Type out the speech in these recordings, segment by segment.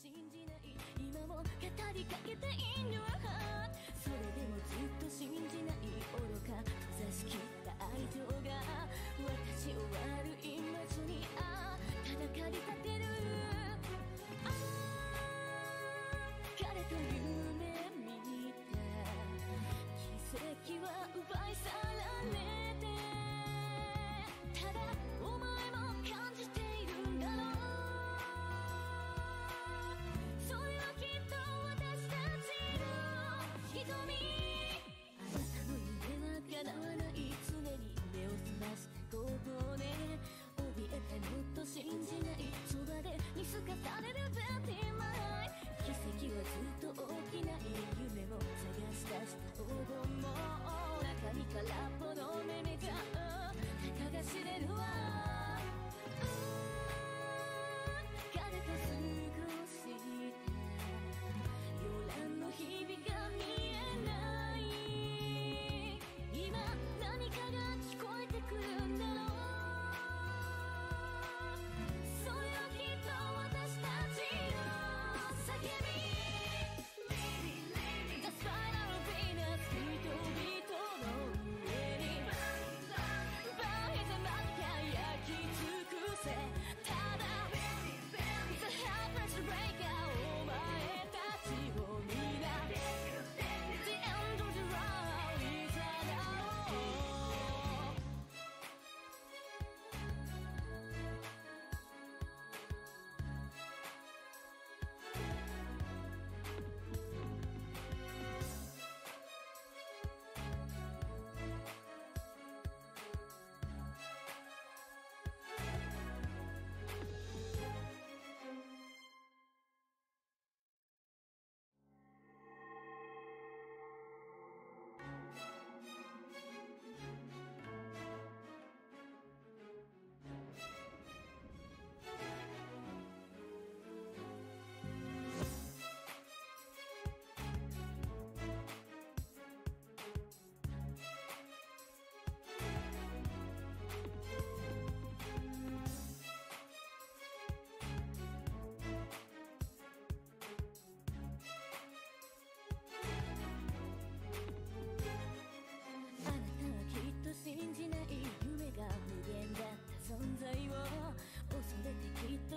信じない今も語りかけてい in your heart それでもずっと信じない愚か閉ざしきった愛情が私を悪い街にあただ駆り立てる。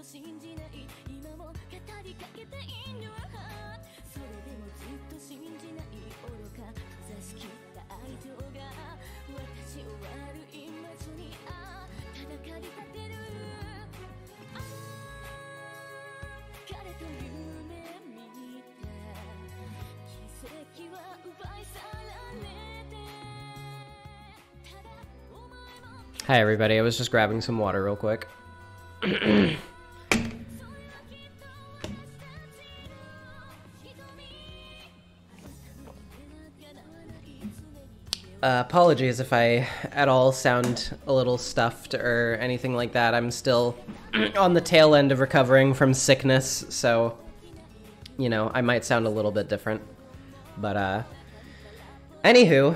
と信じない今も語りかけた in your heart それでもずっと信じない愚か閉ざしきった愛情が私を悪い魔女にああただ駆り立てるああ彼と夢見た奇跡は奪い去られてただお前も Hi, everybody. I was just grabbing some water real quick. Uh, apologies if I at all sound a little stuffed or anything like that. I'm still on the tail end of recovering from sickness, so you know I might sound a little bit different. But uh, anywho,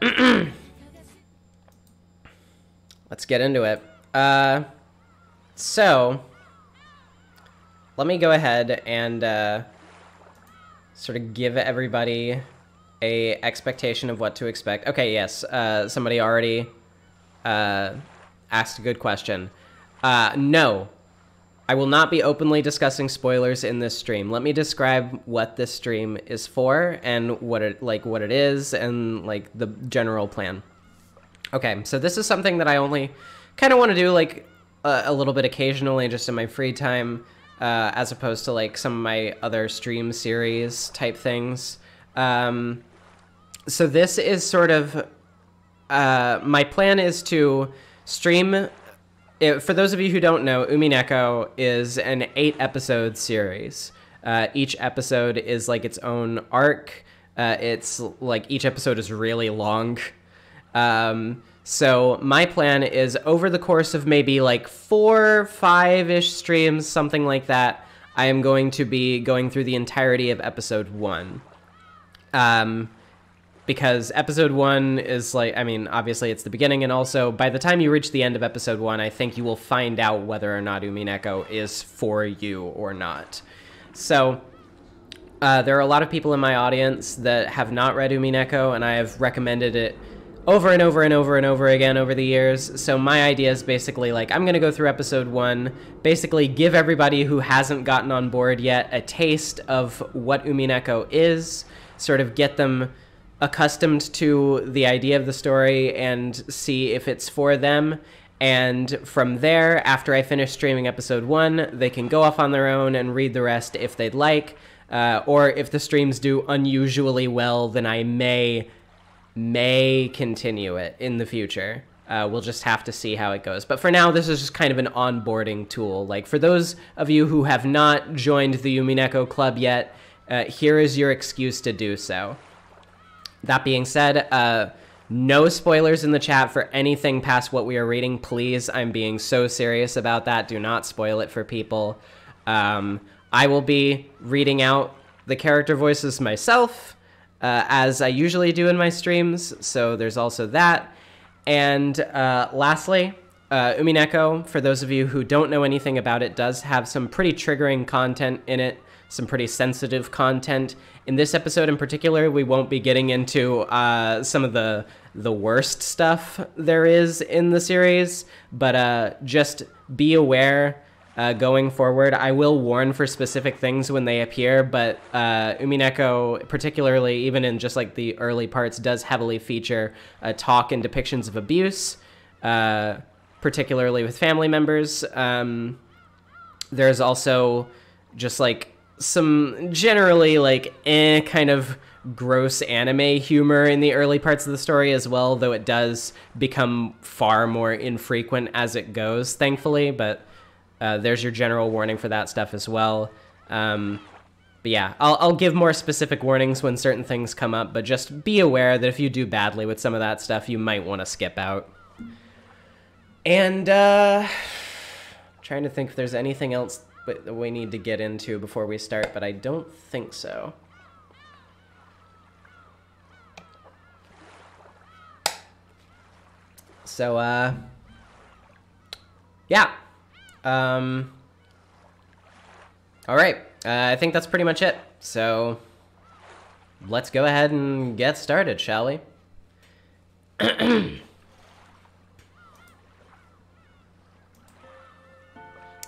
let's get into it. Uh, so let me go ahead and uh, sort of give everybody a expectation of what to expect. Okay, yes, uh, somebody already uh, asked a good question. Uh, no, I will not be openly discussing spoilers in this stream. Let me describe what this stream is for and what it like what it is and like the general plan. Okay, so this is something that I only kind of want to do like a, a little bit occasionally, just in my free time, uh, as opposed to like some of my other stream series type things. Um, so this is sort of uh, my plan is to stream. It, for those of you who don't know, Umineko is an eight episode series. Uh, each episode is like its own arc. Uh, it's like each episode is really long. Um, so my plan is over the course of maybe like four, five ish streams, something like that. I am going to be going through the entirety of episode one. Um, because episode one is like, I mean, obviously it's the beginning, and also by the time you reach the end of episode one, I think you will find out whether or not Umineko is for you or not. So, Uh, there are a lot of people in my audience that have not read Umineko, and I have recommended it over and over and over and over again over the years. So my idea is basically like I'm going to go through episode 1, basically give everybody who hasn't gotten on board yet a taste of what Umineko is, sort of get them accustomed to the idea of the story and see if it's for them. And from there, after I finish streaming episode 1, they can go off on their own and read the rest if they'd like. Uh, or if the streams do unusually well, then I may may continue it in the future. Uh, we'll just have to see how it goes. But for now, this is just kind of an onboarding tool. Like for those of you who have not joined the Umineko Club yet, uh, here is your excuse to do so. That being said, uh, no spoilers in the chat for anything past what we are reading, please. I'm being so serious about that. Do not spoil it for people. Um, I will be reading out the character voices myself, uh, as I usually do in my streams, so there's also that. And uh, lastly, uh, Umineko, for those of you who don't know anything about it, does have some pretty triggering content in it, some pretty sensitive content. In this episode in particular, we won't be getting into uh, some of the the worst stuff there is in the series, but uh, just be aware uh, going forward. I will warn for specific things when they appear, but uh, Umineko, particularly even in just like the early parts, does heavily feature uh, talk and depictions of abuse, uh, particularly with family members. Um, there's also just like some generally like eh kind of gross anime humor in the early parts of the story as well, though it does become far more infrequent as it goes, thankfully. But uh, there's your general warning for that stuff as well. Um, but yeah, I'll, I'll give more specific warnings when certain things come up, but just be aware that if you do badly with some of that stuff, you might want to skip out. And, uh, trying to think if there's anything else we need to get into before we start, but I don't think so. So, uh, yeah. Um, all right. Uh, I think that's pretty much it. So let's go ahead and get started, shall we?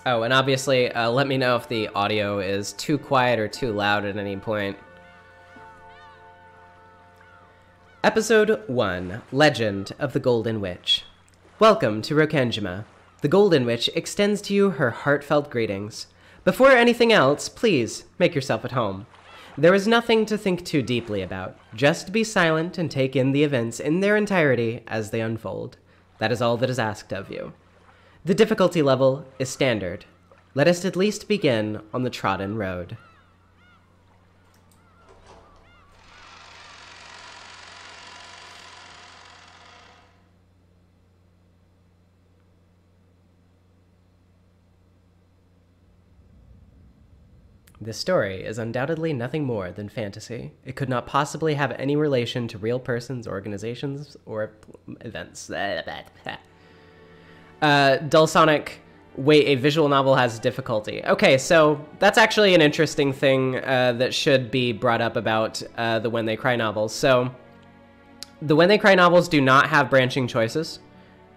oh, and obviously, uh, let me know if the audio is too quiet or too loud at any point. Episode 1 Legend of the Golden Witch. Welcome to Rokkenjima, the Golden Witch extends to you her heartfelt greetings. Before anything else, please make yourself at home. There is nothing to think too deeply about. Just be silent and take in the events in their entirety as they unfold. That is all that is asked of you. The difficulty level is standard. Let us at least begin on the trodden road. This story is undoubtedly nothing more than fantasy. It could not possibly have any relation to real persons, organizations, or events. Uh, Dulsonic, wait, a visual novel has difficulty. Okay, so that's actually an interesting thing uh, that should be brought up about uh, the When They Cry novels. So, the When They Cry novels do not have branching choices.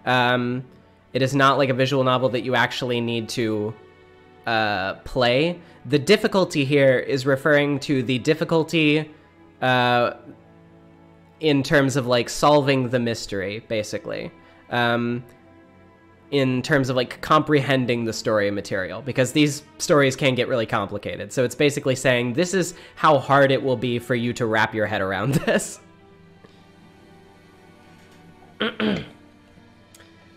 Um, it is not like a visual novel that you actually need to uh, play. The difficulty here is referring to the difficulty uh, in terms of like solving the mystery, basically. Um, in terms of like comprehending the story material, because these stories can get really complicated. So it's basically saying this is how hard it will be for you to wrap your head around this.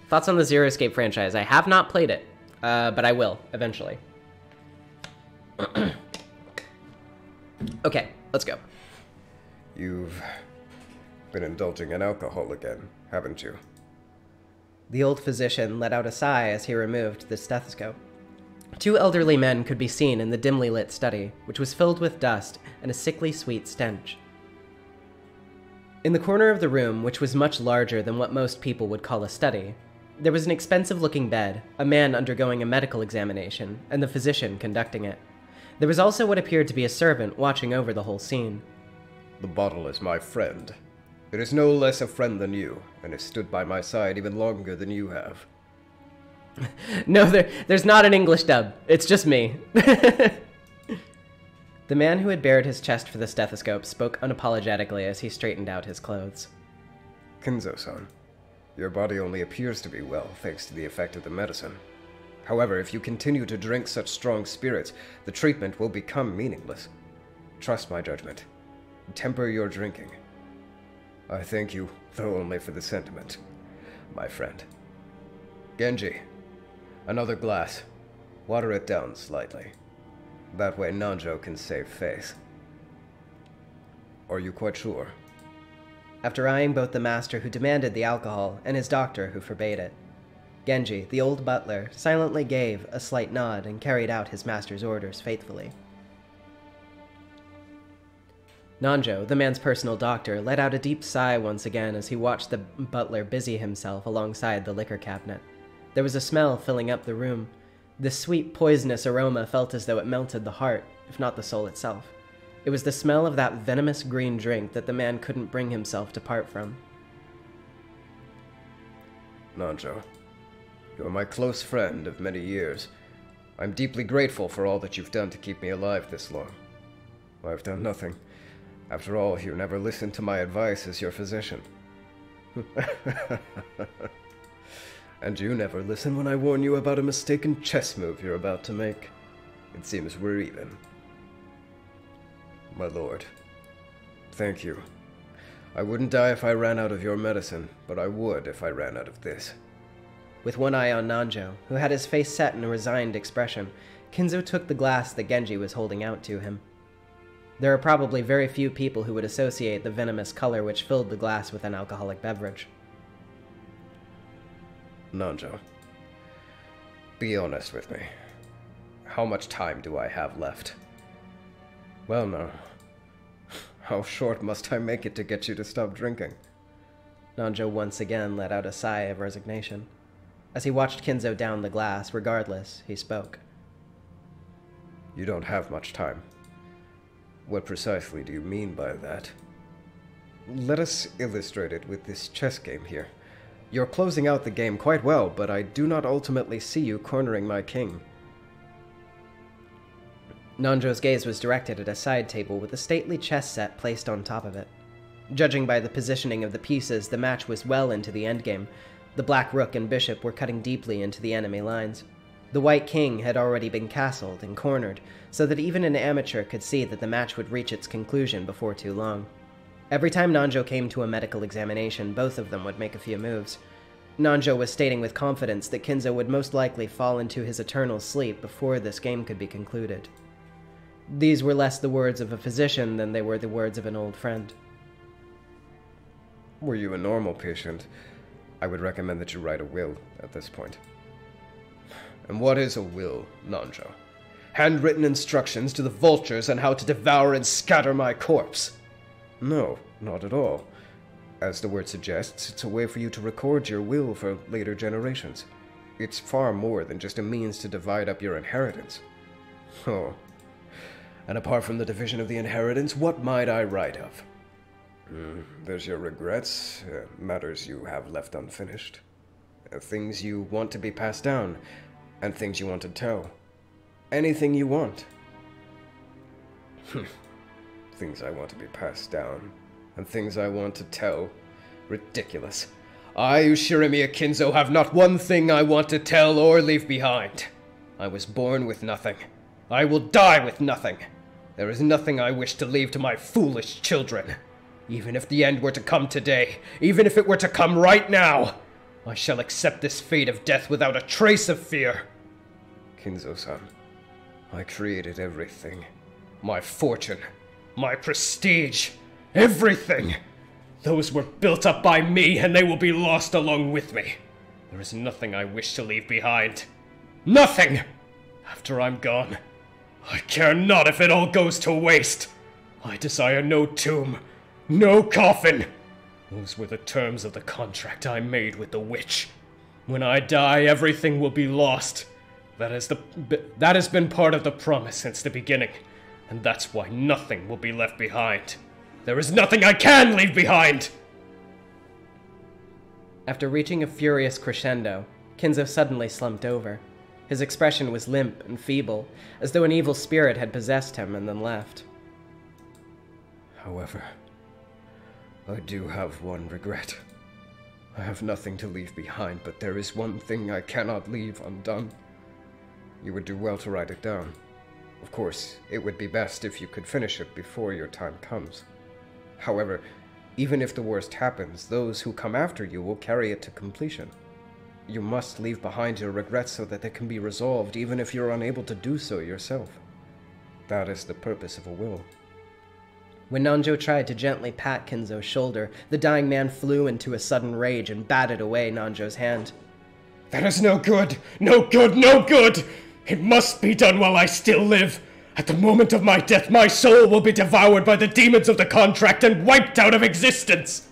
Thoughts on the Zero Escape franchise? I have not played it, uh, but I will eventually. okay, let's go. You've been indulging in alcohol again, haven't you? The old physician let out a sigh as he removed the stethoscope. Two elderly men could be seen in the dimly lit study, which was filled with dust and a sickly sweet stench. In the corner of the room, which was much larger than what most people would call a study, there was an expensive looking bed, a man undergoing a medical examination, and the physician conducting it. There was also what appeared to be a servant watching over the whole scene. The bottle is my friend. It is no less a friend than you, and has stood by my side even longer than you have. No, there, there's not an English dub. It's just me. the man who had bared his chest for the stethoscope spoke unapologetically as he straightened out his clothes. Kinzo-san, your body only appears to be well thanks to the effect of the medicine. However, if you continue to drink such strong spirits, the treatment will become meaningless. Trust my judgment. Temper your drinking. I thank you, though only for the sentiment, my friend. Genji, another glass. Water it down slightly. That way Nanjo can save face. Are you quite sure? After eyeing both the master who demanded the alcohol and his doctor who forbade it, Genji, the old butler, silently gave a slight nod and carried out his master's orders faithfully. Nanjo, the man's personal doctor, let out a deep sigh once again as he watched the butler busy himself alongside the liquor cabinet. There was a smell filling up the room. The sweet, poisonous aroma felt as though it melted the heart, if not the soul itself. It was the smell of that venomous green drink that the man couldn't bring himself to part from. Nanjo, you are my close friend of many years. I'm deeply grateful for all that you've done to keep me alive this long. I've done nothing. After all, you never listened to my advice as your physician. and you never listen when I warn you about a mistaken chess move you're about to make. It seems we're even. My lord, thank you. I wouldn't die if I ran out of your medicine, but I would if I ran out of this. With one eye on Nanjo, who had his face set in a resigned expression, Kinzo took the glass that Genji was holding out to him. There are probably very few people who would associate the venomous color which filled the glass with an alcoholic beverage. Nanjo, be honest with me. How much time do I have left? Well, now, how short must I make it to get you to stop drinking? Nanjo once again let out a sigh of resignation. As he watched Kinzo down the glass, regardless, he spoke. You don't have much time. What precisely do you mean by that? Let us illustrate it with this chess game here. You're closing out the game quite well, but I do not ultimately see you cornering my king. Nanjo's gaze was directed at a side table with a stately chess set placed on top of it. Judging by the positioning of the pieces, the match was well into the endgame. The black rook and bishop were cutting deeply into the enemy lines. The White King had already been castled and cornered, so that even an amateur could see that the match would reach its conclusion before too long. Every time Nanjo came to a medical examination, both of them would make a few moves. Nanjo was stating with confidence that Kinzo would most likely fall into his eternal sleep before this game could be concluded. These were less the words of a physician than they were the words of an old friend. Were you a normal patient, I would recommend that you write a will at this point. And what is a will, Nanjo? Handwritten instructions to the vultures on how to devour and scatter my corpse? No, not at all. As the word suggests, it's a way for you to record your will for later generations. It's far more than just a means to divide up your inheritance. Oh. And apart from the division of the inheritance, what might I write of? Mm, there's your regrets, uh, matters you have left unfinished, uh, things you want to be passed down, and things you want to tell. Anything you want. Hmm. things I want to be passed down, and things I want to tell. Ridiculous. I, Ushiromiya Kinzo, have not one thing I want to tell or leave behind. I was born with nothing. I will die with nothing. There is nothing I wish to leave to my foolish children. Even if the end were to come today, even if it were to come right now, I shall accept this fate of death without a trace of fear. Kinzo-san, I created everything. My fortune, my prestige, everything. Those were built up by me, and they will be lost along with me. There is nothing I wish to leave behind. Nothing! After I'm gone, I care not if it all goes to waste. I desire no tomb, no coffin. Those were the terms of the contract I made with the witch. When I die, everything will be lost. That is the that has been part of the promise since the beginning, and that's why nothing will be left behind. There is nothing I can leave behind. After reaching a furious crescendo, Kinzo suddenly slumped over. His expression was limp and feeble, as though an evil spirit had possessed him and then left. However, I do have one regret. I have nothing to leave behind, but there is one thing I cannot leave undone. You would do well to write it down. Of course, it would be best if you could finish it before your time comes. However, even if the worst happens, those who come after you will carry it to completion. You must leave behind your regrets so that they can be resolved, even if you're unable to do so yourself. That is the purpose of a will. When Nanjo tried to gently pat Kinzo's shoulder, the dying man flew into a sudden rage and batted away Nanjo's hand. That is no good! No good! No good! It must be done while I still live! At the moment of my death, my soul will be devoured by the demons of the contract and wiped out of existence!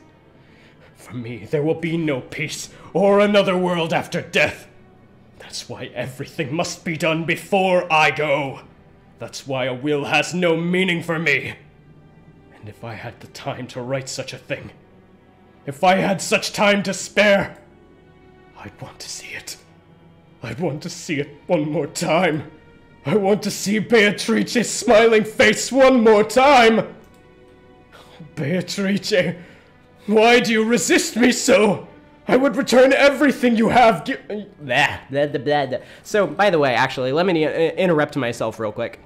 For me, there will be no peace or another world after death. That's why everything must be done before I go. That's why a will has no meaning for me. And if I had the time to write such a thing, if I had such time to spare, I'd want to see it. I'd want to see it one more time. I want to see Beatrice's smiling face one more time. Beatrice, why do you resist me so? I would return everything you have. Blah. So, by the way, actually, let me interrupt myself real quick.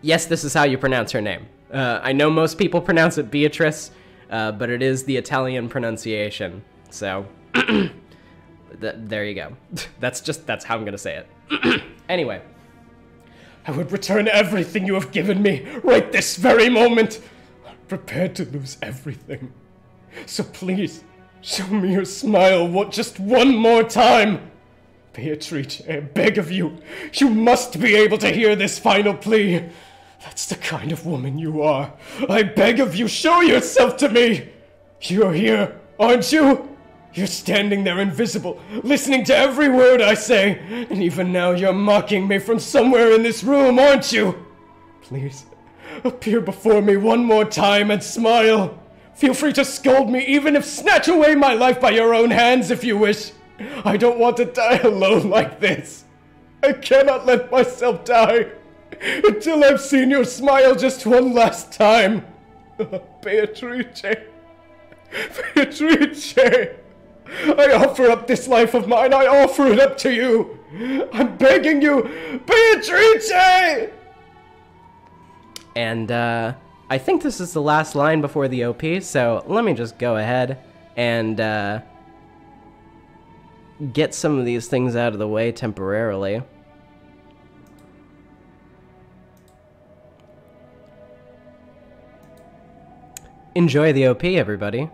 Yes, this is how you pronounce her name. Uh, I know most people pronounce it Beatrice, uh, but it is the Italian pronunciation. So, th- there you go. That's just that's how I'm gonna say it. anyway, I would return everything you have given me right this very moment. I'm prepared to lose everything. So please, show me your smile what, just one more time. Beatrice, I beg of you, you must be able to hear this final plea. That's the kind of woman you are. I beg of you, show yourself to me. You're here, aren't you? You're standing there invisible, listening to every word I say, and even now you're mocking me from somewhere in this room, aren't you? Please, appear before me one more time and smile. Feel free to scold me, even if snatch away my life by your own hands if you wish. I don't want to die alone like this. I cannot let myself die until I've seen your smile just one last time. Beatrice. Beatrice. I offer up this life of mine. I offer it up to you. I'm begging you, Beatrice! and uh, I think this is the last line before the OP. So let me just go ahead and uh, get some of these things out of the way temporarily. Enjoy the OP, everybody.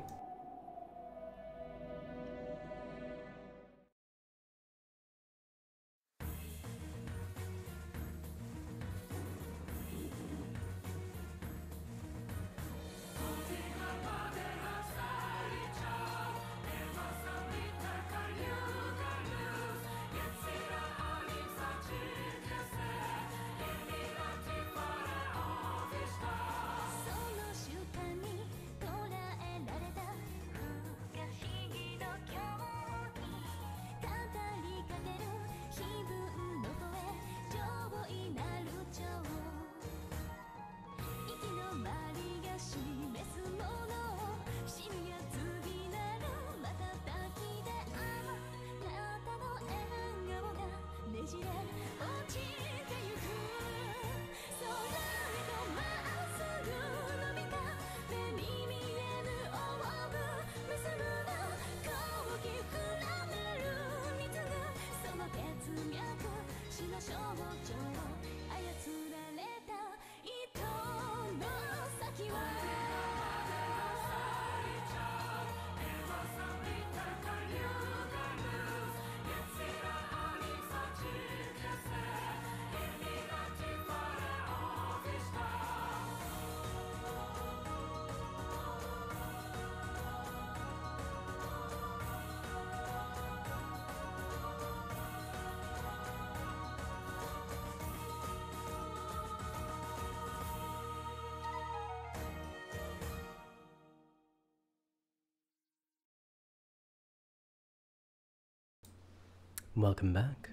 Welcome back.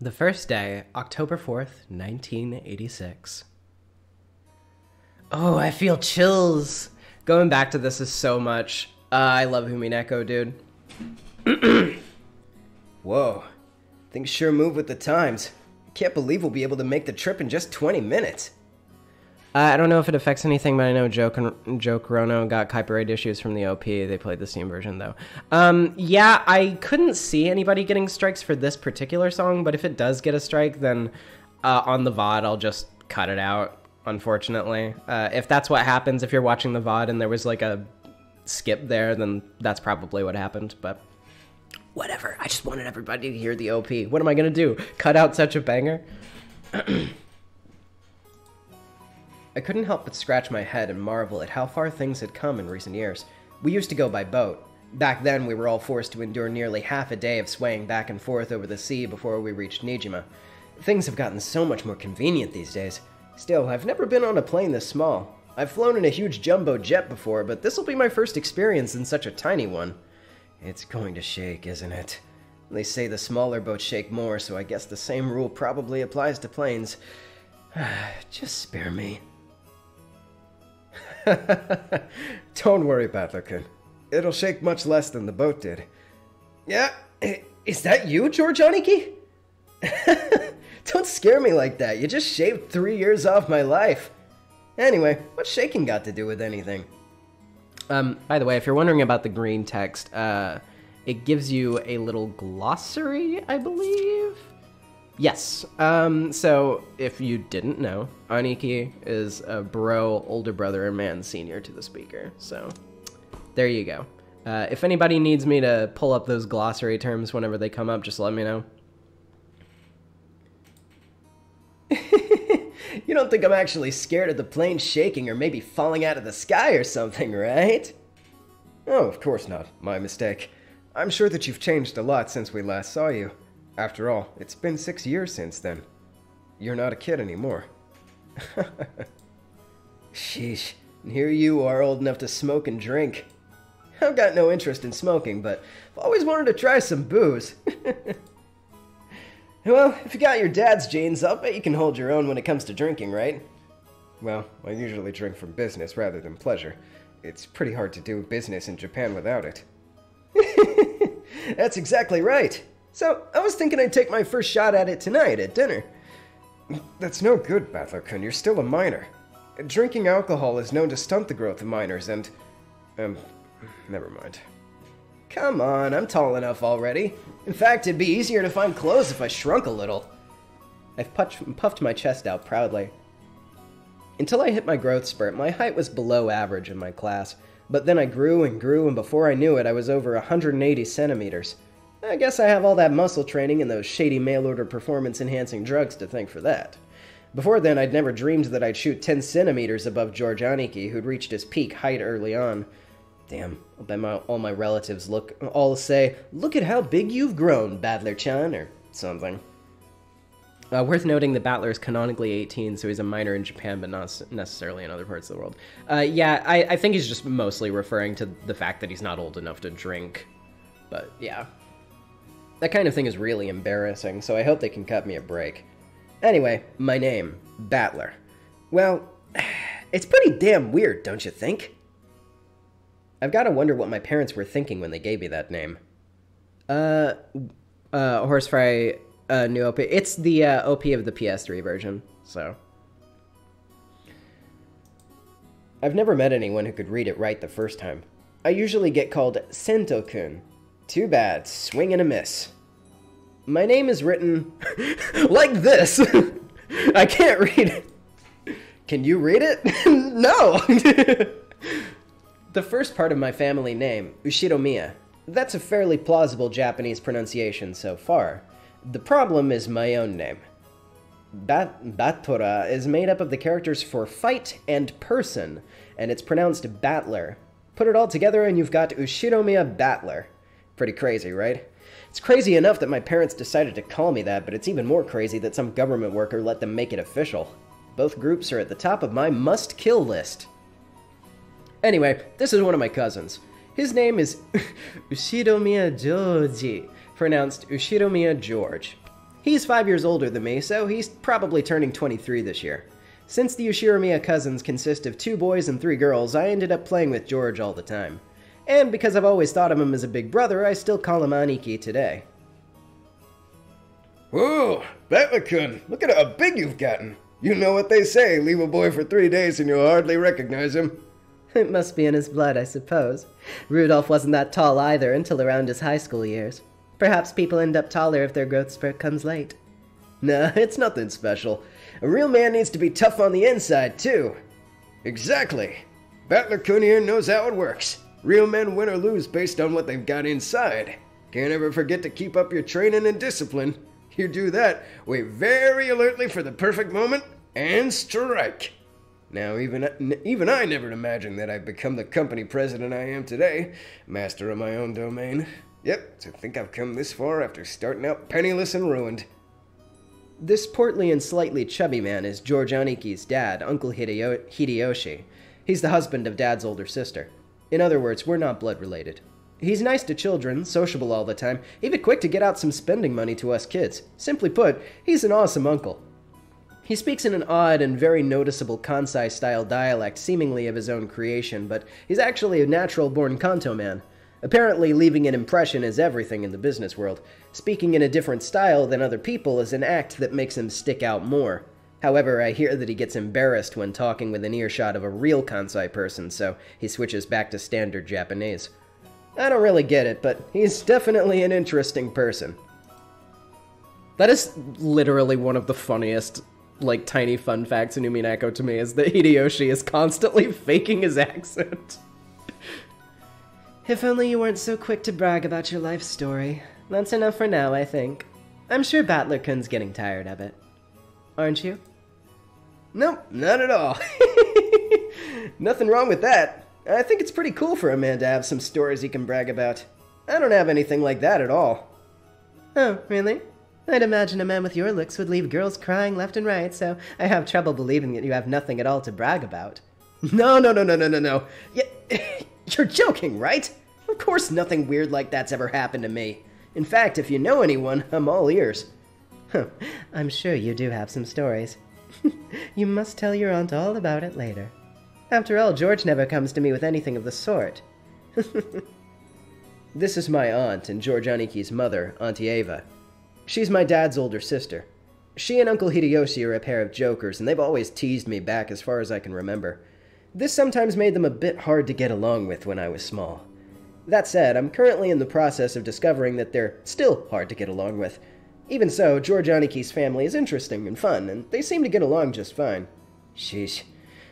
The first day, October 4th, 1986. Oh, I feel chills. Going back to this is so much. Uh, I love Umineko, dude. Whoa. Things sure move with the times. Can't believe we'll be able to make the trip in just 20 minutes. Uh, I don't know if it affects anything, but I know Joe, Joe Corono got copyright issues from the OP. They played the Steam version, though. Um, yeah, I couldn't see anybody getting strikes for this particular song, but if it does get a strike, then uh, on the VOD, I'll just cut it out, unfortunately. Uh, if that's what happens, if you're watching the VOD and there was like a skip there, then that's probably what happened, but whatever. I just wanted everybody to hear the OP. What am I going to do? Cut out such a banger? I couldn't help but scratch my head and marvel at how far things had come in recent years. We used to go by boat. Back then, we were all forced to endure nearly half a day of swaying back and forth over the sea before we reached Niijima. Things have gotten so much more convenient these days. Still, I've never been on a plane this small. I've flown in a huge jumbo jet before, but this'll be my first experience in such a tiny one. It's going to shake, isn't it? They say the smaller boats shake more, so I guess the same rule probably applies to planes. Just spare me. Don't worry, Battler-kun. It'll shake much less than the boat did. Yeah, is that you, George Aniki? Don't scare me like that. You just shaved three years off my life. Anyway, what's shaking got to do with anything? Um, by the way, if you're wondering about the green text, uh, it gives you a little glossary, I believe. Yes. Um, so if you didn't know, Aniki is a bro, older brother, and man senior to the speaker. So there you go. Uh, if anybody needs me to pull up those glossary terms whenever they come up, just let me know. You don't think I'm actually scared of the plane shaking or maybe falling out of the sky or something, right? Oh, of course not. My mistake. I'm sure that you've changed a lot since we last saw you. After all, it's been six years since then. You're not a kid anymore. Sheesh, and here you are old enough to smoke and drink. I've got no interest in smoking, but I've always wanted to try some booze. well, if you got your dad's genes, I'll bet you can hold your own when it comes to drinking, right? Well, I usually drink for business rather than pleasure. It's pretty hard to do business in Japan without it. That's exactly right. So, I was thinking I'd take my first shot at it tonight at dinner. That's no good, Battler-kun. You're still a minor. Drinking alcohol is known to stunt the growth of minors, and. Um, never mind. Come on, I'm tall enough already. In fact, it'd be easier to find clothes if I shrunk a little. I've puffed, puffed my chest out proudly. Until I hit my growth spurt, my height was below average in my class, but then I grew and grew, and before I knew it, I was over 180 centimeters. I guess I have all that muscle training and those shady mail order performance enhancing drugs to thank for that. Before then, I'd never dreamed that I'd shoot 10 centimeters above George Aniki, who'd reached his peak height early on. Damn, I'll bet my, all my relatives look all say, Look at how big you've grown, Battler-chan, or something. Uh, worth noting that Battler is canonically 18, so he's a minor in Japan, but not necessarily in other parts of the world. Uh, yeah, I, I think he's just mostly referring to the fact that he's not old enough to drink. But yeah. That kind of thing is really embarrassing, so I hope they can cut me a break. Anyway, my name, Battler. Well, it's pretty damn weird, don't you think? I've got to wonder what my parents were thinking when they gave me that name. Uh, uh, Horsefry, uh, new OP. It's the uh, OP of the PS3 version, so. I've never met anyone who could read it right the first time. I usually get called Sento-kun. Too bad, swing and a miss. My name is written like this. I can't read it. Can you read it? no. the first part of my family name, Ushiromiya. That's a fairly plausible Japanese pronunciation so far. The problem is my own name. Bat- Batora is made up of the characters for fight and person, and it's pronounced battler. Put it all together and you've got Ushiromiya Battler. Pretty crazy, right? It's crazy enough that my parents decided to call me that, but it's even more crazy that some government worker let them make it official. Both groups are at the top of my must kill list. Anyway, this is one of my cousins. His name is Ushiromiya Joji, pronounced Ushiromiya George. He's five years older than me, so he's probably turning 23 this year. Since the Ushiromiya cousins consist of two boys and three girls, I ended up playing with George all the time. And because I've always thought of him as a big brother, I still call him Aniki today. Whoa, Battler-kun, look at how big you've gotten. You know what they say, leave a boy for three days and you'll hardly recognize him. It must be in his blood, I suppose. Rudolph wasn't that tall either until around his high school years. Perhaps people end up taller if their growth spurt comes late. Nah, it's nothing special. A real man needs to be tough on the inside, too. Exactly. Battler-kun here knows how it works. Real men win or lose based on what they've got inside. Can't ever forget to keep up your training and discipline. You do that, wait very alertly for the perfect moment, and strike. Now, even even I never imagined that I'd become the company president I am today, master of my own domain. Yep, to think I've come this far after starting out penniless and ruined. This portly and slightly chubby man is George Aniki's dad, Uncle Hideyoshi. He's the husband of Dad's older sister. In other words, we're not blood related. He's nice to children, sociable all the time, even quick to get out some spending money to us kids. Simply put, he's an awesome uncle. He speaks in an odd and very noticeable Kansai style dialect, seemingly of his own creation, but he's actually a natural born Kanto man. Apparently, leaving an impression is everything in the business world. Speaking in a different style than other people is an act that makes him stick out more. However, I hear that he gets embarrassed when talking with an earshot of a real Kansai person, so he switches back to standard Japanese. I don't really get it, but he's definitely an interesting person. That is literally one of the funniest like tiny fun facts in Umineko to me is that Hideyoshi is constantly faking his accent. if only you weren't so quick to brag about your life story. That's enough for now, I think. I'm sure Battler-kun's getting tired of it. Aren't you? Nope, not at all. Nothing wrong with that. I think it's pretty cool for a man to have some stories he can brag about. I don't have anything like that at all. Oh, really? I'd imagine a man with your looks would leave girls crying left and right, so I have trouble believing that you have nothing at all to brag about. No, no, no, no, no, no, no. You're joking, right? Of course nothing weird like that's ever happened to me. In fact, if you know anyone, I'm all ears. Huh, I'm sure you do have some stories. you must tell your aunt all about it later. After all, George never comes to me with anything of the sort. this is my aunt and George Aniki's mother, Auntie Eva. She's my dad's older sister. She and Uncle Hideyoshi are a pair of jokers, and they've always teased me back as far as I can remember. This sometimes made them a bit hard to get along with when I was small. That said, I'm currently in the process of discovering that they're still hard to get along with. Even so, George Aniki's family is interesting and fun, and they seem to get along just fine. Sheesh,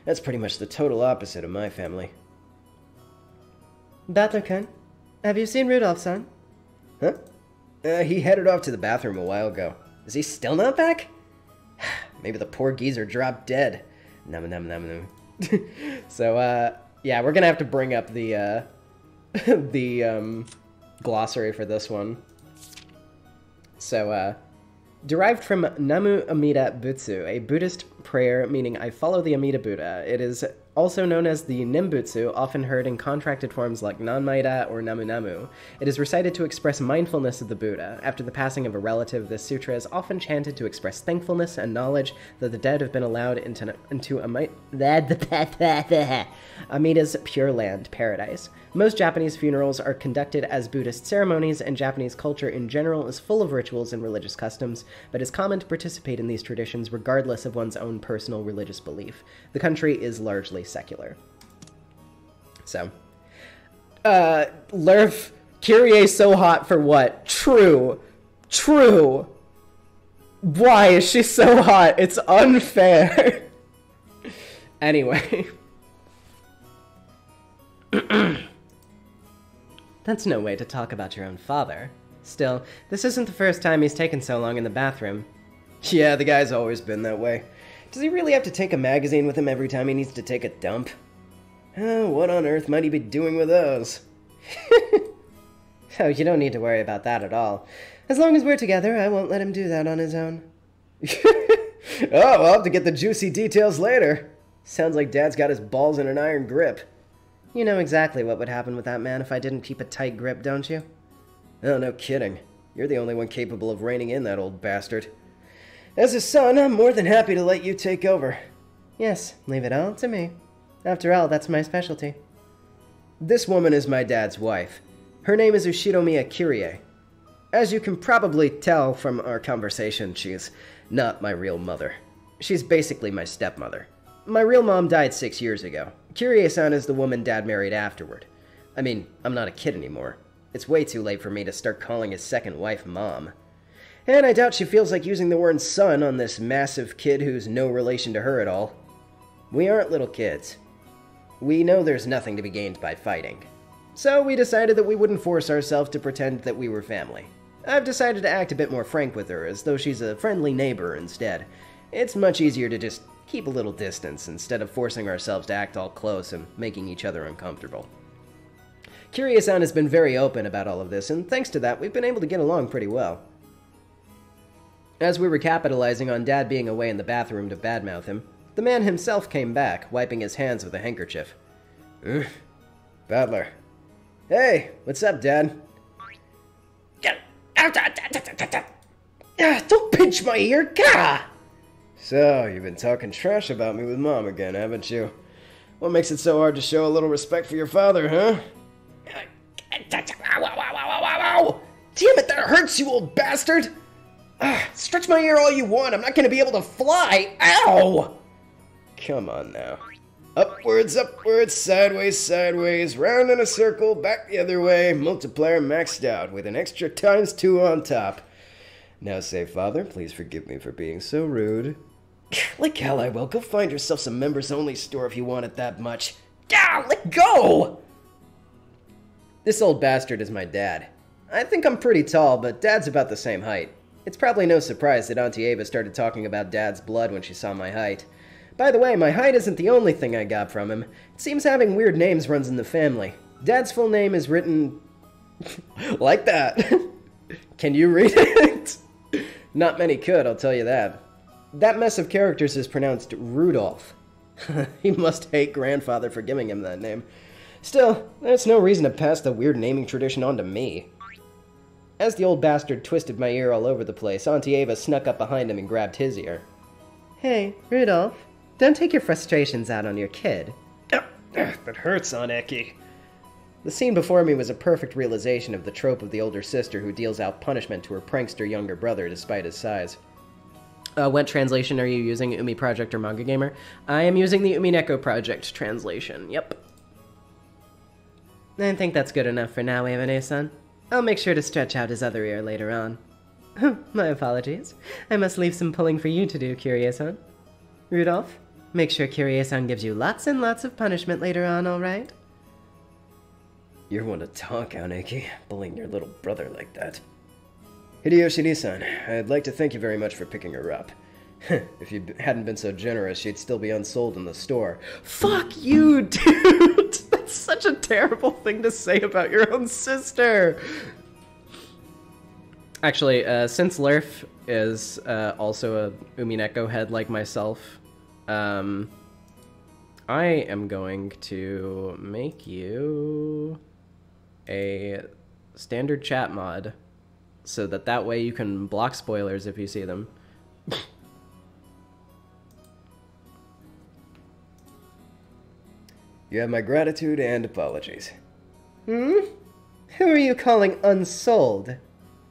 that's pretty much the total opposite of my family. Battler-kun, have you seen Rudolph-san? Huh? Uh, he headed off to the bathroom a while ago. Is he still not back? Maybe the poor geezer dropped dead. Num num num num. so, uh, yeah, we're gonna have to bring up the, uh, the, um, glossary for this one. So, uh, derived from Namu Amida Butsu, a Buddhist prayer meaning I follow the Amida Buddha. It is also known as the Nembutsu, often heard in contracted forms like Nanmaida or Namu Namu. It is recited to express mindfulness of the Buddha. After the passing of a relative, this sutra is often chanted to express thankfulness and knowledge that the dead have been allowed into, into Amida's Pure Land paradise. Most Japanese funerals are conducted as Buddhist ceremonies, and Japanese culture in general is full of rituals and religious customs, but it's common to participate in these traditions regardless of one's own personal religious belief. The country is largely secular. So, uh, Lerf, Kyrie so hot for what? True. True. Why is she so hot? It's unfair. anyway. That's no way to talk about your own father. Still, this isn't the first time he's taken so long in the bathroom. Yeah, the guy's always been that way. Does he really have to take a magazine with him every time he needs to take a dump? Oh, what on earth might he be doing with those? oh, you don't need to worry about that at all. As long as we're together, I won't let him do that on his own. oh, I'll have to get the juicy details later. Sounds like Dad's got his balls in an iron grip. You know exactly what would happen with that man if I didn't keep a tight grip, don't you? Oh, no kidding. You're the only one capable of reining in that old bastard. As his son, I'm more than happy to let you take over. Yes, leave it all to me. After all, that's my specialty. This woman is my dad's wife. Her name is Ushiromiya Kirie. As you can probably tell from our conversation, she's not my real mother. She's basically my stepmother. My real mom died six years ago. Kirie-san is the woman dad married afterward. I mean, I'm not a kid anymore. It's way too late for me to start calling his second wife mom. And I doubt she feels like using the word son on this massive kid who's no relation to her at all. We aren't little kids. We know there's nothing to be gained by fighting. So we decided that we wouldn't force ourselves to pretend that we were family. I've decided to act a bit more frank with her, as though she's a friendly neighbor instead. It's much easier to just keep a little distance instead of forcing ourselves to act all close and making each other uncomfortable. Kirie-san has been very open about all of this, and thanks to that, we've been able to get along pretty well. As we were capitalizing on Dad being away in the bathroom to badmouth him, the man himself came back, wiping his hands with a handkerchief. Ugh. Battler. Hey, what's up, Dad? Don't pinch my ear, gah! So, you've been talking trash about me with Mom again, haven't you? What makes it so hard to show a little respect for your father, huh? Damn it, that hurts, you old bastard! Ah, stretch my ear all you want, I'm not gonna be able to fly! Ow! Come on now. Upwards, upwards, sideways, sideways, round in a circle, back the other way, multiplier maxed out, with an extra times two on top. Now say, Father, please forgive me for being so rude. Like hell I will. Go find yourself some members only store if you want it that much. Yeah, let go! This old bastard is my dad. I think I'm pretty tall, but dad's about the same height. It's probably no surprise that Auntie Eva started talking about dad's blood when she saw my height. By the way, my height isn't the only thing I got from him. It seems having weird names runs in the family. Dad's full name is written like that. Can you read it? Not many could, I'll tell you that. That mess of characters is pronounced Rudolph. he must hate grandfather for giving him that name. Still, that's no reason to pass the weird naming tradition on to me. As the old bastard twisted my ear all over the place, Auntie Eva snuck up behind him and grabbed his ear. Hey, Rudolph, don't take your frustrations out on your kid. that hurts, Aneki. The scene before me was a perfect realization of the trope of the older sister who deals out punishment to her prankster younger brother despite his size. Uh, what translation are you using, Umi Project or MangaGamer? I am using the Umineko Project translation. Yep. I think that's good enough for now, Eva-nee-san. I'll make sure to stretch out his other ear later on. My apologies. I must leave some pulling for you to do, Kirie-san. Rudolph, make sure Kirie-san gives you lots and lots of punishment later on, alright? You're one to talk, Aneki, bullying your little brother like that. Hideyoshi Nii-san, I'd like to thank you very much for picking her up. if you hadn't been so generous, she'd still be unsold in the store. Fuck you, dude! That's such a terrible thing to say about your own sister! Actually, uh, since Lerf is uh, also a Umineko head like myself, um, I am going to make you a standard chat mod so that that way you can block spoilers if you see them. You have my gratitude and apologies. Hmm? Who are you calling unsold?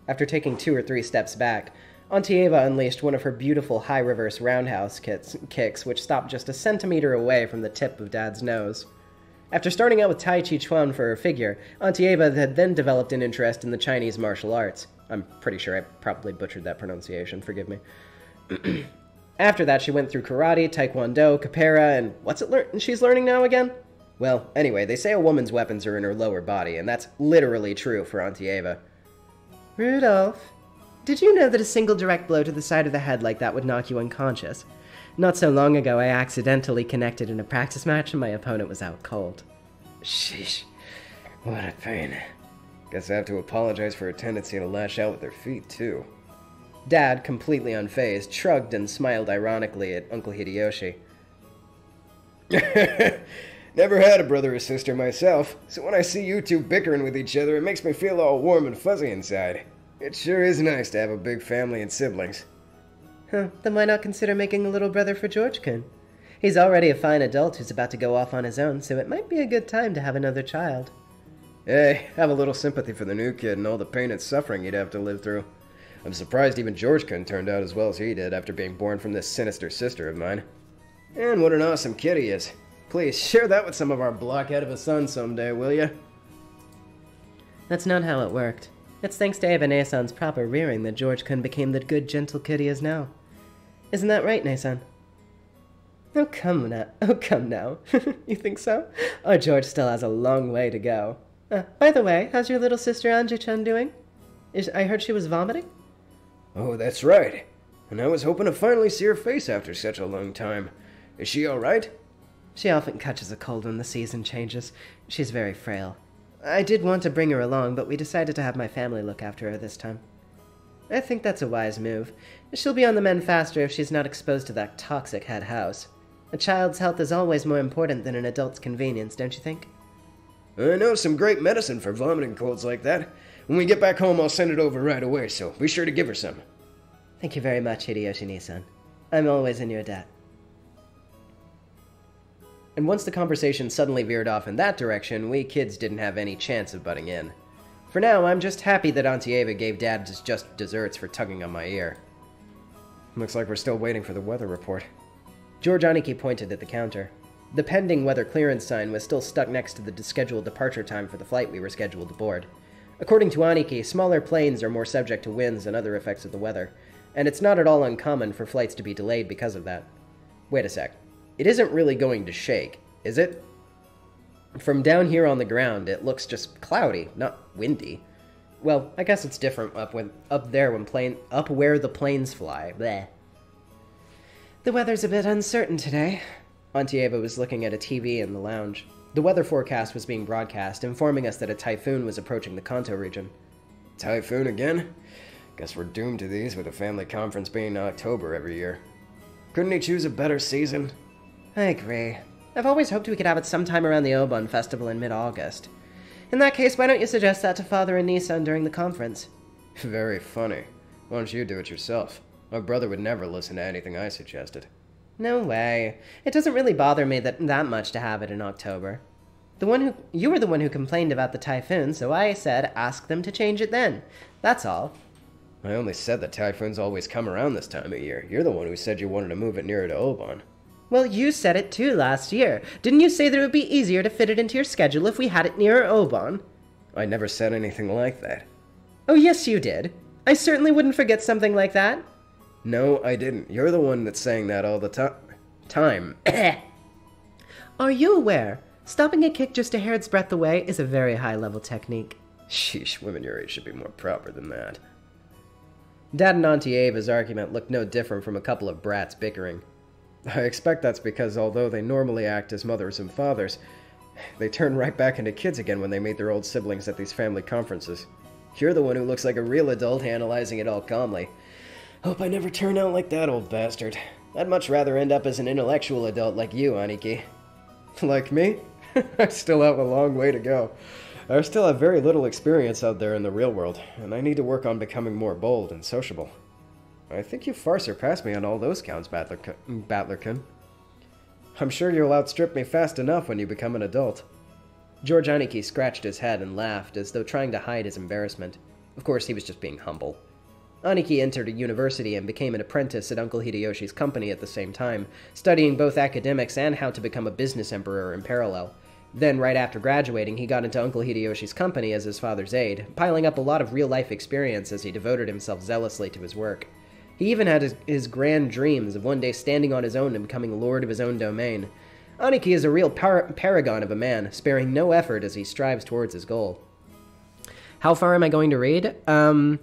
After taking two or three steps back, Auntie Eva unleashed one of her beautiful high reverse roundhouse kicks, kicks, which stopped just a centimeter away from the tip of Dad's nose. After starting out with Tai Chi Chuan for her figure, Auntie Eva had then developed an interest in the Chinese martial arts. I'm pretty sure I probably butchered that pronunciation, forgive me. After that, she went through karate, taekwondo, capoeira, and what's it lear- she's learning now again? Well, anyway, they say a woman's weapons are in her lower body, and that's literally true for Auntie Eva. Rudolph, did you know that a single direct blow to the side of the head like that would knock you unconscious? Not so long ago, I accidentally connected in a practice match and my opponent was out cold. Sheesh. What a pain. Guess I have to apologize for a tendency to lash out with their feet, too. Dad, completely unfazed, shrugged and smiled ironically at Uncle Hideyoshi. Never had a brother or sister myself, so when I see you two bickering with each other, it makes me feel all warm and fuzzy inside. It sure is nice to have a big family and siblings. Huh, then why not consider making a little brother for George-kun? He's already a fine adult who's about to go off on his own, so it might be a good time to have another child. Hey, have a little sympathy for the new kid and all the pain and suffering he'd have to live through. I'm surprised even George couldn't turned out as well as he did after being born from this sinister sister of mine. And what an awesome kid he is. Please share that with some of our blockhead of a son someday, will you? That's not how it worked. It's thanks to Eva Nee-san's proper rearing that George-kun became the good, gentle kid he is now. Isn't that right, Nee-san? Oh, come now. Oh, come now. you think so? Our George still has a long way to go. Uh, by the way, how's your little sister Ange-chan doing? Is, I heard she was vomiting? Oh, that's right. And I was hoping to finally see her face after such a long time. Is she alright? She often catches a cold when the season changes. She's very frail. I did want to bring her along, but we decided to have my family look after her this time. I think that's a wise move. She'll be on the mend faster if she's not exposed to that toxic head house. A child's health is always more important than an adult's convenience, don't you think? I know some great medicine for vomiting colds like that. When we get back home, I'll send it over right away, so be sure to give her some. Thank you very much, Hideyoshi Nii-san. I'm always in your debt. And once the conversation suddenly veered off in that direction, we kids didn't have any chance of butting in. For now, I'm just happy that Auntie Eva gave Dad just desserts for tugging on my ear. Looks like we're still waiting for the weather report. George Aniki pointed at the counter. The pending weather clearance sign was still stuck next to the scheduled departure time for the flight we were scheduled to board. According to Aniki, smaller planes are more subject to winds and other effects of the weather, and it's not at all uncommon for flights to be delayed because of that. Wait a sec. It isn't really going to shake, is it? From down here on the ground, it looks just cloudy, not windy. Well, I guess it's different up when up there when plane up where the planes fly. Bleh. The weather's a bit uncertain today. Auntie was looking at a TV in the lounge. The weather forecast was being broadcast, informing us that a typhoon was approaching the Kanto region. Typhoon again? Guess we're doomed to these with a family conference being October every year. Couldn't he choose a better season? I agree. I've always hoped we could have it sometime around the Obon Festival in mid-August. In that case, why don't you suggest that to Father and Nii-san during the conference? Very funny. Why don't you do it yourself? My brother would never listen to anything I suggested. No way. It doesn't really bother me that, that much to have it in October. The one who you were the one who complained about the typhoon, so I said ask them to change it then. That's all. I only said that typhoons always come around this time of year. You're the one who said you wanted to move it nearer to Obon. Well, you said it too last year. Didn't you say that it would be easier to fit it into your schedule if we had it nearer Obon? I never said anything like that. Oh, yes, you did. I certainly wouldn't forget something like that. No, I didn't. You're the one that's saying that all the to- time. Are you aware? Stopping a kick just a hair's breadth away is a very high level technique. Sheesh, women your age should be more proper than that. Dad and Auntie Eva's argument looked no different from a couple of brats bickering. I expect that's because although they normally act as mothers and fathers, they turn right back into kids again when they meet their old siblings at these family conferences. You're the one who looks like a real adult analyzing it all calmly. Hope I never turn out like that old bastard. I'd much rather end up as an intellectual adult like you, Aniki. Like me? I still have a long way to go. I still have very little experience out there in the real world, and I need to work on becoming more bold and sociable. I think you far surpassed me on all those counts, Battler-kun. I'm sure you'll outstrip me fast enough when you become an adult. George Aniki scratched his head and laughed as though trying to hide his embarrassment. Of course, he was just being humble. Aniki entered a university and became an apprentice at Uncle Hideyoshi's company at the same time, studying both academics and how to become a business emperor in parallel. Then, right after graduating, he got into Uncle Hideyoshi's company as his father's aide, piling up a lot of real life experience as he devoted himself zealously to his work. He even had his, his, grand dreams of one day standing on his own and becoming lord of his own domain. Aniki is a real par- paragon of a man, sparing no effort as he strives towards his goal. How far am I going to read? Um,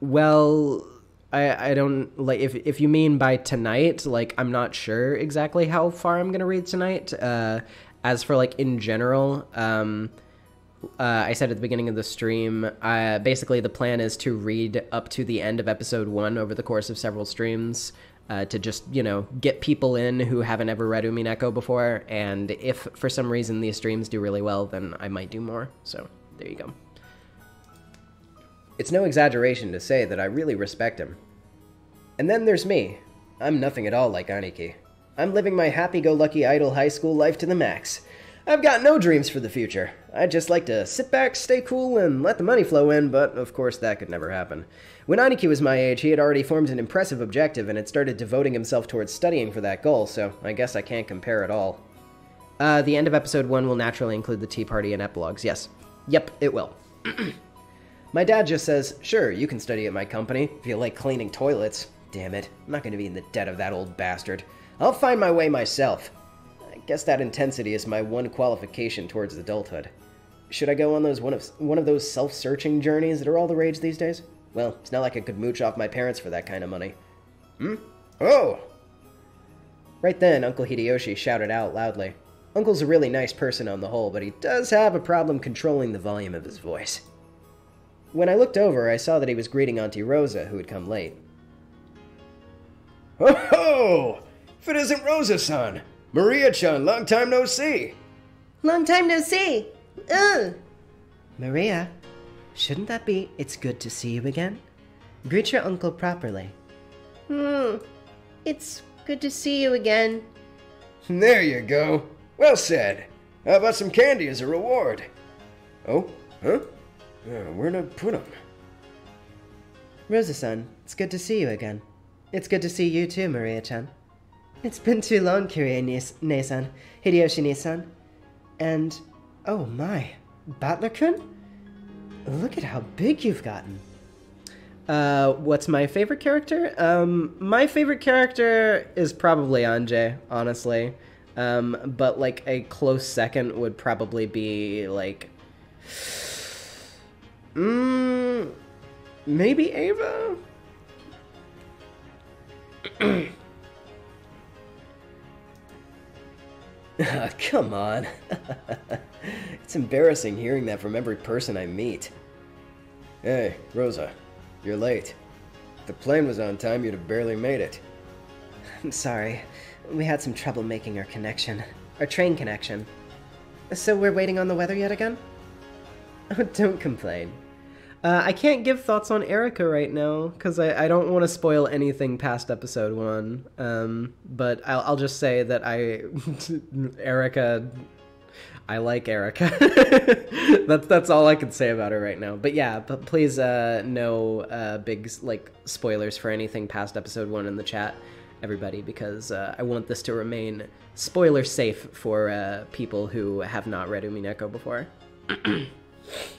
well, I I don't like if if you mean by tonight, like I'm not sure exactly how far I'm gonna read tonight. Uh, as for like in general, um, uh, I said at the beginning of the stream, uh, basically the plan is to read up to the end of episode one over the course of several streams. uh, to just you know get people in who haven't ever read Umineko before. And if for some reason these streams do really well, then I might do more. So there you go. It's no exaggeration to say that I really respect him. And then there's me. I'm nothing at all like Aniki. I'm living my happy-go-lucky idle high school life to the max. I've got no dreams for the future. I'd just like to sit back, stay cool, and let the money flow in, but of course that could never happen. When Aniki was my age, he had already formed an impressive objective and had started devoting himself towards studying for that goal, so I guess I can't compare at all. Uh, the end of episode one will naturally include the tea party and epilogues. Yes. Yep, it will. My dad just says, Sure, you can study at my company if you like cleaning toilets. Damn it, I'm not to be in the debt of that old bastard. I'll find my way myself. I guess that intensity is my one qualification towards adulthood. Should I go on those one of one of those self-searching journeys that are all the rage these days? Well, it's not like I could mooch off my parents for that kind of money. Hmm? Oh! Right then, Uncle Hideyoshi shouted out loudly. Uncle's a really nice person on the whole, but he does have a problem controlling the volume of his voice. When I looked over, I saw that he was greeting Auntie Rosa, who had come late. Ho ho! If it isn't Rosa-san! Maria-chan, long time no see! Long time no see. Ugh. Maria, shouldn't that be it's good to see you again? Greet your uncle properly. Hmm. It's good to see you again. There you go. Well said. How about some candy as a reward? Oh? Huh? Uh, where'd I put 'em? Rosa-san, it's good to see you again. It's good to see you too, Maria-chan. It's been too long, Kirie-ne-san, Hideyoshi-ne-san. And, oh my, Battler-kun? Look at how big you've gotten. Uh, what's my favorite character? Um, my favorite character is probably Ange, honestly. Um, but like a close second would probably be like, mm, maybe Eva. Come on. it's embarrassing hearing that from every person I meet. Hey, Rosa, you're late. If the plane was on time, you'd have barely made it. I'm sorry. We had some trouble making our connection. Our train connection. So we're waiting on the weather yet again? Oh, don't complain. Uh, I can't give thoughts on Erica right now because I, I don't want to spoil anything past episode one. Um, but I'll, I'll just say that I Erica, I like Erica. that's that's all I can say about her right now. But yeah, but please uh, no uh, big like spoilers for anything past episode one in the chat, everybody, because uh, I want this to remain spoiler safe for uh, people who have not read Umineko before.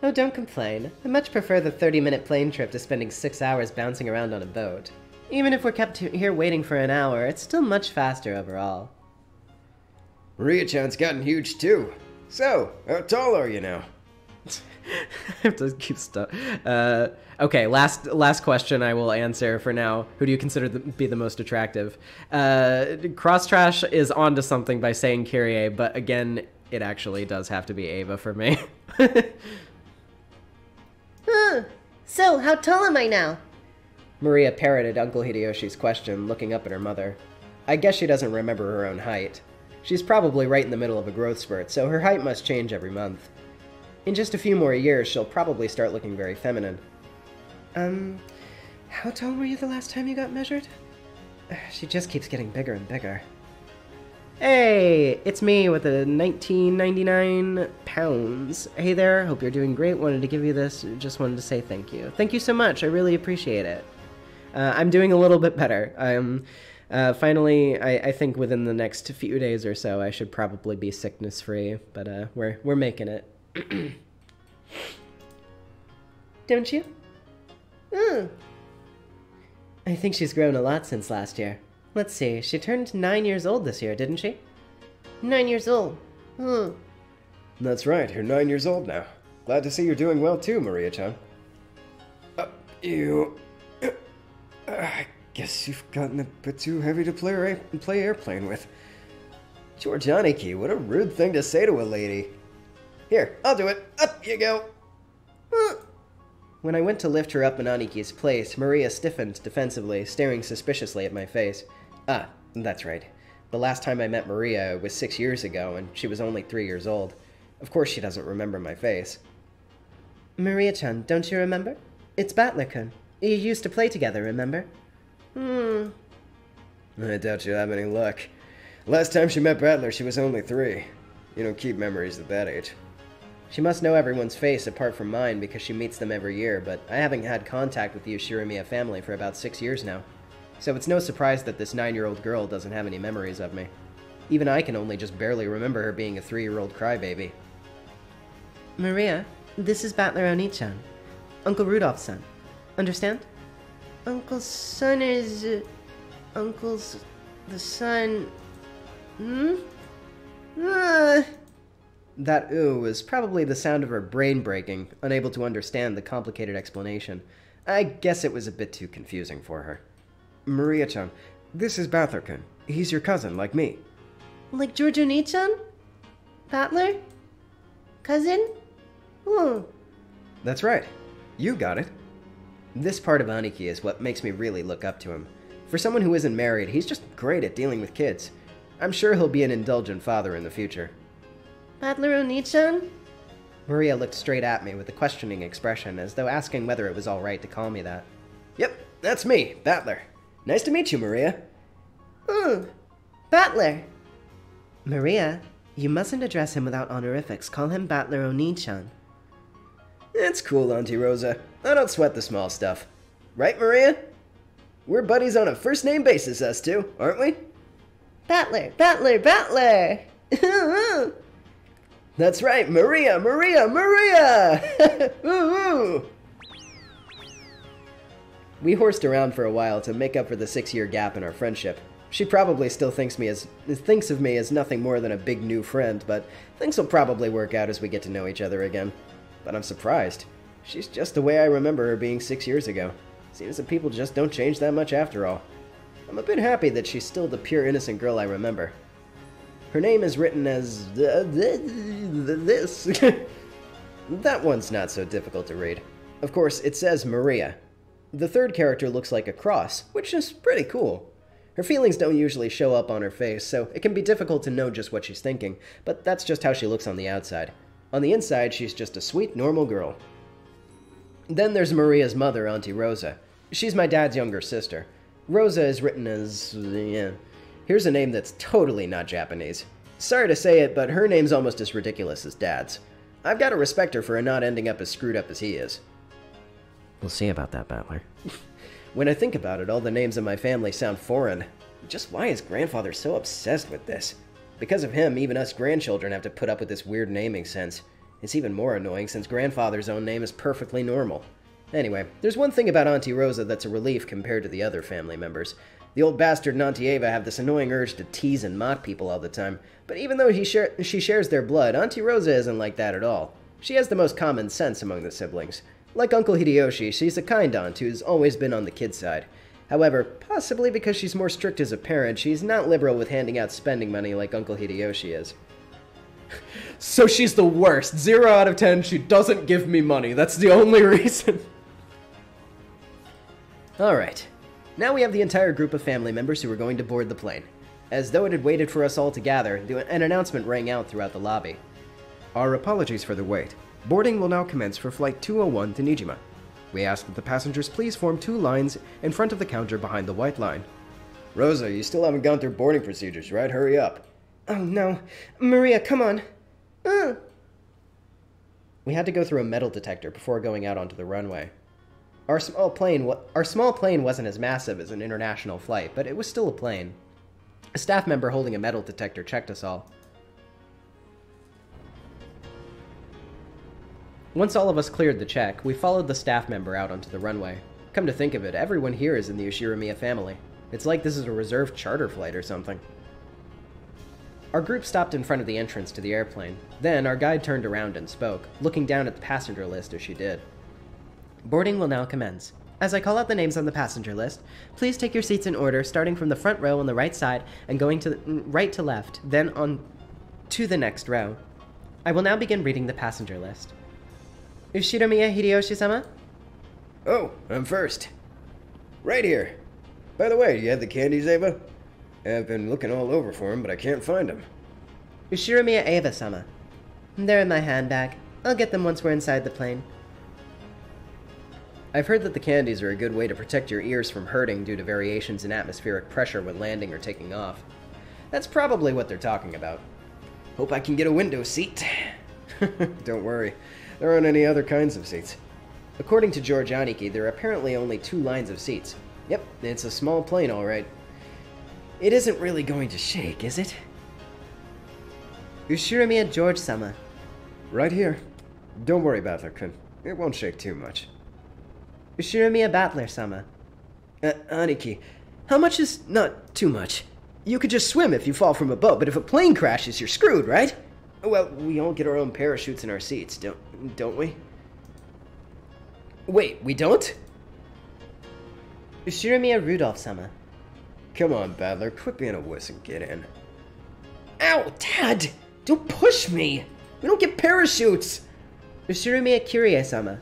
Oh, don't complain. I much prefer the 30 minute plane trip to spending six hours bouncing around on a boat. Even if we're kept here waiting for an hour, it's still much faster overall. Maria-chan's gotten huge too. So, how tall are you now? I have to keep stuff. Uh, okay, last last question I will answer for now. Who do you consider to be the most attractive? Uh, Cross Trash is onto something by saying Kyrie, but again, it actually does have to be Eva for me. Huh. So, how tall am I now? Maria parroted Uncle Hideyoshi's question, looking up at her mother. I guess she doesn't remember her own height. She's probably right in the middle of a growth spurt, so her height must change every month. In just a few more years, she'll probably start looking very feminine. Um, how tall were you the last time you got measured? She just keeps getting bigger and bigger. Hey, it's me with the 1999 pounds. Hey there, hope you're doing great. Wanted to give you this. Just wanted to say thank you. Thank you so much. I really appreciate it. Uh, I'm doing a little bit better. I'm uh, finally. I, I think within the next few days or so, I should probably be sickness free. But uh, we're we're making it. Don't you? Hmm. I think she's grown a lot since last year. Let's see, she turned nine years old this year, didn't she? Nine years old. Hmm. That's right, you're nine years old now. Glad to see you're doing well too, Maria-chan. Uh, you... Uh, I guess you've gotten a bit too heavy to play, play airplane with. George Aniki, what a rude thing to say to a lady. Here, I'll do it. Up you go. Uh, When I went to lift her up in Aniki's place, Maria stiffened defensively, staring suspiciously at my face. Ah, that's right. The last time I met Maria was six years ago, and she was only three years old. Of course, she doesn't remember my face. Maria chan, don't you remember? It's Battler kun. You used to play together, remember? Hmm. I doubt you'll have any luck. Last time she met Battler, she was only three. You don't keep memories at that age. She must know everyone's face apart from mine because she meets them every year, but I haven't had contact with the Ushiromiya family for about six years now. So it's no surprise that this nine year old girl doesn't have any memories of me. Even I can only just barely remember her being a three year old crybaby. Maria, this is Battler Onii-chan. Uncle Rudolph's son. Understand? Uncle's son is. Uh, uncle's. the son. Hmm? Ah. That ooh was probably the sound of her brain breaking, unable to understand the complicated explanation. I guess it was a bit too confusing for her. Maria chan, this is Battler kun. He's your cousin, like me. Like George Nii-chan? Battler? Cousin? Hmm. That's right. You got it. This part of Aniki is what makes me really look up to him. For someone who isn't married, he's just great at dealing with kids. I'm sure he'll be an indulgent father in the future. Battler Onii-chan? Maria looked straight at me with a questioning expression, as though asking whether it was all right to call me that. Yep, that's me, Battler. Nice to meet you, Maria. Hmm. Battler. Maria, you mustn't address him without honorifics. Call him Battler Onii-chan. It's cool, Auntie Rosa. I don't sweat the small stuff. Right, Maria? We're buddies on a first name basis, us two, aren't we? Battler. Battler. Battler. That's right, Maria, Maria, Maria! ooh, ooh. We horsed around for a while to make up for the six-year gap in our friendship. She probably still thinks me as thinks of me as nothing more than a big new friend, but things will probably work out as we get to know each other again. But I'm surprised. She's just the way I remember her being six years ago. Seems that people just don't change that much after all. I'm a bit happy that she's still the pure innocent girl I remember. Her name is written as this. that one's not so difficult to read. Of course, it says Maria. The third character looks like a cross, which is pretty cool. Her feelings don't usually show up on her face, so it can be difficult to know just what she's thinking, but that's just how she looks on the outside. On the inside, she's just a sweet, normal girl. Then there's Maria's mother, Auntie Rosa. She's my dad's younger sister. Rosa is written as. yeah. Here's a name that's totally not Japanese. Sorry to say it, but her name's almost as ridiculous as dad's. I've got to respect her for not ending up as screwed up as he is. We'll see about that, Battler. when I think about it, all the names in my family sound foreign. Just why is grandfather so obsessed with this? Because of him, even us grandchildren have to put up with this weird naming sense. It's even more annoying since grandfather's own name is perfectly normal. Anyway, there's one thing about Auntie Rosa that's a relief compared to the other family members. The old bastard and Auntie Eva have this annoying urge to tease and mock people all the time, but even though he share- she shares their blood, Auntie Rosa isn't like that at all. She has the most common sense among the siblings. Like Uncle Hideyoshi, she's a kind aunt who's always been on the kid's side. However, possibly because she's more strict as a parent, she's not liberal with handing out spending money like Uncle Hideyoshi is. So she's the worst. Zero out of ten, she doesn't give me money. That's the only reason. Alright. Now we have the entire group of family members who are going to board the plane. As though it had waited for us all to gather, an announcement rang out throughout the lobby. Our apologies for the wait. Boarding will now commence for Flight 201 to Niijima. We ask that the passengers please form two lines in front of the counter behind the white line. Rosa, you still haven't gone through boarding procedures, right? Hurry up. Oh no. Maria, come on. Uh. We had to go through a metal detector before going out onto the runway. Our small plane, our small plane wasn't as massive as an international flight, but it was still a plane. A staff member holding a metal detector checked us all. Once all of us cleared the check, we followed the staff member out onto the runway. Come to think of it, everyone here is in the Ushiromiya family. It's like this is a reserved charter flight or something. Our group stopped in front of the entrance to the airplane. Then our guide turned around and spoke, looking down at the passenger list as she did. Boarding will now commence. As I call out the names on the passenger list, please take your seats in order, starting from the front row on the right side and going to the, mm, right to left, then on to the next row. I will now begin reading the passenger list. Ushiromiya Hideyoshi-sama, Oh, I'm first. Right here. By the way, you have the candies, Eva? I've been looking all over for them, but I can't find them. Ushiromiya Eva-sama. They're in my handbag. I'll get them once we're inside the plane. I've heard that the candies are a good way to protect your ears from hurting due to variations in atmospheric pressure when landing or taking off. That's probably what they're talking about. Hope I can get a window seat. Don't worry, there aren't any other kinds of seats. According to George Aniki, there are apparently only two lines of seats. Yep, it's a small plane, all right. It isn't really going to shake, is it? Ushiromiya George-sama. Right here. Don't worry, Battler-kun. It won't shake too much. Ushiromiya Battler-sama. Uh, Aniki, how much is not too much? You could just swim if you fall from a boat, but if a plane crashes, you're screwed, right? Well, we all get our own parachutes in our seats, don't don't we? Wait, we don't? Ushiromiya Rudolph-sama. Come on, Battler, quit being a wuss and get in. Ow, Dad! Don't push me! We don't get parachutes! Ushiromiya Kirie-sama.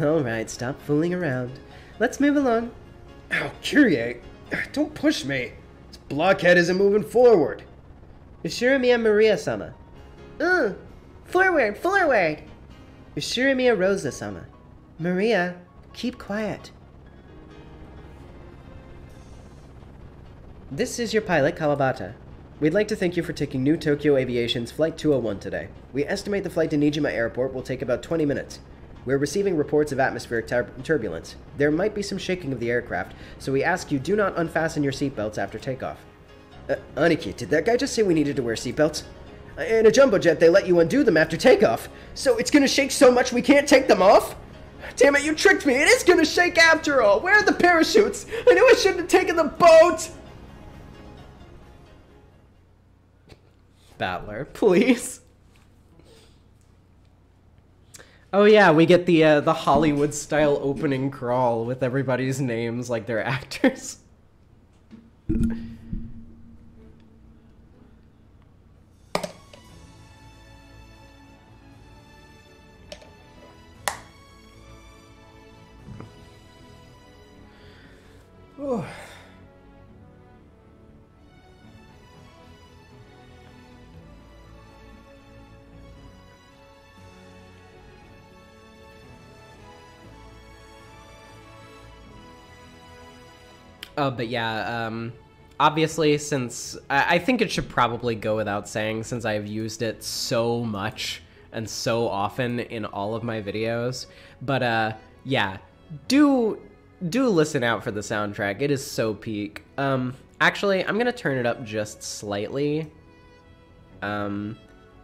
Alright, stop fooling around. Let's move along. Ow, Kyrie! Don't push me! This blockhead isn't moving forward! Ushiromiya Maria-sama. Uh, forward, forward. Ushiromiya Rosa-sama. Maria, keep quiet. This is your pilot, Kawabata. We'd like to thank you for taking New Tokyo Aviation's Flight 201 today. We estimate the flight to Niijima Airport will take about 20 minutes. We're receiving reports of atmospheric tur- turbulence. There might be some shaking of the aircraft, so we ask you do not unfasten your seatbelts after takeoff. Uh, Aniki, did that guy just say we needed to wear seatbelts? In a jumbo jet, they let you undo them after takeoff. So it's gonna shake so much we can't take them off? Damn it, you tricked me! It is gonna shake after all! Where are the parachutes? I knew I shouldn't have taken the boat! Battler, please. Oh yeah, we get the uh, the Hollywood style opening crawl with everybody's names like they're actors. Uh, but yeah, um, obviously, since I, I think it should probably go without saying, since I've used it so much and so often in all of my videos. But uh, yeah, do do listen out for the soundtrack. It is so peak. Um, actually, I'm gonna turn it up just slightly. Um,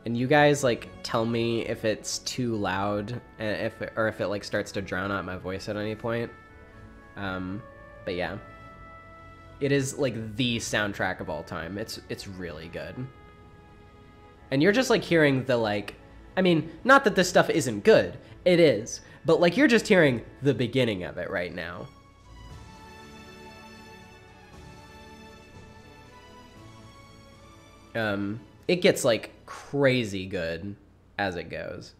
and you guys like tell me if it's too loud, and if it, or if it like starts to drown out my voice at any point. Um, but yeah. It is like the soundtrack of all time. It's it's really good. And you're just like hearing the like I mean, not that this stuff isn't good. It is. But like you're just hearing the beginning of it right now. Um it gets like crazy good as it goes.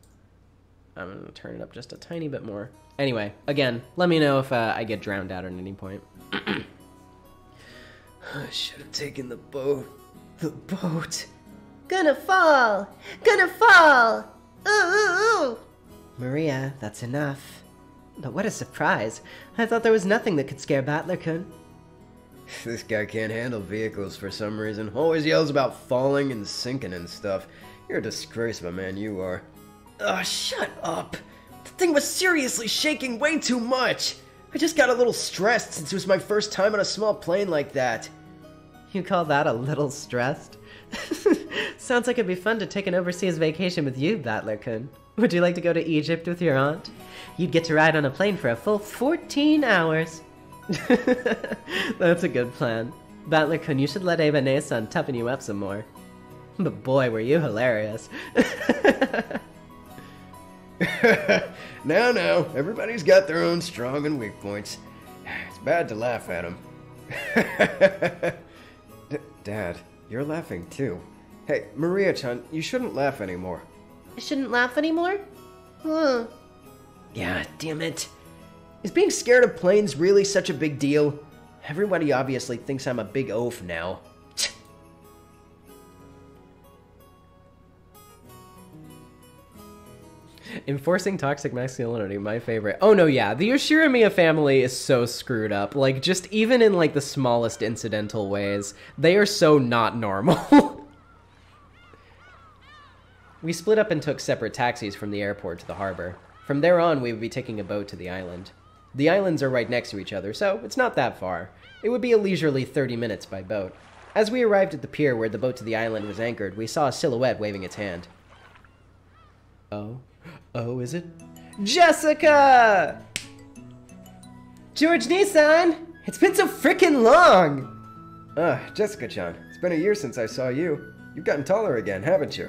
I'm to turn it up just a tiny bit more. Anyway, again, let me know if uh, I get drowned out at any point. I should have taken the boat. The boat. Gonna fall. Gonna fall. Ooh, ooh, ooh. Maria, that's enough. But what a surprise. I thought there was nothing that could scare Battler-kun. This guy can't handle vehicles for some reason. Always yells about falling and sinking and stuff. You're a disgrace, my man, you are. Ugh, shut up! The thing was seriously shaking way too much! I just got a little stressed since it was my first time on a small plane like that. You call that a little stressed? Sounds like it'd be fun to take an overseas vacation with you, Battler-kun. Would you like to go to Egypt with your aunt? You'd get to ride on a plane for a full 14 hours. That's a good plan. Battler-kun, you should let Eva toughen you up some more. But boy, were you hilarious. now, now, everybody's got their own strong and weak points. It's bad to laugh at them. Dad, you're laughing too. Hey, Maria-chan, you shouldn't laugh anymore. I shouldn't laugh anymore? Huh. Yeah, damn it. Is being scared of planes really such a big deal? Everybody obviously thinks I'm a big oaf now. Enforcing toxic masculinity, my favorite. Oh no, yeah, the Ushiromiya family is so screwed up. Like, just even in like the smallest incidental ways, they are so not normal. we split up and took separate taxis from the airport to the harbor. From there on, we would be taking a boat to the island. The islands are right next to each other, so it's not that far. It would be a leisurely 30 minutes by boat. As we arrived at the pier where the boat to the island was anchored, we saw a silhouette waving its hand. Oh? Oh, is it? Jessica! George Nii-san! It's been so freaking long! Ah, Jessica-chan, it's been a year since I saw you. You've gotten taller again, haven't you?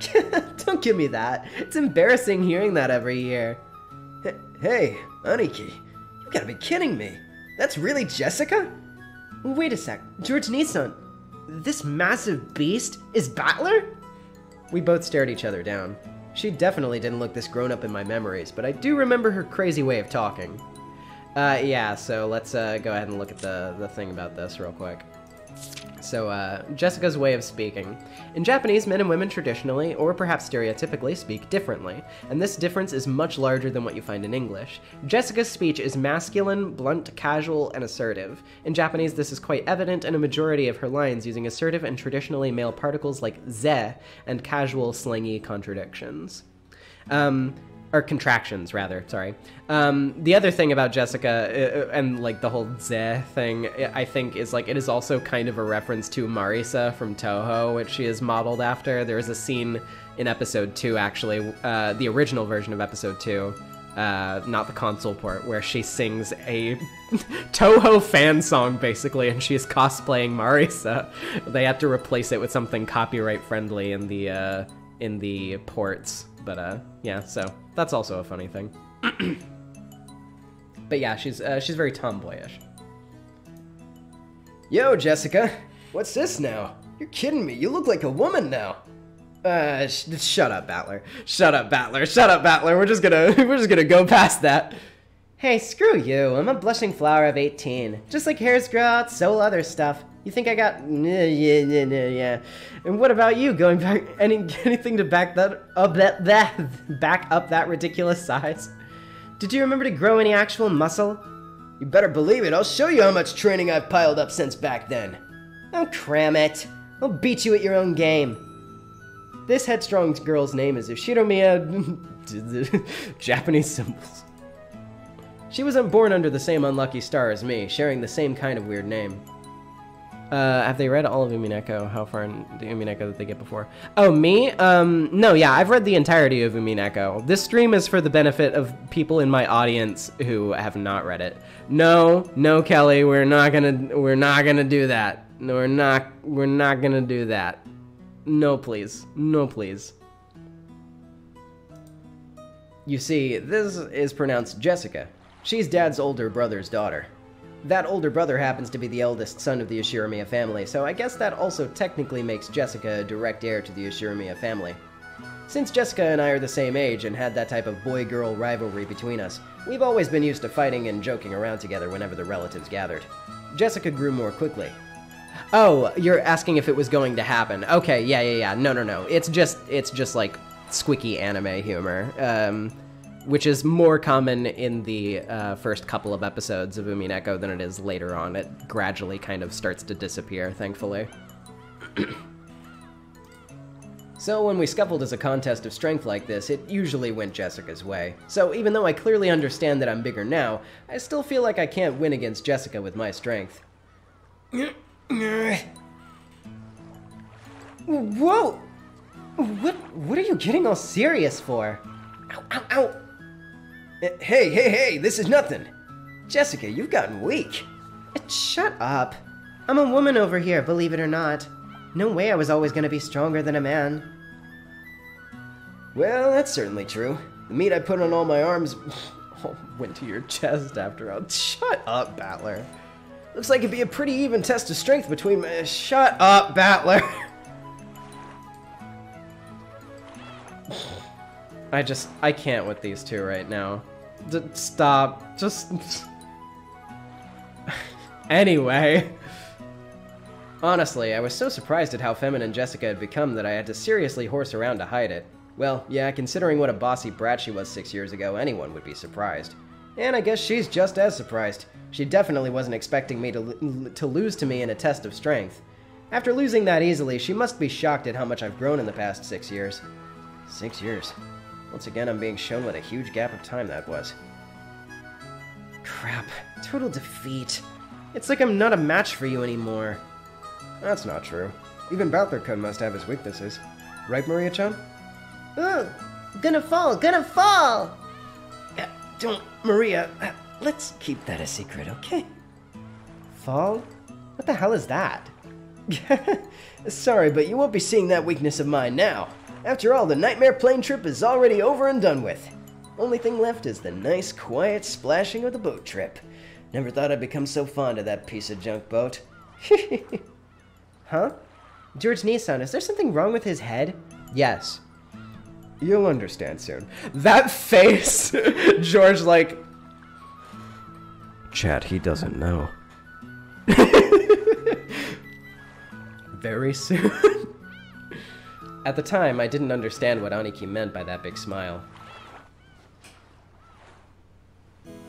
Don't give me that. It's embarrassing hearing that every year. H- hey, Aniki, you gotta be kidding me. That's really Jessica? Wait a sec, George Nii-san. This massive beast is Battler? We both stared each other down. She definitely didn't look this grown up in my memories, but I do remember her crazy way of talking. Uh, yeah, so let's uh, go ahead and look at the, the thing about this real quick. So, uh, Jessica's way of speaking. In Japanese, men and women traditionally, or perhaps stereotypically, speak differently, and this difference is much larger than what you find in English. Jessica's speech is masculine, blunt, casual, and assertive. In Japanese, this is quite evident in a majority of her lines using assertive and traditionally male particles like ze and casual, slangy contradictions. Um, or contractions rather sorry. Um, the other thing about jessica uh, and like the whole ze thing i think is like it is also kind of a reference to marisa from Touhou which she is modeled after. There is a scene in episode 2 actually uh, the original version of episode 2 uh, not the console port, where she sings a Touhou fan song basically, and she's cosplaying Marisa. They had to replace it with something copyright friendly in the uh, in the ports, but uh, yeah. So that's also a funny thing. but yeah, she's uh, she's very tomboyish. Yo, Jessica, what's this now? You're kidding me. You look like a woman now. Uh, sh- shut up, Battler. Shut up, Battler. Shut up, Battler. We're just gonna we're just gonna go past that. Hey, screw you. I'm a blushing flower of 18. Just like hairs grow out, so will other stuff. You think I got yeah yeah yeah yeah? And what about you? Going back any anything to back that up that that back up that ridiculous size? Did you remember to grow any actual muscle? You better believe it. I'll show you how much training I've piled up since back then. Oh, cram it. I'll beat you at your own game. This headstrong girl's name is Ushiromiya Japanese symbols. She wasn't born under the same unlucky star as me, sharing the same kind of weird name. Uh, have they read all of Umineko? How far in the Umineko did they get before? Oh, me? Um, no, yeah, I've read the entirety of Umineko. This stream is for the benefit of people in my audience who have not read it. No, no, Kelly, we're not gonna, we're not gonna do that. No, we're not, we're not gonna do that. No, please. No, please. You see, this is pronounced Jessica. She's Dad's older brother's daughter. That older brother happens to be the eldest son of the Ushiromiya family, so I guess that also technically makes Jessica a direct heir to the Ushiromiya family. Since Jessica and I are the same age and had that type of boy girl rivalry between us, we've always been used to fighting and joking around together whenever the relatives gathered. Jessica grew more quickly. Oh, you're asking if it was going to happen. Okay, yeah, yeah, yeah. No, no, no. It's just, it's just like squicky anime humor. Um, which is more common in the uh, first couple of episodes of Umineko than it is later on. It gradually kind of starts to disappear, thankfully. so when we scuffled as a contest of strength like this, it usually went Jessica's way. So even though I clearly understand that I'm bigger now, I still feel like I can't win against Jessica with my strength. Whoa! What, what are you getting all serious for? Ow, ow, ow! Hey, hey, hey, this is nothing. Jessica, you've gotten weak. Shut up. I'm a woman over here, believe it or not. No way I was always gonna be stronger than a man. Well, that's certainly true. The meat I put on all my arms went to your chest after all. Shut up, Battler. Looks like it'd be a pretty even test of strength between my. Shut up, Battler! I just, I can't with these two right now. Stop. Just. anyway. Honestly, I was so surprised at how feminine Jessica had become that I had to seriously horse around to hide it. Well, yeah, considering what a bossy brat she was six years ago, anyone would be surprised. And I guess she's just as surprised. She definitely wasn't expecting me to, to lose to me in a test of strength. After losing that easily, she must be shocked at how much I've grown in the past six years. Six years. Once again, I'm being shown what a huge gap of time that was. Crap. Total defeat. It's like I'm not a match for you anymore. That's not true. Even Battler-kun must have his weaknesses. Right, Maria-chan? Ooh, gonna fall, gonna fall! Uh, don't, Maria. Uh, let's keep that a secret, okay? Fall? What the hell is that? Sorry, but you won't be seeing that weakness of mine now. After all, the nightmare plane trip is already over and done with. Only thing left is the nice, quiet splashing of the boat trip. Never thought I'd become so fond of that piece of junk boat. huh? George Nii-san, is there something wrong with his head? Yes. You'll understand soon. That face! George, like. Chad, he doesn't know. Very soon. At the time, I didn't understand what Aniki meant by that big smile.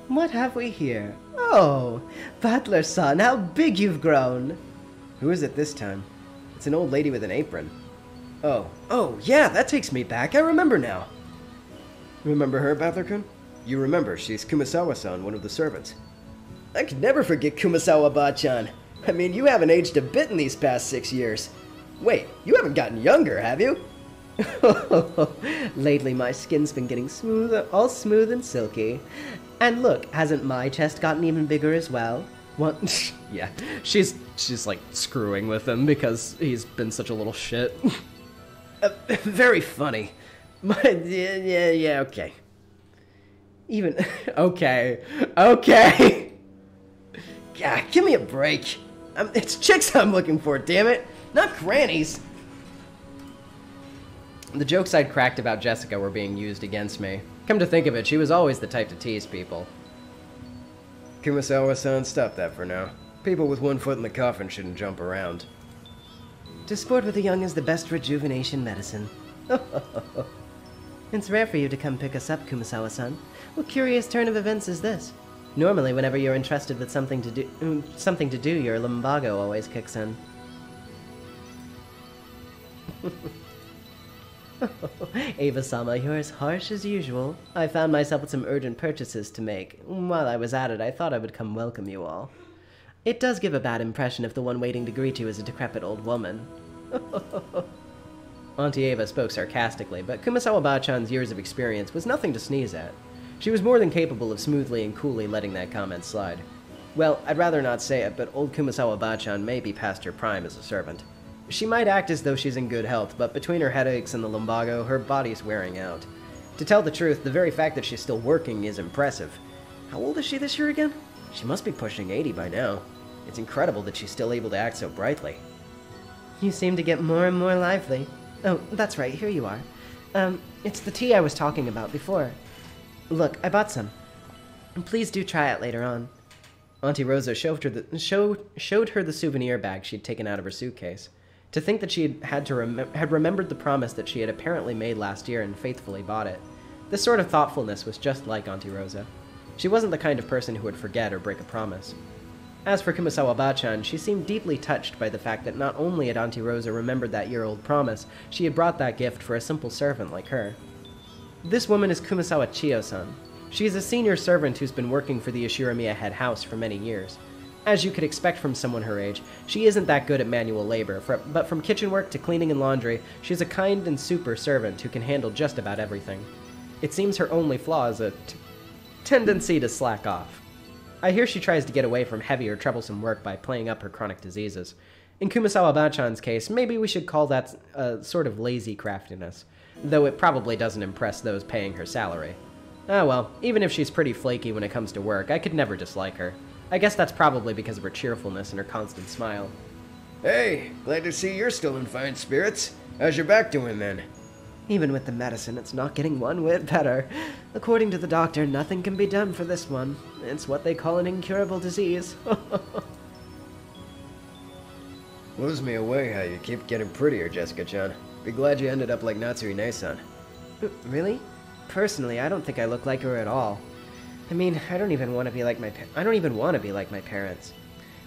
What have we here? Oh, Battler-san, how big you've grown! Who is it this time? It's an old lady with an apron. Oh, oh, yeah, that takes me back. I remember now. Remember her, Battler-kun? You remember, she's Kumasawa-san, one of the servants. I could never forget Kumasawa Bachan. I mean, you haven't aged a bit in these past six years. Wait, you haven't gotten younger, have you? Lately, my skin's been getting smoother, all smooth and silky. And look, hasn't my chest gotten even bigger as well? What? Yeah, she's she's like screwing with him because he's been such a little shit. Uh, very funny. My, yeah, yeah, yeah, okay. Even, okay, okay. God, give me a break. Um, it's chicks I'm looking for, damn it, not grannies. The jokes I'd cracked about Jessica were being used against me. Come to think of it, she was always the type to tease people. Kumasawa-san, stop that for now. People with one foot in the coffin shouldn't jump around. To sport with the young is the best rejuvenation medicine. it's rare for you to come pick us up, Kumasawa-san. What curious turn of events is this? Normally, whenever you're entrusted with something to do, mm, something to do, your lumbago always kicks in. Eva-sama, you're as harsh as usual. I found myself with some urgent purchases to make. While I was at it, I thought I would come welcome you all. It does give a bad impression if the one waiting to greet you is a decrepit old woman. Auntie Eva spoke sarcastically, but Kumasawa Bachan's years of experience was nothing to sneeze at. She was more than capable of smoothly and coolly letting that comment slide. Well, I'd rather not say it, but old Kumasawa Bachan may be past her prime as a servant. She might act as though she's in good health, but between her headaches and the lumbago, her body's wearing out. To tell the truth, the very fact that she's still working is impressive. How old is she this year again? She must be pushing 80 by now. It's incredible that she's still able to act so brightly. You seem to get more and more lively. Oh, that's right, here you are. Um, it's the tea I was talking about before. Look, I bought some. Please do try it later on. Auntie Rosa showed her the, showed, showed her the souvenir bag she'd taken out of her suitcase. To think that she had, had, to rem- had remembered the promise that she had apparently made last year and faithfully bought it. This sort of thoughtfulness was just like Auntie Rosa. She wasn't the kind of person who would forget or break a promise. As for Kumasawa Bachan, she seemed deeply touched by the fact that not only had Auntie Rosa remembered that year-old promise, she had brought that gift for a simple servant like her. This woman is Kumasawa Chiyo-san. She is a senior servant who's been working for the Ushiromiya head house for many years. As you could expect from someone her age, she isn't that good at manual labor, but from kitchen work to cleaning and laundry, she's a kind and super servant who can handle just about everything. It seems her only flaw is a tendency to slack off. I hear she tries to get away from heavy or troublesome work by playing up her chronic diseases. In Kumasawa Bachan's case, maybe we should call that a sort of lazy craftiness, though it probably doesn't impress those paying her salary. Ah well, even if she's pretty flaky when it comes to work, I could never dislike her. I guess that's probably because of her cheerfulness and her constant smile. Hey, glad to see you're still in fine spirits. How's your back doing then? Even with the medicine, it's not getting one whit better. According to the doctor, nothing can be done for this one. It's what they call an incurable disease. Blows me away how you keep getting prettier, Jessica-chan. Be glad you ended up like Natsuhi Nee-san. Uh, really? Personally, I don't think I look like her at all. I mean, I don't even want to be like my I don't even want to be like my parents.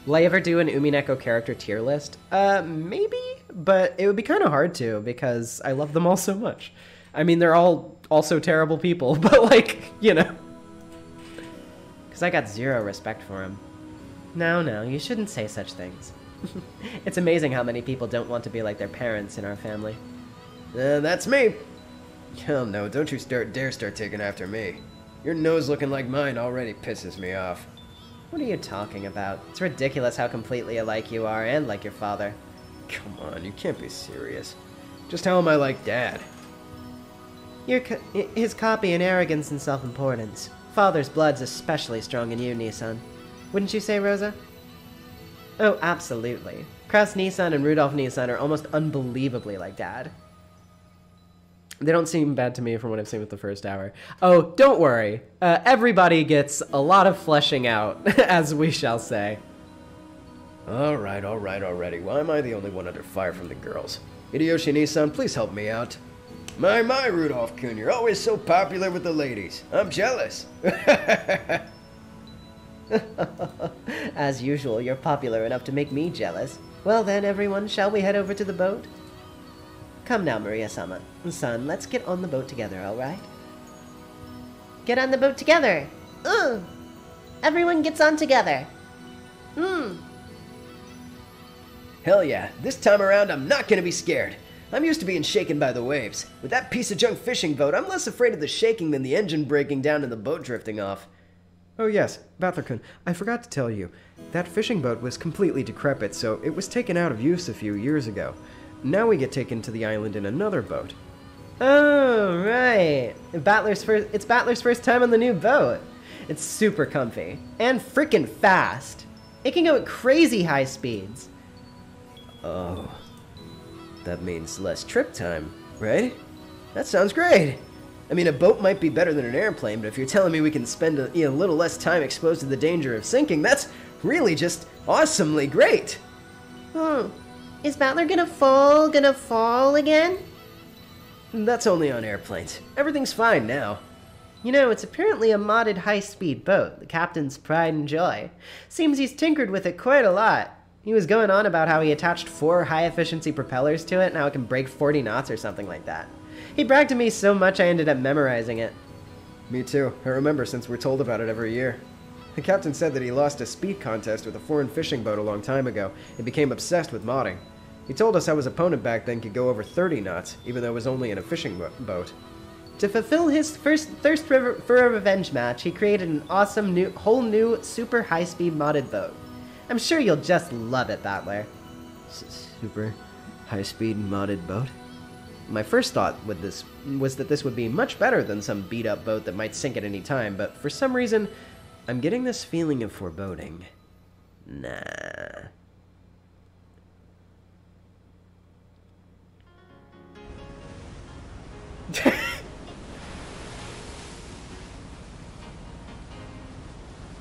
Will I ever do an Umineko character tier list? Uh, maybe, but it would be kind of hard to because I love them all so much. I mean, they're all also terrible people, but like, you know. Because I got zero respect for him. No, no, you shouldn't say such things. it's amazing how many people don't want to be like their parents in our family. Uh, that's me. Hell no, don't you start dare start taking after me. Your nose looking like mine already pisses me off. What are you talking about? It's ridiculous how completely alike you are and like your father. Come on, you can't be serious. Just how am I like Dad? Your co- his copy in arrogance and self-importance. Father's blood's especially strong in you, Nii-san. Wouldn't you say, Rosa? Oh, absolutely. Krauss Nii-san and Rudolph Nii-san are almost unbelievably like Dad. They don't seem bad to me from what I've seen with the first hour. Oh, don't worry. Uh, everybody gets a lot of fleshing out, as we shall say. Alright, alright already. Why am I the only one under fire from the girls? Hideyoshi Nii-san, please help me out. My, my, Rudolph Kun, you're always so popular with the ladies. I'm jealous. As usual, you're popular enough to make me jealous. Well then, everyone, shall we head over to the boat? Come now, Maria-sama. Son, let's get on the boat together, alright? Get on the boat together. Ooh. Everyone gets on together. Hmm. Hell yeah, this time around I'm not gonna be scared. I'm used to being shaken by the waves. With that piece of junk fishing boat, I'm less afraid of the shaking than the engine breaking down and the boat drifting off. Oh yes, Battler-kun, I forgot to tell you. That fishing boat was completely decrepit, so it was taken out of use a few years ago. Now we get taken to the island in another boat. Oh, right. Battler's first, it's Battler's first time on the new boat. It's super comfy and freaking fast. It can go at crazy high speeds. Oh. That means less trip time, right? That sounds great. I mean, a boat might be better than an airplane, but if you're telling me we can spend a, little less time exposed to the danger of sinking, that's really just awesomely great. Hmm. Is Battler gonna fall? Gonna fall again? That's only on airplanes. Everything's fine now. You know, it's apparently a modded high-speed boat, the captain's pride and joy. Seems he's tinkered with it quite a lot. He was going on about how he attached four high-efficiency propellers to it and how it can break 40 knots or something like that. He bragged to me so much I ended up memorizing it. Me too. I remember since we're told about it every year. The captain said that he lost a speed contest with a foreign fishing boat a long time ago and became obsessed with modding. He told us how his opponent back then could go over 30 knots, even though it was only in a fishing boat. To fulfill his first thirst for, for a revenge match, he created an awesome new, whole new, super high-speed modded boat. I'm sure you'll just love it, Battler. Super high-speed modded boat. My first thought with this was that this would be much better than some beat-up boat that might sink at any time, but for some reason, I'm getting this feeling of foreboding. Nah.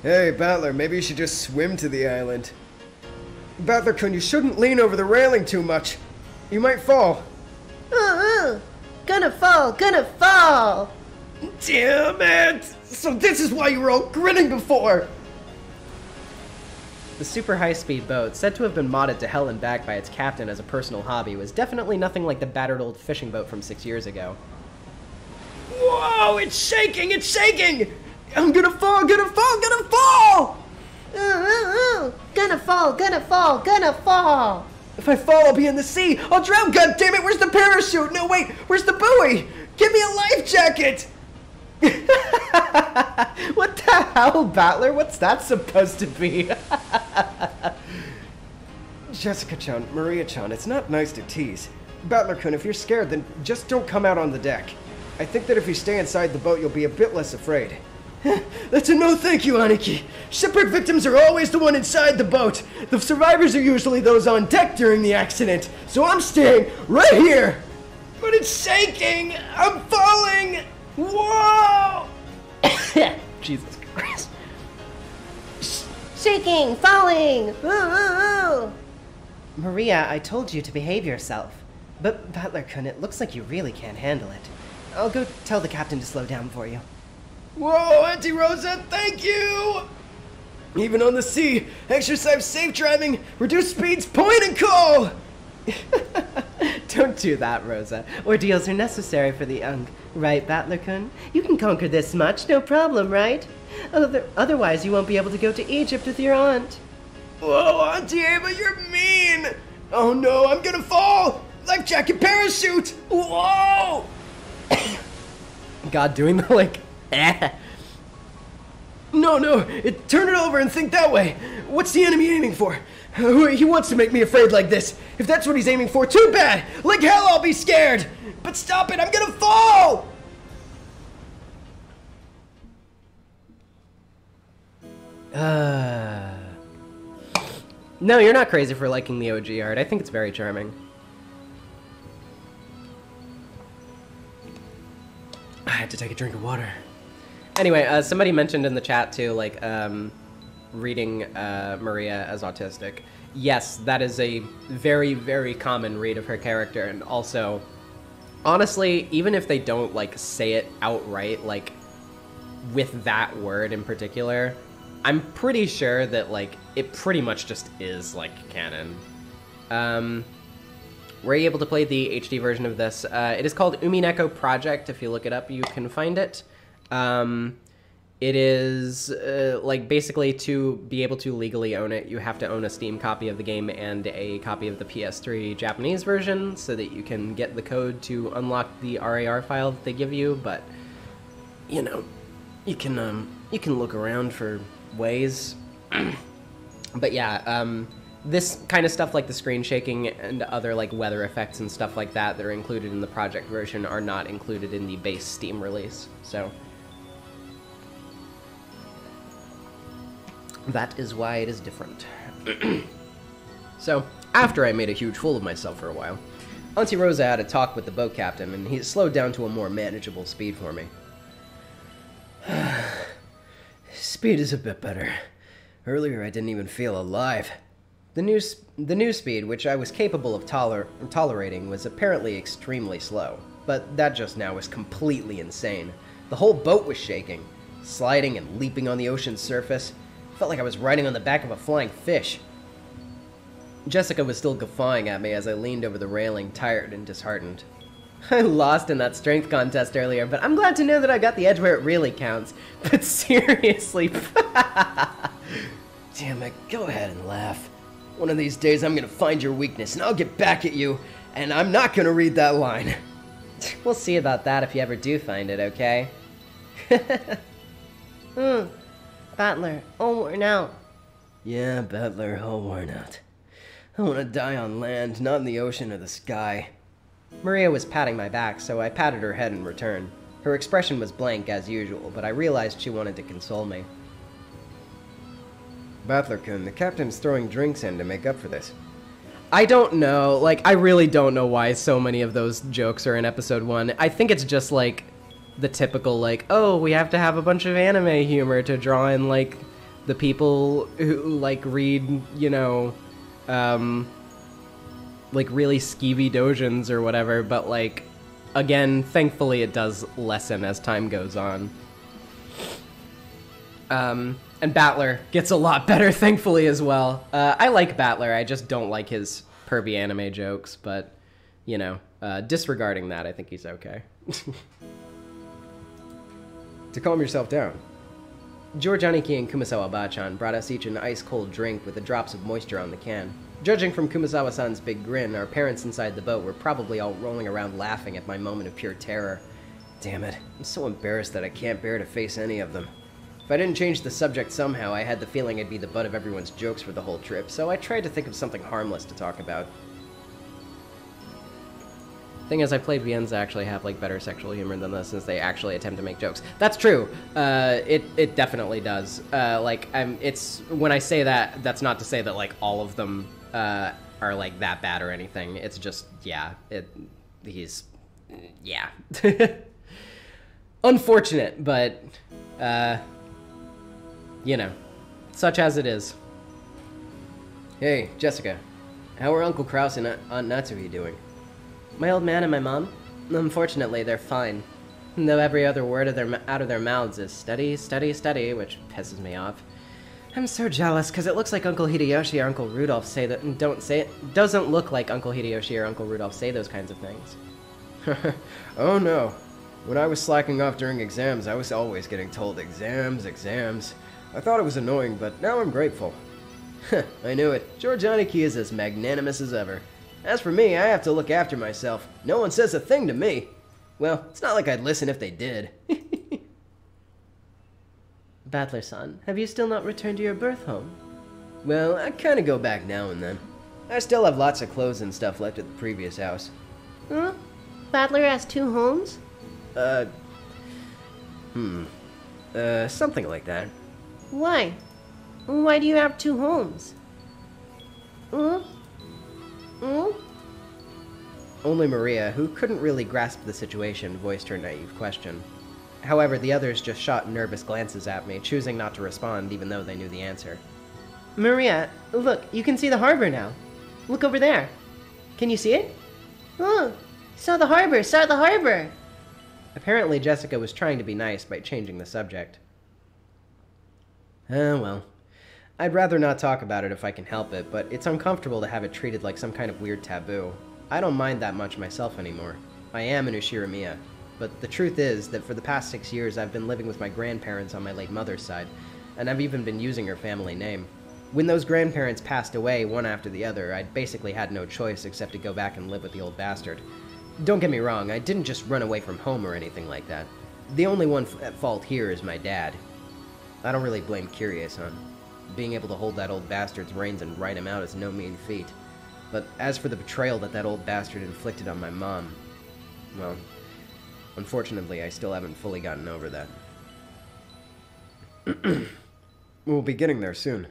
Hey, Battler, maybe you should just swim to the island. Battler-kun, you shouldn't lean over the railing too much. You might fall. Ooh, ooh. Gonna fall, gonna fall. Damn it! So this is why you were all grinning before! The super high speed boat, said to have been modded to hell and back by its captain as a personal hobby, was definitely nothing like the battered old fishing boat from six years ago. Whoa, it's shaking, it's shaking! I'm gonna fall, gonna fall, gonna fall! Ooh, ooh, ooh. Gonna fall, gonna fall, gonna fall. If I fall, I'll be in the sea. I'll drown, God damn it! Where's the parachute? No, wait, where's the buoy? Give me a life jacket! what the hell, Battler? What's that supposed to be? Jessica-chan, Maria-chan, it's not nice to tease. Battler-kun, if you're scared, then just don't come out on the deck. I think that if you stay inside the boat, you'll be a bit less afraid. That's a no thank you, Aniki. Shipwreck victims are always the one inside the boat. The survivors are usually those on deck during the accident. So I'm staying right here. But it's shaking! I'm falling! Whoa! Jesus Christ. Shaking, falling. Ooh, ooh, ooh. Maria, I told you to behave yourself. But Battler-kun, it looks like you really can't handle it. I'll go tell the captain to slow down for you. Whoa, Auntie Rosa, thank you! Even on the sea, exercise safe driving, reduce speeds, point and call! Don't do that, Rosa. Ordeals are necessary for the young. Right, Battler-kun? You can conquer this much, no problem, right? Other- otherwise, you won't be able to go to Egypt with your aunt. Whoa, Auntie Eva, you're mean! Oh no, I'm gonna fall! Life jacket parachute! Whoa! God doing the like. No, no, it, turn it over and think that way. What's the enemy aiming for? He wants to make me afraid like this. If that's what he's aiming for, too bad! Like hell, I'll be scared! But stop it, I'm gonna fall! Uh. No, you're not crazy for liking the OG art. I think it's very charming. I had to take a drink of water. Anyway, uh, somebody mentioned in the chat too, like um, reading uh, Maria as autistic. Yes, that is a very, very common read of her character, and also, honestly, even if they don't like say it outright, like with that word in particular, I'm pretty sure that like it pretty much just is like canon. Um, were able to play the HD version of this? Uh, it is called Umineko Project. If you look it up, you can find it. Um, it is uh, like basically to be able to legally own it, you have to own a Steam copy of the game and a copy of the PS3 Japanese version so that you can get the code to unlock the RAR file that they give you. But you know, you can um, you can look around for ways. but yeah, um, this kind of stuff like the screen shaking and other like weather effects and stuff like that that are included in the project version are not included in the base Steam release. So that is why it is different. so after I made a huge fool of myself for a while, Auntie Rosa had a talk with the boat captain, and he slowed down to a more manageable speed for me. Speed is a bit better. Earlier, I didn't even feel alive. The new, s- the new speed, which I was capable of toler- tolerating, was apparently extremely slow, but that just now was completely insane. The whole boat was shaking, sliding and leaping on the ocean's surface. Felt like I was riding on the back of a flying fish. Jessica was still guffawing at me as I leaned over the railing, tired and disheartened. I lost in that strength contest earlier, but I'm glad to know that I got the edge where it really counts. But seriously, Damn it, go ahead and laugh. One of these days, I'm gonna find your weakness and I'll get back at you, and I'm not gonna read that line. we'll see about that if you ever do find it, okay? Hmm. Battler, all worn out. Yeah, Battler, all worn out. I wanna die on land, not in the ocean or the sky. Maria was patting my back, so I patted her head in return. Her expression was blank as usual, but I realized she wanted to console me. Battler-kun, the captain's throwing drinks in to make up for this. I don't know. Like, I really don't know why so many of those jokes are in episode one. I think it's just like the typical, like, oh, we have to have a bunch of anime humor to draw in, like, the people who, like, read, you know, um, like really skeevy dojins or whatever. But, like, again, thankfully it does lessen as time goes on. Um, and Battler gets a lot better, thankfully, as well. Uh, I like Battler, I just don't like his pervy anime jokes, but, you know, uh, disregarding that, I think he's okay. To calm yourself down. George Aniki and Kumasawa Bachan brought us each an ice cold drink with the drops of moisture on the can. Judging from Kumasawa san's big grin, our parents inside the boat were probably all rolling around laughing at my moment of pure terror. Damn it, I'm so embarrassed that I can't bear to face any of them. If I didn't change the subject somehow, I had the feeling I'd be the butt of everyone's jokes for the whole trip, so I tried to think of something harmless to talk about. Thing is, I played Vienza actually have like better sexual humor than this, since they actually attempt to make jokes. That's true. Uh, it it definitely does. Uh, like I'm, it's when I say that, that's not to say that like all of them uh, are like that bad or anything. It's just yeah, it he's yeah. Unfortunate, but, uh, you know, such as it is. Hey, Jessica. How are Uncle Krauss and Aunt Natsuhi doing? My old man and my mom? Unfortunately, they're fine. Though every other word of their, out of their mouths is steady, steady, steady, which pisses me off. I'm so jealous because it looks like Uncle Hideyoshi or Uncle Rudolph say that. Don't say it. Doesn't look like Uncle Hideyoshi or Uncle Rudolph say those kinds of things. oh no. When I was slacking off during exams, I was always getting told exams, exams. I thought it was annoying, but now I'm grateful. I knew it. George Aniki is as magnanimous as ever. As for me, I have to look after myself. No one says a thing to me. Well, it's not like I'd listen if they did. Battler-san, have you still not returned to your birth home? Well, I kinda go back now and then. I still have lots of clothes and stuff left at the previous house. Huh? Battler has two homes? Uh. Hmm. Uh, something like that. Why? Why do you have two homes? Hmm? Hmm? Only Maria, who couldn't really grasp the situation, voiced her naive question. However, the others just shot nervous glances at me, choosing not to respond even though they knew the answer. Maria, look, you can see the harbor now. Look over there. Can you see it? Oh, saw the harbor, saw the harbor. Apparently, Jessica was trying to be nice by changing the subject. Ah, well. I'd rather not talk about it if I can help it, but it's uncomfortable to have it treated like some kind of weird taboo. I don't mind that much myself anymore. I am an Ushiromiya, but the truth is that for the past six years I've been living with my grandparents on my late mother's side, and I've even been using her family name. When those grandparents passed away one after the other, I basically had no choice except to go back and live with the old bastard. Don't get me wrong, I didn't just run away from home or anything like that. The only one at fault here is my dad. I don't really blame Kirie-san. Being able to hold that old bastard's reins and write him out is no mean feat. But as for the betrayal that that old bastard inflicted on my mom, well, unfortunately, I still haven't fully gotten over that. we'll be getting there soon.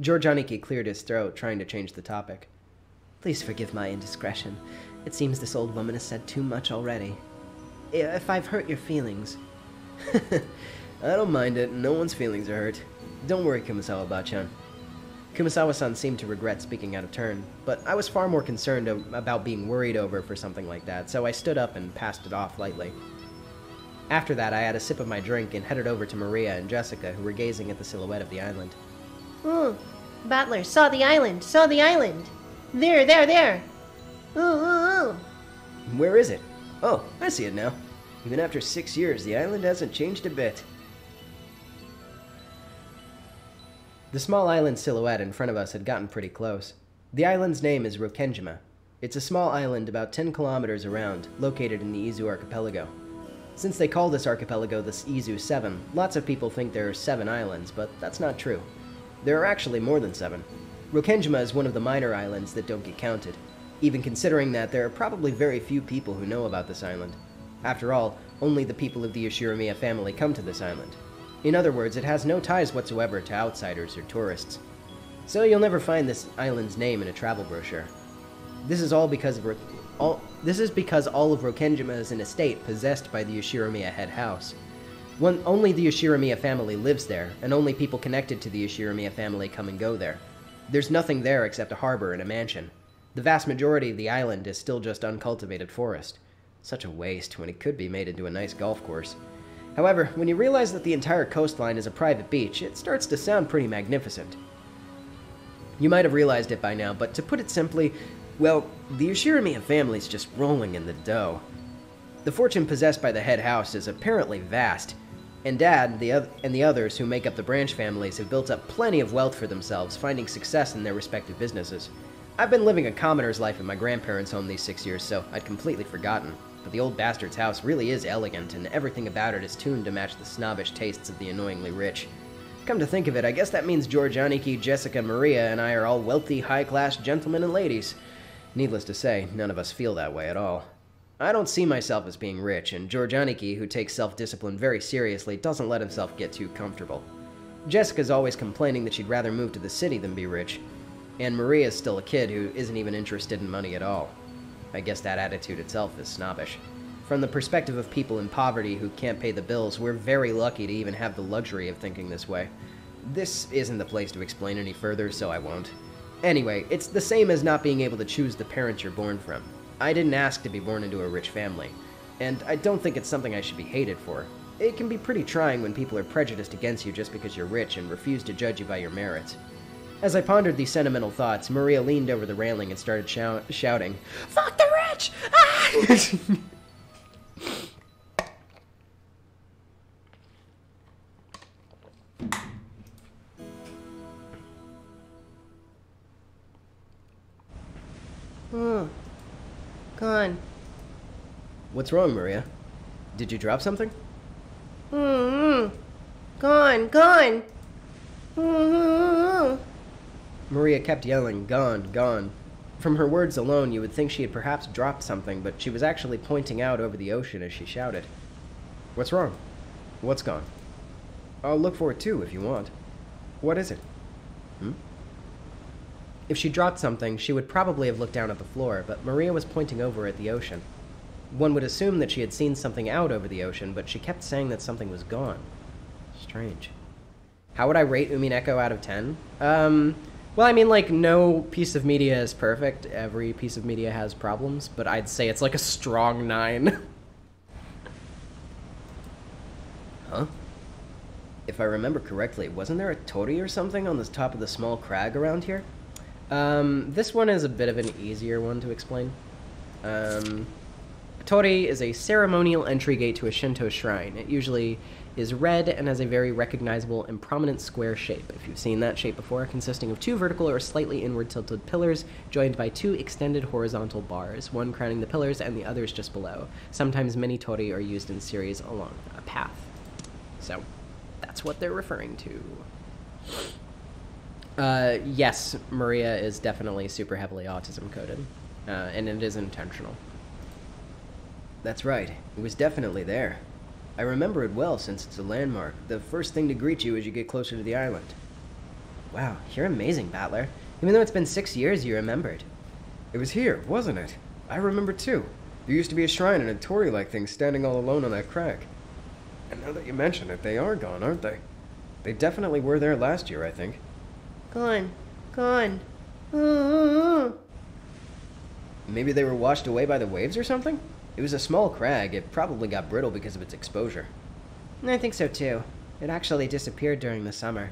George Aniki cleared his throat, trying to change the topic. Please forgive my indiscretion. It seems this old woman has said too much already. If I've hurt your feelings. I don't mind it. No one's feelings are hurt. Don't worry, Kumasawa-bachan. Kumasawa-san seemed to regret speaking out of turn, but I was far more concerned about being worried over for something like that, so I stood up and passed it off lightly. After that, I had a sip of my drink and headed over to Maria and Jessica, who were gazing at the silhouette of the island. Oh, Battler, saw the island, saw the island. There, there, there. Ooh, ooh, ooh. Where is it? Oh, I see it now. Even after six years, the island hasn't changed a bit. The small island silhouette in front of us had gotten pretty close. The island's name is Rokkenjima. It's a small island about 10 kilometers around, located in the Izu archipelago. Since they call this archipelago the Izu 7, lots of people think there are seven islands, but that's not true. There are actually more than seven. Rokkenjima is one of the minor islands that don't get counted, even considering that there are probably very few people who know about this island. After all, only the people of the Ushiromiya family come to this island. In other words, it has no ties whatsoever to outsiders or tourists. So you'll never find this island's name in a travel brochure. This is all because of all this is because all of Rokkenjima is an estate possessed by the Ushiromiya head house. One, only the Ushiromiya family lives there, and only people connected to the Ushiromiya family come and go there. There's nothing there except a harbor and a mansion. The vast majority of the island is still just uncultivated forest. Such a waste when it could be made into a nice golf course. However, when you realize that the entire coastline is a private beach, it starts to sound pretty magnificent. You might have realized it by now, but to put it simply, well, the Ushiromiya family's just rolling in the dough. The fortune possessed by the head house is apparently vast, and Dad the and the others who make up the branch families have built up plenty of wealth for themselves, finding success in their respective businesses. I've been living a commoner's life in my grandparents' home these six years, so I'd completely forgotten but the old bastard's house really is elegant, and everything about it is tuned to match the snobbish tastes of the annoyingly rich. Come to think of it, I guess that means George Aniki, Jessica, Maria, and I are all wealthy, high-class gentlemen and ladies. Needless to say, none of us feel that way at all. I don't see myself as being rich, and George Aniki, who takes self-discipline very seriously, doesn't let himself get too comfortable. Jessica's always complaining that she'd rather move to the city than be rich, and Maria's still a kid who isn't even interested in money at all. I guess that attitude itself is snobbish. From the perspective of people in poverty who can't pay the bills, we're very lucky to even have the luxury of thinking this way. This isn't the place to explain any further, so I won't. Anyway, it's the same as not being able to choose the parents you're born from. I didn't ask to be born into a rich family, and I don't think it's something I should be hated for. It can be pretty trying when people are prejudiced against you just because you're rich and refuse to judge you by your merits. As I pondered these sentimental thoughts, Maria leaned over the railing and started shou- shouting, Fuck the rich! Ah! Gone. What's wrong, Maria? Did you drop something? Hmm. Gone. Gone. Hmm. Maria kept yelling, Gone, gone. From her words alone, you would think she had perhaps dropped something, but she was actually pointing out over the ocean as she shouted. What's wrong? What's gone? I'll look for it too if you want. What is it? Hmm? If she dropped something, she would probably have looked down at the floor, but Maria was pointing over at the ocean. One would assume that she had seen something out over the ocean, but she kept saying that something was gone. Strange. How would I rate Umineko out of 10? Um, well, I mean, like, no piece of media is perfect. Every piece of media has problems, but I'd say it's like a strong 9. huh? If I remember correctly, wasn't there a Torii or something on the top of the small crag around here? Um, this one is a bit of an easier one to explain. Um, a Torii is a ceremonial entry gate to a Shinto shrine. It usually is red and has a very recognizable and prominent square shape. If you've seen that shape before, consisting of two vertical or slightly inward tilted pillars joined by two extended horizontal bars, one crowning the pillars and the others just below. Sometimes many Torii are used in series along a path. So, that's what they're referring to. Uh, yes, Maria is definitely super heavily autism coded, uh, and it is intentional. That's right. It was definitely there. I remember it well since it's a landmark. The first thing to greet you as you get closer to the island. Wow, you're amazing, Battler. Even though it's been six years, you remembered. It was here, wasn't it? I remember too. There used to be a shrine and a Torii like thing standing all alone on that crag. And now that you mention it, they are gone, aren't they? They definitely were there last year, I think. Gone. Gone. Maybe they were washed away by the waves or something? It was a small crag. It probably got brittle because of its exposure. I think so too. It actually disappeared during the summer.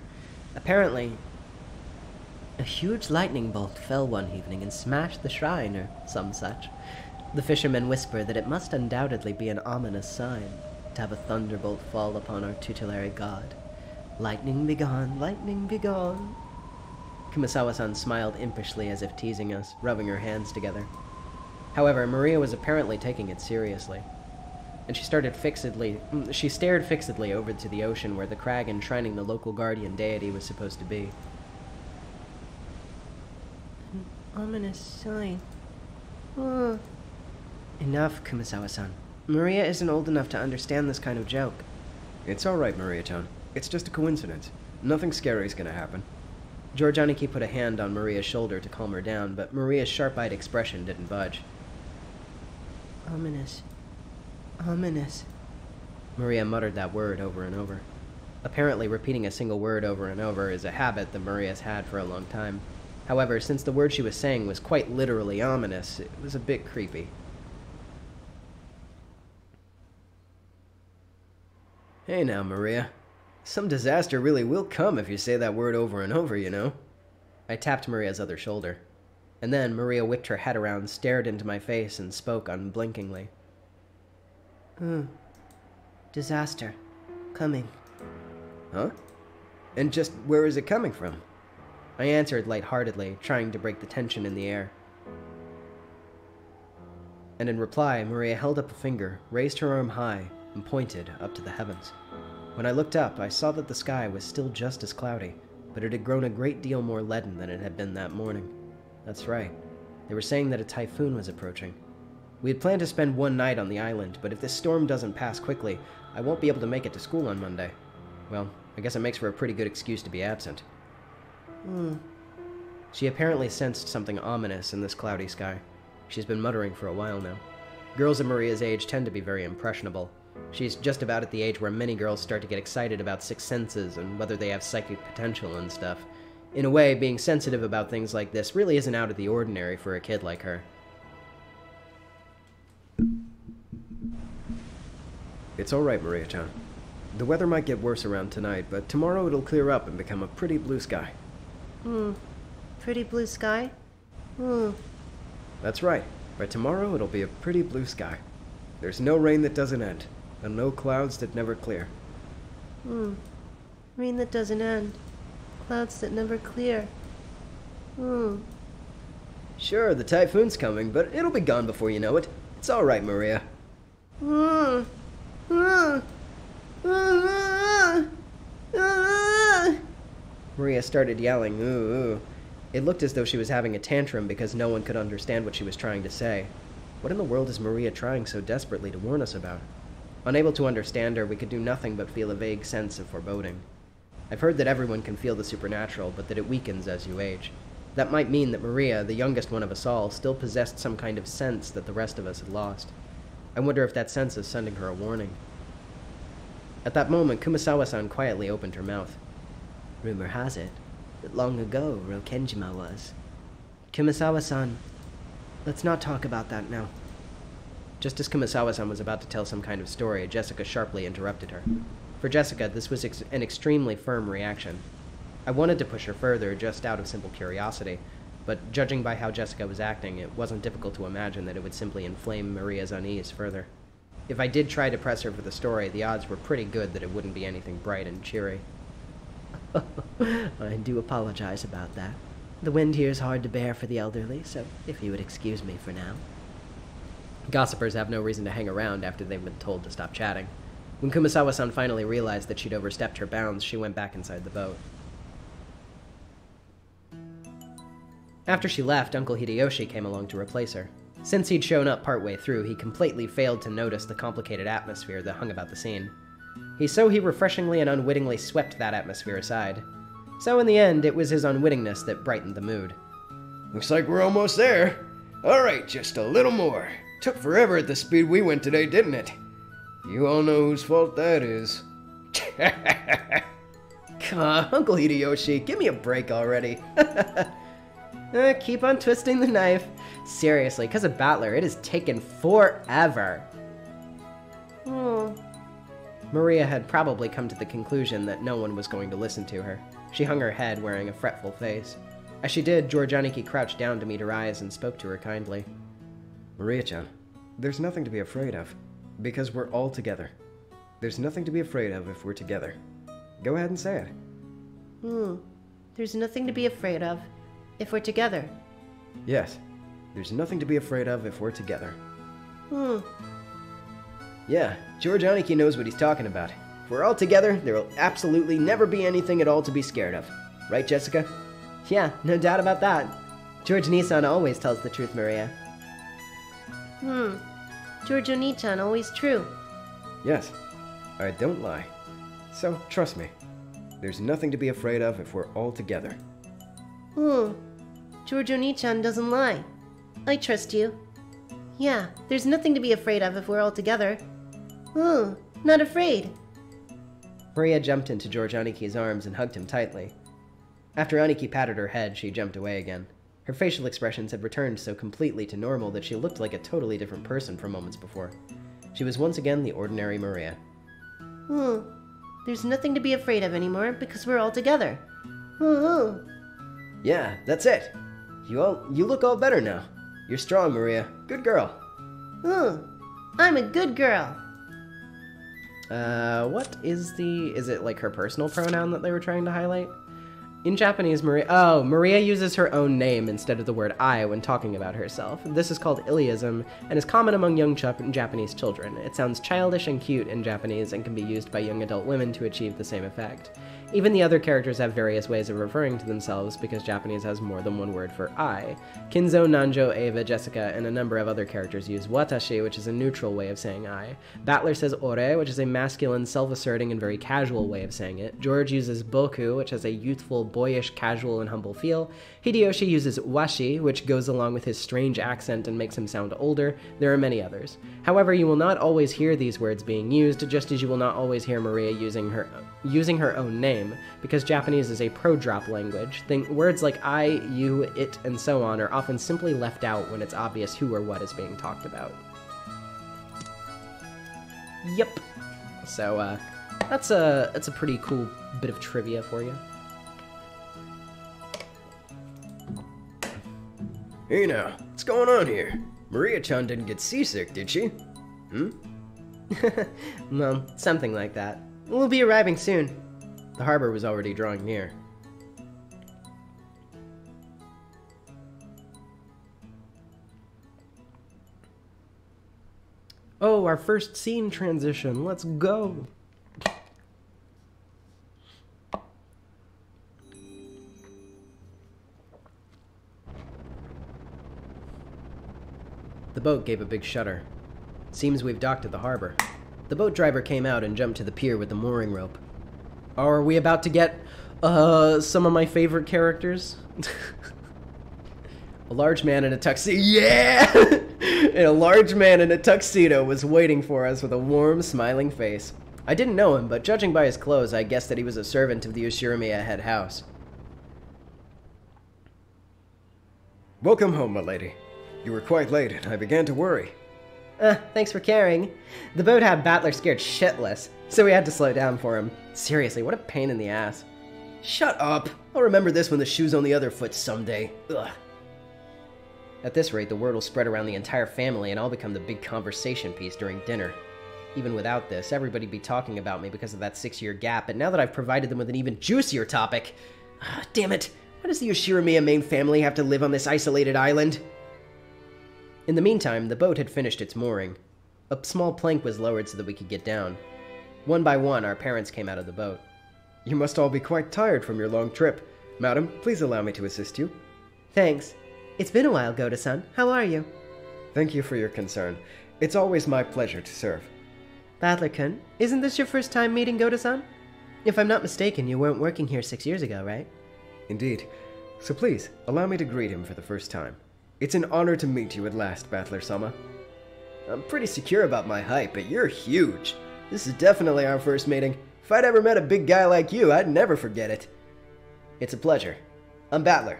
Apparently, A huge lightning bolt fell one evening and smashed the shrine, or some such. The fishermen whisper that it must undoubtedly be an ominous sign to have a thunderbolt fall upon our tutelary god. Lightning be gone, lightning be gone. Kumasawa-san smiled impishly as if teasing us, rubbing her hands together. However, Maria was apparently taking it seriously. And she started fixedly mm, she stared fixedly over to the ocean where the crag enshrining the local guardian deity was supposed to be. An ominous sign. Hmm. Enough, Kumasawa-san. Maria isn't old enough to understand this kind of joke. It's alright, Maria-chan. It's just a coincidence. Nothing scary is gonna happen. George Aniki put a hand on Maria's shoulder to calm her down, but Maria's sharp-eyed expression didn't budge. Ominous. Ominous. Maria muttered that word over and over. Apparently, repeating a single word over and over is a habit that Maria's had for a long time. However, since the word she was saying was quite literally ominous, it was a bit creepy. Hey now, Maria. Some disaster really will come if you say that word over and over, you know. I tapped Maria's other shoulder. And then Maria whipped her head around, stared into my face, and spoke unblinkingly. Hmm. Disaster. Coming. Huh? And just where is it coming from? I answered lightheartedly, trying to break the tension in the air. And in reply, Maria held up a finger, raised her arm high, and pointed up to the heavens. When I looked up, I saw that the sky was still just as cloudy, but it had grown a great deal more leaden than it had been that morning. That's right. They were saying that a typhoon was approaching. We had planned to spend one night on the island, but if this storm doesn't pass quickly, I won't be able to make it to school on Monday. Well, I guess it makes for a pretty good excuse to be absent. Hmm. She apparently sensed something ominous in this cloudy sky. She's been muttering for a while now. Girls of Maria's age tend to be very impressionable. She's just about at the age where many girls start to get excited about sixth senses and whether they have psychic potential and stuff. In a way, being sensitive about things like this really isn't out of the ordinary for a kid like her. It's alright, Maria chan. The weather might get worse around tonight, but tomorrow it'll clear up and become a pretty blue sky. Hmm. Pretty blue sky? Hmm. That's right. By tomorrow it'll be a pretty blue sky. There's no rain that doesn't end, and no clouds that never clear. Hmm. Rain that doesn't end. Clouds that never clear. Hmm. Sure, the typhoon's coming, but it'll be gone before you know it. It's alright, Maria. Hmm. Hmm. Maria started yelling, ooh, ooh. It looked as though she was having a tantrum because no one could understand what she was trying to say. What in the world is Maria trying so desperately to warn us about? Unable to understand her, we could do nothing but feel a vague sense of foreboding. I've heard that everyone can feel the supernatural, but that it weakens as you age. That might mean that Maria, the youngest one of us all, still possessed some kind of sense that the rest of us had lost. I wonder if that sense is sending her a warning. At that moment, Kumasawa-san quietly opened her mouth. Rumor has it that long ago Rokkenjima was. Kumasawa-san, Let's not talk about that now. Just as Kumasawa-san was about to tell some kind of story, Jessica sharply interrupted her. For Jessica, this was ex- an extremely firm reaction. I wanted to push her further, just out of simple curiosity, but judging by how Jessica was acting, it wasn't difficult to imagine that it would simply inflame Maria's unease further. If I did try to press her for the story, the odds were pretty good that it wouldn't be anything bright and cheery. I do apologize about that. The wind here is hard to bear for the elderly, so if you would excuse me for now. Gossipers have no reason to hang around after they've been told to stop chatting. When Kumasawa-san finally realized that she'd overstepped her bounds, she went back inside the boat. After she left, Uncle Hideyoshi came along to replace her. Since he'd shown up partway through, he completely failed to notice the complicated atmosphere that hung about the scene. He so he refreshingly and unwittingly swept that atmosphere aside. So in the end, it was his unwittingness that brightened the mood. Looks like we're almost there. Alright, just a little more. Took forever at the speed we went today, didn't it? You all know whose fault that is. Come on, Uncle Hideyoshi, give me a break already. Uh, keep on twisting the knife. Seriously, because of Battler, it has taken forever. Hmm. Maria had probably come to the conclusion that no one was going to listen to her. She hung her head, wearing a fretful face. As she did, George Aniki crouched down to meet her eyes and spoke to her kindly. Maria chan, there's nothing to be afraid of, because we're all together. There's nothing to be afraid of if we're together. Go ahead and say it. Hmm. There's nothing to be afraid of if we're together. Yes, there's nothing to be afraid of if we're together. Hmm. Yeah, George Aniki knows what he's talking about. If we're all together, there will absolutely never be anything at all to be scared of. Right, Jessica? Yeah, no doubt about that. George Nii-san always tells the truth, Maria. Hmm. George Nii-chan always true. Yes, I don't lie. So trust me, there's nothing to be afraid of if we're all together. Hmm. Nichan doesn't lie. I trust you. Yeah, there's nothing to be afraid of if we're all together. Hmm. Not afraid. Maria jumped into George Aniki's arms and hugged him tightly. After Aniki patted her head, she jumped away again. Her facial expressions had returned so completely to normal that she looked like a totally different person from moments before. She was once again the ordinary Maria. Hmm. There's nothing to be afraid of anymore because we're all together. Hmm. Yeah, that's it. You all you look all better now. You're strong, Maria. Good girl. Hmm. I'm a good girl. Uh, what is the is it like her personal pronoun that they were trying to highlight? In Japanese, Maria oh, Maria uses her own name instead of the word I when talking about herself. This is called Illeism and is common among young Jap- Japanese children. It sounds childish and cute in Japanese and can be used by young adult women to achieve the same effect. Even the other characters have various ways of referring to themselves because Japanese has more than one word for I. Kinzo, Nanjo, Eva, Jessica, and a number of other characters use watashi, which is a neutral way of saying I. Battler says ore, which is a masculine, self-asserting, and very casual way of saying it. George uses boku, which has a youthful, boyish, casual, and humble feel. Hideyoshi uses washi, which goes along with his strange accent and makes him sound older. There are many others. However, you will not always hear these words being used, just as you will not always hear Maria using her using her own name, because Japanese is a pro-drop language. Think words like I, you, it, and so on are often simply left out when it's obvious who or what is being talked about. Yep. So uh, that's a that's a pretty cool bit of trivia for you. Hey now, what's going on here? Maria-chan didn't get seasick, did she? Hmm? well, something like that. We'll be arriving soon. The harbor was already drawing near. Oh, our first scene transition. Let's go. The boat gave a big shudder. Seems we've docked at the harbor. The boat driver came out and jumped to the pier with the mooring rope. Are we about to get, uh, some of my favorite characters? a large man in a tuxedo. Yeah! and a large man in a tuxedo was waiting for us with a warm, smiling face. I didn't know him, but judging by his clothes, I guessed that he was a servant of the Ushiromiya head house. Welcome home, my lady. You were quite late, and I began to worry. Uh, thanks for caring. The boat had Battler scared shitless, so we had to slow down for him. Seriously, what a pain in the ass. Shut up! I'll remember this when the shoe's on the other foot someday. Ugh. At this rate, the word will spread around the entire family and I'll become the big conversation piece during dinner. Even without this, everybody'd be talking about me because of that six year gap, but now that I've provided them with an even juicier topic. Ah, damn it! Why does the Ushiromiya main family have to live on this isolated island? In the meantime, the boat had finished its mooring. A small plank was lowered so that we could get down. One by one, our parents came out of the boat. You must all be quite tired from your long trip. Madam, please allow me to assist you. Thanks. It's been a while, Goda-san. How are you? Thank you for your concern. It's always my pleasure to serve. Battler-kun, isn't this your first time meeting Goda-san? If I'm not mistaken, you weren't working here six years ago, right? Indeed. So please, allow me to greet him for the first time. It's an honor to meet you at last, Battler-sama. I'm pretty secure about my height, but you're huge. This is definitely our first meeting. If I'd ever met a big guy like you, I'd never forget it. It's a pleasure. I'm Battler.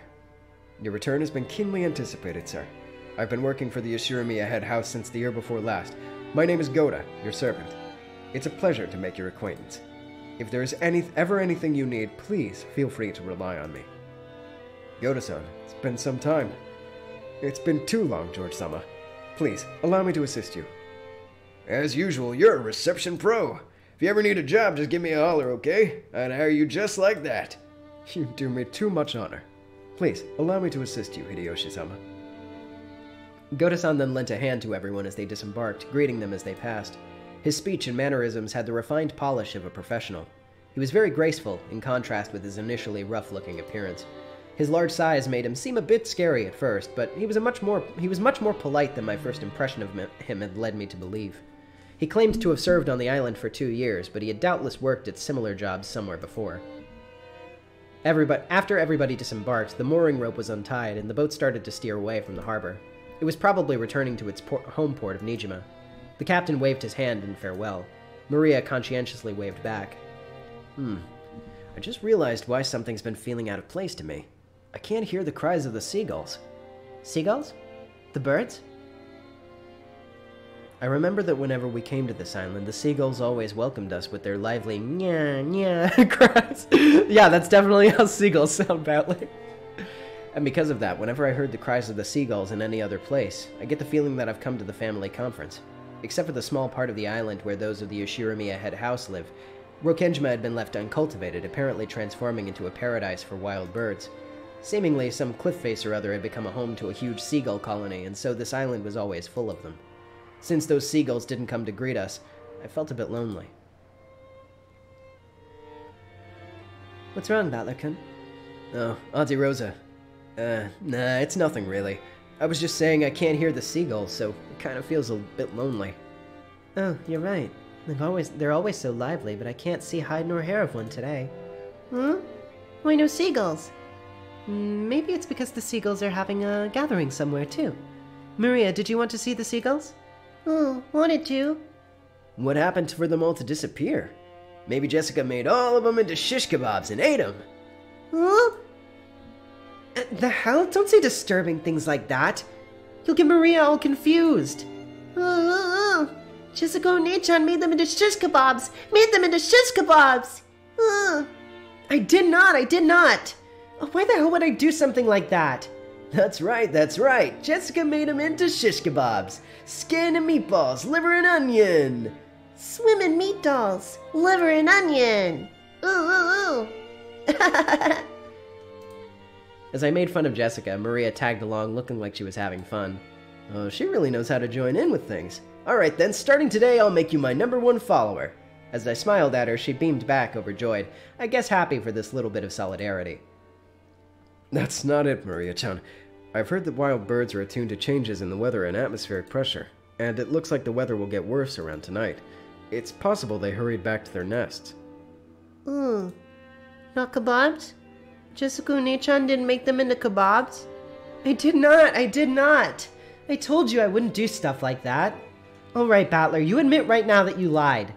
Your return has been keenly anticipated, sir. I've been working for the Ushiromiya head house since the year before last. My name is Goda, your servant. It's a pleasure to make your acquaintance. If there is any, ever anything you need, please feel free to rely on me. Goda-san, it's been some time. It's been too long, George-sama. Please, allow me to assist you. As usual, you're a reception pro. If you ever need a job, just give me a holler, okay? I'd hire you just like that. You do me too much honor. Please, allow me to assist you, Hideyoshi-sama. Goda-san then lent a hand to everyone as they disembarked, greeting them as they passed. His speech and mannerisms had the refined polish of a professional. He was very graceful, in contrast with his initially rough-looking appearance. His large size made him seem a bit scary at first, but he was a much more he was much more polite than my first impression of him had led me to believe. He claimed to have served on the island for two years, but he had doubtless worked at similar jobs somewhere before. Everybody, after everybody disembarked, the mooring rope was untied and the boat started to steer away from the harbor. It was probably returning to its home port of Niijima. The captain waved his hand in farewell. Maria conscientiously waved back. Hmm. I just realized why something's been feeling out of place to me. I can't hear the cries of the seagulls. Seagulls? The birds? I remember that whenever we came to this island, the seagulls always welcomed us with their lively nya nya cries. yeah, that's definitely how seagulls sound, Battler. And because of that, whenever I heard the cries of the seagulls in any other place, I get the feeling that I've come to the family conference. Except for the small part of the island where those of the Ushiromiya head house live, Rokkenjima had been left uncultivated, apparently transforming into a paradise for wild birds. Seemingly, some cliff face or other had become a home to a huge seagull colony, and so this island was always full of them. Since those seagulls didn't come to greet us, I felt a bit lonely. What's wrong, Battler-kun? Oh, Auntie Rosa. Uh, nah, it's nothing really. I was just saying I can't hear the seagulls, so it kind of feels a bit lonely. Oh, you're right. They've always, they're always so lively, but I can't see hide nor hair of one today. Hmm? Why no seagulls? Mm, Maybe it's because the seagulls are having a gathering somewhere, too. Maria, did you want to see the seagulls? Oh, wanted to. What happened for them all to disappear? Maybe Jessica made all of them into shish kebabs and ate them. Huh? Uh, the hell? Don't say disturbing things like that. You'll get Maria all confused. Oh, oh, oh. Jessica Onee-chan made them into shish kebabs. Made them into shish kebabs. Oh. I did not, I did not. Why the hell would I do something like that? That's right, that's right. Jessica made them into shish kebabs. Skin and meatballs, liver and onion. Swimming meat dolls. Liver and onion. Ooh, ooh, ooh. As I made fun of Jessica, Maria tagged along looking like she was having fun. Oh, she really knows how to join in with things. Alright then, starting today, I'll make you my number one follower. As I smiled at her, she beamed back overjoyed, I guess happy for this little bit of solidarity. That's not it, Maria chan. I've heard that wild birds are attuned to changes in the weather and atmospheric pressure, and it looks like the weather will get worse around tonight. It's possible they hurried back to their nests. Ooh. Not kebabs? Jessica Onee-chan didn't make them into kebabs? I did not, I did not. I told you I wouldn't do stuff like that. All right, Battler, you admit right now that you lied.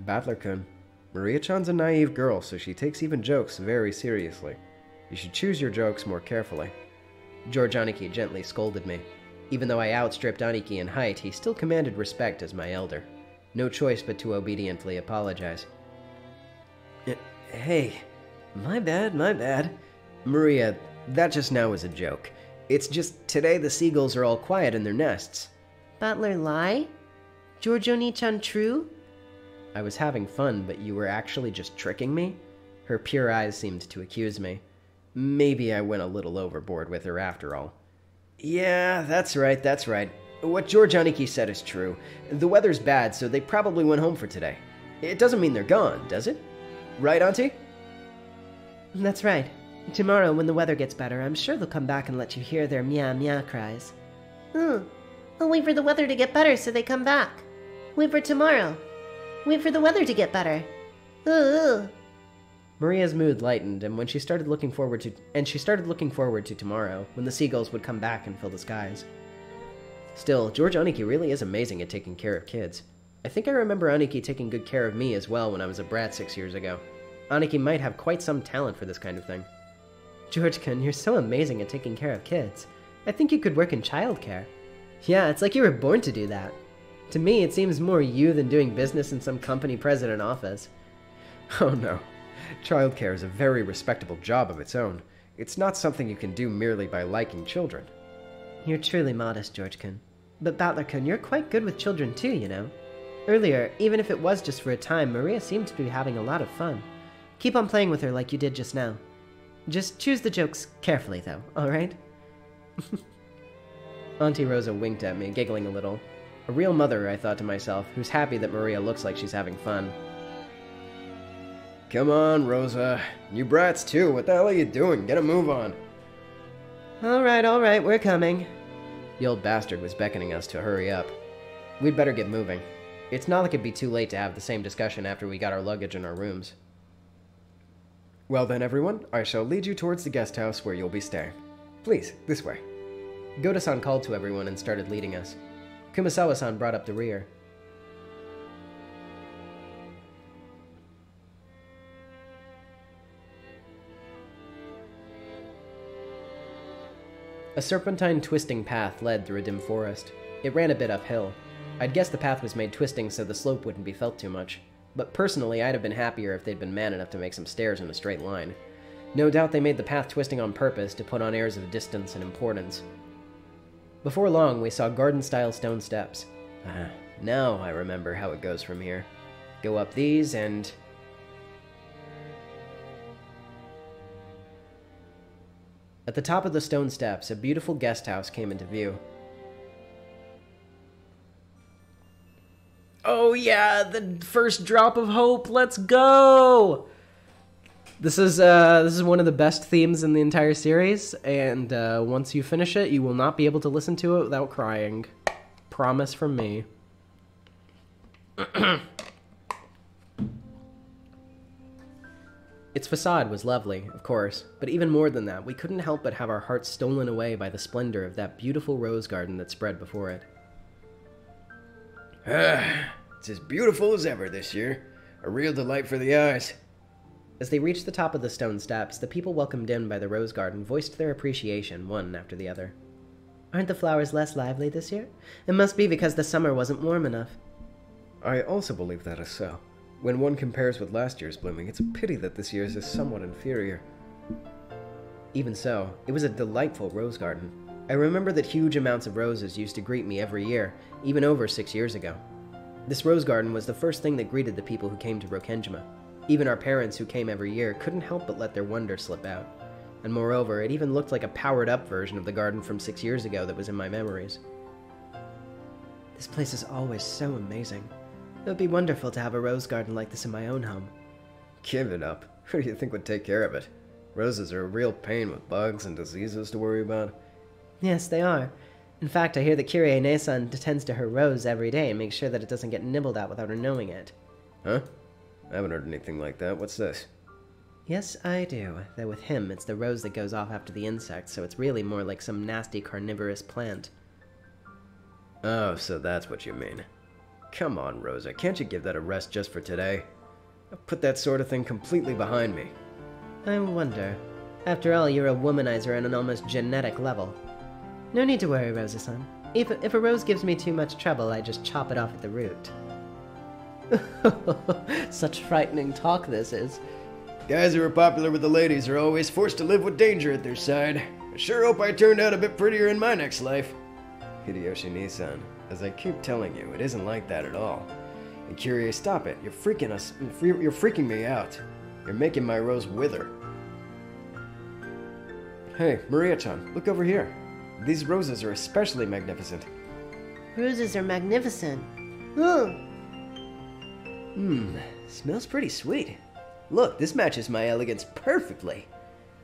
Battler-kun, Maria-chan's a naive girl, so she takes even jokes very seriously. You should choose your jokes more carefully. George Aniki gently scolded me. Even though I outstripped Aniki in height, he still commanded respect as my elder. No choice but to obediently apologize. Eh, Hey, my bad, my bad. Maria, that just now was a joke. It's just today the seagulls are all quiet in their nests. Battler lie? George Nii-chan true? I was having fun, but you were actually just tricking me? Her pure eyes seemed to accuse me. Maybe I went a little overboard with her after all. Yeah, that's right, that's right. What George Aniki said is true. The weather's bad, so they probably went home for today. It doesn't mean they're gone, does it? Right, Auntie? That's right. Tomorrow, when the weather gets better, I'm sure they'll come back and let you hear their meow meow cries. Hmm. I'll wait for the weather to get better so they come back. Wait for tomorrow. Wait for the weather to get better. Ooh, ooh. Maria's mood lightened, and when she started looking forward to and she started looking forward to tomorrow, when the seagulls would come back and fill the skies. Still, George Aniki really is amazing at taking care of kids. I think I remember Aniki taking good care of me as well when I was a brat six years ago. Aniki might have quite some talent for this kind of thing. George-kun, you're so amazing at taking care of kids. I think you could work in childcare. Yeah, it's like you were born to do that. To me, it seems more you than doing business in some company president office. Oh no. Childcare is a very respectable job of its own. It's not something you can do merely by liking children. You're truly modest, George-kun. But Battler-kun, you're quite good with children too, you know. Earlier, even if it was just for a time, Maria seemed to be having a lot of fun. Keep on playing with her like you did just now. Just choose the jokes carefully, though, alright? Auntie Rosa winked at me, giggling a little. A real mother, I thought to myself, who's happy that Maria looks like she's having fun. Come on, Rosa. You brats too. What the hell are you doing? Get a move on. Alright, alright, we're coming. The old bastard was beckoning us to hurry up. We'd better get moving. It's not like it'd be too late to have the same discussion after we got our luggage in our rooms. Well then, everyone, I shall lead you towards the guest house where you'll be staying. Please, this way. Goda-san called to everyone and started leading us. Kumasawa-san brought up the rear. A serpentine twisting path led through a dim forest. It ran a bit uphill. I'd guess the path was made twisting so the slope wouldn't be felt too much. But personally, I'd have been happier if they'd been man enough to make some stairs in a straight line. No doubt they made the path twisting on purpose to put on airs of distance and importance. Before long, we saw garden-style stone steps. Ah, now I remember how it goes from here. Go up these and... At the top of the stone steps, a beautiful guest house came into view. Oh yeah, the first drop of hope, let's go! This is uh, this is one of the best themes in the entire series, and uh, once you finish it, you will not be able to listen to it without crying. Promise from me. its facade was lovely, of course, but even more than that, we couldn't help but have our hearts stolen away by the splendor of that beautiful rose garden that spread before it. Ah, It's as beautiful as ever this year. A real delight for the eyes. As they reached the top of the stone steps, the people welcomed in by the rose garden voiced their appreciation one after the other. Aren't the flowers less lively this year? It must be because the summer wasn't warm enough. I also believe that is so. When one compares with last year's blooming, it's a pity that this year's is somewhat inferior. Even so, it was a delightful rose garden. I remember that huge amounts of roses used to greet me every year, even over six years ago. This rose garden was the first thing that greeted the people who came to Rokkenjima. Even our parents, who came every year, couldn't help but let their wonder slip out. And moreover, it even looked like a powered up version of the garden from six years ago that was in my memories. This place is always so amazing. It would be wonderful to have a rose garden like this in my own home. Give it up. Who do you think would take care of it? Roses are a real pain with bugs and diseases to worry about. Yes, they are. In fact, I hear that Kirie Nee-san attends to her rose every day and makes sure that it doesn't get nibbled at without her knowing it. Huh? I haven't heard anything like that. What's this? Yes, I do. Though with him, it's the rose that goes off after the insect, so it's really more like some nasty carnivorous plant. Oh, so that's what you mean. Come on, Rosa. Can't you give that a rest just for today? I've put that sort of thing completely behind me. I wonder. After all, you're a womanizer on an almost genetic level. No need to worry, Rosa-san. If, if a rose gives me too much trouble, I just chop it off at the root. Such frightening talk this is. Guys who are popular with the ladies are always forced to live with danger at their side. I sure hope I turned out a bit prettier in my next life. Hideyoshi Nii-san, as I keep telling you, it isn't like that at all. And stop it. You're freaking us. You're freaking me out. You're making my rose wither. Hey, Maria-chan, look over here. These roses are especially magnificent. Roses are magnificent. Ooh, Mmm, smells pretty sweet. Look, this matches my elegance perfectly.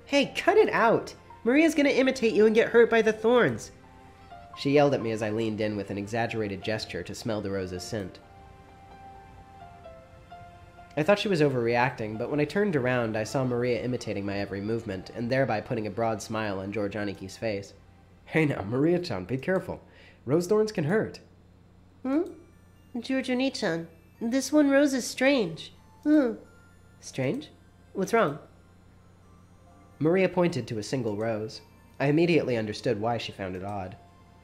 Hey, cut it out! Maria's gonna imitate you and get hurt by the thorns. She yelled at me as I leaned in with an exaggerated gesture to smell the rose's scent. I thought she was overreacting, but when I turned around, I saw Maria imitating my every movement, and thereby putting a broad smile on George Aniki's face. Hey now, Maria-chan, be careful. Rose thorns can hurt. hmm? George Nii-chan, this one rose is strange. Hmm. Strange? What's wrong? Maria pointed to a single rose. I immediately understood why she found it odd.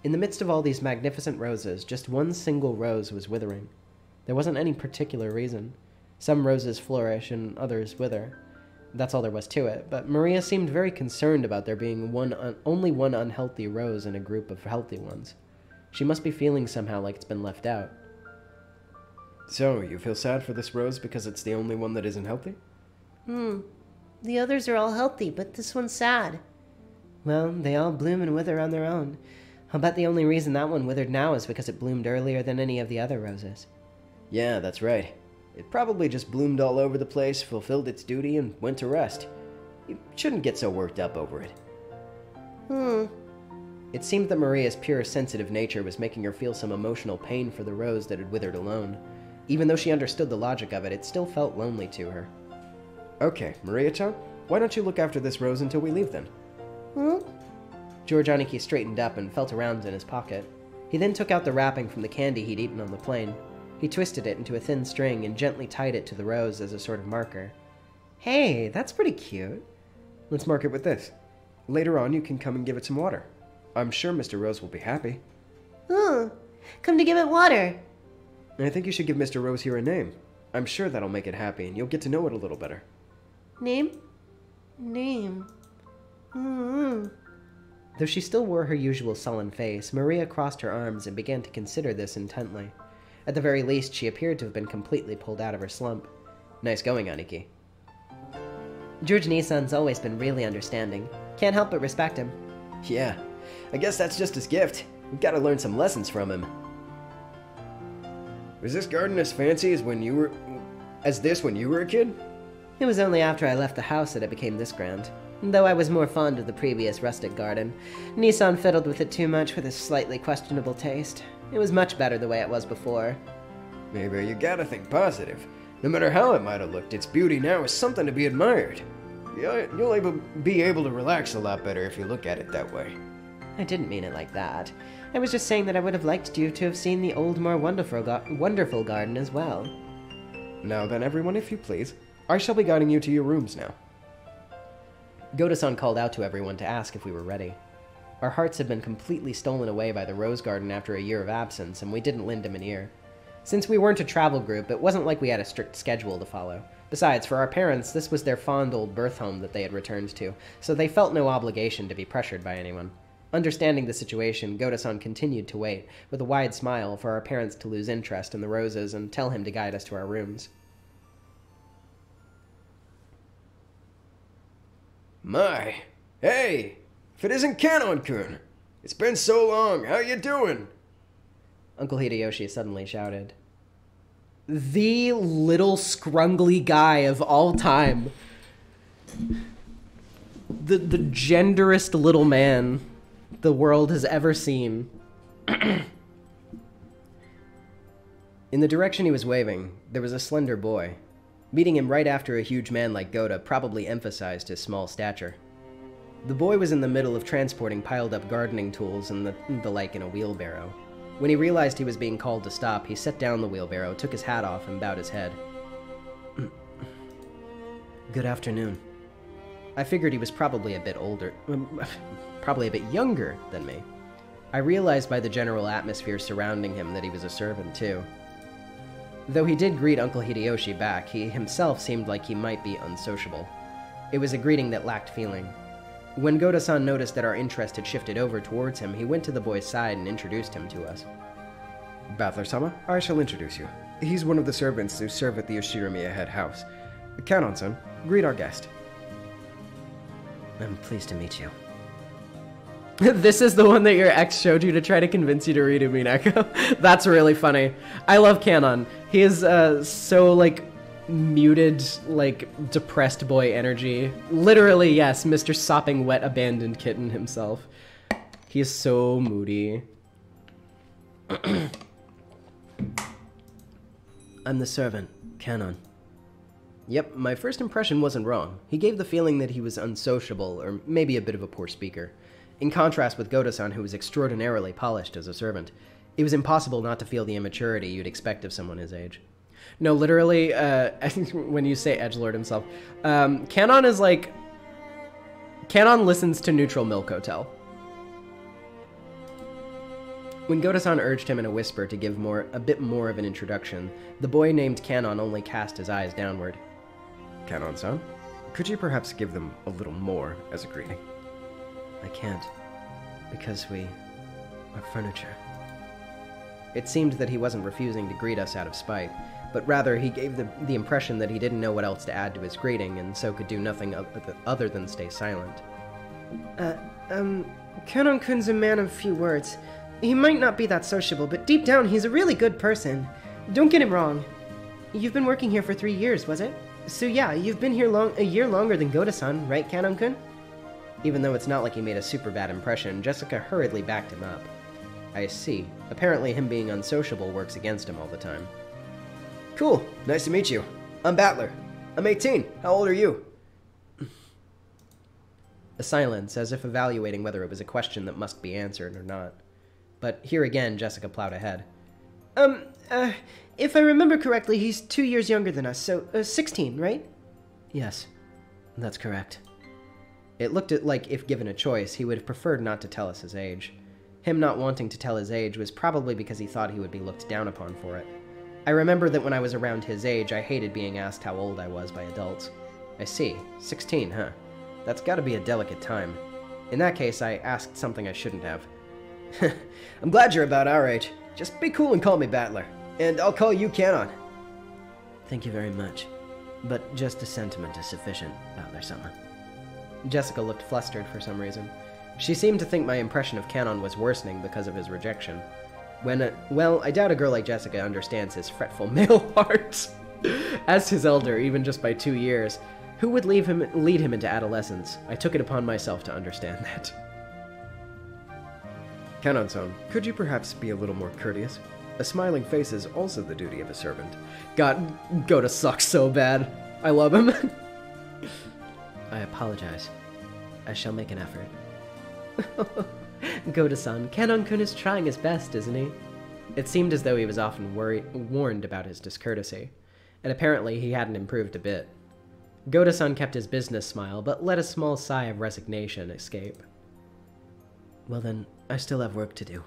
In the midst of all these magnificent roses, just one single rose was withering. There wasn't any particular reason. Some roses flourish and others wither. That's all there was to it, but Maria seemed very concerned about there being one un- only one unhealthy rose in a group of healthy ones. She must be feeling somehow like it's been left out. So, you feel sad for this rose because it's the only one that isn't healthy? Hmm. The others are all healthy, but this one's sad. Well, they all bloom and wither on their own. I'll bet the only reason that one withered now is because it bloomed earlier than any of the other roses. Yeah, that's right. It probably just bloomed all over the place, fulfilled its duty, and went to rest. You shouldn't get so worked up over it. Hmm. It seemed that Maria's pure sensitive nature was making her feel some emotional pain for the rose that had withered alone. Even though she understood the logic of it, it still felt lonely to her. Okay, Maria-chan, why don't you look after this rose until we leave then? Hmm? George Aniki straightened up and felt around in his pocket. He then took out the wrapping from the candy he'd eaten on the plane. He twisted it into a thin string and gently tied it to the rose as a sort of marker. Hey, that's pretty cute. Let's mark it with this. Later on, you can come and give it some water. I'm sure Mr. Rose will be happy. Hmm. Come to give it water. I think you should give Mr. Rose here a name. I'm sure that'll make it happy, and you'll get to know it a little better. Name? Name. Hmm. Though she still wore her usual sullen face, Maria crossed her arms and began to consider this intently. At the very least, she appeared to have been completely pulled out of her slump. Nice going, Aniki. George Nii-san's always been really understanding. Can't help but respect him. Yeah, I guess that's just his gift. We've got to learn some lessons from him. Was this garden as fancy as when you were. as this when you were a kid? It was only after I left the house that it became this grand. Though I was more fond of the previous rustic garden, Nii-san fiddled with it too much with a slightly questionable taste. It was much better the way it was before. Maybe you gotta think positive. No matter how it might have looked, its beauty now is something to be admired. You'll, you'll able, be able to relax a lot better if you look at it that way. I didn't mean it like that. I was just saying that I would have liked you to have seen the old, more wonderful, wonderful garden as well. Now then, everyone, if you please, I shall be guiding you to your rooms now. Goda-san called out to everyone to ask if we were ready. Our hearts had been completely stolen away by the rose garden after a year of absence, and we didn't lend him an ear. Since we weren't a travel group, it wasn't like we had a strict schedule to follow. Besides, for our parents, this was their fond old birth home that they had returned to, so they felt no obligation to be pressured by anyone. Understanding the situation, Goda-san continued to wait, with a wide smile, for our parents to lose interest in the roses and tell him to guide us to our rooms. My, hey, if it isn't Kanon-kun! It's been so long, how you doing? Uncle Hideyoshi suddenly shouted. The little scrungly guy of all time. The, the genderest little man the world has ever seen. In the direction he was waving, there was a slender boy. Meeting him right after a huge man like Goda probably emphasized his small stature. The boy was in the middle of transporting piled up gardening tools and the, the like in a wheelbarrow. When he realized he was being called to stop, he set down the wheelbarrow, took his hat off, and bowed his head. Good afternoon. I figured he was probably a bit older, um, probably a bit younger than me. I realized by the general atmosphere surrounding him that he was a servant, too. Though he did greet Uncle Hideyoshi back, he himself seemed like he might be unsociable. It was a greeting that lacked feeling. When Goda-san noticed that our interest had shifted over towards him, he went to the boy's side and introduced him to us. Battler-sama, I shall introduce you. He's one of the servants who serve at the Ushiromiya head house. Kanon-san, greet our guest. I'm pleased to meet you. this is the one that your ex showed you to try to convince you to read Umineko. That's really funny. I love Kanon. He is uh, so like muted, like depressed boy energy. Literally, yes, Mr. Sopping Wet Abandoned Kitten himself. He is so moody. I'm the servant, Kanon. Yep, my first impression wasn't wrong. He gave the feeling that he was unsociable, or maybe a bit of a poor speaker. In contrast with Goda-san, who was extraordinarily polished as a servant, it was impossible not to feel the immaturity you'd expect of someone his age. No, literally, uh, when you say Edgelord himself, um, Kanon is like... Kanon listens to Neutral Milk Hotel. When Goda-san urged him in a whisper to give more, a bit more of an introduction, the boy named Kanon only cast his eyes downward. Kanon-san, could you perhaps give them a little more as a greeting? I can't. Because we are furniture. It seemed that he wasn't refusing to greet us out of spite, but rather he gave the, the impression that he didn't know what else to add to his greeting, and so could do nothing other than stay silent. Uh, um, Kanon-kun's a man of few words. He might not be that sociable, but deep down he's a really good person. Don't get him wrong. You've been working here for three years, was it? So yeah, you've been here long a year longer than Goda-san, right, Kanon-kun? Even though it's not like he made a super bad impression, Jessica hurriedly backed him up. I see. Apparently him being unsociable works against him all the time. Cool. Nice to meet you. I'm Battler. I'm 18. How old are you? A silence, as if evaluating whether it was a question that must be answered or not. But here again, Jessica plowed ahead. Um, uh, if I remember correctly, he's two years younger than us, so uh, 16, right? Yes, that's correct. It looked like if given a choice, he would have preferred not to tell us his age. Him not wanting to tell his age was probably because he thought he would be looked down upon for it. I remember that when I was around his age, I hated being asked how old I was by adults. I see. 16, huh? That's gotta be a delicate time. In that case, I asked something I shouldn't have. I'm glad you're about our age. Just be cool and call me Battler. And I'll call you Kanon. Thank you very much. But just a sentiment is sufficient, Battler-sama. Jessica looked flustered for some reason. She seemed to think my impression of Kanon was worsening because of his rejection. When, uh, well, I doubt a girl like Jessica understands his fretful male heart. As his elder, even just by two years, who would leave him, lead him into adolescence? I took it upon myself to understand that. Kanon-san, could you perhaps be a little more courteous? A smiling face is also the duty of a servant. God, Goda sucks so bad. I love him. I apologize. I shall make an effort. Goda-san, Kanon-kun is trying his best, isn't he? It seemed as though he was often worried, warned about his discourtesy, and apparently he hadn't improved a bit. Goda-san kept his business smile, but let a small sigh of resignation escape. Well then, I still have work to do.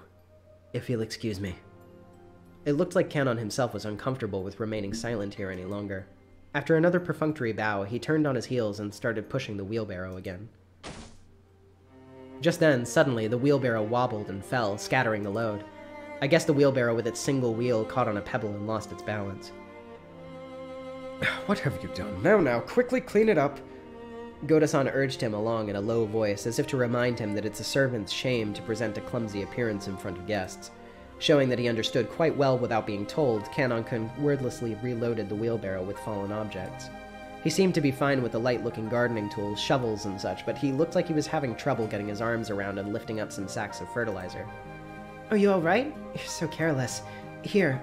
If you'll excuse me. It looked like Kanon himself was uncomfortable with remaining silent here any longer. After another perfunctory bow, he turned on his heels and started pushing the wheelbarrow again. Just then, suddenly, the wheelbarrow wobbled and fell, scattering the load. I guess the wheelbarrow with its single wheel caught on a pebble and lost its balance. What have you done? Now, now, quickly clean it up. Goda-san urged him along in a low voice, as if to remind him that it's a servant's shame to present a clumsy appearance in front of guests. Showing that he understood quite well without being told, Kanon-kun wordlessly reloaded the wheelbarrow with fallen objects. He seemed to be fine with the light-looking gardening tools, shovels and such, but he looked like he was having trouble getting his arms around and lifting up some sacks of fertilizer. Are you alright? You're so careless. Here.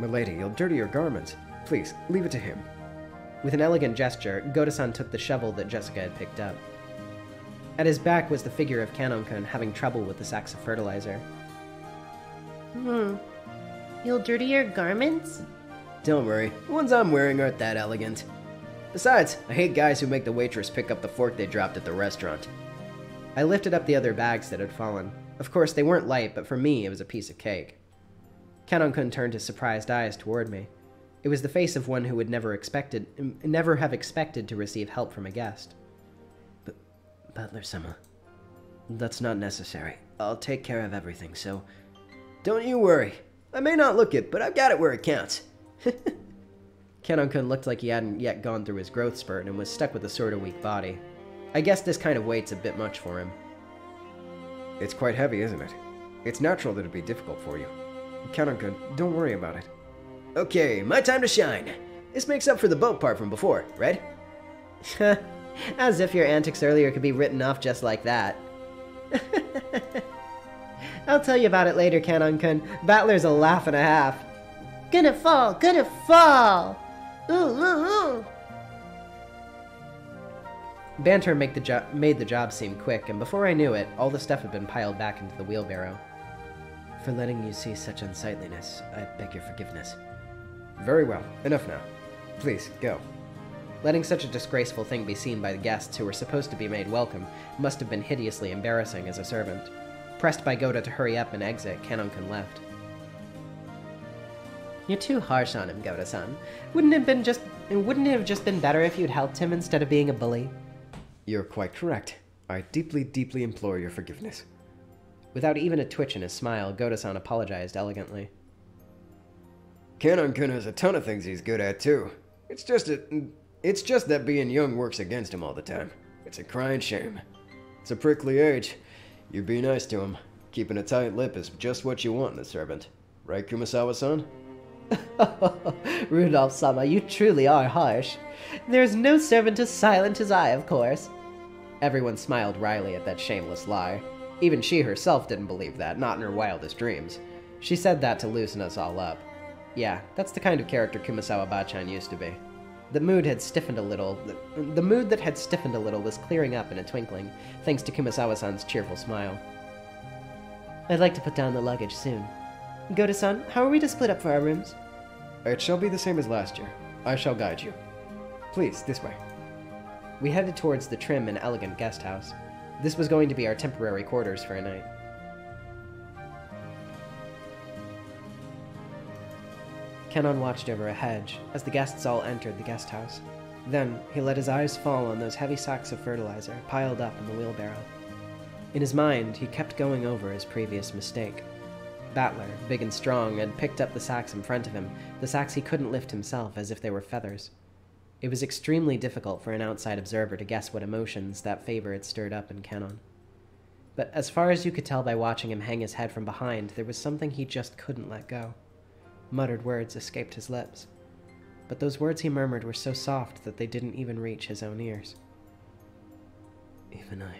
Milady, you'll dirty your garments. Please, leave it to him. With an elegant gesture, Goda-san took the shovel that Jessica had picked up. At his back was the figure of Kanon-kun having trouble with the sacks of fertilizer. Hmm. You'll dirty your garments? Don't worry, the ones I'm wearing aren't that elegant. Besides, I hate guys who make the waitress pick up the fork they dropped at the restaurant. I lifted up the other bags that had fallen. Of course, they weren't light, but for me, it was a piece of cake. Kanon-kun turned his surprised eyes toward me. It was the face of one who would never expected, never have expected to receive help from a guest. But, Battler-sama, that's not necessary. I'll take care of everything, so... Don't you worry. I may not look it, but I've got it where it counts. Kanon-kun looked like he hadn't yet gone through his growth spurt and was stuck with a sort of weak body. I guess this kind of weight's a bit much for him. It's quite heavy, isn't it? It's natural that it'd be difficult for you. Kanon-kun, don't worry about it. Okay, my time to shine. This makes up for the boat part from before, right? As if your antics earlier could be written off just like that. I'll tell you about it later, Kanon-kun. Battler's a laugh and a half. Gonna fall, gonna fall! Ooh, ooh, ooh! Banter make the made the job seem quick, and before I knew it, all the stuff had been piled back into the wheelbarrow. For letting you see such unsightliness, I beg your forgiveness. Very well, enough now. Please, go. Letting such a disgraceful thing be seen by the guests who were supposed to be made welcome must have been hideously embarrassing as a servant. Pressed by Goda to hurry up and exit, Kanon-kun left. You're too harsh on him, Goda-san. Wouldn't it have been just wouldn't it have just been better if you'd helped him instead of being a bully? You're quite correct. I deeply, deeply implore your forgiveness. Without even a twitch in his smile, Goda-san apologized elegantly. Kanon-kun has a ton of things he's good at too. It's just a, it's just that being young works against him all the time. It's a crying shame. It's a prickly age. You be nice to him. Keeping a tight lip is just what you want in a servant. Right, Kumasawa-san? Rudolph-sama, you truly are harsh. There's no servant as silent as I, of course. Everyone smiled wryly at that shameless lie. Even she herself didn't believe that, not in her wildest dreams. She said that to loosen us all up. Yeah, that's the kind of character Kumasawa Baa-chan used to be. The mood had stiffened a little. The, the mood that had stiffened a little was clearing up in a twinkling, thanks to Kumasawa-san's cheerful smile. I'd like to put down the luggage soon. Goda-san, how are we to split up for our rooms? It shall be the same as last year. I shall guide you. Please, this way. We headed towards the trim and elegant guest house. This was going to be our temporary quarters for a night. Kanon watched over a hedge as the guests all entered the guest house. Then he let his eyes fall on those heavy sacks of fertilizer piled up in the wheelbarrow. In his mind, he kept going over his previous mistake. Battler, big and strong, had picked up the sacks in front of him, the sacks he couldn't lift himself as if they were feathers. It was extremely difficult for an outside observer to guess what emotions that favor had stirred up in Kanon. But as far as you could tell by watching him hang his head from behind, there was something he just couldn't let go. Muttered words escaped his lips. but those words he murmured were so soft that they didn't even reach his own ears. Even I.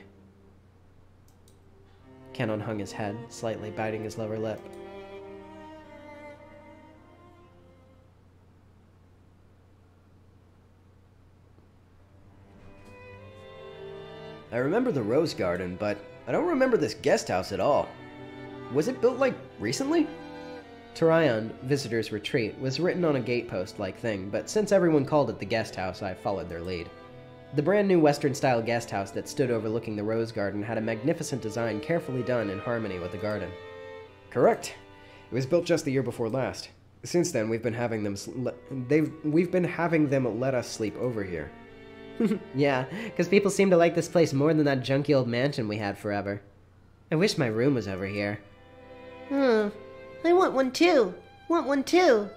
Kanon hung his head, slightly biting his lower lip. I remember the Rose Garden, but I don't remember this guest house at all. Was it built like recently? Tarayan, Visitor's Retreat, was written on a gatepost like thing, but since everyone called it the guest house, I followed their lead. The brand new Western style guest house that stood overlooking the Rose Garden had a magnificent design carefully done in harmony with the garden. Correct. It was built just the year before last. Since then, we've been having them they've we've been having them let us sleep over here. yeah, because people seem to like this place more than that junky old mansion we had forever. I wish my room was over here. Hmm. I want one too. Want one too.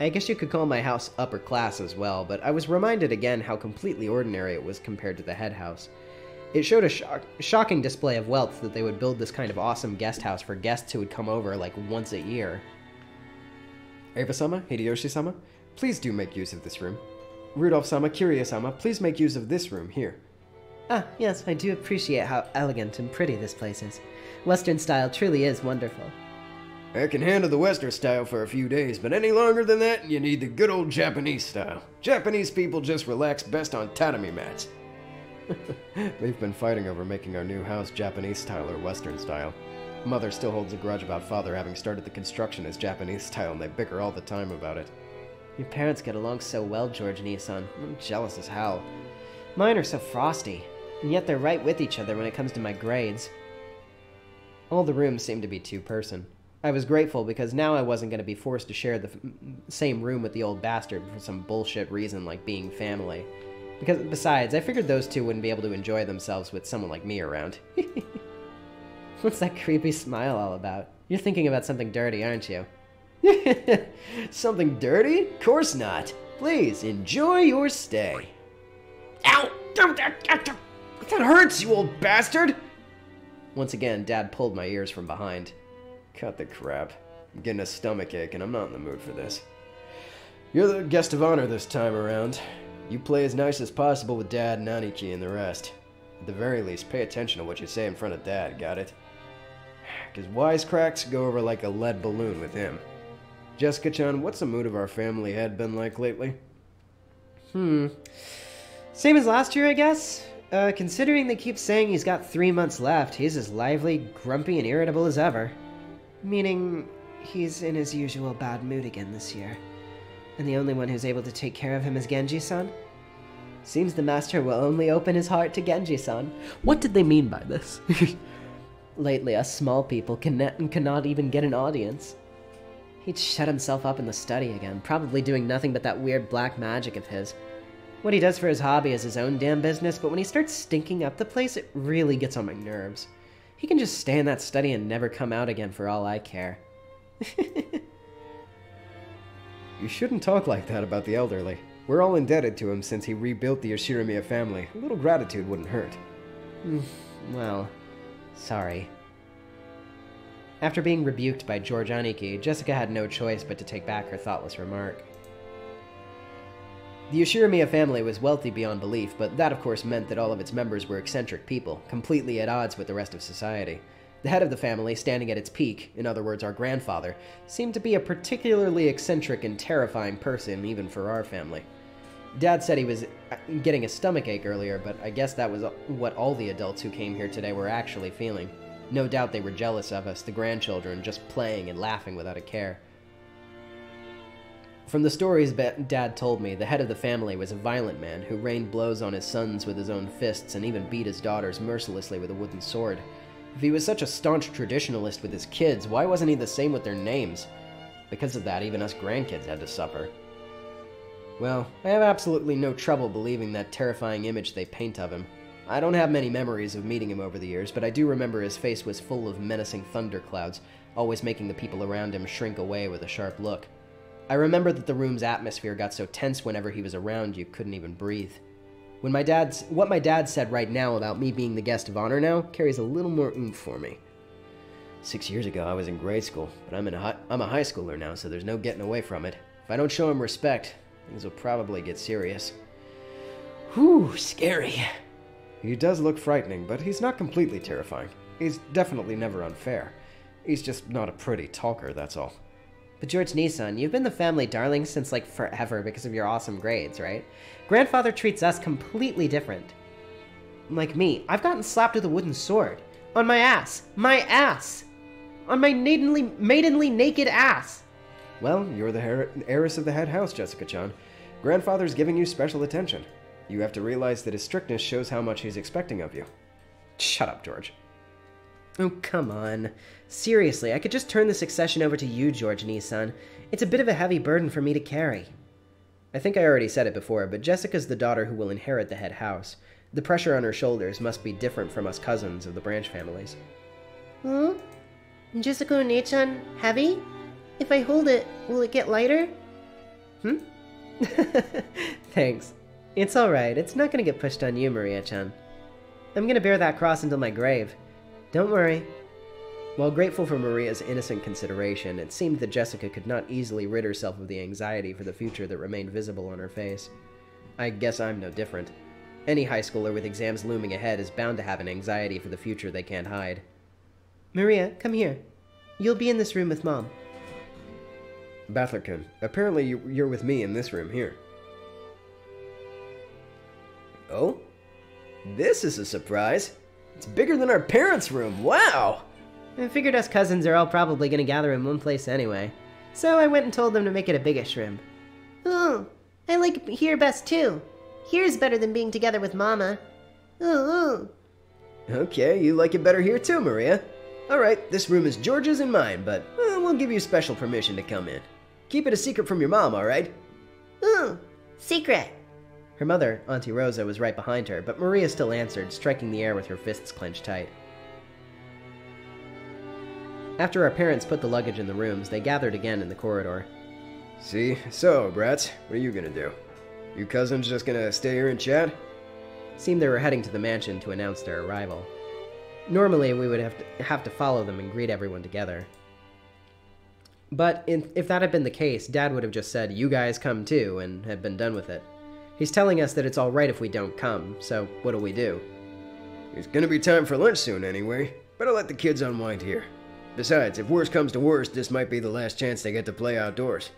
I guess you could call my house upper class as well, but I was reminded again how completely ordinary it was compared to the head house. It showed a shock- shocking display of wealth that they would build this kind of awesome guest house for guests who would come over like once a year. Eva-sama, Hideyoshi-sama, please do make use of this room. Rudolph-sama, Kirie-sama, please make use of this room here. Ah, yes, I do appreciate how elegant and pretty this place is. Western style truly is wonderful. I can handle the Western style for a few days, but any longer than that, you need the good old Japanese style. Japanese people just relax best on tatami mats. They've been fighting over making our new house Japanese style or Western style. Mother still holds a grudge about father having started the construction as Japanese style, and they bicker all the time about it. Your parents get along so well, George and Isan. I'm jealous as hell. Mine are so frosty, and yet they're right with each other when it comes to my grades. All the rooms seem to be two person. I was grateful because now I wasn't going to be forced to share the same room with the old bastard for some bullshit reason like being family. Because besides, I figured those two wouldn't be able to enjoy themselves with someone like me around. What's that creepy smile all about? You're thinking about something dirty, aren't you? Something dirty? Of Course not. Please enjoy your stay. Ow! That hurts, you old bastard! Once again, Dad pulled my ears from behind. Cut the crap. I'm getting a stomach ache and I'm not in the mood for this. You're the guest of honor this time around. You play as nice as possible with Dad and Aniki and the rest. At the very least, pay attention to what you say in front of Dad, got it? Because wisecracks go over like a lead balloon with him. Jessica chan, what's the mood of our family head been like lately? Hmm. Same as last year, I guess? Uh, considering they keep saying he's got three months left, he's as lively, grumpy, and irritable as ever. Meaning, he's in his usual bad mood again this year. And the only one who's able to take care of him is Genji san? Seems the master will only open his heart to Genji-san. What did they mean by this? Lately, us small people cannot, and cannot even get an audience. He'd shut himself up in the study again, probably doing nothing but that weird black magic of his. What he does for his hobby is his own damn business, but when he starts stinking up the place, it really gets on my nerves. He can just stay in that study and never come out again for all I care. You shouldn't talk like that about the elderly. We're all indebted to him since he rebuilt the Ushiromiya family. A little gratitude wouldn't hurt. Mm, well, sorry. After being rebuked by George Aniki, Jessica had no choice but to take back her thoughtless remark. The Ushiromiya family was wealthy beyond belief, but that of course meant that all of its members were eccentric people, completely at odds with the rest of society. The head of the family, standing at its peak, in other words, our grandfather, seemed to be a particularly eccentric and terrifying person, even for our family. Dad said he was uh, getting a stomach ache earlier, but I guess that was what all the adults who came here today were actually feeling. No doubt they were jealous of us, the grandchildren, just playing and laughing without a care. From the stories Dad told me, the head of the family was a violent man who rained blows on his sons with his own fists and even beat his daughters mercilessly with a wooden sword. If he was such a staunch traditionalist with his kids, why wasn't he the same with their names? Because of that, even us grandkids had to suffer. Well, I have absolutely no trouble believing that terrifying image they paint of him. I don't have many memories of meeting him over the years, but I do remember his face was full of menacing thunderclouds, always making the people around him shrink away with a sharp look. I remember that the room's atmosphere got so tense whenever he was around you couldn't even breathe. When my dad's what my dad said right now about me being the guest of honor now carries a little more oomph for me. Six years ago, I was in grade school, but I'm in a I'm a high schooler now, so there's no getting away from it. If I don't show him respect, Things will probably get serious. Whew, scary. He does look frightening, but he's not completely terrifying. He's definitely never unfair. He's just not a pretty talker, that's all. But George Nii-san, you've been the family darling since like forever because of your awesome grades, right? Grandfather treats us completely different. Like me, I've gotten slapped with a wooden sword. On my ass. My ass! On my maidenly, maidenly naked ass! Well, you're the heiress of the head house, Jessica-chan. Grandfather's giving you special attention. You have to realize that his strictness shows how much he's expecting of you. Shut up, George. Oh, come on. Seriously, I could just turn the succession over to you, George Nii-san. It's a bit of a heavy burden for me to carry. I think I already said it before, but Jessica's the daughter who will inherit the head house. The pressure on her shoulders must be different from us cousins of the branch families. Huh? Jessica Onee-chan, heavy? If I hold it, will it get lighter? Hmm? Thanks. It's alright. It's not gonna get pushed on you, Maria-chan. I'm gonna bear that cross until my grave. Don't worry. While grateful for Maria's innocent consideration, it seemed that Jessica could not easily rid herself of the anxiety for the future that remained visible on her face. I guess I'm no different. Any high schooler with exams looming ahead is bound to have an anxiety for the future they can't hide. Maria, come here. You'll be in this room with Mom. Battler-kun, apparently you're with me in this room here. Oh? This is a surprise. It's bigger than our parents' room. Wow! I figured us cousins are all probably gonna gather in one place anyway. So I went and told them to make it a biggish room. Oh, I like here best too. Here's better than being together with Mama. Ooh, ooh. Okay, you like it better here too, Maria. Alright, this room is George's and mine, but uh, we'll give you special permission to come in. Keep it a secret from your mom, alright? Ooh, secret. Her mother, Auntie Rosa, was right behind her, but Maria still answered, striking the air with her fists clenched tight. After our parents put the luggage in the rooms, they gathered again in the corridor. See? So, brats, what are you gonna do? You cousins just gonna stay here and chat? seemed they were heading to the mansion to announce their arrival. Normally, we would have to, have to follow them and greet everyone together. But in, if that had been the case, Dad would have just said, You guys come too, and had been done with it. He's telling us that it's alright if we don't come, so what'll we do? It's gonna be time for lunch soon anyway. Better let the kids unwind here. Besides, if worst comes to worst, this might be the last chance they get to play outdoors.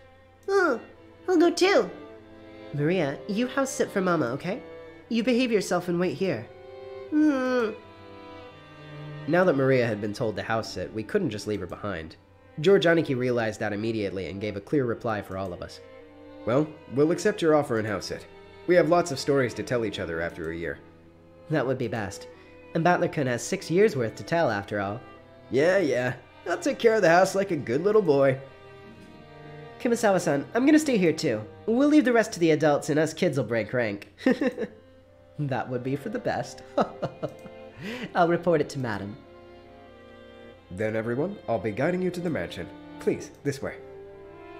Ooh, I'll go too. Maria, you house sit for Mama, okay? You behave yourself and wait here. Hmm. Now that Maria had been told to house sit, we couldn't just leave her behind. George Aniki realized that immediately and gave a clear reply for all of us. Well, we'll accept your offer and house it. We have lots of stories to tell each other after a year. That would be best. And Battler-kun has six years worth to tell, after all. Yeah, yeah. I'll take care of the house like a good little boy. Kumasawa-san, I'm gonna stay here too. We'll leave the rest to the adults and us kids will break rank. that would be for the best. I'll report it to Madam. Then, everyone, I'll be guiding you to the mansion. Please, this way.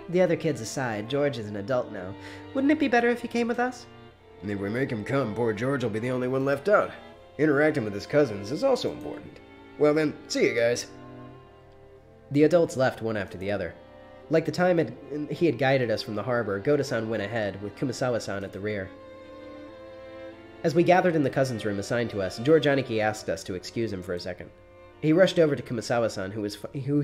The other kids aside, George is an adult now. Wouldn't it be better if he came with us? And if we make him come, poor George will be the only one left out. Interacting with his cousins is also important. Well then, see you guys. The adults left one after the other. Like the time had, he had guided us from the harbor, Goda-san went ahead, with Kumasawa-san at the rear. As we gathered in the cousins' room assigned to us, George Aniki asked us to excuse him for a second. He rushed over to Kumasawa-san, who was who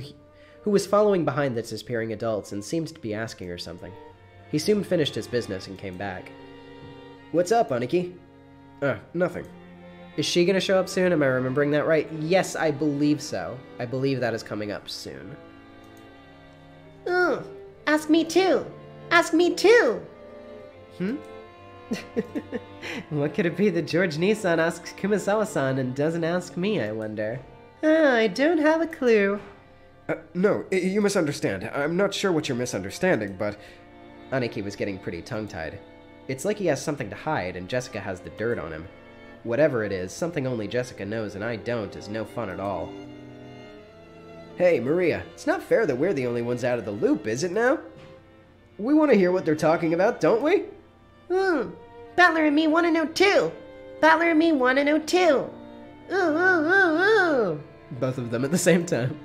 who was following behind the disappearing adults and seemed to be asking her something. He soon finished his business and came back. What's up, Aniki? Ah, nothing. Is she gonna show up soon? Am I remembering that right? Yes, I believe so. I believe that is coming up soon. Ooh, ask me too. Ask me too. Hmm? what could it be that George Nii-san asks Kumasawa-san and doesn't ask me, I wonder? Ah, I don't have a clue. Uh, no, y- you misunderstand. I'm not sure what you're misunderstanding, but Aniki was getting pretty tongue-tied. It's like he has something to hide and Jessica has the dirt on him. Whatever it is, something only Jessica knows and I don't is no fun at all. Hey, Maria, it's not fair that we're the only ones out of the loop, is it now? We want to hear what they're talking about, don't we? Hmm. Battler and me want to know too. Battler and me want to know too. Ooh, ooh, ooh, ooh. Both of them at the same time.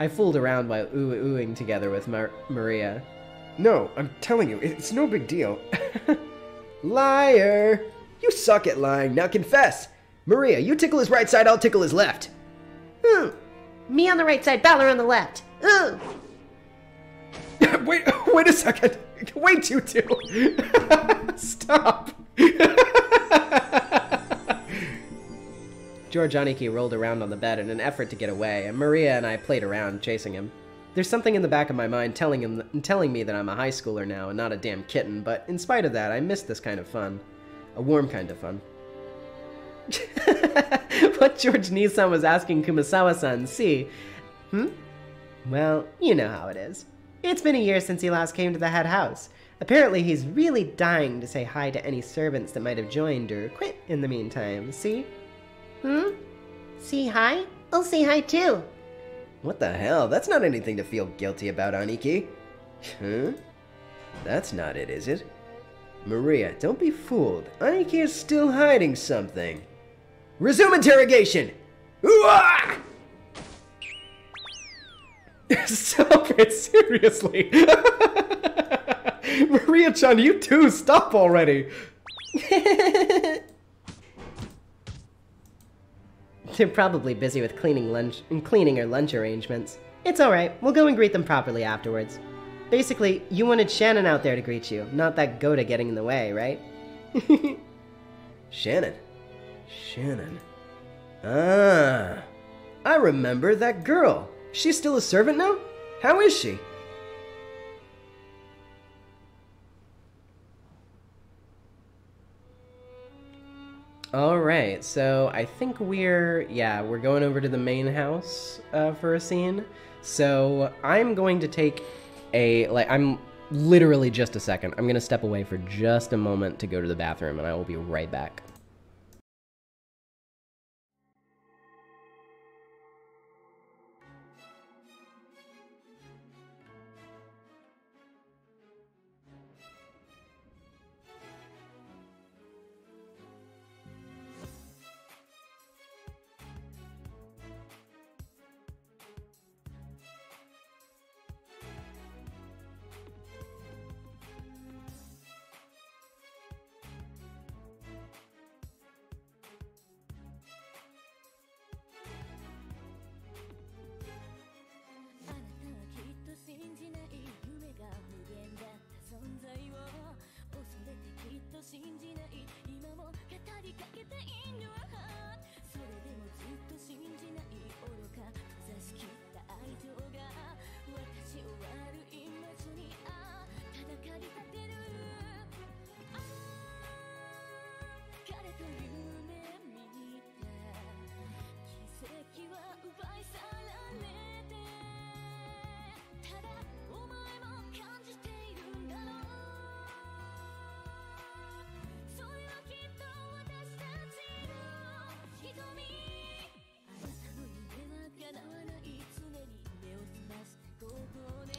I fooled around while ooh oohing together with Mar- Maria. No, I'm telling you, it's no big deal. Liar! You suck at lying. Now confess. Maria, you tickle his right side, I'll tickle his left. Hmm. Me on the right side, Battler on the left. Wait, wait a second. Wait, you two. Stop. George Aniki rolled around on the bed in an effort to get away, and Maria and I played around, chasing him. There's something in the back of my mind telling him, telling me that I'm a high schooler now and not a damn kitten, but in spite of that, I miss this kind of fun. A warm kind of fun. what George Nii-san was asking Kumasawa-san, see? Hmm? Well, you know how it is. It's been a year since he last came to the head house. Apparently, he's really dying to say hi to any servants that might have joined or quit in the meantime, see? Hmm? See hi? I'll say hi too. What the hell? That's not anything to feel guilty about, Aniki. Huh? That's not it, is it? Maria, don't be fooled. Aniki is still hiding something. Resume interrogation! Stop it, seriously. Maria-chan, you too, stop already. They're probably busy with cleaning lunch and cleaning her lunch arrangements. It's alright, we'll go and greet them properly afterwards. Basically, you wanted Shannon out there to greet you, not that Goda getting in the way, right? Shannon. Shannon. Ah. I remember that girl. She's still a servant now? How is she? Alright, so I think we're, yeah, we're going over to the main house uh, for a scene. So I'm going to take a, like, I'm literally just a second. I'm going to step away for just a moment to go to the bathroom, and I will be right back.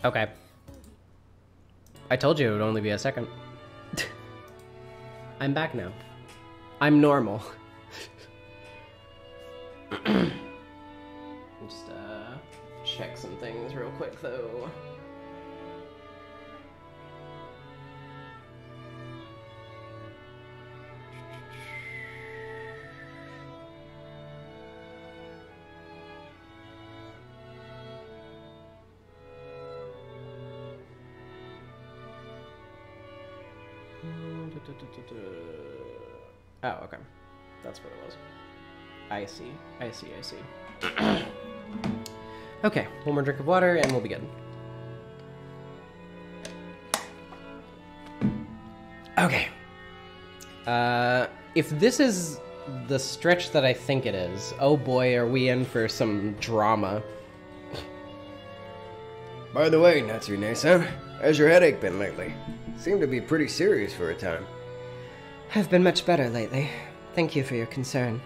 Okay. I told you it would only be a second. I'm back now. I'm normal. See. I see. Okay, one more drink of water and we'll be good. Okay. Uh, if this is the stretch that I think it is, oh boy, are we in for some drama. By the way, Natsuhi Nee-san, how's your headache been lately? Seemed to be pretty serious for a time. I've been much better lately. Thank you for your concern.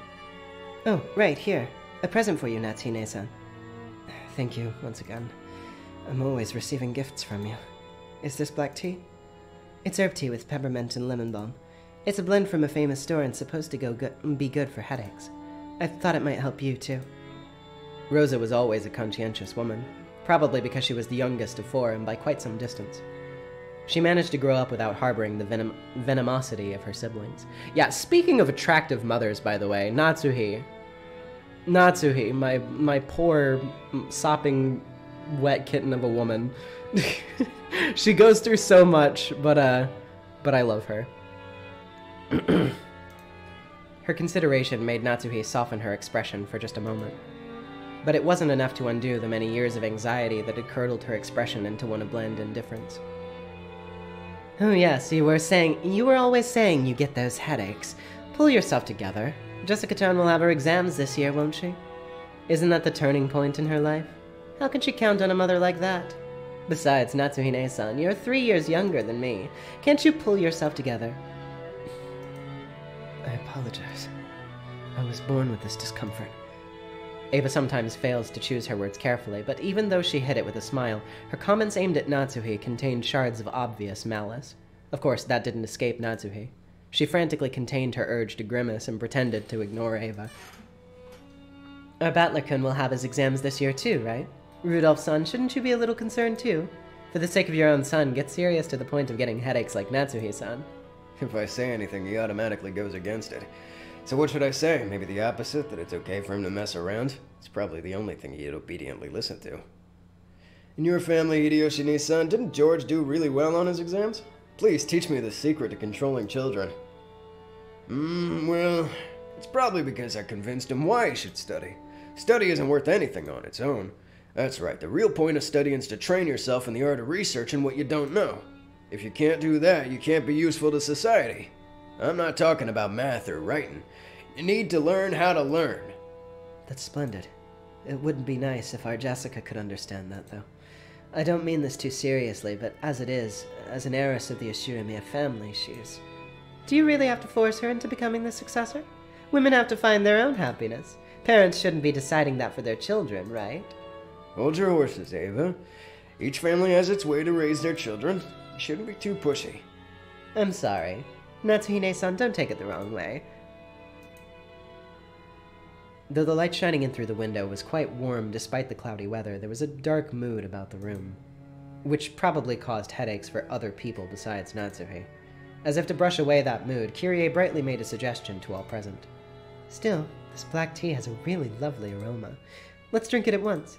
Oh, right, here. A present for you, Natsuhi Nee-san. Thank you, once again. I'm always receiving gifts from you. Is this black tea? It's herb tea with peppermint and lemon balm. It's a blend from a famous store and supposed to go be good for headaches. I thought it might help you, too. Rosa was always a conscientious woman, probably because she was the youngest of four and by quite some distance. She managed to grow up without harboring the venom- venomosity of her siblings. Yeah, speaking of attractive mothers, by the way, Natsuhi. Natsuhi, my my poor sopping wet kitten of a woman. she goes through so much, but uh but I love her. her consideration made Natsuhi soften her expression for just a moment. But it wasn't enough to undo the many years of anxiety that had curdled her expression into one of bland indifference. Oh, yes, you were saying. You were always saying you get those headaches. Pull yourself together. Jessica-chan will have her exams this year, won't she? Isn't that the turning point in her life? How can she count on a mother like that? Besides, Natsuhi Nee-san, you're three years younger than me. Can't you pull yourself together? I apologize. I was born with this discomfort. Eva sometimes fails to choose her words carefully, but even though she hid it with a smile, her comments aimed at Natsuhi contained shards of obvious malice. Of course, that didn't escape Natsuhi. She frantically contained her urge to grimace and pretended to ignore Eva. Our Battler-kun will have his exams this year too, right? Rudolph-san, shouldn't you be a little concerned too? For the sake of your own son, get serious to the point of getting headaches like Natsuhi-san. If I say anything, he automatically goes against it. So what should I say? Maybe the opposite, that it's okay for him to mess around? It's probably the only thing he'd obediently listen to. In your family, Hideyoshi Nii-san, didn't George do really well on his exams? Please teach me the secret to controlling children. Hmm, well, it's probably because I convinced him why he should study. Study isn't worth anything on its own. That's right, the real point of studying is to train yourself in the art of researching what you don't know. If you can't do that, you can't be useful to society. I'm not talking about math or writing. You need to learn how to learn. That's splendid. It wouldn't be nice if our Jessica could understand that, though. I don't mean this too seriously, but as it is, as an heiress of the Ushiromiya family, she's. Do you really have to force her into becoming the successor? Women have to find their own happiness. Parents shouldn't be deciding that for their children, right? Hold your horses, Eva. Each family has its way to raise their children. You shouldn't be too pushy. I'm sorry. Natsuhi Nee-san, don't take it the wrong way. Though the light shining in through the window was quite warm despite the cloudy weather, there was a dark mood about the room, which probably caused headaches for other people besides Natsuhi. As if to brush away that mood, Kirie brightly made a suggestion to all present. Still, this black tea has a really lovely aroma. Let's drink it at once.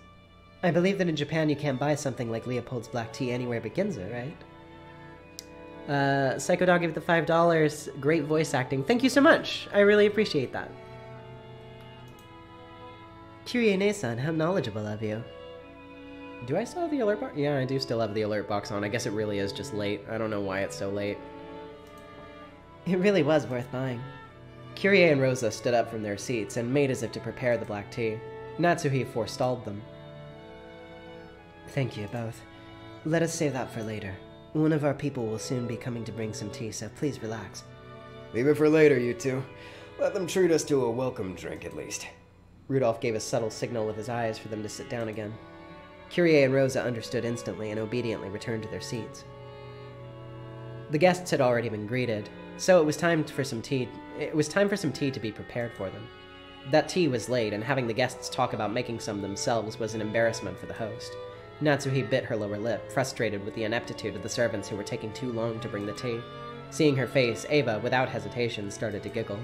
I believe that in Japan you can't buy something like Leopold's black tea anywhere but Ginza, right? Uh, Psycho Dog gave the five dollars. Great voice acting. Thank you so much. I really appreciate that. Kirie Nee-san, how knowledgeable of you. Do I still have the alert box? Yeah, I do still have the alert box on. I guess it really is just late. I don't know why it's so late. It really was worth buying. Kyrie and Rosa stood up from their seats and made as if to prepare the black tea. Natsuhi forestalled them. Thank you both. Let us save that for later. One of our people will soon be coming to bring some tea, so please relax. Leave it for later, you two. Let them treat us to a welcome drink at least. Rudolph gave a subtle signal with his eyes for them to sit down again. Kirie and Rosa understood instantly and obediently returned to their seats. The guests had already been greeted, so it was time for some tea. It was time for some tea to be prepared for them. That tea was late, and having the guests talk about making some themselves was an embarrassment for the host. Natsuhi bit her lower lip, frustrated with the ineptitude of the servants who were taking too long to bring the tea. Seeing her face, Eva, without hesitation, started to giggle.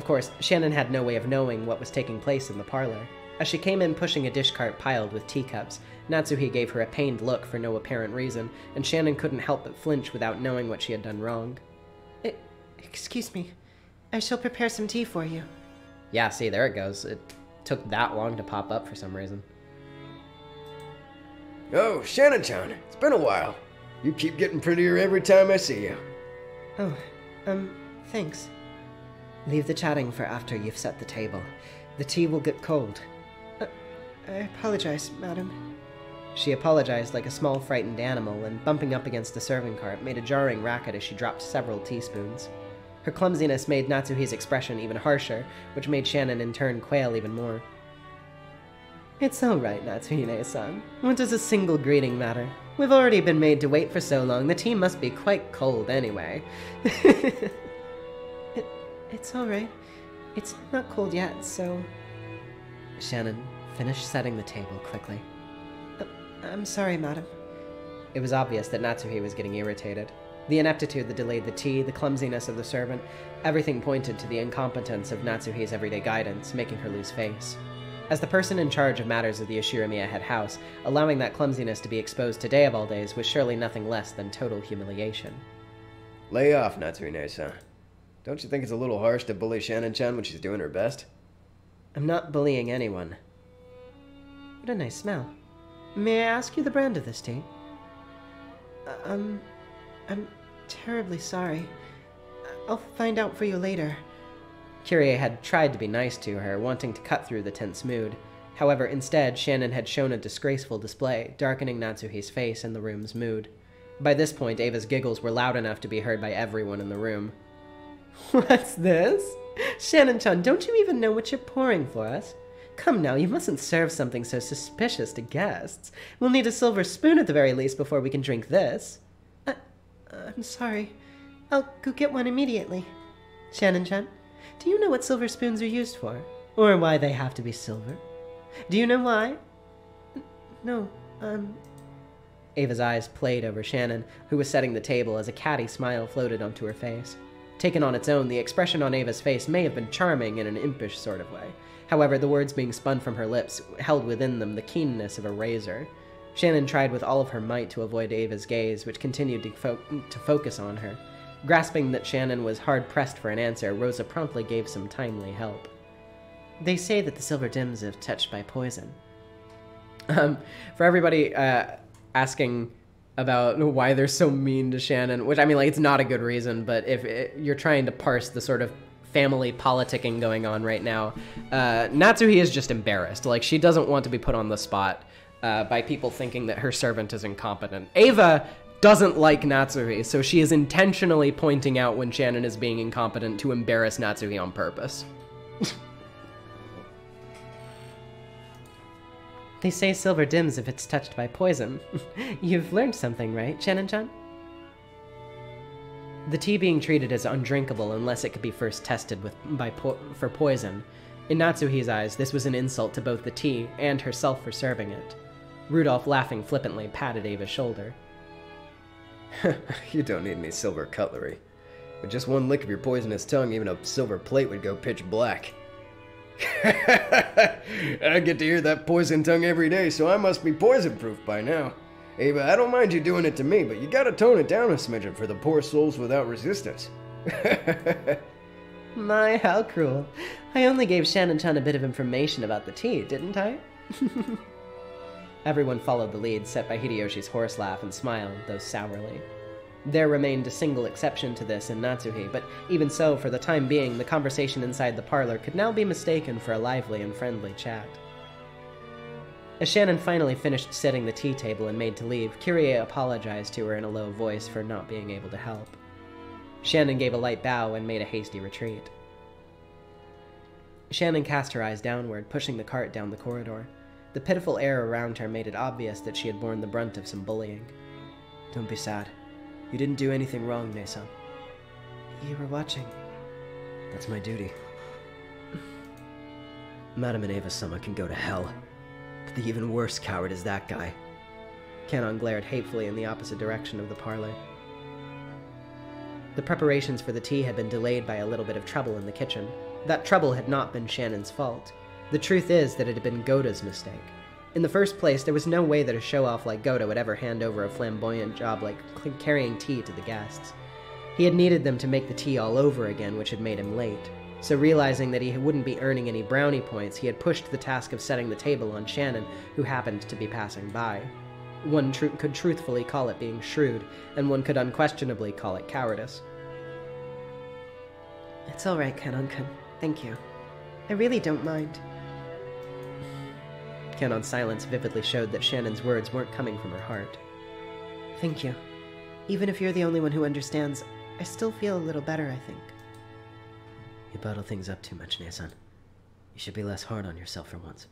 Of course, Shannon had no way of knowing what was taking place in the parlor. As she came in pushing a dish cart piled with teacups, Natsuhi gave her a pained look for no apparent reason, and Shannon couldn't help but flinch without knowing what she had done wrong. I, excuse me. I shall prepare some tea for you. Yeah, see, there it goes. It took that long to pop up for some reason. Oh, Shannon-chan, it's been a while. You keep getting prettier every time I see you. Oh, um, thanks. Leave the chatting for after you've set the table. The tea will get cold. Uh, I apologize, madam. She apologized like a small frightened animal, and bumping up against the serving cart, made a jarring racket as she dropped several teaspoons. Her clumsiness made Natsuhi's expression even harsher, which made Shannon in turn quail even more. It's all right, Natsuhi Nee-san. What does a single greeting matter? We've already been made to wait for so long, the tea must be quite cold anyway. it, it's all right. It's not cold yet, so... Shannon, finish setting the table quickly. Uh, I'm sorry, madam. It was obvious that Natsuhi was getting irritated. The ineptitude that delayed the tea, the clumsiness of the servant, everything pointed to the incompetence of Natsuhi's everyday guidance, making her lose face. As the person in charge of matters of the Ushiromiya head house, allowing that clumsiness to be exposed today of all days was surely nothing less than total humiliation. Lay off, Natsuhi-san. Don't you think it's a little harsh to bully Shannon-chan when she's doing her best? I'm not bullying anyone. What a nice smell. May I ask you the brand of this tea? Uh, Um, I'm terribly sorry. I'll find out for you later. Kirie had tried to be nice to her, wanting to cut through the tense mood. However, instead, Shannon had shown a disgraceful display, darkening Natsuhi's face and the room's mood. By this point, Eva's giggles were loud enough to be heard by everyone in the room. What's this? Shannon-chan, don't you even know what you're pouring for us? Come now, you mustn't serve something so suspicious to guests. We'll need a silver spoon at the very least before we can drink this. Uh, I'm sorry. I'll go get one immediately. Shannon-chan, do you know what silver spoons are used for? Or why they have to be silver? Do you know why? N- No, um, Eva's eyes played over Shannon, who was setting the table as a catty smile floated onto her face. Taken on its own, the expression on Eva's face may have been charming in an impish sort of way. However, the words being spun from her lips held within them the keenness of a razor. Shannon tried with all of her might to avoid Eva's gaze, which continued to, fo- to focus on her. Grasping that Shannon was hard pressed for an answer, Rosa promptly gave some timely help. they say that the silver dims are touched by poison. Um, for everybody uh, asking about why they're so mean to Shannon, which I mean, like, it's not a good reason, but if it, you're trying to parse the sort of family politicking going on right now, uh, Natsuhi is just embarrassed. Like, she doesn't want to be put on the spot uh, by people thinking that her servant is incompetent. Eva doesn't like Natsuhi, so she is intentionally pointing out when Shannon is being incompetent to embarrass Natsuhi on purpose. They say silver dims if it's touched by poison. You've learned something, right, Shannon-chan? The tea being treated as undrinkable unless it could be first tested with by po- for poison. In Natsuhi's eyes, this was an insult to both the tea and herself for serving it. Rudolph, laughing flippantly, patted Eva's shoulder. you don't need any silver cutlery. With just one lick of your poisonous tongue, even a silver plate would go pitch black. I get to hear that poison tongue every day, so I must be poison proof by now. Eva, I don't mind you doing it to me, but you gotta tone it down a smidgen for the poor souls without resistance. My, how cruel. I only gave Shannon-chan a bit of information about the tea, didn't I? Everyone followed the lead set by Hideyoshi's horse laugh and smiled, though sourly. There remained a single exception to this in Natsuhi, but even so, for the time being, the conversation inside the parlor could now be mistaken for a lively and friendly chat. As Shannon finally finished setting the tea table and made to leave, Kirie apologized to her in a low voice for not being able to help. Shannon gave a light bow and made a hasty retreat. Shannon cast her eyes downward, pushing the cart down the corridor. The pitiful air around her made it obvious that she had borne the brunt of some bullying. Don't be sad. You didn't do anything wrong, Nee-san. You were watching. That's my duty. Madam and Eva-sama can go to hell. But the even worse coward is that guy. Kanon glared hatefully in the opposite direction of the parlor. The preparations for the tea had been delayed by a little bit of trouble in the kitchen. That trouble had not been Shannon's fault. The truth is that it had been Goda's mistake. In the first place, there was no way that a show off like Goda would ever hand over a flamboyant job like carrying tea to the guests. He had needed them to make the tea all over again, which had made him late. So, realizing that he wouldn't be earning any brownie points, he had pushed the task of setting the table on Shannon, who happened to be passing by. One tru- could truthfully call it being shrewd, and one could unquestionably call it cowardice. It's all right, Kanon-kun. Thank you. I really don't mind. Kanon's silence vividly showed that Shannon's words weren't coming from her heart. Thank you. Even if you're the only one who understands, I still feel a little better, I think. You bottle things up too much, Nee-san. You should be less hard on yourself for once.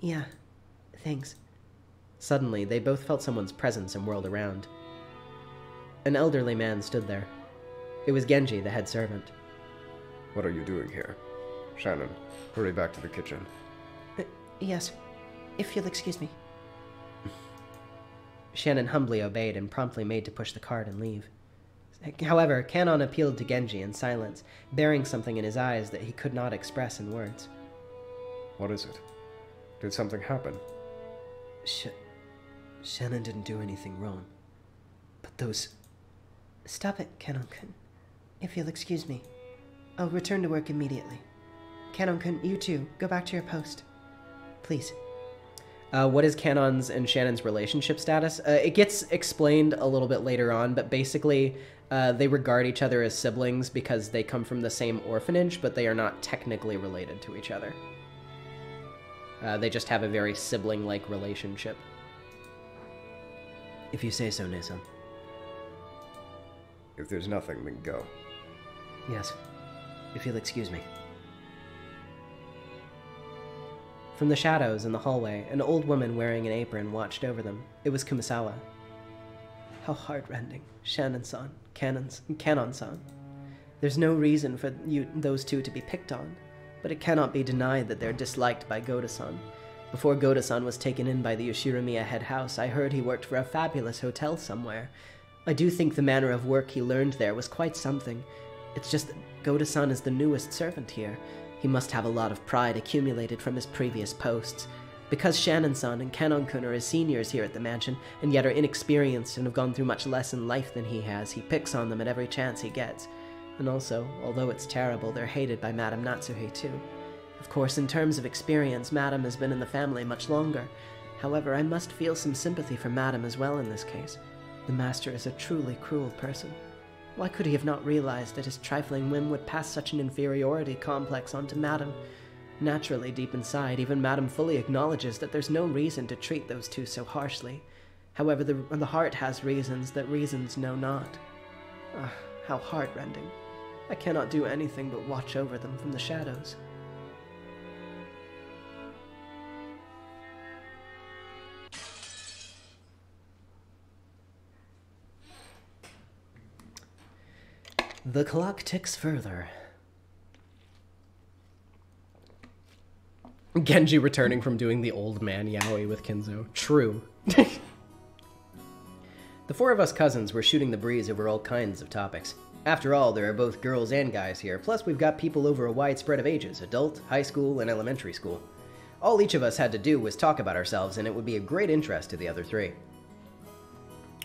Yeah, thanks. Suddenly, they both felt someone's presence and whirled around. An elderly man stood there. It was Genji, the head servant. What are you doing here? Shannon, hurry back to the kitchen. Yes, if you'll excuse me. Shannon humbly obeyed and promptly made to push the cart and leave. However, Kanon appealed to Genji in silence, bearing something in his eyes that he could not express in words. What is it? Did something happen? Sh- Shannon didn't do anything wrong. But those. Stop it, Kanon-kun. If you'll excuse me, I'll return to work immediately. Kanon-kun, you too, go back to your post. Please. Uh, what is Kanon's and Shannon's relationship status? Uh, it gets explained a little bit later on, but basically, uh, they regard each other as siblings because they come from the same orphanage, but they are not technically related to each other. Uh, they just have a very sibling like relationship. If you say so, Nee-san. If there's nothing, then go. Yes. If you'll excuse me. From the shadows in the hallway, an old woman wearing an apron watched over them. It was Kumasawa. How heartrending. Shannon-san, Kanons, Kanon-san. There's no reason for you those two to be picked on, but it cannot be denied that they're disliked by Goda-san. Before Goda-san was taken in by the Ushiromiya head house, I heard he worked for a fabulous hotel somewhere. I do think the manner of work he learned there was quite something. It's just that Goda-san is the newest servant here. He must have a lot of pride accumulated from his previous posts. Because Shannon-san and Kanon-kun are his seniors here at the mansion, and yet are inexperienced and have gone through much less in life than he has, he picks on them at every chance he gets. And also, although it's terrible, they're hated by Madame Natsuhi too. Of course, in terms of experience, Madame has been in the family much longer. However, I must feel some sympathy for Madame as well in this case. The master is a truly cruel person. Why could he have not realized that his trifling whim would pass such an inferiority complex onto Madame? Naturally, deep inside, even Madame fully acknowledges that there's no reason to treat those two so harshly. However, the, the heart has reasons that reasons know not. Ah, how heartrending. I cannot do anything but watch over them from the shadows. The clock ticks further. Genji returning from doing the old man yaoi with Kinzo. True. The four of us cousins were shooting the breeze over all kinds of topics. After all, there are both girls and guys here, plus we've got people over a wide spread of ages adult, high school, and elementary school. All each of us had to do was talk about ourselves, and it would be a great interest to the other three.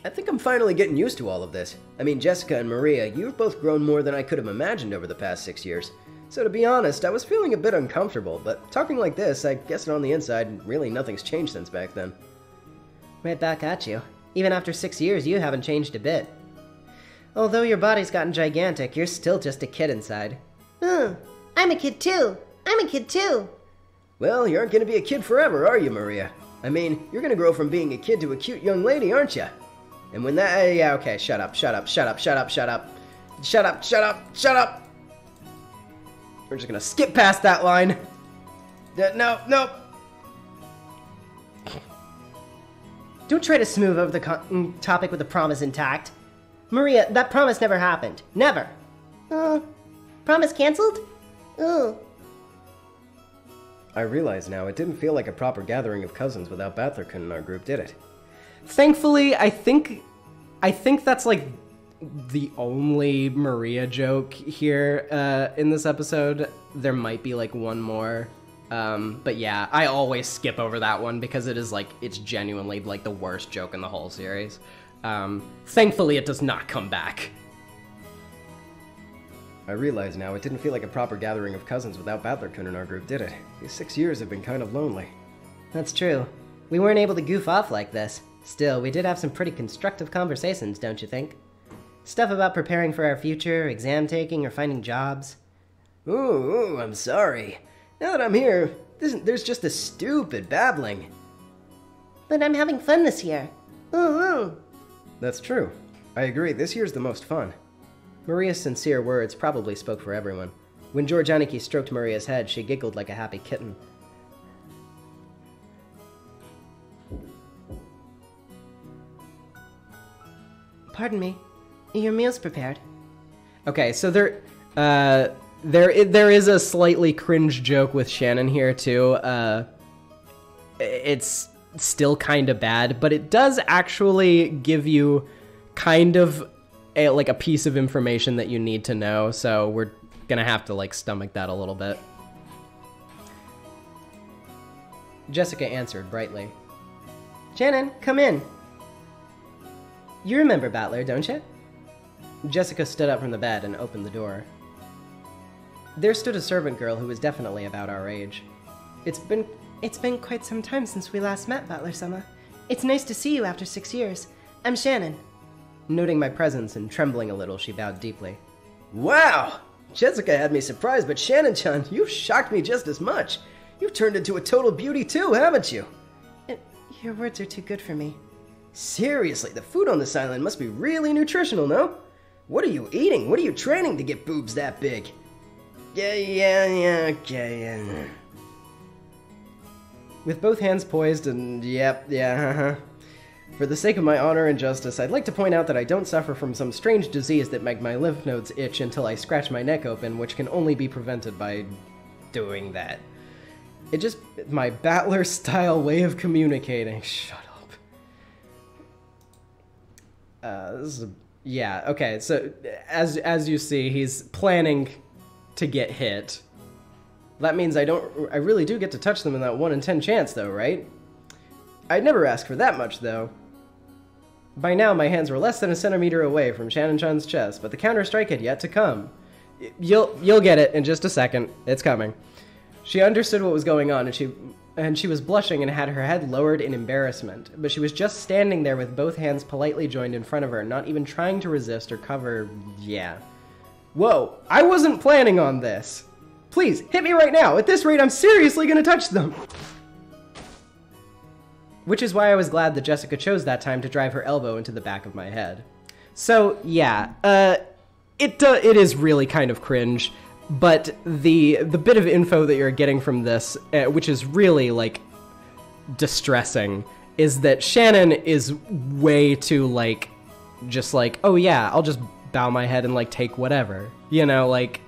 I think I'm finally getting used to all of this. I mean, Jessica and Maria, you've both grown more than I could have imagined over the past six years. So to be honest, I was feeling a bit uncomfortable, but talking like this, I guess on the inside, really nothing's changed since back then. Right back at you. Even after six years, you haven't changed a bit. Although your body's gotten gigantic, you're still just a kid inside. Hmm, I'm a kid too. I'm a kid too. Well, you aren't gonna be a kid forever, are you, Maria? I mean, you're gonna grow from being a kid to a cute young lady, aren't you? And when that. Uh, yeah, okay, shut up, shut up, shut up, shut up, shut up. Shut up, shut up, shut up! We're just gonna skip past that line. Uh, no, no. Don't try to smooth over the mm, topic with a promise intact. Maria, that promise never happened. Never. Uh, promise cancelled? Ooh. I realize now, it didn't feel like a proper gathering of cousins without Battler-kun in our group, did it? Thankfully, I think I think that's like the only Maria joke here uh, in this episode. There might be like one more. Um, but yeah, I always skip over that one because it is like it's genuinely like the worst joke in the whole series. Um, thankfully, it does not come back. I realize now, it didn't feel like a proper gathering of cousins without Battler-kun in our group, did it? These six years have been kind of lonely. That's true. We weren't able to goof off like this. Still, we did have some pretty constructive conversations, don't you think? Stuff about preparing for our future, exam taking, or finding jobs. Ooh, ooh, I'm sorry. Now that I'm here, this, there's just a stupid babbling. But I'm having fun this year. Ooh, ooh. That's true. I agree, this year's the most fun. Maria's sincere words probably spoke for everyone. When George Aniki stroked Maria's head, she giggled like a happy kitten. Pardon me. Your meal's prepared. Okay, so there, uh, there there is a slightly cringe joke with Shannon here too. Uh, it's still kind of bad, but it does actually give you kind of a, like a piece of information that you need to know. So we're gonna have to like stomach that a little bit. Jessica answered brightly. Shannon, come in. You remember Battler, don't you? Jessica stood up from the bed and opened the door. There stood a servant girl who was definitely about our age. It's been it's been quite some time since we last met, Battler-sama. It's nice to see you after six years. I'm Shannon. Noting my presence and trembling a little, she bowed deeply. Wow! Jessica had me surprised, but Shannon-chan, you've shocked me just as much. You've turned into a total beauty too, haven't you? Uh, Your words are too good for me. Seriously, the food on this island must be really nutritional, no? What are you eating? What are you training to get boobs that big? Yeah, yeah, yeah, okay, yeah. With both hands poised and yep, yeah, uh-huh. For the sake of my honor and justice, I'd like to point out that I don't suffer from some strange disease that make my lymph nodes itch until I scratch my neck open, which can only be prevented by doing that. It just my battler style way of communicating. Shut Uh, this is a, yeah, okay. So as as you see, he's planning to get hit. That means I don't I really do get to touch them in that 1 in 10 chance though, right? I'd never ask for that much though. By now, my hands were less than a centimeter away from Shannon-chan's chest, but the counter strike had yet to come. You'll you'll get it in just a second. It's coming. She understood what was going on, and she and she was blushing and had her head lowered in embarrassment. But she was just standing there with both hands politely joined in front of her, not even trying to resist or cover. Yeah. Whoa! I wasn't planning on this. Please hit me right now. At this rate, I'm seriously gonna touch them. Which is why I was glad that Jessica chose that time to drive her elbow into the back of my head. So yeah, uh, it uh, it is really kind of cringe, but the the bit of info that you're getting from this, uh, which is really like distressing, is that Shannon is way too like, just like, oh yeah, I'll just bow my head and like take whatever, you know, like.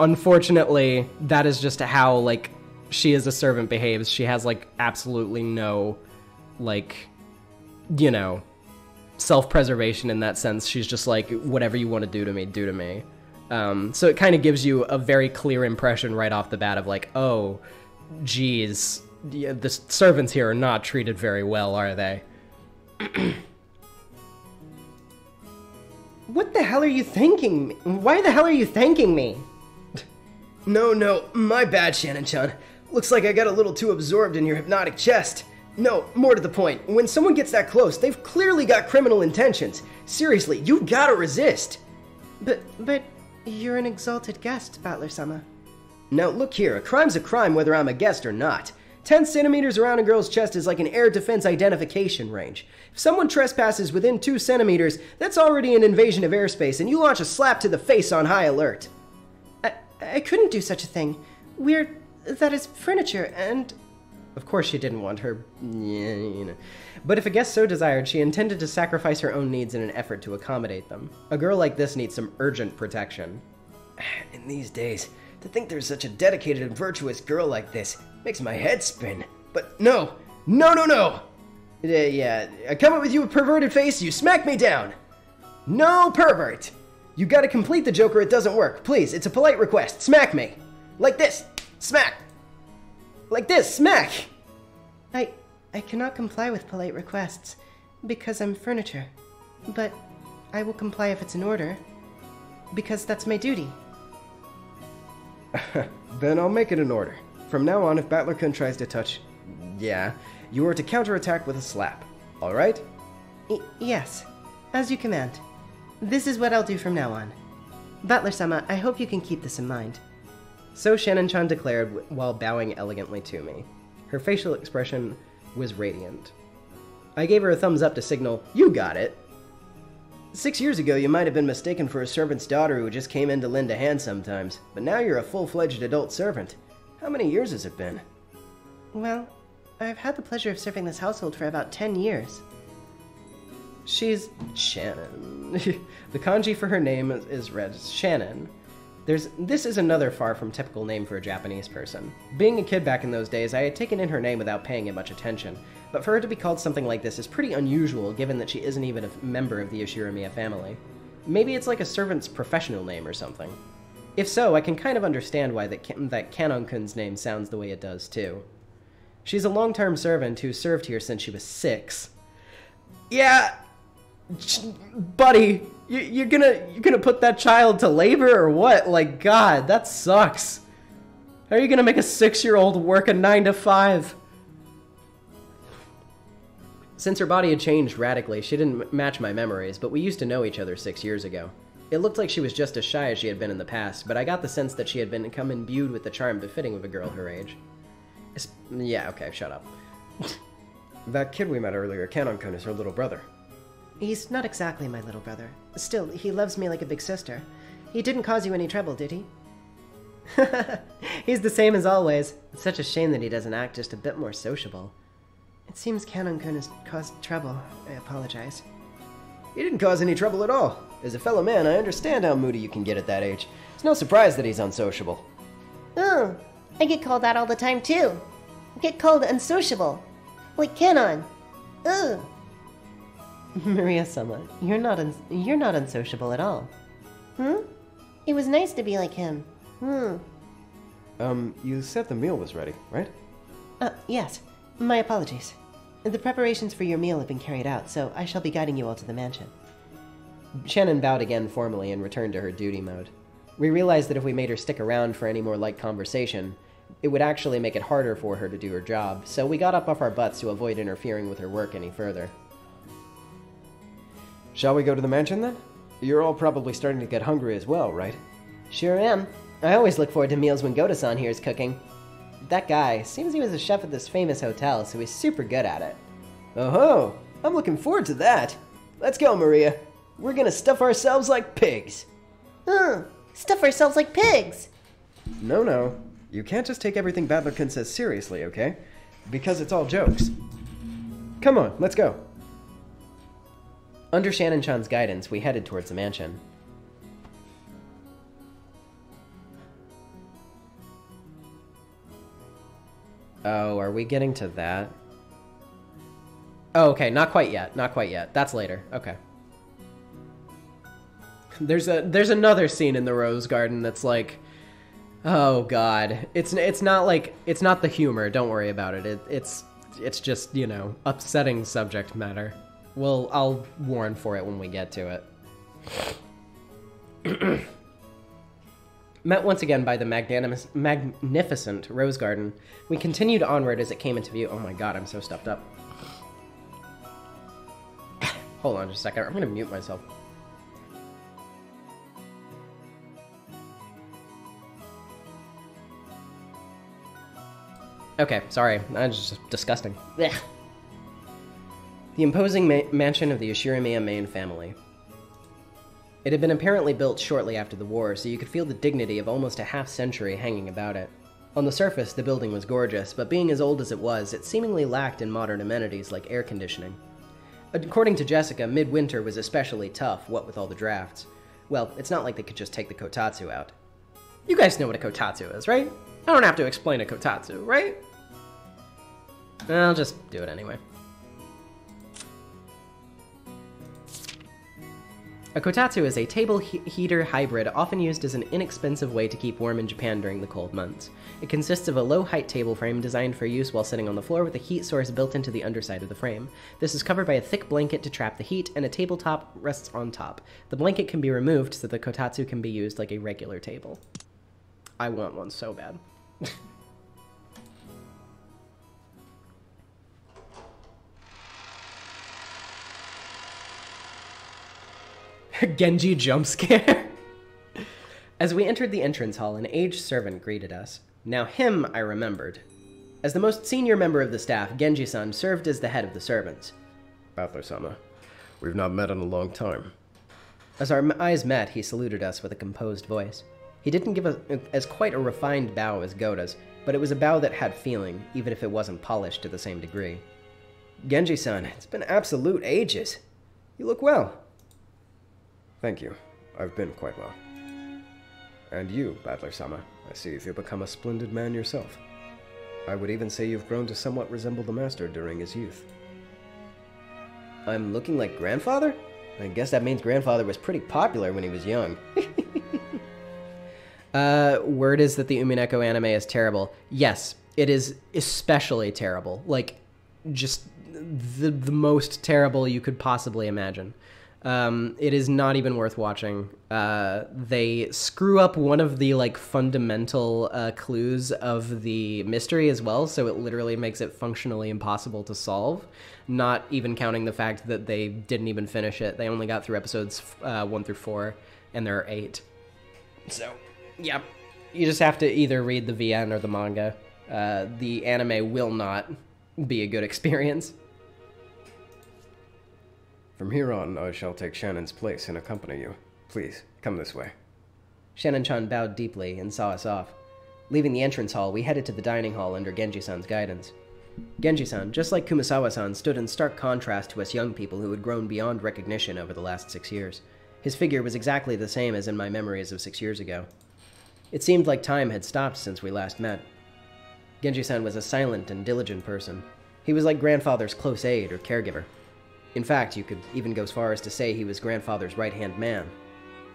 Unfortunately, that is just how like she as a servant behaves. She has like absolutely no like you know self-preservation in that sense. She's just like whatever you want to do to me, do to me. Um, so it kind of gives you a very clear impression right off the bat of like, oh, geez, the the servants here are not treated very well, are they? What the hell are you thinking? Why the hell are you thanking me? No, no, my bad, Shannon-chan. Looks like I got a little too absorbed in your hypnotic chest. No, more to the point, when someone gets that close, they've clearly got criminal intentions. Seriously, you've gotta resist. But but you're an exalted guest, Battler-sama. Now, look here, a crime's a crime whether I'm a guest or not. 10 centimeters around a girl's chest is like an air defense identification range. If someone trespasses within 2 centimeters, that's already an invasion of airspace, and you launch a slap to the face on high alert. I I couldn't do such a thing. We're that is furniture and Of course, she didn't want her. Yeah, you know. But if a guest so desired, she intended to sacrifice her own needs in an effort to accommodate them. A girl like this needs some urgent protection. In these days, to think there's such a dedicated and virtuous girl like this makes my head spin. But no, no, no, no! Uh, yeah, I come up with you a perverted face, you smack me down! No pervert! You gotta complete the joke or it doesn't work. Please, it's a polite request. Smack me! Like this! Smack! Like this! Smack! I cannot comply with polite requests because I'm furniture. But I will comply if it's in order because that's my duty. Then I'll make it an order. From now on, if Battler-kun tries to touch... Yeah, you are to counterattack with a slap. Alright? Yes, as you command. This is what I'll do from now on. Battler-sama, I hope you can keep this in mind. So Shannon-chan declared while bowing elegantly to me. Her facial expression was radiant. I gave her a thumbs up to signal, You got it! Six years ago, you might have been mistaken for a servant's daughter who just came in to lend a hand sometimes, but now you're a full fledged adult servant. How many years has it been? Well, I've had the pleasure of serving this household for about 10 years. She's Shannon. the kanji for her name is, is read as Shannon. There's this is another far from typical name for a Japanese person. Being a kid back in those days, I had taken in her name without paying it much attention, but for her to be called something like this is pretty unusual given that she isn't even a member of the Ushiromiya family. Maybe it's like a servant's professional name or something. If so, I can kind of understand why that, that Kanon-kun's name sounds the way it does too. She's a long-term servant who served here since she was six. Yeah, buddy, you, you're gonna you're gonna put that child to labor or what? Like, God, that sucks. How are you gonna make a six-year-old work a nine to five? Since her body had changed radically, she didn't match my memories, but we used to know each other six years ago. It looked like she was just as shy as she had been in the past, but I got the sense that she had become imbued with the charm befitting of a girl her age. Es- yeah, okay, shut up. That kid we met earlier, Kanon-kun, is her little brother. He's not exactly my little brother. Still, he loves me like a big sister. He didn't cause you any trouble, did he? He's the same as always. It's such a shame that he doesn't act just a bit more sociable. It seems Kanon-kun has caused trouble. I apologize. He didn't cause any trouble at all. As a fellow man, I understand how moody you can get at that age. It's no surprise that he's unsociable. Oh, I get called that all the time too. I get called unsociable. Like Kanon. Ugh. Maria-sama, you're not un- you're not unsociable at all. Hmm? It was nice to be like him. Hmm. Um, you said the meal was ready, right? Uh, yes. My apologies. The preparations for your meal have been carried out, so I shall be guiding you all to the mansion. Shannon bowed again formally and returned to her duty mode. We realized that if we made her stick around for any more light conversation, it would actually make it harder for her to do her job, so we got up off our butts to avoid interfering with her work any further. Shall we go to the mansion then? You're all probably starting to get hungry as well, right? Sure am. I always look forward to meals when Goda-san here is cooking. That guy seems he was a chef at this famous hotel, so he's super good at it. Oh ho! I'm looking forward to that. Let's go, Maria. We're gonna stuff ourselves like pigs. Huh. Stuff ourselves like pigs. No, no. You can't just take everything Battler-kun says seriously, okay? Because it's all jokes. Come on, let's go. Under Shannon-chan's guidance, we headed towards the mansion. Oh, are we getting to that? Oh, okay, not quite yet. Not quite yet. That's later. Okay. There's a there's another scene in the Rose Garden that's like Oh god. It's it's not like it's not the humor, don't worry about it. it it's it's just, you know, upsetting subject matter. Well, I'll warn for it when we get to it. Met once again by the magnanimous, magnificent Rose Garden, we continued onward as it came into view. Oh my god, I'm so stuffed up. Hold on just a second. I'm gonna mute myself. Okay, sorry. That's just disgusting. Blech. The imposing ma- mansion of the Ushiromiya Main family. It had been apparently built shortly after the war, so you could feel the dignity of almost a half century hanging about it. On the surface, the building was gorgeous, but being as old as it was, it seemingly lacked in modern amenities like air conditioning. According to Jessica, midwinter was especially tough, what with all the drafts. Well, it's not like they could just take the kotatsu out. You guys know what a kotatsu is, right? I don't have to explain a kotatsu, right? I'll just do it anyway. A kotatsu is a table he- heater hybrid often used as an inexpensive way to keep warm in Japan during the cold months. It consists of a low height table frame designed for use while sitting on the floor with a heat source built into the underside of the frame. This is covered by a thick blanket to trap the heat, and a tabletop rests on top. The blanket can be removed so the kotatsu can be used like a regular table. I want one so bad. Genji jump scare. As we entered the entrance hall, an aged servant greeted us. Now, him I remembered. As the most senior member of the staff, Genji san served as the head of the servants. Battler sama, we've not met in a long time. As our eyes met, he saluted us with a composed voice. He didn't give us as quite a refined bow as Goda's, but it was a bow that had feeling, even if it wasn't polished to the same degree. Genji san, it's been absolute ages. You look well. Thank you. I've been quite well. And you, Battler-sama, I see you've become a splendid man yourself. I would even say you've grown to somewhat resemble the master during his youth. I'm looking like grandfather? I guess that means grandfather was pretty popular when he was young. Uh, word is that the Umineko anime is terrible. Yes, it is especially terrible. Like, just the the most terrible you could possibly imagine. Um, it is not even worth watching. Uh, they screw up one of the like fundamental uh, clues of the mystery as well, so it literally makes it functionally impossible to solve. Not even counting the fact that they didn't even finish it. They only got through episodes uh, one through four, and there are eight. So, yeah, you just have to either read the VN or the manga. Uh, the anime will not be a good experience. From here on, I shall take Shannon's place and accompany you. Please, come this way. Shannon-chan bowed deeply and saw us off. Leaving the entrance hall, we headed to the dining hall under Genji-san's guidance. Genji-san, just like Kumasawa-san, stood in stark contrast to us young people who had grown beyond recognition over the last six years. His figure was exactly the same as in my memories of six years ago. It seemed like time had stopped since we last met. Genji-san was a silent and diligent person. He was like grandfather's close aide or caregiver. In fact, you could even go as far as to say he was grandfather's right-hand man.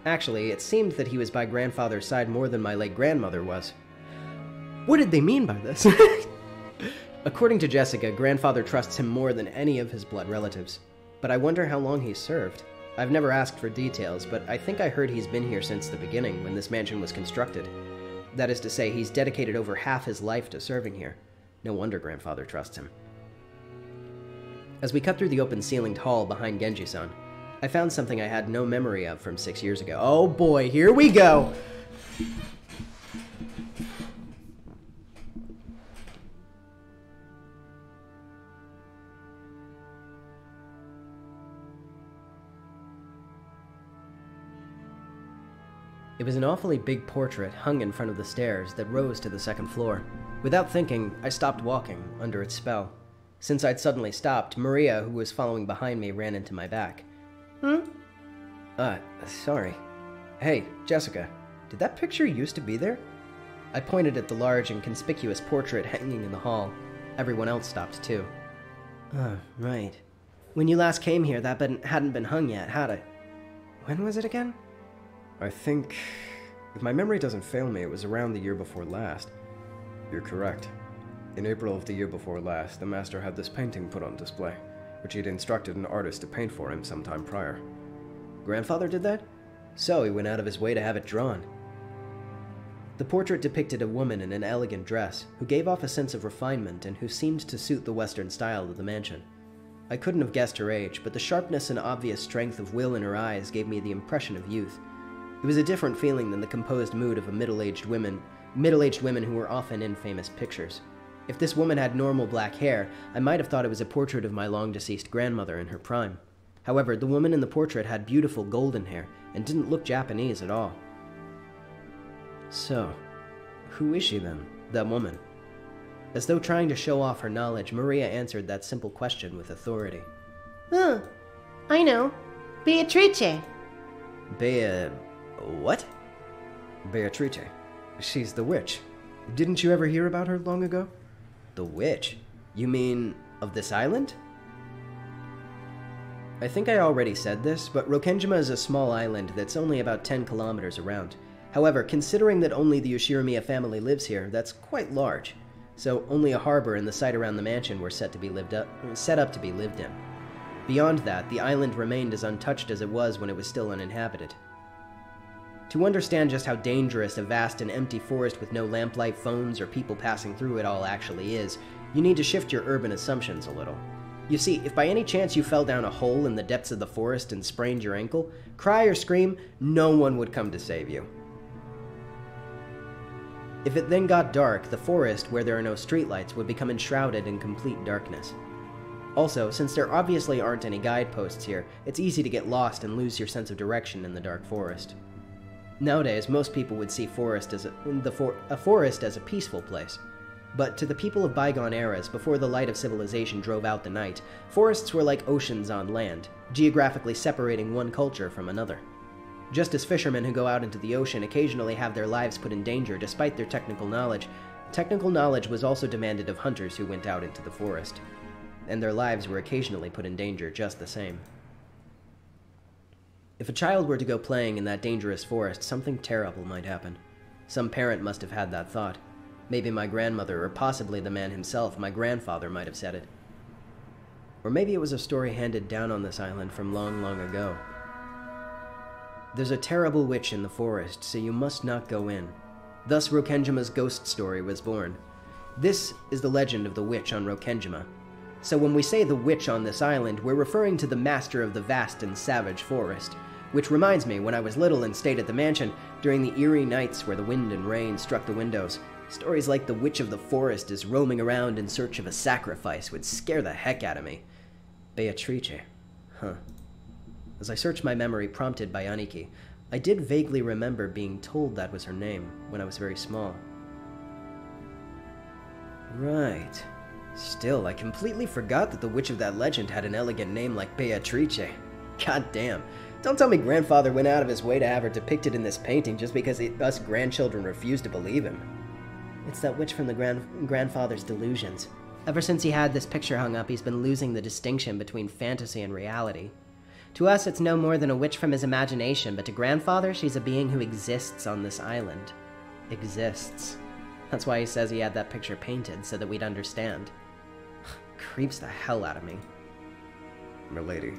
Actually, it seemed that he was by grandfather's side more than my late grandmother was. What did they mean by this? According to Jessica, grandfather trusts him more than any of his blood relatives. But I wonder how long he's served. I've never asked for details, but I think I heard he's been here since the beginning, when this mansion was constructed. That is to say, he's dedicated over half his life to serving here. No wonder grandfather trusts him. As we cut through the open ceilinged hall behind Genji-san, I found something I had no memory of from six years ago. Oh boy, here we go! It was an awfully big portrait hung in front of the stairs that rose to the second floor. Without thinking, I stopped walking, under its spell. Since I'd suddenly stopped, Maria, who was following behind me, ran into my back. Hmm? Uh, sorry. Hey, Jessica, did that picture used to be there? I pointed at the large and conspicuous portrait hanging in the hall. Everyone else stopped too. Oh, right. When you last came here, that been, hadn't been hung yet, had it? When was it again? I think, if my memory doesn't fail me, it was around the year before last. You're correct. In April of the year before last, the master had this painting put on display, which he had instructed an artist to paint for him some time prior. Grandfather did that? So he went out of his way to have it drawn. The portrait depicted a woman in an elegant dress, who gave off a sense of refinement and who seemed to suit the Western style of the mansion. I couldn't have guessed her age, but the sharpness and obvious strength of will in her eyes gave me the impression of youth. It was a different feeling than the composed mood of a middle-aged woman, middle-aged women who were often in famous pictures. If this woman had normal black hair, I might have thought it was a portrait of my long-deceased grandmother in her prime. However, the woman in the portrait had beautiful golden hair and didn't look Japanese at all. So, who is she then, that woman? As though trying to show off her knowledge, Maria answered that simple question with authority. Huh. I know. Beatrice. Bea. what? Beatrice. She's the witch. Didn't you ever hear about her long ago? The witch? You mean of this island? I think I already said this, but Rokkenjima is a small island that's only about 10 kilometers around. However, considering that only the Ushiromiya family lives here, that's quite large. So only a harbor and the site around the mansion were set to be lived up, set up to be lived in. Beyond that, the island remained as untouched as it was when it was still uninhabited. To understand just how dangerous a vast and empty forest with no lamplight, phones, or people passing through it all actually is, you need to shift your urban assumptions a little. You see, if by any chance you fell down a hole in the depths of the forest and sprained your ankle, cry or scream, no one would come to save you. If it then got dark, the forest, where there are no streetlights, would become enshrouded in complete darkness. Also, since there obviously aren't any guideposts here, it's easy to get lost and lose your sense of direction in the dark forest. Nowadays, most people would see forest as a, the for, a forest as a peaceful place. But to the people of bygone eras, before the light of civilization drove out the night, forests were like oceans on land, geographically separating one culture from another. Just as fishermen who go out into the ocean occasionally have their lives put in danger despite their technical knowledge, technical knowledge was also demanded of hunters who went out into the forest, and their lives were occasionally put in danger just the same. If a child were to go playing in that dangerous forest, something terrible might happen. Some parent must have had that thought. Maybe my grandmother, or possibly the man himself, my grandfather, might have said it. Or maybe it was a story handed down on this island from long, long ago. There's a terrible witch in the forest, so you must not go in. Thus, Rokkenjima's ghost story was born. This is the legend of the witch on Rokkenjima. So when we say the witch on this island, we're referring to the master of the vast and savage forest. Which reminds me, when I was little and stayed at the mansion, during the eerie nights where the wind and rain struck the windows, stories like the Witch of the Forest is roaming around in search of a sacrifice would scare the heck out of me. Beatrice. Huh. As I searched my memory prompted by Aniki, I did vaguely remember being told that was her name when I was very small. Right. Still, I completely forgot that the witch of that legend had an elegant name like Beatrice. God damn. Don't tell me grandfather went out of his way to have her depicted in this painting just because it, us grandchildren refused to believe him. It's that witch from the grand, grandfather's delusions. Ever since he had this picture hung up, he's been losing the distinction between fantasy and reality. To us, it's no more than a witch from his imagination, but to grandfather, she's a being who exists on this island. Exists. That's why he says he had that picture painted, so that we'd understand. Creeps the hell out of me. Milady,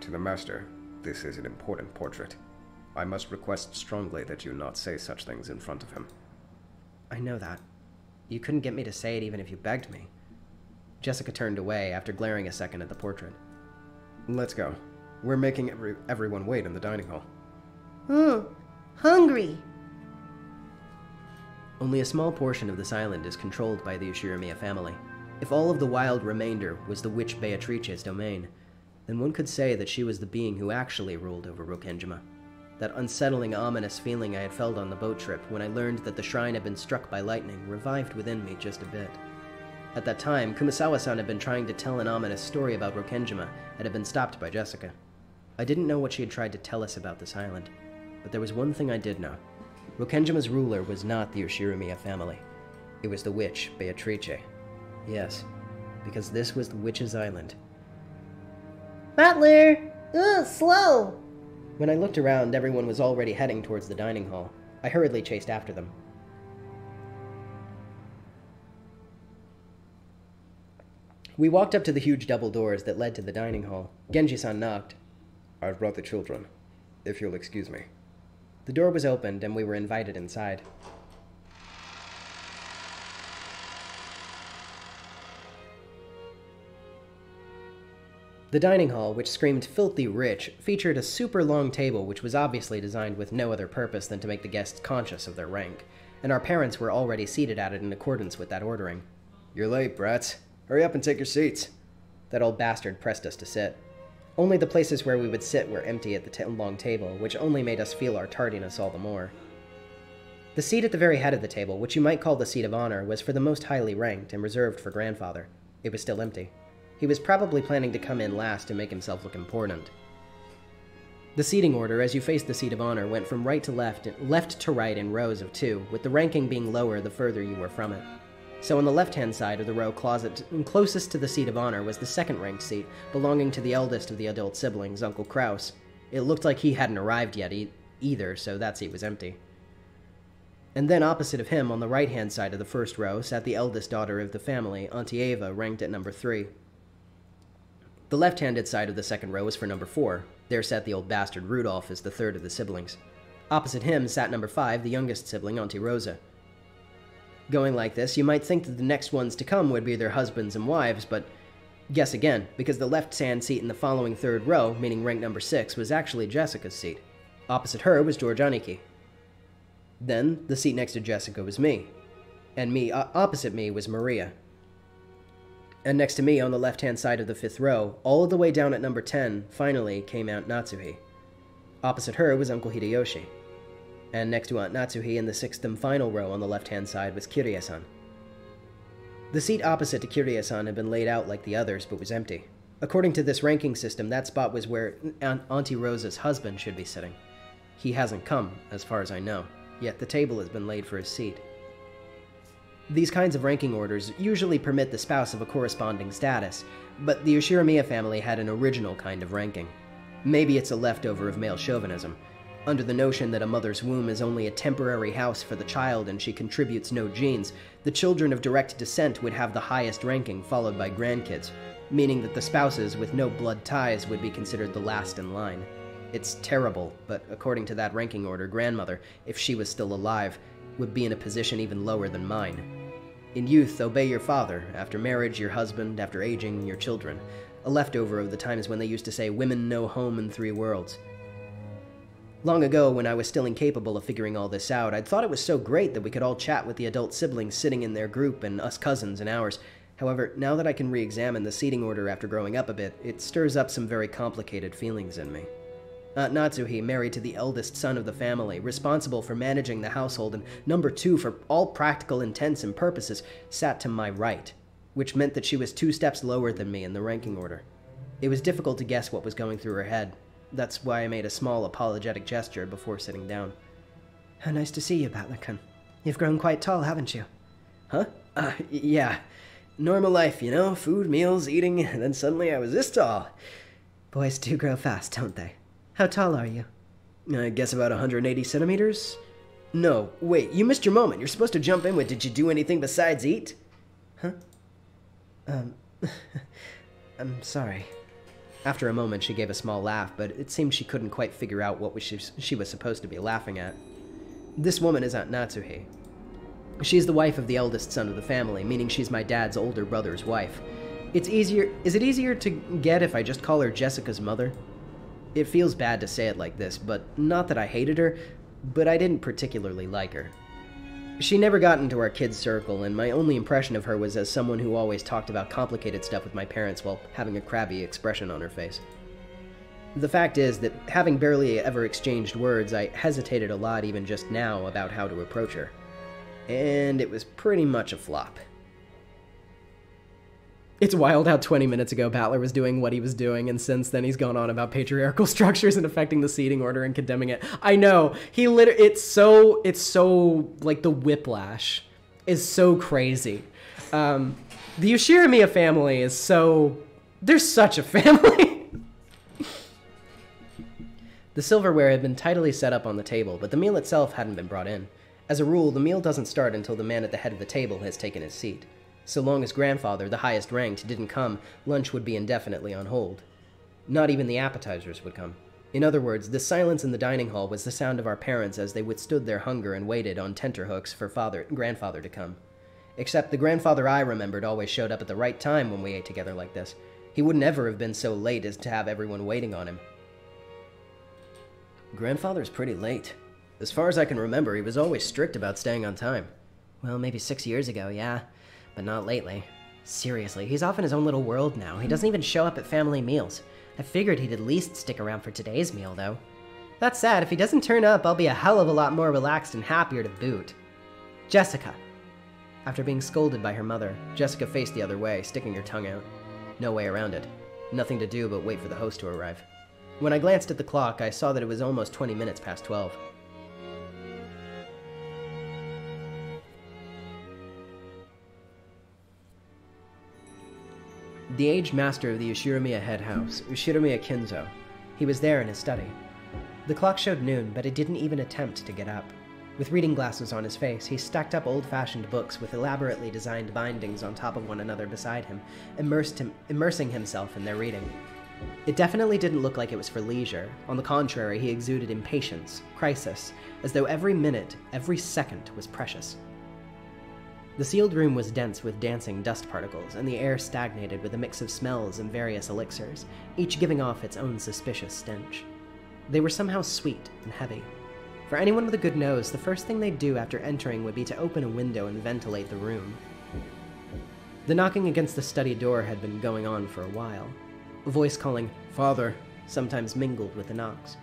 to the Master, this is an important portrait. I must request strongly that you not say such things in front of him. I know that. You couldn't get me to say it even if you begged me. Jessica turned away after glaring a second at the portrait. Let's go. We're making every, everyone wait in the dining hall. Hmm. Hungry. Only a small portion of this island is controlled by the Ushiromiya family. If all of the wild remainder was the witch Beatrice's domain, then one could say that she was the being who actually ruled over Rokkenjima. That unsettling, ominous feeling I had felt on the boat trip when I learned that the shrine had been struck by lightning revived within me just a bit. At that time, Kumasawa-san had been trying to tell an ominous story about Rokkenjima and had been stopped by Jessica. I didn't know what she had tried to tell us about this island, but there was one thing I did know. Rokkenjima's ruler was not the Ushiromiya family. It was the witch, Beatrice. Yes, because this was the witch's island. Battler! Ugh, slow! When I looked around, everyone was already heading towards the dining hall. I hurriedly chased after them. We walked up to the huge double doors that led to the dining hall. Genji-san knocked. I've brought the children, if you'll excuse me. The door was opened and we were invited inside. The dining hall, which screamed filthy rich, featured a super long table which was obviously designed with no other purpose than to make the guests conscious of their rank, and our parents were already seated at it in accordance with that ordering. You're late, brats. Hurry up and take your seats. That old bastard pressed us to sit. Only the places where we would sit were empty at the long table, which only made us feel our tardiness all the more. The seat at the very head of the table, which you might call the seat of honor, was for the most highly ranked and reserved for grandfather. It was still empty. He was probably planning to come in last to make himself look important. The seating order, as you faced the seat of honor, went from right to left, left to right in rows of two, with the ranking being lower the further you were from it. So on the left-hand side of the row closet closest to the seat of honor was the second-ranked seat, belonging to the eldest of the adult siblings, Uncle Krauss. It looked like he hadn't arrived yet e- either, so that seat was empty. And then opposite of him, on the right-hand side of the first row, sat the eldest daughter of the family, Auntie Eva, ranked at number three. The left handed side of the second row was for number four. There sat the old bastard Rudolf as the third of the siblings. Opposite him sat number five, the youngest sibling, Auntie Rosa. Going like this, you might think that the next ones to come would be their husbands and wives, but guess again, because the left hand seat in the following third row, meaning rank number six, was actually Jessica's seat. Opposite her was George Aniki. Then, the seat next to Jessica was me. And me, uh, opposite me, was Maria. And next to me on the left hand side of the fifth row, all the way down at number 10, finally came Aunt Natsuhi. Opposite her was Uncle Hideyoshi. And next to Aunt Natsuhi in the sixth and final row on the left hand side was Kirie san. The seat opposite to Kirie san had been laid out like the others, but was empty. According to this ranking system, that spot was where Aunt Auntie Rosa's husband should be sitting. He hasn't come, as far as I know, yet the table has been laid for his seat. These kinds of ranking orders usually permit the spouse of a corresponding status, but the Ushiromiya family had an original kind of ranking. Maybe it's a leftover of male chauvinism, under the notion that a mother's womb is only a temporary house for the child and she contributes no genes, the children of direct descent would have the highest ranking, followed by grandkids, meaning that the spouses with no blood ties would be considered the last in line. It's terrible, but according to that ranking order, grandmother, if she was still alive, would be in a position even lower than mine. In youth, obey your father, after marriage, your husband, after aging, your children. A leftover of the times when they used to say, Women know home in three worlds. Long ago, when I was still incapable of figuring all this out, I'd thought it was so great that we could all chat with the adult siblings sitting in their group and us cousins in ours. However, now that I can re examine the seating order after growing up a bit, it stirs up some very complicated feelings in me. Uh, Natsuhi, married to the eldest son of the family, responsible for managing the household, and number two for all practical intents and purposes, sat to my right, which meant that she was two steps lower than me in the ranking order. It was difficult to guess what was going through her head, that's why I made a small apologetic gesture before sitting down. How nice to see you, Battler-kun. You've grown quite tall, haven't you? Huh? Uh, yeah. Normal life, you know? Food, meals, eating, and then suddenly I was this tall. Boys do grow fast, don't they? How tall are you? I guess about 180 centimeters? No, wait, you missed your moment. You're supposed to jump in with, did you do anything besides eat? Huh? Um, I'm sorry. After a moment, she gave a small laugh, but it seemed she couldn't quite figure out what she was supposed to be laughing at. This woman is Aunt Natsuhi. She's the wife of the eldest son of the family, meaning she's my dad's older brother's wife. It's easier. Is it easier to get if I just call her Jessica's mother? It feels bad to say it like this, but not that I hated her, but I didn't particularly like her. She never got into our kids' circle, and my only impression of her was as someone who always talked about complicated stuff with my parents while having a crabby expression on her face. The fact is that, having barely ever exchanged words, I hesitated a lot even just now about how to approach her. And it was pretty much a flop. It's wild how 20 minutes ago Battler was doing what he was doing, and since then he's gone on about patriarchal structures and affecting the seating order and condemning it. I know he literally. It's so. It's so like the whiplash is so crazy. Um, the Ushiromiya family is so. They're such a family. the silverware had been tidily set up on the table, but the meal itself hadn't been brought in. As a rule, the meal doesn't start until the man at the head of the table has taken his seat. So long as grandfather, the highest ranked, didn't come, lunch would be indefinitely on hold. Not even the appetizers would come. In other words, the silence in the dining hall was the sound of our parents as they withstood their hunger and waited on tenterhooks for father grandfather to come. Except the grandfather I remembered always showed up at the right time when we ate together like this. He wouldn't ever have been so late as to have everyone waiting on him. Grandfather's pretty late. As far as I can remember, he was always strict about staying on time. Well, maybe six years ago, yeah but not lately. Seriously, he's off in his own little world now. He doesn't even show up at family meals. I figured he'd at least stick around for today's meal, though. That said, if he doesn't turn up, I'll be a hell of a lot more relaxed and happier to boot. Jessica. After being scolded by her mother, Jessica faced the other way, sticking her tongue out. No way around it. Nothing to do but wait for the host to arrive. When I glanced at the clock, I saw that it was almost 20 minutes past 12. The aged master of the Ushiromiya head house, Ushiromiya Kinzo. He was there in his study. The clock showed noon, but he didn't even attempt to get up. With reading glasses on his face, he stacked up old fashioned books with elaborately designed bindings on top of one another beside him, him, immersing himself in their reading. It definitely didn't look like it was for leisure. On the contrary, he exuded impatience, crisis, as though every minute, every second was precious. The sealed room was dense with dancing dust particles, and the air stagnated with a mix of smells and various elixirs, each giving off its own suspicious stench. They were somehow sweet and heavy. For anyone with a good nose, the first thing they'd do after entering would be to open a window and ventilate the room. The knocking against the study door had been going on for a while. A voice calling, Father, sometimes mingled with the knocks.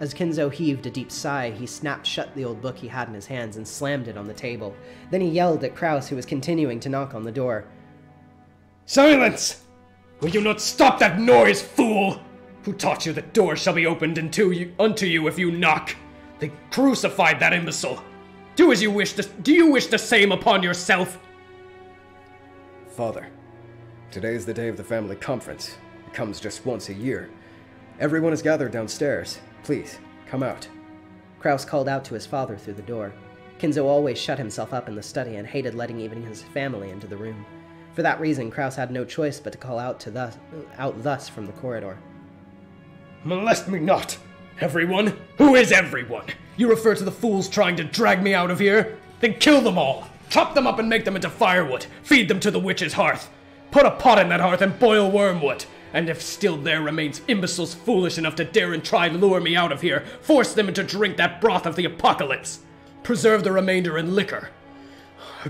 As Kinzo heaved a deep sigh, he snapped shut the old book he had in his hands and slammed it on the table. Then he yelled at Krauss, who was continuing to knock on the door. Silence! Will you not stop that noise, fool? Who taught you that doors shall be opened unto you, unto you if you knock? They crucified that imbecile. Do as you wish to, do you wish the same upon yourself? Father, today is the day of the family conference. It comes just once a year. Everyone is gathered downstairs. Please, come out. Krauss called out to his father through the door. Kinzo always shut himself up in the study and hated letting even his family into the room. For that reason, Krauss had no choice but to call out to thus, out thus from the corridor. Molest me not! Everyone? Who is everyone? You refer to the fools trying to drag me out of here? Then kill them all! Chop them up and make them into firewood! Feed them to the witch's hearth! Put a pot in that hearth and boil wormwood! And if still there remains imbeciles foolish enough to dare and try lure me out of here, force them to drink that broth of the apocalypse! Preserve the remainder in liquor!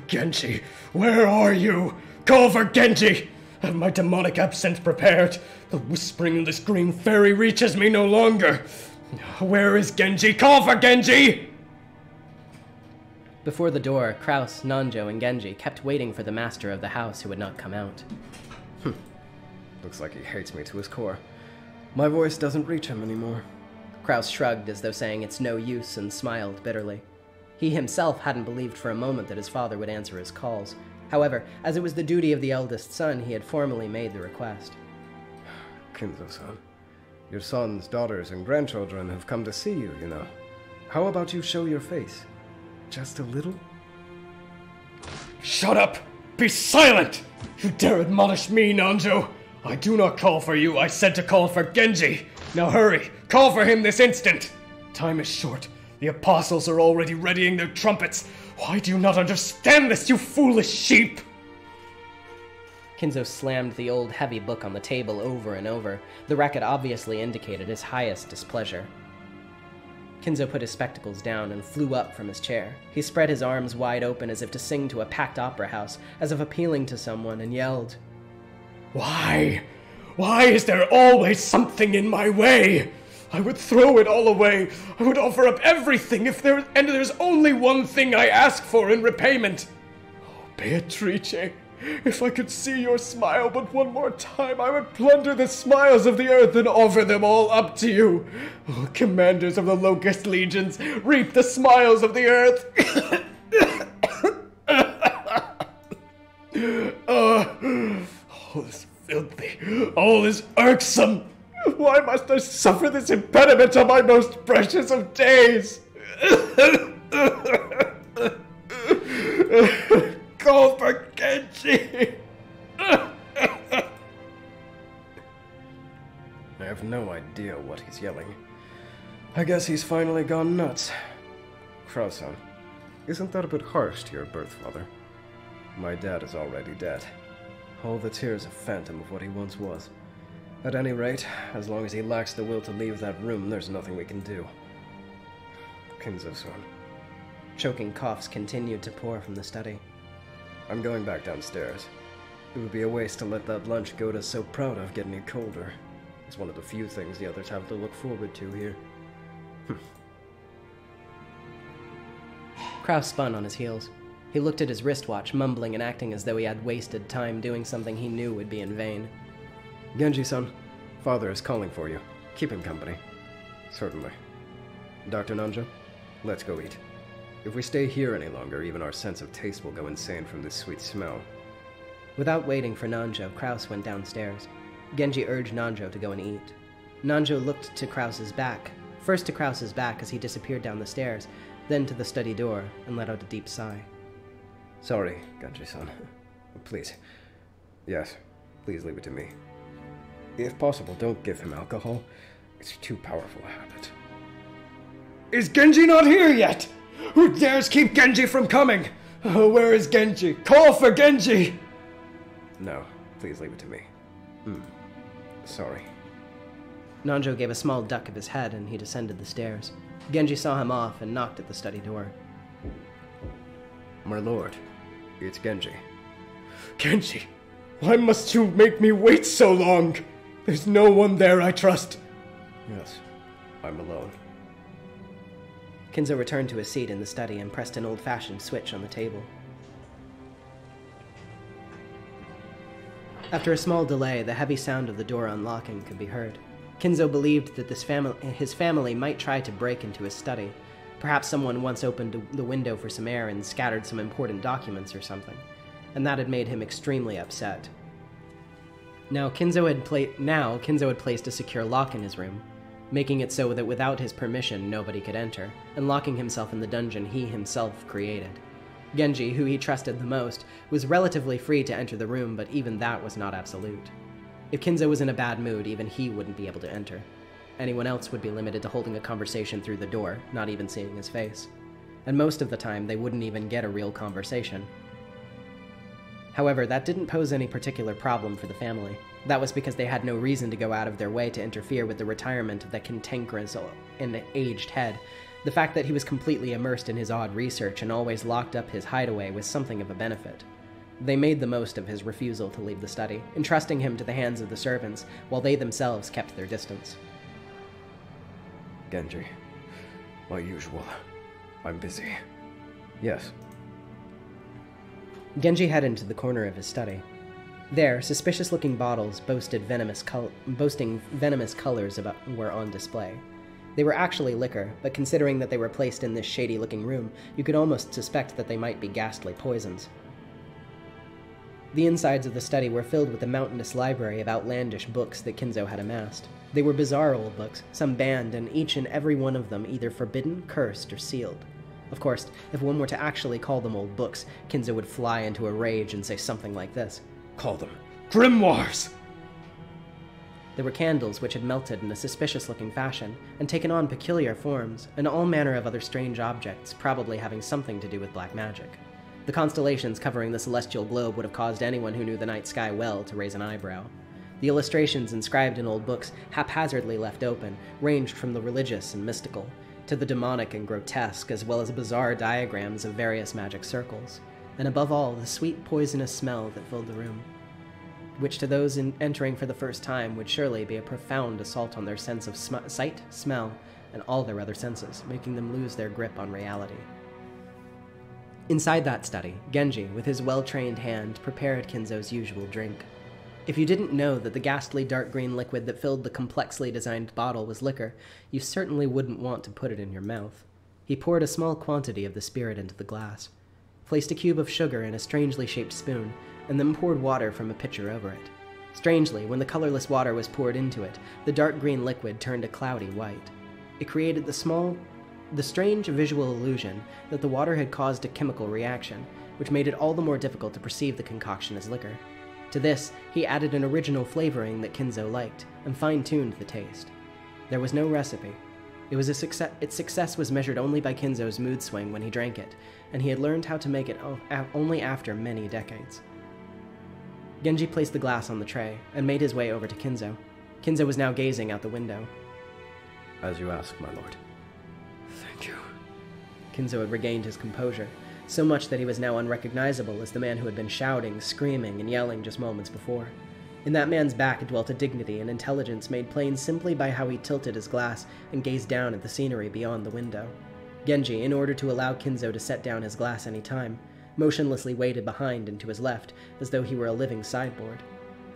Genji, where are you? Call for Genji! Have my demonic absinthe prepared. The whispering of this green fairy reaches me no longer. Where is Genji? Call for Genji! Before the door, Krauss, Nanjo, and Genji kept waiting for the master of the house who would not come out. Looks like he hates me to his core. My voice doesn't reach him anymore. Krauss shrugged as though saying it's no use and smiled bitterly. He himself hadn't believed for a moment that his father would answer his calls. However, as it was the duty of the eldest son, he had formally made the request. Kinzo-san, your sons, daughters, and grandchildren have come to see you, you know. How about you show your face? Just a little? Shut up! Be silent! You dare admonish me, Nanjo! I do not call for you, I said to call for Genji! Now hurry, call for him this instant! Time is short. The apostles are already readying their trumpets. Why do you not understand this, you foolish sheep? Kinzo slammed the old heavy book on the table over and over. The racket obviously indicated his highest displeasure. Kinzo put his spectacles down and flew up from his chair. He spread his arms wide open as if to sing to a packed opera house, as if appealing to someone, and yelled, Why? Why is there always something in my way? I would throw it all away. I would offer up everything if there and there's only one thing I ask for in repayment. Oh, Beatrice, if I could see your smile but one more time, I would plunder the smiles of the earth and offer them all up to you. Oh, commanders of the locust legions, reap the smiles of the earth. oh, all is filthy. All is irksome. Why must I suffer this impediment on my most precious of days? Call for Genji! I have no idea what he's yelling. I guess he's finally gone nuts. Krauss-san, isn't that a bit harsh to your birth father? My dad is already dead. All that's here is a phantom of what he once was. At any rate, as long as he lacks the will to leave that room, there's nothing we can do. Kinzo-san, choking coughs continued to pour from the study. I'm going back downstairs. It would be a waste to let that lunch Goda's so proud of get any colder. It's one of the few things the others have to look forward to here. Hmm. Krauss spun on his heels. He looked at his wristwatch, mumbling and acting as though he had wasted time doing something he knew would be in vain. Genji-san, father is calling for you. Keep him company. Certainly. Dr. Nanjo, let's go eat. If we stay here any longer, even our sense of taste will go insane from this sweet smell. Without waiting for Nanjo, Krauss went downstairs. Genji urged Nanjo to go and eat. Nanjo looked to Krauss's back, first to Krauss's back as he disappeared down the stairs, then to the study door, and let out a deep sigh. Sorry, Genji-san. Please. Yes, please leave it to me. If possible, don't give him alcohol. It's too powerful a habit. Is Genji not here yet? Who dares keep Genji from coming? Oh, where is Genji? Call for Genji! No, please leave it to me. Hmm. Sorry. Nanjo gave a small duck of his head and he descended the stairs. Genji saw him off and knocked at the study door. My lord, it's Genji. Genji, why must you make me wait so long? There's no one there I trust. Yes, I'm alone. Kinzo returned to his seat in the study and pressed an old fashioned switch on the table. After a small delay, the heavy sound of the door unlocking could be heard. Kinzo believed that this fami- his family might try to break into his study, Perhaps someone once opened the window for some air and scattered some important documents or something, and that had made him extremely upset. Now Kinzo had pla- now Kinzo had placed a secure lock in his room, making it so that without his permission nobody could enter, and locking himself in the dungeon he himself created. Genji, who he trusted the most, was relatively free to enter the room, but even that was not absolute. If Kinzo was in a bad mood, even he wouldn't be able to enter. Anyone else would be limited to holding a conversation through the door, not even seeing his face. And most of the time, they wouldn't even get a real conversation. However, that didn't pose any particular problem for the family. That was because they had no reason to go out of their way to interfere with the retirement of the cantankerous and aged head. The fact that he was completely immersed in his odd research and always locked up his hideaway was something of a benefit. They made the most of his refusal to leave the study, entrusting him to the hands of the servants, while they themselves kept their distance. Genji, my usual. I'm busy. Yes, Genji headed into the corner of his study. There, suspicious-looking bottles boasted venomous boasting venomous colors about were on display. They were actually liquor, but considering that they were placed in this shady-looking room, you could almost suspect that they might be ghastly poisons. The insides of the study were filled with a mountainous library of outlandish books that Kinzo had amassed. They were bizarre old books, some banned, and each and every one of them either forbidden, cursed, or sealed. Of course, if one were to actually call them old books, Kinzo would fly into a rage and say something like this call them grimoires. There were candles which had melted in a suspicious looking fashion and taken on peculiar forms, and all manner of other strange objects, probably having something to do with black magic. The constellations covering the celestial globe would have caused anyone who knew the night sky well to raise an eyebrow. The illustrations inscribed in old books, haphazardly left open, ranged from the religious and mystical, to the demonic and grotesque, as well as bizarre diagrams of various magic circles, and above all, the sweet poisonous smell that filled the room, which to those entering for the first time would surely be a profound assault on their sense of sm- sight, smell, and all their other senses, making them lose their grip on reality. Inside that study, Genji, with his well trained hand, prepared Kinzo's usual drink. If you didn't know that the ghastly dark green liquid that filled the complexly designed bottle was liquor, you certainly wouldn't want to put it in your mouth. He poured a small quantity of the spirit into the glass, placed a cube of sugar in a strangely shaped spoon, and then poured water from a pitcher over it. Strangely, when the colorless water was poured into it, the dark green liquid turned a cloudy white. It created the small, the strange visual illusion that the water had caused a chemical reaction, which made it all the more difficult to perceive the concoction as liquor. To this, he added an original flavoring that Kinzo liked, and fine tuned the taste. There was no recipe. It was a success, its success was measured only by Kinzo's mood swing when he drank it, and he had learned how to make it only after many decades. Genji placed the glass on the tray and made his way over to Kinzo. Kinzo was now gazing out the window. As you ask, my lord. Thank you. Kinzo had regained his composure so much that he was now unrecognizable as the man who had been shouting, screaming, and yelling just moments before. In that man's back dwelt a dignity and intelligence made plain simply by how he tilted his glass and gazed down at the scenery beyond the window. Genji, in order to allow Kinzo to set down his glass any time, motionlessly waited behind and to his left, as though he were a living sideboard.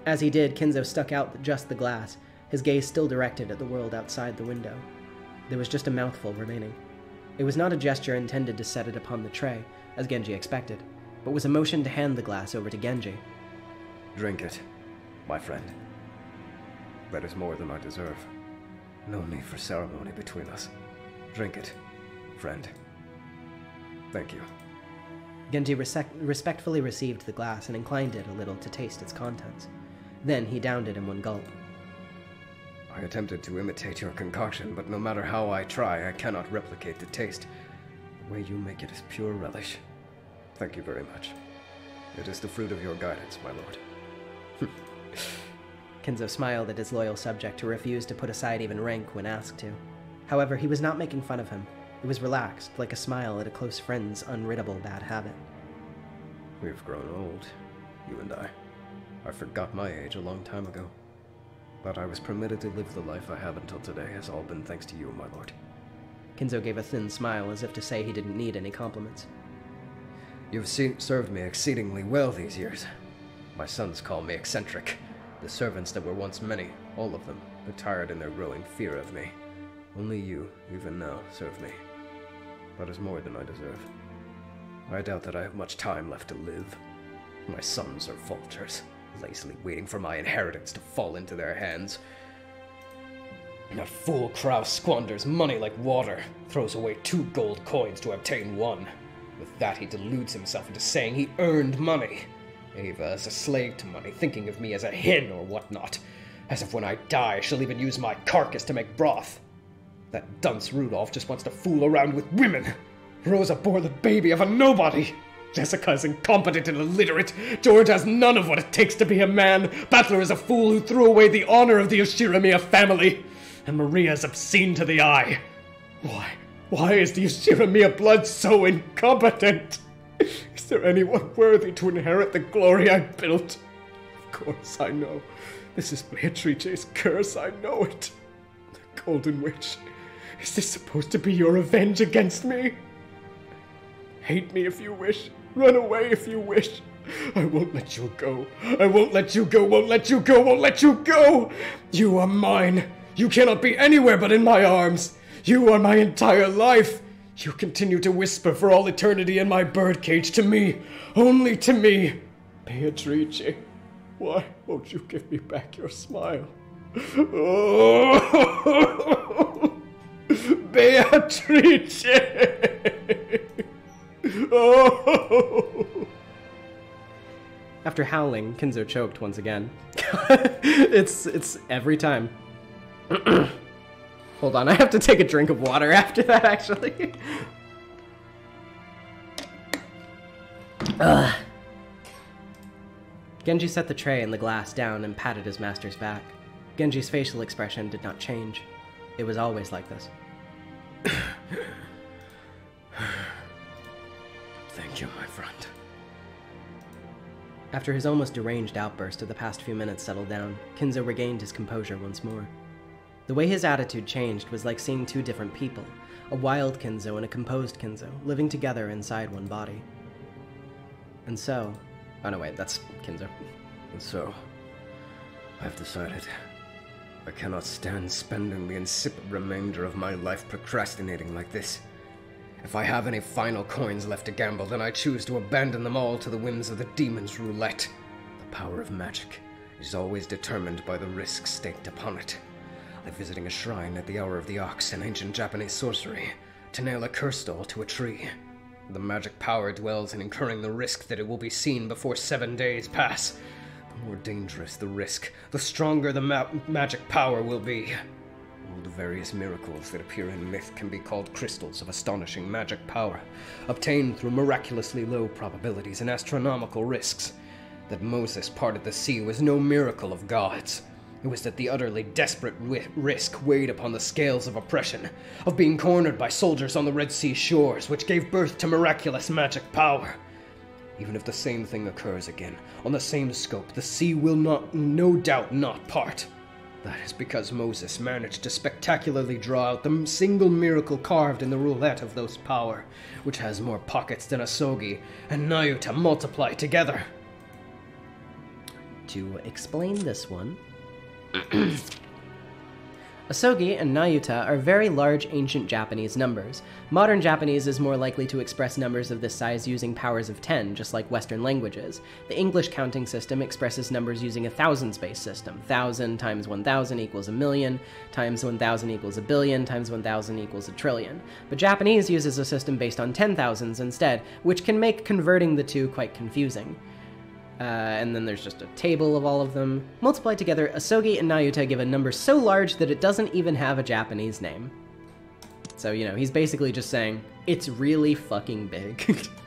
As he did, Kinzo stuck out just the glass, his gaze still directed at the world outside the window. There was just a mouthful remaining. It was not a gesture intended to set it upon the tray, as Genji expected, but was a motion to hand the glass over to Genji. Drink it, my friend. That is more than I deserve. No need for ceremony between us. Drink it, friend. Thank you. Genji respectfully received the glass and inclined it a little to taste its contents. Then he downed it in one gulp. I attempted to imitate your concoction, but no matter how I try, I cannot replicate the taste. The way you make it is pure relish. Thank you very much. It is the fruit of your guidance, my lord. Kinzo smiled at his loyal subject who refused to put aside even rank when asked to. However, he was not making fun of him. It was relaxed, like a smile at a close friend's unriddable bad habit. We've grown old, you and I. I forgot my age a long time ago. But I was permitted to live the life I have until today has all been thanks to you, my lord. Kinzo gave a thin smile as if to say he didn't need any compliments. You've se- served me exceedingly well these years. My sons call me eccentric. The servants that were once many, all of them, retired in their growing fear of me. Only you, even now, serve me. That is more than I deserve. I doubt that I have much time left to live. My sons are vultures, lazily waiting for my inheritance to fall into their hands. That fool Krauss squanders money like water, throws away two gold coins to obtain one. With that, he deludes himself into saying he earned money. Eva is a slave to money, thinking of me as a hen or whatnot. As if when I die, she'll even use my carcass to make broth. That dunce Rudolf just wants to fool around with women. Rosa bore the baby of a nobody. Jessica is incompetent and illiterate. George has none of what it takes to be a man. Battler is a fool who threw away the honor of the Ushiromiya family. And Maria is obscene to the eye. Why? Why is the Ushiromiya blood so incompetent? Is there anyone worthy to inherit the glory I built? Of course, I know. This is Beatrice's curse, I know it. The Golden Witch. Is this supposed to be your revenge against me? Hate me if you wish. Run away if you wish. I won't let you go. I won't let you go, won't let you go, won't let you go! You are mine. You cannot be anywhere but in my arms. You are my entire life. You continue to whisper for all eternity in my birdcage to me. Only to me. Beatrice, why won't you give me back your smile? Oh, Beatrice! Oh! After howling, Kinzo choked once again. it's it's every time. Hold on, I have to take a drink of water after that actually. Ugh. Genji set the tray and the glass down and patted his master's back. Genji's facial expression did not change. It was always like this. Thank you, my friend. After his almost deranged outburst of the past few minutes settled down, Kinzo regained his composure once more. The way his attitude changed was like seeing two different people a wild Kinzo and a composed Kinzo living together inside one body. And so. Oh no, wait, that's Kinzo. And so, I've decided. I cannot stand spending the insipid remainder of my life procrastinating like this. If I have any final coins left to gamble, then I choose to abandon them all to the whims of the demon's roulette. The power of magic is always determined by the risk staked upon it. Visiting a shrine at the hour of the ox in ancient Japanese sorcery, to nail a curse doll to a tree. The magic power dwells in incurring the risk that it will be seen before seven days pass. The more dangerous the risk, the stronger the ma- magic power will be. All the various miracles that appear in myth can be called crystals of astonishing magic power, obtained through miraculously low probabilities and astronomical risks. That Moses parted the sea was no miracle of God's. It was that the utterly desperate risk weighed upon the scales of oppression, of being cornered by soldiers on the Red Sea shores, which gave birth to miraculous magic power. Even if the same thing occurs again, on the same scope, the sea will not, no doubt, not part. That is because Moses managed to spectacularly draw out the single miracle carved in the roulette of those power, which has more pockets than Asogi, and Nayuta multiply together. To explain this one, Asogi and Nayuta are very large ancient Japanese numbers. Modern Japanese is more likely to express numbers of this size using powers of 10, just like Western languages. The English counting system expresses numbers using a thousands based system. 1000 times 1000 equals a million, times 1000 equals a billion, times 1000 equals a trillion. But Japanese uses a system based on 10,000s instead, which can make converting the two quite confusing. Uh, and then there's just a table of all of them. Multiplied together, Asogi and Nayuta give a number so large that it doesn't even have a Japanese name. So, you know, he's basically just saying, it's really fucking big.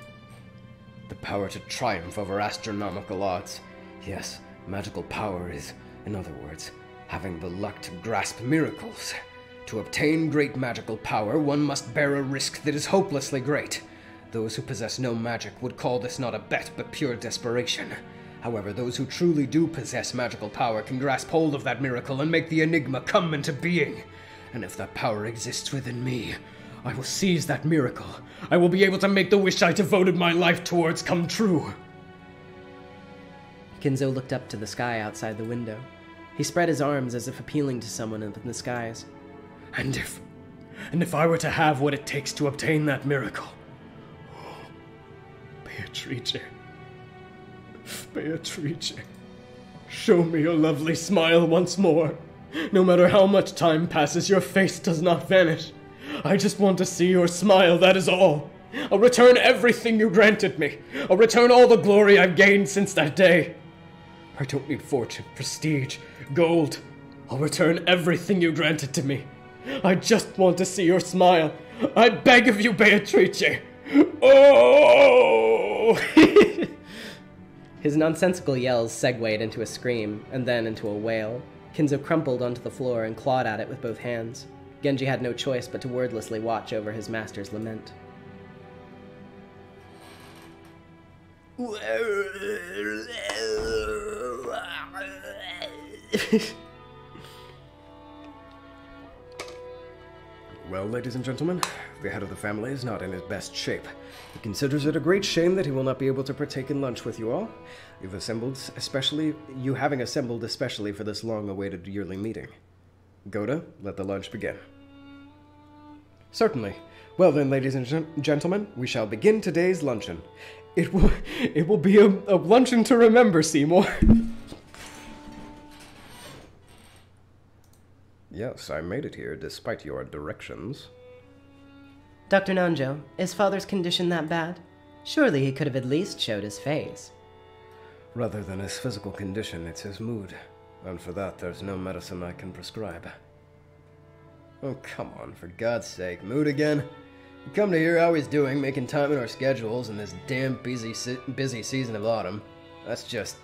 The power to triumph over astronomical odds. Yes, magical power is, in other words, having the luck to grasp miracles. To obtain great magical power, one must bear a risk that is hopelessly great. Those who possess no magic would call this not a bet, but pure desperation. However, those who truly do possess magical power can grasp hold of that miracle and make the enigma come into being. And if that power exists within me, I will seize that miracle. I will be able to make the wish I devoted my life towards come true. Kinzo looked up to the sky outside the window. He spread his arms as if appealing to someone up in the skies. And if. And if I were to have what it takes to obtain that miracle. Beatrice. Beatrice. Show me your lovely smile once more. No matter how much time passes, your face does not vanish. I just want to see your smile, that is all. I'll return everything you granted me. I'll return all the glory I've gained since that day. I don't need fortune, prestige, gold. I'll return everything you granted to me. I just want to see your smile. I beg of you, Beatrice. Oh! His nonsensical yells segued into a scream, and then into a wail. Kinzo crumpled onto the floor and clawed at it with both hands. Genji had no choice but to wordlessly watch over his master's lament. Well, ladies and gentlemen, the head of the family is not in his best shape. He considers it a great shame that he will not be able to partake in lunch with you all. You've assembled especially you having assembled especially for this long-awaited yearly meeting. Goda, let the lunch begin. Certainly. Well then, ladies and gen- gentlemen, we shall begin today's luncheon. It will it will be a, a luncheon to remember, Seymour. yes, I made it here despite your directions. Dr. Nanjo, is father's condition that bad? Surely he could have at least showed his face. Rather than his physical condition, it's his mood. And for that, there's no medicine I can prescribe. Oh, come on, for God's sake, mood again? We come to hear how he's doing, making time in our schedules in this damn busy, se- busy season of autumn. That's just.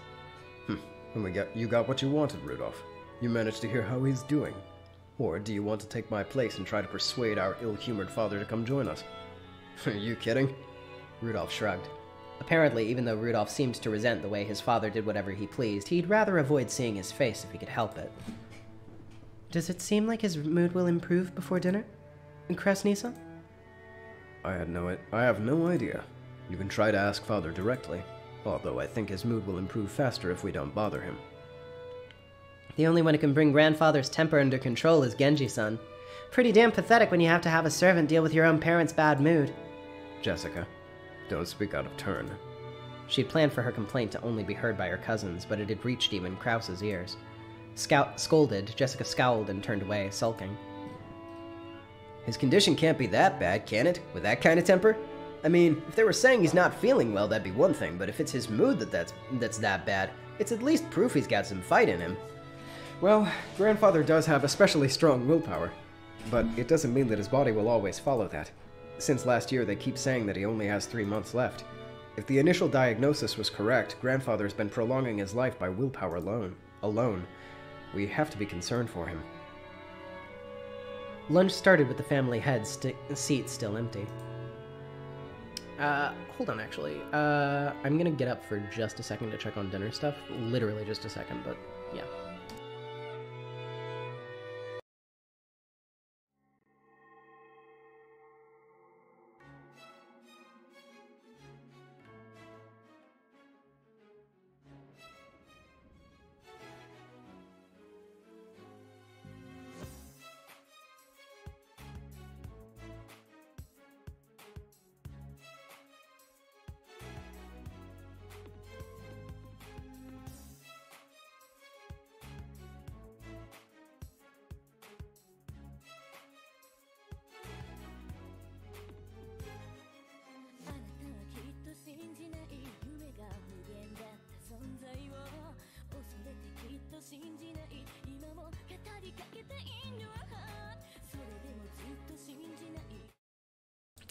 Hmm. And we got you got what you wanted, Rudolf. You managed to hear how he's doing. Or do you want to take my place and try to persuade our ill-humored father to come join us? Are you kidding? Rudolf shrugged. Apparently, even though Rudolf seemed to resent the way his father did whatever he pleased, he'd rather avoid seeing his face if he could help it. Does it seem like his mood will improve before dinner? Krauss Nii-san? I had no I have no idea. You can try to ask father directly, although I think his mood will improve faster if we don't bother him. The only one who can bring grandfather's temper under control is Genji-san. Pretty damn pathetic when you have to have a servant deal with your own parents' bad mood. Jessica, don't speak out of turn. She'd planned for her complaint to only be heard by her cousins, but it had reached even Krauss's ears. Scout scolded, Jessica scowled and turned away, sulking. His condition can't be that bad, can it? With that kind of temper? I mean, if they were saying he's not feeling well, that'd be one thing, but if it's his mood that that's, that's that bad, it's at least proof he's got some fight in him. Well, grandfather does have especially strong willpower, but it doesn't mean that his body will always follow that. Since last year, they keep saying that he only has three months left. If the initial diagnosis was correct, grandfather has been prolonging his life by willpower alone. Alone. We have to be concerned for him. Lunch started with the family head sti- seat still empty. Uh, hold on, actually. Uh, I'm gonna get up for just a second to check on dinner stuff. Literally just a second, but yeah.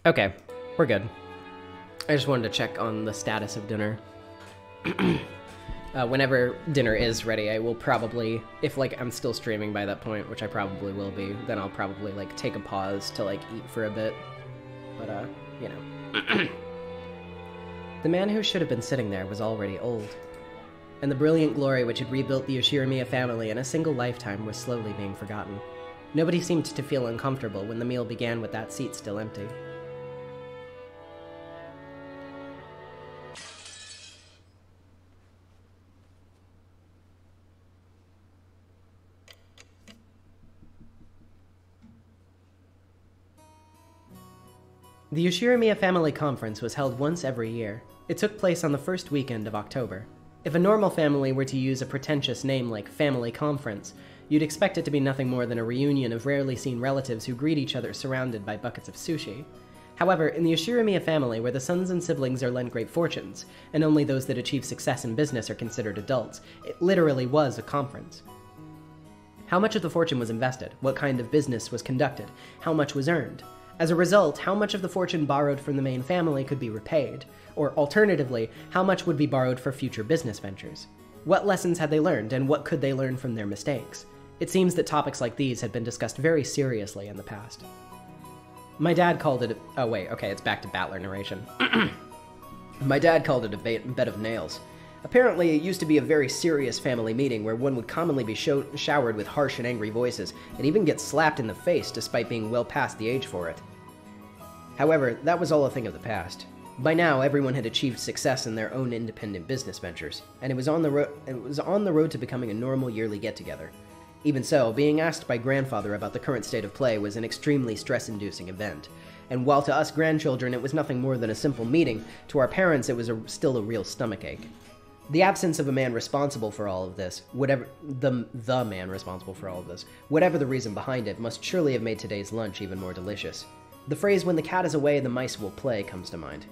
Okay, we're good. I just wanted to check on the status of dinner. uh, whenever dinner is ready, I will probably, if like I'm still streaming by that point, which I probably will be, then I'll probably like take a pause to like eat for a bit. But uh, you know. the man who should have been sitting there was already old. And the brilliant glory which had rebuilt the Ushiromiya family in a single lifetime was slowly being forgotten. Nobody seemed to feel uncomfortable when the meal began with that seat still empty. The Ushiromiya Family Conference was held once every year. It took place on the first weekend of October. If a normal family were to use a pretentious name like Family Conference, you'd expect it to be nothing more than a reunion of rarely seen relatives who greet each other surrounded by buckets of sushi. However, in the Ushiromiya family, where the sons and siblings are lent great fortunes, and only those that achieve success in business are considered adults, it literally was a conference. How much of the fortune was invested? What kind of business was conducted? How much was earned? As a result, how much of the fortune borrowed from the main family could be repaid? Or alternatively, how much would be borrowed for future business ventures? What lessons had they learned, and what could they learn from their mistakes? It seems that topics like these had been discussed very seriously in the past. My dad called it. A, oh wait, okay, it's back to Battler narration. My dad called it a bed of nails. Apparently, it used to be a very serious family meeting where one would commonly be show- showered with harsh and angry voices, and even get slapped in the face despite being well past the age for it. However, that was all a thing of the past. By now, everyone had achieved success in their own independent business ventures, and it was on the it was on the road to becoming a normal yearly get-together. Even so, being asked by grandfather about the current state of play was an extremely stress-inducing event. And while to us grandchildren it was nothing more than a simple meeting, to our parents it was a, still a real stomachache. The absence of a man responsible for all of this, whatever the the man responsible for all of this, whatever the reason behind it, must surely have made today's lunch even more delicious. The phrase "when the cat is away, the mice will play" comes to mind.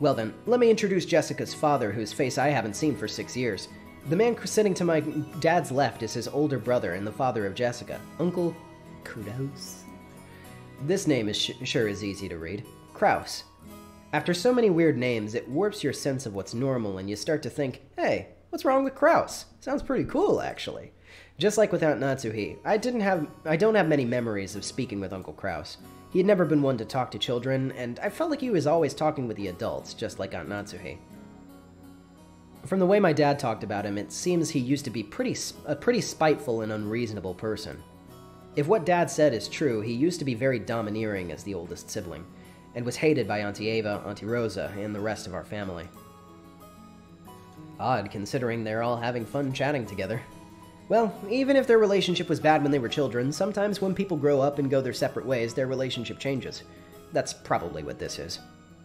Well then, let me introduce Jessica's father, whose face I haven't seen for six years. The man sitting to my dad's left is his older brother and the father of Jessica, Uncle Krauss. This name is sure is easy to read. Krauss. After so many weird names, it warps your sense of what's normal, and you start to think, hey, what's wrong with Krauss? Sounds pretty cool, actually. Just like without Natsuhi, I didn't have I don't have many memories of speaking with Uncle Krauss. He had never been one to talk to children, and I felt like he was always talking with the adults, just like Aunt Natsuhi. From the way my dad talked about him, it seems he used to be pretty a pretty spiteful and unreasonable person. If what dad said is true, he used to be very domineering as the oldest sibling, and was hated by Auntie Eva, Auntie Rosa, and the rest of our family. Odd, considering they're all having fun chatting together. Well, even if their relationship was bad when they were children, sometimes when people grow up and go their separate ways, their relationship changes. That's probably what this is.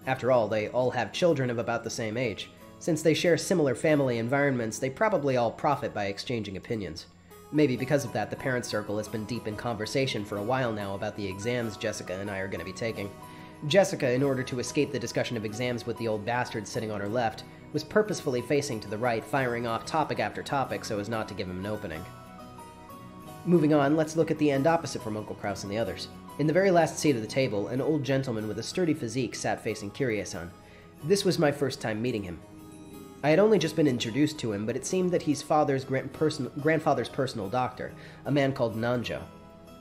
After all, they all have children of about the same age. Since they share similar family environments, they probably all profit by exchanging opinions. Maybe because of that, the parent circle has been deep in conversation for a while now about the exams Jessica and I are going to be taking. Jessica, in order to escape the discussion of exams with the old bastard sitting on her left, was purposefully facing to the right, firing off topic after topic so as not to give him an opening. Moving on, let's look at the end opposite from Uncle Krauss and the others. In the very last seat of the table, an old gentleman with a sturdy physique sat facing Kirie-san. This was my first time meeting him. I had only just been introduced to him, but it seemed that he's father's gran- person- grandfather's personal doctor, a man called Nanjo.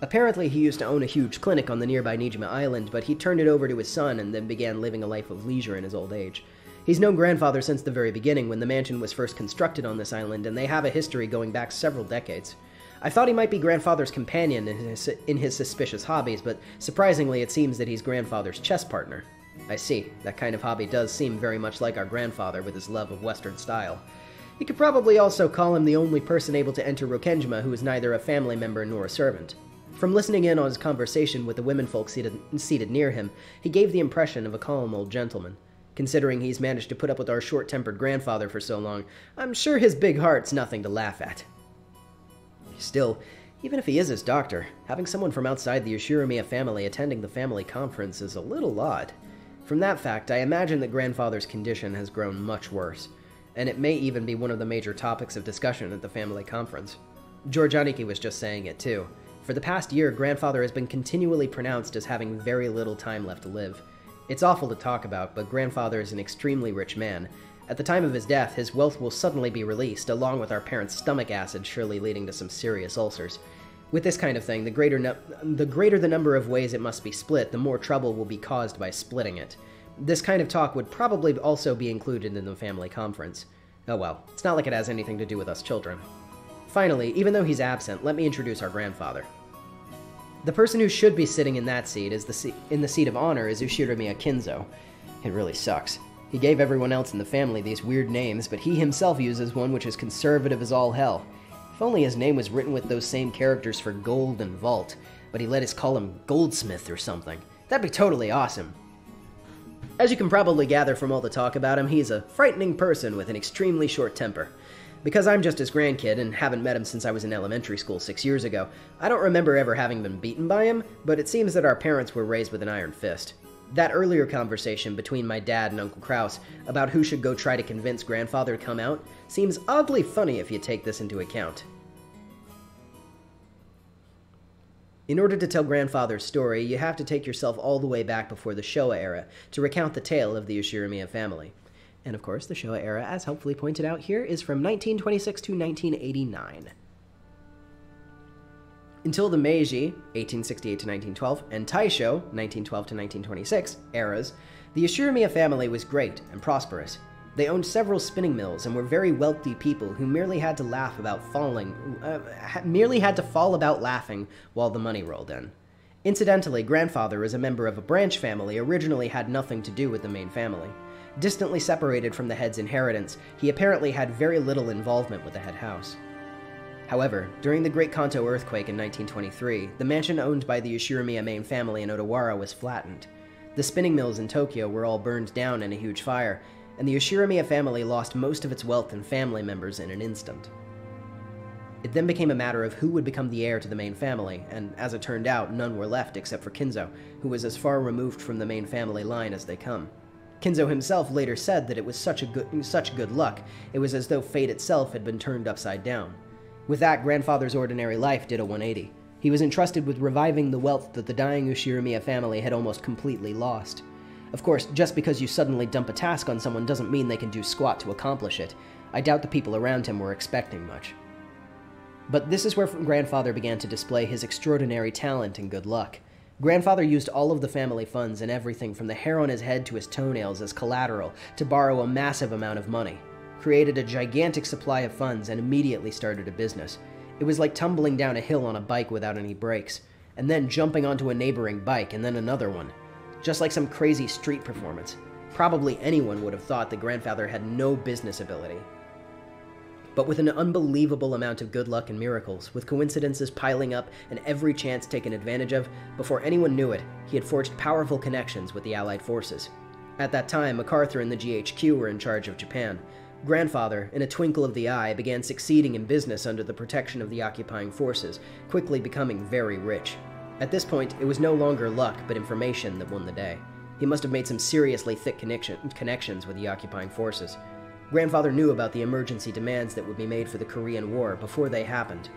Apparently, he used to own a huge clinic on the nearby Niijima Island, but he turned it over to his son and then began living a life of leisure in his old age. He's known grandfather since the very beginning when the mansion was first constructed on this island, and they have a history going back several decades. I thought he might be grandfather's companion in his, in his suspicious hobbies, but surprisingly, it seems that he's grandfather's chess partner. I see, that kind of hobby does seem very much like our grandfather with his love of Western style. You could probably also call him the only person able to enter Rokkenjima who is neither a family member nor a servant. From listening in on his conversation with the womenfolk seated, seated near him, he gave the impression of a calm old gentleman. Considering he's managed to put up with our short tempered grandfather for so long, I'm sure his big heart's nothing to laugh at. Still, even if he is his doctor, having someone from outside the Ushiromiya family attending the family conference is a little odd. From that fact, I imagine that grandfather's condition has grown much worse, and it may even be one of the major topics of discussion at the family conference. George Aniki was just saying it too. For the past year, grandfather has been continually pronounced as having very little time left to live. It's awful to talk about, but grandfather is an extremely rich man. At the time of his death, his wealth will suddenly be released, along with our parents' stomach acid surely leading to some serious ulcers. With this kind of thing, the greater, no- the greater the number of ways it must be split, the more trouble will be caused by splitting it. This kind of talk would probably also be included in the family conference. Oh well, it's not like it has anything to do with us children. Finally, even though he's absent, let me introduce our grandfather. The person who should be sitting in that seat is the se- in the seat of honor is Ushiromiya Kinzo. It really sucks. He gave everyone else in the family these weird names, but he himself uses one which is conservative as all hell. If only his name was written with those same characters for gold and vault, but he let us call him Goldsmith or something. That'd be totally awesome. As you can probably gather from all the talk about him, he's a frightening person with an extremely short temper. Because I'm just his grandkid and haven't met him since I was in elementary school six years ago, I don't remember ever having been beaten by him, but it seems that our parents were raised with an iron fist. That earlier conversation between my dad and Uncle Krauss about who should go try to convince grandfather to come out seems oddly funny if you take this into account. In order to tell grandfather's story, you have to take yourself all the way back before the Showa era to recount the tale of the Ushiromiya family. And of course, the Showa era, as helpfully pointed out here, is from 1926 to 1989. Until the Meiji, 1868 to 1912, and Taisho, 1912 to 1926, eras, the Ushiromiya family was great and prosperous. They owned several spinning mills and were very wealthy people who merely had to laugh about falling, uh, merely had to fall about laughing while the money rolled in. Incidentally, grandfather, as a member of a branch family, originally had nothing to do with the main family. Distantly separated from the head's inheritance, he apparently had very little involvement with the head house. However, during the Great Kanto earthquake in 1923, the mansion owned by the Ushiromiya main family in Odawara was flattened. The spinning mills in Tokyo were all burned down in a huge fire, and the Ushiromiya family lost most of its wealth and family members in an instant. It then became a matter of who would become the heir to the main family, and as it turned out, none were left except for Kinzo, who was as far removed from the main family line as they come. Kinzo himself later said that it was such a good such good luck, it was as though fate itself had been turned upside down. With that, grandfather's ordinary life did a 180. He was entrusted with reviving the wealth that the dying Ushiromiya family had almost completely lost. Of course, just because you suddenly dump a task on someone doesn't mean they can do squat to accomplish it. I doubt the people around him were expecting much. But this is where grandfather began to display his extraordinary talent and good luck. Grandfather used all of the family funds and everything from the hair on his head to his toenails as collateral to borrow a massive amount of money, created a gigantic supply of funds, and immediately started a business. It was like tumbling down a hill on a bike without any brakes, and then jumping onto a neighboring bike and then another one. Just like some crazy street performance. Probably anyone would have thought that grandfather had no business ability. But with an unbelievable amount of good luck and miracles, with coincidences piling up and every chance taken advantage of, before anyone knew it, he had forged powerful connections with the Allied forces. At that time, MacArthur and the GHQ were in charge of Japan. Grandfather, in a twinkle of the eye, began succeeding in business under the protection of the occupying forces, quickly becoming very rich. At this point, it was no longer luck, but information that won the day. He must have made some seriously thick connection, connections with the occupying forces. Grandfather knew about the emergency demands that would be made for the Korean War before they happened.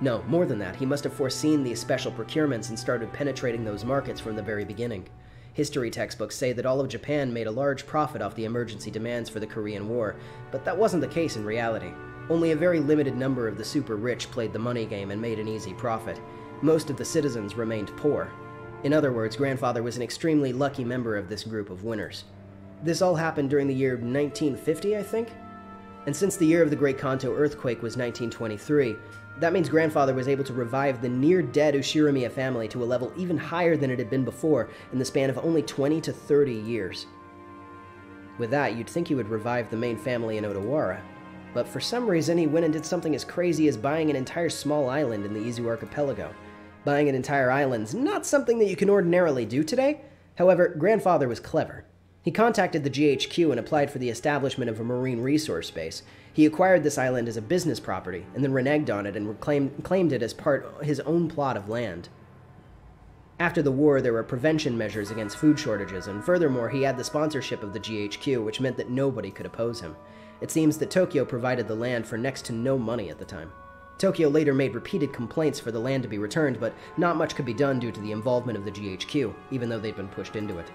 No, more than that, he must have foreseen these special procurements and started penetrating those markets from the very beginning. History textbooks say that all of Japan made a large profit off the emergency demands for the Korean War, but that wasn't the case in reality. Only a very limited number of the super rich played the money game and made an easy profit. Most of the citizens remained poor. In other words, grandfather was an extremely lucky member of this group of winners. This all happened during the year 1950, I think? And since the year of the Great Kanto earthquake was 1923, that means grandfather was able to revive the near dead Ushiromiya family to a level even higher than it had been before in the span of only 20 to 30 years. With that, you'd think he would revive the main family in Odawara, but for some reason he went and did something as crazy as buying an entire small island in the Izu archipelago. Buying an entire island's not something that you can ordinarily do today. However, grandfather was clever. He contacted the GHQ and applied for the establishment of a marine resource base. He acquired this island as a business property and then reneged on it and claimed, claimed it as part of his own plot of land. After the war, there were prevention measures against food shortages, and furthermore, he had the sponsorship of the GHQ, which meant that nobody could oppose him. It seems that Tokyo provided the land for next to no money at the time. Tokyo later made repeated complaints for the land to be returned, but not much could be done due to the involvement of the GHQ, even though they'd been pushed into it.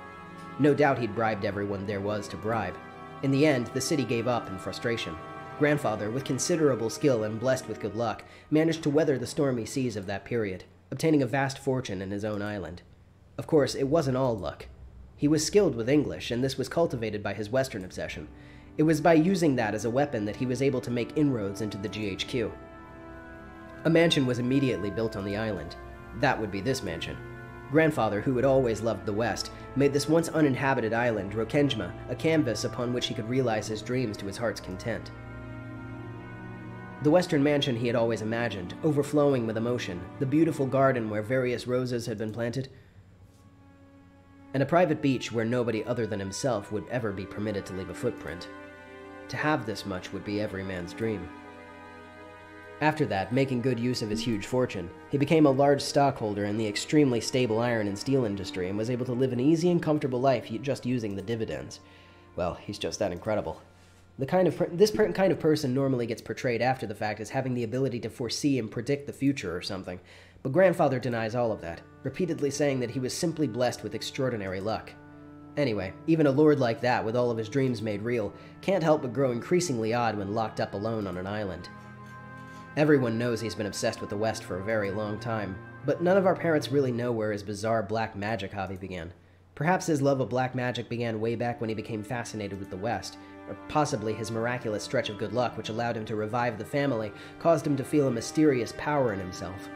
No doubt he'd bribed everyone there was to bribe. In the end, the city gave up in frustration. Grandfather, with considerable skill and blessed with good luck, managed to weather the stormy seas of that period, obtaining a vast fortune in his own island. Of course, it wasn't all luck. He was skilled with English, and this was cultivated by his Western obsession. It was by using that as a weapon that he was able to make inroads into the GHQ. A mansion was immediately built on the island. That would be this mansion. Grandfather, who had always loved the West, made this once uninhabited island, Rokkenjima, a canvas upon which he could realize his dreams to his heart's content. The Western mansion he had always imagined, overflowing with emotion, the beautiful garden where various roses had been planted. and a private beach where nobody other than himself would ever be permitted to leave a footprint. To have this much would be every man's dream. After that, making good use of his huge fortune, he became a large stockholder in the extremely stable iron and steel industry and was able to live an easy and comfortable life just using the dividends. Well, he's just that incredible. The kind of this kind of person normally gets portrayed after the fact as having the ability to foresee and predict the future or something, but grandfather denies all of that, repeatedly saying that he was simply blessed with extraordinary luck. Anyway, even a lord like that, with all of his dreams made real, can't help but grow increasingly odd when locked up alone on an island. Everyone knows he's been obsessed with the West for a very long time, but none of our parents really know where his bizarre black magic hobby began. Perhaps his love of black magic began way back when he became fascinated with the West, or possibly his miraculous stretch of good luck, which allowed him to revive the family, caused him to feel a mysterious power in himself.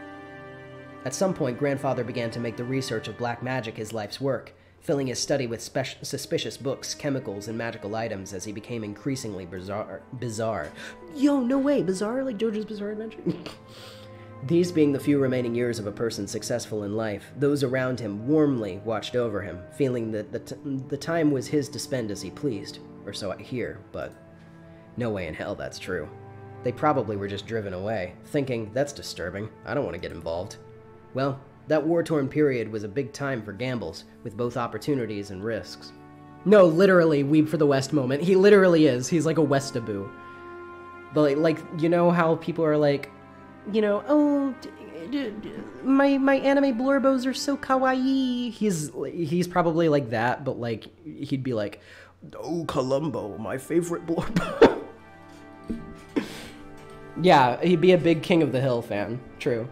At some point, grandfather began to make the research of black magic his life's work, filling his study with suspicious books, chemicals, and magical items as he became increasingly bizarre. Bizarre. Yo, no way, bizarre like JoJo's Bizarre Adventure. These being the few remaining years of a person successful in life, those around him warmly watched over him, feeling that the, t- the time was his to spend as he pleased. Or so I hear, but no way in hell that's true. They probably were just driven away, thinking, that's disturbing, I don't want to get involved. Well, that war torn period was a big time for gambles, with both opportunities and risks. No, literally, Weep for the West moment. He literally is. He's like a Westaboo. But, like, you know how people are like, you know, oh, my my anime blurbos are so kawaii. He's he's probably like that, but like he'd be like, oh, Columbo, my favorite blurbo. yeah, he'd be a big King of the Hill fan. True.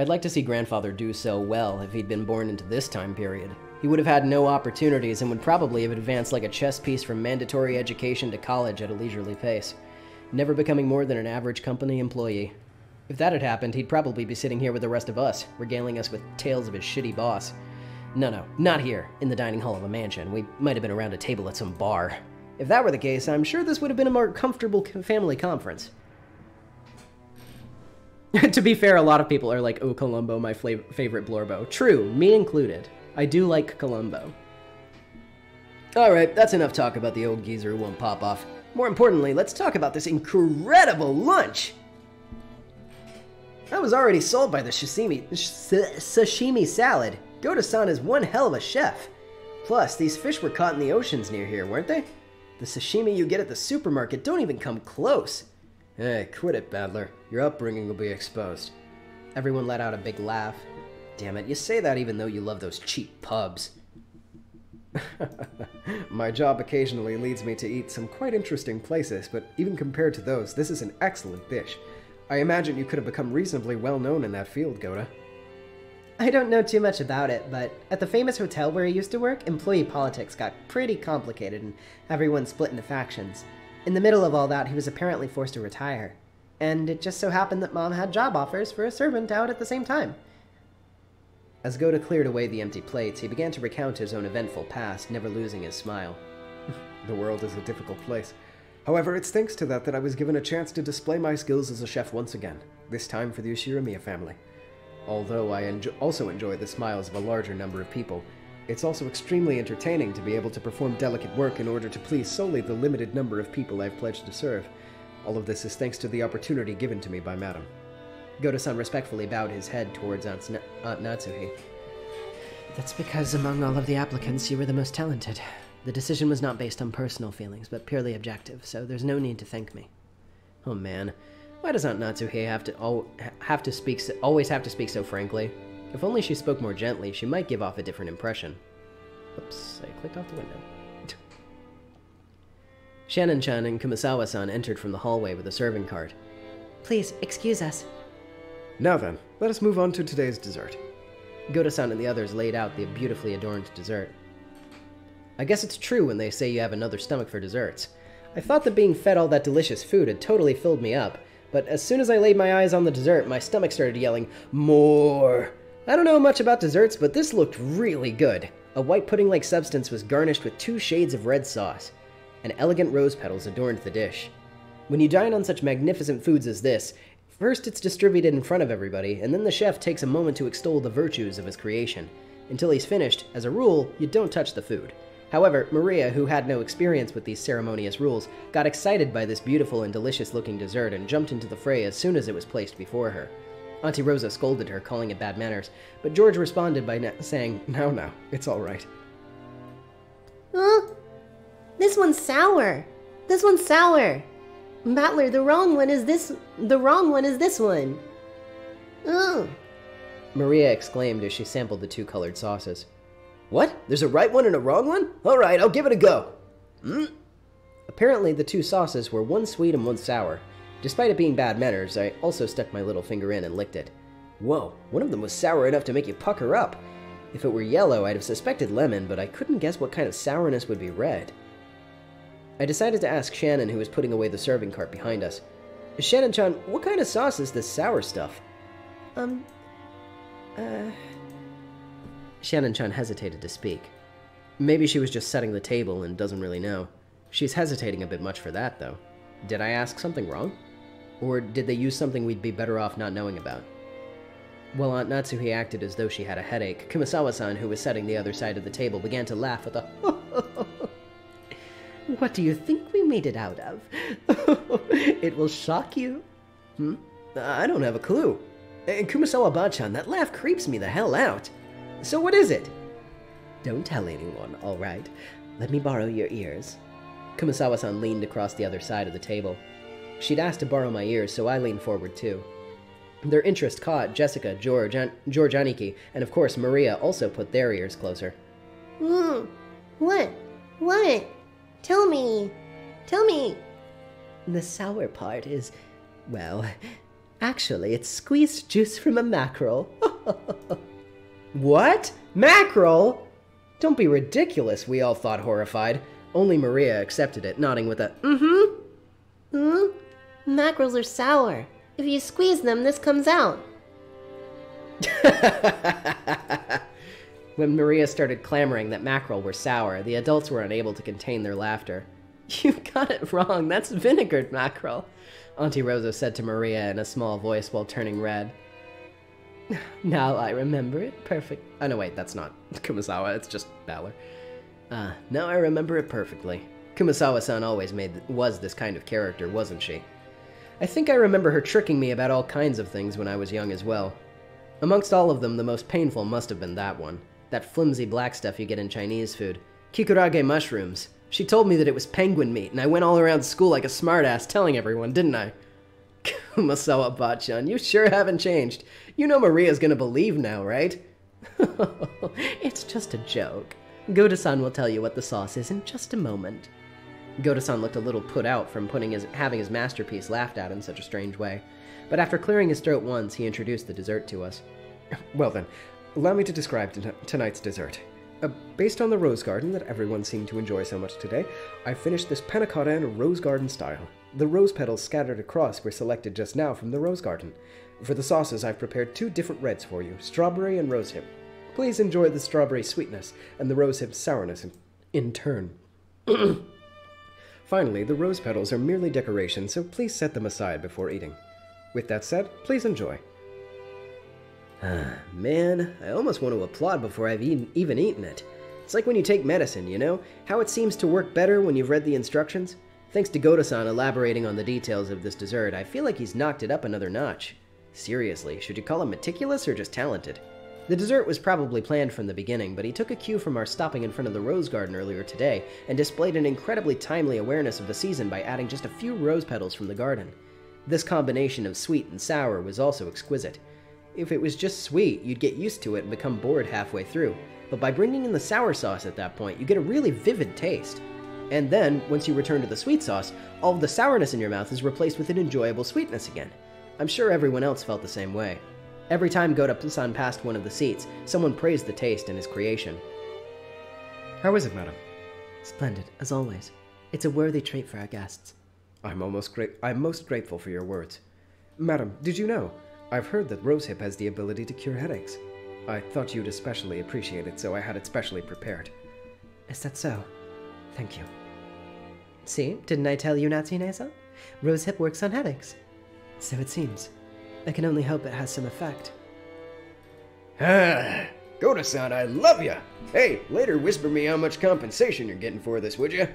I'd like to see grandfather do so well if he'd been born into this time period. He would have had no opportunities and would probably have advanced like a chess piece from mandatory education to college at a leisurely pace, never becoming more than an average company employee. If that had happened, he'd probably be sitting here with the rest of us, regaling us with tales of his shitty boss. No, no, not here, in the dining hall of a mansion. We might have been around a table at some bar. If that were the case, I'm sure this would have been a more comfortable family conference. to be fair, a lot of people are like, oh, Columbo, my favorite Blorbo. True, me included. I do like Columbo. Alright, that's enough talk about the old geezer who won't pop off. More importantly, let's talk about this incredible lunch! I was already sold by the sashimi, sh- sashimi salad. Goda-san is one hell of a chef. Plus, these fish were caught in the oceans near here, weren't they? The sashimi you get at the supermarket don't even come close. Hey, quit it, Battler. Your upbringing will be exposed. Everyone let out a big laugh. Damn it, you say that even though you love those cheap pubs. My job occasionally leads me to eat some quite interesting places, but even compared to those, this is an excellent dish. I imagine you could have become reasonably well known in that field, Goda. I don't know too much about it, but at the famous hotel where I used to work, employee politics got pretty complicated and everyone split into factions. In the middle of all that, he was apparently forced to retire. And it just so happened that mom had job offers for a servant out at the same time. As Goda cleared away the empty plates, he began to recount his own eventful past, never losing his smile. The world is a difficult place. However, it's thanks to that that I was given a chance to display my skills as a chef once again, this time for the Ushiromiya family. Although I enjo- also enjoy the smiles of a larger number of people, it's also extremely entertaining to be able to perform delicate work in order to please solely the limited number of people I've pledged to serve. All of this is thanks to the opportunity given to me by Madam. Goda-san respectfully bowed his head towards Aunt, Na- Aunt Natsuhi. That's because among all of the applicants, you were the most talented. The decision was not based on personal feelings, but purely objective, so there's no need to thank me. Oh man, why does Aunt Natsuhi have to have to speak so- always have to speak so frankly? If only she spoke more gently, she might give off a different impression. Oops, I clicked off the window. Shannon-chan and Kumasawa-san entered from the hallway with a serving cart. Please, excuse us. Now then, let us move on to today's dessert. Goda-san and the others laid out the beautifully adorned dessert. I guess it's true when they say you have another stomach for desserts. I thought that being fed all that delicious food had totally filled me up, but as soon as I laid my eyes on the dessert, my stomach started yelling, More! I don't know much about desserts, but this looked really good. A white pudding like substance was garnished with two shades of red sauce, and elegant rose petals adorned the dish. When you dine on such magnificent foods as this, First, it's distributed in front of everybody, and then the chef takes a moment to extol the virtues of his creation. Until he's finished, as a rule, you don't touch the food. However, Maria, who had no experience with these ceremonious rules, got excited by this beautiful and delicious looking dessert and jumped into the fray as soon as it was placed before her. Auntie Rosa scolded her, calling it bad manners, but George responded by saying, Now, now, it's all right. Huh? This one's sour. This one's sour. Battler, the wrong one is this. The wrong one is this one. Oh, Maria exclaimed as she sampled the two colored sauces. What? There's a right one and a wrong one? Alright, I'll give it a go. Mm. Apparently, the two sauces were one sweet and one sour. Despite it being bad manners, I also stuck my little finger in and licked it. Whoa, one of them was sour enough to make you pucker up. If it were yellow, I'd have suspected lemon, but I couldn't guess what kind of sourness would be red. I decided to ask Shannon, who was putting away the serving cart behind us. Shannon chan, what kind of sauce is this sour stuff? Um, uh, Shannon Chan hesitated to speak. Maybe she was just setting the table and doesn't really know. She's hesitating a bit much for that, though. Did I ask something wrong? Or did they use something we'd be better off not knowing about? While Aunt Natsuhi acted as though she had a headache, Kumasawa-san, who was setting the other side of the table, began to laugh with a What do you think we made it out of? it will shock you. Hmm? I don't have a clue. And Kumasawa-bachan, that laugh creeps me the hell out. So what is it? Don't tell anyone, all right? Let me borrow your ears. Kumasawa-san leaned across the other side of the table. She'd asked to borrow my ears, so I leaned forward too. Their interest caught Jessica, George, An- George Aniki, and of course Maria also put their ears closer. Hmm. What? What? Tell me. Tell me. The sour part is, well, actually, it's squeezed juice from a mackerel. what? Mackerel? Don't be ridiculous, we all thought horrified. Only Maria accepted it, nodding with a mm hmm. Hmm? Mackerels are sour. If you squeeze them, this comes out. when Maria started clamoring that mackerel were sour, the adults were unable to contain their laughter. You got it wrong. That's vinegared mackerel, Auntie Rosa said to Maria in a small voice while turning red. Now I remember it perfect. Oh no, wait, that's not Kumasawa. It's just Battler. Ah, now I remember it perfectly. Kumasawa-san always made was this kind of character, wasn't she? I think I remember her tricking me about all kinds of things when I was young as well. Amongst all of them, the most painful must have been that one. That flimsy black stuff you get in Chinese food. Kikurage mushrooms. She told me that it was penguin meat, and I went all around school like a smartass telling everyone, didn't I? Kumasawa Bachan, you sure haven't changed. You know Maria's gonna believe now, right? it's just a joke. Goda-san will tell you what the sauce is in just a moment. Goda-san looked a little put out from putting his, having his masterpiece laughed at in such a strange way. But after clearing his throat once, he introduced the dessert to us. Well then, allow me to describe tonight's dessert. Uh, based on the rose garden that everyone seemed to enjoy so much today, I finished this panna cotta in rose garden style. The rose petals scattered across were selected just now from the rose garden. For the sauces, I've prepared two different reds for you strawberry and rosehip. Please enjoy the strawberry sweetness and the rosehip sourness in, in turn. Finally, the rose petals are merely decoration, so please set them aside before eating. With that said, please enjoy. Man, I almost want to applaud before I've eaten, even eaten it. It's like when you take medicine, you know? How it seems to work better when you've read the instructions? Thanks to Goda-san elaborating on the details of this dessert, I feel like he's knocked it up another notch. Seriously, should you call him meticulous or just talented? The dessert was probably planned from the beginning, but he took a cue from our stopping in front of the rose garden earlier today and displayed an incredibly timely awareness of the season by adding just a few rose petals from the garden. This combination of sweet and sour was also exquisite. If it was just sweet, you'd get used to it and become bored halfway through, but by bringing in the sour sauce at that point, you get a really vivid taste. And then, once you return to the sweet sauce, all the sourness in your mouth is replaced with an enjoyable sweetness again. I'm sure everyone else felt the same way. Every time Goda-san passed one of the seats, someone praised the taste and his creation. How is it, madam? Splendid, as always. It's a worthy treat for our guests. I'm almost great. I'm most grateful for your words. Madam, did you know? I've heard that rosehip has the ability to cure headaches. I thought you'd especially appreciate it, so I had it specially prepared. Is that so? Thank you. See, didn't I tell you, Natsune-san? Rosehip works on headaches. So it seems. I can only hope it has some effect. Ah, Goda-san, I love ya! Hey, later whisper me how much compensation you're getting for this, would ya?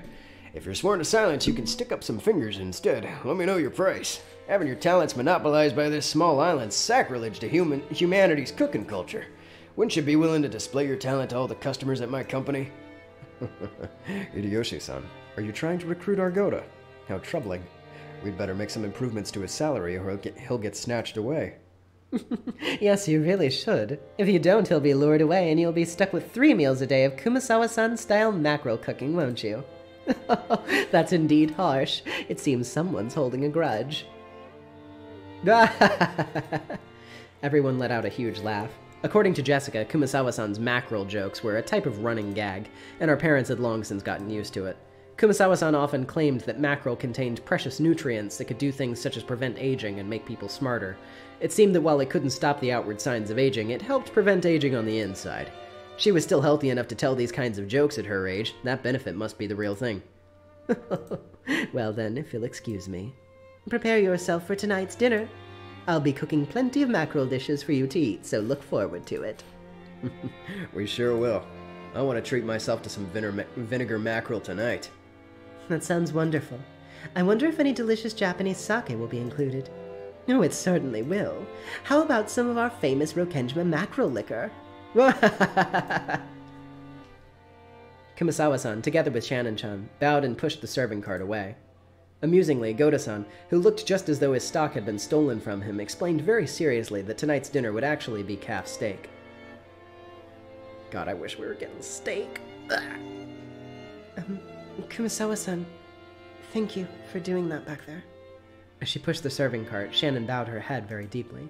If you're sworn to silence, you can stick up some fingers instead. Let me know your price. Having your talents monopolized by this small island's sacrilege to human humanity's cooking culture. Wouldn't you be willing to display your talent to all the customers at my company? Hideyoshi-san, are you trying to recruit our Goda? How troubling. We'd better make some improvements to his salary or he'll get, he'll get snatched away. Yes, you really should. If you don't, he'll be lured away and you'll be stuck with three meals a day of Kumasawa-san style mackerel cooking, won't you? That's indeed harsh. It seems someone's holding a grudge. Everyone let out a huge laugh. According to Jessica, Kumasawa-san's mackerel jokes were a type of running gag, and our parents had long since gotten used to it. Kumasawa-san often claimed that mackerel contained precious nutrients that could do things such as prevent aging and make people smarter. It seemed that while it couldn't stop the outward signs of aging, it helped prevent aging on the inside. She was still healthy enough to tell these kinds of jokes at her age. That benefit must be the real thing. well then, if you'll excuse me. Prepare yourself for tonight's dinner. I'll be cooking plenty of mackerel dishes for you to eat, so look forward to it. We sure will. I want to treat myself to some vinegar, vinegar mackerel tonight. That sounds wonderful. I wonder if any delicious Japanese sake will be included. Oh, it certainly will. How about some of our famous Rokkenjima mackerel liquor? Kumasawa-san, together with Shannon-chan, bowed and pushed the serving cart away. Amusingly, Goda-san, who looked just as though his stock had been stolen from him, explained very seriously that tonight's dinner would actually be calf steak. God, I wish we were getting steak. Ugh. Um, Kumasawa-san, thank you for doing that back there. As she pushed the serving cart, Shannon bowed her head very deeply.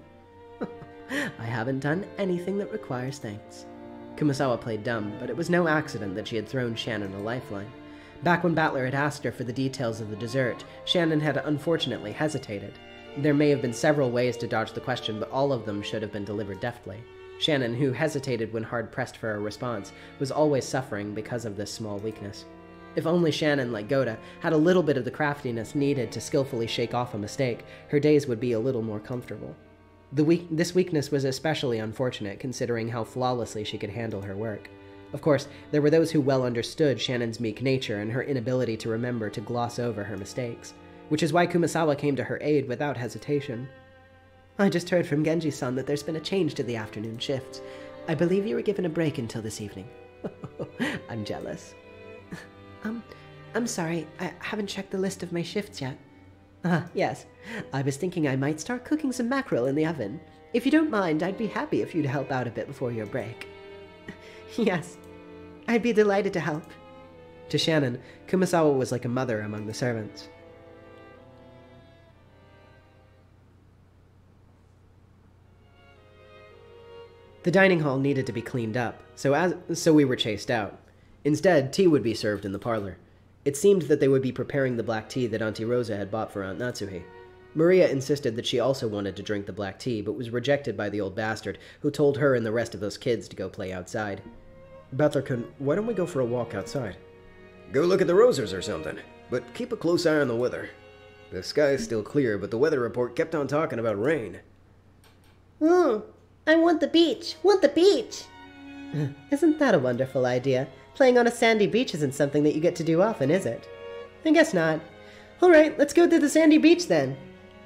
I haven't done anything that requires thanks. Kumasawa played dumb, but it was no accident that she had thrown Shannon a lifeline. Back when Battler had asked her for the details of the dessert, Shannon had unfortunately hesitated. There may have been several ways to dodge the question, but all of them should have been delivered deftly. Shannon, who hesitated when hard pressed for a response, was always suffering because of this small weakness. If only Shannon, like Goda, had a little bit of the craftiness needed to skillfully shake off a mistake, her days would be a little more comfortable. The weak- this weakness was especially unfortunate considering how flawlessly she could handle her work. Of course, there were those who well understood Shannon's meek nature and her inability to remember to gloss over her mistakes, which is why Kumasawa came to her aid without hesitation. I just heard from Genji san that there's been a change to the afternoon shifts. I believe you were given a break until this evening. I'm jealous. Um, I'm sorry, I haven't checked the list of my shifts yet. Ah, yes. I was thinking I might start cooking some mackerel in the oven. If you don't mind, I'd be happy if you'd help out a bit before your break. yes, I'd be delighted to help. To Shannon, Kumasawa was like a mother among the servants. The dining hall needed to be cleaned up, so as so we were chased out. Instead, tea would be served in the parlor. It seemed that they would be preparing the black tea that Auntie Rosa had bought for Aunt Natsuhi. Maria insisted that she also wanted to drink the black tea, but was rejected by the old bastard, who told her and the rest of those kids to go play outside. Battler-kun, why don't we go for a walk outside? Go look at the roses or something, but keep a close eye on the weather. The sky is still clear, but the weather report kept on talking about rain. Oh, I want the beach. Want the beach. Isn't that a wonderful idea? Playing on a sandy beach isn't something that you get to do often, is it? I guess not. All right, let's go to the sandy beach then.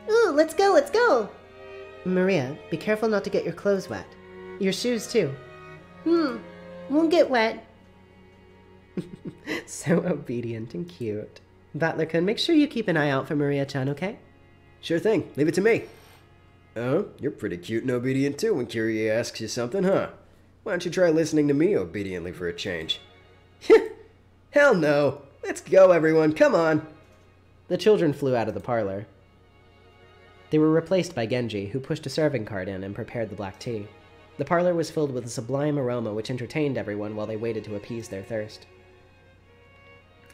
Oh, let's go, let's go. Maria, be careful not to get your clothes wet. Your shoes, too. Hmm, won't get wet. so obedient and cute. Battler-kun, make sure you keep an eye out for Maria-chan, okay? Sure thing, leave it to me. Oh, you're pretty cute and obedient too when Kirie asks you something, huh? Why don't you try listening to me obediently for a change? Hell no! Let's go, everyone, come on! The children flew out of the parlor. They were replaced by Genji, who pushed a serving cart in and prepared the black tea. The parlor was filled with a sublime aroma which entertained everyone while they waited to appease their thirst.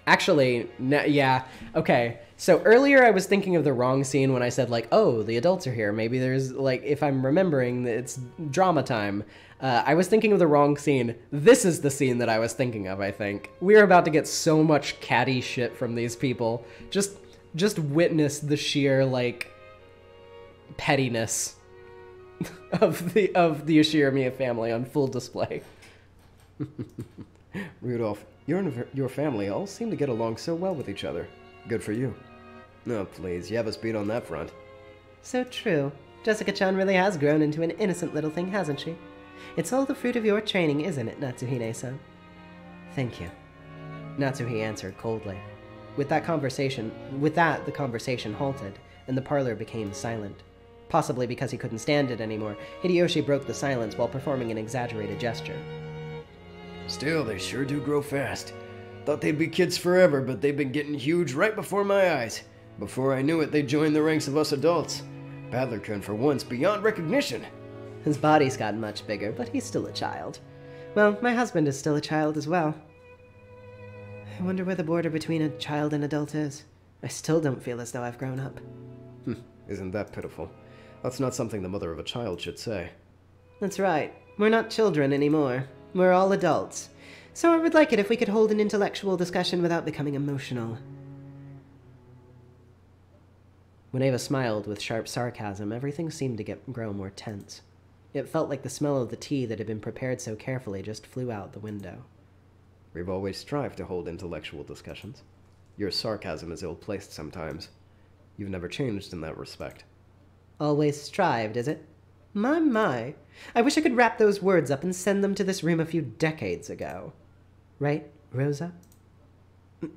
Actually, yeah, okay. So earlier I was thinking of the wrong scene when I said, like, oh, the adults are here. Maybe there's, like, if I'm remembering, it's drama time. Uh, I was thinking of the wrong scene. This is the scene that I was thinking of, I think. We're about to get so much catty shit from these people. Just, just witness the sheer, like, pettiness of the of the Ushiromiya family on full display. Rudolf, you and your family all seem to get along so well with each other. Good for you. No, please, you have us beat on that front. So true. Jessica-chan really has grown into an innocent little thing, hasn't she? It's all the fruit of your training, isn't it, Natsuhi Nee-san? Thank you. Natsuhi answered coldly. With that conversation, with that, the conversation halted, and the parlor became silent. Possibly because he couldn't stand it anymore, Hideyoshi broke the silence while performing an exaggerated gesture. Still, they sure do grow fast. Thought they'd be kids forever, but they've been getting huge right before my eyes. Before I knew it, they joined the ranks of us adults. Battler-kun, for once, beyond recognition. His body's gotten much bigger, but he's still a child. Well, my husband is still a child as well. I wonder where the border between a child and adult is. I still don't feel as though I've grown up. Hmm, isn't that pitiful? That's not something the mother of a child should say. That's right. We're not children anymore. We're all adults. So I would like it if we could hold an intellectual discussion without becoming emotional. When Eva smiled with sharp sarcasm, everything seemed to get grow more tense. It felt like the smell of the tea that had been prepared so carefully just flew out the window. We've always strived to hold intellectual discussions. Your sarcasm is ill-placed sometimes. You've never changed in that respect. Always strived, is it? My, my. I wish I could wrap those words up and send them to this room a few decades ago. Right, Rosa? Mm.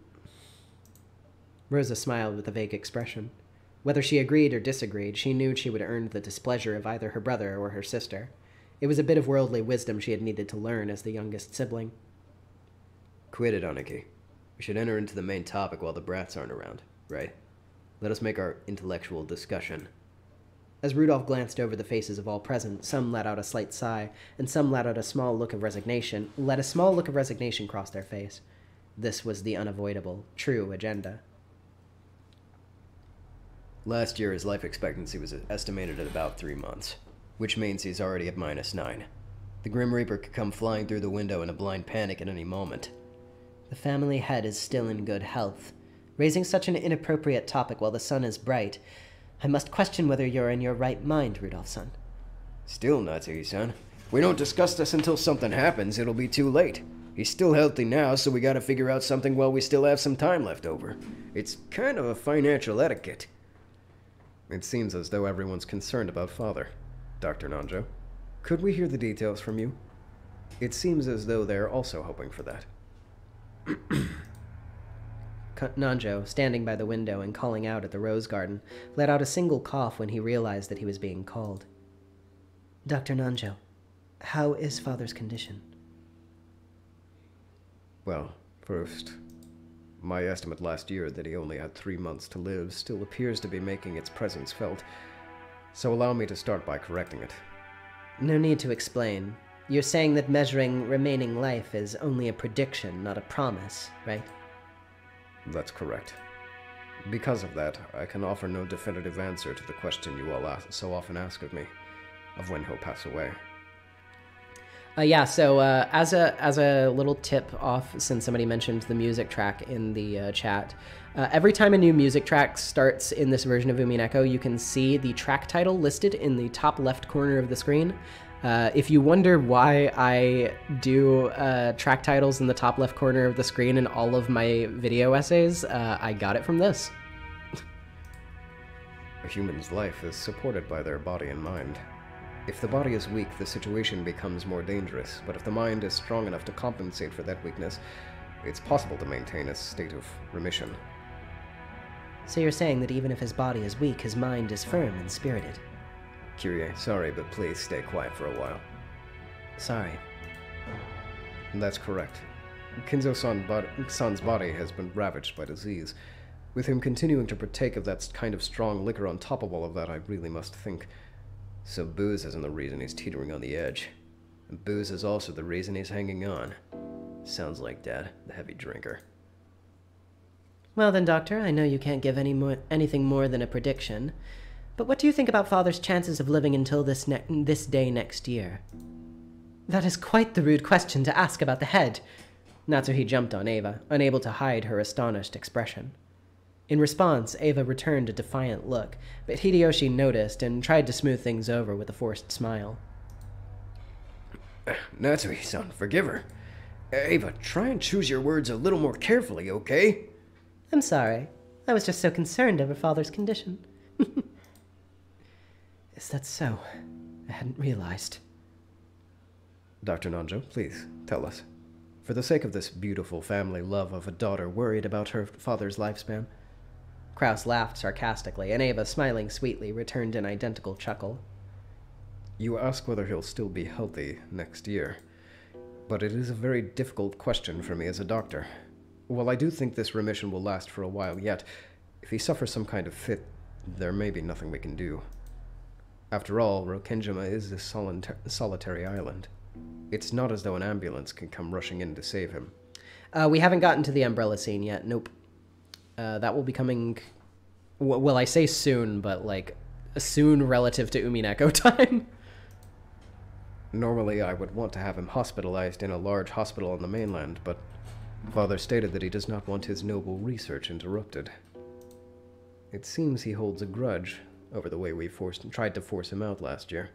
Rosa smiled with a vague expression. Whether she agreed or disagreed, she knew she would earn the displeasure of either her brother or her sister. It was a bit of worldly wisdom she had needed to learn as the youngest sibling. Quit it, Aniki. We should enter into the main topic while the brats aren't around, right? Let us make our intellectual discussion. As Rudolf glanced over the faces of all present, some let out a slight sigh, and some let out a small look of resignation, let a small look of resignation cross their face. This was the unavoidable, true agenda. Last year, his life expectancy was estimated at about three months, which means he's already at minus nine. The Grim Reaper could come flying through the window in a blind panic at any moment. The family head is still in good health. Raising such an inappropriate topic while the sun is bright, I must question whether you're in your right mind, Rudolf-san. Still, Natsuhi-san. If we don't discuss this until something happens, it'll be too late. He's still healthy now, so we gotta figure out something while we still have some time left over. It's kind of a financial etiquette. It seems as though everyone's concerned about father. Dr. Nanjo, could we hear the details from you? It seems as though they're also hoping for that. Nanjo, standing by the window and calling out at the rose garden, let out a single cough when he realized that he was being called. Dr. Nanjo, how is father's condition? Well, first, my estimate last year that he only had three months to live still appears to be making its presence felt, so allow me to start by correcting it. No need to explain. You're saying that measuring remaining life is only a prediction, not a promise, right? That's correct. Because of that, I can offer no definitive answer to the question you all ask, so often ask of me, of when he'll pass away. Uh, yeah, so uh, as a as a little tip off, since somebody mentioned the music track in the uh, chat, uh, every time a new music track starts in this version of Umineko, you can see the track title listed in the top left corner of the screen. Uh, if you wonder why I do uh, track titles in the top left corner of the screen in all of my video essays, I got it from this. A human's life is supported by their body and mind. If the body is weak, the situation becomes more dangerous, but if the mind is strong enough to compensate for that weakness, it's possible to maintain a state of remission. So you're saying that even if his body is weak, his mind is firm and spirited? Kirie, sorry, but please stay quiet for a while. Sorry. That's correct. Kinzo-san's body has been ravaged by disease. With him continuing to partake of that kind of strong liquor on top of all of that, I really must think. So booze isn't the reason he's teetering on the edge. And booze is also the reason he's hanging on. Sounds like Dad, the heavy drinker. Well then, Doctor, I know you can't give any more, anything more than a prediction. But what do you think about Father's chances of living until this, this day next year? That is quite the rude question to ask about the head. Natsuhi jumped on Eva, unable to hide her astonished expression. In response, Eva returned a defiant look, but Hideyoshi noticed and tried to smooth things over with a forced smile. Natsuhi-san, forgive her. Eva, try and choose your words a little more carefully, okay? I'm sorry. I was just so concerned over father's condition. Is that so? I hadn't realized. Dr. Nanjo, please, tell us. For the sake of this beautiful family love of a daughter worried about her father's lifespan. Krauss laughed sarcastically, and Eva, smiling sweetly, returned an identical chuckle. You ask whether he'll still be healthy next year. But it is a very difficult question for me as a doctor. While I do think this remission will last for a while yet, if he suffers some kind of fit, there may be nothing we can do. After all, Rokkenjima is a solitary island. It's not as though an ambulance can come rushing in to save him. Uh, we haven't gotten to the umbrella scene yet. Nope. Uh, that will be coming. well, I say soon, but like soon relative to Umineko time. Normally, I would want to have him hospitalized in a large hospital on the mainland, but Father stated that he does not want his noble research interrupted. It seems he holds a grudge over the way we forced tried to force him out last year.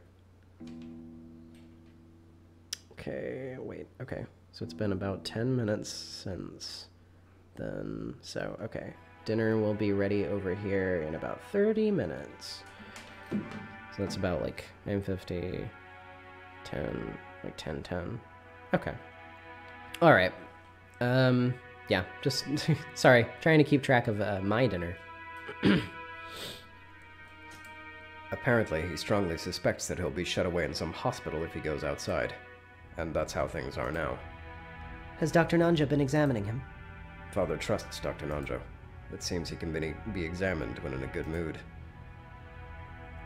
Okay, wait, okay. So it's been about 10 minutes since then. So, okay. Dinner will be ready over here in about 30 minutes. So that's about like 9.50, 10, like 10, 10. Okay. All right. Um, yeah, just, sorry, trying to keep track of uh, my dinner. Apparently, he strongly suspects that he'll be shut away in some hospital if he goes outside. And that's how things are now. Has Dr. Nanjo been examining him? Father trusts Dr. Nanjo. It seems he can be, be examined when in a good mood.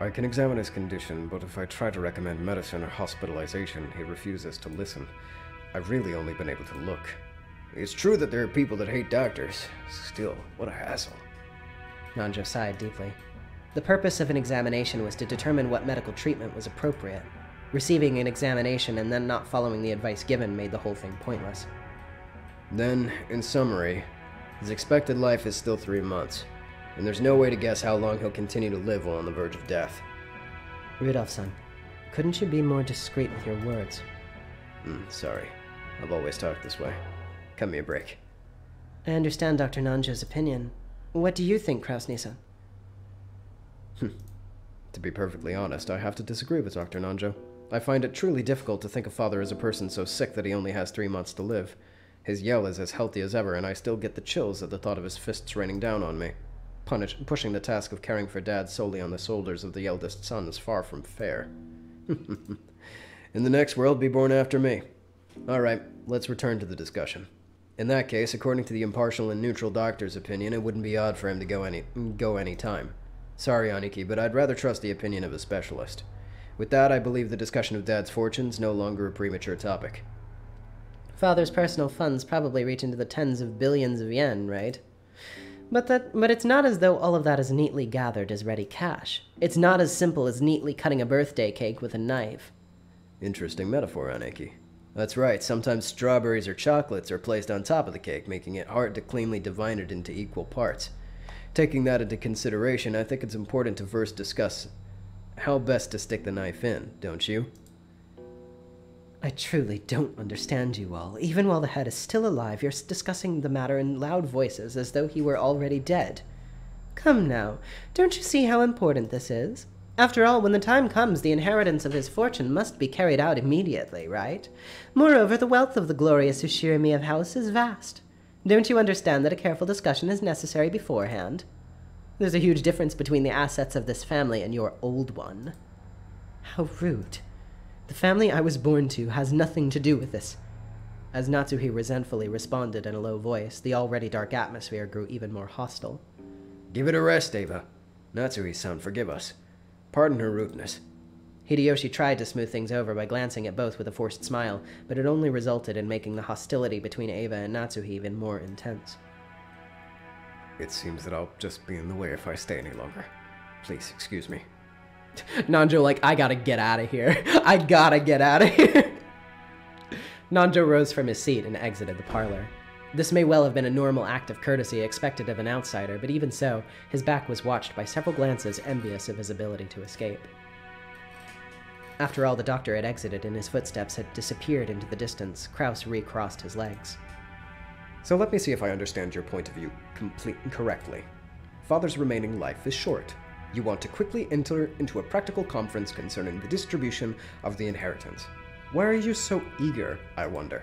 I can examine his condition, but if I try to recommend medicine or hospitalization, he refuses to listen. I've really only been able to look. It's true that there are people that hate doctors. Still, what a hassle. Nanjo sighed deeply. The purpose of an examination was to determine what medical treatment was appropriate. Receiving an examination and then not following the advice given made the whole thing pointless. Then, in summary, his expected life is still three months, and there's no way to guess how long he'll continue to live while on the verge of death. Rudolf-san, couldn't you be more discreet with your words? Mm, sorry. I've always talked this way. Cut me a break. I understand Dr. Nanjo's opinion. What do you think, Krauss Nii-san? Hmm. To be perfectly honest, I have to disagree with Dr. Nanjo. I find it truly difficult to think of father as a person so sick that he only has three months to live. His yell is as healthy as ever, and I still get the chills at the thought of his fists raining down on me. Punish, pushing the task of caring for dad solely on the shoulders of the eldest son is far from fair. In the next world, be born after me. Alright, let's return to the discussion. In that case, according to the impartial and neutral doctor's opinion, it wouldn't be odd for him to go any go any time. Sorry, Aniki, but I'd rather trust the opinion of a specialist. With that, I believe the discussion of Dad's fortune's no longer a premature topic. Father's personal funds probably reach into the tens of billions of yen, right? But that but it's not as though all of that is neatly gathered as ready cash. It's not as simple as neatly cutting a birthday cake with a knife. Interesting metaphor, Aneki. That's right, sometimes strawberries or chocolates are placed on top of the cake, making it hard to cleanly divide it into equal parts. Taking that into consideration, I think it's important to first discuss how best to stick the knife in, don't you? I truly don't understand you all. Even while the head is still alive, you're discussing the matter in loud voices as though he were already dead. Come now, don't you see how important this is? After all, when the time comes, the inheritance of his fortune must be carried out immediately, right? Moreover, the wealth of the glorious Ushiromiya house is vast. Don't you understand that a careful discussion is necessary beforehand? There's a huge difference between the assets of this family and your old one. How rude. The family I was born to has nothing to do with this. As Natsuhi resentfully responded in a low voice, the already dark atmosphere grew even more hostile. Give it a rest, Eva. Natsuhi-san, forgive us. Pardon her rudeness. Hideyoshi tried to smooth things over by glancing at both with a forced smile, but it only resulted in making the hostility between Eva and Natsuhi even more intense. It seems that I'll just be in the way if I stay any longer. Please excuse me. Nanjo, like, I gotta get out of here. I gotta get out of here. Nanjo rose from his seat and exited the parlor. This may well have been a normal act of courtesy expected of an outsider, but even so, his back was watched by several glances envious of his ability to escape. After all, the doctor had exited and his footsteps had disappeared into the distance, Krauss recrossed his legs. So let me see if I understand your point of view complete correctly. Father's remaining life is short. You want to quickly enter into a practical conference concerning the distribution of the inheritance. Why are you so eager, I wonder?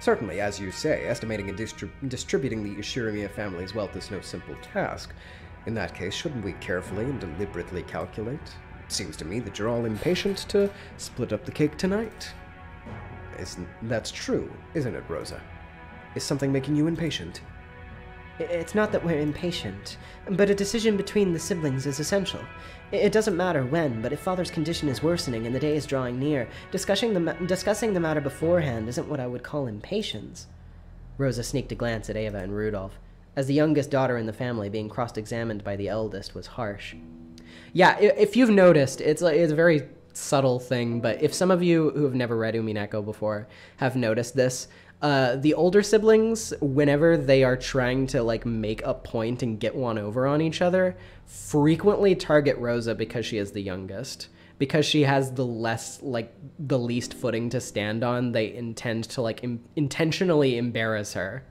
Certainly, as you say, estimating and distrib- distributing the Ushiromiya family's wealth is no simple task. In that case, shouldn't we carefully and deliberately calculate? It seems to me that you're all impatient to split up the cake tonight. Isn't that's true, isn't it, Rosa? Is something making you impatient? It's not that we're impatient, but a decision between the siblings is essential. It doesn't matter when, but if father's condition is worsening and the day is drawing near, discussing the, discussing the matter beforehand isn't what I would call impatience. Rosa sneaked a glance at Eva and Rudolf. As the youngest daughter in the family, being cross-examined by the eldest was harsh. Yeah, if you've noticed, it's it's a very subtle thing, but if some of you who have never read Umineko before have noticed this, uh, the older siblings, whenever they are trying to like make a point and get one over on each other, frequently target Rosa because she is the youngest. Because she has the less like the least footing to stand on, they intend to like Im- intentionally embarrass her.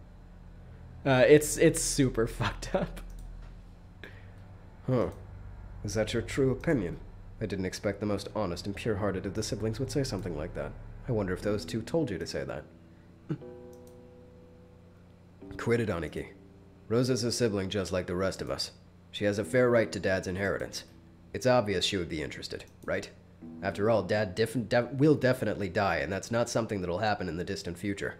Uh, it's it's super fucked up. Huh. Is that your true opinion? I didn't expect the most honest and pure hearted of the siblings would say something like that. I wonder if those two told you to say that. Quit it, Aniki. Rosa's a sibling just like the rest of us. She has a fair right to Dad's inheritance. It's obvious she would be interested, right? After all, Dad diff- de- will definitely die, and that's not something that'll happen in the distant future.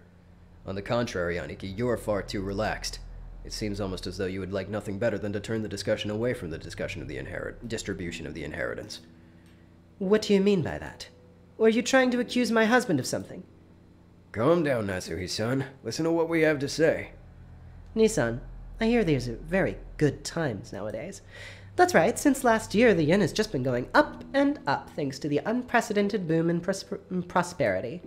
On the contrary, Aniki, you're far too relaxed. It seems almost as though you would like nothing better than to turn the discussion away from the discussion of the inherit distribution of the inheritance. What do you mean by that? Or are you trying to accuse my husband of something? Calm down, Natsuhi-san. Listen to what we have to say. Nii-san, I hear these are very good times nowadays. That's right, since last year the yen has just been going up and up thanks to the unprecedented boom in, prosper- in prosperity.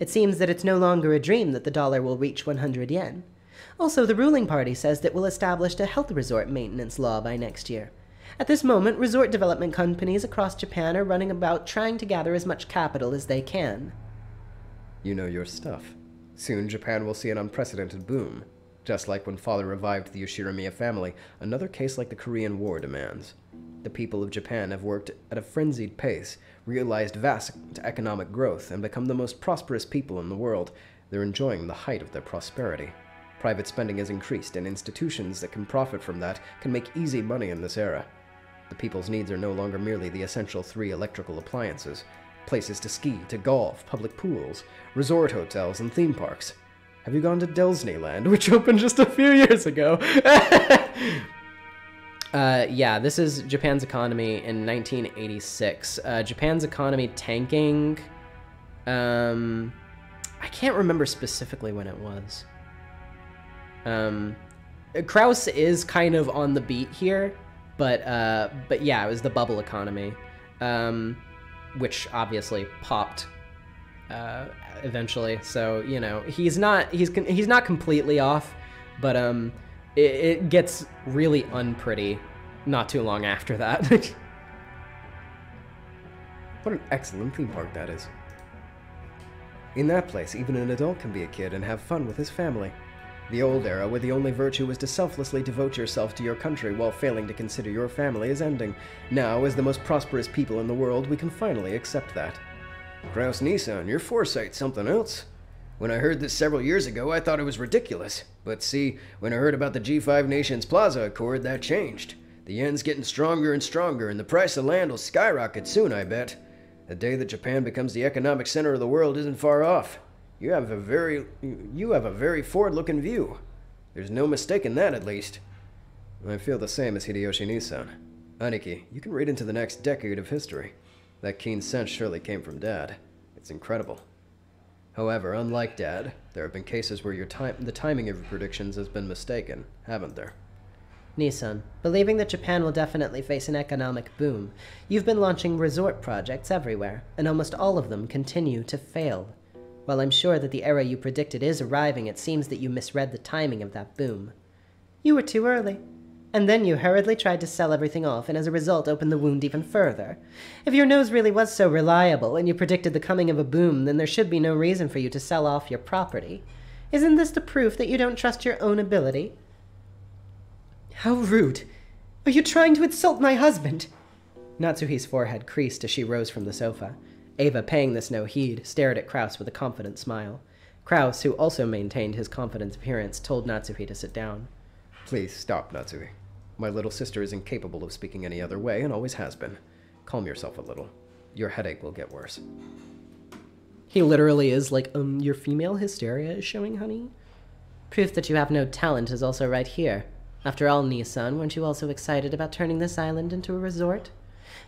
It seems that it's no longer a dream that the dollar will reach 100 yen. Also, the ruling party says that we'll establish a health resort maintenance law by next year. At this moment, resort development companies across Japan are running about trying to gather as much capital as they can. You know your stuff. Soon Japan will see an unprecedented boom. Just like when father revived the Ushiromiya family, another case like the Korean War demands. The people of Japan have worked at a frenzied pace, realized vast economic growth, and become the most prosperous people in the world. They're enjoying the height of their prosperity. Private spending has increased, and institutions that can profit from that can make easy money in this era. The people's needs are no longer merely the essential three electrical appliances places to ski, to golf, public pools, resort hotels, and theme parks. Have you gone to Disneyland, which opened just a few years ago? Uh, yeah, this is Japan's economy in 1986. Uh, Japan's economy tanking. Um, I can't remember specifically when it was. Um, Krauss is kind of on the beat here, but uh, but yeah, it was the bubble economy, um, which obviously popped uh, eventually. So you know he's not he's he's not completely off, but um, it, it gets really unpretty not too long after that. What an excellent theme park that is. In that place, even an adult can be a kid and have fun with his family. The old era, where the only virtue was to selflessly devote yourself to your country while failing to consider your family, is ending. Now, as the most prosperous people in the world, we can finally accept that. Krauss Nii-san, your foresight's something else. When I heard this several years ago, I thought it was ridiculous. But see, when I heard about the G5 Nations Plaza Accord, that changed. The yen's getting stronger and stronger, and the price of land will skyrocket soon, I bet. The day that Japan becomes the economic center of the world isn't far off. You have a very you have a very forward-looking view. There's no mistaking that, at least. I feel the same as Hideyoshi Nii-san. Aniki, you can read into the next decade of history. That keen sense surely came from Dad. It's incredible. However, unlike Dad, there have been cases where your time the timing of your predictions has been mistaken, haven't there? Nii-san, believing that Japan will definitely face an economic boom, you've been launching resort projects everywhere, and almost all of them continue to fail. While I'm sure that the era you predicted is arriving, it seems that you misread the timing of that boom. You were too early. And then you hurriedly tried to sell everything off, and as a result opened the wound even further. If your nose really was so reliable, and you predicted the coming of a boom, then there should be no reason for you to sell off your property. Isn't this the proof that you don't trust your own ability? How rude! Are you trying to insult my husband? Natsuhi's forehead creased as she rose from the sofa. Eva, paying this no heed, stared at Krauss with a confident smile. Kraus, who also maintained his confident appearance, told Natsuhi to sit down. Please stop, Natsuhi. My little sister is incapable of speaking any other way and always has been. Calm yourself a little. Your headache will get worse. He literally is like, um, your female hysteria is showing, honey. Proof that you have no talent is also right here. After all, Nii-san, weren't you also excited about turning this island into a resort?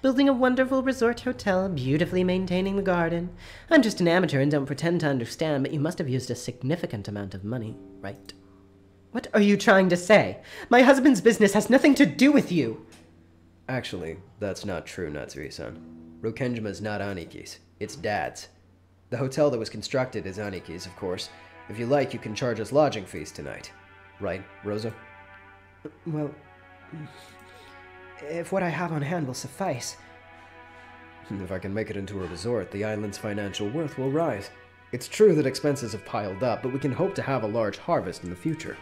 Building a wonderful resort hotel, beautifully maintaining the garden. I'm just an amateur and don't pretend to understand, but you must have used a significant amount of money, right? What are you trying to say? My husband's business has nothing to do with you! Actually, that's not true, Natsuhi-san. Rokkenjima is not Aniki's. It's Dad's. The hotel that was constructed is Aniki's, of course. If you like, you can charge us lodging fees tonight. Right, Rosa? Well, if what I have on hand will suffice. If I can make it into a resort, the island's financial worth will rise. It's true that expenses have piled up, but we can hope to have a large harvest in the future.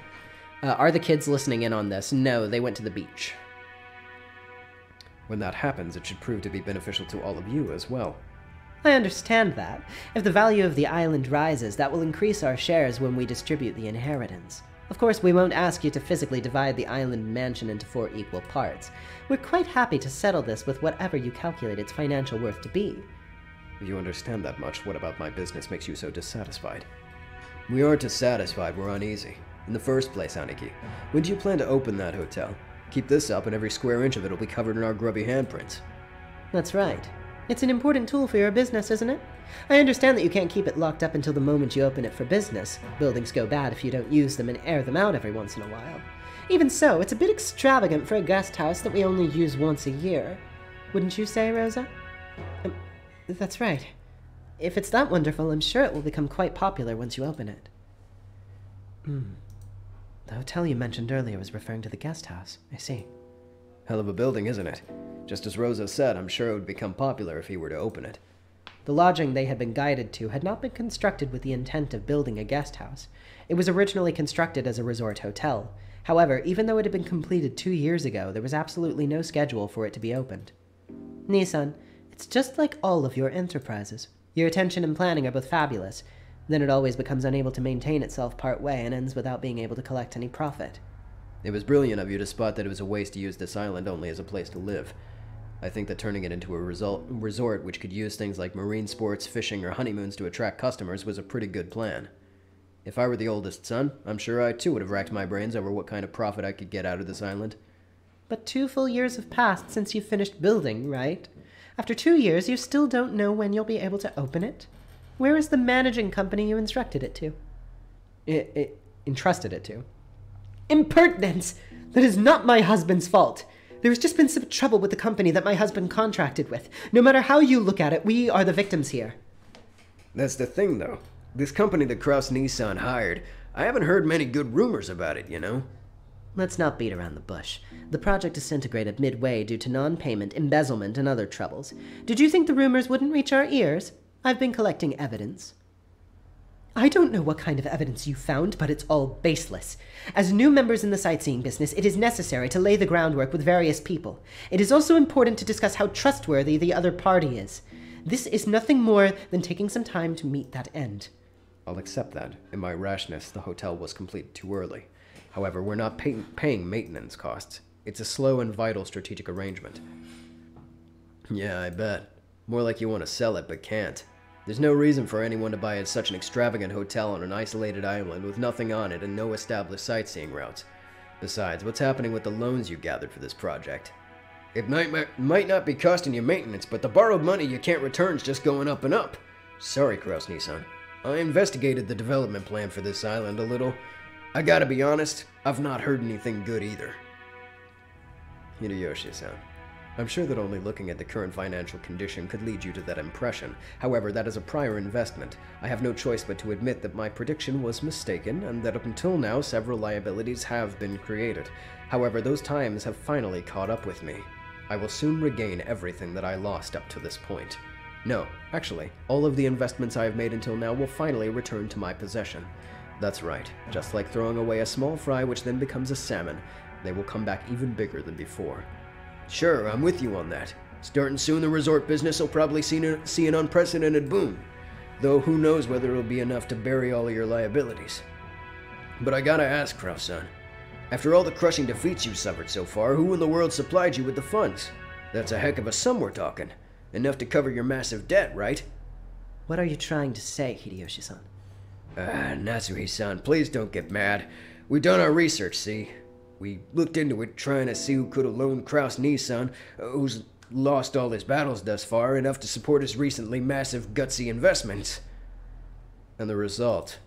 Uh, are the kids listening in on this? No, they went to the beach. When that happens, it should prove to be beneficial to all of you as well. I understand that. If the value of the island rises, that will increase our shares when we distribute the inheritance. Of course, we won't ask you to physically divide the island mansion into four equal parts. We're quite happy to settle this with whatever you calculate its financial worth to be. If you understand that much, what about my business makes you so dissatisfied? We aren't dissatisfied, we're uneasy. In the first place, Aniki, when do you plan to open that hotel? Keep this up and every square inch of it will be covered in our grubby handprints. That's right. It's an important tool for your business, isn't it? I understand that you can't keep it locked up until the moment you open it for business. Buildings go bad if you don't use them and air them out every once in a while. Even so, it's a bit extravagant for a guest house that we only use once a year. Wouldn't you say, Rosa? Um, that's right. If it's that wonderful, I'm sure it will become quite popular once you open it. Hmm. The hotel you mentioned earlier was referring to the guest house. I see. Hell of a building, isn't it? Just as Rosa said, I'm sure it would become popular if he were to open it. The lodging they had been guided to had not been constructed with the intent of building a guest house. It was originally constructed as a resort hotel. However, even though it had been completed two years ago, there was absolutely no schedule for it to be opened. Nii-san, it's just like all of your enterprises. Your attention and planning are both fabulous. Then it always becomes unable to maintain itself part way and ends without being able to collect any profit. It was brilliant of you to spot that it was a waste to use this island only as a place to live. I think that turning it into a result, resort which could use things like marine sports, fishing, or honeymoons to attract customers was a pretty good plan. If I were the oldest son, I'm sure I too would have racked my brains over what kind of profit I could get out of this island. But two full years have passed since you finished building, right? After two years, you still don't know when you'll be able to open it? Where is the managing company you instructed it to? It, it entrusted it to. Impertinence! That is not my husband's fault. There has just been some trouble with the company that my husband contracted with. No matter how you look at it, we are the victims here. That's the thing, though. This company that Krauss Nii-san hired, I haven't heard many good rumors about it, you know? Let's not beat around the bush. The project disintegrated midway due to non payment, embezzlement, and other troubles. Did you think the rumors wouldn't reach our ears? I've been collecting evidence. I don't know what kind of evidence you found, but it's all baseless. As new members in the sightseeing business, it is necessary to lay the groundwork with various people. It is also important to discuss how trustworthy the other party is. This is nothing more than taking some time to meet that end. I'll accept that. In my rashness, the hotel was completed too early. However, we're not pay- paying maintenance costs. It's a slow and vital strategic arrangement. Yeah, I bet. More like you want to sell it, but can't. There's no reason for anyone to buy at such an extravagant hotel on an isolated island with nothing on it and no established sightseeing routes. Besides, what's happening with the loans you gathered for this project? It might, might not be costing you maintenance, but the borrowed money you can't return's just going up and up. Sorry, Krauss Nii-san. I investigated the development plan for this island a little. I gotta be honest, I've not heard anything good either. Hideyoshi-san, I'm sure that only looking at the current financial condition could lead you to that impression. However, that is a prior investment. I have no choice but to admit that my prediction was mistaken, and that up until now several liabilities have been created. However, those times have finally caught up with me. I will soon regain everything that I lost up to this point. No, actually, all of the investments I have made until now will finally return to my possession. That's right, just like throwing away a small fry which then becomes a salmon, they will come back even bigger than before. Sure, I'm with you on that. Starting soon, the resort business will probably see an, see an unprecedented boom. Though who knows whether it'll be enough to bury all of your liabilities. But I gotta ask, Krauss-san. After all the crushing defeats you've suffered so far, who in the world supplied you with the funds? That's a heck of a sum we're talking. Enough to cover your massive debt, right? What are you trying to say, Hideyoshi-san? Ah, Natsuhi-san, please don't get mad. We've done our research, see? We looked into it, trying to see who could have loaned Krauss Nii-san, who's lost all his battles thus far, enough to support his recently massive gutsy investments. And the result?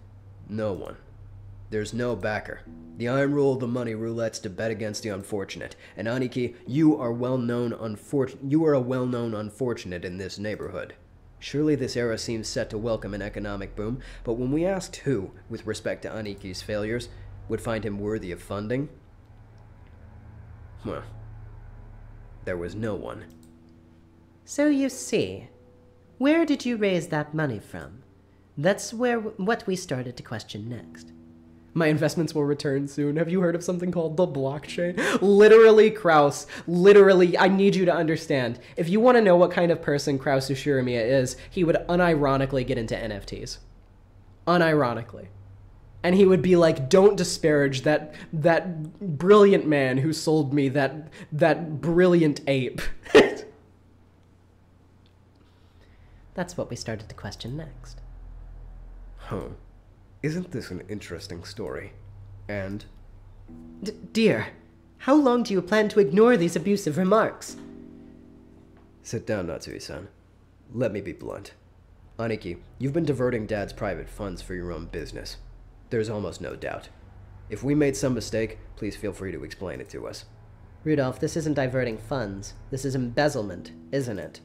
No one. There's no backer. The iron rule of the money roulette's to bet against the unfortunate. And Aniki, you are well known unfor- you are a well-known unfortunate in this neighborhood. Surely this era seems set to welcome an economic boom, but when we asked who, with respect to Aniki's failures, would find him worthy of funding, well, there was no one. So you see, where did you raise that money from? That's where what we started to question next. My investments will return soon. Have you heard of something called the blockchain? Literally, Krauss. Literally, I need you to understand. If you want to know what kind of person Krauss Ushiromiya is, he would unironically get into NFTs. Unironically. And he would be like, "Don't disparage that that brilliant man who sold me that that brilliant ape." That's what we started to question next. Huh. Isn't this an interesting story? And D- dear, how long do you plan to ignore these abusive remarks? Sit down, Natsuhi-san. Let me be blunt. Aniki, you've been diverting Dad's private funds for your own business. There's almost no doubt. If we made some mistake, please feel free to explain it to us. Rudolf, this isn't diverting funds. This is embezzlement, isn't it?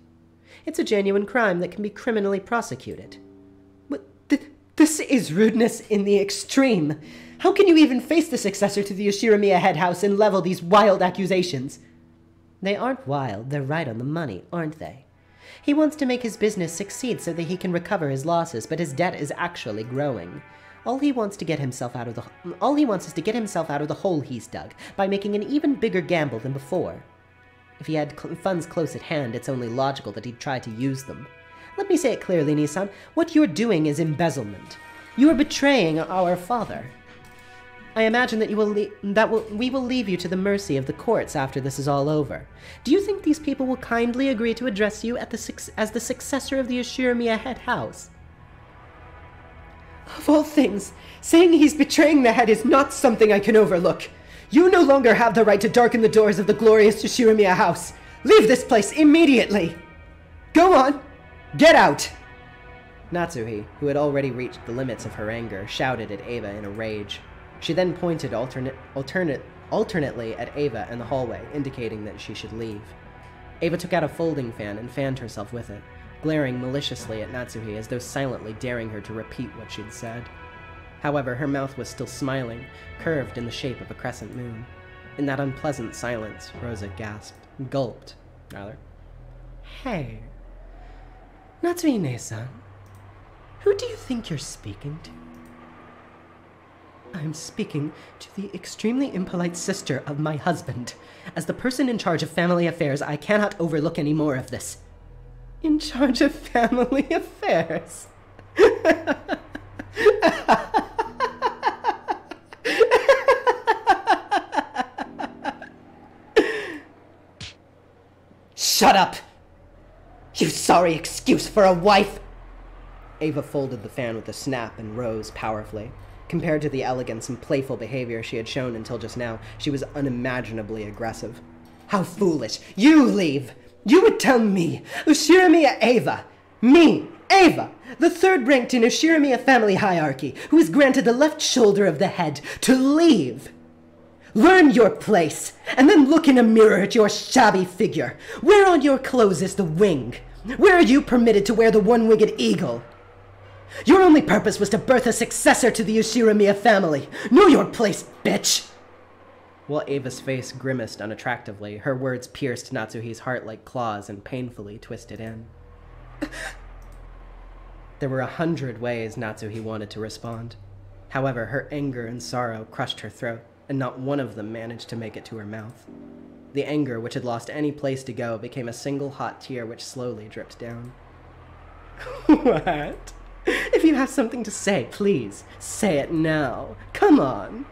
It's a genuine crime that can be criminally prosecuted. But th- this is rudeness in the extreme. How can you even face the successor to the Ushiromiya head house and level these wild accusations? They aren't wild, they're right on the money, aren't they? He wants to make his business succeed so that he can recover his losses, but his debt is actually growing. All he wants to get himself out of the all he wants is to get himself out of the hole he's dug by making an even bigger gamble than before. If he had cl- funds close at hand, it's only logical that he'd try to use them. Let me say it clearly, Nii-san. What you're doing is embezzlement. You are betraying our father. I imagine that you will that will, we will leave you to the mercy of the courts after this is all over. Do you think these people will kindly agree to address you at the as the successor of the Ushiromiya head house? Of all things, saying he's betraying the head is not something I can overlook. You no longer have the right to darken the doors of the glorious Ushiromiya house. Leave this place immediately. Go on. Get out. Natsuhi, who had already reached the limits of her anger, shouted at Eva in a rage. She then pointed alternate, alternate, alternately at Eva in the hallway, indicating that she should leave. Eva took out a folding fan and fanned herself with it, glaring maliciously at Natsuhi as though silently daring her to repeat what she'd said. However, her mouth was still smiling, curved in the shape of a crescent moon. In that unpleasant silence, Rosa gasped, gulped, rather. Hey, Natsuhi Nee-san, who do you think you're speaking to? I'm speaking to the extremely impolite sister of my husband. As the person in charge of family affairs, I cannot overlook any more of this. In charge of family affairs? Shut up! You sorry excuse for a wife! Eva folded the fan with a snap and rose powerfully. Compared to the elegance and playful behavior she had shown until just now, she was unimaginably aggressive. How foolish! You leave! You would tell me, Ushiromiya Eva, me, Eva, the third ranked in Ushiromiya family hierarchy, who is granted the left shoulder of the head, to leave! Learn your place, and then look in a mirror at your shabby figure. Where on your clothes is the wing? Where are you permitted to wear the one winged eagle? Your only purpose was to birth a successor to the Ushiromiya family. Know your place, bitch! While Eva's face grimaced unattractively, her words pierced Natsuhi's heart like claws and painfully twisted in. there were a hundred ways Natsuhi wanted to respond. However, her anger and sorrow crushed her throat, and not one of them managed to make it to her mouth. The anger, which had lost any place to go, became a single hot tear which slowly dripped down. what? If you have something to say, please, say it now. Come on.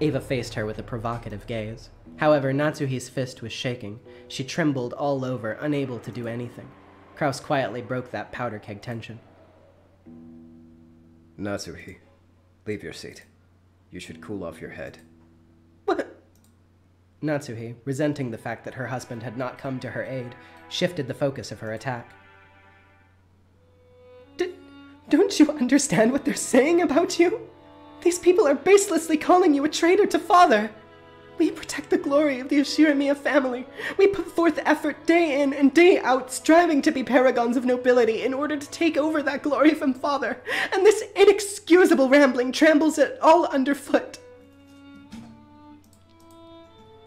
Eva faced her with a provocative gaze. However, Natsuhi's fist was shaking. She trembled all over, unable to do anything. Krauss quietly broke that powder keg tension. Natsuhi, leave your seat. You should cool off your head. What? Natsuhi, resenting the fact that her husband had not come to her aid, shifted the focus of her attack. D- don't you understand what they're saying about you? These people are baselessly calling you a traitor to father. We protect the glory of the Ushiromiya family. We put forth effort day in and day out, striving to be paragons of nobility in order to take over that glory from father. And this inexcusable rambling tramples it all underfoot.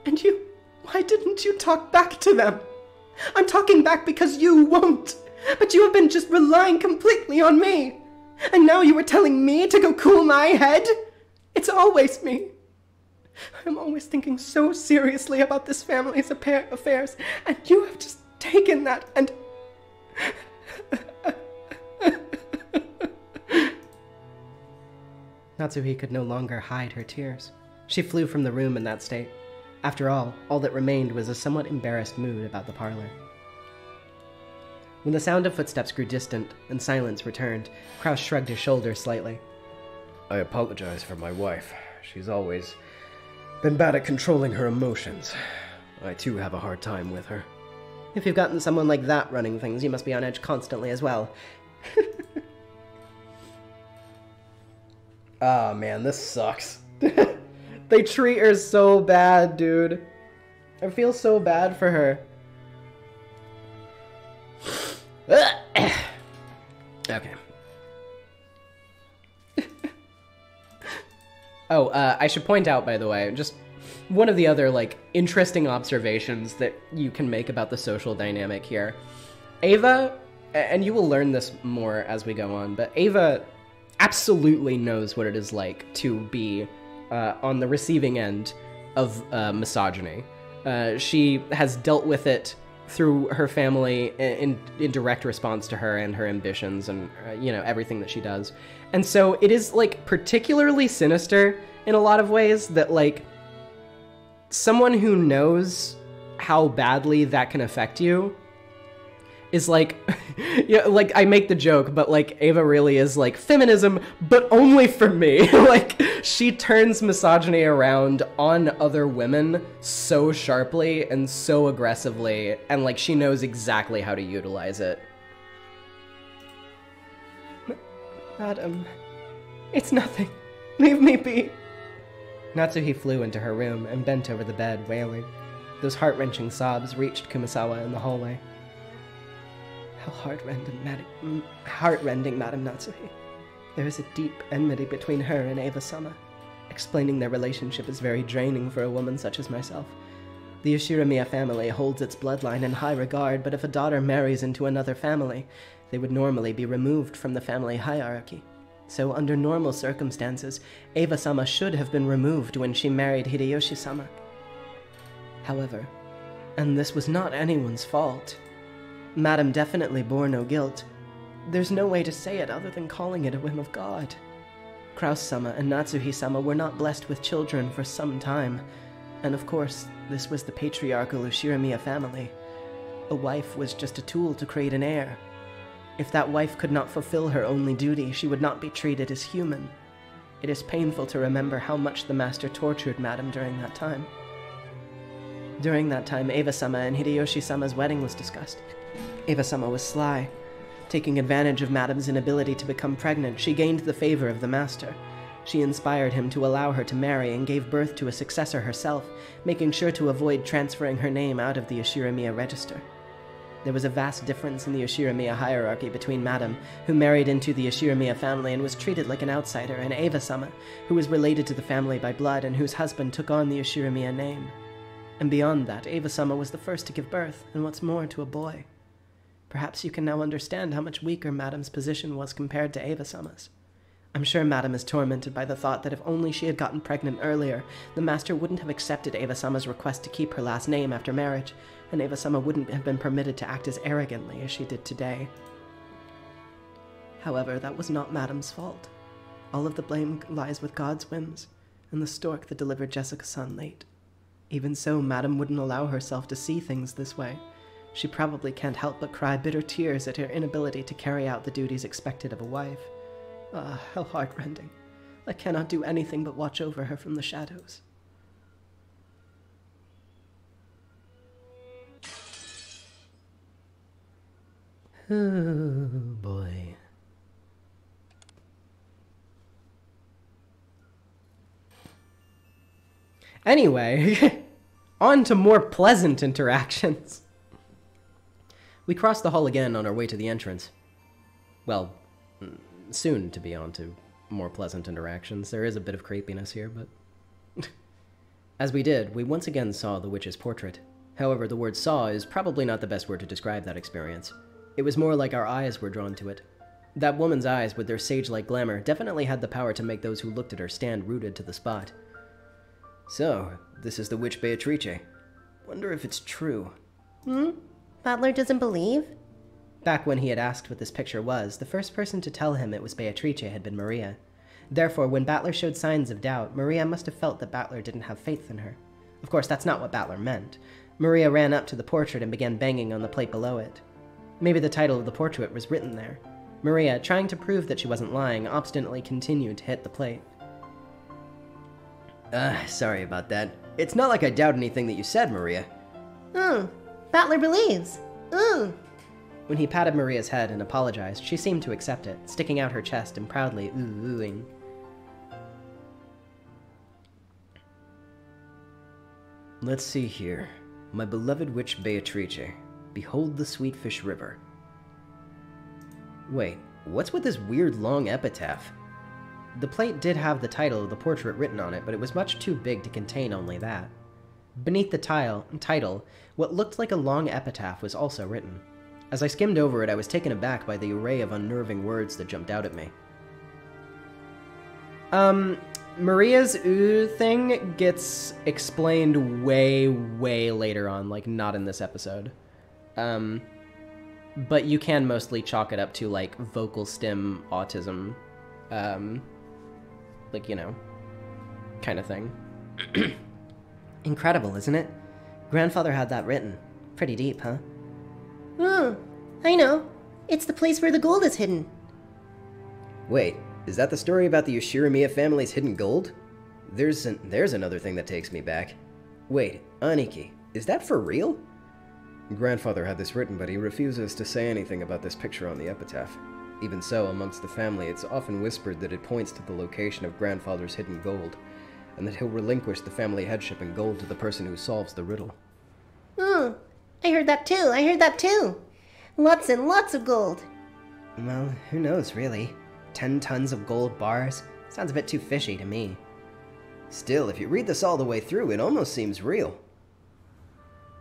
And you, why didn't you talk back to them? I'm talking back because you won't. But you have been just relying completely on me. And now you are telling me to go cool my head? It's always me. I'm always thinking so seriously about this family's affairs, and you have just taken that and. Natsuhi could no longer hide her tears. She flew from the room in that state. After all, all that remained was a somewhat embarrassed mood about the parlor. When the sound of footsteps grew distant and silence returned, Krauss shrugged his shoulders slightly. I apologize for my wife. She's always been bad at controlling her emotions. I too have a hard time with her. If you've gotten someone like that running things, you must be on edge constantly as well. Ah, oh, man, this sucks. they treat her so bad, dude. I feel so bad for her. okay. oh, uh, I should point out, by the way, just one of the other like interesting observations that you can make about the social dynamic here. Eva, and you will learn this more as we go on, but Eva absolutely knows what it is like to be uh, on the receiving end of uh, misogyny. Uh, she has dealt with it through her family in, in direct response to her and her ambitions and uh, you know everything that she does. And so it is like particularly sinister in a lot of ways that like someone who knows how badly that can affect you is like yeah like i make the joke but like ava really is like feminism but only for me. Like she turns misogyny around on other women so sharply and so aggressively and like she knows exactly how to utilize it. Madam it's nothing. Leave me be. Natsuhi flew into her room and bent over the bed wailing. Those heart-wrenching sobs reached kumasawa in the hallway how heartrending, Mad- heartrending, Madam Natsuhi. There is a deep enmity between her and Eva Sama. Explaining their relationship is very draining for a woman such as myself. The Ushiromiya family holds its bloodline in high regard, but if a daughter marries into another family, they would normally be removed from the family hierarchy. So, under normal circumstances, Eva Sama should have been removed when she married Hideyoshi Sama. However, and this was not anyone's fault, Madam definitely bore no guilt. There's no way to say it other than calling it a whim of God. Krauss sama and Natsuhi sama were not blessed with children for some time, and of course, this was the patriarchal Ushiromiya family. A wife was just a tool to create an heir. If that wife could not fulfill her only duty, she would not be treated as human. It is painful to remember how much the master tortured Madam during that time. During that time, Eva sama and Hideyoshi sama's wedding was discussed. Eva-sama was sly. Taking advantage of Madam's inability to become pregnant, she gained the favor of the master. She inspired him to allow her to marry and gave birth to a successor herself, making sure to avoid transferring her name out of the Ushiromiya register. There was a vast difference in the Ushiromiya hierarchy between Madame, who married into the Ushiromiya family and was treated like an outsider, and Eva Sama, who was related to the family by blood and whose husband took on the Ushiromiya name. And beyond that, Eva Sama was the first to give birth, and what's more, to a boy. Perhaps you can now understand how much weaker Madame's position was compared to Eva Sama's. I'm sure Madame is tormented by the thought that if only she had gotten pregnant earlier, the Master wouldn't have accepted Eva Sama's request to keep her last name after marriage, and Eva Sama wouldn't have been permitted to act as arrogantly as she did today. However, that was not Madame's fault. All of the blame lies with God's whims, and the stork that delivered Jessica's son late. Even so, Madame wouldn't allow herself to see things this way. She probably can't help but cry bitter tears at her inability to carry out the duties expected of a wife. Ah, how heartrending. I cannot do anything but watch over her from the shadows. Oh boy. Anyway, on to more pleasant interactions. We crossed the hall again on our way to the entrance. Well, soon to be on to more pleasant interactions. There is a bit of creepiness here, but. As we did, we once again saw the witch's portrait. However, the word saw is probably not the best word to describe that experience. It was more like our eyes were drawn to it. That woman's eyes, with their sage like glamour, definitely had the power to make those who looked at her stand rooted to the spot. So, this is the witch Beatrice. Wonder if it's true. Hmm? Battler doesn't believe? Back when he had asked what this picture was, the first person to tell him it was Beatrice had been Maria. Therefore, when Battler showed signs of doubt, Maria must have felt that Battler didn't have faith in her. Of course, that's not what Battler meant. Maria ran up to the portrait and began banging on the plate below it. Maybe the title of the portrait was written there. Maria, trying to prove that she wasn't lying, obstinately continued to hit the plate. Uh, sorry about that. It's not like I doubt anything that you said, Maria. Hmm. Battler believes. Hmm. When he patted Maria's head and apologized, she seemed to accept it, sticking out her chest and proudly ooh-oohing. Let's see here. My beloved witch Beatrice, behold the Sweetfish River. Wait, what's with this weird long epitaph? The plate did have the title of the portrait written on it, but it was much too big to contain only that. Beneath the tile, title, what looked like a long epitaph was also written. As I skimmed over it, I was taken aback by the array of unnerving words that jumped out at me. Um, Maria's ooh thing gets explained way, way later on, like not in this episode. Um, but you can mostly chalk it up to like vocal stim autism, um, like you know, kind of thing. Incredible, isn't it? Grandfather had that written. Pretty deep, huh? Hmm. I know. It's the place where the gold is hidden. Wait, is that the story about the Ushiromiya family's hidden gold? There's an, there's another thing that takes me back. Wait, Aniki, is that for real? Grandfather had this written, but he refuses to say anything about this picture on the epitaph. Even so, amongst the family, it's often whispered that it points to the location of grandfather's hidden gold, and that he'll relinquish the family headship and gold to the person who solves the riddle. Hmm. I heard that too. I heard that too. Lots and lots of gold. Well, who knows, really? Ten tons of gold bars? Sounds a bit too fishy to me. Still, if you read this all the way through, it almost seems real.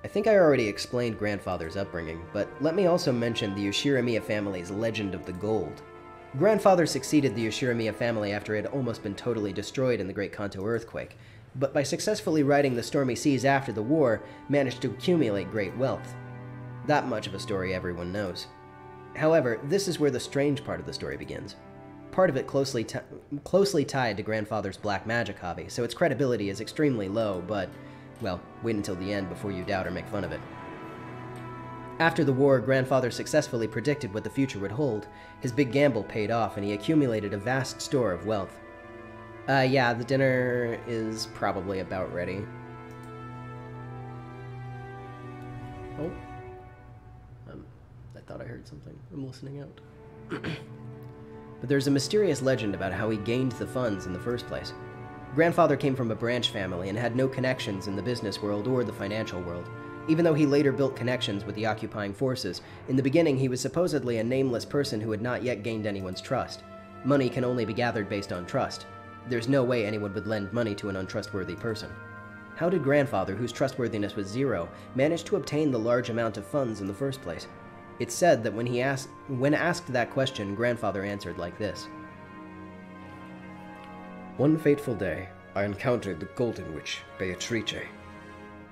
I think I already explained grandfather's upbringing, but let me also mention the Ushiromiya family's legend of the gold. Grandfather succeeded the Ushiromiya family after it had almost been totally destroyed in the Great Kanto earthquake, but by successfully riding the stormy seas after the war, managed to accumulate great wealth. That much of a story everyone knows. However, this is where the strange part of the story begins. Part of it closely, closely tied to grandfather's black magic hobby, so its credibility is extremely low, but, well, wait until the end before you doubt or make fun of it. After the war, grandfather successfully predicted what the future would hold. His big gamble paid off, and he accumulated a vast store of wealth. Uh, yeah, the dinner is probably about ready. Oh. Um, I thought I heard something. I'm listening out. but there's a mysterious legend about how he gained the funds in the first place. Grandfather came from a branch family and had no connections in the business world or the financial world. Even though he later built connections with the occupying forces, in the beginning he was supposedly a nameless person who had not yet gained anyone's trust. Money can only be gathered based on trust. There's no way anyone would lend money to an untrustworthy person. How did grandfather, whose trustworthiness was zero, manage to obtain the large amount of funds in the first place? It's said that when he asked when asked that question, grandfather answered like this. One fateful day, I encountered the Golden Witch, Beatrice.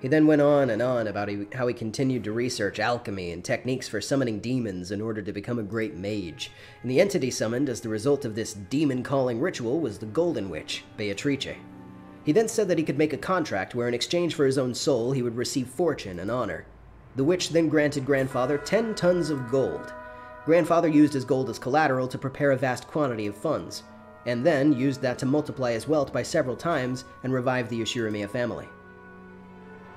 He then went on and on about how he continued to research alchemy and techniques for summoning demons in order to become a great mage. And the entity summoned as the result of this demon calling ritual was the Golden Witch, Beatrice. He then said that he could make a contract where, in exchange for his own soul, he would receive fortune and honor. The witch then granted grandfather 10 tons of gold. Grandfather used his gold as collateral to prepare a vast quantity of funds, and then used that to multiply his wealth by several times and revive the Ushiromiya family.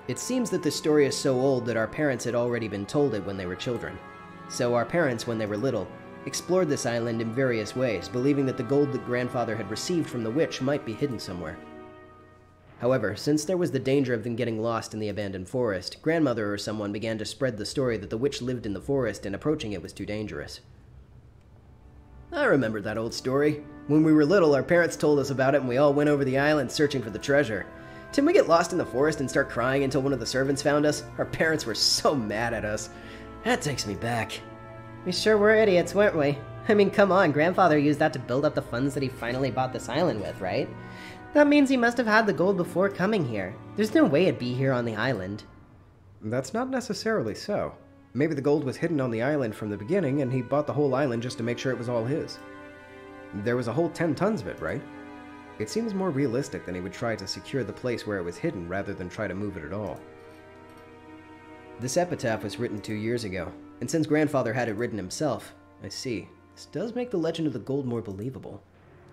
It seems that this story is so old that our parents had already been told it when they were children. So our parents, when they were little, explored this island in various ways, believing that the gold that grandfather had received from the witch might be hidden somewhere. However, since there was the danger of them getting lost in the abandoned forest, grandmother or someone began to spread the story that the witch lived in the forest and approaching it was too dangerous. I remember that old story. When we were little, our parents told us about it and we all went over the island searching for the treasure. Didn't we get lost in the forest and start crying until one of the servants found us? Our parents were so mad at us. That takes me back. We sure were idiots, weren't we? I mean, come on, grandfather used that to build up the funds that he finally bought this island with, right? That means he must have had the gold before coming here. There's no way it'd be here on the island. That's not necessarily so. Maybe the gold was hidden on the island from the beginning and he bought the whole island just to make sure it was all his. There was a whole 10 tons of it, right? It seems more realistic than he would try to secure the place where it was hidden rather than try to move it at all. This epitaph was written two years ago, and since grandfather had it written himself, I see. This does make the legend of the gold more believable.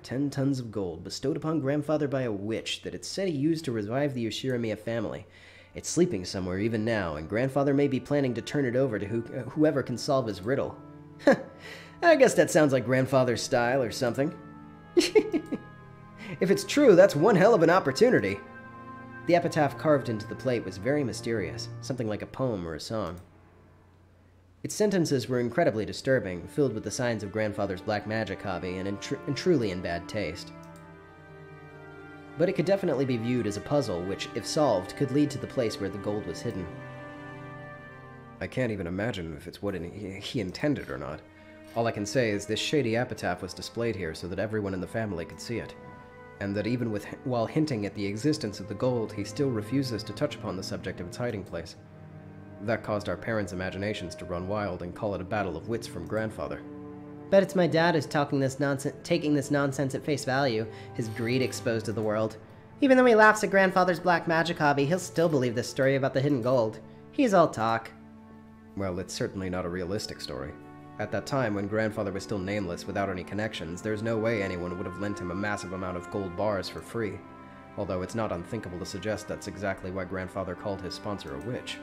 Ten tons of gold bestowed upon grandfather by a witch that it's said he used to revive the Ushiromiya family. It's sleeping somewhere even now, and grandfather may be planning to turn it over to who- uh, whoever can solve his riddle. I guess that sounds like grandfather's style or something. if it's true, that's one hell of an opportunity. The epitaph carved into the plate was very mysterious, something like a poem or a song. Its sentences were incredibly disturbing, filled with the signs of grandfather's black magic hobby and, and truly in bad taste. But it could definitely be viewed as a puzzle which, if solved, could lead to the place where the gold was hidden. I can't even imagine if it's what he intended or not. All I can say is this shady epitaph was displayed here so that everyone in the family could see it, and that even with, while hinting at the existence of the gold, he still refuses to touch upon the subject of its hiding place. That caused our parents' imaginations to run wild and call it a battle of wits from grandfather. Bet it's my dad who's talking this nonsense, taking this nonsense at face value, his greed exposed to the world. Even though he laughs at grandfather's black magic hobby, he'll still believe this story about the hidden gold. He's all talk. Well, it's certainly not a realistic story. At that time, when grandfather was still nameless without any connections, there's no way anyone would have lent him a massive amount of gold bars for free. Although it's not unthinkable to suggest that's exactly why grandfather called his sponsor a witch.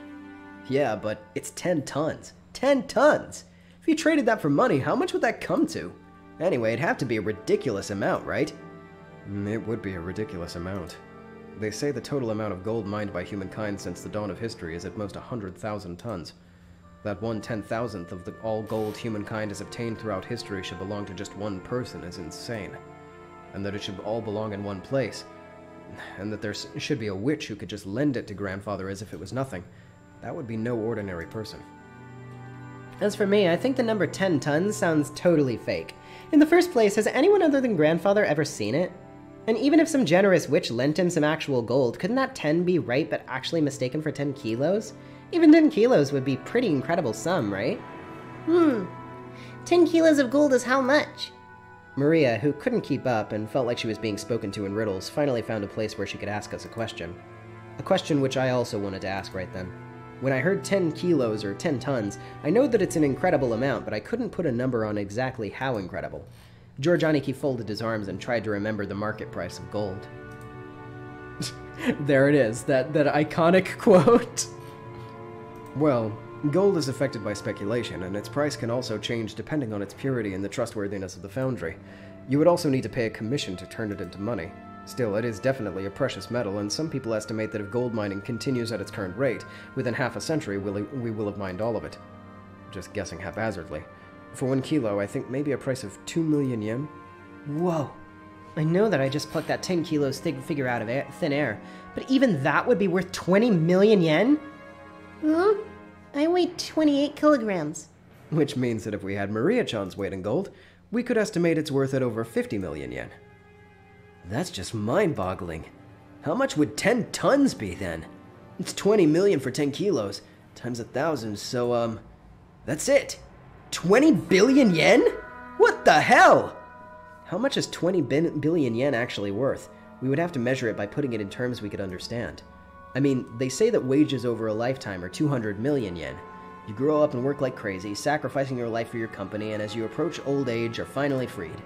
Yeah, but it's 10 tons. 10 tons! If he traded that for money, how much would that come to? Anyway, it'd have to be a ridiculous amount, right? Mm, It would be a ridiculous amount. They say the total amount of gold mined by humankind since the dawn of history is at most 100,000 tons. That one ten thousandth of the all gold humankind has obtained throughout history should belong to just one person is insane. And that it should all belong in one place. And that there should be a witch who could just lend it to grandfather as if it was nothing. That would be no ordinary person. As for me, I think the number 10 tons sounds totally fake. In the first place, has anyone other than grandfather ever seen it? And even if some generous witch lent him some actual gold, couldn't that 10 be right but actually mistaken for 10 kilos? Even 10 kilos would be pretty incredible sum, right? Hmm. 10 kilos of gold is how much? Maria, who couldn't keep up and felt like she was being spoken to in riddles, finally found a place where she could ask us a question. A question which I also wanted to ask right then. When I heard 10 kilos or 10 tons, I know that it's an incredible amount, but I couldn't put a number on exactly how incredible. George Aniki folded his arms and tried to remember the market price of gold. there it is, that, that iconic quote. Well, Gold is affected by speculation, and its price can also change depending on its purity and the trustworthiness of the foundry. You would also need to pay a commission to turn it into money. Still, it is definitely a precious metal, and some people estimate that if gold mining continues at its current rate, within half a century we'll, we will have mined all of it. Just guessing haphazardly. For one kilo, I think maybe a price of 2 million yen? Whoa. I know that I just plucked that 10 kilos thick figure out of air, thin air, but even that would be worth 20 million yen? I weigh 28 kilograms. Which means that if we had Maria Chan's weight in gold, we could estimate it's worth at over 50 million yen. That's just mind boggling. How much would 10 tons be then? It's 20 million for 10 kilos, times a thousand, so, um, that's it. 20 billion yen? What the hell? How much is 20 bin- billion yen actually worth? We would have to measure it by putting it in terms we could understand. I mean, they say that wages over a lifetime are 200 million yen. You grow up and work like crazy, sacrificing your life for your company, and as you approach old age, are finally freed.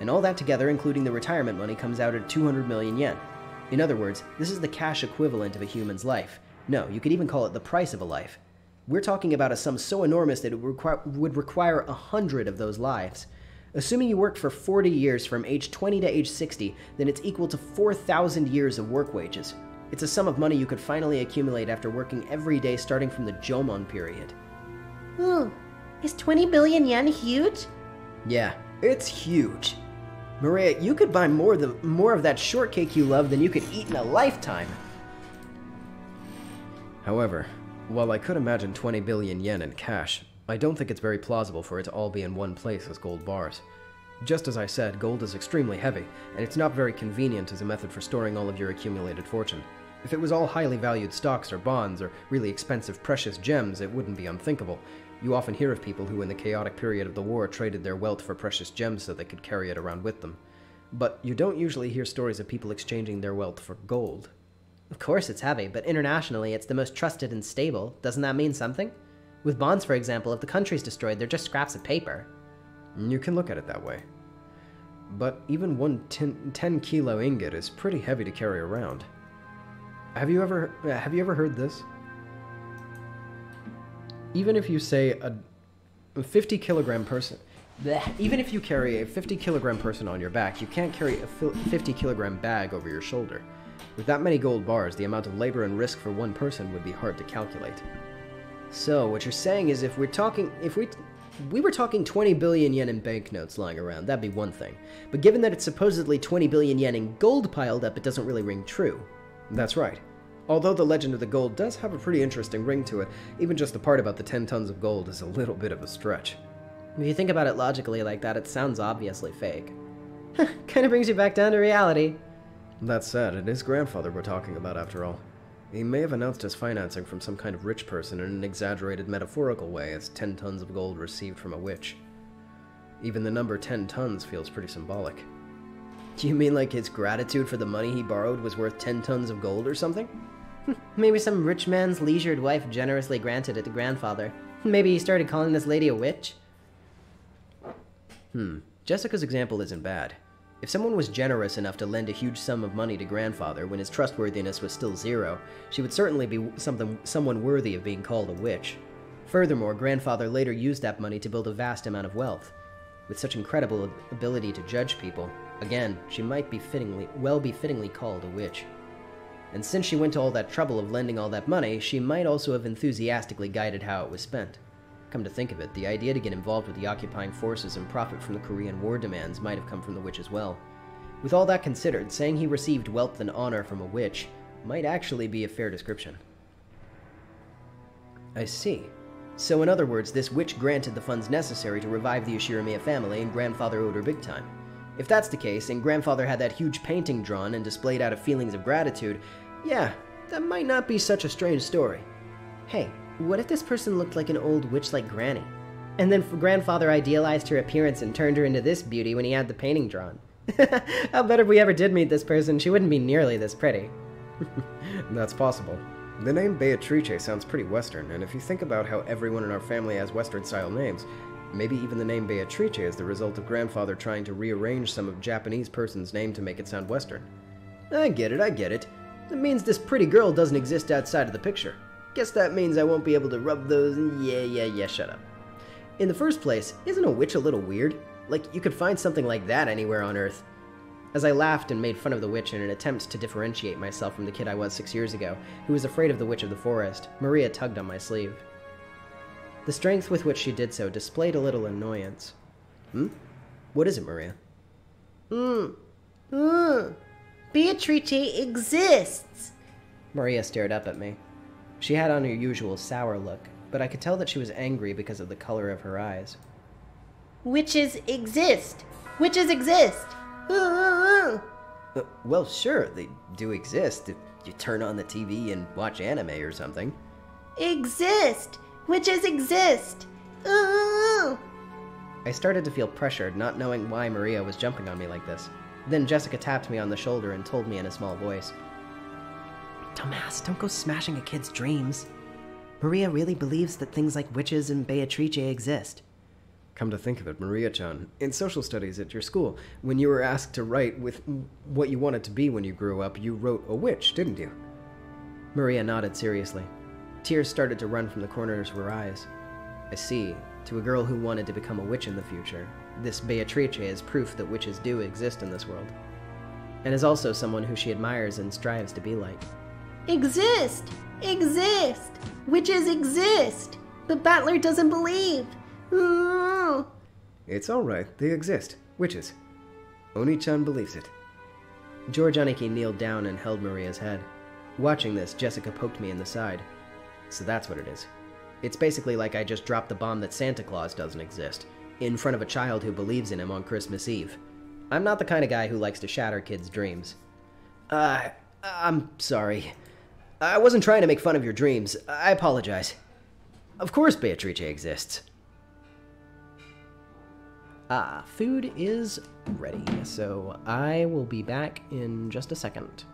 And all that together, including the retirement money, comes out at 200 million yen. In other words, this is the cash equivalent of a human's life. No, you could even call it the price of a life. We're talking about a sum so enormous that it would require a hundred of those lives. Assuming you worked for 40 years from age 20 to age 60, then it's equal to 4,000 years of work wages. It's a sum of money you could finally accumulate after working every day starting from the Jomon period. Ooh, is 20 billion yen huge? Yeah, it's huge. Maria, you could buy more, the, more of that shortcake you love than you could eat in a lifetime. However, while I could imagine 20 billion yen in cash, I don't think it's very plausible for it to all be in one place as gold bars. Just as I said, gold is extremely heavy, and it's not very convenient as a method for storing all of your accumulated fortune. If it was all highly valued stocks or bonds or really expensive precious gems, it wouldn't be unthinkable. You often hear of people who, in the chaotic period of the war, traded their wealth for precious gems so they could carry it around with them. But you don't usually hear stories of people exchanging their wealth for gold. Of course it's heavy, but internationally it's the most trusted and stable. Doesn't that mean something? With bonds, for example, if the country's destroyed, they're just scraps of paper. You can look at it that way. But even one 10, 10 kilo ingot is pretty heavy to carry around. Have you ever have you ever heard this? Even if you say a, a 50 kilogram person, even if you carry a 50 kilogram person on your back, you can't carry a 50 kilogram bag over your shoulder. With that many gold bars, the amount of labor and risk for one person would be hard to calculate. So, what you're saying is if we're talking if we we were talking 20 billion yen in banknotes lying around, that'd be one thing. But given that it's supposedly 20 billion yen in gold piled up, it doesn't really ring true. That's right. Although the legend of the gold does have a pretty interesting ring to it, even just the part about the 10 tons of gold is a little bit of a stretch. If you think about it logically like that, it sounds obviously fake. Kinda brings you back down to reality. That said, it is grandfather we're talking about after all. He may have announced his financing from some kind of rich person in an exaggerated metaphorical way as 10 tons of gold received from a witch. Even the number 10 tons feels pretty symbolic. Do you mean like his gratitude for the money he borrowed was worth 10 tons of gold or something? Maybe some rich man's leisured wife generously granted it to grandfather. Maybe he started calling this lady a witch? Hmm, Jessica's example isn't bad. If someone was generous enough to lend a huge sum of money to grandfather when his trustworthiness was still zero, she would certainly be something, someone worthy of being called a witch. Furthermore, grandfather later used that money to build a vast amount of wealth. With such incredible ability to judge people, again, she might be fittingly, well be fittingly called a witch. And since she went to all that trouble of lending all that money, she might also have enthusiastically guided how it was spent. Come to think of it, the idea to get involved with the occupying forces and profit from the Korean War demands might have come from the witch as well. With all that considered, saying he received wealth and honor from a witch might actually be a fair description. I see. So, in other words, this witch granted the funds necessary to revive the Ushiromiya family, and grandfather owed big time. If that's the case, and grandfather had that huge painting drawn and displayed out of feelings of gratitude, yeah, that might not be such a strange story. Hey, what if this person looked like an old witch like Granny? And then grandfather idealized her appearance and turned her into this beauty when he had the painting drawn. I'll bet if we ever did meet this person, she wouldn't be nearly this pretty. That's possible. The name Beatrice sounds pretty Western, and if you think about how everyone in our family has Western style names, maybe even the name Beatrice is the result of grandfather trying to rearrange some of Japanese person's name to make it sound Western. I get it, I get it. It means this pretty girl doesn't exist outside of the picture. Guess that means I won't be able to rub those. Yeah, yeah, yeah, shut up. In the first place, isn't a witch a little weird? Like, you could find something like that anywhere on Earth. As I laughed and made fun of the witch in an attempt to differentiate myself from the kid I was six years ago, who was afraid of the witch of the forest, Maria tugged on my sleeve. The strength with which she did so displayed a little annoyance. Hmm? What is it, Maria? Hmm. Hmm. Beatrice exists. Maria stared up at me. She had on her usual sour look, but I could tell that she was angry because of the color of her eyes. Witches exist. Witches exist. Uh, well, sure, they do exist if you turn on the TV and watch anime or something. Exist. Witches exist. Ooh! I started to feel pressured, not knowing why Maria was jumping on me like this. Then Jessica tapped me on the shoulder and told me in a small voice Dumbass, don't go smashing a kid's dreams. Maria really believes that things like witches and Beatrice exist. Come to think of it, Maria chan, in social studies at your school, when you were asked to write with what you wanted to be when you grew up, you wrote a witch, didn't you? Maria nodded seriously. Tears started to run from the corners of her eyes. I see. To a girl who wanted to become a witch in the future, this Beatrice is proof that witches do exist in this world. And is also someone who she admires and strives to be like. Exist! Exist! Witches exist! But Battler doesn't believe. Oh. It's alright, they exist. Witches. Onii-chan believes it. George Aniki kneeled down and held Maria's head. Watching this, Jessica poked me in the side. So that's what it is. It's basically like I just dropped the bomb that Santa Claus doesn't exist, in front of a child who believes in him on Christmas Eve. I'm not the kind of guy who likes to shatter kids' dreams. Uh, I'm sorry. I wasn't trying to make fun of your dreams. I apologize. Of course Beatrice exists. Ah, food is ready, so I will be back in just a second.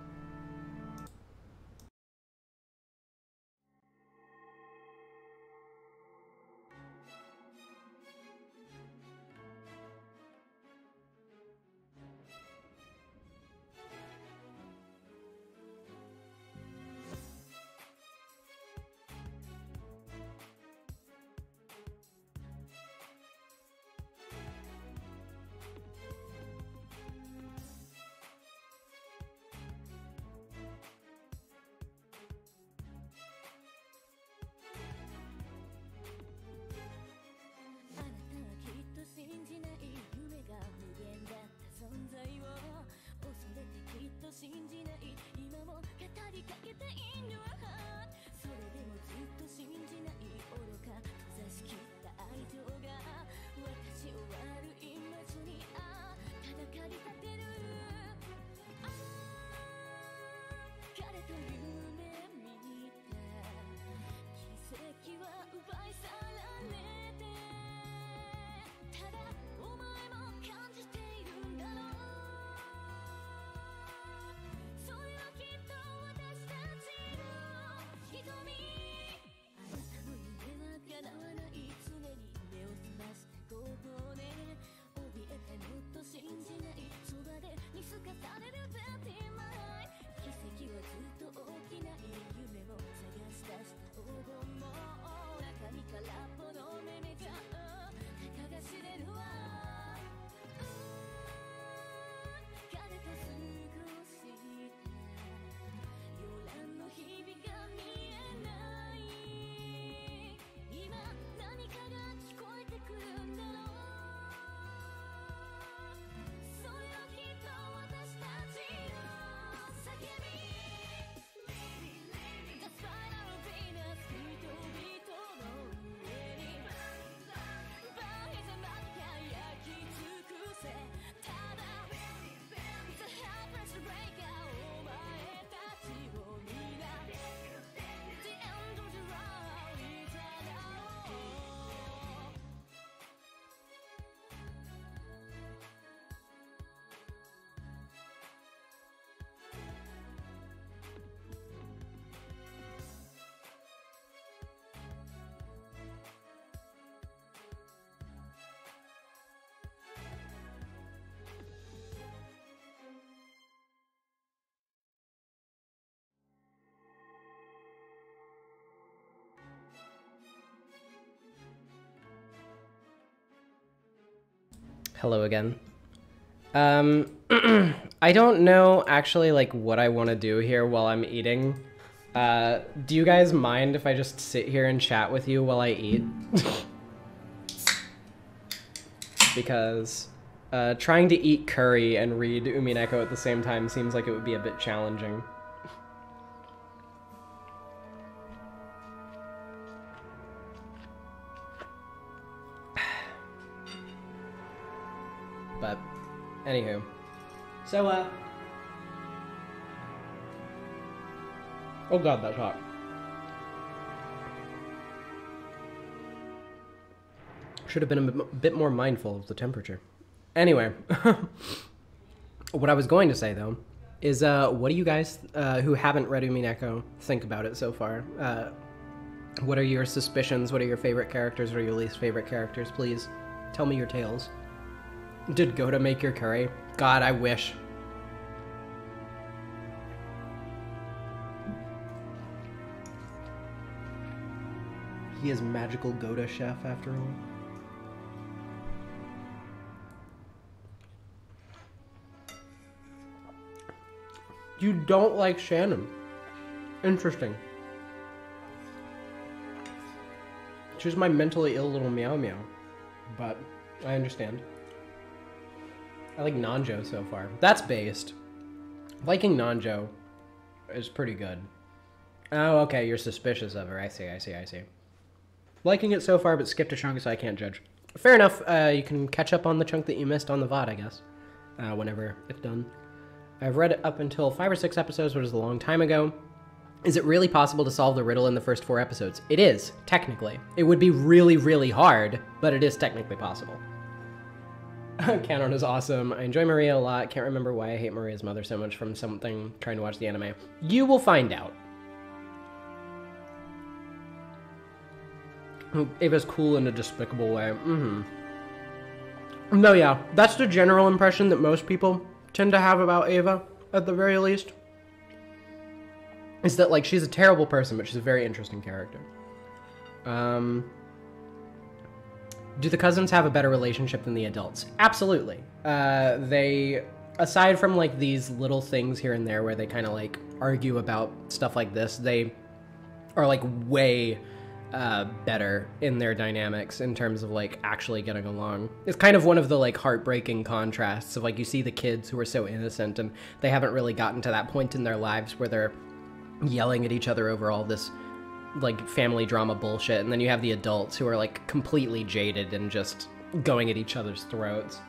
Hello again. Um, I don't know actually like what I want to do here while I'm eating. Uh, do you guys mind if I just sit here and chat with you while I eat? because uh, trying to eat curry and read Umineko at the same time seems like it would be a bit challenging. Anywho. So, uh. Oh god, that's hot. Should have been a bit- bit more mindful of the temperature. Anyway, what I was going to say though is, uh, what do you guys uh, who haven't read Umineko think about it so far? Uh, what are your suspicions? What are your favorite characters? What are your least favorite characters? Please tell me your tales. Did Goda make your curry? God, I wish. He is magical Goda chef after all. You don't like Shannon. Interesting. She's my mentally ill little meow meow. But I understand. I like Nanjo so far. That's based. Liking Nanjo is pretty good. Oh, okay, you're suspicious of her. I see, I see, I see. Liking it so far, but skipped a chunk, so I can't judge. Fair enough. Uh, you can catch up on the chunk that you missed on the VOD, I guess. Uh, whenever it's done. I've read it up until five or six episodes, which is a long time ago. Is it really possible to solve the riddle in the first four episodes? It is, technically. It would be really, really hard, but it is technically possible. Kanon is awesome. I enjoy Maria a lot. Can't remember why I hate Maria's mother so much from something trying to watch the anime. You will find out. Eva's cool in a despicable way. Mm-hmm. No, yeah, that's the general impression that most people tend to have about Eva, at the very least. Is that like she's a terrible person, but she's a very interesting character. Um, do the cousins have a better relationship than the adults? Absolutely. Uh, they, aside from like these little things here and there where they kind of like argue about stuff like this, they are like way uh, better in their dynamics in terms of like actually getting along. It's kind of one of the like heartbreaking contrasts of like you see the kids who are so innocent and they haven't really gotten to that point in their lives where they're yelling at each other over all this like family drama bullshit and then you have the adults who are like completely jaded and just going at each other's throats.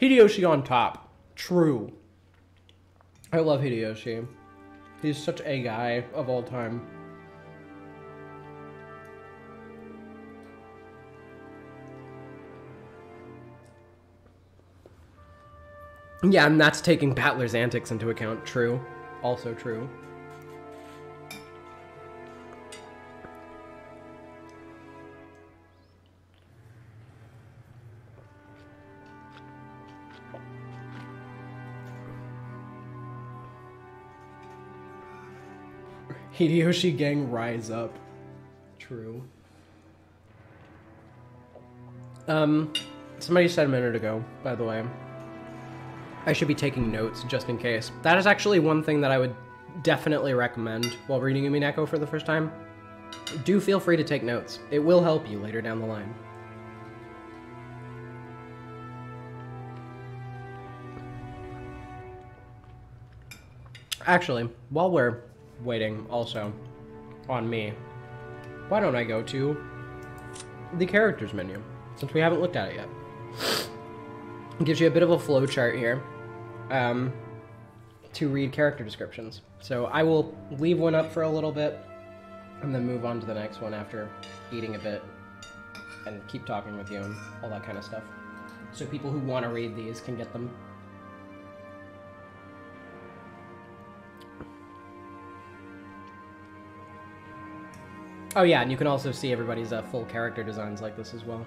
Hideyoshi on top. True. I love Hideyoshi. He's such a guy of all time. Yeah, and that's taking Battler's antics into account. True. Also true. Hideyoshi gang rise up. True. Um, somebody said a minute ago, by the way. I should be taking notes just in case. That is actually one thing that I would definitely recommend while reading Umineko for the first time. Do feel free to take notes. It will help you later down the line. Actually, while we're waiting also on me, why don't I go to the characters menu since we haven't looked at it yet. It gives you a bit of a flow chart here um, to read character descriptions. So I will leave one up for a little bit and then move on to the next one after eating a bit and keep talking with you and all that kind of stuff. So people who want to read these can get them. Oh yeah, and you can also see everybody's uh, full character designs like this as well.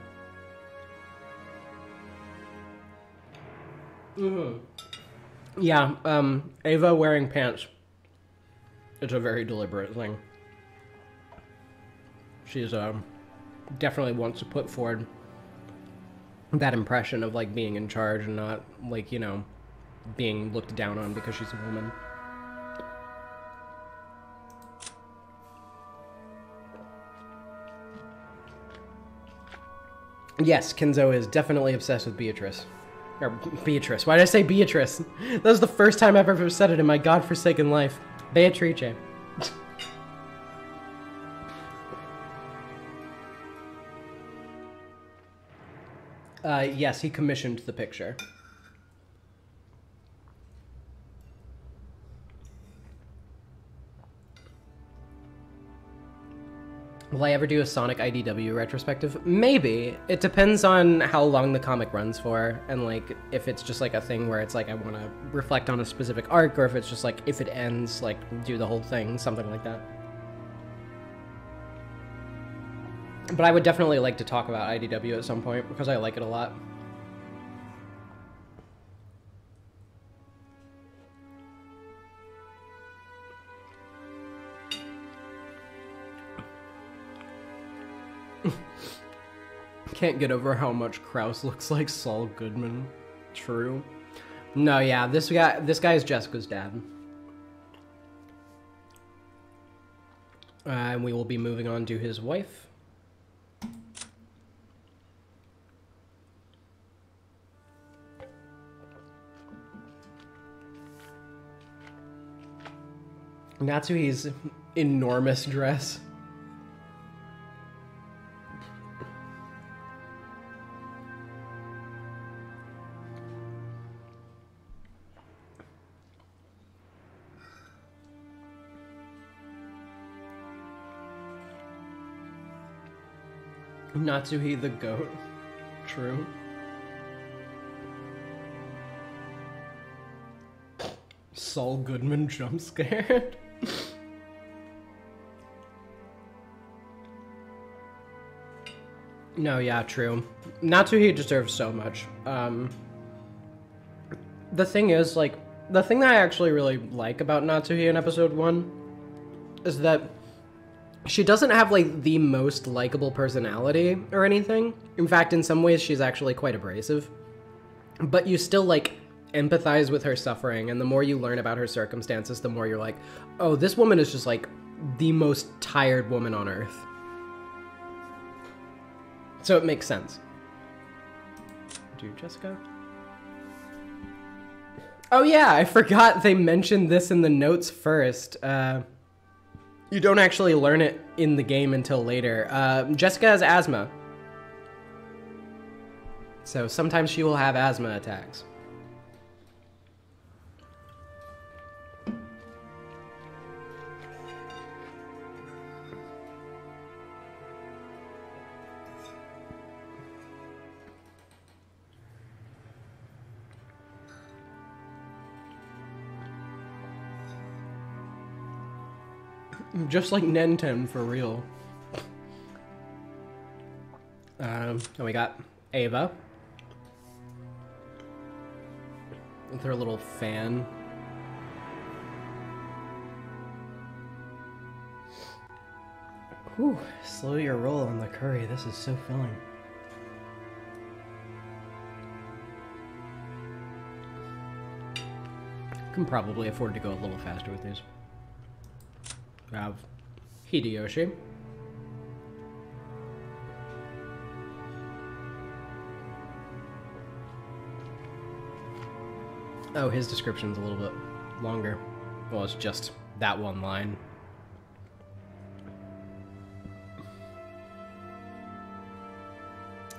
Mm-hmm. Yeah, um, Eva wearing pants. It's a very deliberate thing. She's um, definitely wants to put forward that impression of like being in charge and not like you know being looked down on because she's a woman. Yes, Kinzo is definitely obsessed with Beatrice. Or Beatrice. Why did I say Beatrice? That was the first time I've ever said it in my godforsaken life. Beatrice. Uh, yes, he commissioned the picture. Will I ever do a Sonic IDW retrospective? Maybe. It depends on how long the comic runs for, and like if it's just like a thing where it's like I want to reflect on a specific arc, or if it's just like if it ends, like do the whole thing, something like that. But I would definitely like to talk about IDW at some point because I like it a lot. Can't get over how much Krauss looks like Saul Goodman. True. No, yeah, this guy this guy is Jessica's dad. Uh, and we will be moving on to his wife. Natsuhi's enormous dress. Natsuhi the goat. True. Saul Goodman jump scared. no, yeah, true. Natsuhi deserves so much. Um, the thing is, like, the thing that I actually really like about Natsuhi in episode one is that she doesn't have like the most likable personality or anything. In fact, in some ways, she's actually quite abrasive. But you still like empathize with her suffering, and the more you learn about her circumstances, the more you're like, oh, this woman is just like the most tired woman on earth. So it makes sense. Do Jessica? Oh yeah, I forgot they mentioned this in the notes first. Uh, you don't actually learn it in the game until later. Uh, Jessica has asthma. So sometimes she will have asthma attacks. Just like Nenten for real. Um, and we got Eva. With her little fan. Whew, slow your roll on the curry. This is so filling. Can probably afford to go a little faster with these. We have Hideyoshi. Oh, his description's a little bit longer. Well, it's just that one line.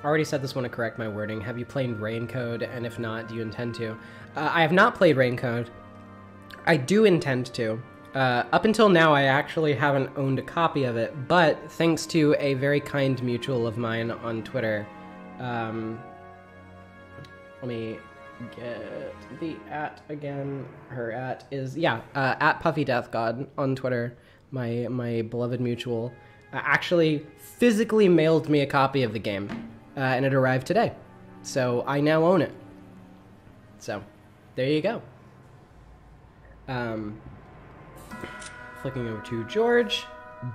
I already said this one to correct my wording. Have you played Raincode? And if not, do you intend to? Uh, I have not played Raincode. I do intend to. Uh, up until now, I actually haven't owned a copy of it, but thanks to a very kind mutual of mine on Twitter, um, let me get the at again. Her at is yeah, uh, at Puffy Death God on Twitter. My my beloved mutual uh, actually physically mailed me a copy of the game, uh, and it arrived today, so I now own it. So, there you go. Um, flicking over to George.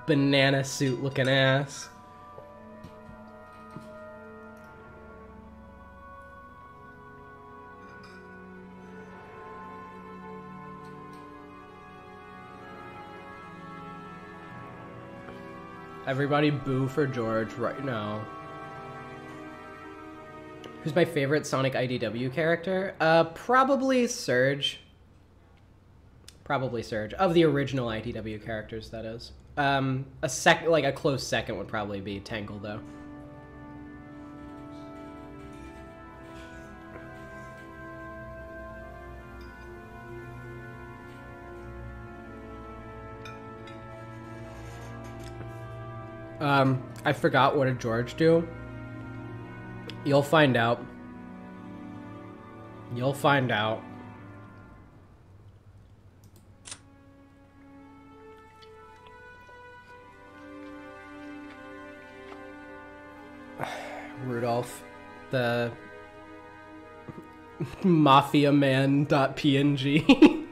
Banana suit looking ass. Everybody boo for George right now. Who's my favorite Sonic IDW character? Uh, probably Surge. Probably Surge. Of the original IDW characters, that is. Um, a sec, like a close second would probably be Tangle, though. Um, I forgot what did George do. You'll find out. You'll find out. Rudolf, the mafia man.png.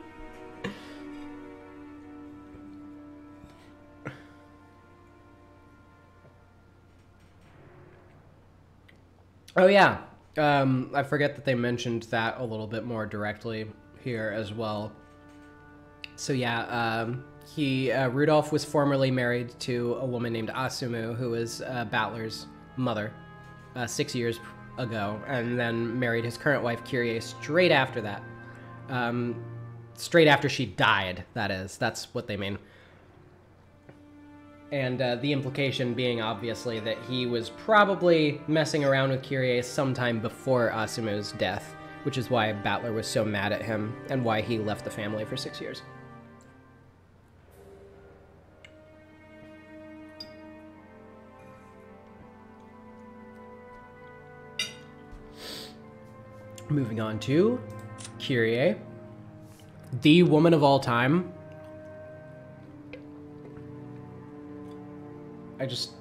Oh yeah, um, I forget that they mentioned that a little bit more directly here as well. So yeah, um, he uh, Rudolf was formerly married to a woman named Asumu, who was uh, Battler's mother, uh, six years ago, and then married his current wife Kirie straight after that. Um, straight after she died, that is. That's what they mean and uh, the implication being obviously that he was probably messing around with Kirie sometime before Asumu's death, which is why Battler was so mad at him and why he left the family for six years. Moving on to Kirie, the woman of all time, I just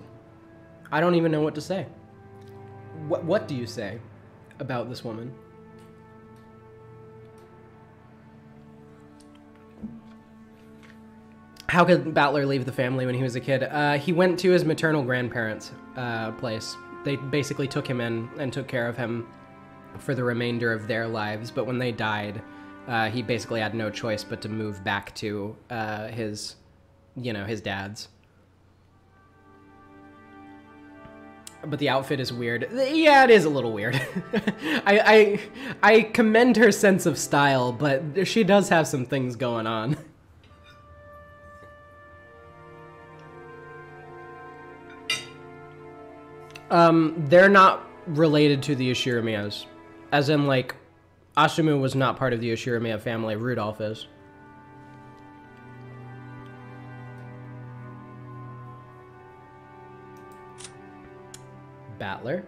I don't even know what to say. What what do you say about this woman? How could Battler leave the family when he was a kid? Uh, he went to his maternal grandparents' uh, place. They basically took him in and took care of him for the remainder of their lives. But when they died, uh, he basically had no choice but to move back to uh, his, you know, his dad's. but the outfit is weird. Yeah, it is a little weird. I, I I commend her sense of style, but she does have some things going on. Um, they're not related to the Ushiromiyas. As in, like, Asumu was not part of the Ushiromiya family, Rudolf is. Battler.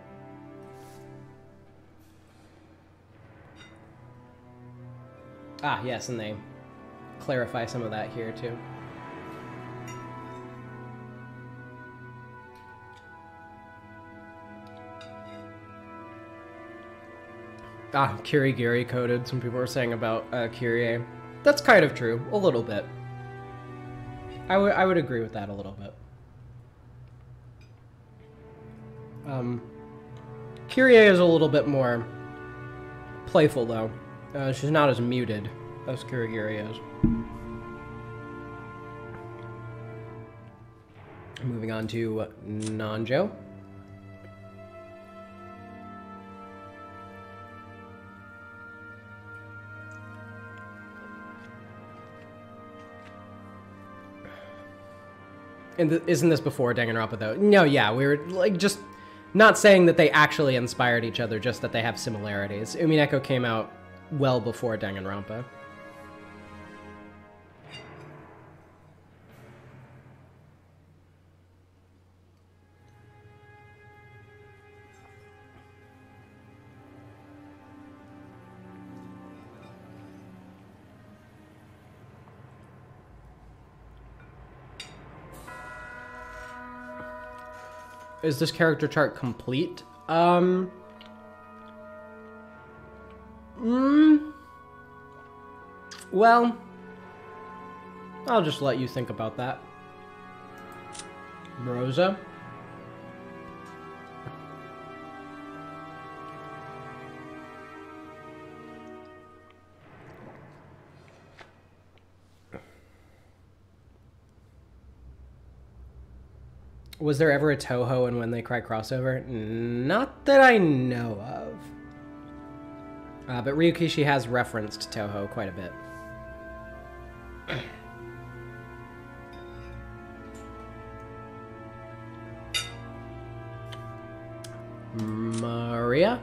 Ah, yes, and they clarify some of that here too. Ah, Kirigiri coded. Some people were saying about uh. That's kind of true, a little bit. I would I would agree with that a little bit. Um, Kirie is a little bit more playful, though. Uh, she's not as muted as Kirigiri is. Moving on to Nanjo. Isn't this before Danganronpa though? No, yeah, we were like just not saying that they actually inspired each other, just that they have similarities. Umineko came out well before Danganronpa. Is this character chart complete? Um. Mm, well, I'll just let you think about that. Rosa. Was there ever a Touhou and When They Cry crossover? Not that I know of. Uh, but Ryukishi has referenced Touhou quite a bit. Maria?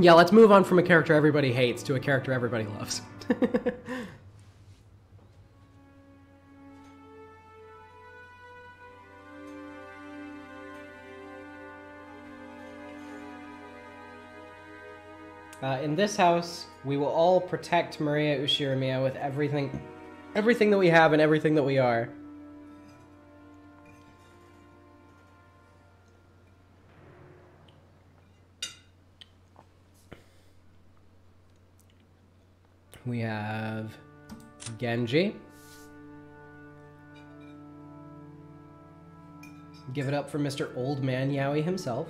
Yeah, let's move on from a character everybody hates to a character everybody loves. Uh, in this house, we will all protect Maria Ushiromiya with everything, everything that we have and everything that we are. We have Genji. Give it up for Mr. Old Man Yaoi himself.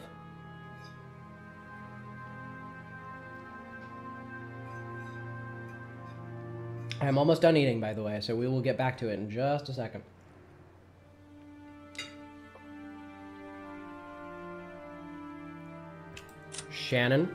I'm almost done eating, by the way, so we will get back to it in just a second. Shannon.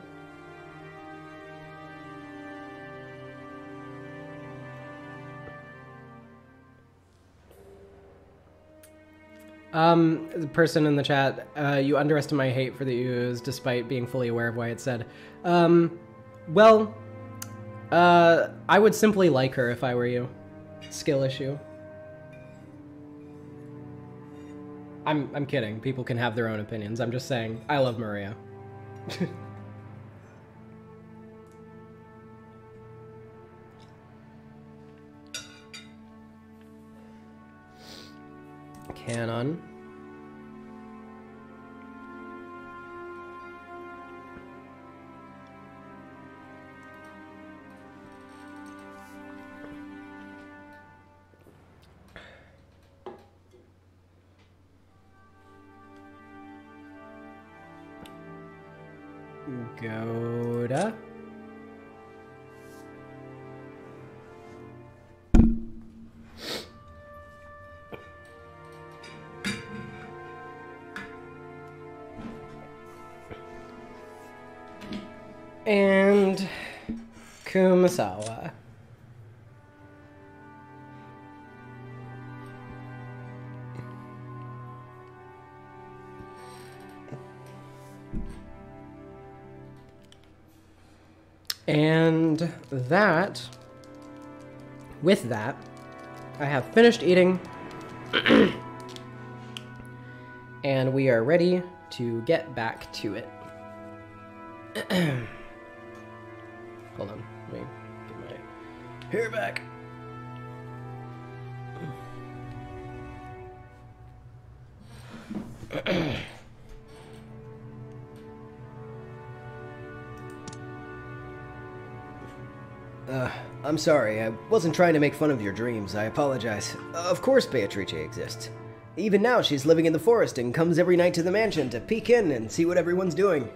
Um, the person in the chat, uh, you underestimate my hate for the ooze despite being fully aware of why it said. Um, well, uh, I would simply like her if I were you. Skill issue. I'm I'm kidding. People can have their own opinions. I'm just saying I love Maria. Kanon. Goda. And Kumasawa. That, with that, I have finished eating. and we are ready to get back to it. I'm sorry, I wasn't trying to make fun of your dreams. I apologize. Of course Beatrice exists. Even now, she's living in the forest and comes every night to the mansion to peek in and see what everyone's doing.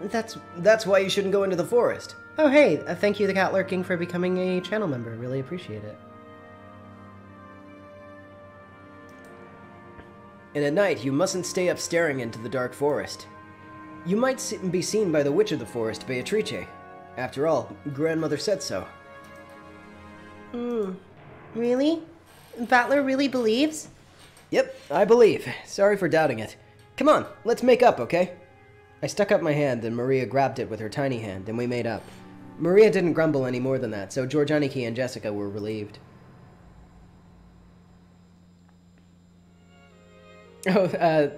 That's that's why you shouldn't go into the forest. Oh, hey, uh, thank you, the Cat Lurking, for becoming a channel member. Really appreciate it. And at night, you mustn't stay up staring into the dark forest. You might be seen by the witch of the forest, Beatrice. After all, grandmother said so. Hmm. Really? Battler really believes? Yep, I believe. Sorry for doubting it. Come on, let's make up, okay? I stuck up my hand and Maria grabbed it with her tiny hand and we made up. Maria didn't grumble any more than that, so George Aniki and Jessica were relieved. Oh, uh,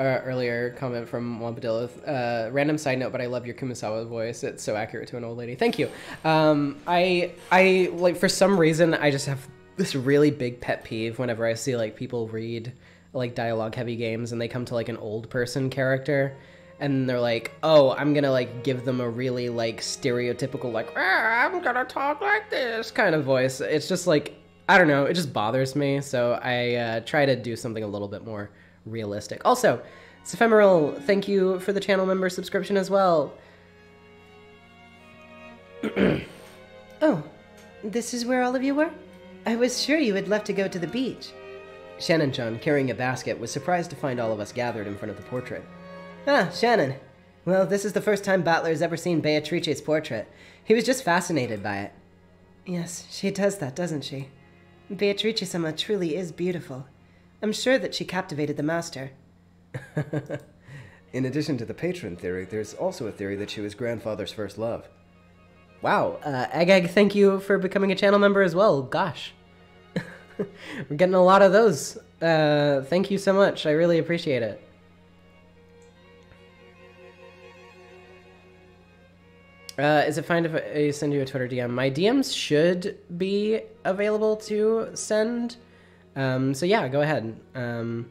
uh, earlier comment from Wampadillo. Uh, random side note, but I love your Kumasawa voice. It's so accurate to an old lady. Thank you. Um, I, I like for some reason I just have this really big pet peeve whenever I see like people read like dialogue heavy games and they come to like an old person character and they're like, oh, I'm gonna like give them a really like stereotypical like ah, I'm gonna talk like this kind of voice. It's just like I don't know. It just bothers me. So I uh, try to do something a little bit more realistic. Also, it's ephemeral. Thank you for the channel member subscription as well. Oh, this is where all of you were? I was sure you had left to go to the beach. Shannon-chan, carrying a basket, was surprised to find all of us gathered in front of the portrait. Ah, Shannon. Well, this is the first time Battler's ever seen Beatrice's portrait. He was just fascinated by it. Yes, she does that, doesn't she? Beatrice-sama truly is beautiful. I'm sure that she captivated the master. In addition to the patron theory, there's also a theory that she was grandfather's first love. Wow, uh, Egg, thank you for becoming a channel member as well. Gosh. We're getting a lot of those. Uh, thank you so much. I really appreciate it. Uh, is it fine if I send you a Twitter DM? My DMs should be available to send. Um, so yeah, go ahead. Um,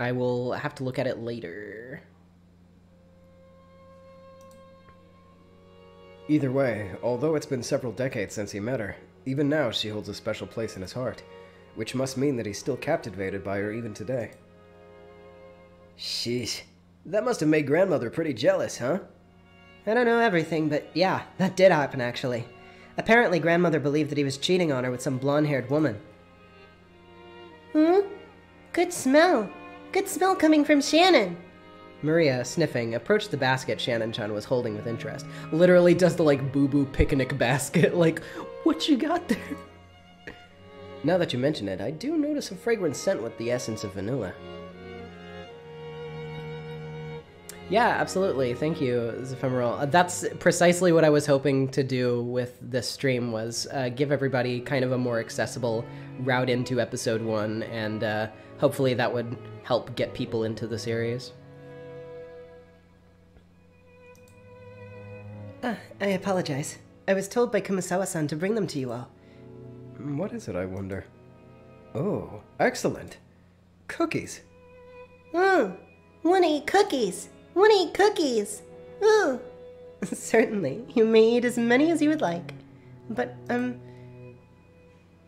I will have to look at it later. Either way, although it's been several decades since he met her, even now she holds a special place in his heart, which must mean that he's still captivated by her even today. Sheesh. That must have made grandmother pretty jealous, huh? I don't know everything, but yeah, that did happen actually. Apparently, grandmother believed that he was cheating on her with some blonde haired woman. Hmm? Good smell. Good smell coming from Shannon. Maria, sniffing, approached the basket Shannon Chan was holding with interest. Literally does the like boo boo picnic basket, like, what you got there? Now that you mention it, I do notice a fragrant scent with the essence of vanilla. Yeah, absolutely. Thank you, Zephemeral. Uh, that's precisely what I was hoping to do with this stream was uh, give everybody kind of a more accessible route into episode one, and uh, hopefully that would help get people into the series. Ah, I apologize. I was told by Kumasawa-san to bring them to you all. What is it, I wonder? Oh, excellent. Cookies. Mm. Wanna eat cookies. Wanna eat cookies. Ooh. Certainly. You may eat as many as you would like. But, um...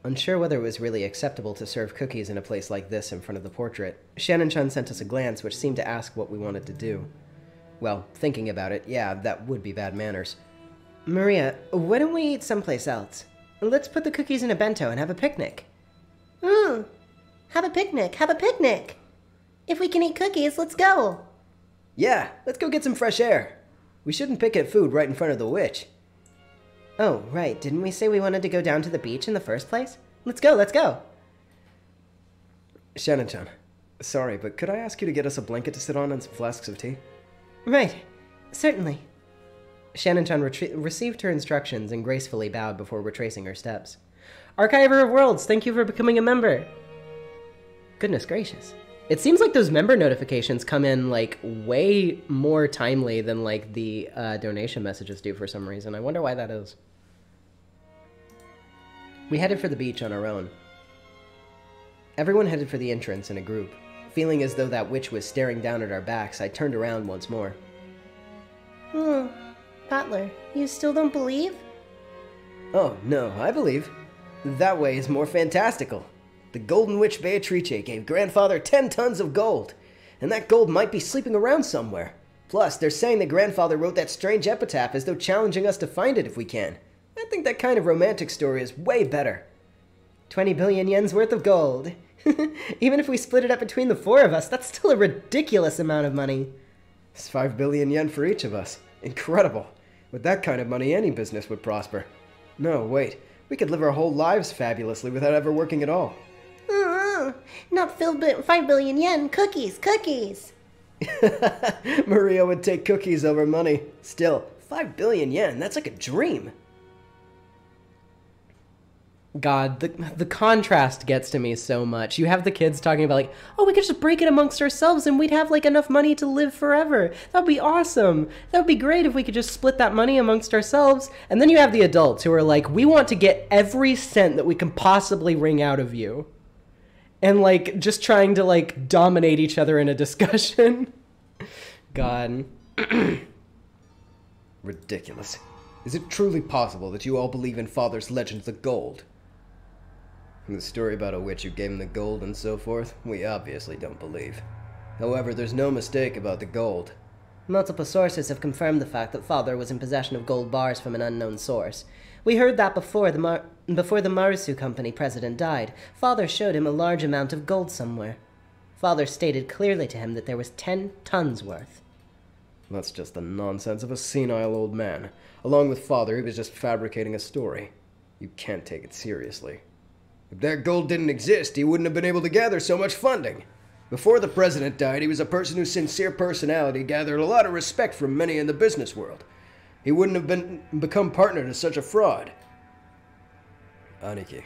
Unsure whether it was really acceptable to serve cookies in a place like this in front of the portrait, Shannon-chan sent us a glance which seemed to ask what we wanted to do. Well, thinking about it, yeah, that would be bad manners. Maria, why don't we eat someplace else? Let's put the cookies in a bento and have a picnic. Hmm. Have a picnic. Have a picnic. If we can eat cookies, let's go. Yeah, let's go get some fresh air. We shouldn't pick at food right in front of the witch. Oh, right. Didn't we say we wanted to go down to the beach in the first place? Let's go, let's go. Shannon-chan, sorry, but could I ask you to get us a blanket to sit on and some flasks of tea? Right. Certainly. Shannon-chan received her instructions and gracefully bowed before retracing her steps. Archiver of Worlds, thank you for becoming a member. Goodness gracious. It seems like those member notifications come in like way more timely than like the uh, donation messages do for some reason. I wonder why that is. We headed for the beach on our own. Everyone headed for the entrance in a group. Feeling as though that witch was staring down at our backs, I turned around once more. Hmm. Battler, you still don't believe? Oh, no, I believe. That way is more fantastical. The Golden Witch Beatrice gave Grandfather 10 tons of gold, and that gold might be sleeping around somewhere. Plus, they're saying that Grandfather wrote that strange epitaph as though challenging us to find it if we can. I think that kind of romantic story is way better. 20 billion yen's worth of gold. Even if we split it up between the four of us, that's still a ridiculous amount of money. It's 5 billion yen for each of us. Incredible. With that kind of money, any business would prosper. No, wait. We could live our whole lives fabulously without ever working at all. Uh-uh. Not 5 billion yen. Cookies, cookies. Maria would take cookies over money. Still, 5 billion yen, that's like a dream. God, the the contrast gets to me so much. You have the kids talking about like, oh, we could just break it amongst ourselves and we'd have like enough money to live forever. That'd be awesome. That would be great if we could just split that money amongst ourselves. And then you have the adults who are like, we want to get every cent that we can possibly wring out of you. And like just trying to like dominate each other in a discussion. God. Ridiculous. Is it truly possible that you all believe in Father's legends of gold? The story about a witch who gave him the gold and so forth, we obviously don't believe. However, there's no mistake about the gold. Multiple sources have confirmed the fact that Father was in possession of gold bars from an unknown source. We heard that before the Mar- before the Marisu Company president died, Father showed him a large amount of gold somewhere. Father stated clearly to him that there was ten tons worth. That's just the nonsense of a senile old man. Along with Father, he was just fabricating a story. You can't take it seriously. If that gold didn't exist, he wouldn't have been able to gather so much funding. Before the president died, he was a person whose sincere personality gathered a lot of respect from many in the business world. He wouldn't have been become partner to such a fraud. Aniki,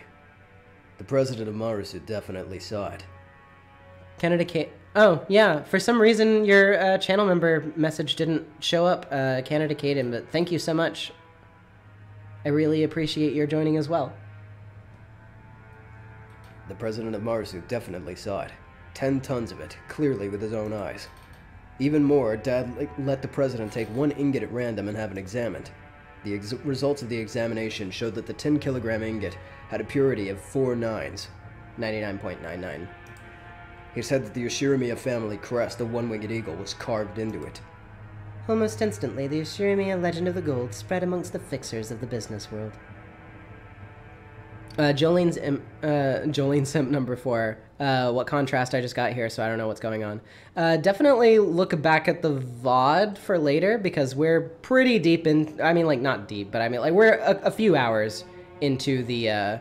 the president of Marisu definitely saw it. Canada Kate. Oh, yeah. For some reason, your uh, channel member message didn't show up, uh, Canada Caden, but thank you so much. I really appreciate your joining as well. The president of Marisu definitely saw it. Ten tons of it, clearly with his own eyes. Even more, Dad let the president take one ingot at random and have it examined. The ex- results of the examination showed that the 10 kilogram ingot had a purity of four nines, 99.99. He said that the Ushiromiya family crest, the one-winged eagle, was carved into it. Almost instantly, the Ushiromiya legend of the gold spread amongst the fixers of the business world. Uh, Jolene's uh, Jolene simp number four. Uh, what contrast I just got here, so I don't know what's going on. Uh, definitely look back at the VOD for later because we're pretty deep in. I mean, like not deep, but I mean like we're a, a few hours into the uh,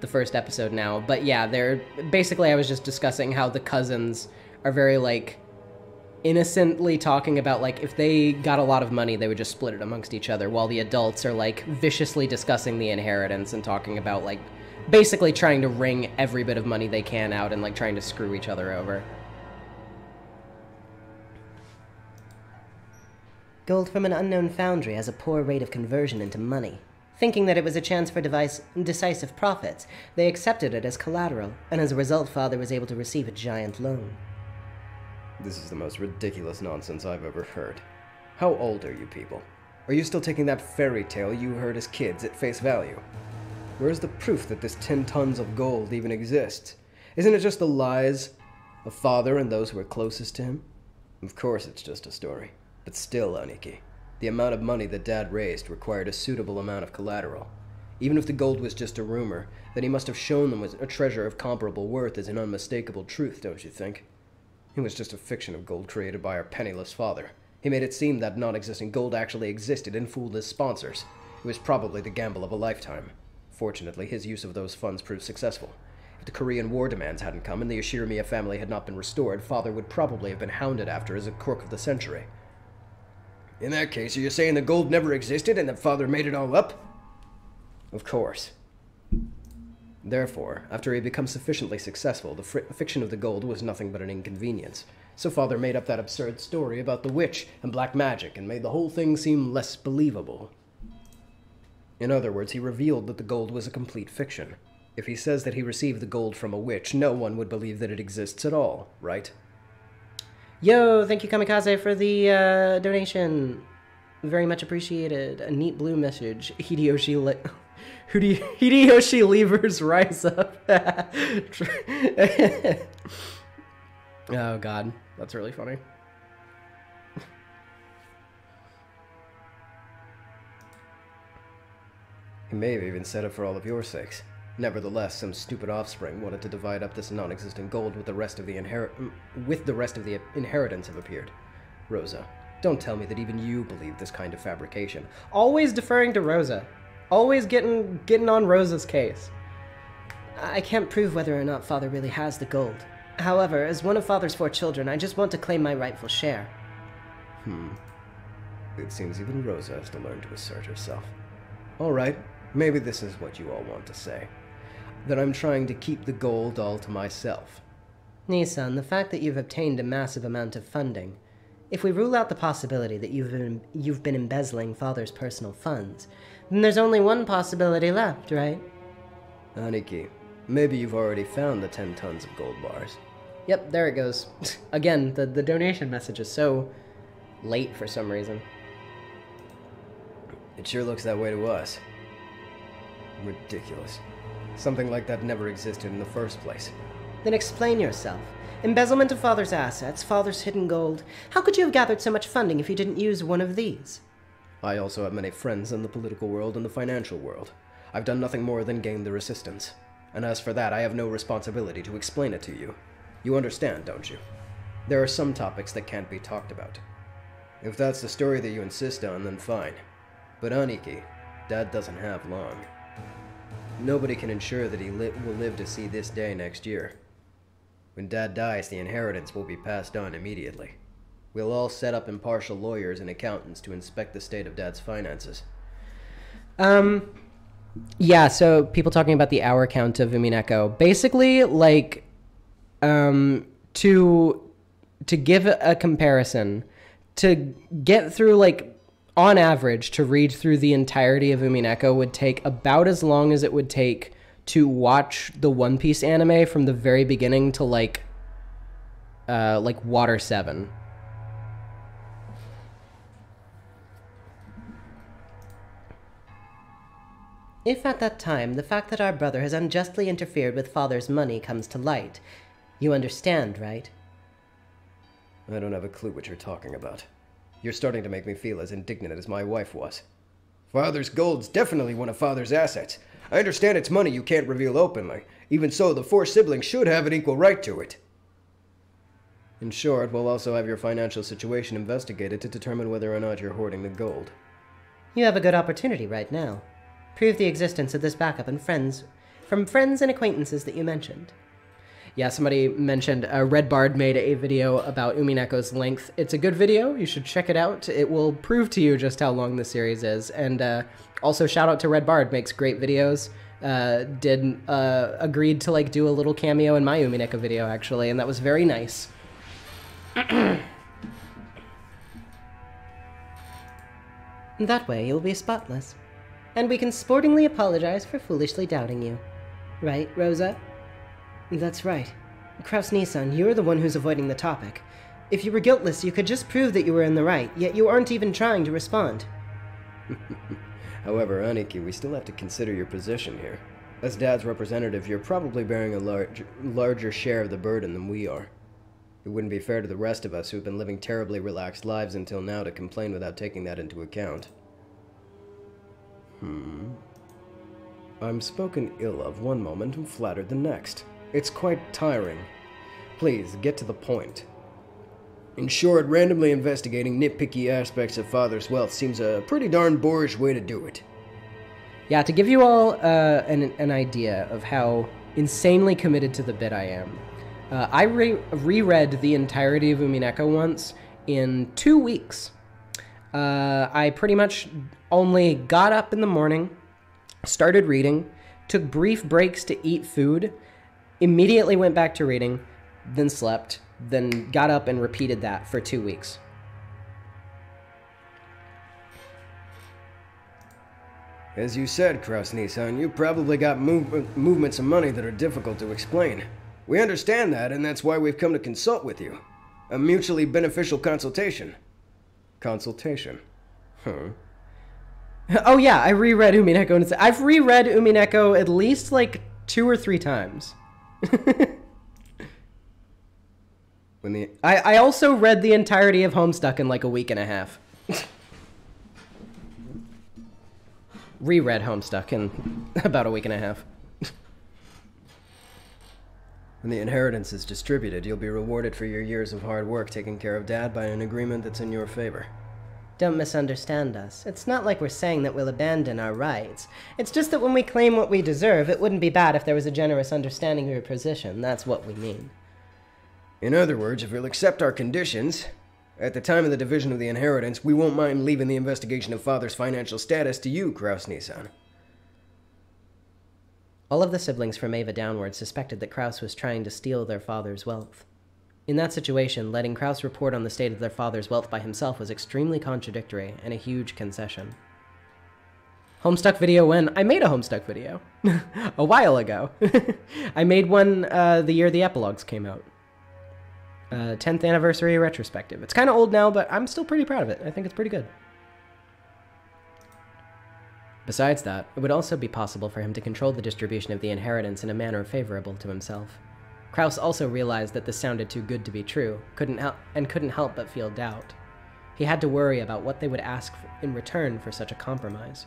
the first episode now. But yeah, they're basically I was just discussing how the cousins are very like innocently talking about like if they got a lot of money they would just split it amongst each other while the adults are like viciously discussing the inheritance and talking about like basically trying to wring every bit of money they can out and like trying to screw each other over. Gold from an unknown foundry has a poor rate of conversion into money. Thinking that it was a chance for device, decisive profits they accepted it as collateral and as a result father was able to receive a giant loan This is the most ridiculous nonsense I've ever heard. How old are you people? Are you still taking that fairy tale you heard as kids at face value? Where's the proof that this 10 tons of gold even exists? Isn't it just the lies of father and those who are closest to him? Of course it's just a story. But still, Aniki, the amount of money that Dad raised required a suitable amount of collateral. Even if the gold was just a rumor, then he must have shown them a treasure of comparable worth as an unmistakable truth, don't you think? It was just a fiction of gold created by our penniless father. He made it seem that non existent gold actually existed and fooled his sponsors. It was probably the gamble of a lifetime. Fortunately, his use of those funds proved successful. If the Korean War demands hadn't come and the Ushiromiya family had not been restored, father would probably have been hounded after as a crook of the century. In that case, are you saying the gold never existed and that father made it all up? Of course. Therefore, after he had become sufficiently successful, the fiction of the gold was nothing but an inconvenience. So father made up that absurd story about the witch and black magic and made the whole thing seem less believable. In other words, he revealed that the gold was a complete fiction. If he says that he received the gold from a witch, no one would believe that it exists at all, right? Yo, thank you, Kamikaze, for the uh, donation. Very much appreciated. A neat blue message. Hideyoshi Hide- Hideyoshi levers rise up. oh god, that's really funny. He may have even said it for all of your sakes. Nevertheless, some stupid offspring wanted to divide up this non-existent gold with the rest of the inherit mm, with the rest of the inheritance have appeared. Rosa, don't tell me that even you believe this kind of fabrication. Always deferring to Rosa. Always getting getting on Rosa's case. I can't prove whether or not Father really has the gold. However, as one of Father's four children, I just want to claim my rightful share. Hmm. It seems even Rosa has to learn to assert herself. All right, maybe this is what you all want to say. That I'm trying to keep the gold all to myself. Nii-san, the fact that you've obtained a massive amount of funding, if we rule out the possibility that you've been, you've been embezzling Father's personal funds, then there's only one possibility left, right? Aniki, maybe you've already found the 10 tons of gold bars. Yep, there it goes. Again, the, the donation message is so late for some reason. It sure looks that way to us. Ridiculous. Something like that never existed in the first place. Then explain yourself. Embezzlement of Father's assets, Father's hidden gold. How could you have gathered so much funding if you didn't use one of these? I also have many friends in the political world and the financial world. I've done nothing more than gain their assistance. And as for that, I have no responsibility to explain it to you. You understand, don't you? There are some topics that can't be talked about. If that's the story that you insist on, then fine. But Aniki, Dad doesn't have long. Nobody can ensure that he li- will live to see this day next year. When Dad dies, the inheritance will be passed on immediately. We'll all set up impartial lawyers and accountants to inspect the state of Dad's finances. Um, yeah. So people talking about the hour count of Umineko, basically, like, um, to to give a comparison, to get through like on average to read through the entirety of Umineko would take about as long as it would take to watch the One Piece anime from the very beginning to like uh like Water 7. If at that time the fact that our brother has unjustly interfered with father's money comes to light, you understand, right? I don't have a clue what you're talking about. You're starting to make me feel as indignant as my wife was. Father's gold's definitely one of Father's assets. I understand it's money you can't reveal openly. Even so, the four siblings should have an equal right to it. In short, we'll also have your financial situation investigated to determine whether or not you're hoarding the gold. You have a good opportunity right now. Prove the existence of this backup and friends from friends and acquaintances that you mentioned. Yeah, somebody mentioned uh, Red Bard made a video about Umineko's length. It's a good video. You should check it out. It will prove to you just how long the series is. And uh, also, shout out to Red Bard. Makes great videos. Uh, did uh, agreed to like do a little cameo in my Umineko video actually, and that was very nice. That way you'll be spotless. And we can sportingly apologize for foolishly doubting you. Right, Rosa? That's right. Krauss Nii-san, you're the one who's avoiding the topic. If you were guiltless, you could just prove that you were in the right, yet you aren't even trying to respond. However, Aniki, we still have to consider your position here. As Dad's representative, you're probably bearing a large, larger share of the burden than we are. It wouldn't be fair to the rest of us who've been living terribly relaxed lives until now to complain without taking that into account. Hmm. I'm spoken ill of one moment and flattered the next. It's quite tiring. Please, get to the point. In short, randomly investigating nitpicky aspects of Father's wealth seems a pretty darn boorish way to do it. Yeah, to give you all uh, an, an idea of how insanely committed to the bit I am, uh, I re- reread the entirety of Umineko once in two weeks. Uh, I pretty much only got up in the morning, started reading, took brief breaks to eat food, immediately went back to reading, then slept, then got up and repeated that for two weeks. As you said, Krauss Nii-san, you probably got move- movements of money that are difficult to explain. We understand that, and that's why we've come to consult with you. A mutually beneficial consultation. Consultation. Huh. Oh yeah, I reread Umineko and I've reread Umineko at least like two or three times. When the I, I also read the entirety of Homestuck in like a week and a half. Reread Homestuck in about a week and a half. When the inheritance is distributed, you'll be rewarded for your years of hard work taking care of Dad by an agreement that's in your favor. Don't misunderstand us. It's not like we're saying that we'll abandon our rights. It's just that when we claim what we deserve, it wouldn't be bad if there was a generous understanding of your position. That's what we mean. In other words, if you'll accept our conditions, at the time of the division of the inheritance, we won't mind leaving the investigation of Father's financial status to you, Krauss Nii-san. All of the siblings from Eva downward suspected that Krauss was trying to steal their father's wealth. In that situation, letting Krauss report on the state of their father's wealth by himself was extremely contradictory and a huge concession. Homestuck video when? I made a Homestuck video. a while ago. I made one uh, the year the epilogues came out. Uh, 10th anniversary retrospective. It's kind of old now, but I'm still pretty proud of it. I think it's pretty good. Besides that, it would also be possible for him to control the distribution of the inheritance in a manner favorable to himself. Krauss also realized that this sounded too good to be true, couldn't help and couldn't help but feel doubt. He had to worry about what they would ask in return for such a compromise.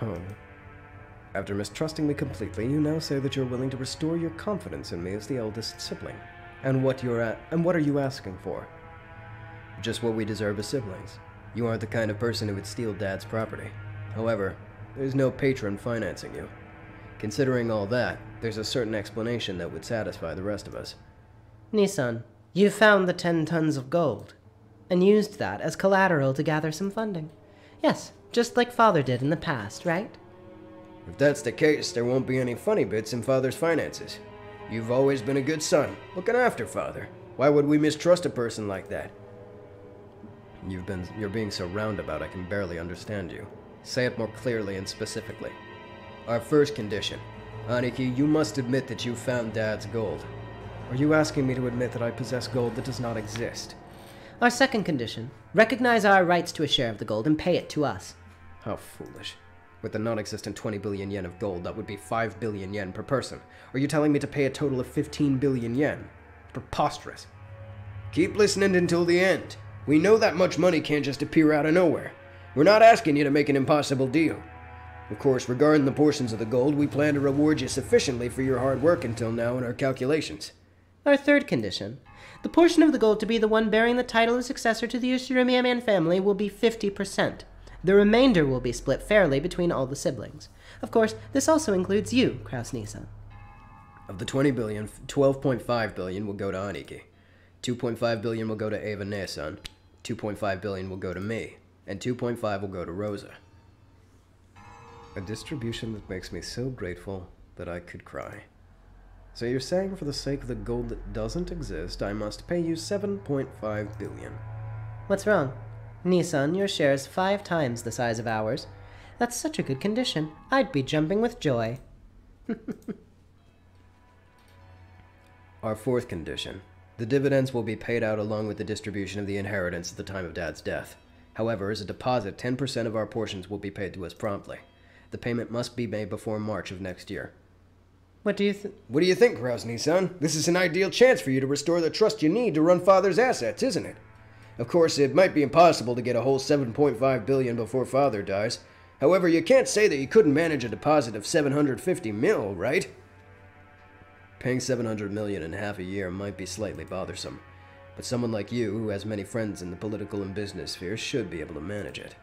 Oh. After mistrusting me completely, you now say that you're willing to restore your confidence in me as the eldest sibling. And what you're and what are you asking for? Just what we deserve as siblings. You aren't the kind of person who would steal Dad's property. However, there's no patron financing you. Considering all that, there's a certain explanation that would satisfy the rest of us. Nii-san, you found the 10 tons of gold and used that as collateral to gather some funding. Yes, just like Father did in the past, right? If that's the case, there won't be any funny bits in Father's finances. You've always been a good son, looking after Father. Why would we mistrust a person like that? You've been you're being so roundabout I can barely understand you. Say it more clearly and specifically. Our first condition. Aniki, you must admit that you found Dad's gold. Are you asking me to admit that I possess gold that does not exist? Our second condition recognize our rights to a share of the gold and pay it to us. How foolish. With the non existent 20 billion yen of gold, that would be 5 billion yen per person. Are you telling me to pay a total of 15 billion yen? Preposterous. Keep listening until the end. We know that much money can't just appear out of nowhere. We're not asking you to make an impossible deal. Of course, regarding the portions of the gold, we plan to reward you sufficiently for your hard work until now in our calculations. Our third condition the portion of the gold to be the one bearing the title of successor to the Ushiromiya man family will be 50%. The remainder will be split fairly between all the siblings. Of course, this also includes you, Krauss Nii-san. Of the 20 billion, 12.5 billion will go to Aniki. 2.5 billion will go to Eva Nee-san. 2.5 billion will go to me. And 2.5 will go to Rosa. A distribution that makes me so grateful that I could cry. So you're saying for the sake of the gold that doesn't exist, I must pay you 7.5 billion. What's wrong? Nii-san, your share is five times the size of ours. That's such a good condition. I'd be jumping with joy. Our fourth condition. The dividends will be paid out along with the distribution of the inheritance at the time of Dad's death. However, as a deposit, 10% of our portions will be paid to us promptly. The payment must be made before March of next year. What do you think? What do you think, Krauss Nii-san? This is an ideal chance for you to restore the trust you need to run Father's assets, isn't it? Of course, it might be impossible to get a whole 7.5 billion before Father dies. However, you can't say that you couldn't manage a deposit of 750 mil, right? Paying 700 million in half a year might be slightly bothersome, but someone like you, who has many friends in the political and business sphere, should be able to manage it.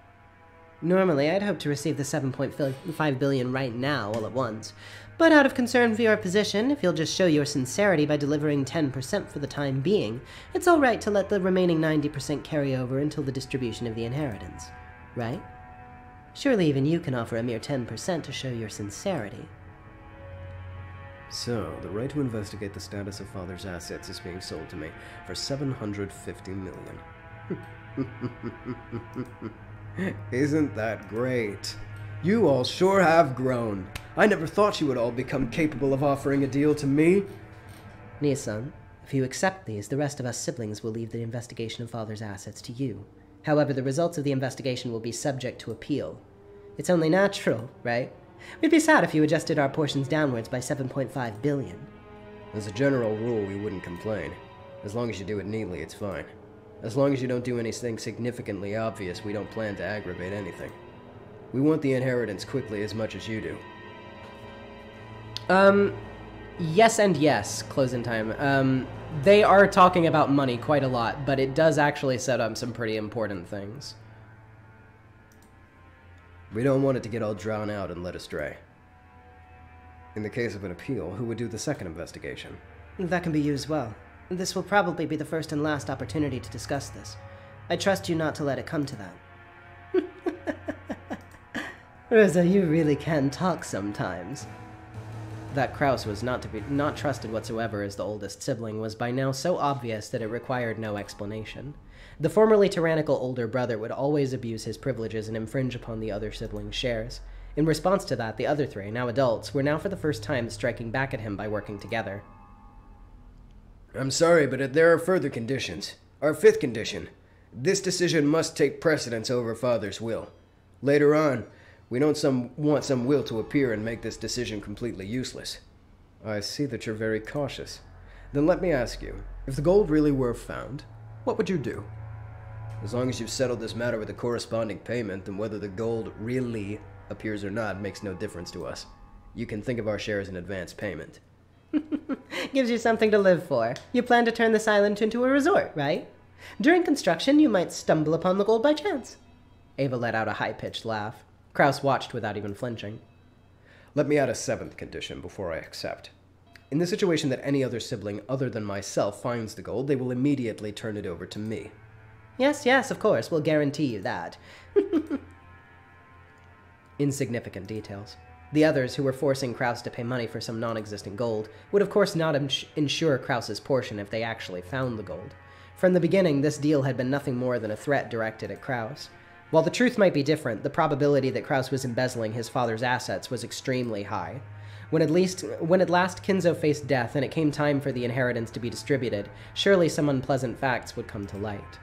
Normally, I'd hope to receive the 7.5 billion right now, all at once. But out of concern for your position, if you'll just show your sincerity by delivering 10% for the time being, it's alright to let the remaining 90% carry over until the distribution of the inheritance. Right? Surely even you can offer a mere 10% to show your sincerity. So, the right to investigate the status of Father's assets is being sold to me for 750 million. Isn't that great? You all sure have grown. I never thought you would all become capable of offering a deal to me. Nii-san, if you accept these, the rest of us siblings will leave the investigation of Father's assets to you. However, the results of the investigation will be subject to appeal. It's only natural, right? We'd be sad if you adjusted our portions downwards by 7.5 billion. As a general rule, we wouldn't complain. As long as you do it neatly, it's fine. As long as you don't do anything significantly obvious, we don't plan to aggravate anything. We want the inheritance quickly as much as you do. Um, yes and yes, closing time. Um, they are talking about money quite a lot, but it does actually set up some pretty important things. We don't want it to get all drawn out and led astray. In the case of an appeal, who would do the second investigation? That can be you as well. This will probably be the first and last opportunity to discuss this. I trust you not to let it come to that. Rosa, you really can talk sometimes. That Krauss was not to be not trusted whatsoever as the oldest sibling was by now so obvious that it required no explanation. The formerly tyrannical older brother would always abuse his privileges and infringe upon the other sibling's shares. In response to that, the other three, now adults, were now for the first time striking back at him by working together. I'm sorry, but there are further conditions. Our fifth condition. This decision must take precedence over Father's will. Later on, we don't some, want some will to appear and make this decision completely useless. I see that you're very cautious. Then let me ask you, if the gold really were found, what would you do? As long as you've settled this matter with a corresponding payment, then whether the gold really appears or not makes no difference to us. You can think of our share as an advance payment. Gives you something to live for. You plan to turn this island into a resort, right? During construction, you might stumble upon the gold by chance. Eva let out a high pitched laugh. Krauss watched without even flinching. Let me add a seventh condition before I accept. In the situation that any other sibling other than myself finds the gold, they will immediately turn it over to me. Yes, yes, of course, we'll guarantee you that. Insignificant details. The others, who were forcing Krauss to pay money for some non existent gold, would of course not ins- insure Krauss's portion if they actually found the gold. From the beginning, this deal had been nothing more than a threat directed at Krauss. While the truth might be different, the probability that Krauss was embezzling his father's assets was extremely high. When at least when at last Kinzo faced death and it came time for the inheritance to be distributed, surely some unpleasant facts would come to light.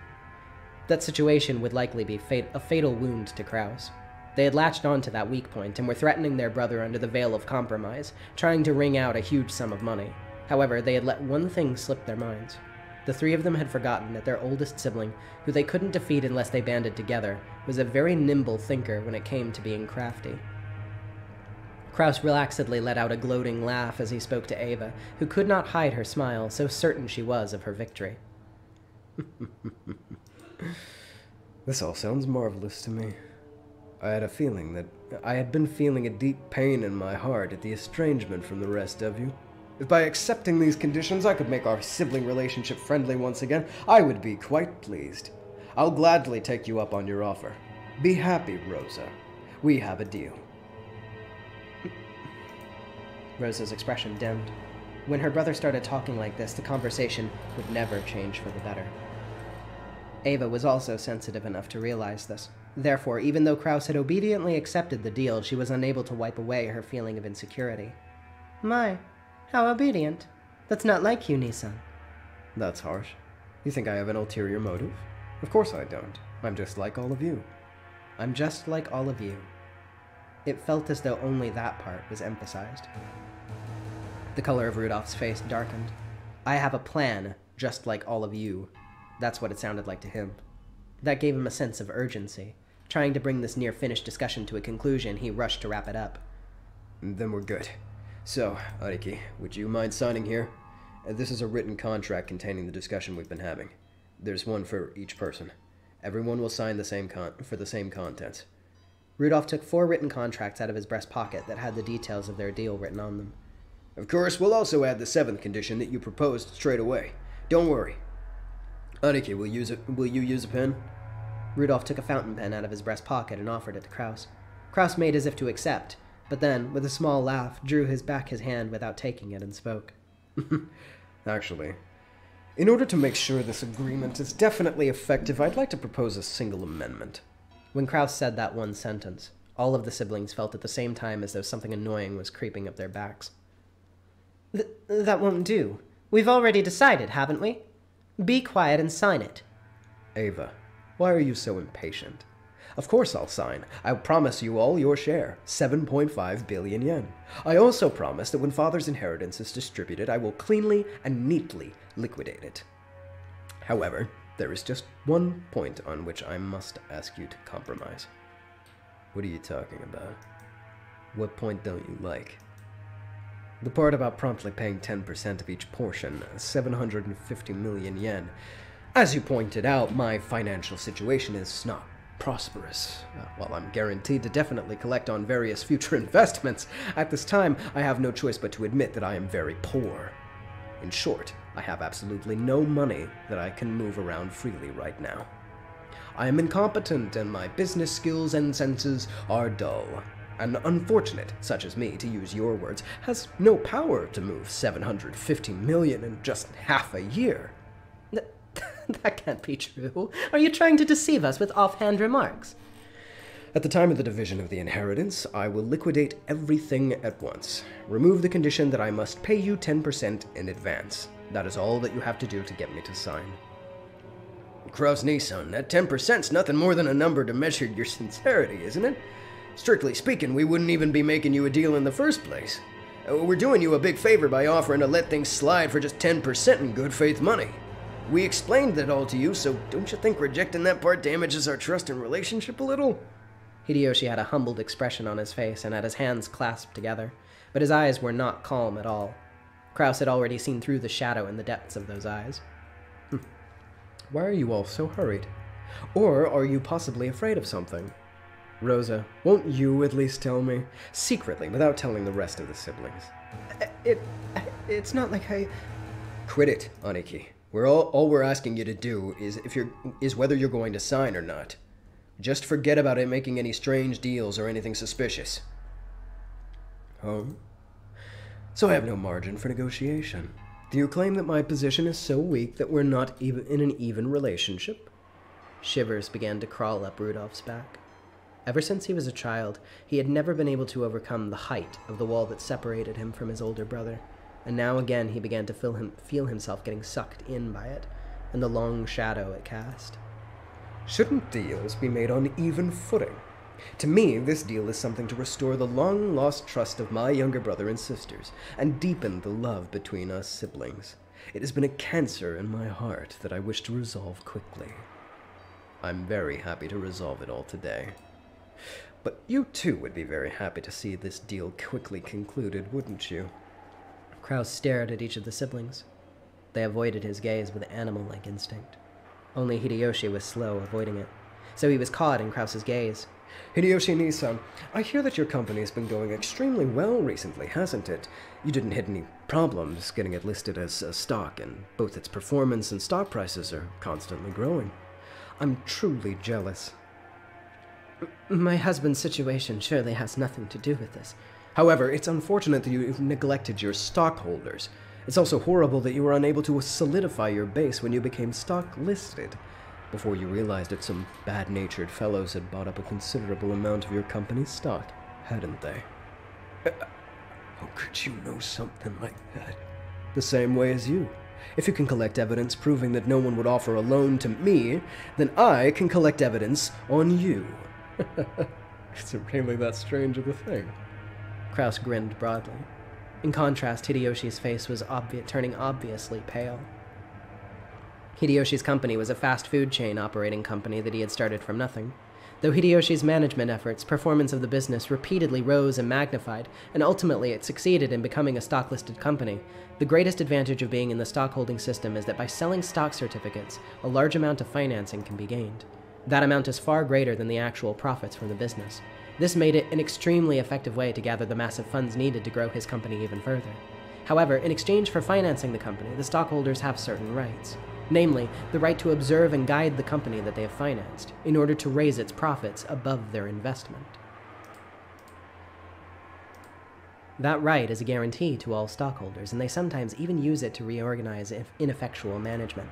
That situation would likely be a fatal wound to Krauss. They had latched onto that weak point and were threatening their brother under the veil of compromise, trying to wring out a huge sum of money. However, they had let one thing slip their minds. The three of them had forgotten that their oldest sibling, who they couldn't defeat unless they banded together, was a very nimble thinker when it came to being crafty. Krauss relaxedly let out a gloating laugh as he spoke to Eva, who could not hide her smile, so certain she was of her victory. This all sounds marvelous to me. I had a feeling that I had been feeling a deep pain in my heart at the estrangement from the rest of you. If by accepting these conditions I could make our sibling relationship friendly once again, I would be quite pleased. I'll gladly take you up on your offer. Be happy, Rosa. We have a deal. Rosa's expression dimmed. When her brother started talking like this, the conversation would never change for the better. Eva was also sensitive enough to realize this. Therefore, even though Krauss had obediently accepted the deal, she was unable to wipe away her feeling of insecurity. My, how obedient. That's not like you, Nii-san. That's harsh. You think I have an ulterior motive? Of course I don't. I'm just like all of you. I'm just like all of you. It felt as though only that part was emphasized. The color of Rudolf's face darkened. I have a plan, just like all of you. That's what it sounded like to him. That gave him a sense of urgency. Trying to bring this near finished discussion to a conclusion, he rushed to wrap it up. Then we're good. So, Aniki, would you mind signing here? Uh, This is a written contract containing the discussion we've been having. There's one for each person. Everyone will sign the same con- for the same contents. Rudolf took four written contracts out of his breast pocket that had the details of their deal written on them. Of course, we'll also add the seventh condition that you proposed straight away. Don't worry. Aniki, will use it. Will you use a pen? Rudolf took a fountain pen out of his breast pocket and offered it to Krauss. Krauss made as if to accept, but then, with a small laugh, drew his back his hand without taking it and spoke. Actually, in order to make sure this agreement is definitely effective, I'd like to propose a single amendment. When Krauss said that one sentence, all of the siblings felt at the same time as though something annoying was creeping up their backs. Th- that won't do. We've already decided, haven't we? Be quiet and sign it. Eva, why are you so impatient? Of course I'll sign. I promise you all your share 7.5 billion yen. I also promise that when father's inheritance is distributed, I will cleanly and neatly liquidate it. However, there is just one point on which I must ask you to compromise. What are you talking about? What point don't you like? The part about promptly paying 10% of each portion, 750 million yen. As you pointed out, my financial situation is not prosperous. Uh, while I'm guaranteed to definitely collect on various future investments, at this time I have no choice but to admit that I am very poor. In short, I have absolutely no money that I can move around freely right now. I am incompetent, and my business skills and senses are dull. An unfortunate, such as me, to use your words, has no power to move 750 million in just half a year. Th- that can't be true. Are you trying to deceive us with offhand remarks? At the time of the division of the inheritance, I will liquidate everything at once. Remove the condition that I must pay you 10% in advance. That is all that you have to do to get me to sign. Krauss Nii-san, that 10%'s nothing more than a number to measure your sincerity, isn't it? Strictly speaking, we wouldn't even be making you a deal in the first place. Uh, We're doing you a big favor by offering to let things slide for just 10% in good faith money. We explained that all to you, so don't you think rejecting that part damages our trust and relationship a little? Hideyoshi had a humbled expression on his face and had his hands clasped together, but his eyes were not calm at all. Krauss had already seen through the shadow in the depths of those eyes. Hmm. Why are you all so hurried? Or are you possibly afraid of something? Rosa, won't you at least tell me? Secretly, without telling the rest of the siblings. It. It's not like I. Quit it, Aniki. We're all, all we're asking you to do is if you're is whether you're going to sign or not. Just forget about it making any strange deals or anything suspicious. Oh? So I have no margin for negotiation. Do you claim that my position is so weak that we're not even in an even relationship? Shivers began to crawl up Rudolf's back. Ever since he was a child, he had never been able to overcome the height of the wall that separated him from his older brother, and now again he began to feel, him, feel himself getting sucked in by it, and the long shadow it cast. Shouldn't deals be made on even footing? To me, this deal is something to restore the long lost trust of my younger brother and sisters, and deepen the love between us siblings. It has been a cancer in my heart that I wish to resolve quickly. I'm very happy to resolve it all today. But you too would be very happy to see this deal quickly concluded, wouldn't you? Krauss stared at each of the siblings. They avoided his gaze with animal like instinct. Only Hideyoshi was slow avoiding it, so he was caught in Krauss's gaze. Hideyoshi Nii-san, I hear that your company's been going extremely well recently, hasn't it? You didn't hit any problems getting it listed as a stock, and both its performance and stock prices are constantly growing. I'm truly jealous. My husband's situation surely has nothing to do with this. However, it's unfortunate that you've neglected your stockholders. It's also horrible that you were unable to solidify your base when you became stock listed, before you realized that some bad natured fellows had bought up a considerable amount of your company's stock, hadn't they? How could you know something like that? The same way as you. If you can collect evidence proving that no one would offer a loan to me, then I can collect evidence on you. Is it really that strange of a thing? Krauss grinned broadly. In contrast, Hideyoshi's face was obvi- turning obviously pale. Hideyoshi's company was a fast food chain operating company that he had started from nothing. Though Hideyoshi's management efforts, performance of the business repeatedly rose and magnified, and ultimately it succeeded in becoming a stock listed company. The greatest advantage of being in the stockholding system is that by selling stock certificates, a large amount of financing can be gained. That amount is far greater than the actual profits from the business. This made it an extremely effective way to gather the massive funds needed to grow his company even further. However, in exchange for financing the company, the stockholders have certain rights. Namely, the right to observe and guide the company that they have financed, in order to raise its profits above their investment. That right is a guarantee to all stockholders, and they sometimes even use it to reorganize ineffectual management.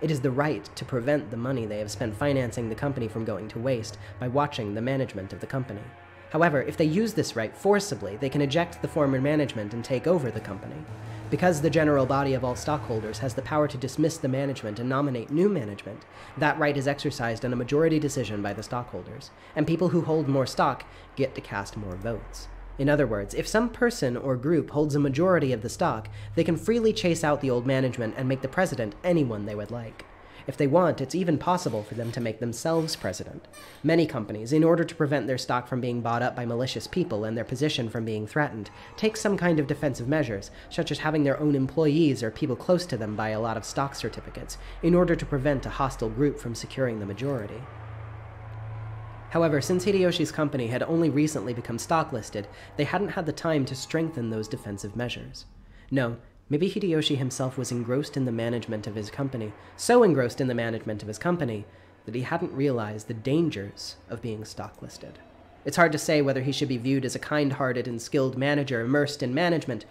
It is the right to prevent the money they have spent financing the company from going to waste by watching the management of the company. However, if they use this right forcibly, they can eject the former management and take over the company. Because the general body of all stockholders has the power to dismiss the management and nominate new management, that right is exercised on a majority decision by the stockholders, and people who hold more stock get to cast more votes. In other words, if some person or group holds a majority of the stock, they can freely chase out the old management and make the president anyone they would like. If they want, it's even possible for them to make themselves president. Many companies, in order to prevent their stock from being bought up by malicious people and their position from being threatened, take some kind of defensive measures, such as having their own employees or people close to them buy a lot of stock certificates, in order to prevent a hostile group from securing the majority. However, since Hideyoshi's company had only recently become stock listed, they hadn't had the time to strengthen those defensive measures. No, maybe Hideyoshi himself was engrossed in the management of his company, so engrossed in the management of his company that he hadn't realized the dangers of being stock listed. It's hard to say whether he should be viewed as a kind hearted and skilled manager immersed in management,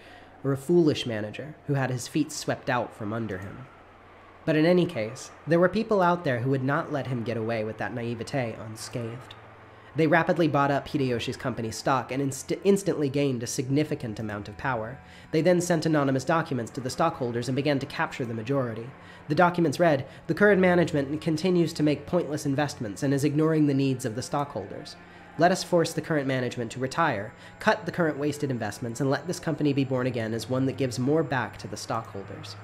or a foolish manager who had his feet swept out from under him. But in any case, there were people out there who would not let him get away with that naivete unscathed. They rapidly bought up Hideyoshi's company's stock and inst- instantly gained a significant amount of power. They then sent anonymous documents to the stockholders and began to capture the majority. The documents read The current management continues to make pointless investments and is ignoring the needs of the stockholders. Let us force the current management to retire, cut the current wasted investments, and let this company be born again as one that gives more back to the stockholders.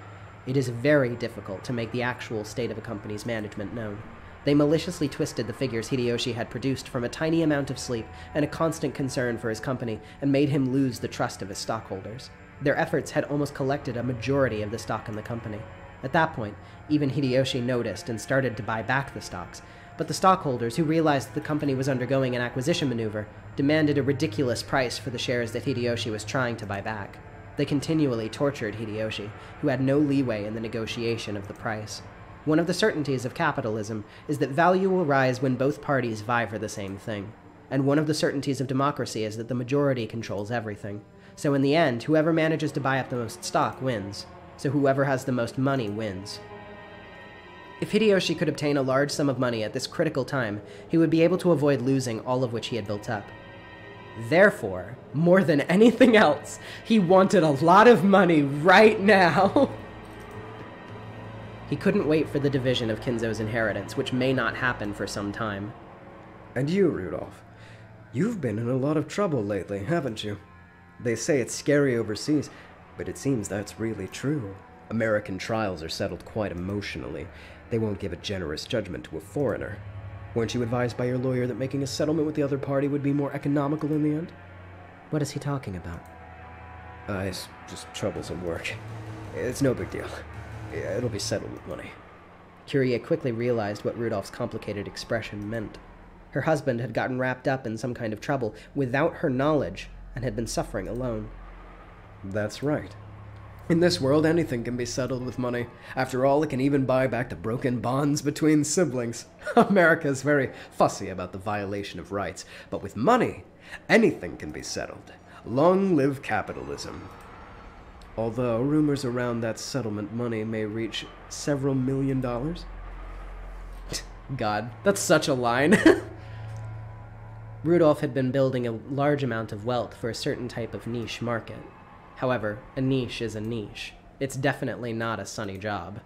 It is very difficult to make the actual state of a company's management known. They maliciously twisted the figures Hideyoshi had produced from a tiny amount of sleep and a constant concern for his company and made him lose the trust of his stockholders. Their efforts had almost collected a majority of the stock in the company. At that point, even Hideyoshi noticed and started to buy back the stocks, but the stockholders, who realized that the company was undergoing an acquisition maneuver, demanded a ridiculous price for the shares that Hideyoshi was trying to buy back. They continually tortured Hideyoshi, who had no leeway in the negotiation of the price. One of the certainties of capitalism is that value will rise when both parties vie for the same thing. And one of the certainties of democracy is that the majority controls everything. So in the end, whoever manages to buy up the most stock wins. So whoever has the most money wins. If Hideyoshi could obtain a large sum of money at this critical time, he would be able to avoid losing all of which he had built up. Therefore, more than anything else, he wanted a lot of money right now. he couldn't wait for the division of Kinzo's inheritance, which may not happen for some time. And you, Rudolf. You've been in a lot of trouble lately, haven't you? They say it's scary overseas, but it seems that's really true. American trials are settled quite emotionally. They won't give a generous judgment to a foreigner. Weren't you advised by your lawyer that making a settlement with the other party would be more economical in the end? What is he talking about? Uh, it's just troublesome work. It's no big deal. It'll be settled with money. Kirie quickly realized what Rudolf's complicated expression meant. Her husband had gotten wrapped up in some kind of trouble without her knowledge and had been suffering alone. That's right. In this world, anything can be settled with money. After all, it can even buy back the broken bonds between siblings. America is very fussy about the violation of rights, but with money, anything can be settled. Long live capitalism. Although rumors around that settlement money may reach several million dollars. God, that's such a line. Rudolf had been building a large amount of wealth for a certain type of niche market. However, a niche is a niche. It's definitely not a sunny job.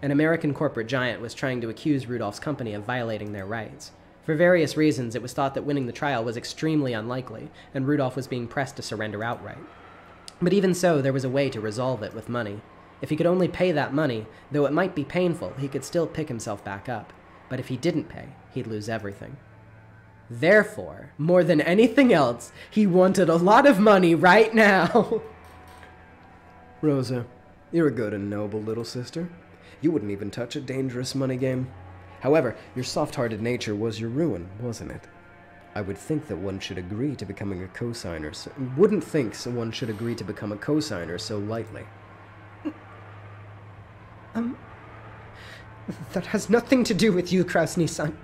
An American corporate giant was trying to accuse Rudolf's company of violating their rights. For various reasons, it was thought that winning the trial was extremely unlikely, and Rudolf was being pressed to surrender outright. But even so, there was a way to resolve it with money. If he could only pay that money, though it might be painful, he could still pick himself back up. But if he didn't pay, he'd lose everything. Therefore, more than anything else, he wanted a lot of money right now. Rosa, you're a good and noble little sister. You wouldn't even touch a dangerous money game. However, your soft hearted nature was your ruin, wasn't it? I would think that one should agree to becoming a cosigner. So, wouldn't think one should agree to become a cosigner so lightly. Um. That has nothing to do with you, Krauss Nii-san.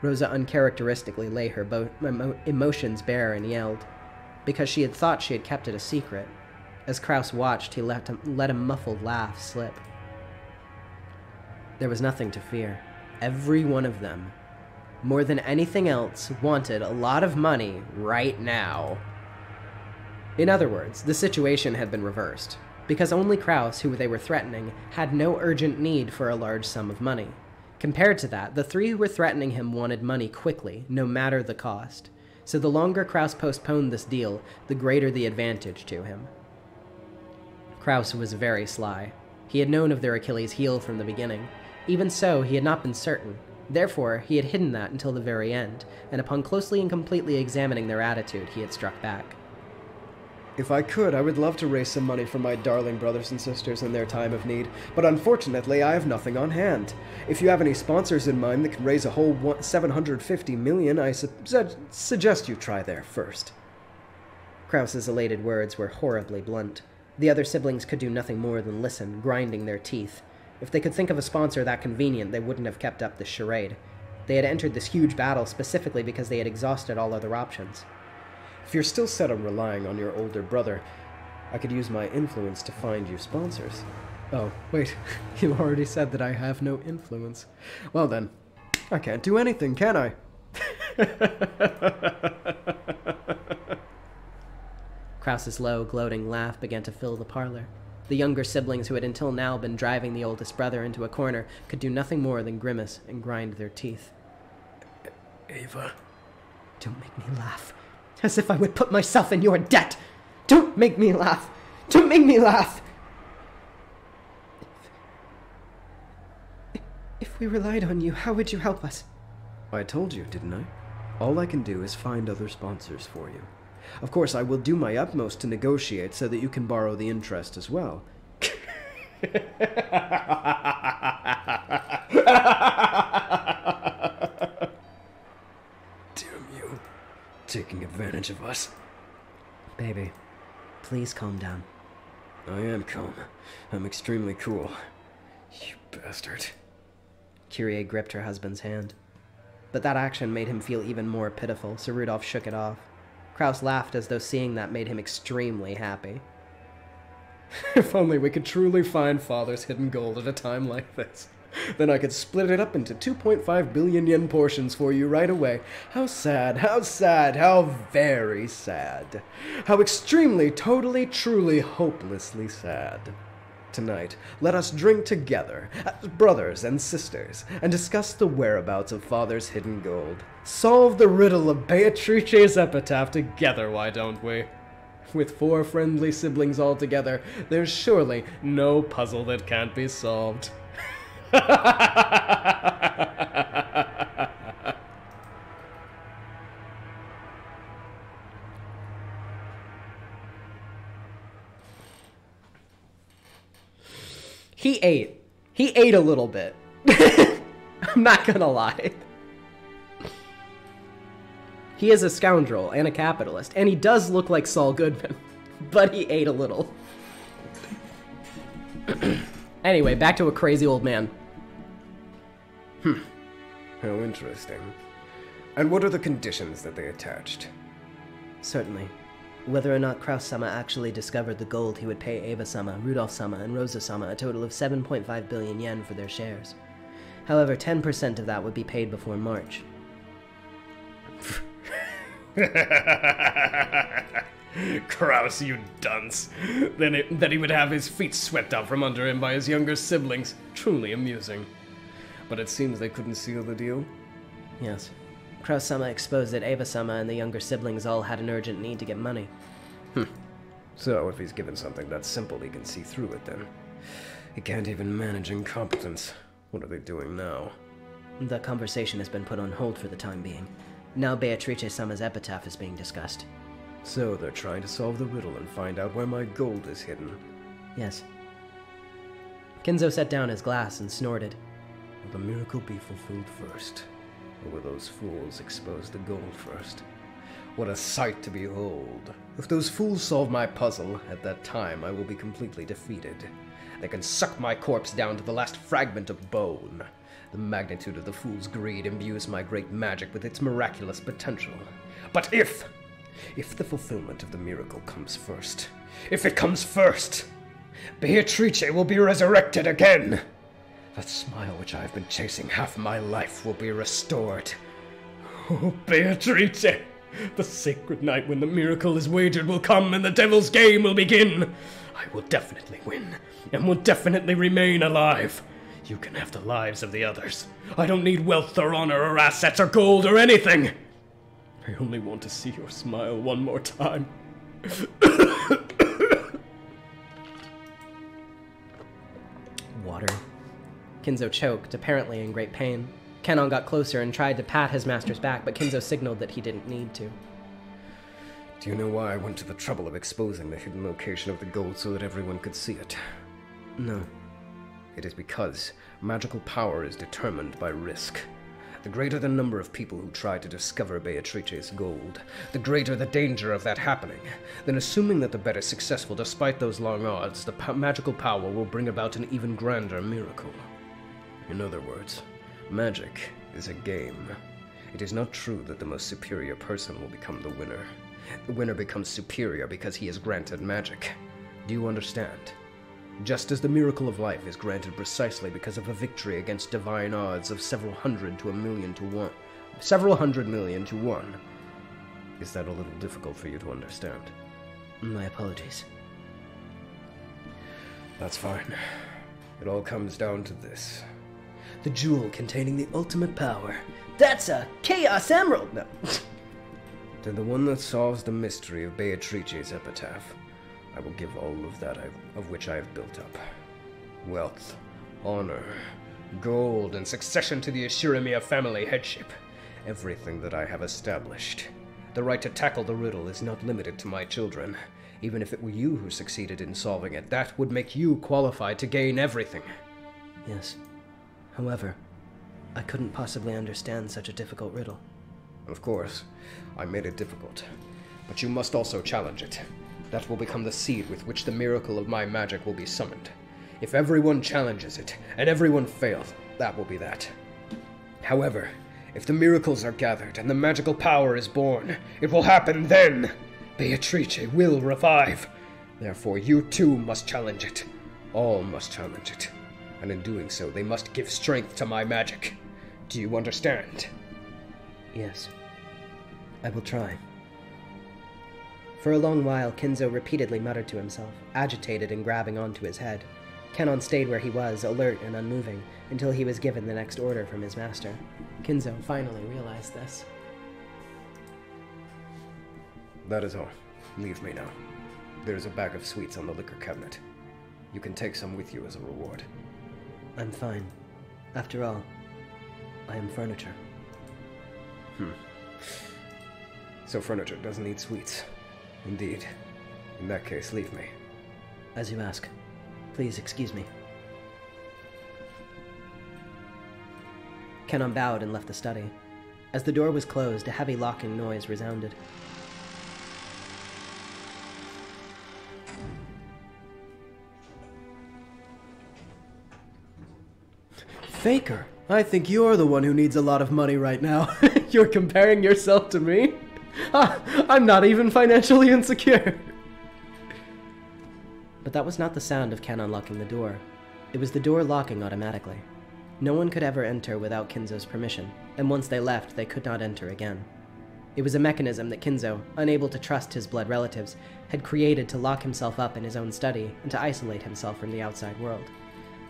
Rosa uncharacteristically lay her bo- emo- emotions bare and yelled, because she had thought she had kept it a secret. As Krauss watched, he let, let a muffled laugh slip. There was nothing to fear. Every one of them, more than anything else, wanted a lot of money right now. In other words, the situation had been reversed, because only Krauss, who they were threatening, had no urgent need for a large sum of money. Compared to that, the three who were threatening him wanted money quickly, no matter the cost. So the longer Krauss postponed this deal, the greater the advantage to him. Krauss was very sly. He had known of their Achilles' heel from the beginning. Even so, he had not been certain. Therefore, he had hidden that until the very end, and upon closely and completely examining their attitude, he had struck back. If I could, I would love to raise some money for my darling brothers and sisters in their time of need, but unfortunately, I have nothing on hand. If you have any sponsors in mind that can raise a whole 750 million, I su- su- suggest you try there first. Krauss's elated words were horribly blunt. The other siblings could do nothing more than listen, grinding their teeth. If they could think of a sponsor that convenient, they wouldn't have kept up this charade. They had entered this huge battle specifically because they had exhausted all other options. If you're still set on relying on your older brother, I could use my influence to find you sponsors. Oh, wait, you already said that I have no influence. Well then, I can't do anything, can I? Krauss's low, gloating laugh began to fill the parlor. The younger siblings, who had until now been driving the oldest brother into a corner, could do nothing more than grimace and grind their teeth. Eva. Don't make me laugh. As if I would put myself in your debt! Don't make me laugh! Don't make me laugh! If, we relied on you, how would you help us? I told you, didn't I? All I can do is find other sponsors for you. Of course, I will do my utmost to negotiate so that you can borrow the interest as well. Taking advantage of us. Baby, please calm down. I am calm. I'm extremely cool. You bastard. Kirie gripped her husband's hand. But that action made him feel even more pitiful, so Rudolph shook it off. Krauss laughed as though seeing that made him extremely happy. If only we could truly find Father's hidden gold at a time like this. Then I could split it up into 2.5 billion yen portions for you right away. How sad, how sad, how very sad. How extremely, totally, truly, hopelessly sad. Tonight, let us drink together, as brothers and sisters, and discuss the whereabouts of Father's hidden gold. Solve the riddle of Beatrice's epitaph together, why don't we? With four friendly siblings all together, there's surely no puzzle that can't be solved. He ate. He ate a little bit. I'm not gonna lie. He is a scoundrel and a capitalist, and he does look like Saul Goodman, but he ate a little. anyway, back to a crazy old man. Hmm. How interesting. And what are the conditions that they attached? Certainly. Whether or not Krauss-sama actually discovered the gold, he would pay Eva-sama, Rudolf-sama, and Rosa-sama a total of 7.5 billion yen for their shares. However, 10% of that would be paid before March. Krauss, you dunce. Then, it, then he would have his feet swept out from under him by his younger siblings. Truly amusing. But it seems they couldn't seal the deal. Yes. Krauss-sama exposed that Eva-sama and the younger siblings all had an urgent need to get money. Hmm. So, if he's given something that simple, he can see through it then. He can't even manage incompetence. What are they doing now? The conversation has been put on hold for the time being. Now Beatrice-sama's epitaph is being discussed. So, they're trying to solve the riddle and find out where my gold is hidden. Yes. Kinzo set down his glass and snorted. Will the miracle be fulfilled first? Or will those fools expose the gold first? What a sight to behold! If those fools solve my puzzle, at that time I will be completely defeated. They can suck my corpse down to the last fragment of bone. The magnitude of the fool's greed imbues my great magic with its miraculous potential. But if, if the fulfillment of the miracle comes first, if it comes first, Beatrice will be resurrected again! That smile which I have been chasing half my life will be restored. Oh, Beatrice! The sacred night when the miracle is wagered will come and the devil's game will begin! I will definitely win, and will definitely remain alive. You can have the lives of the others. I don't need wealth or honor or assets or gold or anything. I only want to see your smile one more time. Water. Kinzo choked, apparently in great pain. Kanon got closer and tried to pat his master's back, but Kinzo signaled that he didn't need to. Do you know why I went to the trouble of exposing the hidden location of the gold so that everyone could see it? No. It is because magical power is determined by risk. The greater the number of people who try to discover Beatrice's gold, the greater the danger of that happening. Then, assuming that the bet is successful despite those long odds, the magical power will bring about an even grander miracle. In other words, magic is a game. It is not true that the most superior person will become the winner. The winner becomes superior because he is granted magic. Do you understand? Just as the miracle of life is granted precisely because of a victory against divine odds of several hundred to a million to one. Several hundred million to one. Is that a little difficult for you to understand? My apologies. That's fine. It all comes down to this the jewel containing the ultimate power. That's a Chaos Emerald! No. To the one that solves the mystery of Beatrice's epitaph, I will give all of that I, of which I have built up wealth, honor, gold, and succession to the Ushiromiya family headship. Everything that I have established. The right to tackle the riddle is not limited to my children. Even if it were you who succeeded in solving it, that would make you qualified to gain everything. Yes. However, I couldn't possibly understand such a difficult riddle. Of course, I made it difficult. But you must also challenge it. That will become the seed with which the miracle of my magic will be summoned. If everyone challenges it, and everyone fails, that will be that. However, if the miracles are gathered and the magical power is born, it will happen then! Beatrice will revive. Therefore, you too must challenge it. All must challenge it. And in doing so, they must give strength to my magic. Do you understand? Yes. I will try. For a long while, Kinzo repeatedly muttered to himself, agitated and grabbing onto his head. Kanon stayed where he was, alert and unmoving, until he was given the next order from his master. Kinzo finally realized this. That is all. Leave me now. There is a bag of sweets on the liquor cabinet. You can take some with you as a reward. I'm fine. After all, I am furniture. Hmm. So furniture doesn't need sweets. Indeed. In that case, leave me. As you ask. Please excuse me. Kanon bowed and left the study. As the door was closed, a heavy locking noise resounded. Faker, I think you're the one who needs a lot of money right now. you're comparing yourself to me? I'm not even financially insecure. But that was not the sound of Ken unlocking the door. It was the door locking automatically. No one could ever enter without Kinzo's permission, and once they left, they could not enter again. It was a mechanism that Kinzo, unable to trust his blood relatives, had created to lock himself up in his own study and to isolate himself from the outside world.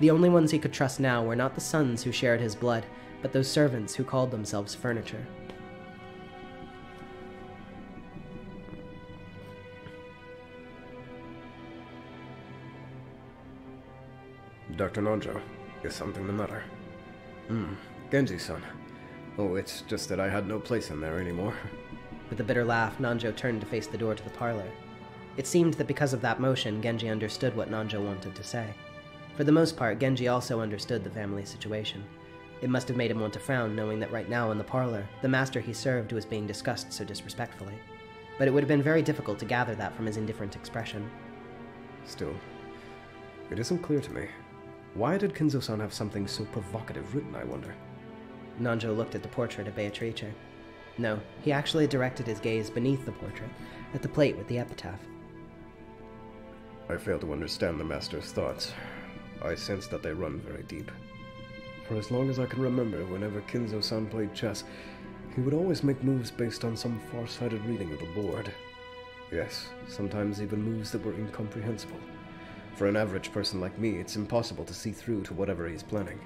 The only ones he could trust now were not the sons who shared his blood, but those servants who called themselves furniture. Dr. Nanjo, is something the matter? Hmm, Genji-san. Oh, it's just that I had no place in there anymore. With a bitter laugh, Nanjo turned to face the door to the parlor. It seemed that because of that motion, Genji understood what Nanjo wanted to say. For the most part, Genji also understood the family situation. It must have made him want to frown, knowing that right now in the parlor, the master he served was being discussed so disrespectfully. But it would have been very difficult to gather that from his indifferent expression. Still, it isn't clear to me. Why did Kinzo-san have something so provocative written, I wonder? Nanjo looked at the portrait of Beatrice. No, he actually directed his gaze beneath the portrait, at the plate with the epitaph. I fail to understand the Master's thoughts. I sense that they run very deep. For as long as I can remember, whenever Kinzo-san played chess, he would always make moves based on some far-sighted reading of the board. Yes, sometimes even moves that were incomprehensible. For an average person like me, it's impossible to see through to whatever he's planning.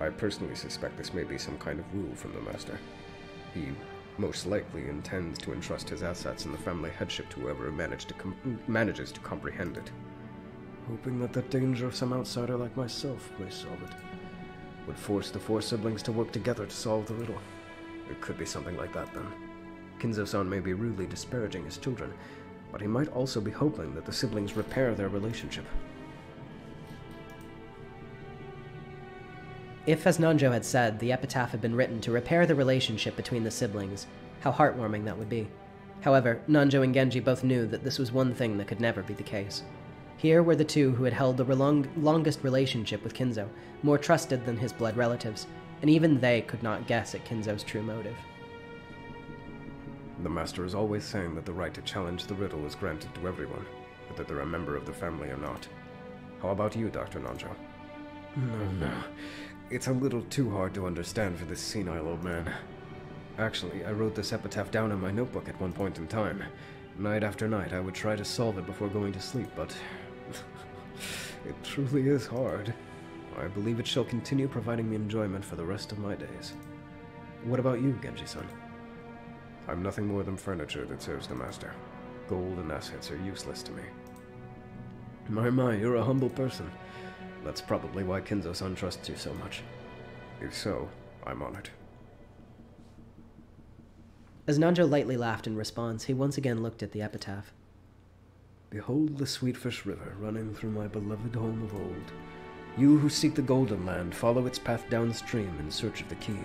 I personally suspect this may be some kind of rule from the Master. He most likely intends to entrust his assets and the family headship to whoever managed to com- manages to comprehend it. Hoping that the danger of some outsider like myself may solve it. Would force the four siblings to work together to solve the riddle. It could be something like that then. Kinzo-san may be rudely disparaging his children, but he might also be hoping that the siblings repair their relationship. If, as Nanjo had said, the epitaph had been written to repair the relationship between the siblings, how heartwarming that would be. However, Nanjo and Genji both knew that this was one thing that could never be the case. Here were the two who had held the relong- longest relationship with Kinzo, more trusted than his blood relatives, and even they could not guess at Kinzo's true motive. The Master is always saying that the right to challenge the riddle is granted to everyone, whether they're a member of the family or not. How about you, Dr. Nanjo? No, no. It's a little too hard to understand for this senile old man. Actually, I wrote this epitaph down in my notebook at one point in time. Night after night, I would try to solve it before going to sleep, but it truly is hard. I believe it shall continue providing me enjoyment for the rest of my days. What about you, Genji-san? I'm nothing more than furniture that serves the master. Gold and assets are useless to me. My, my, you're a humble person. That's probably why Kinzo-san trusts you so much. If so, I'm honored. As Nanjo lightly laughed in response, he once again looked at the epitaph. Behold the Sweetfish River running through my beloved home of old. You who seek the Golden Land, follow its path downstream in search of the key.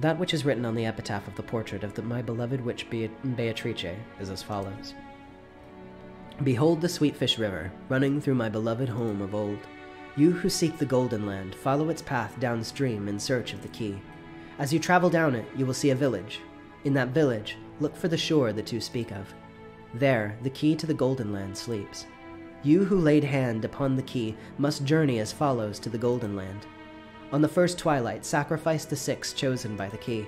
That which is written on the epitaph of the portrait of the, my beloved witch Be- Beatrice is as follows Behold the Sweetfish River, running through my beloved home of old. You who seek the Golden Land, follow its path downstream in search of the key. As you travel down it, you will see a village. In that village, look for the shore the two speak of. There, the key to the Golden Land sleeps. You who laid hand upon the key must journey as follows to the Golden Land. On the first twilight, sacrifice the six chosen by the key.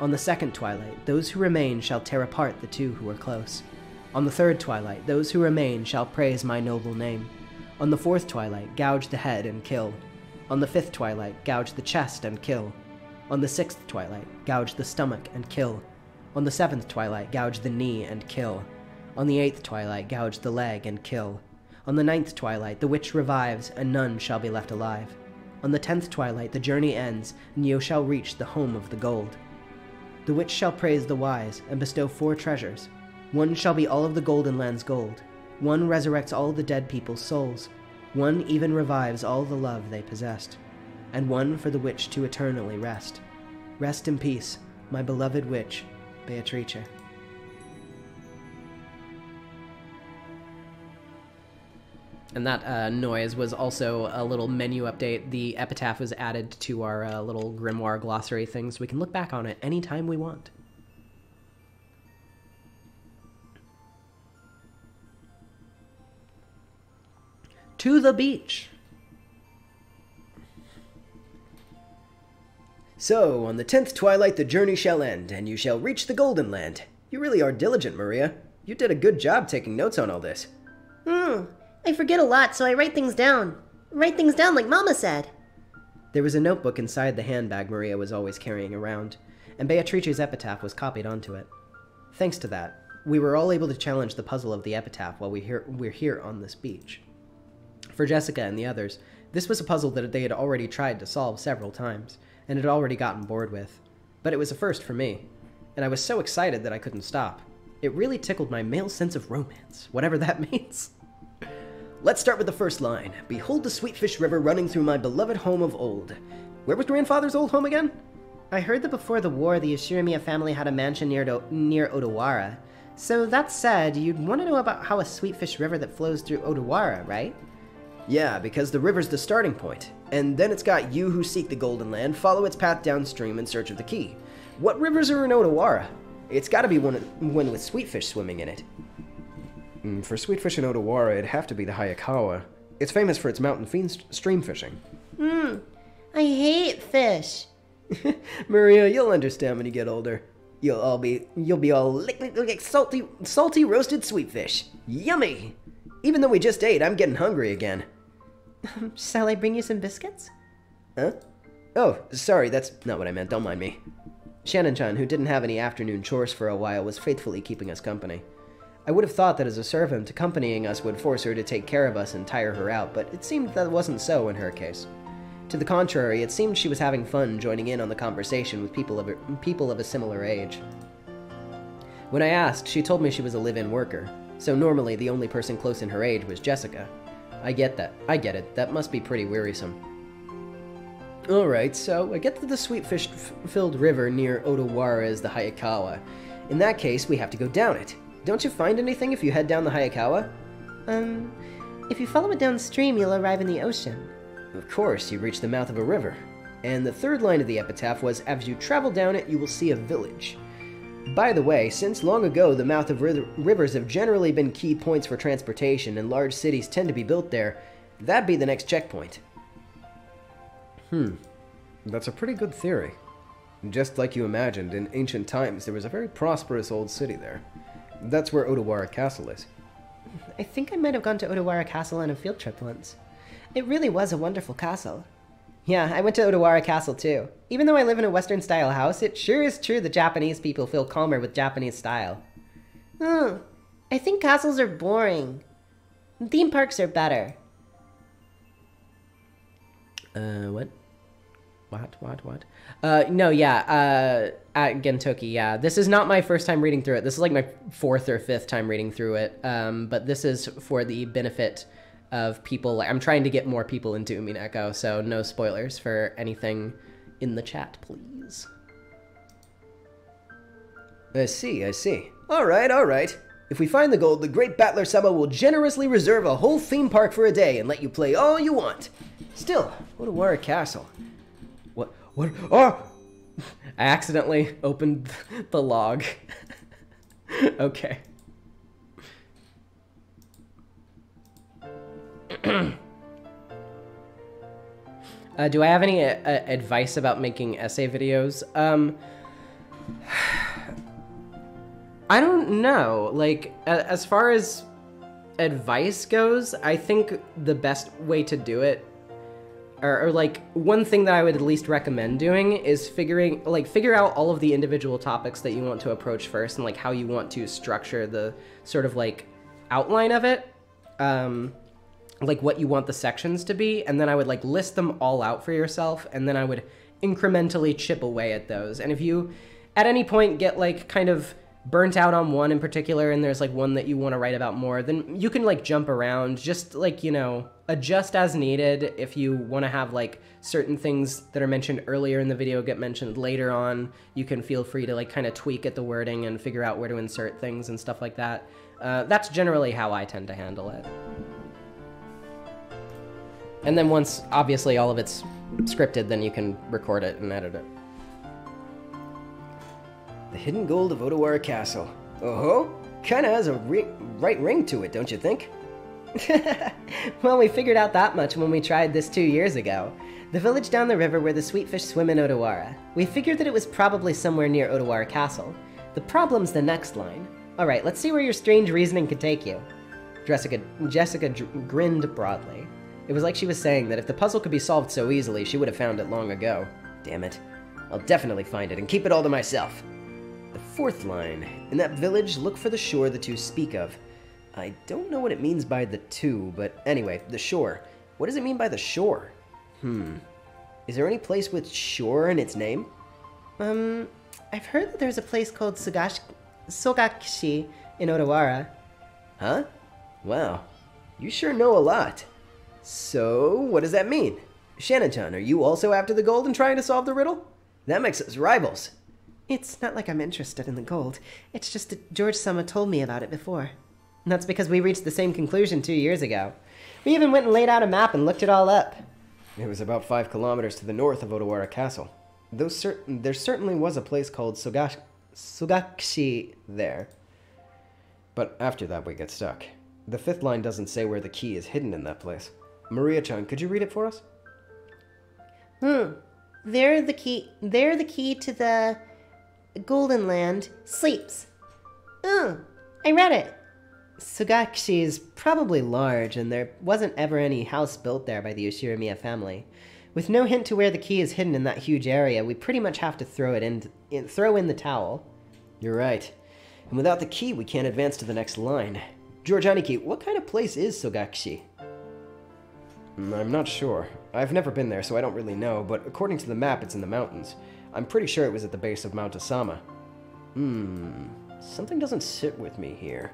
On the second twilight, those who remain shall tear apart the two who are close. On the third twilight, those who remain shall praise my noble name. On the fourth twilight, gouge the head and kill. On the fifth twilight, gouge the chest and kill. On the sixth twilight, gouge the stomach and kill. On the seventh twilight, gouge the knee and kill. On the eighth twilight, gouge the leg and kill. On the ninth twilight, the witch revives, and none shall be left alive. On the tenth twilight, the journey ends, and you shall reach the home of the gold. The witch shall praise the wise, and bestow four treasures. One shall be all of the Golden Land's gold. One resurrects all the dead people's souls. One even revives all the love they possessed. And one for the witch to eternally rest. Rest in peace, my beloved witch, Beatrice. And that uh, noise was also a little menu update. The epitaph was added to our uh, little grimoire glossary thing, so we can look back on it anytime we want. To the beach. So, on the tenth twilight the journey shall end, and you shall reach the Golden Land. You really are diligent, Maria. You did a good job taking notes on all this. Hmm. I forget a lot, so I write things down. Write things down like Mama said. There was a notebook inside the handbag Maria was always carrying around, and Beatrice's epitaph was copied onto it. Thanks to that, we were all able to challenge the puzzle of the epitaph while we here, we're here on this beach. For Jessica and the others, this was a puzzle that they had already tried to solve several times, and had already gotten bored with. But it was a first for me, and I was so excited that I couldn't stop. It really tickled my male sense of romance, whatever that means. Let's start with the first line. Behold the Sweetfish River running through my beloved home of old. Where was grandfather's old home again? I heard that before the war, the Ushiromiya family had a mansion near, Do- near Odawara. So that said, you'd want to know about how a Sweetfish River that flows through Odawara, right? Yeah, because the river's the starting point. And then it's got you who seek the Golden Land follow its path downstream in search of the key. What rivers are in Odawara? It's gotta be one, one with sweetfish swimming in it. Mm, For sweetfish in Odawara, it'd have to be the Hayakawa. It's famous for its mountain fiend stream fishing. Hmm. I hate fish. Maria, you'll understand when you get older. You'll all be you'll be all lick lick lick salty salty roasted sweetfish. Yummy! Even though we just ate, I'm getting hungry again. Shall I bring you some biscuits? Huh? Oh, sorry, that's not what I meant. Don't mind me. Shannon-chan, who didn't have any afternoon chores for a while, was faithfully keeping us company. I would have thought that as a servant, accompanying us would force her to take care of us and tire her out, but it seemed that wasn't so in her case. To the contrary, it seemed she was having fun joining in on the conversation with people of, people of a similar age. When I asked, she told me she was a live in worker, so normally the only person close in her age was Jessica. I get that. I get it. That must be pretty wearisome. Alright, so I get that the sweetfish filled river near Odawara is the Hayakawa. In that case, we have to go down it. Don't you find anything if you head down the Hayakawa? Um, if you follow it downstream, you'll arrive in the ocean. Of course, you reach the mouth of a river. And the third line of the epitaph was As you travel down it, you will see a village. By the way, since long ago the mouth of rivers have generally been key points for transportation and large cities tend to be built there, that'd be the next checkpoint. Hmm. That's a pretty good theory. Just like you imagined, in ancient times there was a very prosperous old city there. That's where Odawara Castle is. I think I might have gone to Odawara Castle on a field trip once. It really was a wonderful castle. Yeah, I went to Odawara Castle too. Even though I live in a Western style house, it sure is true the Japanese people feel calmer with Japanese style. Hmm. I think castles are boring. Theme parks are better. Uh, what? What? What? What? Uh, no, yeah. Uh, at Gentoki, yeah. This is not my first time reading through it. This is like my fourth or fifth time reading through it. Um, but this is for the benefit of people. I'm trying to get more people into Umineko, so no spoilers for anything in the chat, please. I see, I see. Alright, alright. If we find the gold, the Great Battler Sama will generously reserve a whole theme park for a day and let you play all you want. Still, Odawara Castle. What? Oh! I accidentally opened the log. okay. uh, do I have any uh, advice about making essay videos? Um, I don't know. Like, as far as advice goes, I think the best way to do it or, or, like one thing that I would at least recommend doing is figuring like figure out all of the individual topics that you want to approach first and like how you want to structure the sort of like outline of it um like what you want the sections to be and then I would like list them all out for yourself and then I would incrementally chip away at those. And if you at any point get like kind of burnt out on one in particular and there's like one that you want to write about more then you can like jump around just like you know adjust as needed if you want to have like certain things that are mentioned earlier in the video get mentioned later on you can feel free to like kind of tweak at the wording and figure out where to insert things and stuff like that uh, that's generally how i tend to handle it and then once obviously all of it's scripted then you can record it and edit it The hidden gold of Odawara Castle. Oh ho! Kinda has a ri- right ring to it, don't you think? well, we figured out that much when we tried this two years ago. The village down the river where the sweetfish swim in Odawara. We figured that it was probably somewhere near Odawara Castle. The problem's the next line. Alright, let's see where your strange reasoning could take you. Jessica, Jessica grinned broadly. It was like she was saying that if the puzzle could be solved so easily, she would have found it long ago. Damn it. I'll definitely find it and keep it all to myself. The fourth line. In that village, look for the shore the two speak of. I don't know what it means by the two, but anyway, the shore. What does it mean by the shore? Hmm. Is there any place with shore in its name? Um, I've heard that there's a place called Sugash- Sogakushi in Odawara. Huh? Wow. You sure know a lot. So, what does that mean? Shannon-chan, are you also after the gold and trying to solve the riddle? That makes us rivals. It's not like I'm interested in the gold. It's just that George Sama told me about it before. And that's because we reached the same conclusion two years ago. We even went and laid out a map and looked it all up. It was about five kilometers to the north of Odawara Castle. Though cer- there certainly was a place called Sugash- Sugakshi there. But after that, we get stuck. The fifth line doesn't say where the key is hidden in that place. Maria-chan, could you read it for us? Hmm. There the key there the key to the Golden Land sleeps. Oh, I read it. Sugakshi is probably large, and there wasn't ever any house built there by the Ushiromiya family. With no hint to where the key is hidden in that huge area, we pretty much have to throw it in, in throw in the towel. You're right. And without the key, we can't advance to the next line. George Aniki, what kind of place is Sogakshi? Mm, I'm not sure. I've never been there, so I don't really know, but according to the map, it's in the mountains. I'm pretty sure it was at the base of Mount Asama. Hmm, something doesn't sit with me here.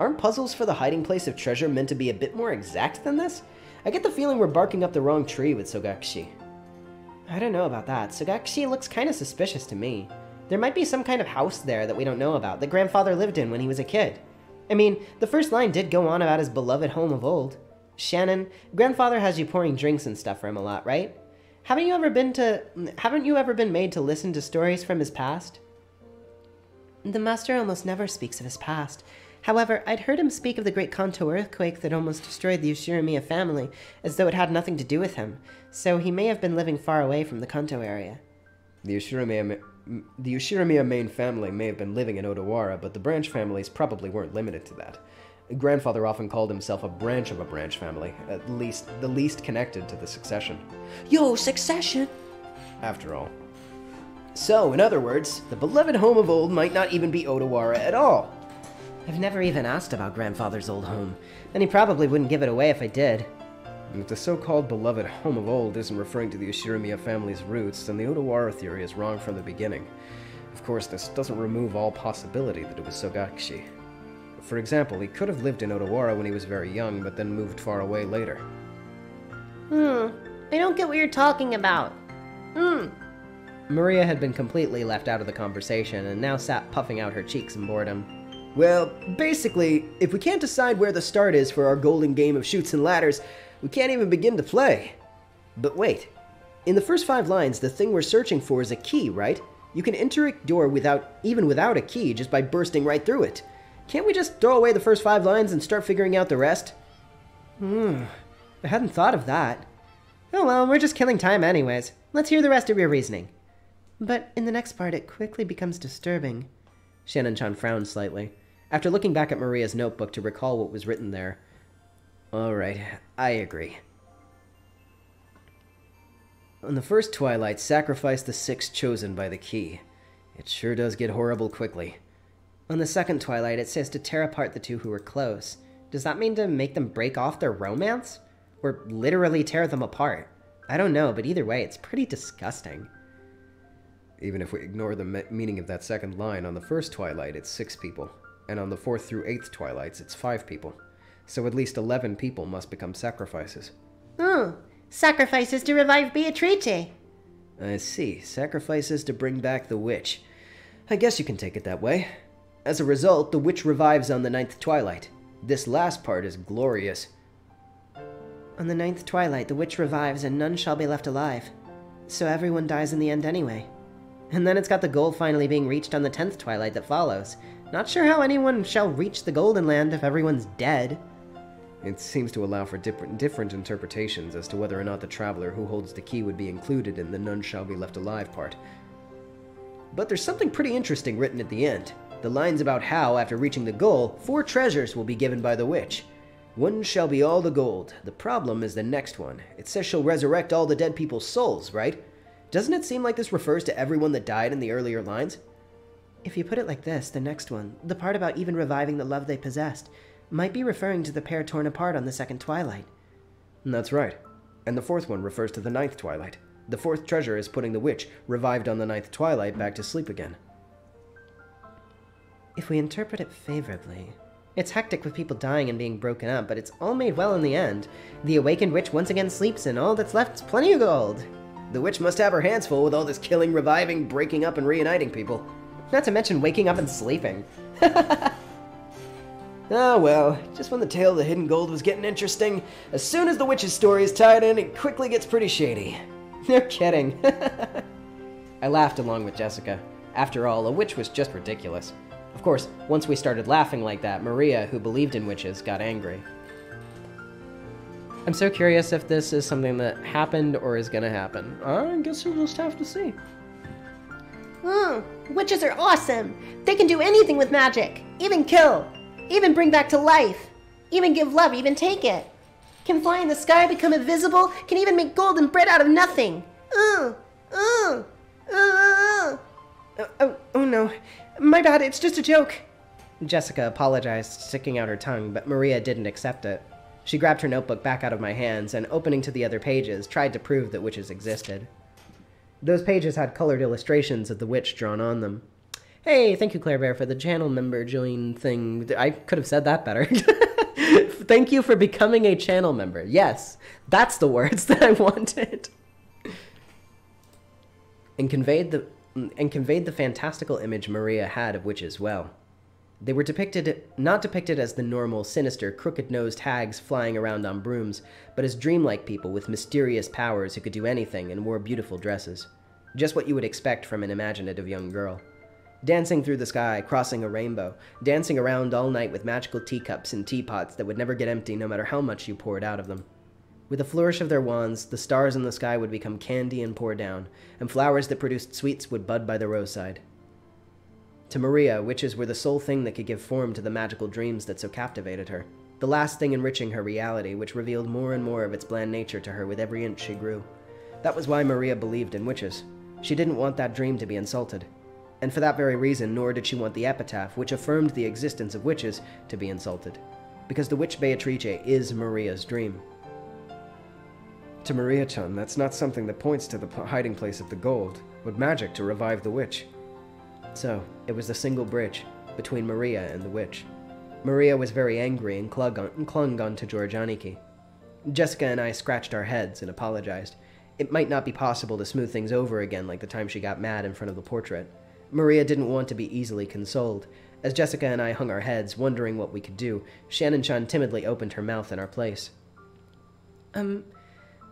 Aren't puzzles for the hiding place of treasure meant to be a bit more exact than this? I get the feeling we're barking up the wrong tree with Sogakshi. I don't know about that. Sugakshi looks kind of suspicious to me. There might be some kind of house there that we don't know about that grandfather lived in when he was a kid. I mean, the first line did go on about his beloved home of old. Shannon, grandfather has you pouring drinks and stuff for him a lot, right? Haven't you ever been to haven't you ever been made to listen to stories from his past? The master almost never speaks of his past. However, I'd heard him speak of the great Kanto earthquake that almost destroyed the Ushiromiya family, as though it had nothing to do with him, so he may have been living far away from the Kanto area. The Ushiromiya, the Ushiromiya main family may have been living in Odawara, but the branch families probably weren't limited to that. Grandfather often called himself a branch of a branch family, at least the least connected to the succession. Yo, succession. After all. So, in other words, the beloved home of old might not even be Odawara at all. I've never even asked about grandfather's old home, and he probably wouldn't give it away if I did. And if the so-called beloved home of old isn't referring to the Ushiromiya family's roots, then the Odawara theory is wrong from the beginning. Of course, this doesn't remove all possibility that it was Sogakushi. For example, he could have lived in Odawara when he was very young, but then moved far away later. Hmm, I don't get what you're talking about. Hmm, Maria had been completely left out of the conversation and now sat puffing out her cheeks in boredom. Well, basically, if we can't decide where the start is for our golden game of chutes and ladders, we can't even begin to play. But wait, in the first five lines, the thing we're searching for is a key, right? You can enter a door without, even without a key, just by bursting right through it. Can't we just throw away the first five lines and start figuring out the rest? Hmm, I hadn't thought of that. Oh well, we're just killing time anyways. Let's hear the rest of your reasoning. But in the next part, it quickly becomes disturbing. Shannon Chan frowned slightly. After looking back at Maria's notebook to recall what was written there, Alright, I agree. On the first twilight, sacrifice the six chosen by the key. It sure does get horrible quickly. on the second twilight, it says to tear apart the two who were close. Does that mean to make them break off their romance? Or literally tear them apart? I don't know, but either way, it's pretty disgusting. Even if we ignore the me- meaning of that second line, on the first twilight it's six people, and on the fourth through eighth twilights it's five people. So at least eleven people must become sacrifices. oh, sacrifices to revive Beatrice. I see. Sacrifices to bring back the witch. I guess you can take it that way. As a result, the witch revives on the ninth twilight. This last part is glorious. On the ninth twilight, the witch revives and none shall be left alive. So everyone dies in the end anyway. And then it's got the goal finally being reached on the tenth twilight that follows. Not sure how anyone shall reach the Golden Land if everyone's dead. It seems to allow for different, different interpretations as to whether or not the traveler who holds the key would be included in the none shall be left alive part. But there's something pretty interesting written at the end. The lines about how, after reaching the goal, four treasures will be given by the witch. One shall be all the gold. The problem is the next one. It says she'll resurrect all the dead people's souls, right? Doesn't it seem like this refers to everyone that died in the earlier lines? If you put it like this, the next one, the part about even reviving the love they possessed, might be referring to the pair torn apart on the second twilight. That's right. And the fourth one refers to the ninth twilight. The fourth treasure is putting the witch, revived on the ninth twilight, back to sleep again. If we interpret it favorably, it's hectic with people dying and being broken up, but it's all made well in the end. The awakened witch once again sleeps, and all that's left is plenty of gold. The witch must have her hands full with all this killing, reviving, breaking up, and reuniting people. Not to mention waking up and sleeping. Ah, well, just when the tale of the hidden gold was getting interesting, as soon as the witch's story is tied in, it quickly gets pretty shady. They're kidding. I laughed along with Jessica. After all, a witch was just ridiculous. Of course, once we started laughing like that, Maria, who believed in witches, got angry. I'm so curious if this is something that happened or is gonna happen. I guess we'll just have to see. Hmm, witches are awesome. They can do anything with magic, even kill, even bring back to life, even give love, even take it. Can fly in the sky, become invisible, can even make golden bread out of nothing. Uh. Oh, oh, oh no. My bad, it's just a joke. Jessica apologized, sticking out her tongue, but Maria didn't accept it. She grabbed her notebook back out of my hands and, opening to the other pages, tried to prove that witches existed. Those pages had colored illustrations of the witch drawn on them. Hey, thank you, Claire Bear, for the channel member join thing. I could have said that better. thank you for becoming a channel member. Yes, that's the words that I wanted. and conveyed the and conveyed the fantastical image Maria had of witches well. They were depicted not depicted as the normal, sinister, crooked-nosed hags flying around on brooms, but as dreamlike people with mysterious powers who could do anything and wore beautiful dresses. Just what you would expect from an imaginative young girl. Dancing through the sky, crossing a rainbow, dancing around all night with magical teacups and teapots that would never get empty no matter how much you poured out of them. With a flourish of their wands, the stars in the sky would become candy and pour down, and flowers that produced sweets would bud by the roadside. To Maria, witches were the sole thing that could give form to the magical dreams that so captivated her, the last thing enriching her reality, which revealed more and more of its bland nature to her with every inch she grew. That was why Maria believed in witches. She didn't want that dream to be insulted. And for that very reason, nor did she want the epitaph, which affirmed the existence of witches, to be insulted. Because the witch Beatrice is Maria's dream. To Maria chan, that's not something that points to the hiding place of the gold, but magic to revive the witch. So, it was the single bridge between Maria and the witch. Maria was very angry and clung, on, clung onto George Aniki. Jessica and I scratched our heads and apologized. It might not be possible to smooth things over again like the time she got mad in front of the portrait. Maria didn't want to be easily consoled. As Jessica and I hung our heads, wondering what we could do, Shannon Chan timidly opened her mouth in our place. Um,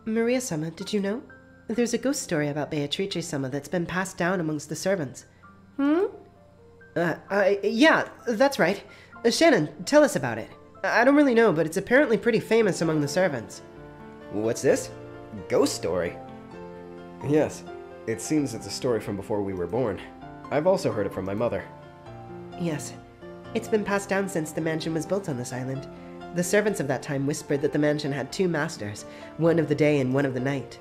Maria Sama, did you know? There's a ghost story about Beatrice Sama that's been passed down amongst the servants. Hmm? Uh, I, yeah, that's right. Uh, Shannon, tell us about it. I don't really know, but it's apparently pretty famous among the servants. What's this? Ghost story? Yes, it seems it's a story from before we were born. I've also heard it from my mother. Yes. It's been passed down since the mansion was built on this island. The servants of that time whispered that the mansion had two masters, one of the day and one of the night.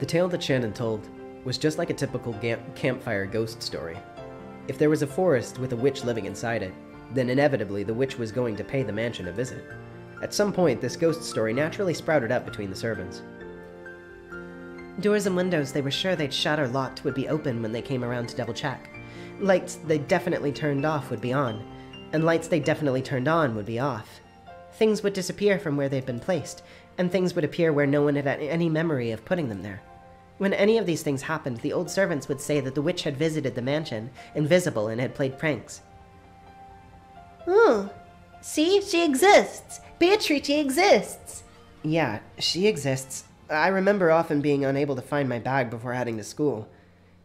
The tale that Shannon told was just like a typical campfire ghost story. If there was a forest with a witch living inside it, then inevitably the witch was going to pay the mansion a visit. At some point, this ghost story naturally sprouted up between the servants. Doors and windows they were sure they'd shut or locked would be open when they came around to double check. Lights they definitely turned off would be on, and lights they definitely turned on would be off. Things would disappear from where they'd been placed, and things would appear where no one had any memory of putting them there. When any of these things happened, the old servants would say that the witch had visited the mansion, invisible, and had played pranks. Oh, see, she exists. Beatrice exists. Yeah, she exists. I remember often being unable to find my bag before heading to school.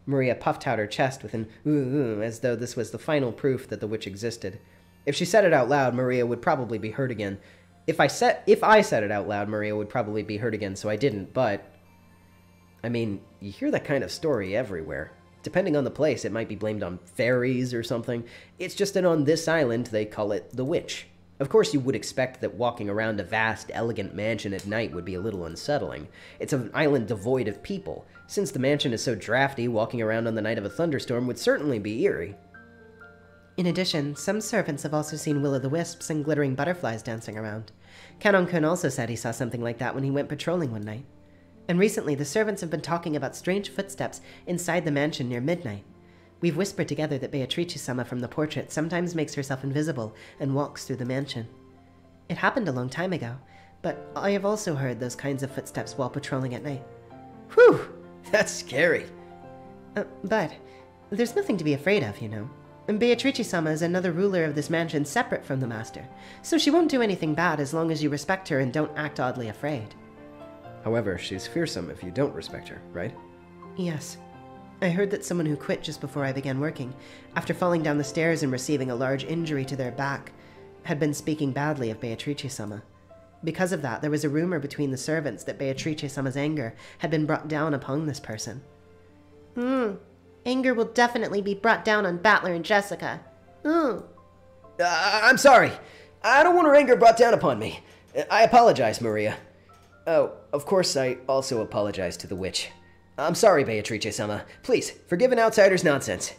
Maria puffed out her chest with an ooh, ooh as though this was the final proof that the witch existed. If she said it out loud, Maria would probably be hurt again. If I said if I said it out loud, Maria would probably be hurt again, so I didn't, but I mean, you hear that kind of story everywhere. Depending on the place, it might be blamed on fairies or something. It's just that on this island, they call it the witch. Of course, you would expect that walking around a vast, elegant mansion at night would be a little unsettling. It's an island devoid of people. Since the mansion is so drafty, walking around on the night of a thunderstorm would certainly be eerie. In addition, some servants have also seen will o' the wisps and glittering butterflies dancing around. Kanon Kun also said he saw something like that when he went patrolling one night. And recently, the servants have been talking about strange footsteps inside the mansion near midnight. We've whispered together that Beatrice Sama from the portrait sometimes makes herself invisible and walks through the mansion. It happened a long time ago, but I have also heard those kinds of footsteps while patrolling at night. Whew, that's scary. Uh, but there's nothing to be afraid of, you know. Beatrice Sama is another ruler of this mansion separate from the master, so she won't do anything bad as long as you respect her and don't act oddly afraid. However, she's fearsome if you don't respect her, right? Yes. I heard that someone who quit just before I began working, after falling down the stairs and receiving a large injury to their back, had been speaking badly of Beatrice Sama. Because of that, there was a rumor between the servants that Beatrice Sama's anger had been brought down upon this person. Hmm. Anger will definitely be brought down on Battler and Jessica. Hmm. Uh, I'm sorry. I don't want her anger brought down upon me. I apologize, Maria. Oh, of course, I also apologize to the witch. I'm sorry, Beatrice Sama. Please, forgive an outsider's nonsense.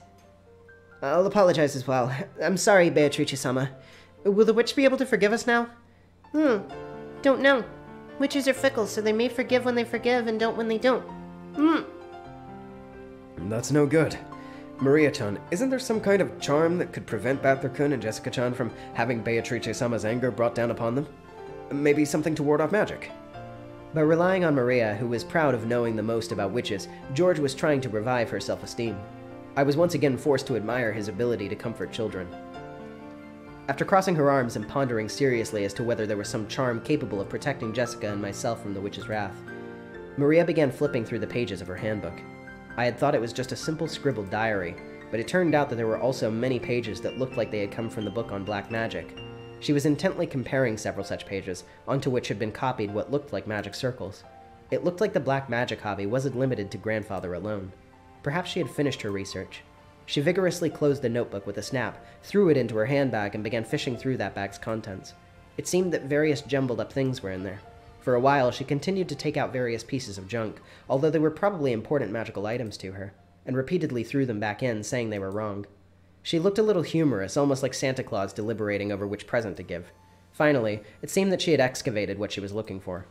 I'll apologize as well. I'm sorry, Beatrice Sama. Will the witch be able to forgive us now? Hmm. Don't know. Witches are fickle, so they may forgive when they forgive and don't when they don't. Hmm. That's no good. Maria chan, isn't there some kind of charm that could prevent Battler Kun and Jessica chan from having Beatrice Sama's anger brought down upon them? Maybe something to ward off magic? By relying on Maria, who was proud of knowing the most about witches, George was trying to revive her self esteem. I was once again forced to admire his ability to comfort children. After crossing her arms and pondering seriously as to whether there was some charm capable of protecting Jessica and myself from the witch's wrath, Maria began flipping through the pages of her handbook. I had thought it was just a simple scribbled diary, but it turned out that there were also many pages that looked like they had come from the book on black magic. She was intently comparing several such pages, onto which had been copied what looked like magic circles. It looked like the black magic hobby wasn't limited to grandfather alone. Perhaps she had finished her research. She vigorously closed the notebook with a snap, threw it into her handbag, and began fishing through that bag's contents. It seemed that various jumbled up things were in there. For a while, she continued to take out various pieces of junk, although they were probably important magical items to her, and repeatedly threw them back in, saying they were wrong. She looked a little humorous, almost like Santa Claus deliberating over which present to give. Finally, it seemed that she had excavated what she was looking for.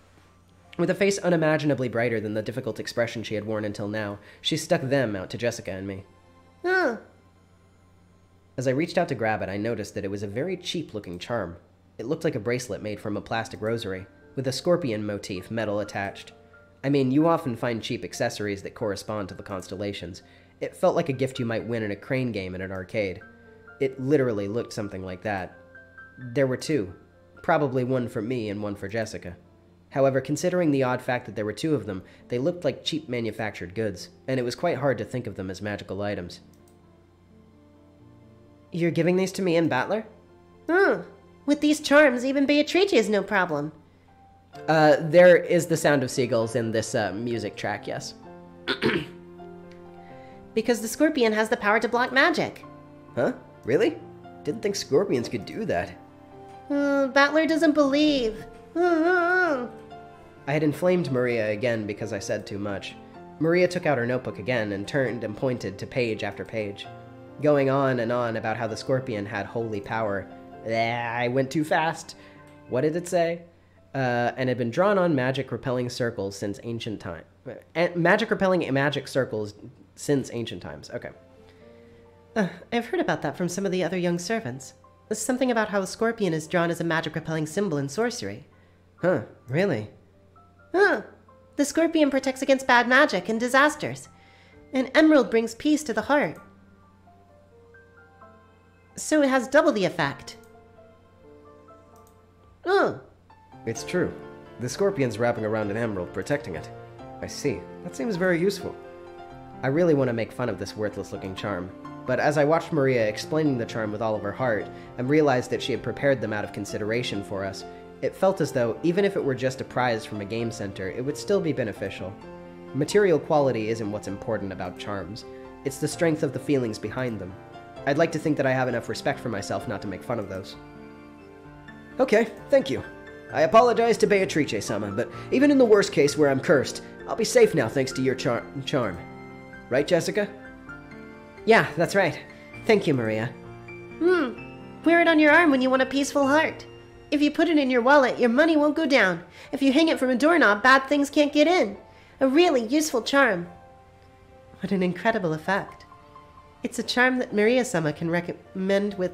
With a face unimaginably brighter than the difficult expression she had worn until now, she stuck them out to Jessica and me. Huh. As I reached out to grab it, I noticed that it was a very cheap looking charm. It looked like a bracelet made from a plastic rosary, with a scorpion motif metal attached. I mean, you often find cheap accessories that correspond to the constellations. It felt like a gift you might win in a crane game in an arcade. It literally looked something like that. There were two, probably one for me and one for Jessica. However, considering the odd fact that there were two of them, they looked like cheap manufactured goods, and it was quite hard to think of them as magical items. You're giving these to me and Battler? Hmm. With these charms, even Beatrice is no problem. Uh, there is the sound of seagulls in this uh, music track, yes. Because the scorpion has the power to block magic. Huh? Really? Didn't think scorpions could do that. Uh, Battler doesn't believe. Uh, I had inflamed Maria again because I said too much. Maria took out her notebook again and turned and pointed to page after page, going on and on about how the scorpion had holy power. I went too fast. What did it say? Uh, and had been drawn on magic repelling circles since ancient time. And magic repelling magic circles since ancient times. Okay. Uh, I've heard about that from some of the other young servants. Something about how a scorpion is drawn as a magic repelling symbol in sorcery. Huh, really? Huh. The scorpion protects against bad magic and disasters. An emerald brings peace to the heart. So it has double the effect. Oh, It's true. The scorpion's wrapping around an emerald, protecting it. I see. That seems very useful. I really want to make fun of this worthless looking charm. But as I watched Maria explaining the charm with all of her heart, and realized that she had prepared them out of consideration for us, it felt as though, even if it were just a prize from a game center, it would still be beneficial. Material quality isn't what's important about charms, it's the strength of the feelings behind them. I'd like to think that I have enough respect for myself not to make fun of those. Okay, thank you. I apologize to Beatrice sama, but even in the worst case where I'm cursed, I'll be safe now thanks to your char- charm. Right, Jessica? Yeah, that's right. Thank you, Maria. hmm. Wear it on your arm when you want a peaceful heart. If you put it in your wallet, your money won't go down. If you hang it from a doorknob, bad things can't get in. A really useful charm. What an incredible effect. It's a charm that Maria Sama can recommend with.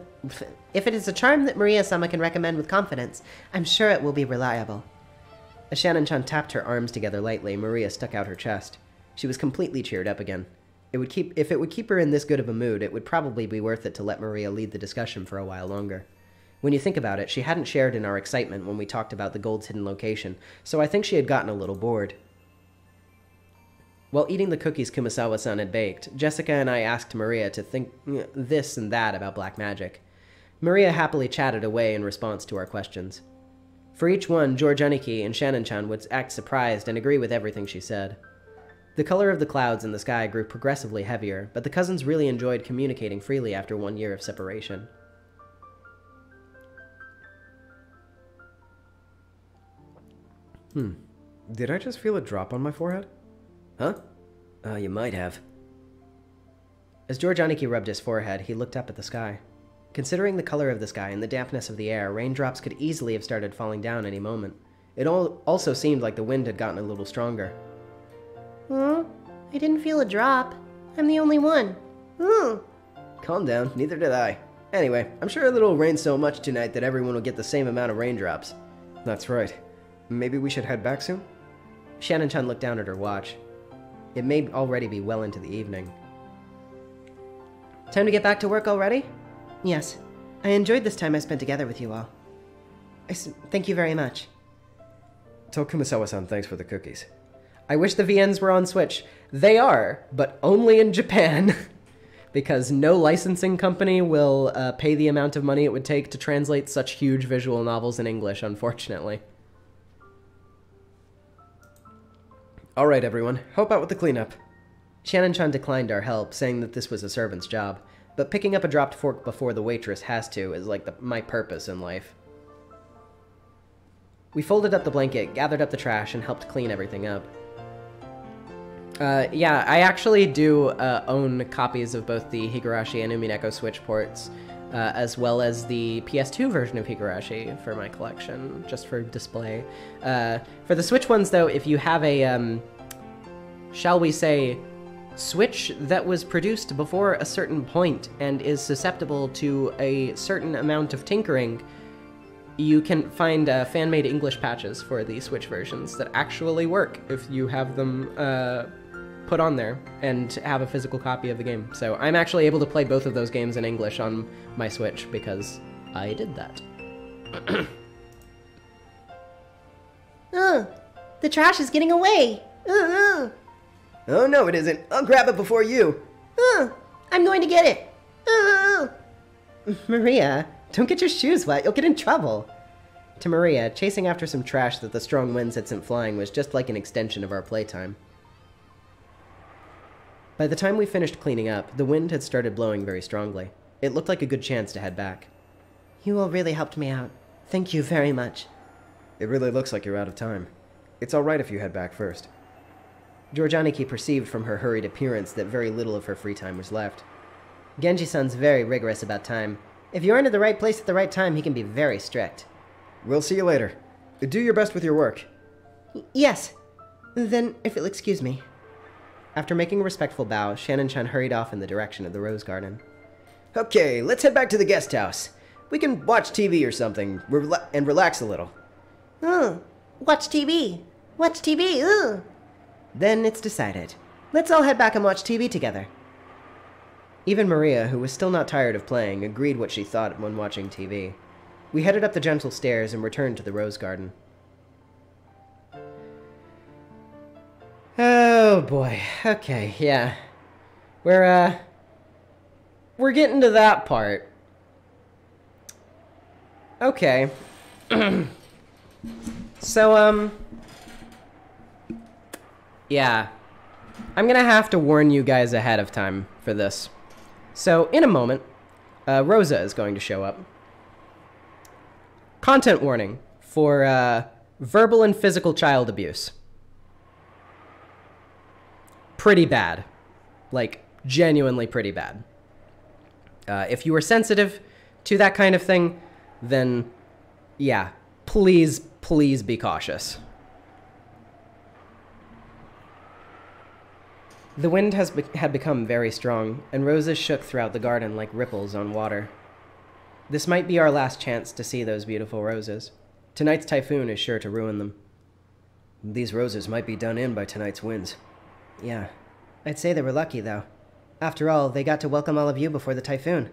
If it is a charm that Maria Sama can recommend with confidence, I'm sure it will be reliable. As Shannon Chan tapped her arms together lightly, Maria stuck out her chest. She was completely cheered up again. It would keep if it would keep her in this good of a mood, it would probably be worth it to let Maria lead the discussion for a while longer. When you think about it, she hadn't shared in our excitement when we talked about the gold's hidden location, so I think she had gotten a little bored. While eating the cookies Kumasawa-san had baked, Jessica and I asked Maria to think uh, this and that about black magic. Maria happily chatted away in response to our questions. For each one, George Aniki and Shannon-chan would act surprised and agree with everything she said. The color of the clouds in the sky grew progressively heavier, but the cousins really enjoyed communicating freely after one year of separation. Hmm. Did I just feel a drop on my forehead? Huh? Uh, you might have. As George Aniki rubbed his forehead, he looked up at the sky. Considering the color of the sky and the dampness of the air, raindrops could easily have started falling down any moment. It al- also seemed like the wind had gotten a little stronger. Huh? I didn't feel a drop. I'm the only one. Hmm. Calm down, neither did I. Anyway, I'm sure that it'll rain so much tonight that everyone will get the same amount of raindrops. That's right. Maybe we should head back soon? Shannon Chan looked down at her watch. It may already be well into the evening. Time to get back to work already? Yes. I enjoyed this time I spent together with you all. I s- thank you very much. Tell Kumasawa-san thanks for the cookies. I wish the VNs were on Switch. They are, but only in Japan. because no licensing company will uh, pay the amount of money it would take to translate such huge visual novels in English, unfortunately. Alright, everyone, help out with the cleanup? Shannon Chan declined our help, saying that this was a servant's job, but picking up a dropped fork before the waitress has to is like the, my purpose in life. We folded up the blanket, gathered up the trash, and helped clean everything up. Uh, yeah, I actually do uh, own copies of both the Higurashi and Umineko Switch ports. uh, as well as the PS2 version of Higurashi for my collection, just for display. Uh, for the Switch ones, though, if you have a, um, shall we say, Switch that was produced before a certain point and is susceptible to a certain amount of tinkering, you can find uh, fan made English patches for the Switch versions that actually work if you have them uh, put on there and have a physical copy of the game. So I'm actually able to play both of those games in English on my Switch because I did that. Ugh, the trash is getting away. Ugh, ugh, Oh no, it isn't. I'll grab it before you. ugh. I'm going to get it. Ugh, ugh. Maria, don't get your shoes wet. You'll get in trouble. To Maria, chasing after some trash that the strong winds had sent flying was just like an extension of our playtime. By the time we finished cleaning up, the wind had started blowing very strongly. It looked like a good chance to head back. You all really helped me out. Thank you very much. It really looks like you're out of time. It's alright if you head back first. George Aniki perceived from her hurried appearance that very little of her free time was left. Genji-san's very rigorous about time. If you aren't at the right place at the right time, he can be very strict. We'll see you later. Do your best with your work. Yes. Then, if you'll excuse me. After making a respectful bow, Shannon-chan hurried off in the direction of the rose garden. Okay, let's head back to the guest house. We can watch TV or something rela- and relax a little. Ugh. Watch TV. Watch TV. Ugh. Then it's decided. Let's all head back and watch TV together. Even Maria, who was still not tired of playing, agreed what she thought when watching TV. We headed up the gentle stairs and returned to the rose garden. Oh boy. Okay, yeah. We're uh we're getting to that part. Okay. so um yeah. I'm gonna have to warn you guys ahead of time for this. So, in a moment, uh, Rosa is going to show up. Content warning for uh, verbal and physical child abuse. Pretty bad. Like, genuinely pretty bad. Uh, if you are sensitive to that kind of thing, then yeah, please, please be cautious. The wind has be- had become very strong, and roses shook throughout the garden like ripples on water. This might be our last chance to see those beautiful roses. Tonight's typhoon is sure to ruin them. These roses might be done in by tonight's winds. Yeah, I'd say they were lucky, though. After all, they got to welcome all of you before the typhoon.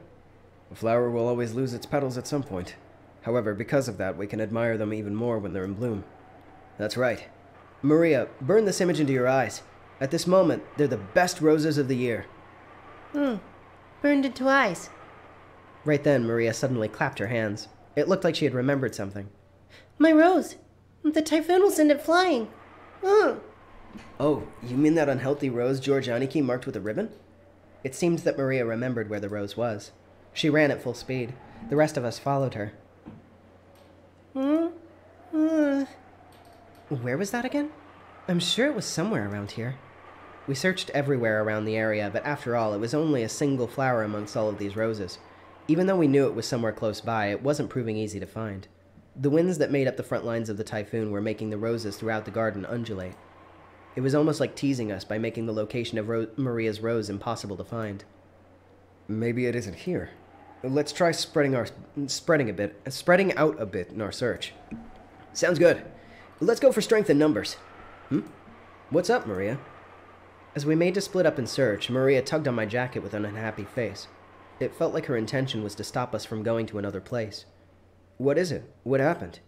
A flower will always lose its petals at some point. However, because of that, we can admire them even more when they're in bloom. That's right. Maria, burn this image into your eyes. At this moment, they're the best roses of the year. Hmm. Burned into ice. Right then, Maria suddenly clapped her hands. It looked like she had remembered something. My rose. The typhoon will send it flying. Ugh. Oh, you mean that unhealthy rose George Aniki marked with a ribbon? It seemed that Maria remembered where the rose was. She ran at full speed. The rest of us followed her. Hmm? Ugh. Where was that again? I'm sure it was somewhere around here. We searched everywhere around the area, but after all, it was only a single flower amongst all of these roses. Even though we knew it was somewhere close by, it wasn't proving easy to find. The winds that made up the front lines of the typhoon were making the roses throughout the garden undulate. It was almost like teasing us by making the location of Ro- Maria's rose impossible to find. Maybe it isn't here. Let's try spreading our spreading a bit, spreading out a bit in our search. Sounds good. Let's go for strength in numbers. Hmm? What's up, Maria? As we made to split up and search, Maria tugged on my jacket with an unhappy face. It felt like her intention was to stop us from going to another place. What is it? What happened?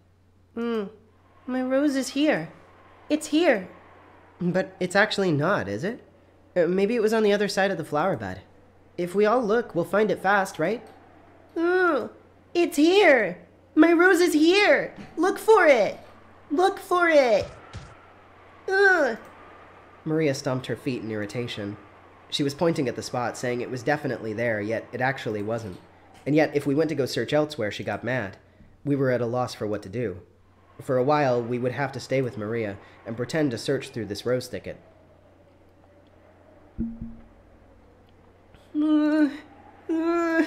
Hmm. My rose is here. It's here. But it's actually not, is it? Uh, maybe it was on the other side of the flower bed. If we all look, we'll find it fast, right? Ugh. It's here. My rose is here. Look for it. Look for it. Ugh. Maria stomped her feet in irritation. She was pointing at the spot, saying it was definitely there, yet it actually wasn't. And yet, if we went to go search elsewhere, she got mad. We were at a loss for what to do. For a while, we would have to stay with Maria and pretend to search through this rose thicket. Ugh. Ugh.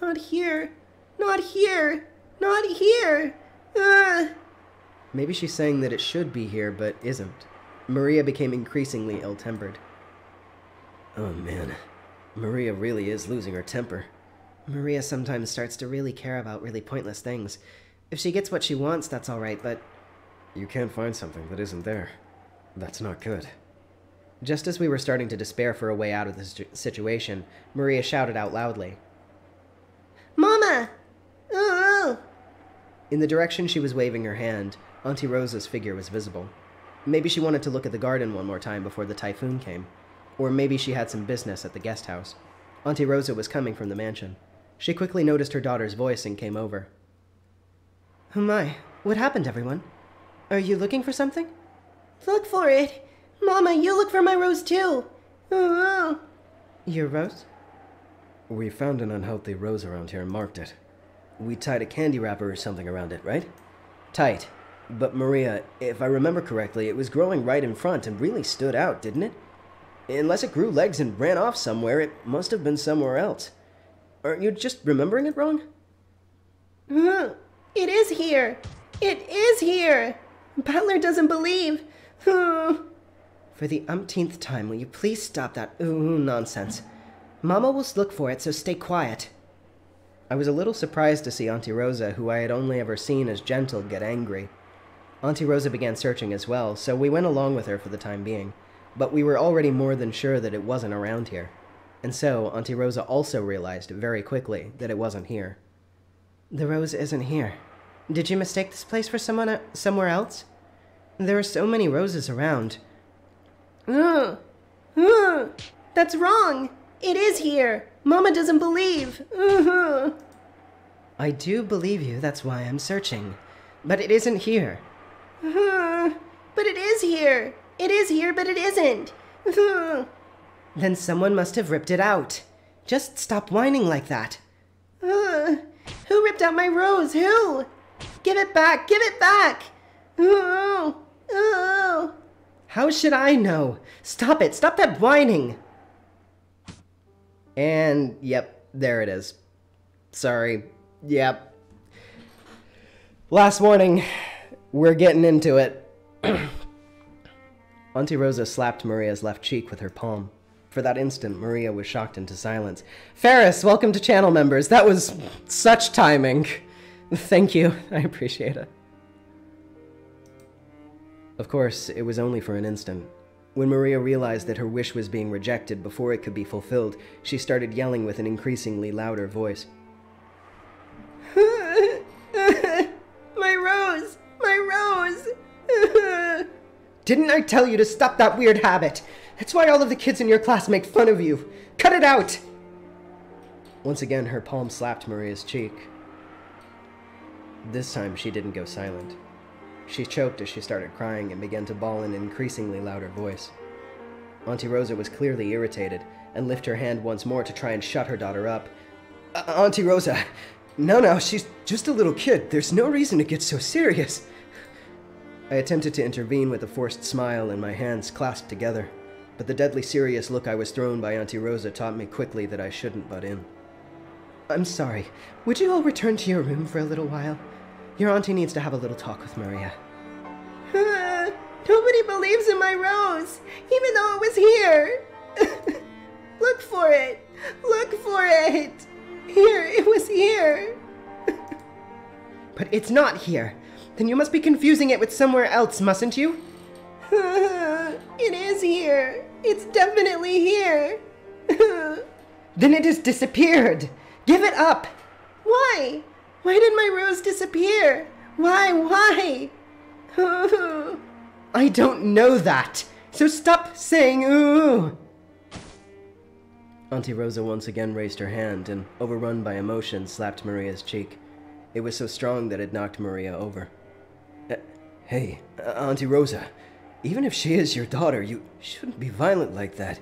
Not here. Not here! Not here! Ugh. Maybe she's saying that it should be here, but isn't. Maria became increasingly ill tempered. Oh man, Maria really is losing her temper. Maria sometimes starts to really care about really pointless things. If she gets what she wants, that's alright, but You can't find something that isn't there. That's not good. Just as we were starting to despair for a way out of the situation, Maria shouted out loudly. Mama! Ooh! In the direction she was waving her hand, Auntie Rosa's figure was visible. Maybe she wanted to look at the garden one more time before the typhoon came. Or maybe she had some business at the guest house. Auntie Rosa was coming from the mansion. She quickly noticed her daughter's voice and came over. Oh my, what happened, everyone? Are you looking for something? Look for it! Mama, you look for my rose too! Ooh! Your rose? We found an unhealthy rose around here and marked it. We tied a candy wrapper or something around it, right? Tight. But Maria, if I remember correctly, it was growing right in front and really stood out, didn't it? Unless it grew legs and ran off somewhere, it must have been somewhere else. Aren't you just remembering it wrong? Oh. It is here! It is here! Battler doesn't believe. Hmm. For the umpteenth time, will you please stop that ooh nonsense? Mama will look for it, so stay quiet. I was a little surprised to see Auntie Rosa, who I had only ever seen as gentle, get angry. Auntie Rosa began searching as well, so we went along with her for the time being. But we were already more than sure that it wasn't around here. And so, Auntie Rosa also realized very quickly that it wasn't here. The rose isn't here. Did you mistake this place for someone uh, somewhere else? There are so many roses around. Ooh. Ooh. That's wrong! It is here! Mama doesn't believe! Ooh. I do believe you, that's why I'm searching. But it isn't here. Ooh. But it is here! It is here, but it isn't! Ooh. Then someone must have ripped it out. Just stop whining like that. Ooh. Who ripped out my rose? Who? Give it back! Give it back! Ooh. Ooh. How should I know? Stop it! Stop that whining! And, yep, there it is. Sorry. Yep. Last warning. We're getting into it. Auntie Rosa slapped Maria's left cheek with her palm. For that instant, Maria was shocked into silence. Ferris, welcome to channel members. That was such timing. Thank you. I appreciate it. Of course, it was only for an instant. When Maria realized that her wish was being rejected before it could be fulfilled, she started yelling with an increasingly louder voice. my rose! My rose! Didn't I tell you to stop that weird habit? That's why all of the kids in your class make fun of you. Cut it out! Once again, her palm slapped Maria's cheek. This time, she didn't go silent. She choked as she started crying and began to bawl in an increasingly louder voice. Auntie Rosa was clearly irritated and lifted her hand once more to try and shut her daughter up. "Uh, Auntie Rosa, no, no, she's just a little kid. There's no reason to get so serious. I attempted to intervene with a forced smile and my hands clasped together, but the deadly serious look I was thrown by Auntie Rosa taught me quickly that I shouldn't butt in. I'm sorry. Would you all return to your room for a little while? Your auntie needs to have a little talk with Maria. Nobody believes in my rose, even though it was here. Look for it. Look for it. Here, it was here. But it's not here. Then you must be confusing it with somewhere else, mustn't you? it is here. It's definitely here. then it has disappeared. Give it up. Why? Why did my rose disappear? Why? Why? I don't know that. So stop saying ooh. Auntie Rosa once again raised her hand and, overrun by emotion, slapped Maria's cheek. It was so strong that it knocked Maria over. Uh, hey, uh, Auntie Rosa, even if she is your daughter, you shouldn't be violent like that.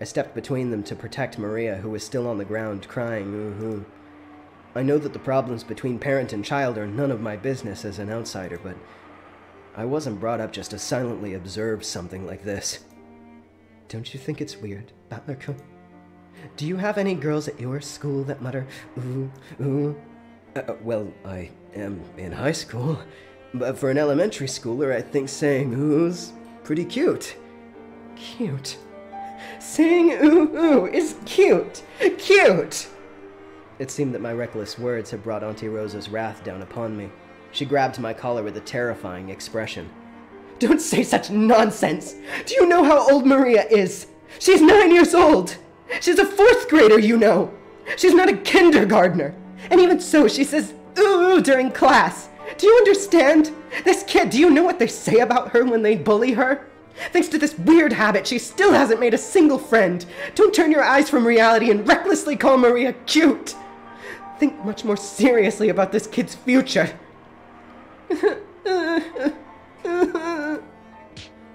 I stepped between them to protect Maria, who was still on the ground, crying ooh-hoo. I know that the problems between parent and child are none of my business as an outsider, but I wasn't brought up just to silently observe something like this. Don't you think it's weird, Battler-kun? Do you have any girls at your school that mutter ooh, ooh, Uh, well, I am in high school, but for an elementary schooler, I think saying ooh's pretty cute. Cute. Saying ooh ooh is cute. Cute! It seemed that my reckless words had brought Auntie Rosa's wrath down upon me. She grabbed my collar with a terrifying expression. Don't say such nonsense! Do you know how old Maria is? She's nine years old! She's a fourth grader, you know! She's not a kindergartner! And even so, she says ooh during class! Do you understand? This kid, do you know what they say about her when they bully her? Thanks to this weird habit, she still hasn't made a single friend. Don't turn your eyes from reality and recklessly call Maria cute! Think much more seriously about this kid's future.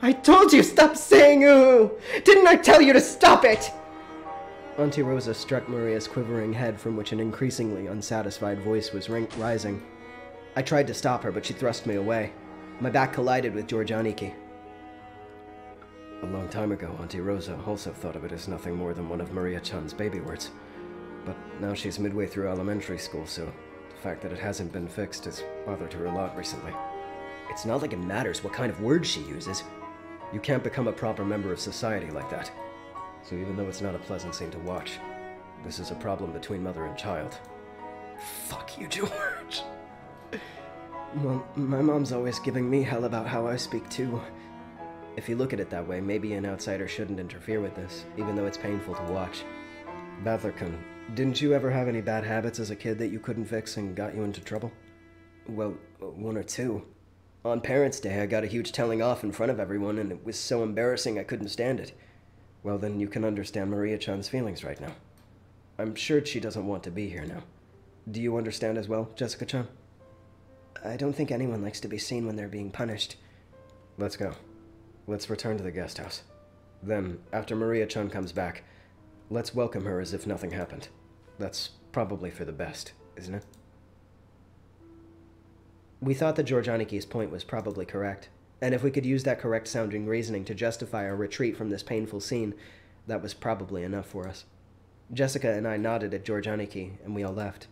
I told you stop saying ooh! Didn't I tell you to stop it? Auntie Rosa struck Maria's quivering head from which an increasingly unsatisfied voice was rising. I tried to stop her, but she thrust me away. My back collided with George Aniki. A long time ago, Auntie Rosa also thought of it as nothing more than one of Maria Chan's baby words. But now she's midway through elementary school, so the fact that it hasn't been fixed has bothered her a lot recently. It's not like it matters what kind of words she uses. You can't become a proper member of society like that. So even though it's not a pleasant scene to watch, this is a problem between mother and child. Fuck you, George. Well, my mom's always giving me hell about how I speak too. If you look at it that way, maybe an outsider shouldn't interfere with this, even though it's painful to watch. Battlerkun, didn't you ever have any bad habits as a kid that you couldn't fix and got you into trouble? Well, one or two. On Parents' Day, I got a huge telling off in front of everyone, and it was so embarrassing I couldn't stand it. Well, then you can understand Maria Chan's feelings right now. I'm sure she doesn't want to be here now. Do you understand as well, Jessica Chan? I don't think anyone likes to be seen when they're being punished. Let's go. Let's return to the guest house. Then, after Maria Chan comes back, let's welcome her as if nothing happened. That's probably for the best, isn't it? We thought that George Aniki's point was probably correct, and if we could use that correct sounding reasoning to justify our retreat from this painful scene, that was probably enough for us. Jessica and I nodded at George Aniki, and we all left.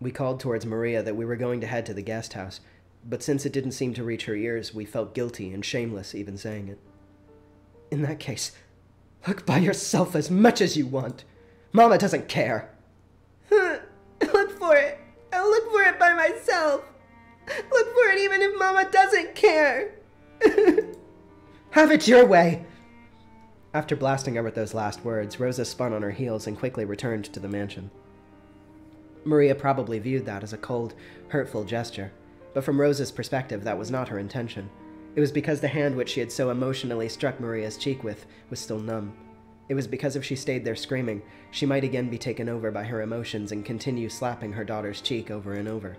We called towards Maria that we were going to head to the guest house, but since it didn't seem to reach her ears, we felt guilty and shameless even saying it. In that case, look by yourself as much as you want. Mama doesn't care. look for it. I'll look for it by myself. Look for it even if Mama doesn't care. Have it your way. After blasting her with those last words, Rosa spun on her heels and quickly returned to the mansion. Maria probably viewed that as a cold, hurtful gesture, but from Rosa's perspective, that was not her intention. It was because the hand which she had so emotionally struck Maria's cheek with was still numb. It was because if she stayed there screaming, she might again be taken over by her emotions and continue slapping her daughter's cheek over and over.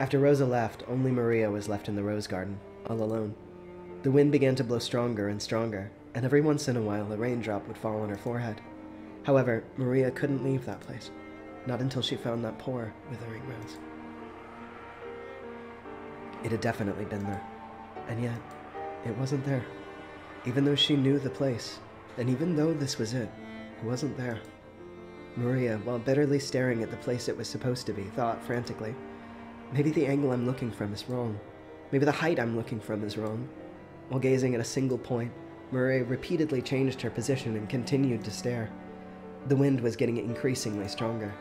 After Rosa left, only Maria was left in the rose garden, all alone. The wind began to blow stronger and stronger, and every once in a while a raindrop would fall on her forehead. However, Maria couldn't leave that place, not until she found that poor, withering rose. It had definitely been there, and yet, it wasn't there. Even though she knew the place, and even though this was it, it wasn't there. Maria, while bitterly staring at the place it was supposed to be, thought frantically, maybe the angle I'm looking from is wrong. Maybe the height I'm looking from is wrong. While gazing at a single point, Maria repeatedly changed her position and continued to stare. The wind was getting increasingly stronger,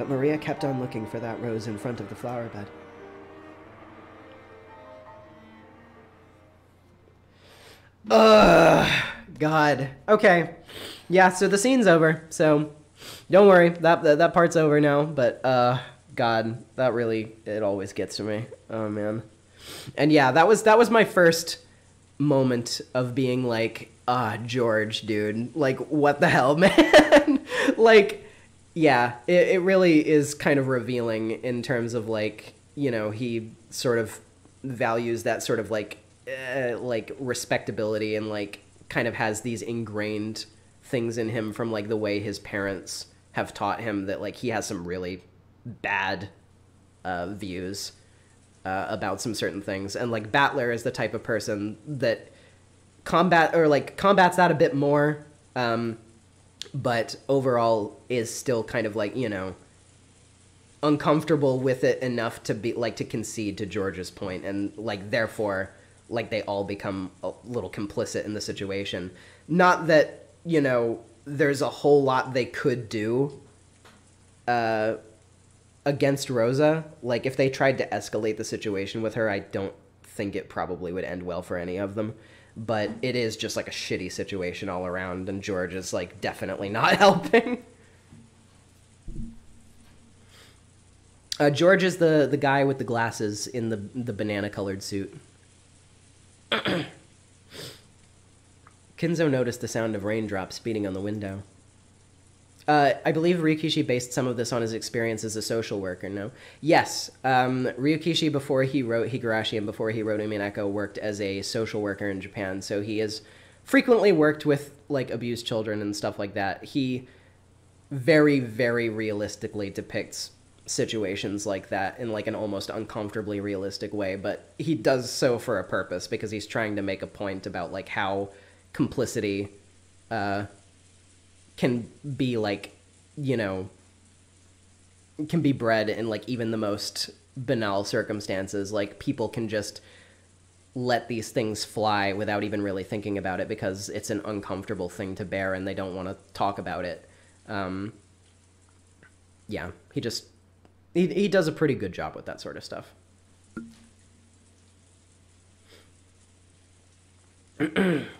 but Maria kept on looking for that rose in front of the flower bed. Ugh, God. Okay. Yeah, so the scene's over. So don't worry, that, that that part's over now. But uh, God, that really it always gets to me. Oh man. And yeah, that was that was my first moment of being like, ah, George, dude, like what the hell, man? like, yeah, it, it really is kind of revealing in terms of like, you know, he sort of values that sort of like uh, like respectability and like kind of has these ingrained things in him from like the way his parents have taught him that like he has some really bad uh, views uh, about some certain things. And like battler is the type of person that combat or like combats that a bit more um, but overall is still kind of like you know uncomfortable with it enough to be like to concede to George's point and like therefore like they all become a little complicit in the situation. Not that, you know, there's a whole lot they could do uh against Rosa. Like if they tried to escalate the situation with her, I don't think it probably would end well for any of them. But it is just like a shitty situation all around and George is like definitely not helping. Uh, George is the, the guy with the glasses in the the banana colored suit. Kinzo noticed the sound of raindrops beating on the window. Uh, I believe Ryukishi based some of this on his experience as a social worker, no? Yes. Um, Ryukishi, before he wrote Higurashi and before he wrote Umineko, worked as a social worker in Japan, so he has frequently worked with, like, abused children and stuff like that. He very, very realistically depicts situations like that in, like, an almost uncomfortably realistic way, but he does so for a purpose because he's trying to make a point about, like, how complicity, uh, can be like you know can be bred in like even the most banal circumstances. Like people can just let these things fly without even really thinking about it because it's an uncomfortable thing to bear and they don't want to talk about it. Um, yeah he just he, he does a pretty good job with that sort of stuff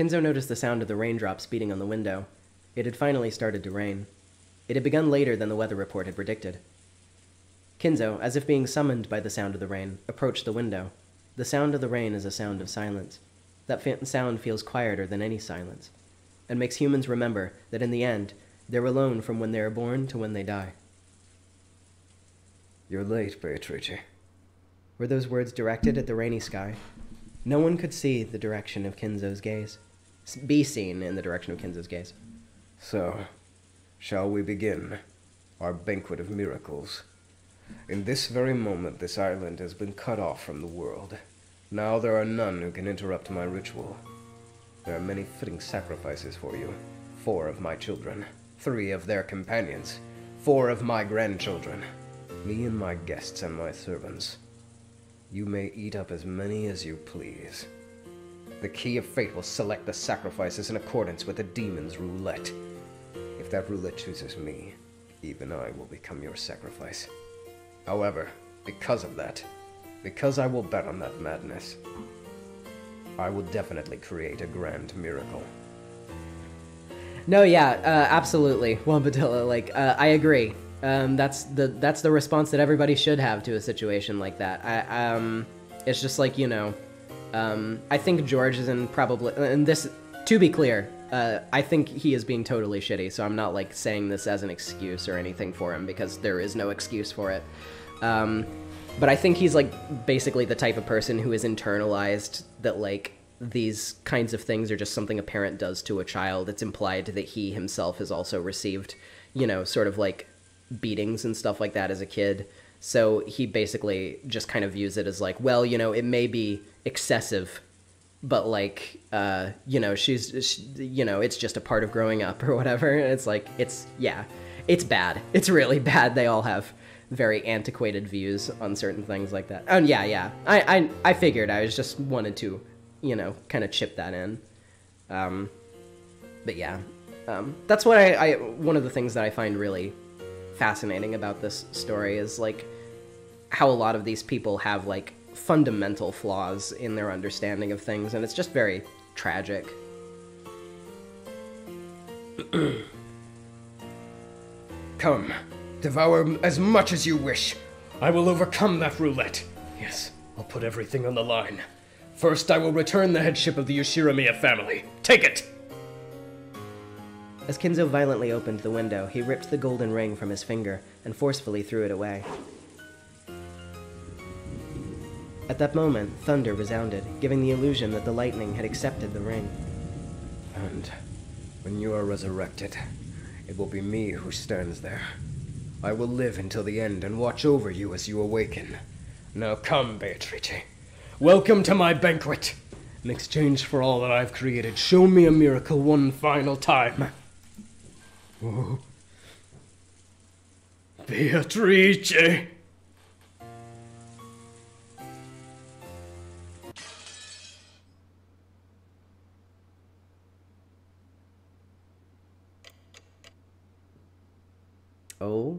Kinzo noticed the sound of the raindrops beating on the window. It had finally started to rain. It had begun later than the weather report had predicted. Kinzo, as if being summoned by the sound of the rain, approached the window. The sound of the rain is a sound of silence. That fa- sound feels quieter than any silence, and makes humans remember that in the end, they're alone from when they are born to when they die. You're late, Beatrice. Were those words directed at the rainy sky? No one could see the direction of Kinzo's gaze. Be seen in the direction of Kinzo's gaze. So, shall we begin our banquet of miracles? In this very moment, this island has been cut off from the world. Now there are none who can interrupt my ritual. There are many fitting sacrifices for you. Four of my children, three of their companions, four of my grandchildren, me and my guests and my servants. You may eat up as many as you please. The key of fate will select the sacrifices in accordance with the demon's roulette. If that roulette chooses me, even I will become your sacrifice. However, because of that, because I will bet on that madness, I will definitely create a grand miracle. No, yeah, uh, absolutely, Wambadilla. Like, uh, I agree. Um, that's the that's the response that everybody should have to a situation like that. I, um, it's just like you know, um, I think George is in probably and this. To be clear, uh, I think he is being totally shitty. So I'm not like saying this as an excuse or anything for him because there is no excuse for it. Um, but I think he's like basically the type of person who is internalized that like these kinds of things are just something a parent does to a child. It's implied that he himself has also received, you know, sort of like beatings and stuff like that as a kid. So he basically just kind of views it as like, well, you know, it may be excessive, but like, uh, you know, she's, she, you know, it's just a part of growing up or whatever. And it's like, it's, yeah, it's bad. It's really bad. They all have very antiquated views on certain things like that. And yeah, yeah, I, I, I figured I was just wanted to, you know, kind of chip that in. Um, but yeah, um, that's what I, I, one of the things that I find really fascinating about this story is like how a lot of these people have like fundamental flaws in their understanding of things and it's just very tragic Come, devour as much as you wish. I will overcome that roulette. Yes, I'll put everything on the line. First, I will return the headship of the Ushiromiya family. Take it! as kinzo violently opened the window he ripped the golden ring from his finger and forcefully threw it away at that moment thunder resounded giving the illusion that the lightning had accepted the ring And when you are resurrected, it will be me who stands there. I will live until the end and watch over you as you awaken. Now come, Beatrice. Welcome to my banquet. In exchange for all that I've created, show me a miracle one final time. Ooh. Beatrice! Oh.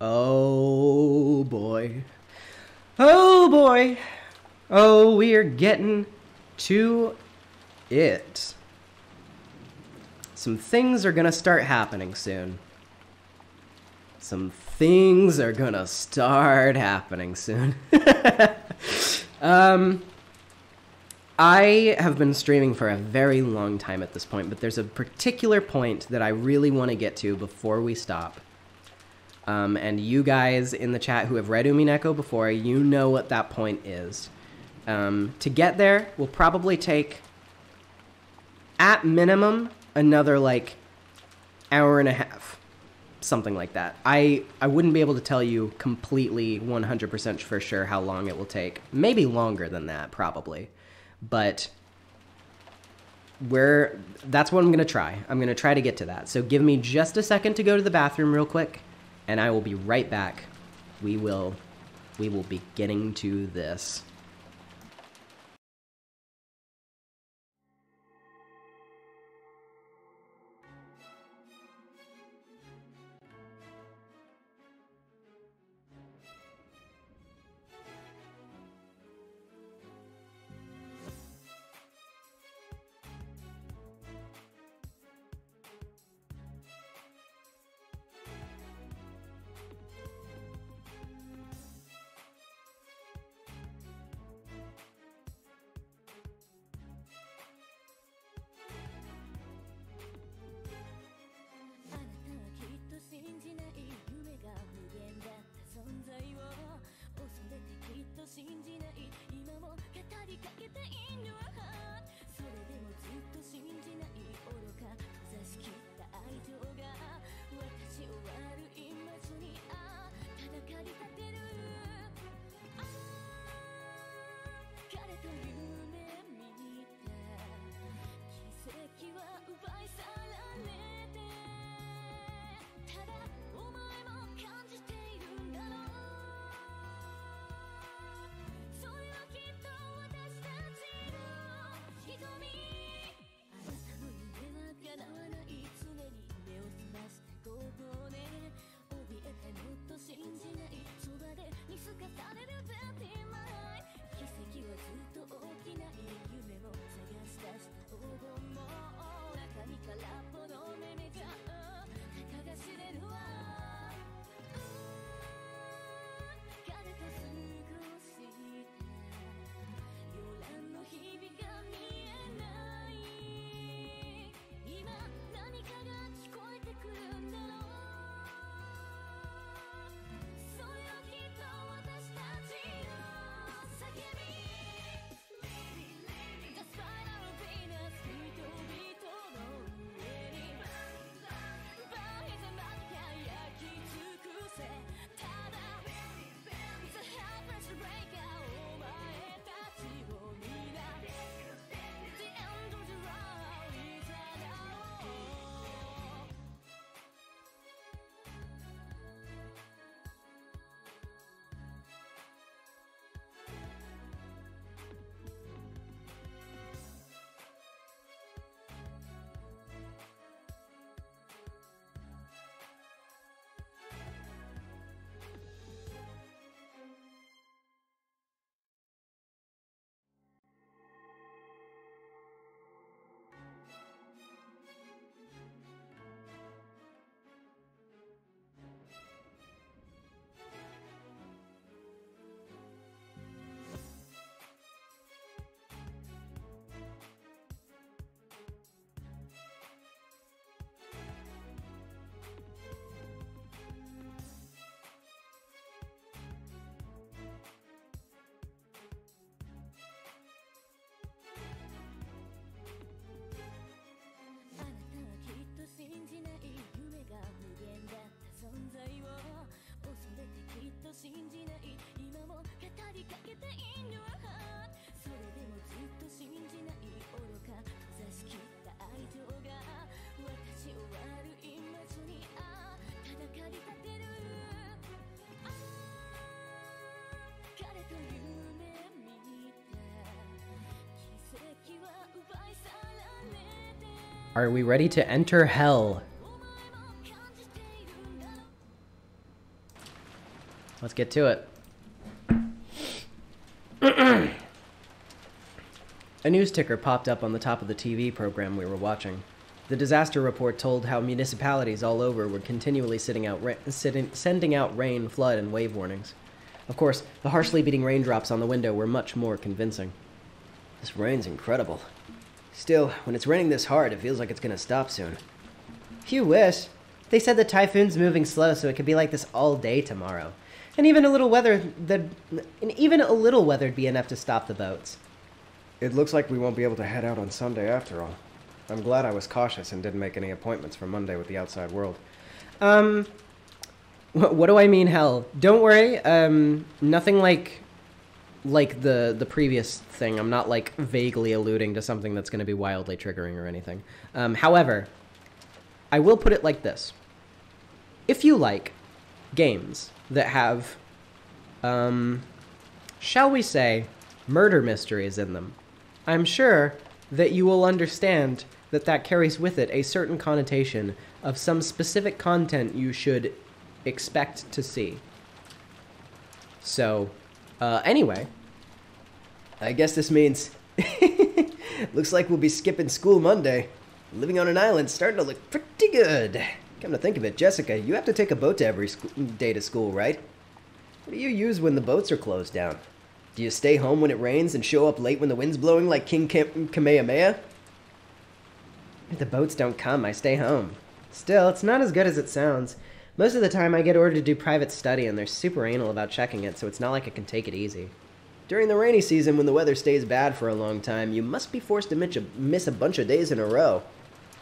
Oh boy. Oh boy. Oh, we are getting to it. Some things are gonna start happening soon. Some things are gonna start happening soon. um, I have been streaming for a very long time at this point, but there's a particular point that I really want to get to before we stop. Um, and you guys in the chat who have read Umineko before, you know what that point is. Um, to get there will probably take, at minimum, another like hour and a half, something like that. I I wouldn't be able to tell you completely 100% for sure how long it will take. Maybe longer than that, probably but we're that's what I'm gonna try. I'm gonna try to get to that. So give me just a second to go to the bathroom real quick, and I will be right back. We will we will be getting to this. すかされるベティマイ奇跡はずっと大きな夢を探し出した黄金も中に空っぽの目かけた in your heart それでもずっと信じない愚かかざしきった愛情が私を悪い魔女にあ叩かれ立てるあ彼と夢見た奇跡は奪い去られ Are we ready to enter hell? Let's get to it. A news ticker popped up on the top of the TV program we were watching. The disaster report told how municipalities all over were continually out ra- sitting, sending out rain, flood, and wave warnings. Of course, the harshly beating raindrops on the window were much more convincing. This rain's incredible. Still, when it's raining this hard, it feels like it's gonna stop soon. You wish. They said the typhoon's moving slow, so it could be like this all day tomorrow. And even a little weather and even a little weather'd be enough to stop the boats. It looks like we won't be able to head out on Sunday after all. I'm glad I was cautious and didn't make any appointments for Monday with the outside world. Um, wh- what do I mean hell? Don't worry. Um, nothing like like the the previous thing. I'm not like vaguely alluding to something that's going to be wildly triggering or anything. Um, however, I will put it like this: if you like games that have, um, shall we say, murder mysteries in them, I'm sure that you will understand that that carries with it a certain connotation of some specific content you should expect to see. So, uh, anyway, I guess this means. Looks like we'll be skipping school Monday. Living on an island's starting to look pretty good. Come to think of it, Jessica, you have to take a boat to every day to school, right? What do you use when the boats are closed down? Do you stay home when it rains and show up late when the wind's blowing like King Kam- Kamehameha? If the boats don't come, I stay home. Still, it's not as good as it sounds. Most of the time, I get ordered to do private study, and they're super anal about checking it, so it's not like I can take it easy. During the rainy season, when the weather stays bad for a long time, you must be forced to miss a bunch of days in a row.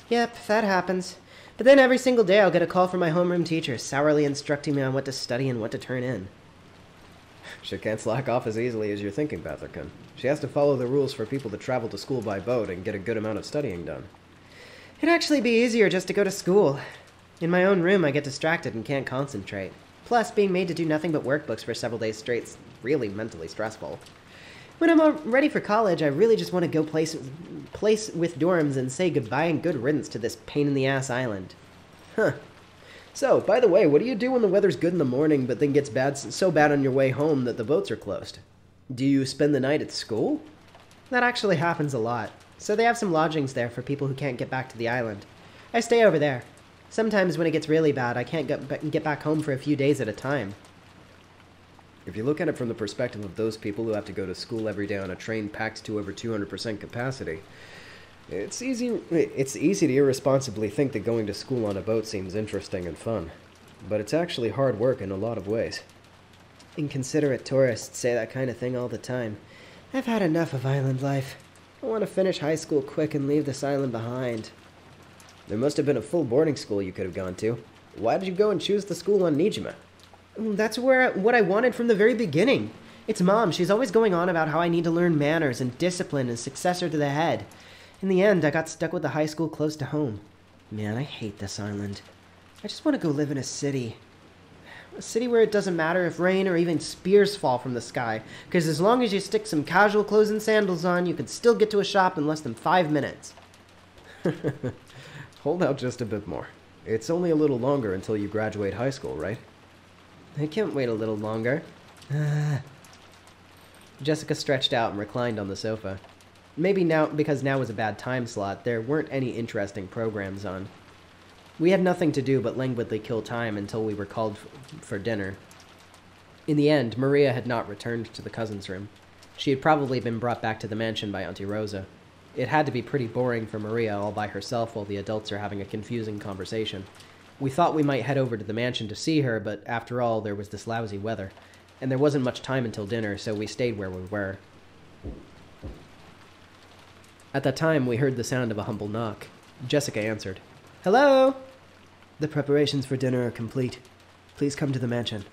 Yep, that happens. But then every single day, I'll get a call from my homeroom teacher, sourly instructing me on what to study and what to turn in. She can't slack off as easily as you're thinking, Battler-kun. She has to follow the rules for people to travel to school by boat and get a good amount of studying done. It'd actually be easier just to go to school. In my own room, I get distracted and can't concentrate. Plus, being made to do nothing but workbooks for several days straight's really mentally stressful. When I'm ready for college, I really just want to go place, place with dorms and say goodbye and good riddance to this pain in the ass island. Huh. So, by the way, what do you do when the weather's good in the morning but then gets bad so bad on your way home that the boats are closed? Do you spend the night at school? That actually happens a lot. So they have some lodgings there for people who can't get back to the island. I stay over there. Sometimes when it gets really bad, I can't get, get back home for a few days at a time. If you look at it from the perspective of those people who have to go to school every day on a train packed to over 200% capacity, it's easy it's easy to irresponsibly think that going to school on a boat seems interesting and fun. But it's actually hard work in a lot of ways. Inconsiderate tourists say that kind of thing all the time. I've had enough of island life. I want to finish high school quick and leave this island behind. There must have been a full boarding school you could have gone to. Why did you go and choose the school on Niijima? Mm, That's where what I wanted from the very beginning. It's mom. She's always going on about how I need to learn manners and discipline and successor to the head. In the end, I got stuck with the high school close to home. Man, I hate this island. I just want to go live in a city. A city where it doesn't matter if rain or even spears fall from the sky, because as long as you stick some casual clothes and sandals on, you can still get to a shop in less than five minutes. Hold out just a bit more. It's only a little longer until you graduate high school, right? I can't wait a little longer. Jessica stretched out and reclined on the sofa. Maybe now, because now was a bad time slot, there weren't any interesting programs on. We had nothing to do but languidly kill time until we were called for dinner. In the end, Maria had not returned to the cousin's room. She had probably been brought back to the mansion by Auntie Rosa. It had to be pretty boring for Maria all by herself while the adults are having a confusing conversation. We thought we might head over to the mansion to see her, but after all, there was this lousy weather, and there wasn't much time until dinner, so we stayed where we were. At that time, we heard the sound of a humble knock. Jessica answered. Hello? The preparations for dinner are complete. Please come to the mansion.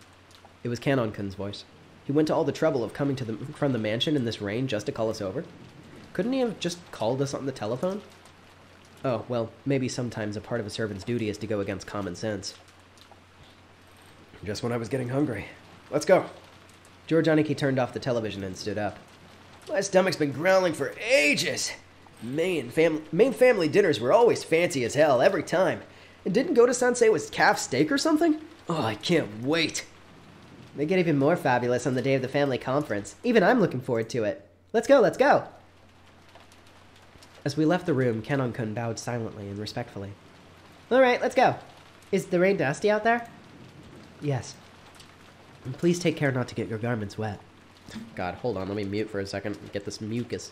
It was Kanon-kun's voice. He went to all the trouble of coming to the, from the mansion in this rain just to call us over. Couldn't he have just called us on the telephone? Oh, well, maybe sometimes a part of a servant's duty is to go against common sense. Just when I was getting hungry. Let's go. George Aniki turned off the television and stood up. My stomach's been growling for ages. Main, fam- main family dinners were always fancy as hell, every time. And didn't Gohda san say it was calf steak or something? Oh, I can't wait. They get even more fabulous on the day of the family conference. Even I'm looking forward to it. Let's go, let's go! As we left the room, Kanon kun bowed silently and respectfully. Alright, let's go. Is the rain dusty out there? Yes. And please take care not to get your garments wet. God, hold on. Let me mute for a second. Get this mucus.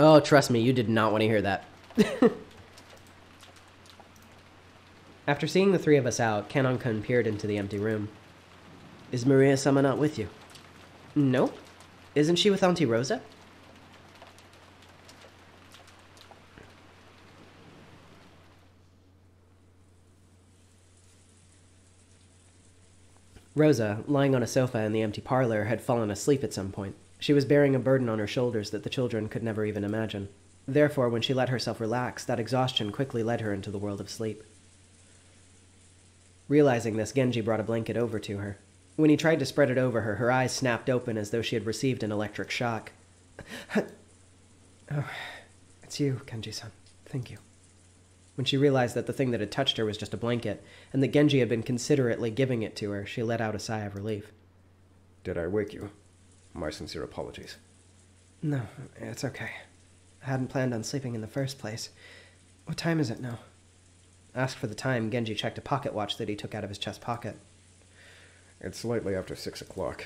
Oh, trust me, you did not want to hear that. After seeing the three of us out, Kanon kun peered into the empty room. Is Maria Sama not with you? No. Isn't she with Auntie Rosa? Rosa, lying on a sofa in the empty parlor, had fallen asleep at some point. She was bearing a burden on her shoulders that the children could never even imagine. Therefore, when she let herself relax, that exhaustion quickly led her into the world of sleep. Realizing this, Genji brought a blanket over to her. When he tried to spread it over her, her eyes snapped open as though she had received an electric shock. oh, it's you, Genji-san. Thank you. When she realized that the thing that had touched her was just a blanket, and that Genji had been considerately giving it to her, she let out a sigh of relief. Did I wake you? My sincere apologies. No, it's okay. I hadn't planned on sleeping in the first place. What time is it now? Asked for the time, Genji checked a pocket watch that he took out of his chest pocket. It's slightly after six o'clock.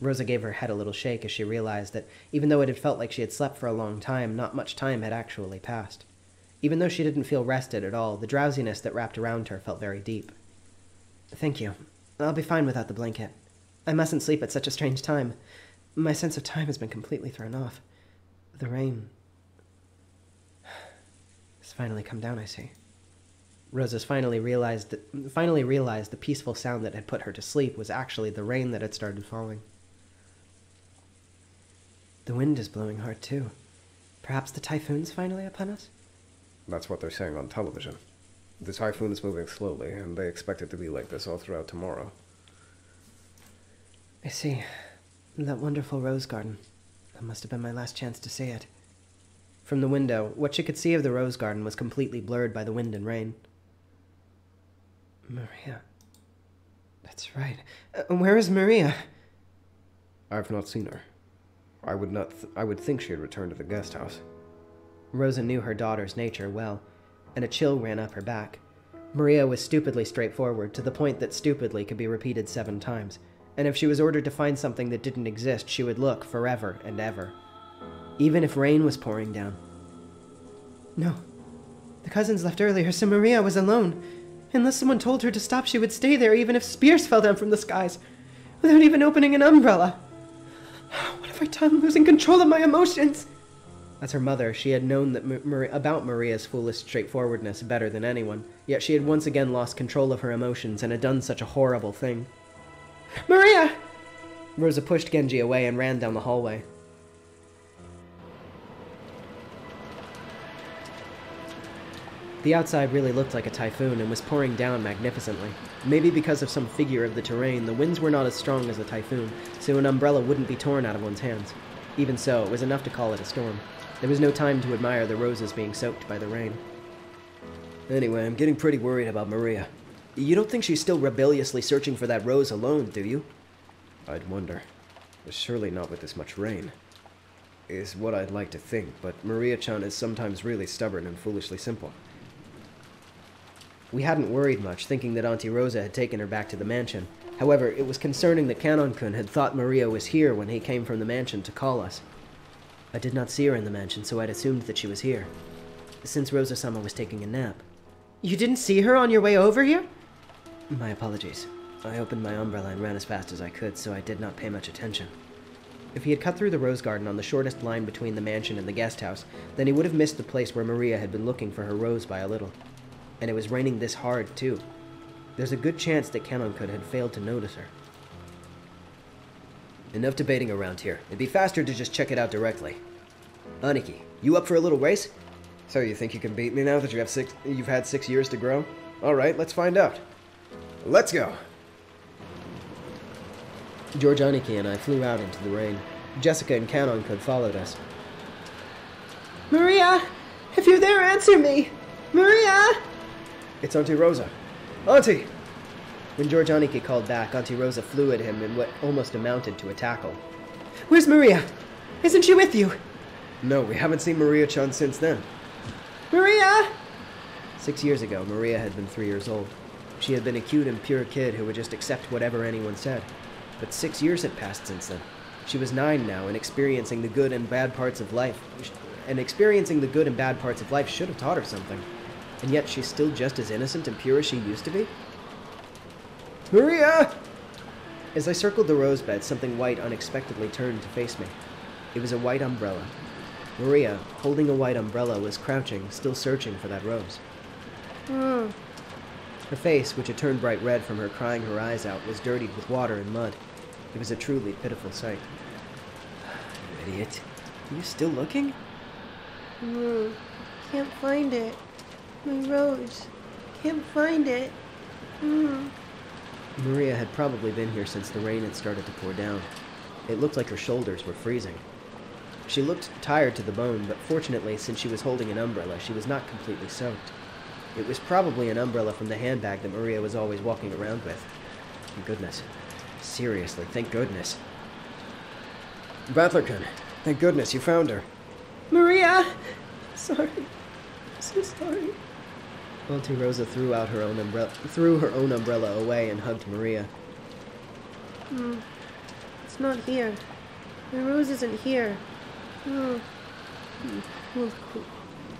Rosa gave her head a little shake as she realized that even though it had felt like she had slept for a long time, not much time had actually passed. Even though she didn't feel rested at all, the drowsiness that wrapped around her felt very deep. Thank you. I'll be fine without the blanket. I mustn't sleep at such a strange time. My sense of time has been completely thrown off. The rain has finally come down, I see. Rosa's finally realized that, finally realized the peaceful sound that had put her to sleep was actually the rain that had started falling. The wind is blowing hard too. Perhaps the typhoon's finally upon us? That's what they're saying on television. The typhoon is moving slowly, and they expect it to be like this all throughout tomorrow. I see. That wonderful rose garden. That must have been my last chance to see it. From the window, what she could see of the rose garden was completely blurred by the wind and rain. Maria. That's right. Uh, where is Maria? I've not seen her. I would not. Th- I would think she had returned to the guest house. Rosa knew her daughter's nature well, and a chill ran up her back. Maria was stupidly straightforward, to the point that stupidly could be repeated seven times, and if she was ordered to find something that didn't exist, she would look forever and ever. Even if rain was pouring down. No. The cousins left earlier, so Maria was alone. Unless someone told her to stop, she would stay there even if spears fell down from the skies, without even opening an umbrella. What have I done, losing control of my emotions? As her mother, she had known that Mar- about Maria's foolish straightforwardness better than anyone, yet she had once again lost control of her emotions and had done such a horrible thing. Maria! Rosa pushed Genji away and ran down the hallway. The outside really looked like a typhoon and was pouring down magnificently. Maybe because of some figure of the terrain, the winds were not as strong as a typhoon, so an umbrella wouldn't be torn out of one's hands. Even so, it was enough to call it a storm. There was no time to admire the roses being soaked by the rain. Anyway, I'm getting pretty worried about Maria. You don't think she's still rebelliously searching for that rose alone, do you? I'd wonder. Surely not with this much rain. Is what I'd like to think, but Maria chan is sometimes really stubborn and foolishly simple. We hadn't worried much, thinking that Auntie Rosa had taken her back to the mansion. However, it was concerning that Kanon-kun had thought Maria was here when he came from the mansion to call us. I did not see her in the mansion, so I'd assumed that she was here. Since Rosa-sama was taking a nap. You didn't see her on your way over here? My apologies. I opened my umbrella and ran as fast as I could, so I did not pay much attention. If he had cut through the rose garden on the shortest line between the mansion and the guest house, then he would have missed the place where Maria had been looking for her rose by a little. And it was raining this hard, too. There's a good chance that Kanon-kun had failed to notice her. Enough debating around here. It'd be faster to just check it out directly. Aniki, you up for a little race? So you think you can beat me now that you have six? You've had six years to grow. All right, let's find out. Let's go. George Aniki and I flew out into the rain. Jessica and Kanon kun followed us. Maria! If you're there, answer me! Maria! It's Auntie Rosa. Auntie! When George Aniki called back, Auntie Rosa flew at him in what almost amounted to a tackle. Where's Maria? Isn't she with you? No, we haven't seen Maria Chan since then. Maria! Six years ago, Maria had been three years old. She had been a cute and pure kid who would just accept whatever anyone said. But six years had passed since then. She was nine now and experiencing the good and bad parts of life. And experiencing the good and bad parts of life should have taught her something. And yet she's still just as innocent and pure as she used to be? Maria! As I circled the rose bed, something white unexpectedly turned to face me. It was a white umbrella. Maria, holding a white umbrella, was crouching, still searching for that rose. Hmm. Her face, which had turned bright red from her crying her eyes out, was dirtied with water and mud. It was a truly pitiful sight. You idiot. Are you still looking? Hmm. Can't find it. My rose. Can't find it. Hmm. Maria had probably been here since the rain had started to pour down. It looked like her shoulders were freezing. She looked tired to the bone, but fortunately, since she was holding an umbrella, she was not completely soaked. It was probably an umbrella from the handbag that Maria was always walking around with. Thank goodness. Seriously, thank goodness. Battler-kun, thank goodness you found her. Maria! Sorry. So sorry. Auntie Rosa threw out her own umbrella, threw her own umbrella away and hugged Maria. Hmm. It's not here. My rose isn't here. Oh. We'll look,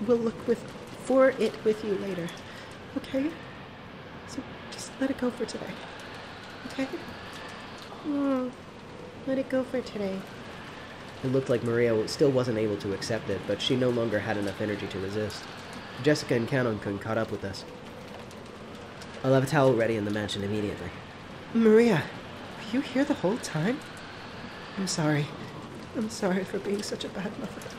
we'll look with for it with you later. Okay? So just let it go for today. Okay? Hmm. Let it go for today. It looked like Maria still wasn't able to accept it, but she no longer had enough energy to resist. Jessica and Kanon-kun caught up with us. I'll have a towel ready in the mansion immediately. Maria, were you here the whole time? I'm sorry. I'm sorry for being such a bad mother.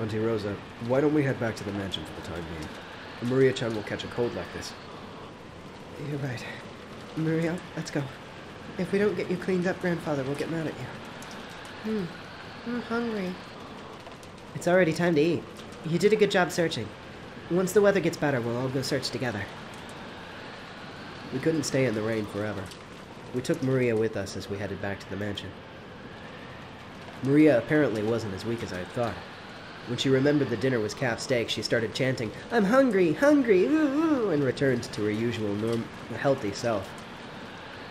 Auntie Rosa, why don't we head back to the mansion for the time being? Maria-chan will catch a cold like this. You're right. Maria, let's go. If we don't get you cleaned up, Grandfather will get mad at you. Hmm. I'm hungry. It's already time to eat. You did a good job searching. Once the weather gets better, we'll all go search together. We couldn't stay in the rain forever. We took Maria with us as we headed back to the mansion. Maria apparently wasn't as weak as I had thought. When she remembered the dinner was calf steak, she started chanting, I'm hungry, hungry, ooh, ooh, and returned to her usual norm- healthy self.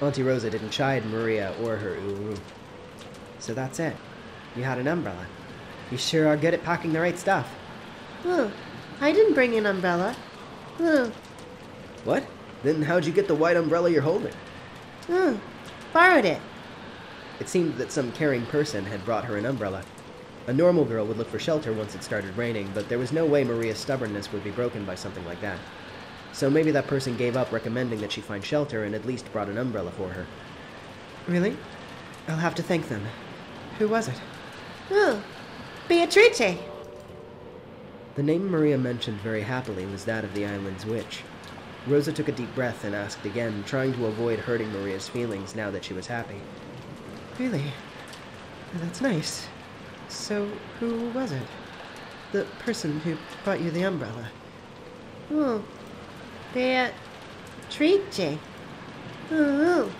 Auntie Rosa didn't chide Maria or her ooh, ooh. So that's it. You had an umbrella. You sure are good at packing the right stuff. Oh, I didn't bring an umbrella. Oh, What? Then how'd you get the white umbrella you're holding? oh, borrowed it. It seemed that some caring person had brought her an umbrella. A normal girl would look for shelter once it started raining, but there was no way Maria's stubbornness would be broken by something like that. So maybe that person gave up recommending that she find shelter and at least brought an umbrella for her. Really? I'll have to thank them. Who was it? Oh, Beatrice. The name Maria mentioned very happily was that of the island's witch. Rosa took a deep breath and asked again, trying to avoid hurting Maria's feelings now that she was happy. Really? That's nice. So, who was it? The person who brought you the umbrella. Oh, that Beatrice. Oh,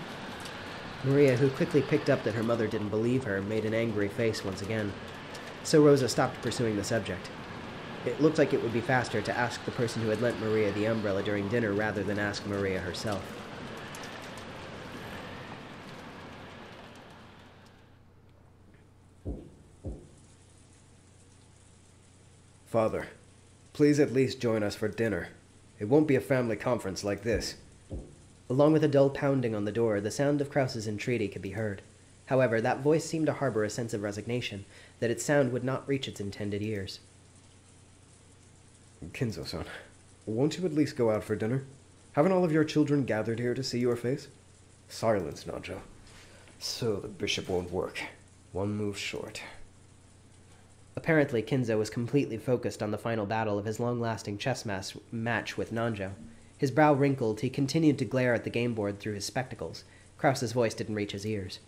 Maria, who quickly picked up that her mother didn't believe her, made an angry face once again. So Rosa stopped pursuing the subject. It looked like it would be faster to ask the person who had lent Maria the umbrella during dinner rather than ask Maria herself. Father, please at least join us for dinner. It won't be a family conference like this. Along with a dull pounding on the door, the sound of Krauss's entreaty could be heard. However, that voice seemed to harbor a sense of resignation, that its sound would not reach its intended ears. Kinzo-san, won't you at least go out for dinner? Haven't all of your children gathered here to see your face? Silence, Nanjo. So the bishop won't work. One move short. Apparently, Kinzo was completely focused on the final battle of his long-lasting chess mas- match with Nanjo. His brow wrinkled, he continued to glare at the game board through his spectacles, Krauss's voice didn't reach his ears.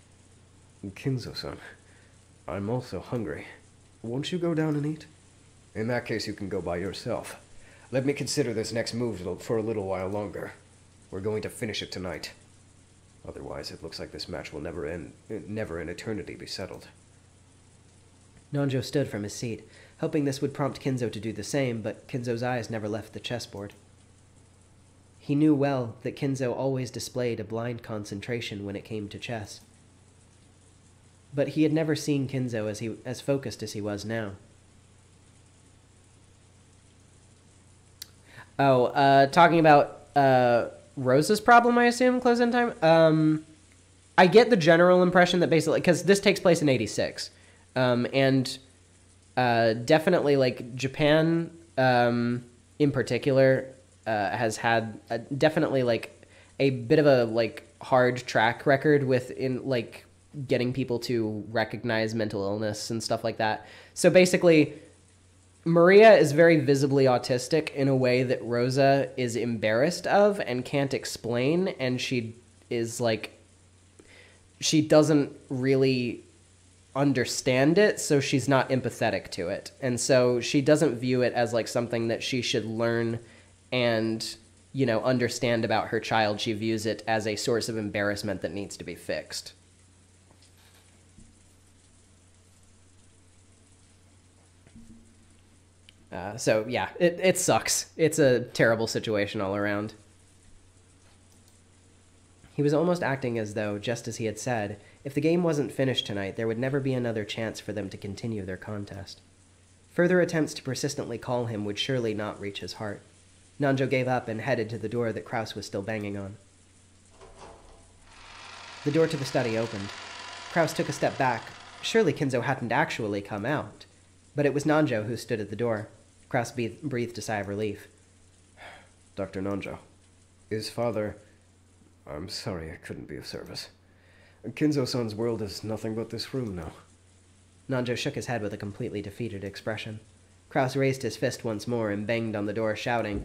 Kinzo-san, I'm also hungry. Won't you go down and eat? In that case, you can go by yourself. Let me consider this next move for a little while longer. We're going to finish it tonight. Otherwise, it looks like this match will never end, eh, never in eternity be settled. Nanjo stood from his seat, hoping this would prompt Kinzo to do the same, but Kinzo's eyes never left the chessboard. He knew well that Kinzo always displayed a blind concentration when it came to chess. But he had never seen Kinzo as, he, as focused as he was now. Oh, uh, talking about uh, Rosa's problem, I assume, close in time. Um, I get the general impression that basically, because this takes place in 86. Um, and uh, definitely, like, Japan um, in particular uh, has had a, definitely, like, a bit of a, like, hard track record with, in, like, getting people to recognize mental illness and stuff like that. So basically, Maria is very visibly autistic in a way that Rosa is embarrassed of and can't explain, and she is like, she doesn't really understand it, so she's not empathetic to it. And so she doesn't view it as like something that she should learn and, you know, understand about her child. She views it as a source of embarrassment that needs to be fixed. Uh, so yeah, it, it sucks. It's a terrible situation all around. He was almost acting as though, just as he had said, if the game wasn't finished tonight, there would never be another chance for them to continue their contest. Further attempts to persistently call him would surely not reach his heart. Nanjo gave up and headed to the door that Krauss was still banging on. The door to the study opened. Krauss took a step back. Surely Kinzo hadn't actually come out. But it was Nanjo who stood at the door. Krauss breathed a sigh of relief. Dr. Nanjo, is father. I'm sorry I couldn't be of service. Kinzo san's world is nothing but this room now. Nanjo shook his head with a completely defeated expression. Krauss raised his fist once more and banged on the door, shouting,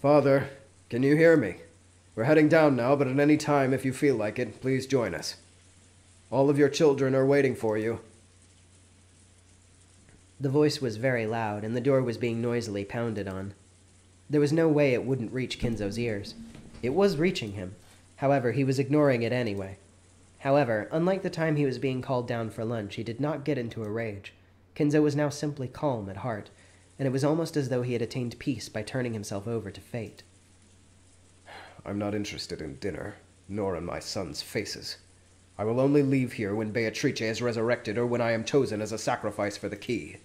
Father, can you hear me? We're heading down now, but at any time, if you feel like it, please join us. All of your children are waiting for you. The voice was very loud, and the door was being noisily pounded on. There was no way it wouldn't reach Kinzo's ears. It was reaching him. However, he was ignoring it anyway. However, unlike the time he was being called down for lunch, he did not get into a rage. Kinzo was now simply calm at heart, and it was almost as though he had attained peace by turning himself over to fate. I'm not interested in dinner, nor in my son's faces. I will only leave here when Beatrice is resurrected or when I am chosen as a sacrifice for the key.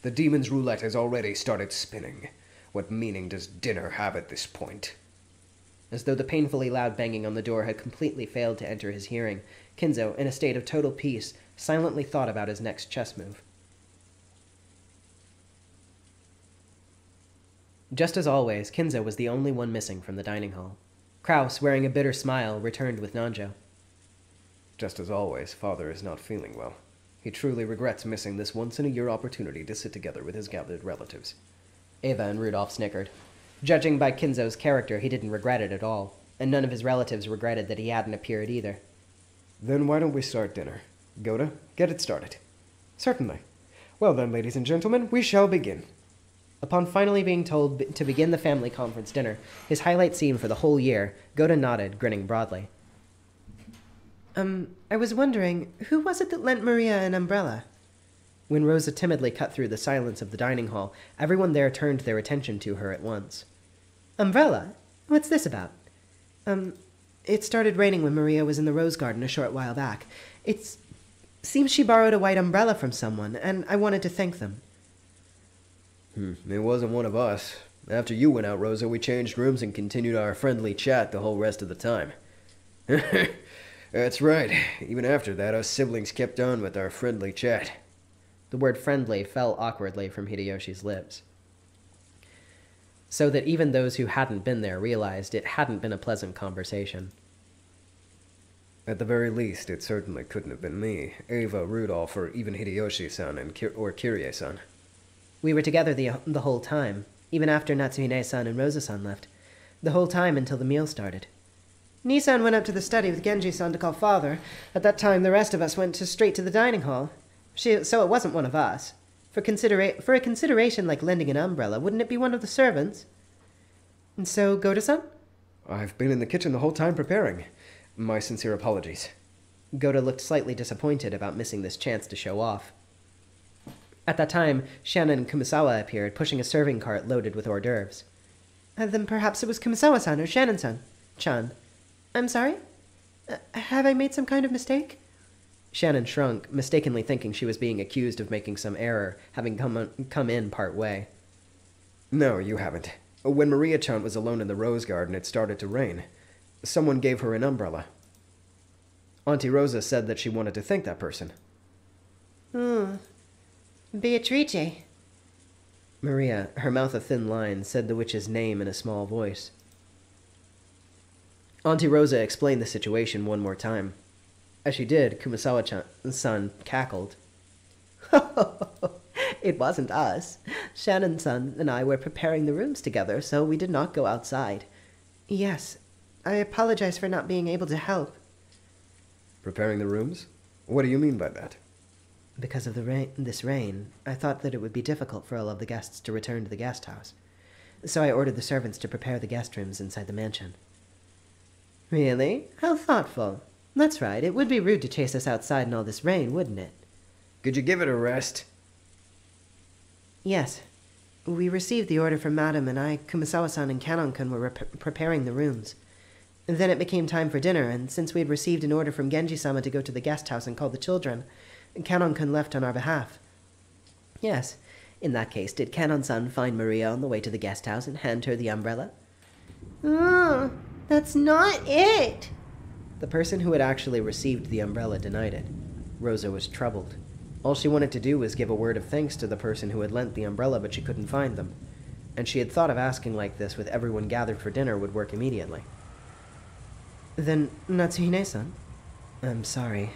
The demon's roulette has already started spinning. What meaning does dinner have at this point? As though the painfully loud banging on the door had completely failed to enter his hearing, Kinzo, in a state of total peace, silently thought about his next chess move. Just as always, Kinzo was the only one missing from the dining hall. Krauss, wearing a bitter smile, returned with Nanjo. Just as always, father is not feeling well. He truly regrets missing this once in a year opportunity to sit together with his gathered relatives. Eva and Rudolf snickered. Judging by Kinzo's character, he didn't regret it at all, and none of his relatives regretted that he hadn't appeared either. Then why don't we start dinner? Gohda, get it started. Certainly. Well then, ladies and gentlemen, we shall begin. Upon finally being told to begin the family conference dinner, his highlight scene for the whole year, Gohda nodded, grinning broadly. Um, I was wondering, who was it that lent Maria an umbrella? When Rosa timidly cut through the silence of the dining hall, everyone there turned their attention to her at once. Umbrella? What's this about? Um, it started raining when Maria was in the rose garden a short while back. It seems she borrowed a white umbrella from someone, and I wanted to thank them. Hmm, it wasn't one of us. After you went out, Rosa, we changed rooms and continued our friendly chat the whole rest of the time. That's right. Even after that, us siblings kept on with our friendly chat. The word friendly fell awkwardly from Hideyoshi's lips. So that even those who hadn't been there realized it hadn't been a pleasant conversation. At the very least, it certainly couldn't have been me, Eva, Rudolf, or even Hideyoshi-san and Kir- or Kirie-san. We were together the, the whole time, even after Natsuhi Nee-san and Rosa-san left. The whole time until the meal started. Nii-san went up to the study with Genji-san to call father. At that time, the rest of us went to straight to the dining hall. She, so it wasn't one of us. For, considera- for a consideration like lending an umbrella, wouldn't it be one of the servants? And so, Gohda-san? I've been in the kitchen the whole time preparing. My sincere apologies. Gohda looked slightly disappointed about missing this chance to show off. At that time, Shannon and Kumasawa appeared, pushing a serving cart loaded with hors d'oeuvres. Uh, then perhaps it was Kumasawa-san or Shannon-san. Chan. I'm sorry? Uh, have I made some kind of mistake? Shannon shrunk, mistakenly thinking she was being accused of making some error, having come, on, come in part way. No, you haven't. When Maria Chan was alone in the rose garden, it started to rain. Someone gave her an umbrella. Auntie Rosa said that she wanted to thank that person. Hmm. Beatrice. Maria, her mouth a thin line, said the witch's name in a small voice. Auntie Rosa explained the situation one more time. As she did, Kumasawa-san cackled. it wasn't us. Shannon-san and I were preparing the rooms together, so we did not go outside. Yes, I apologize for not being able to help. Preparing the rooms? What do you mean by that? Because of the rain, this rain, I thought that it would be difficult for all of the guests to return to the guest house. So I ordered the servants to prepare the guest rooms inside the mansion. Really? How thoughtful. That's right, it would be rude to chase us outside in all this rain, wouldn't it? Could you give it a rest? Yes. We received the order from Madam, and I, Kumasawa-san, and Kanon-kun were rep- preparing the rooms. Then it became time for dinner, and since we had received an order from Genji-sama to go to the guest house and call the children, Kanon-kun left on our behalf. Yes. In that case, did Kanon-san find Maria on the way to the guest house and hand her the umbrella? Oh, that's not it. The person who had actually received the umbrella denied it. Rosa was troubled. All she wanted to do was give a word of thanks to the person who had lent the umbrella, but she couldn't find them. And she had thought of asking like this with everyone gathered for dinner would work immediately. Then, Natsuhi Nee-san? I'm sorry.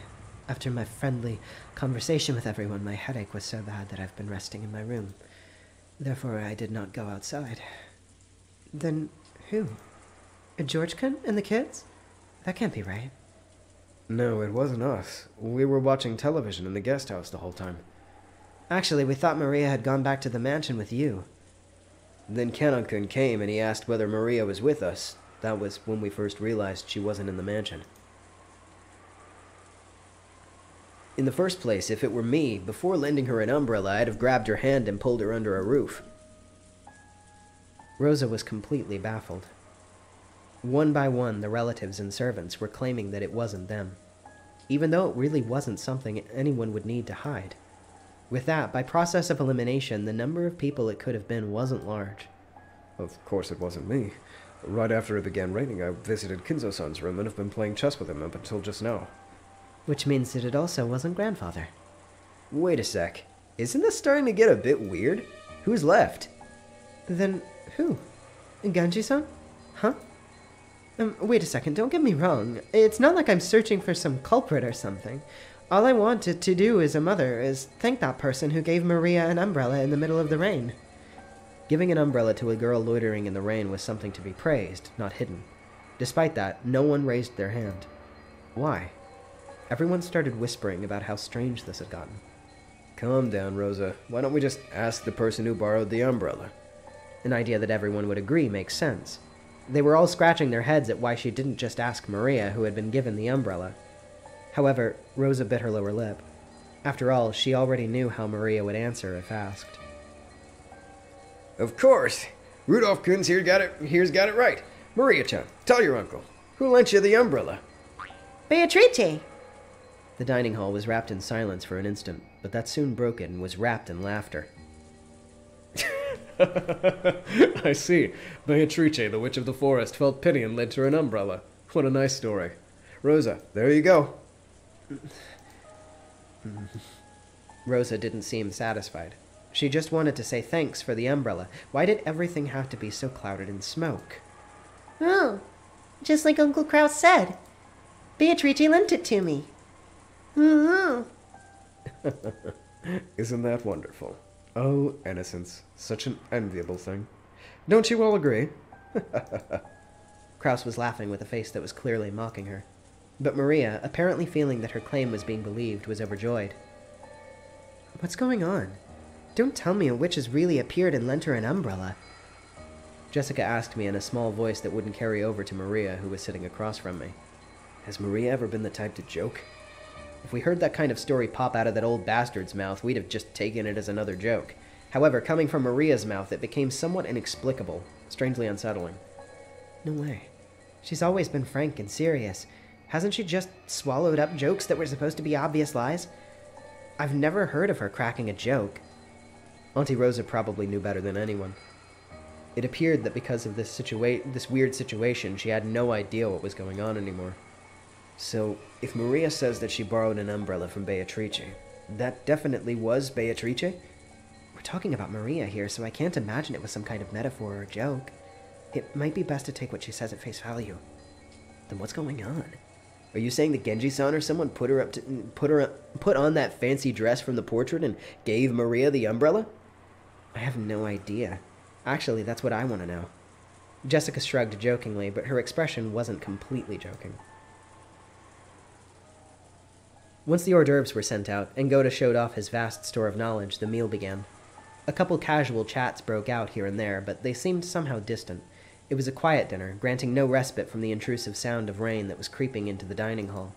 After my friendly conversation with everyone, my headache was so bad that I've been resting in my room. Therefore, I did not go outside. Then who? George-kun and the kids? That can't be right. No, it wasn't us. We were watching television in the guest house the whole time. Actually, we thought Maria had gone back to the mansion with you. Then Kanon-kun came and he asked whether Maria was with us. That was when we first realized she wasn't in the mansion. In the first place, if it were me, before lending her an umbrella, I'd have grabbed her hand and pulled her under a roof. Rosa was completely baffled. One by one, the relatives and servants were claiming that it wasn't them, even though it really wasn't something anyone would need to hide. With that, by process of elimination, the number of people it could have been wasn't large. Of course, it wasn't me. Right after it began raining, I visited Kinzo-san's room and have been playing chess with him up until just now. Which means that it also wasn't grandfather. Wait a sec. Isn't this starting to get a bit weird? Who's left? Then who? Genji-san? Huh? Um, wait a second, don't get me wrong. It's not like I'm searching for some culprit or something. All I wanted to do as a mother is thank that person who gave Maria an umbrella in the middle of the rain. Giving an umbrella to a girl loitering in the rain was something to be praised, not hidden. Despite that, no one raised their hand. Why? Everyone started whispering about how strange this had gotten. Calm down, Rosa. Why don't we just ask the person who borrowed the umbrella? An idea that everyone would agree makes sense. They were all scratching their heads at why she didn't just ask Maria, who had been given the umbrella. However, Rosa bit her lower lip. After all, she already knew how Maria would answer if asked. Of course! Rudolf Kunz here got it here's got it right. Maria-chan, tell your uncle. Who lent you the umbrella? Beatrice. The dining hall was wrapped in silence for an instant, but that soon broke it and was wrapped in laughter. I see. Beatrice, the witch of the forest, felt pity and lent her an umbrella. What a nice story. Rosa, there you go. Rosa didn't seem satisfied. She just wanted to say thanks for the umbrella. Why did everything have to be so clouded in smoke? Oh, just like Uncle Krauss said. Beatrice lent it to me. hmm Isn't that wonderful? Oh, innocence. Such an enviable thing. Don't you all agree? Krauss was laughing with a face that was clearly mocking her. But Maria, apparently feeling that her claim was being believed, was overjoyed. What's going on? Don't tell me a witch has really appeared and lent her an umbrella. Jessica asked me in a small voice that wouldn't carry over to Maria, who was sitting across from me. Has Maria ever been the type to joke? If we heard that kind of story pop out of that old bastard's mouth, we'd have just taken it as another joke. However, coming from Maria's mouth, it became somewhat inexplicable, strangely unsettling. No way. She's always been frank and serious. Hasn't she just swallowed up jokes that were supposed to be obvious lies? I've never heard of her cracking a joke. Auntie Rosa probably knew better than anyone. It appeared that because of this situa- this weird situation, she had no idea what was going on anymore. So, if Maria says that she borrowed an umbrella from Beatrice, that definitely was Beatrice? We're talking about Maria here, so I can't imagine it was some kind of metaphor or joke. It might be best to take what she says at face value. Then what's going on? Are you saying that Genji-san or someone put her up to put her put on that fancy dress from the portrait and gave Maria the umbrella? I have no idea. Actually, that's what I want to know. Jessica shrugged jokingly, but her expression wasn't completely joking. Once the hors d'oeuvres were sent out, and Gohda showed off his vast store of knowledge, the meal began. A couple casual chats broke out here and there, but they seemed somehow distant. It was a quiet dinner, granting no respite from the intrusive sound of rain that was creeping into the dining hall.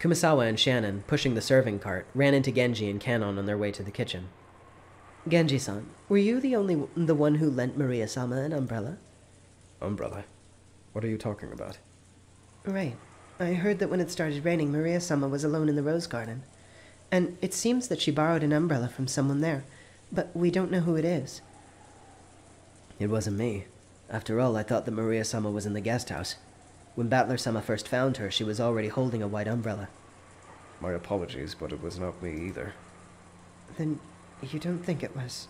Kumasawa and Shannon, pushing the serving cart, ran into Genji and Kanon on their way to the kitchen. Genji-san, were you the only the one who lent Maria-sama an umbrella? Umbrella? What are you talking about? Right. I heard that when it started raining, Maria Sama was alone in the rose garden. And it seems that she borrowed an umbrella from someone there, but we don't know who it is. It wasn't me. After all, I thought that Maria Sama was in the guest house. When Battler Sama first found her, she was already holding a white umbrella. My apologies, but it was not me either. Then you don't think it was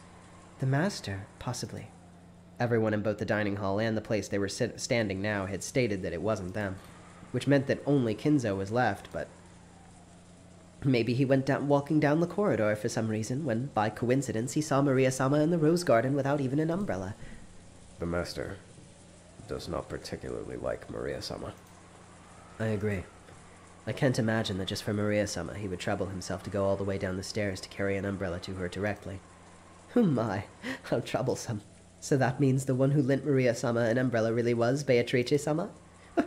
the master, possibly? Everyone in both the dining hall and the place they were sit- standing now had stated that it wasn't them, which meant that only Kinzo was left, but maybe he went down walking down the corridor for some reason when by coincidence he saw Maria Sama in the rose garden without even an umbrella. The master does not particularly like Maria Sama. I agree. I can't imagine that just for Maria Sama he would trouble himself to go all the way down the stairs to carry an umbrella to her directly. Oh my, how troublesome. So that means the one who lent Maria Sama an umbrella really was Beatrice Sama?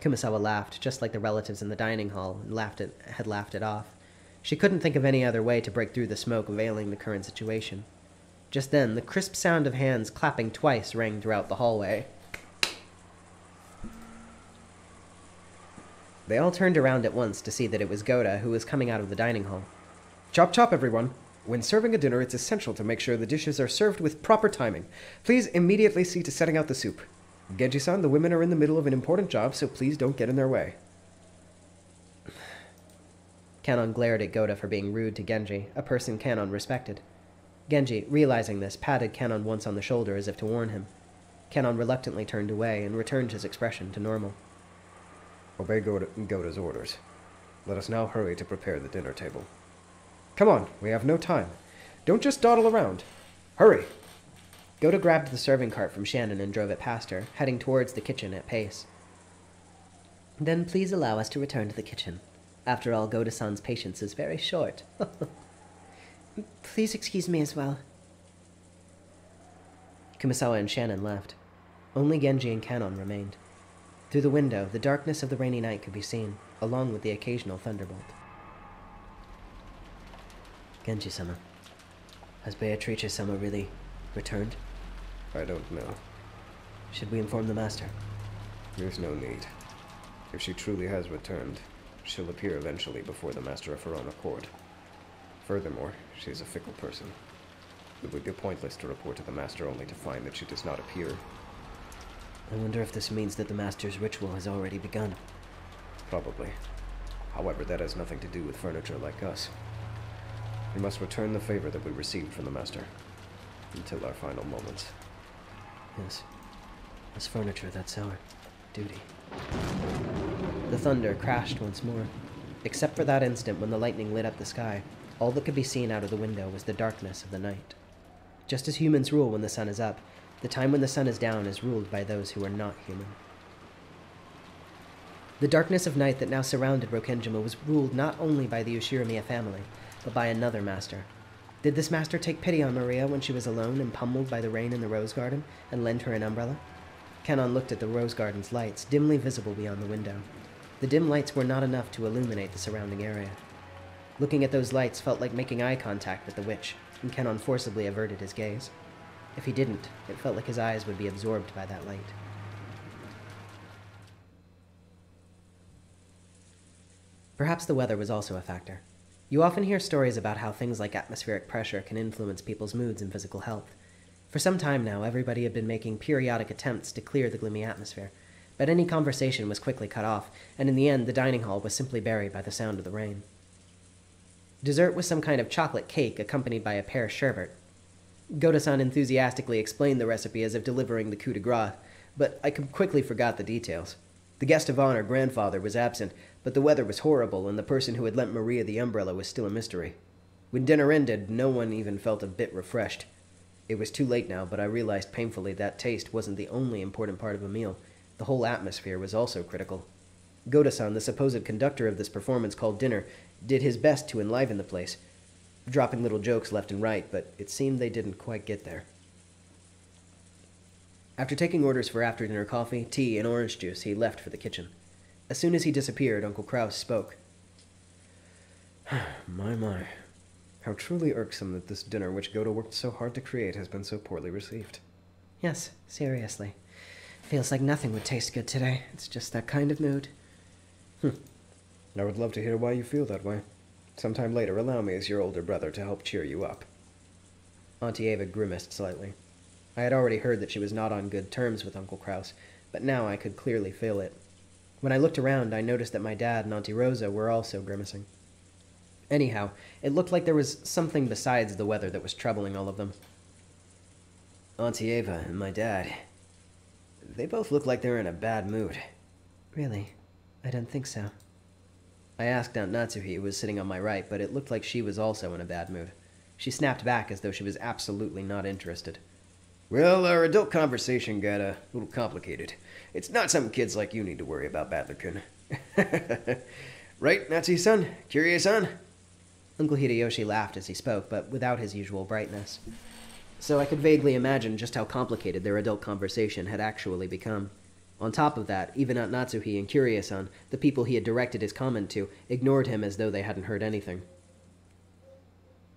Kumasawa laughed, just like the relatives in the dining hall, and laughed it, had laughed it off. She couldn't think of any other way to break through the smoke veiling the current situation. Just then, the crisp sound of hands clapping twice rang throughout the hallway. They all turned around at once to see that it was Gohda who was coming out of the dining hall. Chop chop, everyone! When serving a dinner, it's essential to make sure the dishes are served with proper timing. Please immediately see to setting out the soup. Genji-san, the women are in the middle of an important job, so please don't get in their way. Kanon glared at Gohda for being rude to Genji, a person Kanon respected. Genji, realizing this, patted Kanon once on the shoulder as if to warn him. Kanon reluctantly turned away and returned his expression to normal. Obey Gohda- Gohda's orders. Let us now hurry to prepare the dinner table. Come on, we have no time. Don't just dawdle around. Hurry! Gohda grabbed the serving cart from Shannon and drove it past her, heading towards the kitchen at pace. Then please allow us to return to the kitchen. After all, Gohda-san's patience is very short. Please excuse me as well. Kumasawa and Shannon left. Only Genji and Kanon remained. Through the window, the darkness of the rainy night could be seen, along with the occasional thunderbolt. Genji-sama, has Beatrice-sama really returned? I don't know. Should we inform the master? There's no need. If she truly has returned, she'll appear eventually before the Master of her own accord. Furthermore, she is a fickle person. It would be pointless to report to the Master only to find that she does not appear. I wonder if this means that the master's ritual has already begun. Probably. However, that has nothing to do with furniture like us. We must return the favor that we received from the Master. Until our final moments. Yes. As furniture, that's our duty. The thunder crashed once more, except for that instant when the lightning lit up the sky. All that could be seen out of the window was the darkness of the night. Just as humans rule when the sun is up, the time when the sun is down is ruled by those who are not human. The darkness of night that now surrounded Rokkenjima was ruled not only by the Ushiromiya family, but by another master. Did this master take pity on Maria when she was alone and pummeled by the rain in the rose garden, and lend her an umbrella? Kanon looked at the rose garden's lights, dimly visible beyond the window. The dim lights were not enough to illuminate the surrounding area. Looking at those lights felt like making eye contact with the witch, and Kanon forcibly averted his gaze. If he didn't, it felt like his eyes would be absorbed by that light. Perhaps the weather was also a factor. You often hear stories about how things like atmospheric pressure can influence people's moods and physical health. For some time now, everybody had been making periodic attempts to clear the gloomy atmosphere, but any conversation was quickly cut off, and in the end, the dining hall was simply buried by the sound of the rain. Dessert was some kind of chocolate cake accompanied by a pear sherbet. Gohda-san enthusiastically explained the recipe as if delivering the coup de grace, but I quickly forgot the details. The guest of honor, grandfather, was absent, but the weather was horrible, and the person who had lent Maria the umbrella was still a mystery. When dinner ended, no one even felt a bit refreshed. It was too late now, but I realized painfully that taste wasn't the only important part of a meal. The whole atmosphere was also critical. Gohda-san, the supposed conductor of this performance called dinner, did his best to enliven the place, dropping little jokes left and right, but it seemed they didn't quite get there. After taking orders for after dinner coffee, tea, and orange juice, he left for the kitchen. As soon as he disappeared, Uncle Krauss spoke. my, my. How truly irksome that this dinner, which Gohda worked so hard to create, has been so poorly received. Yes, seriously. Feels like nothing would taste good today. It's just that kind of mood. Hmm. I would love to hear why you feel that way. Sometime later, allow me as your older brother to help cheer you up. Auntie Eva grimaced slightly. I had already heard that she was not on good terms with Uncle Krauss, but now I could clearly feel it. When I looked around, I noticed that my dad and Auntie Rosa were also grimacing. Anyhow, it looked like there was something besides the weather that was troubling all of them. Auntie Eva and my dad. They both look like they're in a bad mood. Really? I don't think so. I asked Aunt Natsuhi, who was sitting on my right, but it looked like she was also in a bad mood. She snapped back as though she was absolutely not interested. Well, our adult conversation got a little complicated. It's not something kids like you need to worry about, Battler-kun. right, Natsuhi-san? Krauss-san? Uncle Hideyoshi laughed as he spoke, but without his usual brightness. So I could vaguely imagine just how complicated their adult conversation had actually become. On top of that, even Aunt Natsuhi and Krauss-san, the people he had directed his comment to, ignored him as though they hadn't heard anything.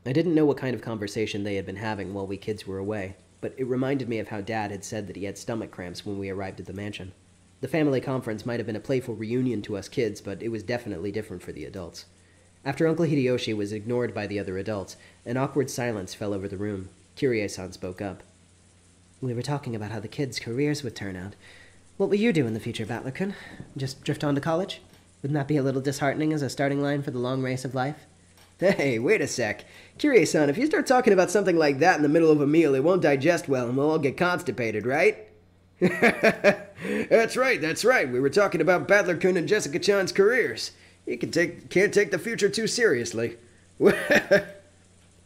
I didn't know what kind of conversation they had been having while we kids were away, but it reminded me of how Dad had said that he had stomach cramps when we arrived at the mansion. The family conference might have been a playful reunion to us kids, but it was definitely different for the adults. After Uncle Hideyoshi was ignored by the other adults, an awkward silence fell over the room. Kirie-san spoke up. We were talking about how the kids' careers would turn out. What will you do in the future, Battler-kun? Just drift on to college? Wouldn't that be a little disheartening as a starting line for the long race of life? Hey, wait a sec. Kirie-san, if you start talking about something like that in the middle of a meal, it won't digest well and we'll all get constipated, right? that's right, that's right. We were talking about Battler-kun and Jessica-chan's careers. You can take, can't take the future too seriously.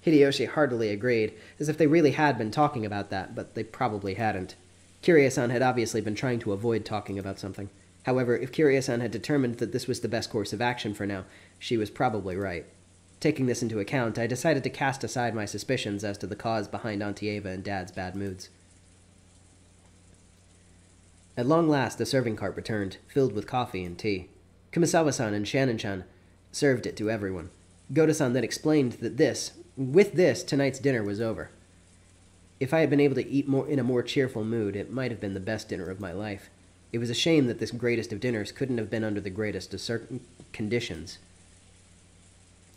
Hideyoshi heartily agreed, as if they really had been talking about that, but they probably hadn't. Kirie-san had obviously been trying to avoid talking about something. However, if Kirie-san had determined that this was the best course of action for now, she was probably right. Taking this into account, I decided to cast aside my suspicions as to the cause behind Auntie Eva and Dad's bad moods. At long last, the serving cart returned, filled with coffee and tea. Kumasawa-san and Shannon-chan served it to everyone. Gohda-san then explained that this, with this, tonight's dinner was over. If I had been able to eat more in a more cheerful mood, it might have been the best dinner of my life. It was a shame that this greatest of dinners couldn't have been under the greatest of certain conditions.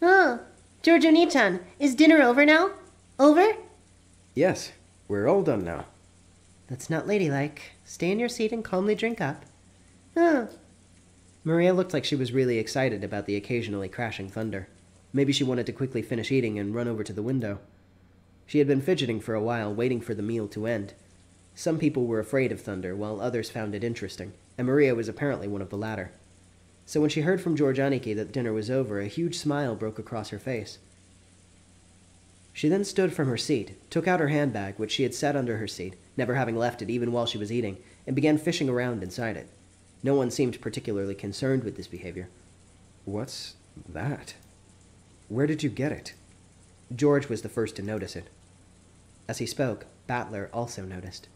Oh, George Nii-chan, is dinner over now? Over? Yes, we're all done now. That's not ladylike. Stay in your seat and calmly drink up. Oh. Maria looked like she was really excited about the occasionally crashing thunder. Maybe she wanted to quickly finish eating and run over to the window. She had been fidgeting for a while, waiting for the meal to end. Some people were afraid of thunder, while others found it interesting, and Maria was apparently one of the latter. So when she heard from George Aniki that dinner was over, a huge smile broke across her face. She then stood from her seat, took out her handbag, which she had set under her seat, never having left it even while she was eating, and began fishing around inside it. No one seemed particularly concerned with this behavior. What's that? Where did you get it? George was the first to notice it. As he spoke, Battler also noticed.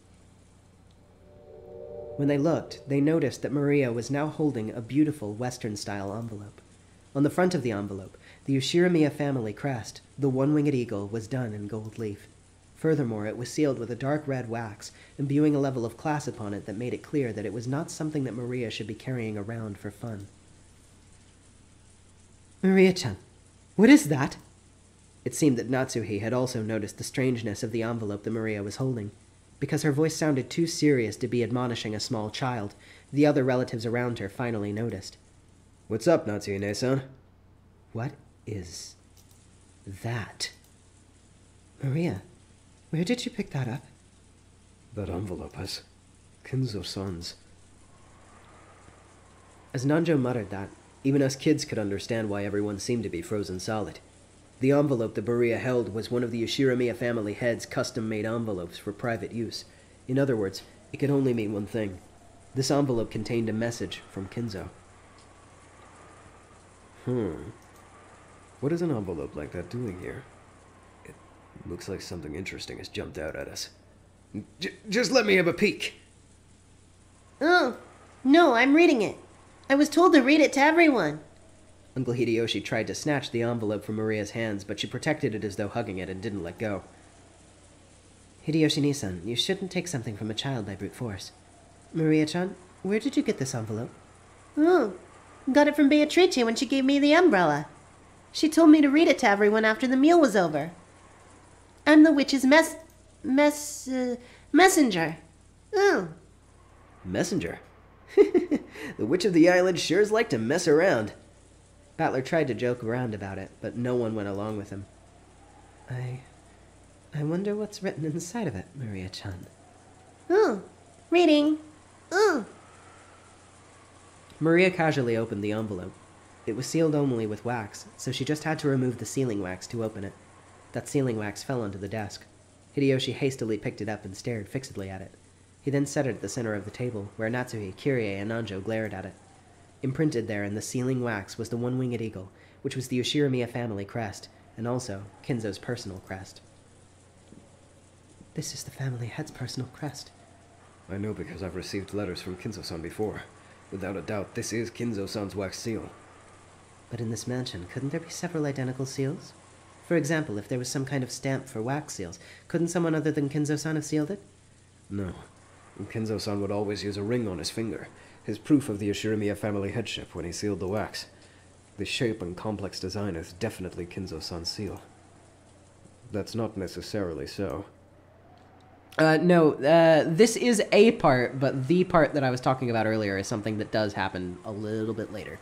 When they looked, they noticed that Maria was now holding a beautiful Western style envelope. On the front of the envelope, the Ushiromiya family crest, the one winged eagle, was done in gold leaf. Furthermore, it was sealed with a dark red wax, imbuing a level of class upon it that made it clear that it was not something that Maria should be carrying around for fun. Maria chan, what is that? It seemed that Natsuhi had also noticed the strangeness of the envelope that Maria was holding. Because her voice sounded too serious to be admonishing a small child, the other relatives around her finally noticed. What's up, Natsuhi Nee-san? What is that? Maria, where did you pick that up? That envelope has Kinzo-san's. As Nanjo muttered that, even us kids could understand why everyone seemed to be frozen solid. The envelope the Maria held was one of the Ushiromiya family head's custom-made envelopes for private use. In other words, it could only mean one thing. This envelope contained a message from Kinzo. Hmm. What is an envelope like that doing here? It looks like something interesting has jumped out at us. J- just let me have a peek. Oh, no, I'm reading it. I was told to read it to everyone. Uncle Hideyoshi tried to snatch the envelope from Maria's hands, but she protected it as though hugging it and didn't let go. Hideyoshi Nii-san, you shouldn't take something from a child by brute force. Maria chan, where did you get this envelope? Oh, got it from Beatrice when she gave me the umbrella. She told me to read it to everyone after the meal was over. I'm the witch's mess. mess. Uh, messenger. Oh, Messenger? the Witch of the Island sure is like to mess around. Battler tried to joke around about it, but no one went along with him. I. I wonder what's written inside of it, Maria chan. oh, reading. Oh, Maria casually opened the envelope. It was sealed only with wax, so she just had to remove the sealing wax to open it. That sealing wax fell onto the desk. Hideyoshi hastily picked it up and stared fixedly at it. He then set it at the center of the table, where Natsuhi, Kirie, and Nanjo glared at it. Imprinted there in the sealing wax was the one-winged eagle, which was the Ushiromiya family crest, and also Kinzo's personal crest. This is the family head's personal crest. I know because I've received letters from Kinzo-san before. Without a doubt, this is Kinzo-san's wax seal. But in this mansion, couldn't there be several identical seals? For example, if there was some kind of stamp for wax seals, couldn't someone other than Kinzo-san have sealed it? No. Kinzo-san would always use a ring on his finger, his proof of the Ushiromiya family headship when he sealed the wax. The shape and complex design is definitely Kinzo-san's seal. That's not necessarily so. Uh, no, uh, this is a part, but the part that I was talking about earlier is something that does happen a little bit later.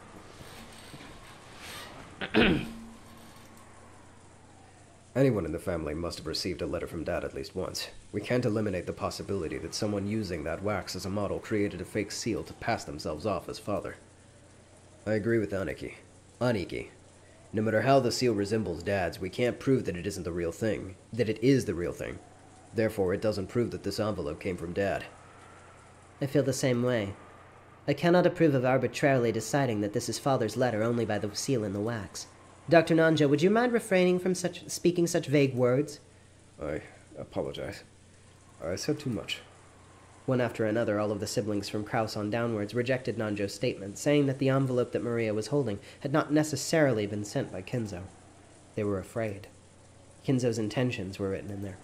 Anyone in the family must have received a letter from Dad at least once. We can't eliminate the possibility that someone using that wax as a model created a fake seal to pass themselves off as father. I agree with Aniki. Aniki. No matter how the seal resembles Dad's, we can't prove that it isn't the real thing. That it is the real thing. Therefore, it doesn't prove that this envelope came from Dad. I feel the same way. I cannot approve of arbitrarily deciding that this is father's letter only by the seal in the wax. Dr. Nanjo, would you mind refraining from such speaking such vague words? I apologize. I said too much. One after another, all of the siblings from Krauss on downwards rejected Nanjo's statement, saying that the envelope that Maria was holding had not necessarily been sent by Kinzo. They were afraid. Kinzo's intentions were written in there,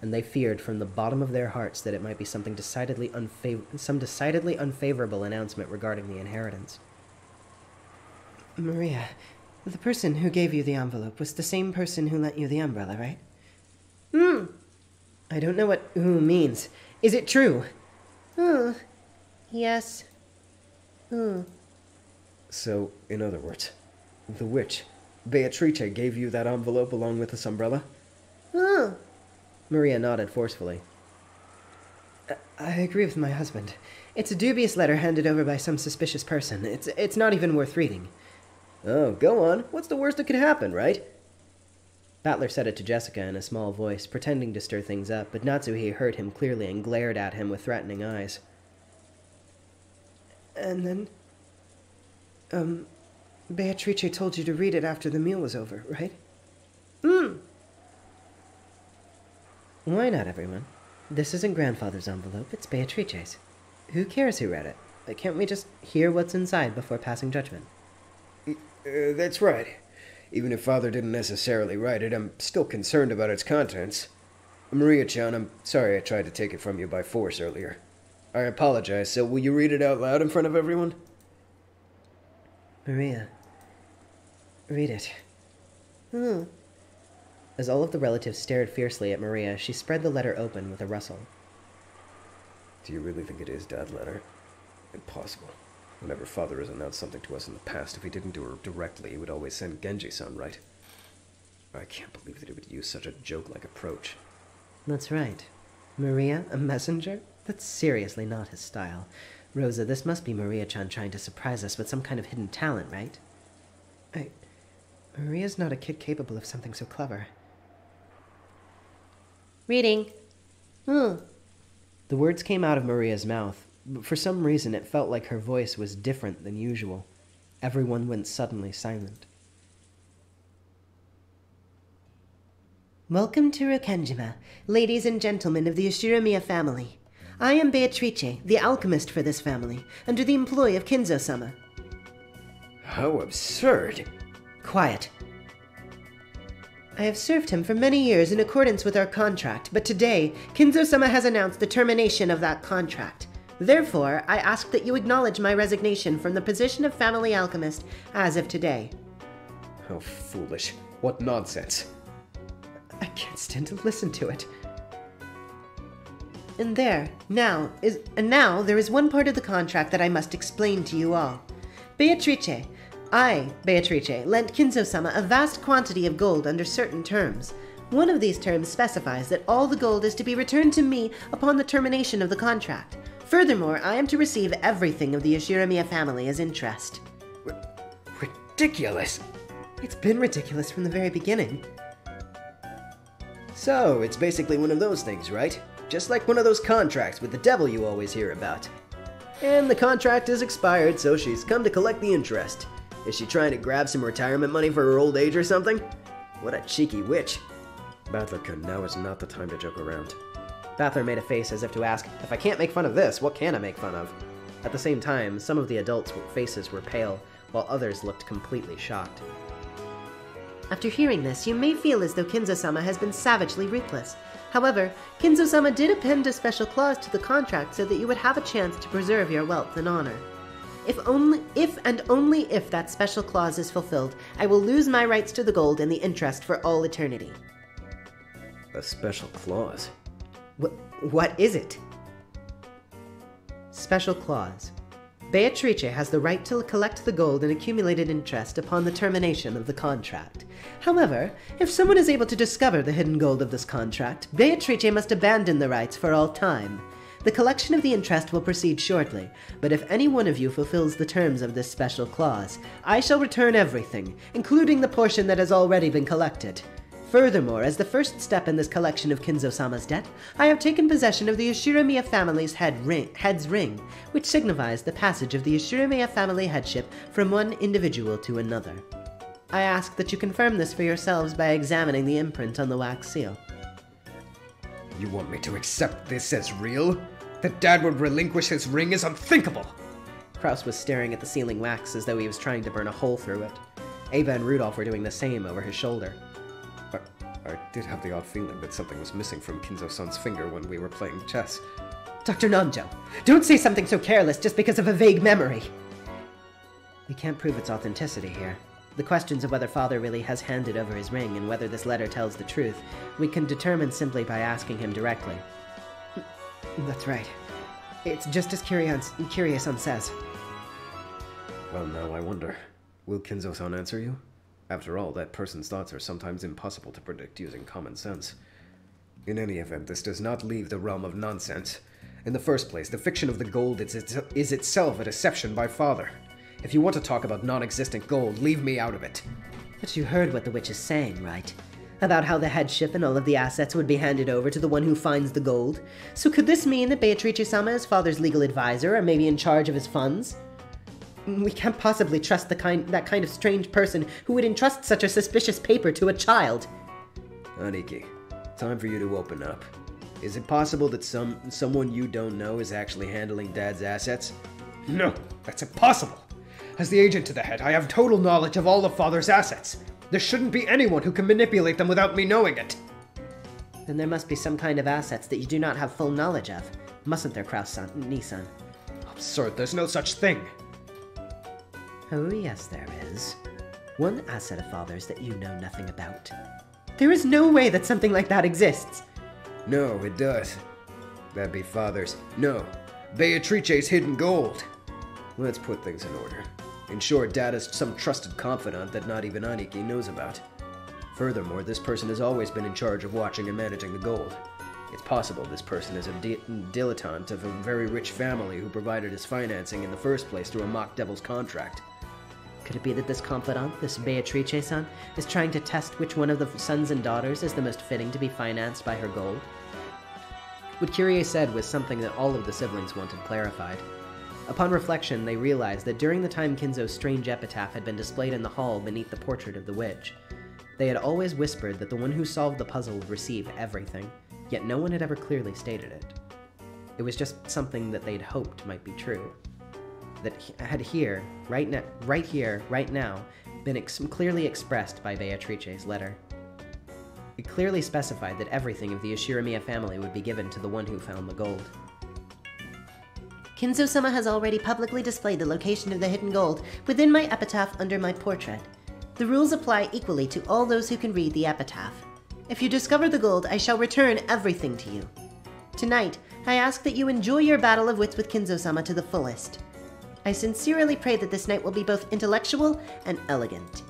and they feared from the bottom of their hearts that it might be something decidedly unfav- some decidedly unfavorable announcement regarding the inheritance. Maria, the person who gave you the envelope was the same person who lent you the umbrella, right? hmm. I don't know what who means. Is it true? Oh, yes. Oh, So, in other words, the witch, Beatrice, gave you that envelope along with this umbrella? oh, Maria nodded forcefully. I agree with my husband. It's a dubious letter handed over by some suspicious person. It's it's not even worth reading. Oh, go on. What's the worst that could happen, right? Battler said it to Jessica in a small voice, pretending to stir things up, but Natsuhi heard him clearly and glared at him with threatening eyes. And then. Um. Beatrice told you to read it after the meal was over, right? Hmm. Why not, everyone? This isn't grandfather's envelope, it's Beatrice's. Who cares who read it? Can't we just hear what's inside before passing judgment? Uh, that's right. Even if Father didn't necessarily write it, I'm still concerned about its contents. Maria chan, I'm sorry I tried to take it from you by force earlier. I apologize, so will you read it out loud in front of everyone? Maria, read it. Hmm. As all of the relatives stared fiercely at Maria, she spread the letter open with a rustle. Do you really think it is Dad's letter? Impossible. Whenever Father has announced something to us in the past, if he didn't do it directly, he would always send Genji-san, right? I can't believe that he would use such a joke-like approach. That's right. Maria, a messenger? That's seriously not his style. Rosa, this must be Maria chan trying to surprise us with some kind of hidden talent, right? I. Maria's not a kid capable of something so clever. Reading. Hmm. The words came out of Maria's mouth, but for some reason it felt like her voice was different than usual. Everyone went suddenly silent. Welcome to Rokkenjima, ladies and gentlemen of the Ushiromiya family. I am Beatrice, the alchemist for this family, under the employ of Kinzo-sama. How absurd! Quiet. I have served him for many years in accordance with our contract, but today, Kinzo-sama has announced the termination of that contract. Therefore, I ask that you acknowledge my resignation from the position of family alchemist as of today. How foolish. What nonsense. I can't stand to listen to it. And there, now, is and now there is one part of the contract that I must explain to you all. Beatrice, I, Beatrice, lent Kinzo-sama a vast quantity of gold under certain terms. One of these terms specifies that all the gold is to be returned to me upon the termination of the contract. Furthermore, I am to receive everything of the Ushiromiya family as interest. Ridiculous! It's been ridiculous from the very beginning. So, it's basically one of those things, right? Just like one of those contracts with the devil you always hear about. And the contract is expired, so she's come to collect the interest. Is she trying to grab some retirement money for her old age or something? What a cheeky witch. Battler-kun, now is not the time to joke around. Battler made a face as if to ask, If I can't make fun of this, what can I make fun of? At the same time, some of the adults' faces were pale, while others looked completely shocked. After hearing this, you may feel as though Kinzo-sama has been savagely ruthless. However, Kinzo-sama did append a special clause to the contract so that you would have a chance to preserve your wealth and honor. If only if and only if that special clause is fulfilled, I will lose my rights to the gold and the interest for all eternity. A special clause. Wh- what is it? Special clause. Beatrice has the right to collect the gold and accumulated interest upon the termination of the contract. However, if someone is able to discover the hidden gold of this contract, Beatrice must abandon the rights for all time. The collection of the interest will proceed shortly, but if any one of you fulfills the terms of this special clause, I shall return everything, including the portion that has already been collected. Furthermore, as the first step in this collection of Kinzo-sama's debt, I have taken possession of the Ushiromiya family's head ring, head's ring, which signifies the passage of the Ushiromiya family headship from one individual to another. I ask that you confirm this for yourselves by examining the imprint on the wax seal. You want me to accept this as real? That Dad would relinquish his ring is unthinkable! Krauss was staring at the sealing wax as though he was trying to burn a hole through it. Eva and Rudolf were doing the same over his shoulder. I, I did have the odd feeling that something was missing from Kinzo-san's finger when we were playing chess. Dr. Nanjo, don't say something so careless just because of a vague memory. We can't prove its authenticity here. The questions of whether Father really has handed over his ring and whether this letter tells the truth, we can determine simply by asking him directly. That's right. It's just as curious, Curious-on says. Well, now I wonder. Will Kinzo-san answer you? After all, that person's thoughts are sometimes impossible to predict using common sense. In any event, this does not leave the realm of nonsense. In the first place, the fiction of the gold is, is itself a deception by Father. If you want to talk about non existent gold, leave me out of it. But you heard what the witch is saying, right? about how the headship and all of the assets would be handed over to the one who finds the gold. So could this mean that Beatrice Sama is father's legal advisor or maybe in charge of his funds? We can't possibly trust the kind that kind of strange person who would entrust such a suspicious paper to a child. Aniki, time for you to open up. Is it possible that some someone you don't know is actually handling Dad's assets? No, that's impossible. As the agent to the head, I have total knowledge of all of Father's assets. There shouldn't be anyone who can manipulate them without me knowing it. Then there must be some kind of assets that you do not have full knowledge of. Mustn't there, Krauss-san, Nii-san? Absurd, there's no such thing. Oh, yes, there is. One asset of Father's that you know nothing about. There is no way that something like that exists. No, it does. That'd be Father's. No, Beatrice's hidden gold. Let's put things in order. In short, Dad is some trusted confidant that not even Aniki knows about. Furthermore, this person has always been in charge of watching and managing the gold. It's possible this person is a di- dilettante of a very rich family who provided his financing in the first place through a mock devil's contract. Could it be that this confidant, this Beatrice-san, is trying to test which one of the sons and daughters is the most fitting to be financed by her gold? What Kirie said was something that all of the siblings wanted clarified. Upon reflection, they realized that during the time Kinzo's strange epitaph had been displayed in the hall beneath the portrait of the witch, they had always whispered that the one who solved the puzzle would receive everything, yet no one had ever clearly stated it. It was just something that they'd hoped might be true. That had here, right now, right here, right now, been ex- clearly expressed by Beatrice's letter. It clearly specified that everything of the Ushiromiya family would be given to the one who found the gold. Kinzo sama has already publicly displayed the location of the hidden gold within my epitaph under my portrait. The rules apply equally to all those who can read the epitaph. If you discover the gold, I shall return everything to you. Tonight, I ask that you enjoy your battle of wits with Kinzo sama to the fullest. I sincerely pray that this night will be both intellectual and elegant.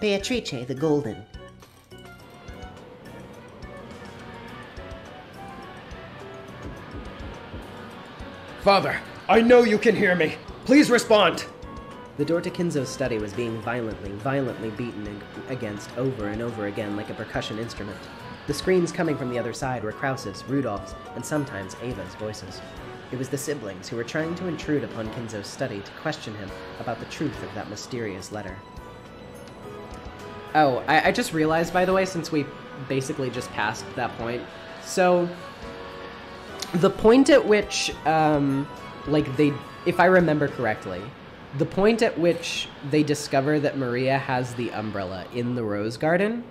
Beatrice the Golden. Father, I know you can hear me. Please respond. The door to Kinzo's study was being violently, violently beaten against over and over again like a percussion instrument. The screams coming from the other side were Krauss's, Rudolf's, and sometimes Eva's voices. It was the siblings who were trying to intrude upon Kinzo's study to question him about the truth of that mysterious letter. Oh, I, I just realized, by the way, since we basically just passed that point. So, the point at which, um, like, they, if I remember correctly, the point at which they discover that Maria has the umbrella in the rose garden.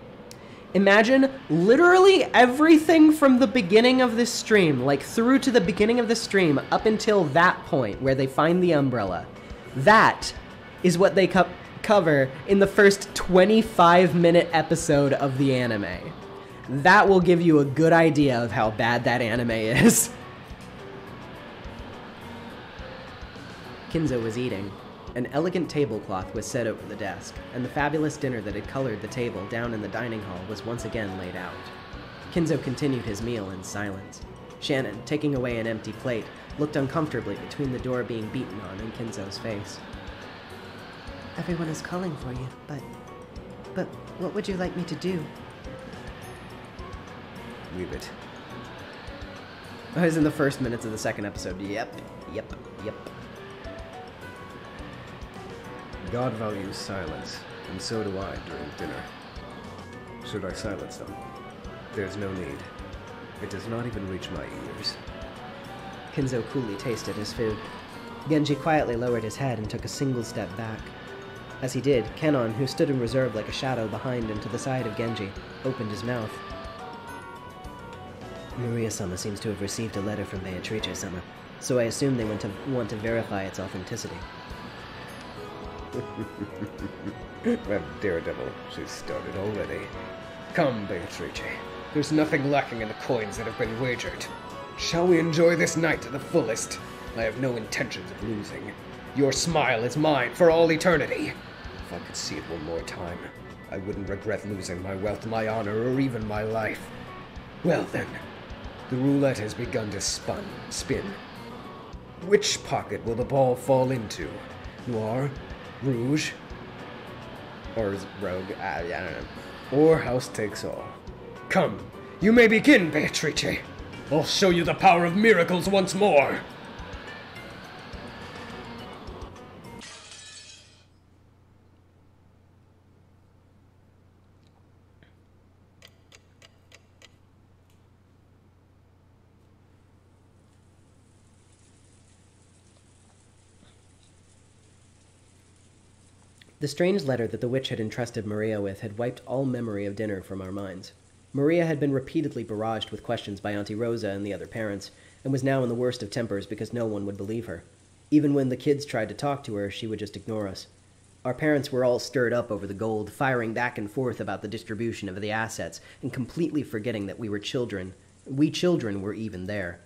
Imagine literally everything from the beginning of this stream, like through to the beginning of the stream, up until that point where they find the umbrella. That is what they co- cover in the first 25 minute episode of the anime. That will give you a good idea of how bad that anime is. Kinzo was eating. An elegant tablecloth was set over the desk, and the fabulous dinner that had colored the table down in the dining hall was once again laid out. Kinzo continued his meal in silence. Shannon, taking away an empty plate, looked uncomfortably between the door being beaten on and Kinzo's face. Everyone is calling for you, but. But what would you like me to do? Leave it. I was in the first minutes of the second episode. Yep, yep, yep. God values silence, and so do I during dinner. Should I silence them? There's no need. It does not even reach my ears. Kinzo coolly tasted his food. Genji quietly lowered his head and took a single step back. As he did, Kanon, who stood in reserve like a shadow behind and to the side of Genji, opened his mouth. Maria-sama seems to have received a letter from Beatrice-sama, so I assume they want to, want to verify its authenticity. That daredevil, she's started already. Come, Beatrice. There's nothing lacking in the coins that have been wagered. Shall we enjoy this night to the fullest? I have no intentions of losing. Your smile is mine for all eternity. If I could see it one more time, I wouldn't regret losing my wealth, my honor, or even my life. Well then, the roulette has begun to spun, spin. Which pocket will the ball fall into? Noir? Rouge? Or Rogue? Ah, I, I don't know. or house takes all. Come, you may begin, Beatrice. I'll show you the power of miracles once more. The strange letter that the witch had entrusted Maria with had wiped all memory of dinner from our minds. Maria had been repeatedly barraged with questions by Auntie Rosa and the other parents, and was now in the worst of tempers because no one would believe her. Even when the kids tried to talk to her, she would just ignore us. Our parents were all stirred up over the gold, firing back and forth about the distribution of the assets, and completely forgetting that we were children. We children were even there.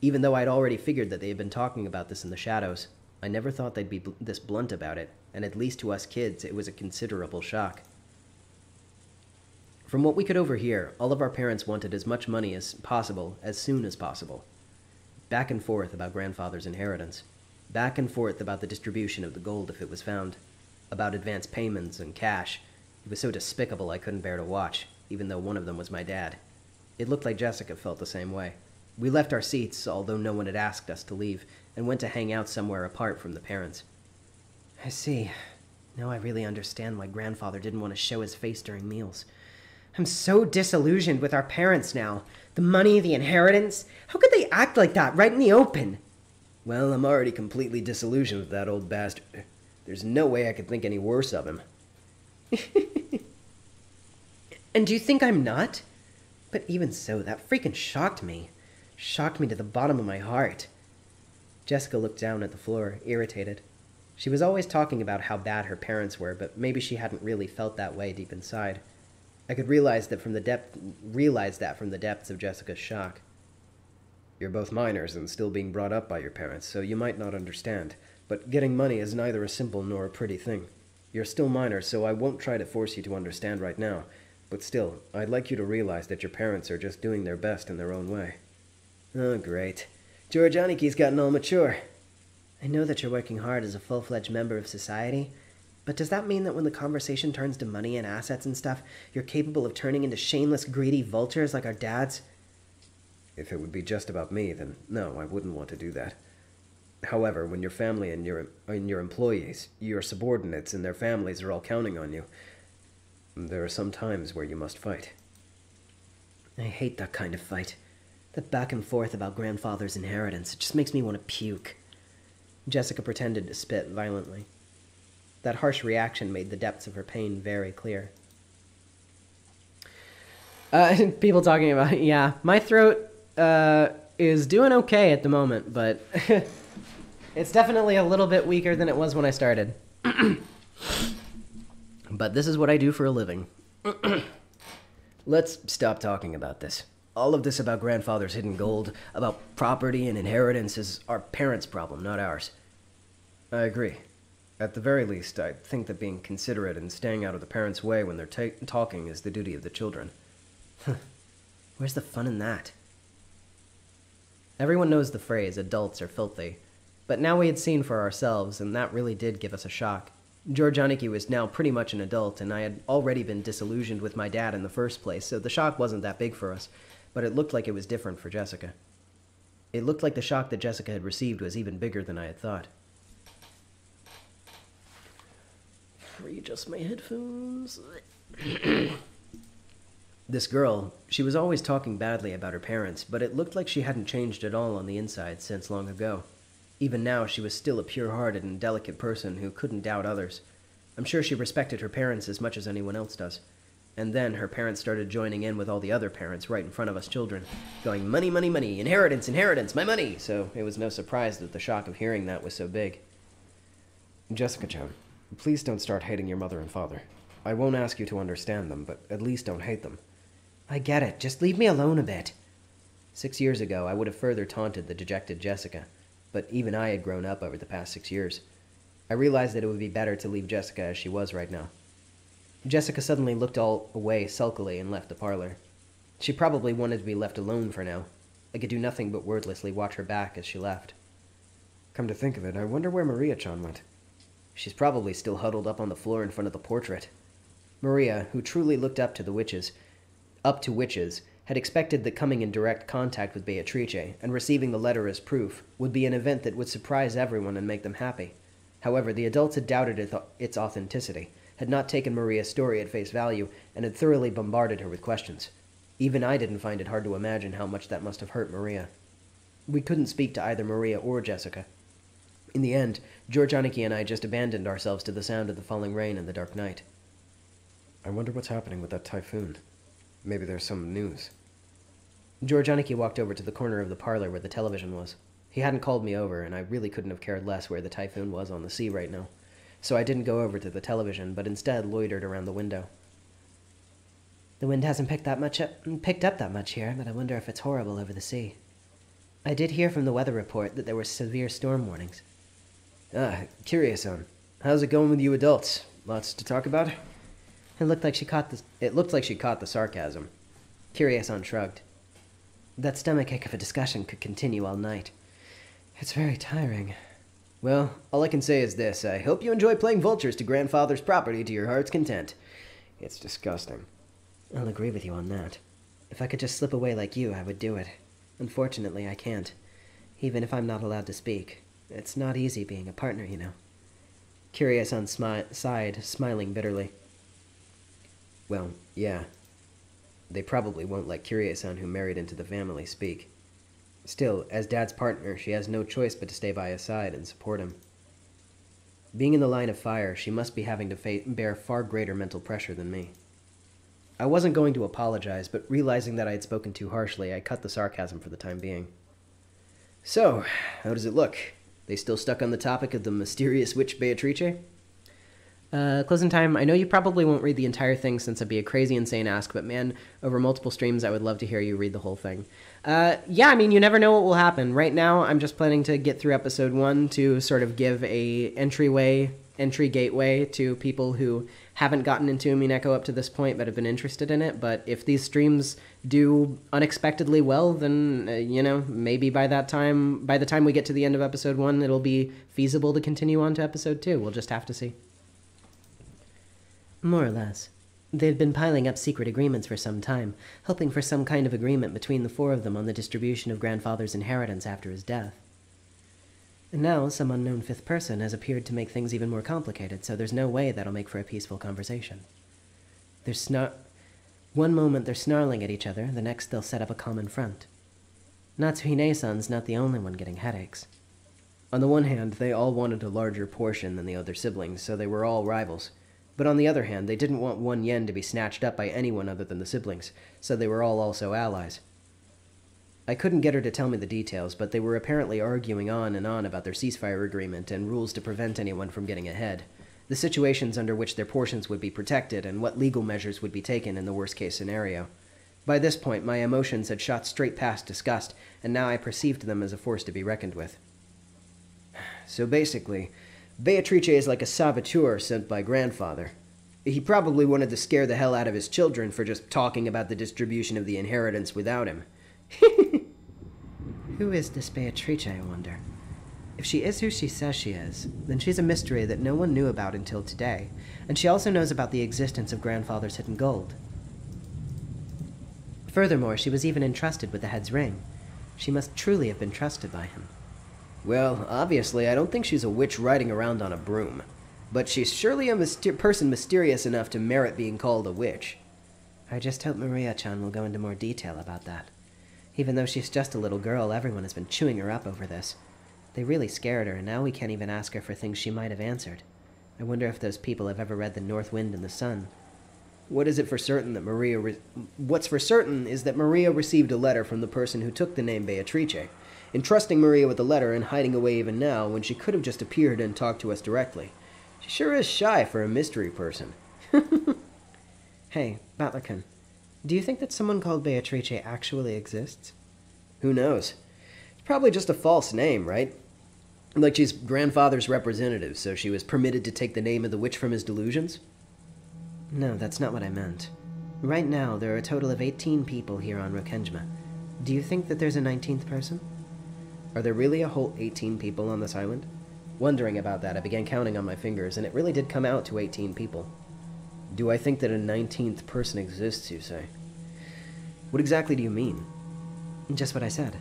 Even though I'd already figured that they had been talking about this in the shadows, I never thought they'd be bl- this blunt about it, and at least to us kids, it was a considerable shock. From what we could overhear, all of our parents wanted as much money as possible as soon as possible. Back and forth about grandfather's inheritance. Back and forth about the distribution of the gold if it was found. About advance payments and cash. It was so despicable I couldn't bear to watch, even though one of them was my dad. It looked like Jessica felt the same way. We left our seats, although no one had asked us to leave, and went to hang out somewhere apart from the parents. I see. Now I really understand why grandfather didn't want to show his face during meals. I'm so disillusioned with our parents now. The money, the inheritance. How could they act like that right in the open? Well, I'm already completely disillusioned with that old bastard. There's no way I could think any worse of him. And do you think I'm not? But even so, that freaking shocked me. Shocked me to the bottom of my heart. Jessica looked down at the floor, irritated. She was always talking about how bad her parents were, but maybe she hadn't really felt that way deep inside. I could realize that from the depth realize that from the depths of Jessica's shock. You're both minors and still being brought up by your parents, so you might not understand. But getting money is neither a simple nor a pretty thing. You're still minors, so I won't try to force you to understand right now. But still, I'd like you to realize that your parents are just doing their best in their own way. Oh, great. George Aniki's gotten all mature. I know that you're working hard as a full fledged member of society, but does that mean that when the conversation turns to money and assets and stuff, you're capable of turning into shameless, greedy vultures like our dads? If it would be just about me, then no, I wouldn't want to do that. However, when your family and your and your employees, your subordinates and their families are all counting on you, there are some times where you must fight. I hate that kind of fight. That back and forth about grandfather's inheritance. It just makes me want to puke. Jessica pretended to spit violently. That harsh reaction made the depths of her pain very clear. Uh, people talking about yeah, my throat uh, is doing okay at the moment, but it's definitely a little bit weaker than it was when I started. but this is what I do for a living. Let's stop talking about this. All of this about grandfather's hidden gold, about property and inheritance, is our parents' problem, not ours. I agree. At the very least, I think that being considerate and staying out of the parents' way when they're ta- talking is the duty of the children. Where's the fun in that? Everyone knows the phrase, adults are filthy. But now we had seen for ourselves, and that really did give us a shock. George Aniki was now pretty much an adult, and I had already been disillusioned with my dad in the first place, so the shock wasn't that big for us, but it looked like it was different for Jessica. It looked like the shock that Jessica had received was even bigger than I had thought. Readjust my headphones. This girl, she was always talking badly about her parents, but it looked like she hadn't changed at all on the inside since long ago. Even now, she was still a pure hearted and delicate person who couldn't doubt others. I'm sure she respected her parents as much as anyone else does. And then her parents started joining in with all the other parents right in front of us children, going, Money, money, money, inheritance, inheritance, my money! So it was no surprise that the shock of hearing that was so big. Jessica Chan, please don't start hating your mother and father. I won't ask you to understand them, but at least don't hate them. I get it. Just leave me alone a bit. Six years ago, I would have further taunted the dejected Jessica, but even I had grown up over the past six years. I realized that it would be better to leave Jessica as she was right now. Jessica suddenly looked all away sulkily and left the parlor. She probably wanted to be left alone for now. I could do nothing but wordlessly watch her back as she left. Come to think of it, I wonder where Maria Chan went. She's probably still huddled up on the floor in front of the portrait. Maria, who truly looked up to the witches, up to witches, had expected that coming in direct contact with Beatrice and receiving the letter as proof would be an event that would surprise everyone and make them happy. However, the adults had doubted its authenticity, had not taken Maria's story at face value, and had thoroughly bombarded her with questions. Even I didn't find it hard to imagine how much that must have hurt Maria. We couldn't speak to either Maria or Jessica. In the end, George Aniki and I just abandoned ourselves to the sound of the falling rain and the dark night. I wonder what's happening with that typhoon. Maybe there's some news. George Aniki walked over to the corner of the parlor where the television was. He hadn't called me over, and I really couldn't have cared less where the typhoon was on the sea right now. So I didn't go over to the television, but instead loitered around the window. The wind hasn't picked that much up, picked up that much here, but I wonder if it's horrible over the sea. I did hear from the weather report that there were severe storm warnings. Ah, Kirie-san. How's it going with you adults? Lots to talk about? It looked like she caught the. It looked like she caught the sarcasm. Kirie-san shrugged. That stomach ache of a discussion could continue all night. It's very tiring. Well, all I can say is this. I hope you enjoy playing vultures to grandfather's property to your heart's content. It's disgusting. I'll agree with you on that. If I could just slip away like you, I would do it. Unfortunately, I can't. Even if I'm not allowed to speak. It's not easy being a partner, you know. Kirie-san smi- sighed, smiling bitterly. Well, yeah. They probably won't let Kirie-san, who married into the family, speak. Still, as Dad's partner, she has no choice but to stay by his side and support him. Being in the line of fire, she must be having to bear far greater mental pressure than me. I wasn't going to apologize, but realizing that I had spoken too harshly, I cut the sarcasm for the time being. So, how does it look? They still stuck on the topic of the mysterious witch Beatrice? Uh, closing time. I know you probably won't read the entire thing since it'd be a crazy, insane ask, but man, over multiple streams, I would love to hear you read the whole thing. Uh, yeah, I mean, you never know what will happen. Right now, I'm just planning to get through episode one to sort of give a entryway, entry gateway to people who haven't gotten into Umineko up to this point but have been interested in it. But if these streams do unexpectedly well, then uh, you know maybe by that time, by the time we get to the end of episode one, it'll be feasible to continue on to episode two. We'll just have to see. More or less. They'd been piling up secret agreements for some time, hoping for some kind of agreement between the four of them on the distribution of grandfather's inheritance after his death. And now, some unknown fifth person has appeared to make things even more complicated, so there's no way that'll make for a peaceful conversation. There's not. One moment they're snarling at each other, the next they'll set up a common front. Natsuhi Nee-san's not the only one getting headaches. On the one hand, they all wanted a larger portion than the other siblings, so they were all rivals. But on the other hand, they didn't want one yen to be snatched up by anyone other than the siblings, so they were all also allies. I couldn't get her to tell me the details, but they were apparently arguing on and on about their ceasefire agreement and rules to prevent anyone from getting ahead, the situations under which their portions would be protected, and what legal measures would be taken in the worst case scenario. By this point, my emotions had shot straight past disgust, and now I perceived them as a force to be reckoned with. So basically, Beatrice is like a saboteur sent by grandfather. He probably wanted to scare the hell out of his children for just talking about the distribution of the inheritance without him. Who is this Beatrice, I wonder? If she is who she says she is, then she's a mystery that no one knew about until today, and she also knows about the existence of grandfather's hidden gold. Furthermore, she was even entrusted with the head's ring. She must truly have been trusted by him. Well, obviously, I don't think she's a witch riding around on a broom. But she's surely a myster- person mysterious enough to merit being called a witch. I just hope Maria chan will go into more detail about that. Even though she's just a little girl, everyone has been chewing her up over this. They really scared her, and now we can't even ask her for things she might have answered. I wonder if those people have ever read The North Wind and the Sun. What is it for certain that Maria. Re- What's for certain is that Maria received a letter from the person who took the name Beatrice, entrusting Maria with the letter and hiding away even now when she could have just appeared and talked to us directly. She sure is shy for a mystery person. Hey, Battler-kun, do you think that someone called Beatrice actually exists? Who knows? Probably just a false name, right? Like she's grandfather's representative, so she was permitted to take the name of the witch from his delusions? No, that's not what I meant. Right now, there are a total of 18 people here on Rokkenjima. Do you think that there's a 19th person? Are there really a whole 18 people on this island? Wondering about that, I began counting on my fingers, and it really did come out to 18 people. Do I think that a 19th person exists, you say? What exactly do you mean? Just what I said.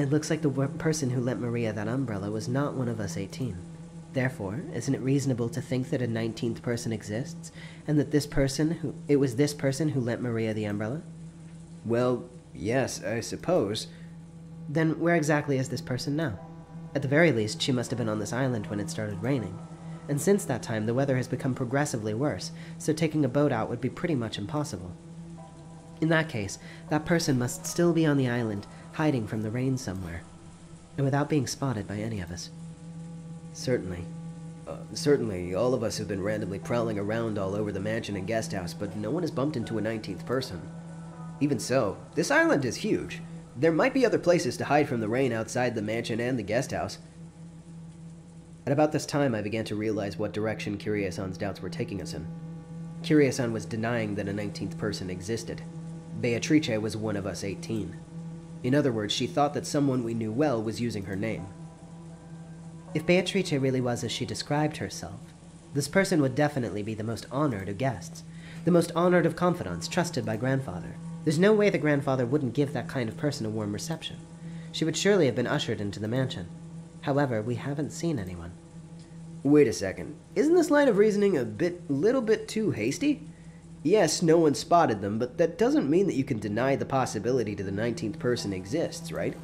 It looks like the person who lent Maria that umbrella was not one of us 18. Therefore, isn't it reasonable to think that a 19th person exists, and that this person who it was this person who lent Maria the umbrella? Well, yes, I suppose. Then where exactly is this person now? At the very least, she must have been on this island when it started raining. And since that time, the weather has become progressively worse, so taking a boat out would be pretty much impossible. In that case, that person must still be on the island, hiding from the rain somewhere, and without being spotted by any of us. Certainly. Uh, certainly, all of us have been randomly prowling around all over the mansion and guest house, but no one has bumped into a 19th person. Even so, this island is huge. There might be other places to hide from the rain outside the mansion and the guest house. At about this time, I began to realize what direction Kirie-san's doubts were taking us in. Kiryu-san was denying that a 19th person existed. Beatrice was one of us 18. In other words, she thought that someone we knew well was using her name. If Beatrice really was as she described herself, this person would definitely be the most honored of guests, the most honored of confidants, trusted by grandfather. There's no way the grandfather wouldn't give that kind of person a warm reception. She would surely have been ushered into the mansion. However, we haven't seen anyone. Wait a second. Isn't this line of reasoning a bit, little bit too hasty? Yes, no one spotted them, but that doesn't mean that you can deny the possibility to the 19th person exists, right?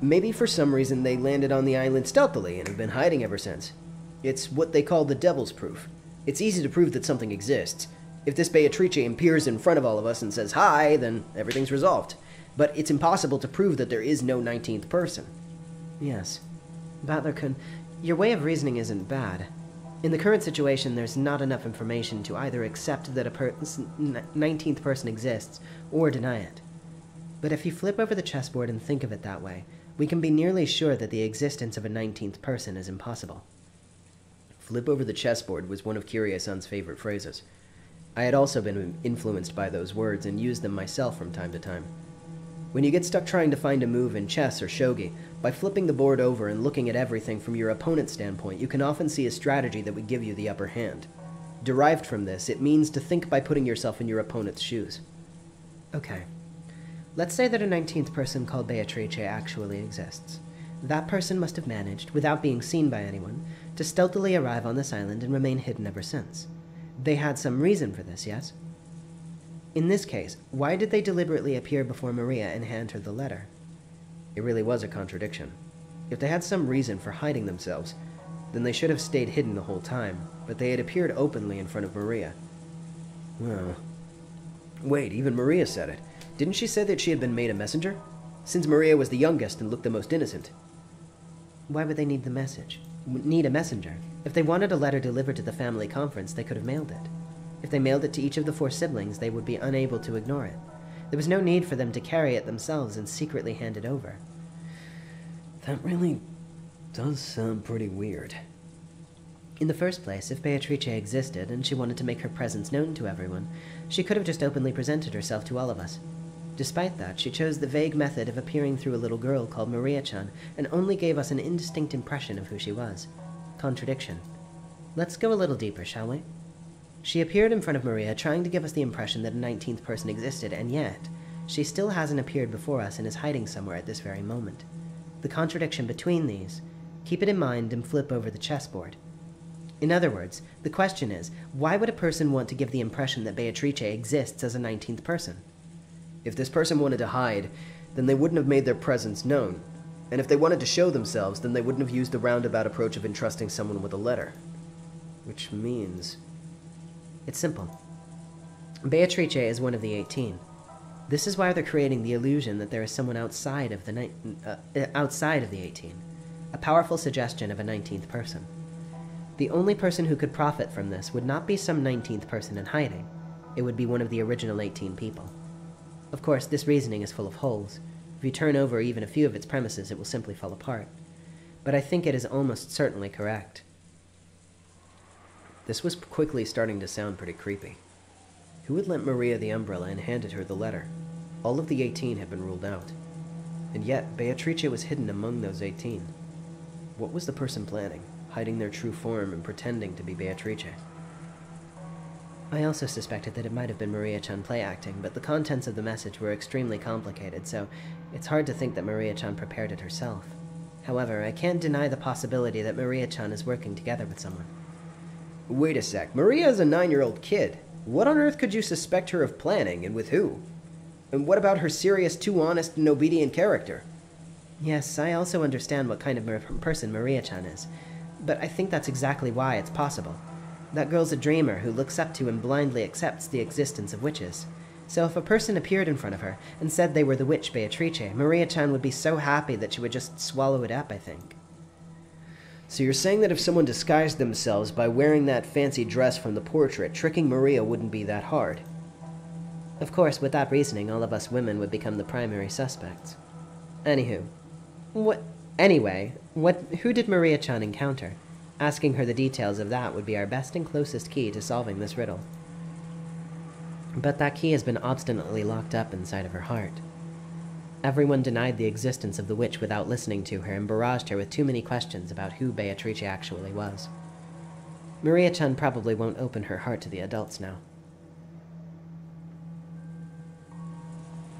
Maybe for some reason they landed on the island stealthily and have been hiding ever since. It's what they call the devil's proof. It's easy to prove that something exists. If this Beatrice appears in front of all of us and says hi, then everything's resolved. But it's impossible to prove that there is no 19th person. Yes. Battler-kun, your way of reasoning isn't bad. In the current situation, there's not enough information to either accept that a per- s- n- 19th person exists or deny it. But if you flip over the chessboard and think of it that way, we can be nearly sure that the existence of a 19th person is impossible. Flip over the chessboard was one of Kirie-san's favorite phrases. I had also been influenced by those words and used them myself from time to time. When you get stuck trying to find a move in chess or shogi, by flipping the board over and looking at everything from your opponent's standpoint, you can often see a strategy that would give you the upper hand. Derived from this, it means to think by putting yourself in your opponent's shoes. Okay. Let's say that a 19th person called Beatrice actually exists. That person must have managed, without being seen by anyone, to stealthily arrive on this island and remain hidden ever since. They had some reason for this, yes? In this case, why did they deliberately appear before Maria and hand her the letter? It really was a contradiction. If they had some reason for hiding themselves, then they should have stayed hidden the whole time, but they had appeared openly in front of Maria. Well. Wait, even Maria said it. Didn't she say that she had been made a messenger? Since Maria was the youngest and looked the most innocent. Why would they need the message? Need a messenger? If they wanted a letter delivered to the family conference, they could have mailed it. If they mailed it to each of the four siblings, they would be unable to ignore it. There was no need for them to carry it themselves and secretly hand it over. That really does sound pretty weird. In the first place, if Beatrice existed and she wanted to make her presence known to everyone, she could have just openly presented herself to all of us. Despite that, she chose the vague method of appearing through a little girl called Maria Chan and only gave us an indistinct impression of who she was. Contradiction. Let's go a little deeper, shall we? She appeared in front of Maria, trying to give us the impression that a 19th person existed, and yet, she still hasn't appeared before us and is hiding somewhere at this very moment. The contradiction between these, keep it in mind and flip over the chessboard. In other words, the question is why would a person want to give the impression that Beatrice exists as a 19th person? If this person wanted to hide, then they wouldn't have made their presence known. And if they wanted to show themselves, then they wouldn't have used the roundabout approach of entrusting someone with a letter. Which means. It's simple. Beatrice is one of the 18. This is why they're creating the illusion that there is someone outside of the ni- uh, uh, outside of the 18, a powerful suggestion of a 19th person. The only person who could profit from this would not be some 19th person in hiding. It would be one of the original 18 people. Of course, this reasoning is full of holes. If you turn over even a few of its premises, it will simply fall apart. But I think it is almost certainly correct. This was quickly starting to sound pretty creepy. Who had lent Maria the umbrella and handed her the letter? All of the 18 had been ruled out. And yet, Beatrice was hidden among those 18. What was the person planning, hiding their true form and pretending to be Beatrice? I also suspected that it might have been Maria Chan play acting, but the contents of the message were extremely complicated, so it's hard to think that Maria Chan prepared it herself. However, I can't deny the possibility that Maria Chan is working together with someone. Wait a sec. Maria is a nine year old kid. What on earth could you suspect her of planning, and with who? And what about her serious, too honest, and obedient character? Yes, I also understand what kind of person Maria Chan is, but I think that's exactly why it's possible. That girl's a dreamer who looks up to and blindly accepts the existence of witches. So if a person appeared in front of her and said they were the witch Beatrice, Maria Chan would be so happy that she would just swallow it up, I think. So you're saying that if someone disguised themselves by wearing that fancy dress from the portrait, tricking Maria wouldn't be that hard? Of course, with that reasoning, all of us women would become the primary suspects. Anywho, what? Anyway, what? Who did Maria Chan encounter? Asking her the details of that would be our best and closest key to solving this riddle. But that key has been obstinately locked up inside of her heart. Everyone denied the existence of the witch without listening to her and barraged her with too many questions about who Beatrice actually was. Maria Chan probably won't open her heart to the adults now.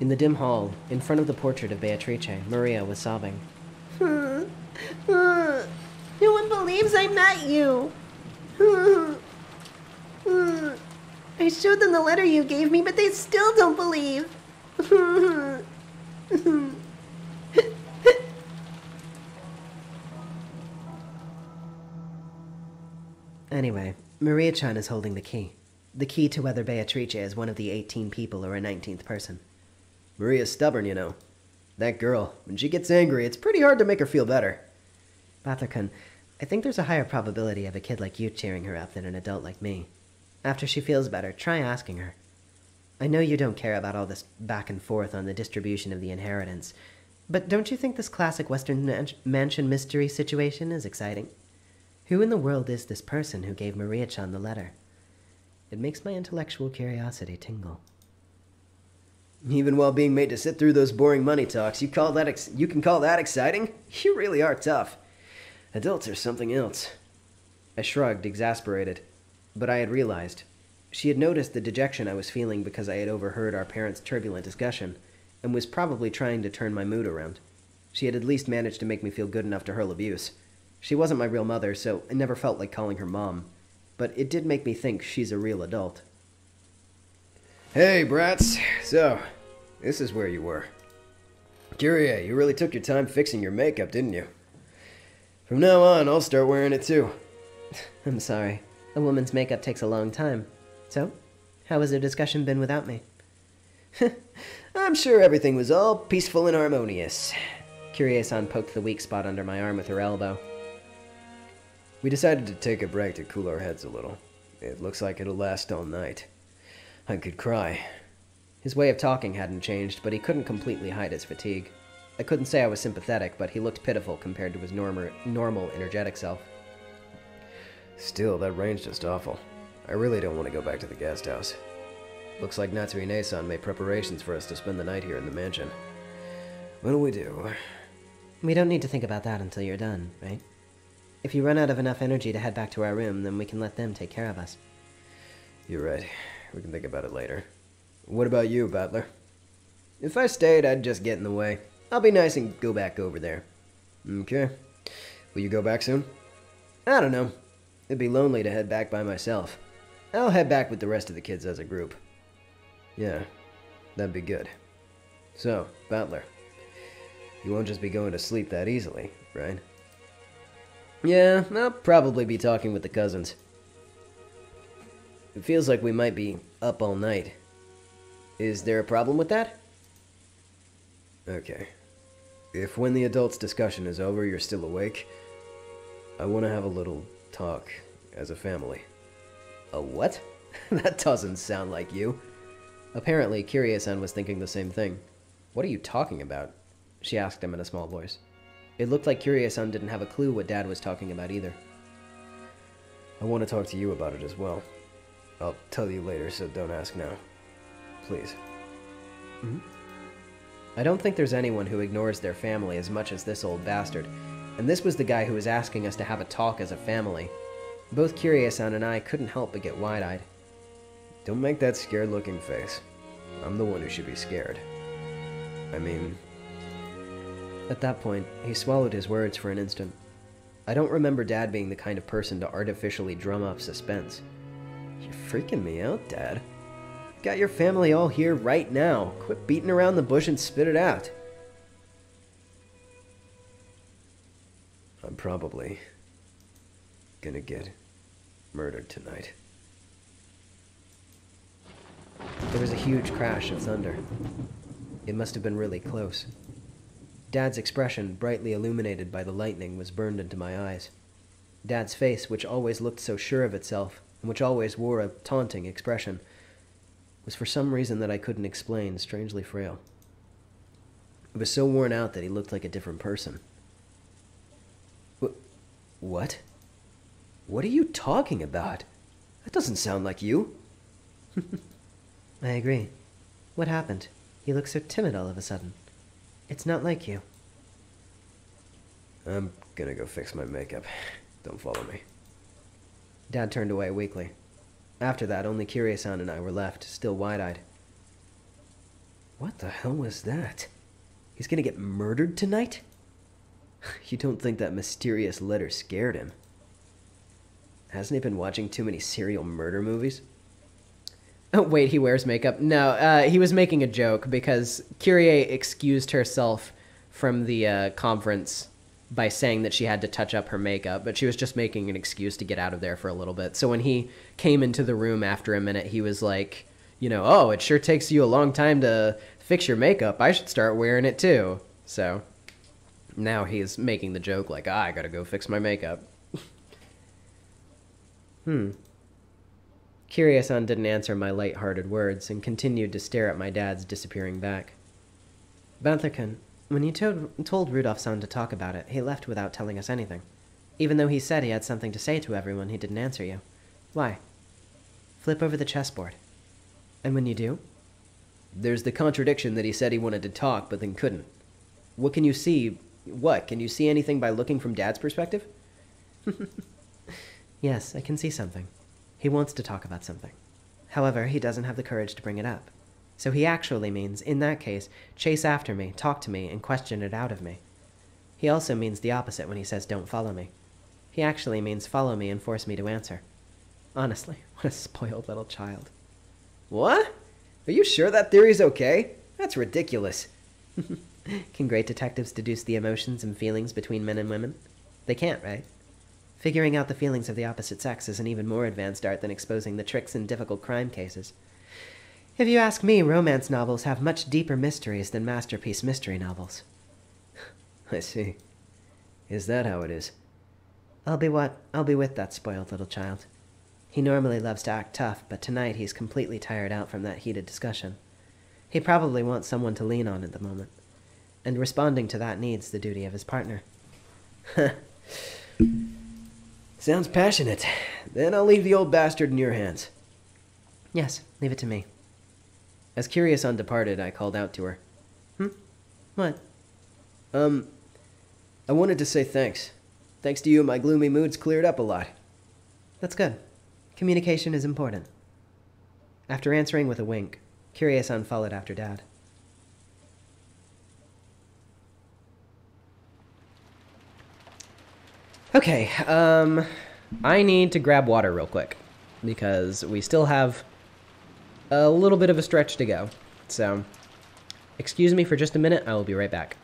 In the dim hall, in front of the portrait of Beatrice, Maria was sobbing. No one believes I met you. I showed them the letter you gave me, but they still don't believe. Anyway, Maria Chan is holding the key. The key to whether Beatrice is one of the 18 people or a 19th person. Maria's stubborn, you know. That girl, when she gets angry, it's pretty hard to make her feel better. Battler-kun, I think there's a higher probability of a kid like you cheering her up than an adult like me. After she feels better, try asking her. I know you don't care about all this back and forth on the distribution of the inheritance, but don't you think this classic Western man- mansion mystery situation is exciting? Who in the world is this person who gave Maria Chan the letter? It makes my intellectual curiosity tingle. Even while being made to sit through those boring money talks, you call that you can call that exciting? You really are tough. Adults are something else. I shrugged, exasperated. But I had realized. She had noticed the dejection I was feeling because I had overheard our parents' turbulent discussion, and was probably trying to turn my mood around. She had at least managed to make me feel good enough to hurl abuse. She wasn't my real mother, so I never felt like calling her mom. But it did make me think she's a real adult. Hey, brats. So, this is where you were. Kirie, you really took your time fixing your makeup, didn't you? From now on, I'll start wearing it too. I'm sorry. A woman's makeup takes a long time. So, how has the discussion been without me? I'm sure everything was all peaceful and harmonious. Kirie-san poked the weak spot under my arm with her elbow. We decided to take a break to cool our heads a little. It looks like it'll last all night. I could cry. His way of talking hadn't changed, but he couldn't completely hide his fatigue. I couldn't say I was sympathetic, but he looked pitiful compared to his normal, normal energetic self. Still, that rain's just awful. I really don't want to go back to the guest house. Looks like Natsuhi Nee-san made preparations for us to spend the night here in the mansion. What'll we do? We don't need to think about that until you're done, right? If you run out of enough energy to head back to our room, then we can let them take care of us. You're right. We can think about it later. What about you, Battler? If I stayed, I'd just get in the way. I'll be nice and go back over there. Okay. Will you go back soon? I don't know. It'd be lonely to head back by myself. I'll head back with the rest of the kids as a group. Yeah, that'd be good. So, Battler, you won't just be going to sleep that easily, right? Yeah, I'll probably be talking with the cousins. It feels like we might be up all night. Is there a problem with that? Okay. If when the adults' discussion is over you're still awake, I want to have a little talk as a family. A what? that doesn't sound like you. Apparently, Kirie-san was thinking the same thing. What are you talking about? She asked him in a small voice. It looked like Kirie-san didn't have a clue what Dad was talking about either. I want to talk to you about it as well. I'll tell you later, so don't ask now. Please. Mm -hmm. I don't think there's anyone who ignores their family as much as this old bastard, and this was the guy who was asking us to have a talk as a family. Both Kirie-san and I couldn't help but get wide-eyed. Don't make that scared looking face. I'm the one who should be scared. I mean, At that point, he swallowed his words for an instant. I don't remember Dad being the kind of person to artificially drum up suspense. You're freaking me out, Dad. Got your family all here right now. Quit beating around the bush and spit it out. I'm probably gonna get murdered tonight. There was a huge crash of thunder. It must have been really close. Dad's expression, brightly illuminated by the lightning, was burned into my eyes. Dad's face, which always looked so sure of itself, and which always wore a taunting expression, was for some reason that I couldn't explain strangely frail. It was so worn out that he looked like a different person. Wh- what? What are you talking about? That doesn't sound like you. I agree. What happened? You look so timid all of a sudden. It's not like you. I'm gonna go fix my makeup. Don't follow me. Dad turned away weakly. After that, only Kirie-san and I were left, still wide-eyed. What the hell was that? He's gonna get murdered tonight? You don't think that mysterious letter scared him? Hasn't he been watching too many serial murder movies? Oh, wait, he wears makeup. No, uh, he was making a joke because Kirie excused herself from the uh, conference by saying that she had to touch up her makeup, but she was just making an excuse to get out of there for a little bit. So when he came into the room after a minute, he was like, you know, oh, it sure takes you a long time to fix your makeup. I should start wearing it too. So now he's making the joke like, ah, I gotta go fix my makeup. Hmm. Kirie-san didn't answer my light-hearted words and continued to stare at my dad's disappearing back. Battler-kun, when you told, told Rudolf-san to talk about it, he left without telling us anything. Even though he said he had something to say to everyone, he didn't answer you. Why? Flip over the chessboard. And when you do? There's the contradiction that he said he wanted to talk, but then couldn't. What can you see? What? Can you see anything by looking from Dad's perspective? Yes, I can see something. He wants to talk about something. However, he doesn't have the courage to bring it up. So he actually means, in that case, chase after me, talk to me, and question it out of me. He also means the opposite when he says don't follow me. He actually means follow me and force me to answer. Honestly, what a spoiled little child. What? Are you sure that theory's okay? That's ridiculous. Can great detectives deduce the emotions and feelings between men and women? They can't, right? Figuring out the feelings of the opposite sex is an even more advanced art than exposing the tricks in difficult crime cases. If you ask me, romance novels have much deeper mysteries than masterpiece mystery novels. I see. Is that how it is? I'll be what? I'll be with that spoiled little child. He normally loves to act tough, but tonight he's completely tired out from that heated discussion. He probably wants someone to lean on at the moment. And responding to that needs the duty of his partner. Sounds passionate. Then I'll leave the old bastard in your hands. Yes, leave it to me. As Kirie-san departed, I called out to her. Hmm? What? Um, I wanted to say thanks. Thanks to you, my gloomy mood's cleared up a lot. That's good. Communication is important. After answering with a wink, Kirie-san followed after Dad. Okay, um, I need to grab water real quick because we still have a little bit of a stretch to go. So, excuse me for just a minute. I will be right back.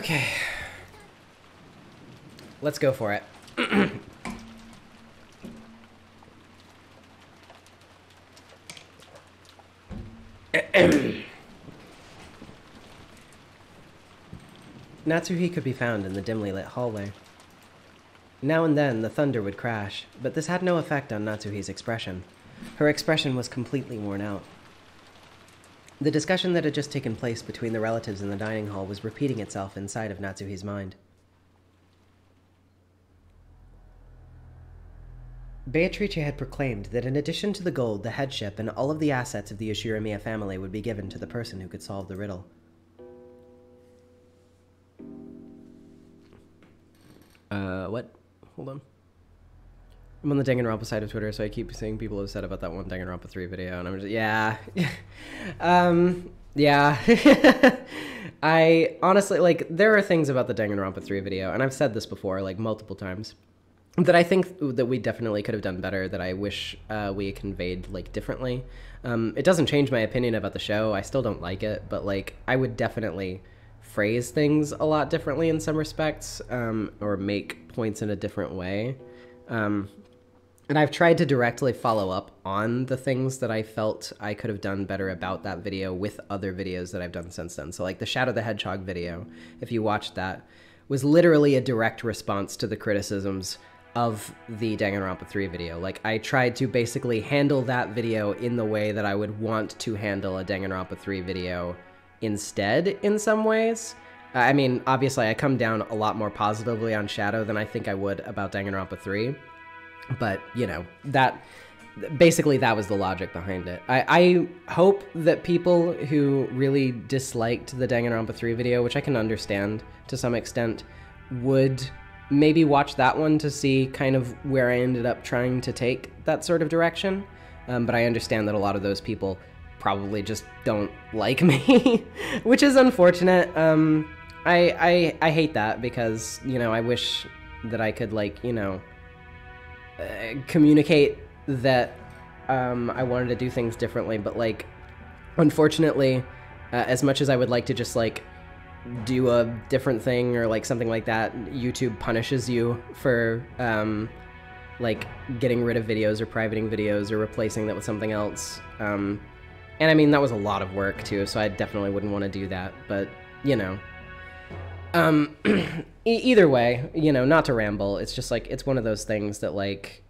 Okay. Let's go for it. Natsuhi could be found in the dimly lit hallway. Now and then, the thunder would crash, but this had no effect on Natsuhi's expression. Her expression was completely worn out. The discussion that had just taken place between the relatives in the dining hall was repeating itself inside of Natsuhi's mind. Beatrice had proclaimed that in addition to the gold, the headship, and all of the assets of the Ushiromiya family would be given to the person who could solve the riddle. Uh, what? Hold on. I'm on the Danganronpa side of Twitter, so I keep seeing people said about that one Danganronpa 3 video, and I'm just, yeah. um, yeah. I honestly, like, there are things about the Danganronpa 3 video, and I've said this before, like, multiple times, that I think that we definitely could have done better, that I wish uh, we conveyed, like, differently. Um, it doesn't change my opinion about the show. I still don't like it, but, like, I would definitely phrase things a lot differently in some respects, um, or make points in a different way. Um, and I've tried to directly follow up on the things that I felt I could have done better about that video with other videos that I've done since then. So, like the Shadow the Hedgehog video, if you watched that, was literally a direct response to the criticisms of the Danganronpa 3 video. Like, I tried to basically handle that video in the way that I would want to handle a Danganronpa 3 video instead, in some ways. I mean, obviously, I come down a lot more positively on Shadow than I think I would about Danganronpa 3 but you know that basically that was the logic behind it. I, I hope that people who really disliked the Danganronpa 3 video, which I can understand to some extent, would maybe watch that one to see kind of where I ended up trying to take that sort of direction. Um, but I understand that a lot of those people probably just don't like me, which is unfortunate. Um, I, I I hate that because you know I wish that I could like you know uh, communicate that um, I wanted to do things differently, but like, unfortunately, uh, as much as I would like to just like do a different thing or like something like that, YouTube punishes you for um, like getting rid of videos or privating videos or replacing that with something else. Um, and I mean, that was a lot of work too, so I definitely wouldn't want to do that, but you know. Um, either way, you know, not to ramble, it's just like it's one of those things that like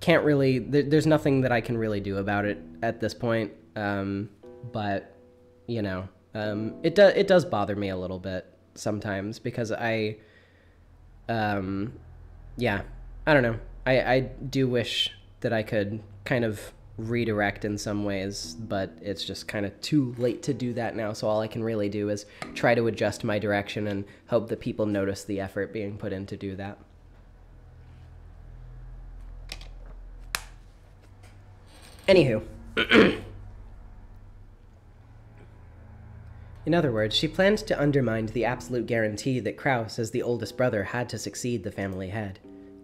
can't really. There, there's nothing that I can really do about it at this point. Um, but you know, um, it does it does bother me a little bit sometimes because I, um, yeah, I don't know. I I do wish that I could kind of redirect in some ways, but it's just kind of too late to do that now. So all I can really do is try to adjust my direction and hope that people notice the effort being put in to do that. Anywho. In other words, she planned to undermine the absolute guarantee that Krauss, as the oldest brother, had to succeed the family head.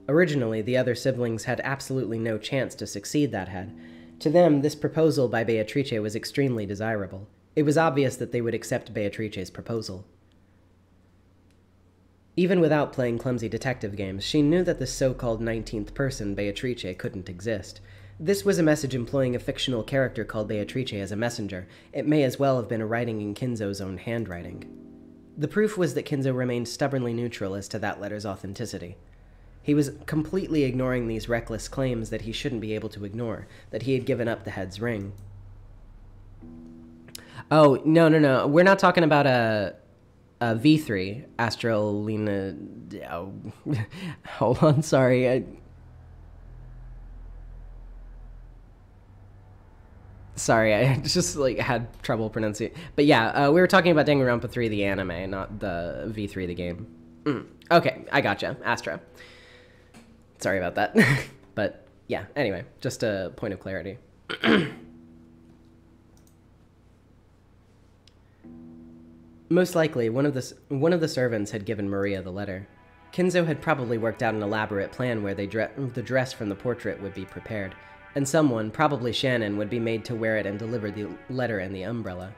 Originally, the other siblings had absolutely no chance to succeed that head, to them, this proposal by Beatrice was extremely desirable. It was obvious that they would accept Beatrice's proposal. Even without playing clumsy detective games, she knew that the so called 19th person, Beatrice, couldn't exist. This was a message employing a fictional character called Beatrice as a messenger. It may as well have been a writing in Kinzo's own handwriting. The proof was that Kinzo remained stubbornly neutral as to that letter's authenticity. He was completely ignoring these reckless claims that he shouldn't be able to ignore, that he had given up the head's ring. Oh, no, no, no. We're not talking about a, a V3, Astrolina. Oh, hold on, sorry. I, sorry, I just like had trouble pronouncing. But yeah, uh, we were talking about Danganronpa 3, the anime, not the V3, the game. Mm. Okay, I gotcha. Astra. Sorry about that. but yeah, anyway, just a point of clarity. Most likely, one of, the, one of the servants had given Maria the letter. Kinzo had probably worked out an elaborate plan where dre- the dress from the portrait would be prepared, and someone, probably Shannon, would be made to wear it and deliver the letter and the umbrella.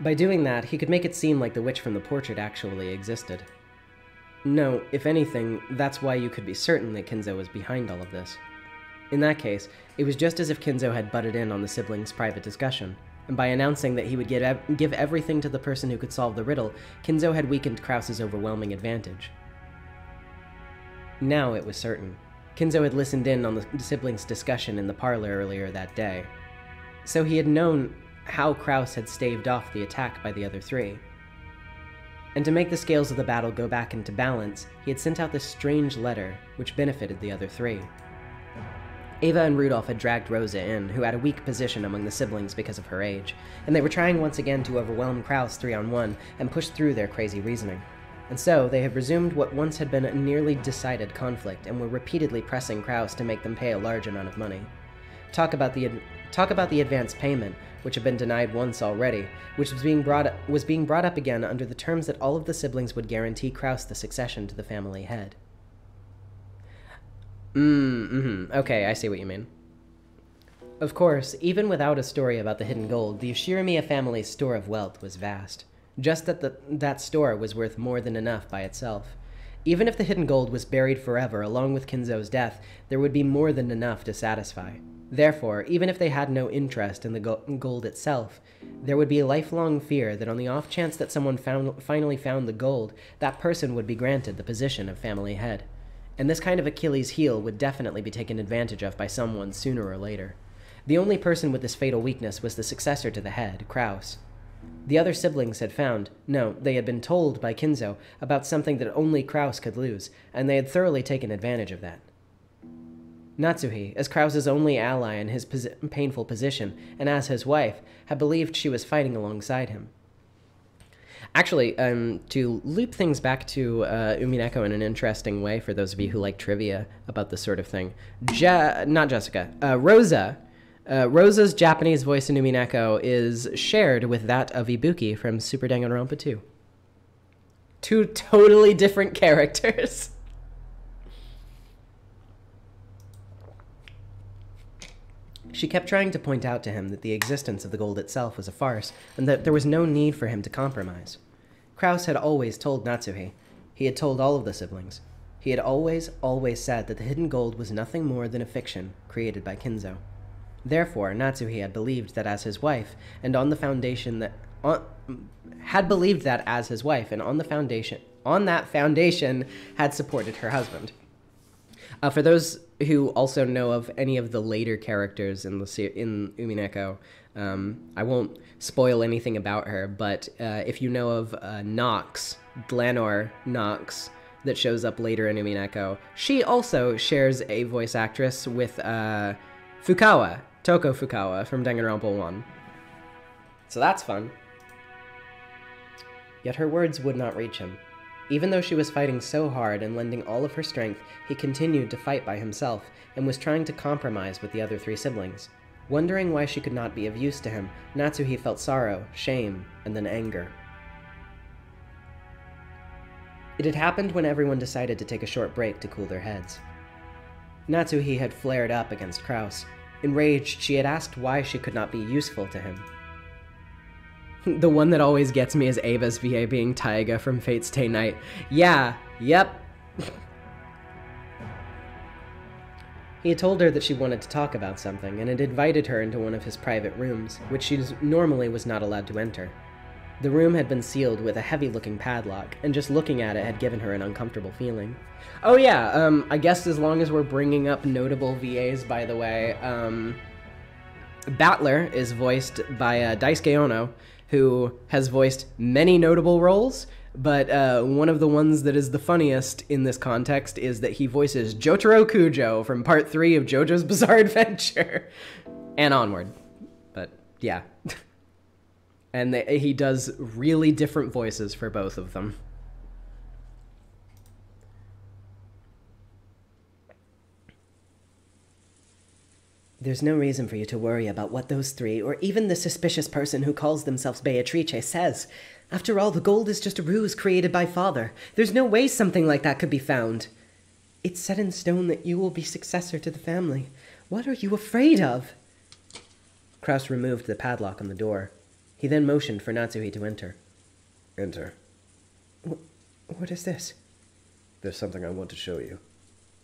By doing that, he could make it seem like the witch from the portrait actually existed. No, if anything, that's why you could be certain that Kinzo was behind all of this. In that case, it was just as if Kinzo had butted in on the siblings' private discussion, and by announcing that he would give, ev- give everything to the person who could solve the riddle, Kinzo had weakened Krauss's overwhelming advantage. Now it was certain. Kinzo had listened in on the siblings' discussion in the parlor earlier that day. So he had known how Krauss had staved off the attack by the other three. And to make the scales of the battle go back into balance, he had sent out this strange letter which benefited the other three. Eva and Rudolf had dragged Rosa in, who had a weak position among the siblings because of her age, and they were trying once again to overwhelm Krauss three on one and push through their crazy reasoning. And so, they had resumed what once had been a nearly decided conflict and were repeatedly pressing Krauss to make them pay a large amount of money. Talk about the talk about the advance payment, which had been denied once already, which was being brought was being brought up again under the terms that all of the siblings would guarantee Krauss the succession to the family head. Mm, mm-hmm. Okay, I see what you mean. Of course, even without a story about the hidden gold, the Ushiromiya family's store of wealth was vast. Just that the, that store was worth more than enough by itself. Even if the hidden gold was buried forever along with Kinzo's death, there would be more than enough to satisfy. Therefore, even if they had no interest in the gold itself, there would be a lifelong fear that on the off chance that someone found, finally found the gold, that person would be granted the position of family head. And this kind of Achilles heel would definitely be taken advantage of by someone sooner or later. The only person with this fatal weakness was the successor to the head, Krauss. The other siblings had found, no, they had been told by Kinzo about something that only Krauss could lose, and they had thoroughly taken advantage of that. Natsuhi, as Krauss's only ally in his painful position, and as his wife, had believed she was fighting alongside him. Actually, um, to loop things back to uh, Umineko in an interesting way for those of you who like trivia about this sort of thing, Je- not Jessica, uh, Rosa. Uh, Rosa's Japanese voice in Umineko is shared with that of Ibuki from Super Danganronpa 2. Two totally different characters. She kept trying to point out to him that the existence of the gold itself was a farce, and that there was no need for him to compromise. Krauss had always told Natsuhi. He had told all of the siblings. He had always, always said that the hidden gold was nothing more than a fiction created by Kinzo. Therefore, Natsuhi had believed that as his wife, and on the foundation that on, had believed that as his wife, and on the foundation on that foundation had supported her husband. Uh, for those who also know of any of the later characters in the in Umineko, um, I won't spoil anything about her. But uh, if you know of uh, Knox, Dlanor Knox, that shows up later in Umineko, she also shares a voice actress with uh, Fukawa, Toko Fukawa from Danganronpa One. So that's fun. Yet her words would not reach him. Even though she was fighting so hard and lending all of her strength, he continued to fight by himself and was trying to compromise with the other three siblings. Wondering why she could not be of use to him, Natsuhi felt sorrow, shame, and then anger. It had happened when everyone decided to take a short break to cool their heads. Natsuhi had flared up against Krauss. Enraged, she had asked why she could not be useful to him. The one that always gets me is Eva's VA being Taiga from Fate Stay Night. Yeah, yep. he had told her that she wanted to talk about something and had invited her into one of his private rooms, which she normally was not allowed to enter. The room had been sealed with a heavy looking padlock, and just looking at it had given her an uncomfortable feeling. Oh, yeah, um, I guess as long as we're bringing up notable VAs, by the way, um, Battler is voiced by uh, Daisuke Ono, who has voiced many notable roles, but uh, one of the ones that is the funniest in this context is that he voices Jotaro Kujo from part three of JoJo's Bizarre Adventure and onward. But yeah. and they, he does really different voices for both of them. There's no reason for you to worry about what those three, or even the suspicious person who calls themselves Beatrice, says. After all, the gold is just a ruse created by father. There's no way something like that could be found. It's set in stone that you will be successor to the family. What are you afraid of? Krauss removed the padlock on the door. He then motioned for Natsuhi to enter. Enter. What is this? There's something I want to show you.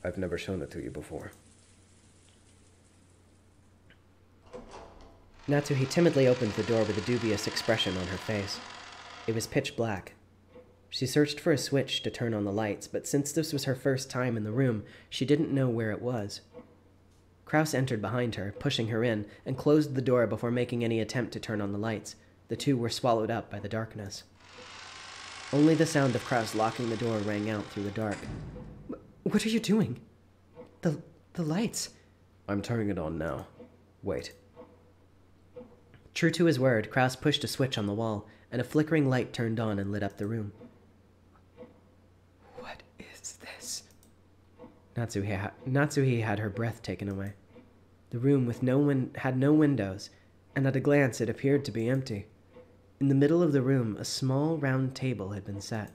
I've never shown it to you before. Natsuhi timidly opened the door with a dubious expression on her face. It was pitch black. She searched for a switch to turn on the lights, but since this was her first time in the room, she didn't know where it was. Krauss entered behind her, pushing her in, and closed the door before making any attempt to turn on the lights. The two were swallowed up by the darkness. Only the sound of Krauss locking the door rang out through the dark. What are you doing? The the lights. I'm turning it on now. Wait. True to his word, Krauss pushed a switch on the wall, and a flickering light turned on and lit up the room. What is this? Natsuhi, ha- Natsuhi had her breath taken away. The room with no win- had no windows, and at a glance it appeared to be empty. In the middle of the room, a small round table had been set,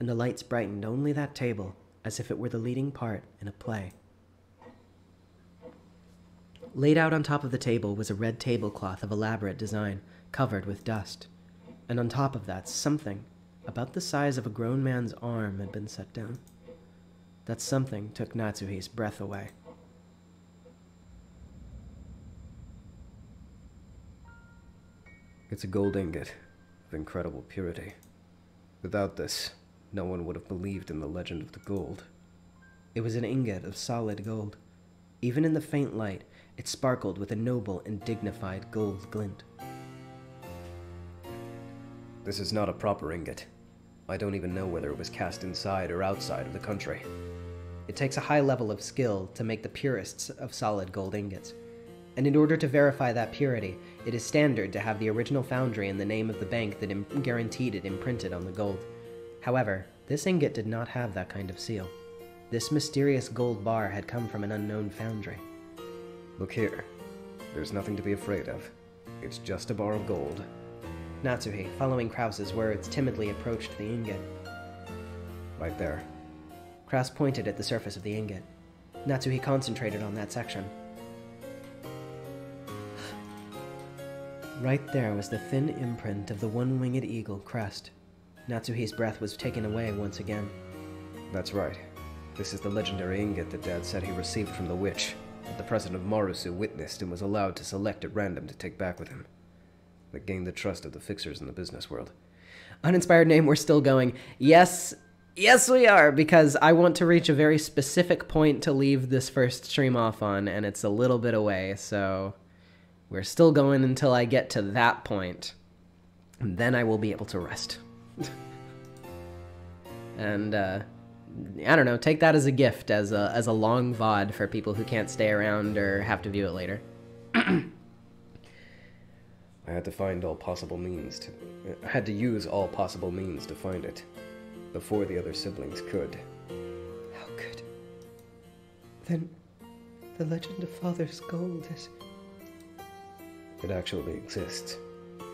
and the lights brightened only that table as if it were the leading part in a play. Laid out on top of the table was a red tablecloth of elaborate design, covered with dust. And on top of that, something, about the size of a grown man's arm, had been set down. That something took Natsuhi's breath away. It's a gold ingot of incredible purity. Without this, no one would have believed in the legend of the gold. It was an ingot of solid gold. Even in the faint light, it sparkled with a noble and dignified gold glint. This is not a proper ingot. I don't even know whether it was cast inside or outside of the country. It takes a high level of skill to make the purest of solid gold ingots. And in order to verify that purity, it is standard to have the original foundry and the name of the bank that guaranteed it imprinted on the gold. However, this ingot did not have that kind of seal. This mysterious gold bar had come from an unknown foundry. Look here. There's nothing to be afraid of. It's just a bar of gold. Natsuhi, following Krauss's words, timidly approached the ingot. Right there. Krauss pointed at the surface of the ingot. Natsuhi concentrated on that section. Right there was the thin imprint of the one winged eagle crest. Natsuhi's breath was taken away once again. That's right. This is the legendary ingot that Dad said he received from the witch, that the president of Marusu witnessed and was allowed to select at random to take back with him. That gained the trust of the fixers in the business world. Uninspired name, we're still going. Yes, yes, we are, because I want to reach a very specific point to leave this first stream off on, and it's a little bit away, so we're still going until I get to that point, and then I will be able to rest. and, uh, I don't know, take that as a gift, as a, as a long VOD for people who can't stay around or have to view it later. I had to find all possible means to. I had to use all possible means to find it. Before the other siblings could. How could. Then the legend of Father's Gold is. It actually exists.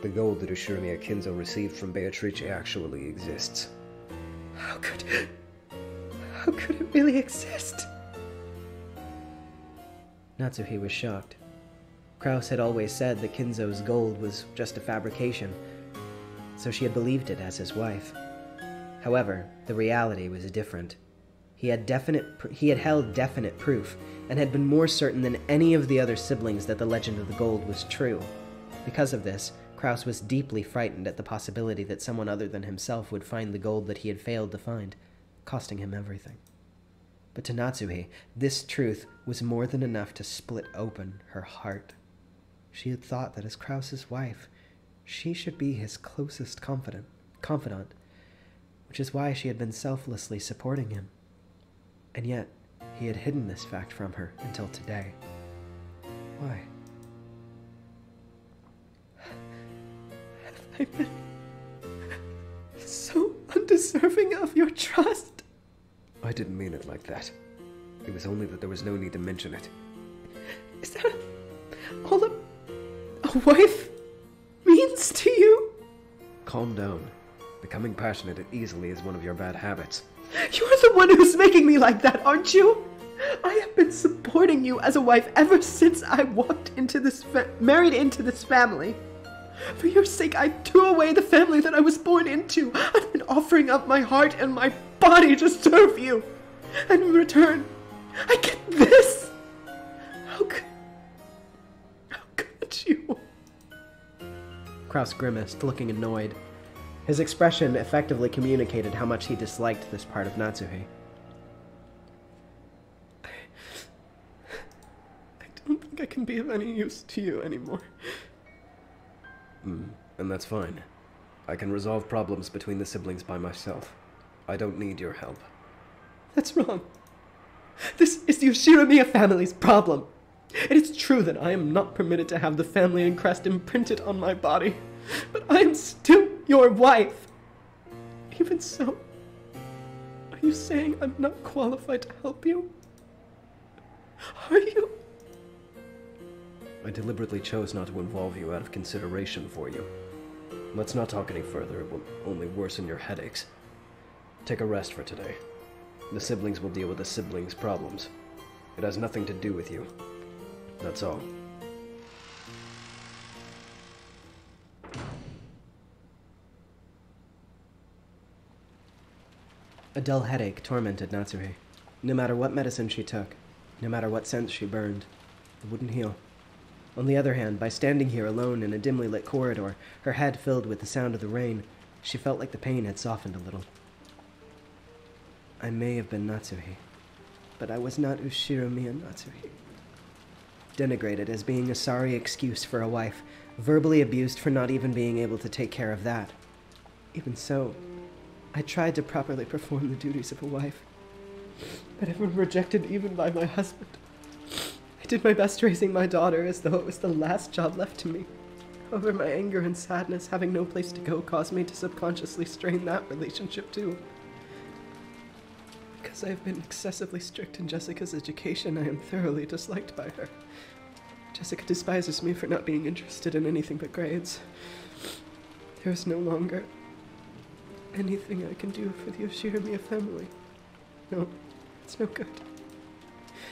The gold that Ushiromiya Kinzo received from Beatrice actually exists. How could. How could it really exist? Natsuhi was shocked. Krauss had always said that Kinzo's gold was just a fabrication, so she had believed it as his wife. However, the reality was different. He had definite he had held definite proof and had been more certain than any of the other siblings that the legend of the gold was true. Because of this, Krauss was deeply frightened at the possibility that someone other than himself would find the gold that he had failed to find, costing him everything. But to Natsuhi, this truth was more than enough to split open her heart. She had thought that as Krauss's wife, she should be his closest confidant, confidant, which is why she had been selflessly supporting him. And yet, he had hidden this fact from her until today. Why? Have I been so undeserving of your trust? I didn't mean it like that. It was only that there was no need to mention it. Is that all a, a wife means to you? Calm down. Becoming passionate easily is one of your bad habits. You're the one who's making me like that, aren't you? I have been supporting you as a wife ever since I walked into this married into this family. For your sake, I threw away the family that I was born into. I've been offering up my heart and my body to serve you. And in return, I get this. How could. How could you? Krauss grimaced, looking annoyed. His expression effectively communicated how much he disliked this part of Natsuhi. I don't think I can be of any use to you anymore. Mm, and that's fine. I can resolve problems between the siblings by myself. I don't need your help. That's wrong. This is the Ushiromiya family's problem. It is true that I am not permitted to have the family and crest imprinted on my body, but I am still your wife. Even so, are you saying I'm not qualified to help you? Are you? I deliberately chose not to involve you out of consideration for you. Let's not talk any further, it will only worsen your headaches. Take a rest for today. The siblings will deal with the siblings' problems. It has nothing to do with you. That's all. A dull headache tormented Natsuhi. No matter what medicine she took, no matter what scent she burned, it wouldn't heal. On the other hand, by standing here alone in a dimly lit corridor, her head filled with the sound of the rain, she felt like the pain had softened a little. I may have been Natsuhi, but I was not Ushiromiya Natsuhi. Denigrated as being a sorry excuse for a wife, verbally abused for not even being able to take care of that. Even so, I tried to properly perform the duties of a wife, but have been rejected even by my husband. I did my best raising my daughter as though it was the last job left to me. However, my anger and sadness, having no place to go, caused me to subconsciously strain that relationship too. Because I have been excessively strict in Jessica's education, I am thoroughly disliked by her. Jessica despises me for not being interested in anything but grades. There is no longer anything I can do for the Ushiromiya family. No, it's no good.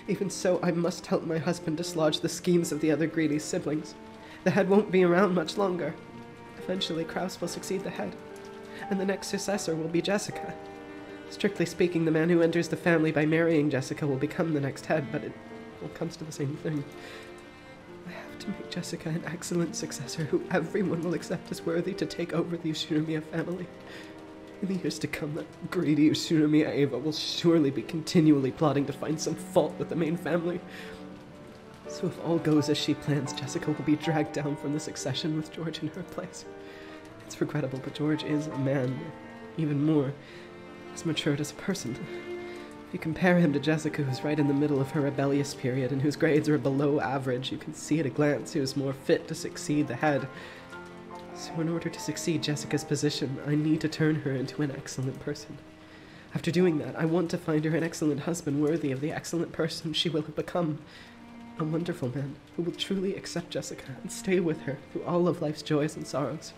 Even so, I must help my husband dislodge the schemes of the other greedy siblings. The head won't be around much longer. Eventually, Krauss will succeed the head, and the next successor will be Jessica. Strictly speaking, the man who enters the family by marrying Jessica will become the next head, but it all comes to the same thing. I have to make Jessica an excellent successor who everyone will accept as worthy to take over the Ushiromiya family. In the years to come, that greedy Ushiromiya Eva will surely be continually plotting to find some fault with the main family. So if all goes as she plans, Jessica will be dragged down from the succession with George in her place. It's regrettable, but George is a man, even more, as matured as a person. If you compare him to Jessica, who's right in the middle of her rebellious period and whose grades are below average, you can see at a glance who is more fit to succeed the head. So, in order to succeed Jessica's position, I need to turn her into an excellent person. After doing that, I want to find her an excellent husband worthy of the excellent person she will have become. A wonderful man who will truly accept Jessica and stay with her through all of life's joys and sorrows.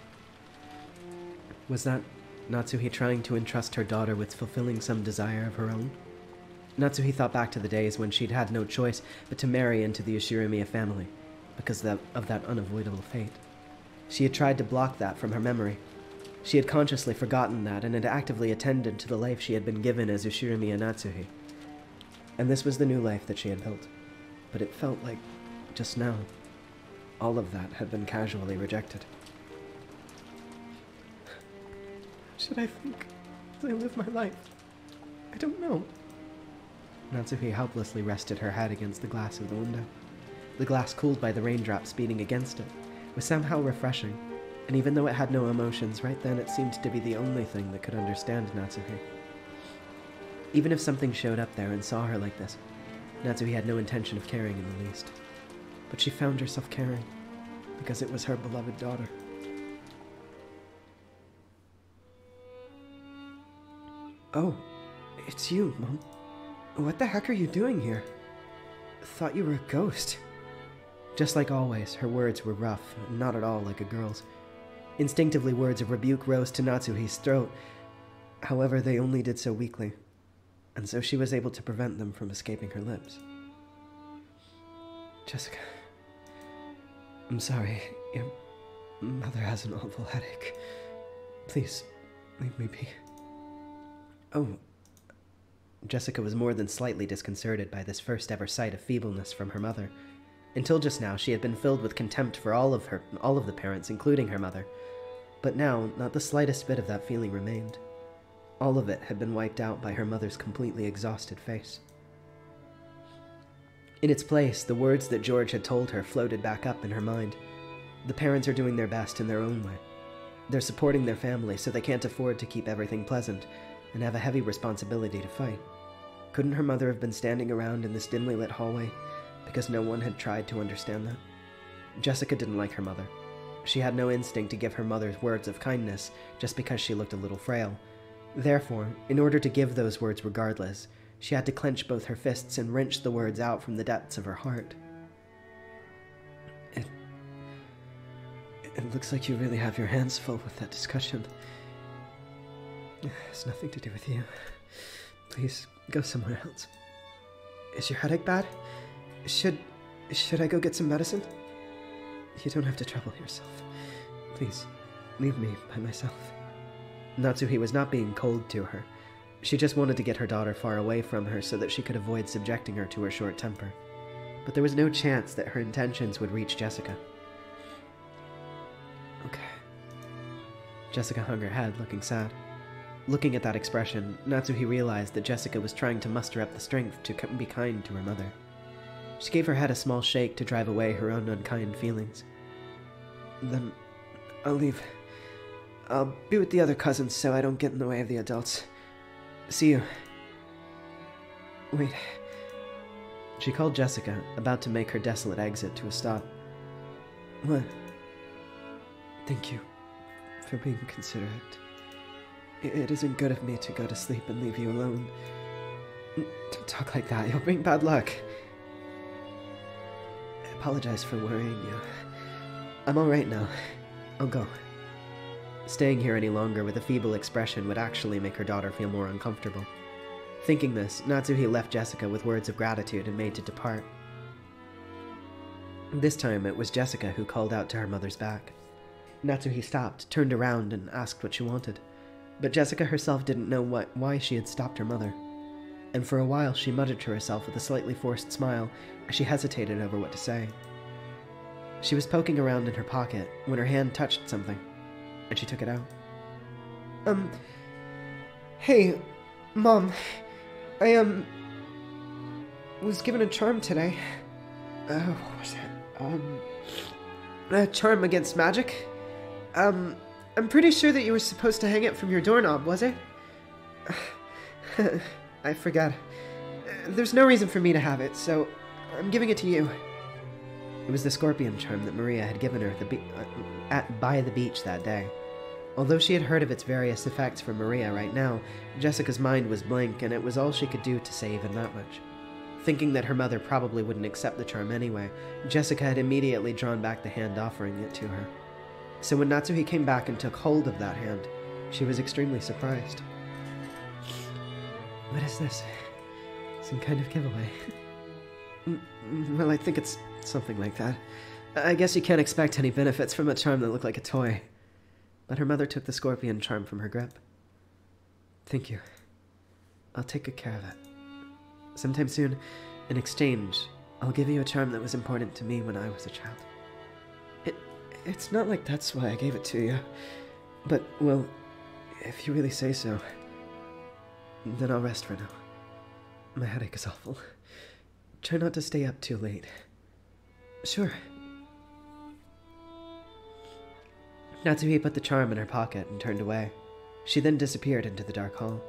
Was that Natsuhi trying to entrust her daughter with fulfilling some desire of her own? Natsuhi thought back to the days when she'd had no choice but to marry into the Ushiromiya family, because of that unavoidable fate. She had tried to block that from her memory. She had consciously forgotten that and had actively attended to the life she had been given as Ushiromiya Natsuhi. And this was the new life that she had built. But it felt like, just now, all of that had been casually rejected. Should I think as I live my life? I don't know. Natsuhi helplessly rested her head against the glass of the window. The glass, cooled by the raindrops beating against it, was somehow refreshing, and even though it had no emotions, right then it seemed to be the only thing that could understand Natsuhi. Even if something showed up there and saw her like this, Natsuhi had no intention of caring in the least. But she found herself caring, because it was her beloved daughter. Oh, it's you, Mom. What the heck are you doing here? Thought you were a ghost. Just like always, her words were rough, not at all like a girl's. Instinctively, words of rebuke rose to Natsuhi's throat. However, they only did so weakly, and so she was able to prevent them from escaping her lips. Jessica, I'm sorry. You're, Mother has an awful headache. Please, leave me be. Oh. Jessica was more than slightly disconcerted by this first ever sight of feebleness from her mother. Until just now, she had been filled with contempt for all of her all of the parents, including her mother. But now, not the slightest bit of that feeling remained. All of it had been wiped out by her mother's completely exhausted face. In its place, the words that George had told her floated back up in her mind. The parents are doing their best in their own way. They're supporting their family, so they can't afford to keep everything pleasant and have a heavy responsibility to fight. Couldn't her mother have been standing around in this dimly lit hallway because no one had tried to understand that? Jessica didn't like her mother. She had no instinct to give her mother's words of kindness just because she looked a little frail. Therefore, in order to give those words regardless, she had to clench both her fists and wrench the words out from the depths of her heart. It. It looks like you really have your hands full with that discussion. It has nothing to do with you. Please, go somewhere else. Is your headache bad? Should. should I go get some medicine? You don't have to trouble yourself. Please, leave me by myself. Natsuhi was not being cold to her. She just wanted to get her daughter far away from her so that she could avoid subjecting her to her short temper. But there was no chance that her intentions would reach Jessica. Okay. Jessica hung her head, looking sad. Looking at that expression, Natsuhi realized that Jessica was trying to muster up the strength to be kind to her mother. She gave her head a small shake to drive away her own unkind feelings. Then I'll leave. I'll be with the other cousins so I don't get in the way of the adults. See you. Wait. She called Jessica, about to make her desolate exit to a stop. What? Thank you for being considerate. It isn't good of me to go to sleep and leave you alone. Don't talk like that, you'll bring bad luck. I apologize for worrying you. I'm alright now. I'll go. Staying here any longer with a feeble expression would actually make her daughter feel more uncomfortable. Thinking this, Natsuhi left Jessica with words of gratitude and made to depart. This time it was Jessica who called out to her mother's back. Natsuhi stopped, turned around, and asked what she wanted. But Jessica herself didn't know what, why she had stopped her mother. And for a while she muttered to herself with a slightly forced smile as she hesitated over what to say. She was poking around in her pocket when her hand touched something, and she took it out. Um. Hey, Mom. I, um. was given a charm today. Uh, what was it? Um. A charm against magic? Um. I'm pretty sure that you were supposed to hang it from your doorknob, was it? I forgot. There's no reason for me to have it, so I'm giving it to you. It was the scorpion charm that Maria had given her at, uh, at by the beach that day. Although she had heard of its various effects from Maria right now, Jessica's mind was blank, and it was all she could do to say even that much. Thinking that her mother probably wouldn't accept the charm anyway, Jessica had immediately drawn back the hand offering it to her. So when Natsuhi came back and took hold of that hand, she was extremely surprised. What is this? Some kind of giveaway. Well, I think it's something like that. I guess you can't expect any benefits from a charm that looked like a toy. But her mother took the scorpion charm from her grip. Thank you. I'll take good care of it. Sometime soon, in exchange, I'll give you a charm that was important to me when I was a child. It, it's not like that's why I gave it to you. But, well, if you really say so, then I'll rest for now. My headache is awful. Try not to stay up too late. Sure. Natsuhi put the charm in her pocket and turned away. She then disappeared into the dark hall.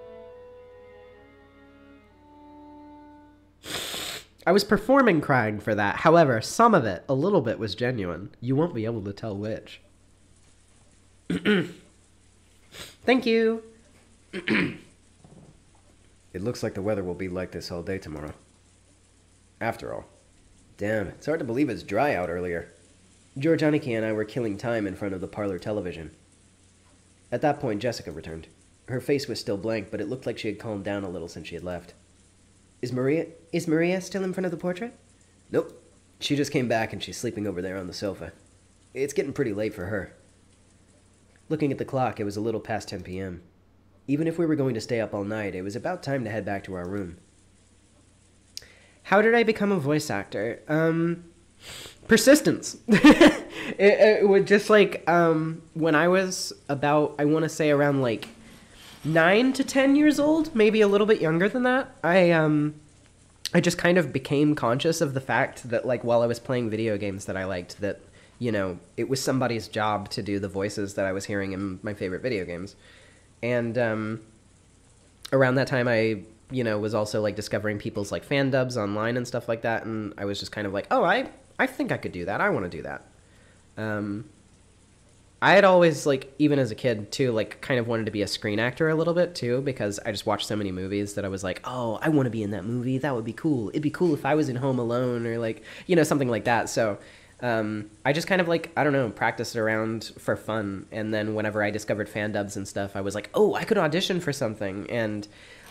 I was performing crying for that. However, some of it, a little bit, was genuine. You won't be able to tell which. Thank you. It looks like the weather will be like this all day tomorrow. After all. Damn, it's hard to believe it's dry out earlier. George Aniki and I were killing time in front of the parlor television. At that point, Jessica returned. Her face was still blank, but it looked like she had calmed down a little since she had left. Is Maria is Maria still in front of the portrait? Nope. She just came back and she's sleeping over there on the sofa. It's getting pretty late for her. Looking at the clock, it was a little past 10 p.m. Even if we were going to stay up all night, it was about time to head back to our room. How did I become a voice actor? Um, persistence. it, it would just like um, when I was about, I want to say around like nine to ten years old, maybe a little bit younger than that. I um, I just kind of became conscious of the fact that like while I was playing video games that I liked, that you know it was somebody's job to do the voices that I was hearing in my favorite video games, and um, around that time I you know was also like discovering people's like fan dubs online and stuff like that, and I was just kind of like, oh, I I think I could do that. I want to do that. Um, I had always like even as a kid too like kind of wanted to be a screen actor a little bit too because I just watched so many movies that I was like, "Oh, I want to be in that movie. That would be cool. It'd be cool if I was in Home Alone or like, you know, something like that." So, um, I just kind of like I don't know, practiced around for fun and then whenever I discovered fan dubs and stuff, I was like, "Oh, I could audition for something." And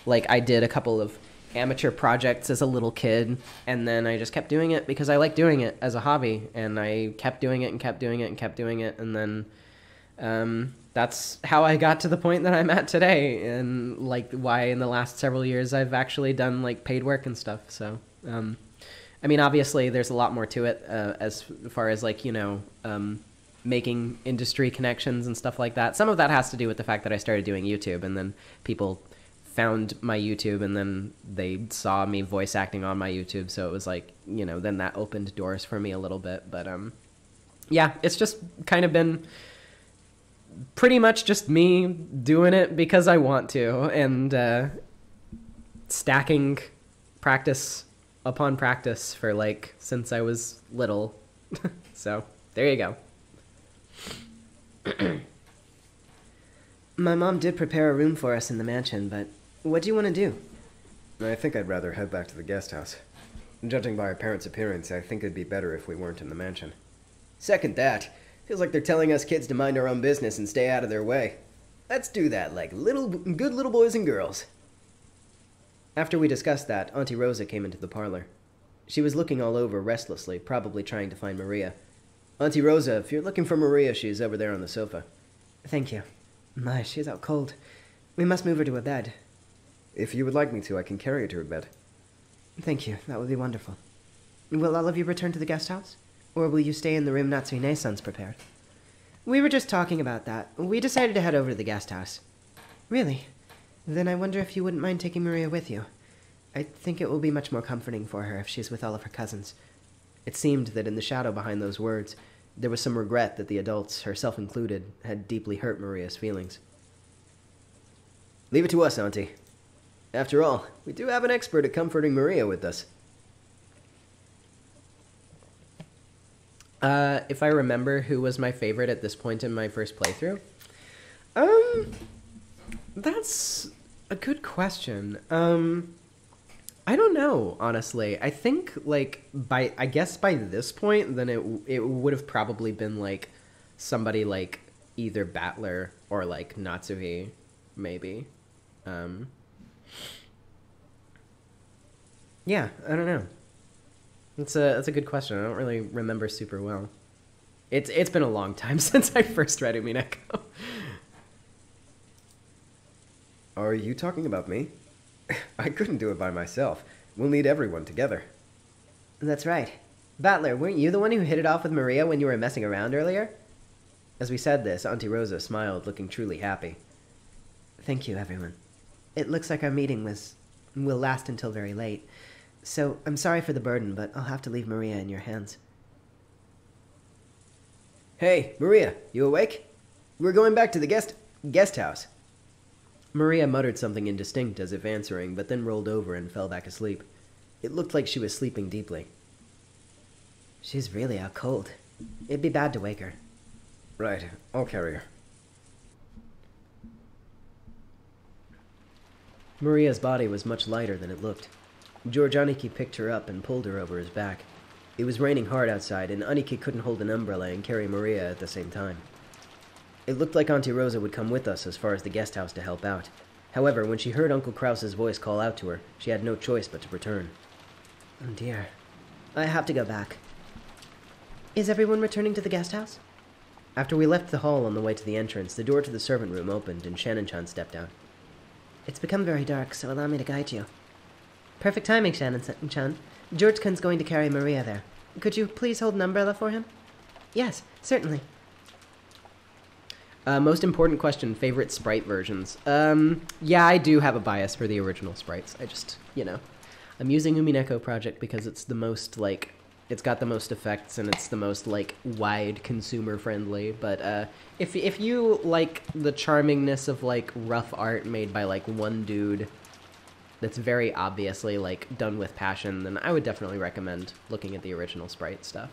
like I did a couple of amateur projects as a little kid and then I just kept doing it because I like doing it as a hobby and I kept doing it and kept doing it and kept doing it and then um, that's how I got to the point that I'm at today and like why in the last several years I've actually done like paid work and stuff so um, I mean obviously there's a lot more to it uh, as far as like you know um, making industry connections and stuff like that. Some of that has to do with the fact that I started doing YouTube and then people found my YouTube and then they saw me voice acting on my YouTube. So it was like, you know, then that opened doors for me a little bit. But um, yeah, it's just kind of been pretty much just me doing it because I want to and uh, stacking practice upon practice for like since I was little. so there you go. My mom did prepare a room for us in the mansion, but what do you want to do? I think I'd rather head back to the guest house. Judging by our parents' appearance, I think it'd be better if we weren't in the mansion. Second that. Feels like they're telling us kids to mind our own business and stay out of their way. Let's do that like little good little boys and girls. After we discussed that, Auntie Rosa came into the parlor. She was looking all over restlessly, probably trying to find Maria. Auntie Rosa, if you're looking for Maria, she's over there on the sofa. Thank you. My, she's out cold. We must move her to a bed. If you would like me to, I can carry her to her bed. Thank you. That would be wonderful. Will all of you return to the guest house? Or will you stay in the room Natsuhi Nee-san's prepared? We were just talking about that. We decided to head over to the guest house. Really? Then I wonder if you wouldn't mind taking Maria with you. I think it will be much more comforting for her if she's with all of her cousins. It seemed that in the shadow behind those words, there was some regret that the adults, herself included, had deeply hurt Maria's feelings. Leave it to us, Auntie. After all, we do have an expert at comforting Maria with us. Uh, if I remember who was my favorite at this point in my first playthrough, Um, that's a good question. Um, I don't know, honestly. I think like by I guess by this point, then it it would have probably been like somebody like either Battler or like Natsuhi, maybe. Um, yeah, I don't know. That's a that's a good question. I don't really remember super well. It's it's been a long time since I first read Umineko. Are you talking about me? I couldn't do it by myself. We'll need everyone together. That's right. Battler, weren't you the one who hit it off with Maria when you were messing around earlier? As we said this, Auntie Rosa smiled, looking truly happy. Thank you, everyone. It looks like our meeting was will last until very late. So I'm sorry for the burden, but I'll have to leave Maria in your hands. Hey, Maria, you awake? We're going back to the guest guest house. Maria muttered something indistinct as if answering, but then rolled over and fell back asleep. It looked like she was sleeping deeply. She's really out cold. It'd be bad to wake her. Right, I'll carry her. Maria's body was much lighter than it looked. George Aniki picked her up and pulled her over his back. It was raining hard outside, and Aniki couldn't hold an umbrella and carry Maria at the same time. It looked like Auntie Rosa would come with us as far as the guest house to help out. However, when she heard Uncle Krauss's voice call out to her, she had no choice but to return. Oh dear. I have to go back. Is everyone returning to the guest house? After we left the hall on the way to the entrance, the door to the servant room opened and Shannon-chan stepped out. It's become very dark, so allow me to guide you. Perfect timing, Shannon-chan. George-kun's going to carry Maria there. Could you please hold an umbrella for him? Yes, certainly. Uh, most important question: favorite sprite versions. Um, yeah, I do have a bias for the original sprites. I just, you know, I'm using Umineko Project because it's the most like, it's got the most effects and it's the most like wide consumer friendly. But uh, if if you like the charmingness of like rough art made by like one dude, that's very obviously like done with passion, then I would definitely recommend looking at the original sprite stuff.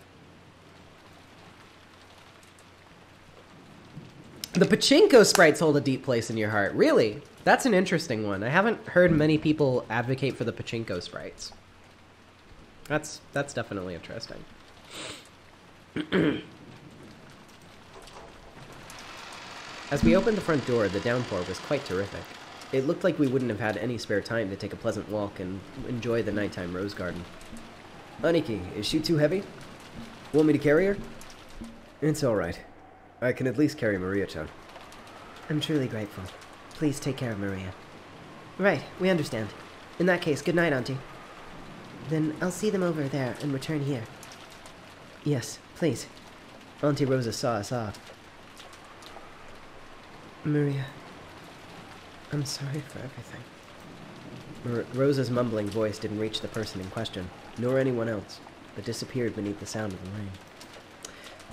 The pachinko sprites hold a deep place in your heart. Really? That's an interesting one. I haven't heard many people advocate for the pachinko sprites. That's that's definitely interesting. As we opened the front door, the downpour was quite terrific. It looked like we wouldn't have had any spare time to take a pleasant walk and enjoy the nighttime rose garden. Aniki, is she too heavy? Want me to carry her? It's alright. I can at least carry Maria-chan. I'm truly grateful. Please take care of Maria. Right, we understand. In that case, good night, Auntie. Then I'll see them over there and return here. Yes, please. Auntie Rosa saw us off. Maria, I'm sorry for everything. Mar- Rosa's mumbling voice didn't reach the person in question, nor anyone else, but disappeared beneath the sound of the rain.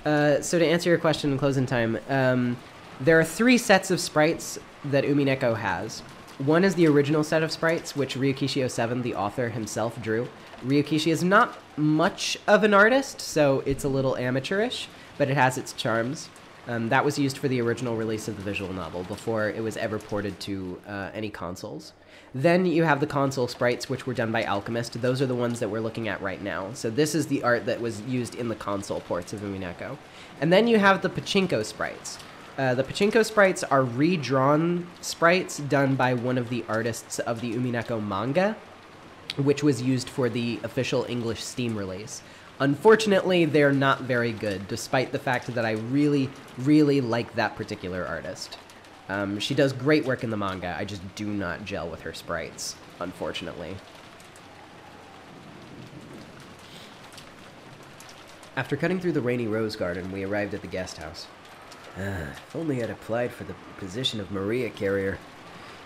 Uh, so to answer your question in closing time, um, there are three sets of sprites that Umineko has. One is the original set of sprites, which Ryukishi 07, the author himself, drew. Ryukishi is not much of an artist, so it's a little amateurish, but it has its charms. Um, that was used for the original release of the visual novel before it was ever ported to uh, any consoles. Then you have the console sprites, which were done by Alchemist. Those are the ones that we're looking at right now. So this is the art that was used in the console ports of Umineko. And then you have the Pachinko sprites. Uh, the Pachinko sprites are redrawn sprites done by one of the artists of the Umineko manga, which was used for the official English Steam release. Unfortunately, they're not very good, despite the fact that I really, really like that particular artist. Um, she does great work in the manga, I just do not gel with her sprites, unfortunately. After cutting through the rainy rose garden, we arrived at the guest house. Ah, if only I'd applied for the position of Maria carrier.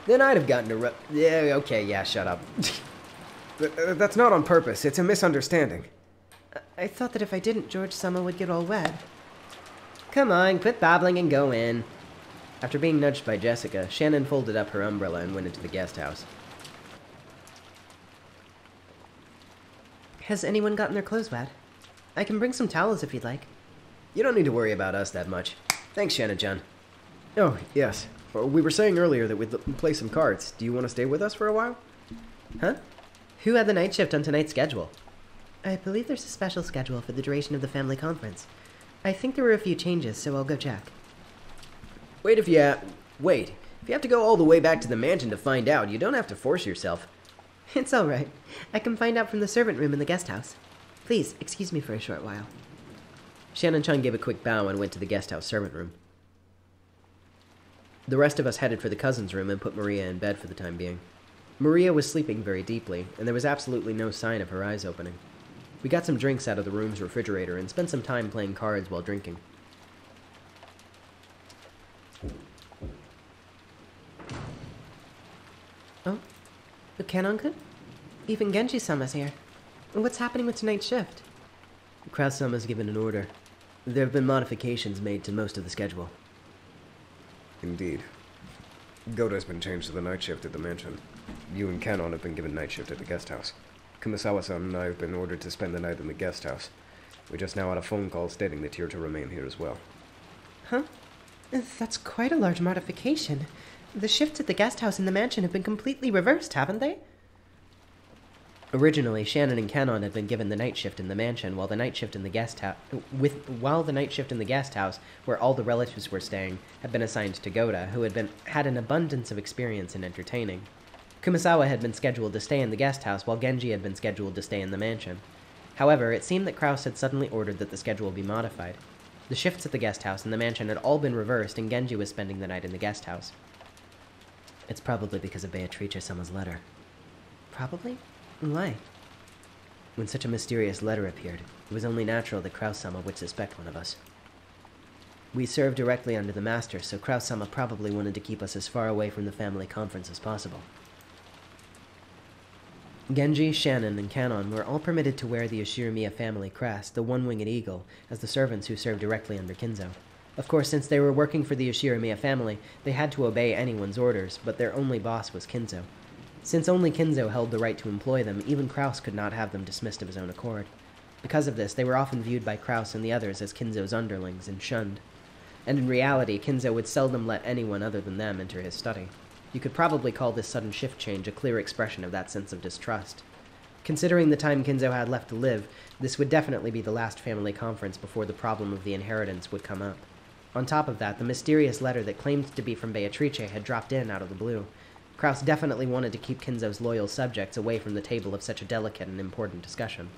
Then I'd have gotten a ru- Yeah, okay, yeah, shut up. Uh, That's not on purpose. It's a misunderstanding. I-, I thought that if I didn't, George-sama would get all wet. Come on, quit babbling and go in. After being nudged by Jessica, Shannon folded up her umbrella and went into the guest house. Has anyone gotten their clothes wet? I can bring some towels if you'd like. You don't need to worry about us that much. Thanks, Shannon-chan. Oh, yes. We were saying earlier that we'd play some cards. Do you want to stay with us for a while? Huh? Who had the night shift on tonight's schedule? I believe there's a special schedule for the duration of the family conference. I think there were a few changes, so I'll go check. Wait if you ha- wait. If you have to go all the way back to the mansion to find out, you don't have to force yourself. It's all right. I can find out from the servant room in the guest house. Please, excuse me for a short while. Shannon-chan gave a quick bow and went to the guest house servant room. The rest of us headed for the cousin's room and put Maria in bed for the time being. Maria was sleeping very deeply, and there was absolutely no sign of her eyes opening. We got some drinks out of the room's refrigerator and spent some time playing cards while drinking. Oh? The Kanon-kun? Even Genji-sama's here. What's happening with tonight's shift? Krauss-sama's given an order. There have been modifications made to most of the schedule. Indeed. Gohda's been changed to the night shift at the mansion. You and Kanon have been given night shift at the guest house. Kumasawa-san and I have been ordered to spend the night in the guest house. We just now had a phone call stating that you're to remain here as well. Huh? Uh, that's quite a large modification. The shifts at the guest house and the mansion have been completely reversed, haven't they? Originally, Shannon and Kanon had been given the night shift in the mansion, while the night shift in the guest house, with while the night shift in the guest house, where all the relatives were staying, had been assigned to Gohda, who had been had an abundance of experience in entertaining. Kumasawa had been scheduled to stay in the guest house, while Genji had been scheduled to stay in the mansion. However, it seemed that Krauss had suddenly ordered that the schedule be modified. The shifts at the guest house and the mansion had all been reversed, and Genji was spending the night in the guest house. It's probably because of Beatrice Sama's letter. Probably? Why? When such a mysterious letter appeared, it was only natural that Krauss Sama would suspect one of us. We serve directly under the Master, so Krauss Sama probably wanted to keep us as far away from the family conference as possible. Genji, Shannon, and Kanon were all permitted to wear the Ushiromiya family crest, the one-winged eagle, as the servants who served directly under Kinzo. Of course, since they were working for the Ushiromiya family, they had to obey anyone's orders, but their only boss was Kinzo. Since only Kinzo held the right to employ them, even Krauss could not have them dismissed of his own accord. Because of this, they were often viewed by Krauss and the others as Kinzo's underlings and shunned. And in reality, Kinzo would seldom let anyone other than them enter his study. You could probably call this sudden shift change a clear expression of that sense of distrust. Considering the time Kinzo had left to live, this would definitely be the last family conference before the problem of the inheritance would come up. On top of that, the mysterious letter that claimed to be from Beatrice had dropped in out of the blue. Krauss definitely wanted to keep Kinzo's loyal subjects away from the table of such a delicate and important discussion.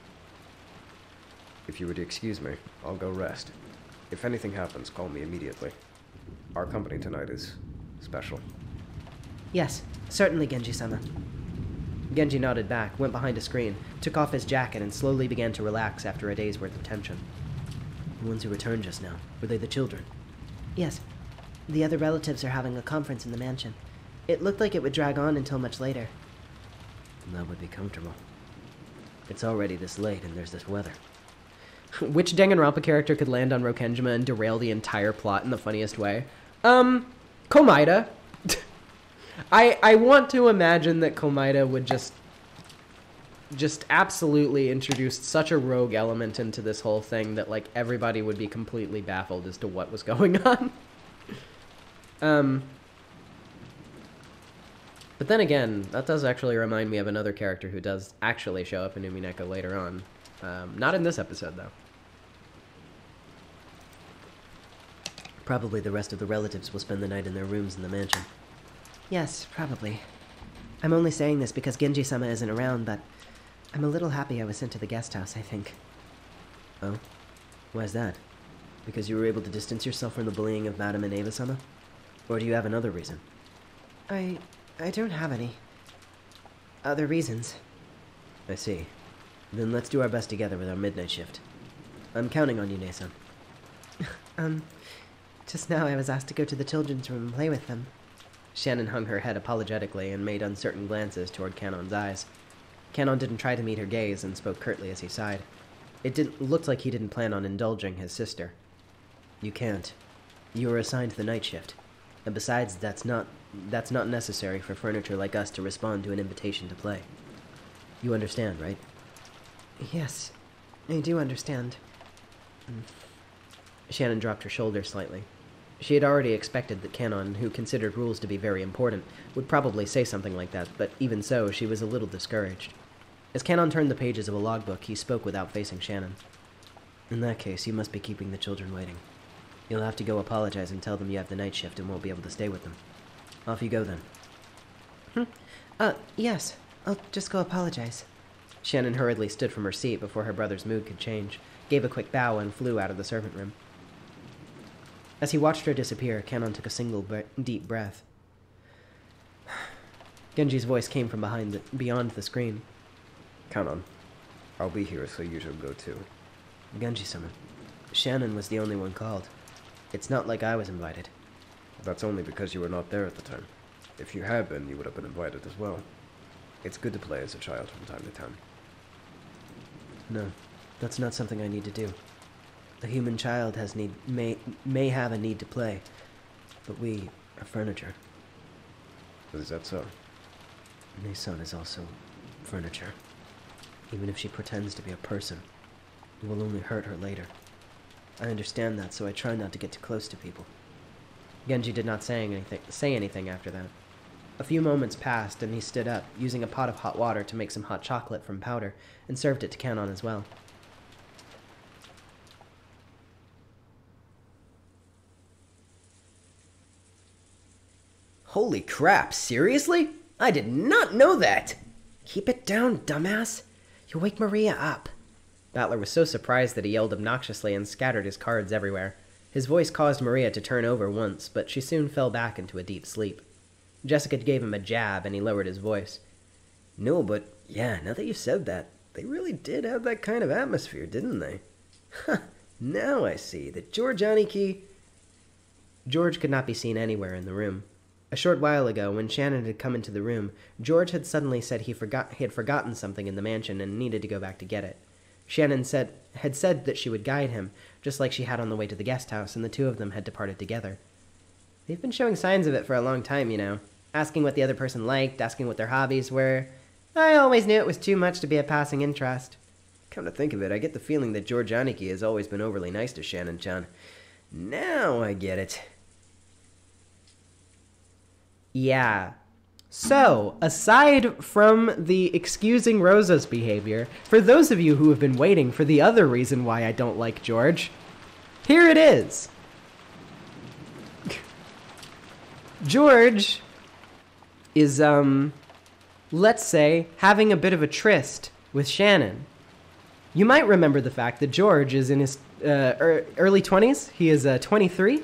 If you would excuse me, I'll go rest. If anything happens, call me immediately. Our company tonight is special. Yes, certainly, Genji sama. Genji nodded back, went behind a screen, took off his jacket, and slowly began to relax after a day's worth of tension. The ones who returned just now, were they the children? Yes. The other relatives are having a conference in the mansion. It looked like it would drag on until much later. That would be comfortable. It's already this late and there's this weather. Which Danganronpa character could land on Rokkenjima and derail the entire plot in the funniest way? Um, Komaeda. I I want to imagine that Komaeda would just just absolutely introduce such a rogue element into this whole thing that like everybody would be completely baffled as to what was going on. um But then again, that does actually remind me of another character who does actually show up in Umineko later on. Um, not in this episode, though. Probably the rest of the relatives will spend the night in their rooms in the mansion. Yes, probably. I'm only saying this because Genji sama isn't around, but I'm a little happy I was sent to the guest house, I think. Oh? Why's that? Because you were able to distance yourself from the bullying of Madame and Eva sama? Or do you have another reason? I. I don't have any. Other reasons. I see. Then let's do our best together with our midnight shift. I'm counting on you, Nee-san. Um, just now I was asked to go to the children's room and play with them. Shannon hung her head apologetically and made uncertain glances toward Kanon's eyes. Kanon didn't try to meet her gaze and spoke curtly as he sighed. It didn't looked like he didn't plan on indulging his sister. You can't. You were assigned the night shift. And besides, that's not that's not necessary for furniture like us to respond to an invitation to play. You understand, right? Yes, I do understand. Shannon dropped her shoulder slightly. She had already expected that Kanon, who considered rules to be very important, would probably say something like that, but even so, she was a little discouraged. As Kanon turned the pages of a logbook, he spoke without facing Shannon. In that case, you must be keeping the children waiting. You'll have to go apologize and tell them you have the night shift and won't be able to stay with them. Off you go then. Hmm? Uh, yes. I'll just go apologize. Shannon hurriedly stood from her seat before her brother's mood could change, gave a quick bow, and flew out of the servant room. As he watched her disappear, Kanon took a single bre- deep breath. Genji's voice came from behind the, beyond the screen. Kanon, I'll be here, so you should go too. Genji-sama, Shannon was the only one called. It's not like I was invited. That's only because you were not there at the time. If you had been, you would have been invited as well. It's good to play as a child from time to time. No, that's not something I need to do. A human child has need may may have a need to play, but we are furniture. Is that so? Nee-san is also furniture. Even if she pretends to be a person, it will only hurt her later. I understand that, so I try not to get too close to people. Genji did not say anything, say anything after that. A few moments passed, and he stood up, using a pot of hot water to make some hot chocolate from powder, and served it to Kanon as well. Holy crap, seriously? I did not know that! Keep it down, dumbass. You'll wake Maria up. Battler was so surprised that he yelled obnoxiously and scattered his cards everywhere. His voice caused Maria to turn over once, but she soon fell back into a deep sleep. Jessica gave him a jab, and he lowered his voice. No, but yeah, now that you said that, they really did have that kind of atmosphere, didn't they? Huh, now I see that George Aniki. George could not be seen anywhere in the room. A short while ago, when Shannon had come into the room, George had suddenly said he forgot he had forgotten something in the mansion and needed to go back to get it. Shannon said had said that she would guide him, just like she had on the way to the guest house, and the two of them had departed together. They've been showing signs of it for a long time, you know, asking what the other person liked, asking what their hobbies were. I always knew it was too much to be a passing interest. Come to think of it, I get the feeling that George Aniki has always been overly nice to Shannon Chan. Now I get it. Yeah. So, aside from the excusing Rosa's behavior, for those of you who have been waiting for the other reason why I don't like George, here it is. George is, um, let's say, having a bit of a tryst with Shannon. You might remember the fact that George is in his uh, er- early 20s. He is uh, 23.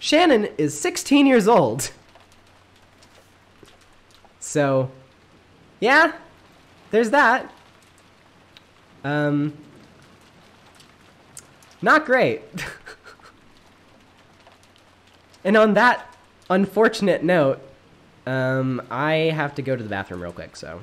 Shannon is 16 years old. So, yeah, there's that. Um, not great. and on that unfortunate note, um, I have to go to the bathroom real quick, so.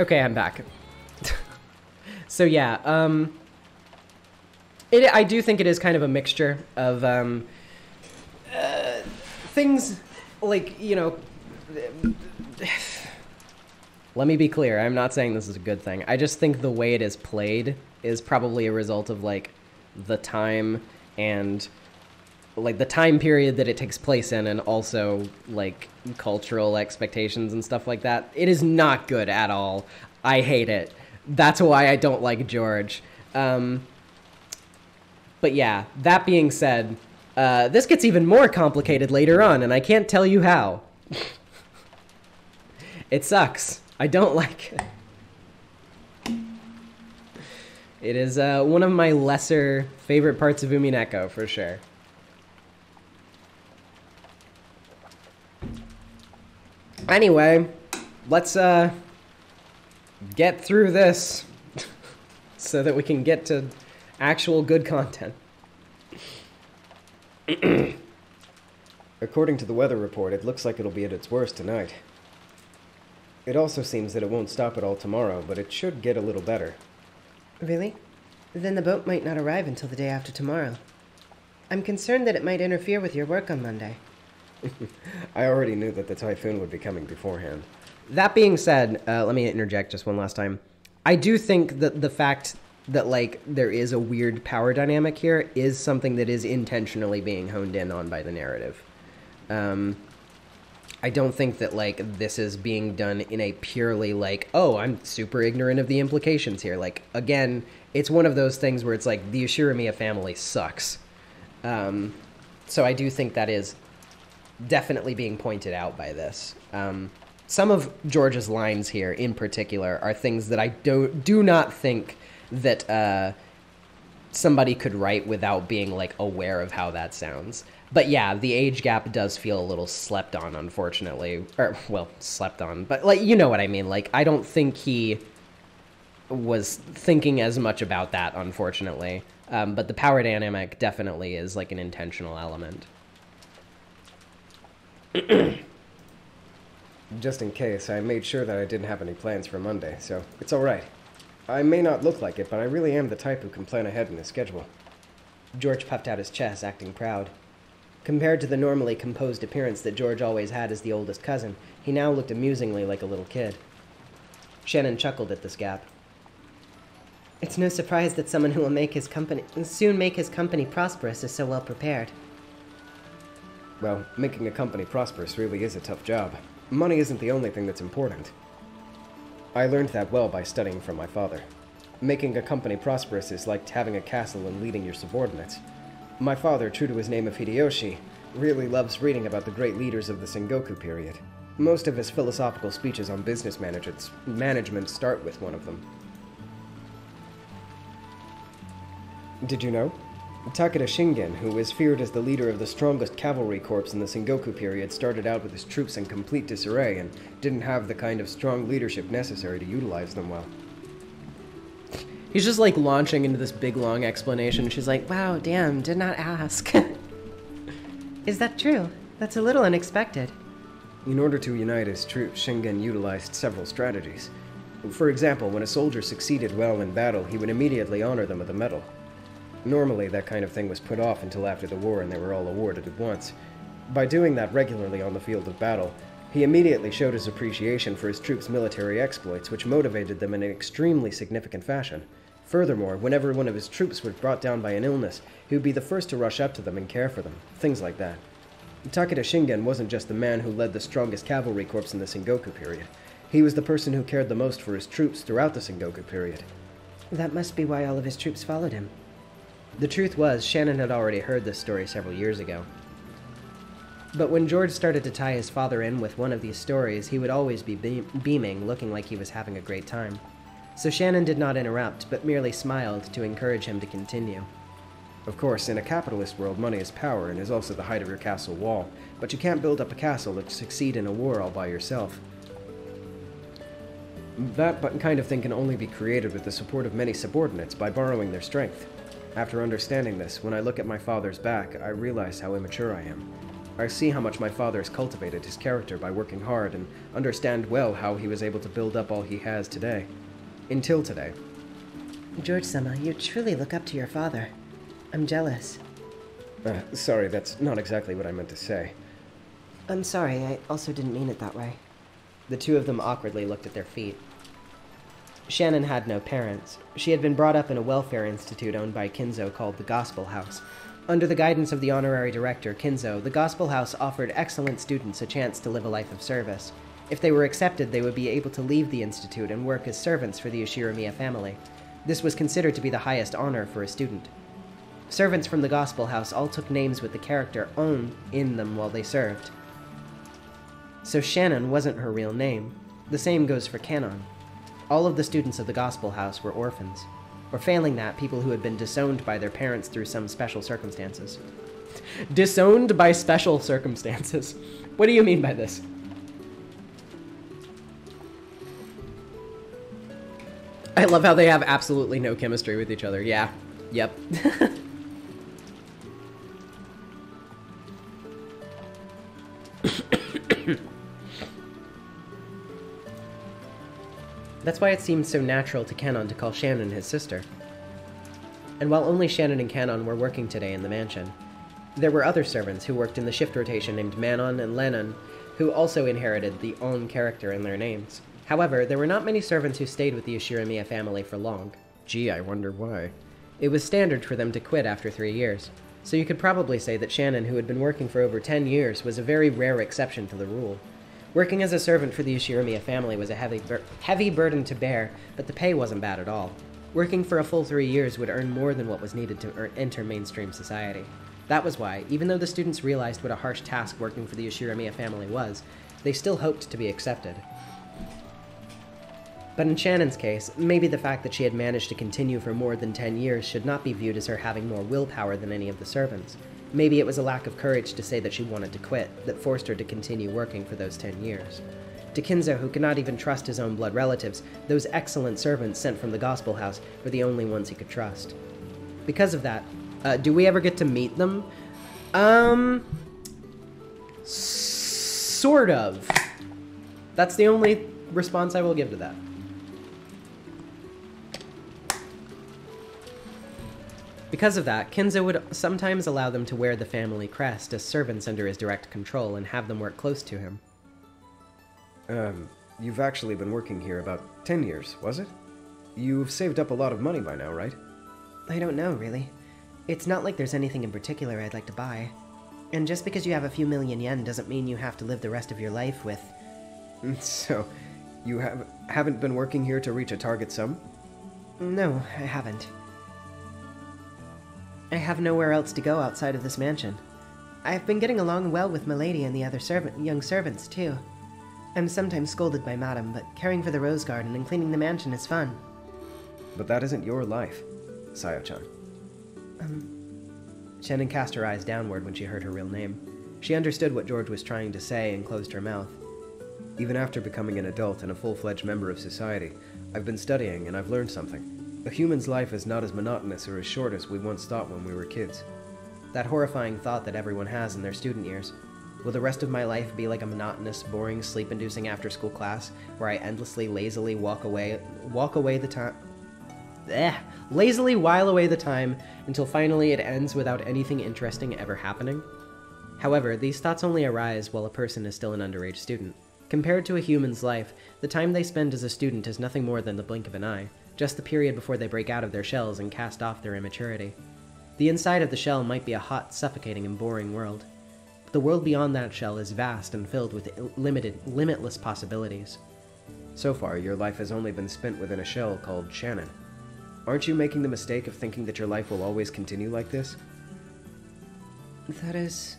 Okay, I'm back. so yeah, um, it, I do think it is kind of a mixture of um, uh, things like you know. Let me be clear. I'm not saying this is a good thing. I just think the way it is played is probably a result of like the time and like the time period that it takes place in and also like cultural expectations and stuff like that. It is not good at all. I hate it. That's why I don't like George. Um, but yeah, that being said, uh, this gets even more complicated later on, and I can't tell you how. it sucks. I don't like it. It is uh, one of my lesser favorite parts of Umineko, for sure. Anyway, let's uh, get through this so that we can get to actual good content. According to the weather report, it looks like it'll be at its worst tonight. It also seems that it won't stop at all tomorrow, but it should get a little better. Really? Then the boat might not arrive until the day after tomorrow. I'm concerned that it might interfere with your work on Monday. I already knew that the typhoon would be coming beforehand. That being said, uh, let me interject just one last time. I do think that the fact that like there is a weird power dynamic here is something that is intentionally being honed in on by the narrative. Um, I don't think that like this is being done in a purely like, oh, I'm super ignorant of the implications here. Like again, it's one of those things where it's like the Ushiromiya family sucks. Um, so I do think that is definitely being pointed out by this. Um, some of George's lines here, in particular, are things that I do do not think that uh, somebody could write without being like aware of how that sounds. but yeah, the age gap does feel a little slept on, unfortunately. Or, well, slept on. But, like, you know what I mean. Like, I don't think he was thinking as much about that, unfortunately. Um, but the power dynamic definitely is, like, an intentional element. Just in case, I made sure that I didn't have any plans for Monday, so it's alright. I may not look like it, but I really am the type who can plan ahead in his schedule. George puffed out his chest, acting proud. Compared to the normally composed appearance that George always had as the oldest cousin, he now looked amusingly like a little kid. Shannon chuckled at this gap. It's no surprise that someone who will make his company soon make his company prosperous is so well prepared. Well, making a company prosperous really is a tough job. Money isn't the only thing that's important. I learned that well by studying from my father. Making a company prosperous is like having a castle and leading your subordinates. My father, true to his name of Hideyoshi, really loves reading about the great leaders of the Sengoku period. Most of his philosophical speeches on business management start with one of them. Did you know? Takeda Shingen, who was feared as the leader of the strongest cavalry corps in the Sengoku period, started out with his troops in complete disarray and didn't have the kind of strong leadership necessary to utilize them well. He's just like launching into this big long explanation. She's like, wow, damn, did not ask. Is that true? That's a little unexpected. In order to unite his troops, Shingen utilized several strategies. For example, when a soldier succeeded well in battle, he would immediately honor them with a medal. Normally, that kind of thing was put off until after the war and they were all awarded at once. By doing that regularly on the field of battle, he immediately showed his appreciation for his troops' military exploits, which motivated them in an extremely significant fashion. Furthermore, whenever one of his troops was brought down by an illness, he would be the first to rush up to them and care for them, things like that. Takeda Shingen wasn't just the man who led the strongest cavalry corps in the Sengoku period. He was the person who cared the most for his troops throughout the Sengoku period. That must be why all of his troops followed him. The truth was, Shannon had already heard this story several years ago. But when George started to tie his father in with one of these stories, he would always be beaming, looking like he was having a great time. So Shannon did not interrupt, but merely smiled to encourage him to continue. Of course, in a capitalist world, money is power and is also the height of your castle wall, but you can't build up a castle to succeed in a war all by yourself. That kind of thing can only be created with the support of many subordinates by borrowing their strength. After understanding this, when I look at my father's back, I realize how immature I am. I see how much my father has cultivated his character by working hard and understand well how he was able to build up all he has today. Until today. George Sama, you truly look up to your father. I'm jealous. Uh, sorry, that's not exactly what I meant to say. I'm sorry, I also didn't mean it that way. The two of them awkwardly looked at their feet. Shannon had no parents. She had been brought up in a welfare institute owned by Kinzo called the Gospel House. Under the guidance of the honorary director, Kinzo, the Gospel House offered excellent students a chance to live a life of service. If they were accepted, they would be able to leave the institute and work as servants for the Ushiromiya family. This was considered to be the highest honor for a student. Servants from the Gospel House all took names with the character On in them while they served. So Shannon wasn't her real name. The same goes for Kanon. All of the students of the Gospel House were orphans, or failing that, people who had been disowned by their parents through some special circumstances. disowned by special circumstances? What do you mean by this? I love how they have absolutely no chemistry with each other. Yeah. Yep. That's why it seemed so natural to Kanon to call Shannon his sister. And while only Shannon and Kanon were working today in the mansion, there were other servants who worked in the shift rotation named Manon and Lennon, who also inherited the own character in their names. However, there were not many servants who stayed with the Ushiromiya family for long. Gee, I wonder why. It was standard for them to quit after three years, so you could probably say that Shannon, who had been working for over 10 years, was a very rare exception to the rule. Working as a servant for the Ushiromiya family was a heavy, bur- heavy burden to bear, but the pay wasn't bad at all. Working for a full three years would earn more than what was needed to enter mainstream society. That was why, even though the students realized what a harsh task working for the Ushiromiya family was, they still hoped to be accepted. But in Shannon's case, maybe the fact that she had managed to continue for more than 10 years should not be viewed as her having more willpower than any of the servants. Maybe it was a lack of courage to say that she wanted to quit that forced her to continue working for those 10 years. To Kinzo, who could not even trust his own blood relatives, those excellent servants sent from the Gospel House were the only ones he could trust. Because of that, uh, do we ever get to meet them? Um, sort of. That's the only response I will give to that. Because of that, Kinzo would sometimes allow them to wear the family crest as servants under his direct control and have them work close to him. Um, you've actually been working here about 10 years, was it? You've saved up a lot of money by now, right? I don't know, really. It's not like there's anything in particular I'd like to buy. And just because you have a few million yen doesn't mean you have to live the rest of your life with. So, you have, haven't been working here to reach a target sum? No, I haven't. I have nowhere else to go outside of this mansion. I've been getting along well with Milady and the other servant, young servants, too. I'm sometimes scolded by Madame, but caring for the rose garden and cleaning the mansion is fun. But that isn't your life, Sayo-chan. Um... Shannon cast her eyes downward when she heard her real name. She understood what George was trying to say and closed her mouth. Even after becoming an adult and a full-fledged member of society, I've been studying and I've learned something. A human's life is not as monotonous or as short as we once thought when we were kids. That horrifying thought that everyone has in their student years. Will the rest of my life be like a monotonous, boring, sleep-inducing after-school class where I endlessly, lazily walk away, walk away the time, eh, lazily while away the time until finally it ends without anything interesting ever happening? However, these thoughts only arise while a person is still an underage student. Compared to a human's life, the time they spend as a student is nothing more than the blink of an eye, just the period before they break out of their shells and cast off their immaturity. The inside of the shell might be a hot, suffocating, and boring world. But the world beyond that shell is vast and filled with limited, limitless possibilities. So far, your life has only been spent within a shell called Shannon. Aren't you making the mistake of thinking that your life will always continue like this? That is.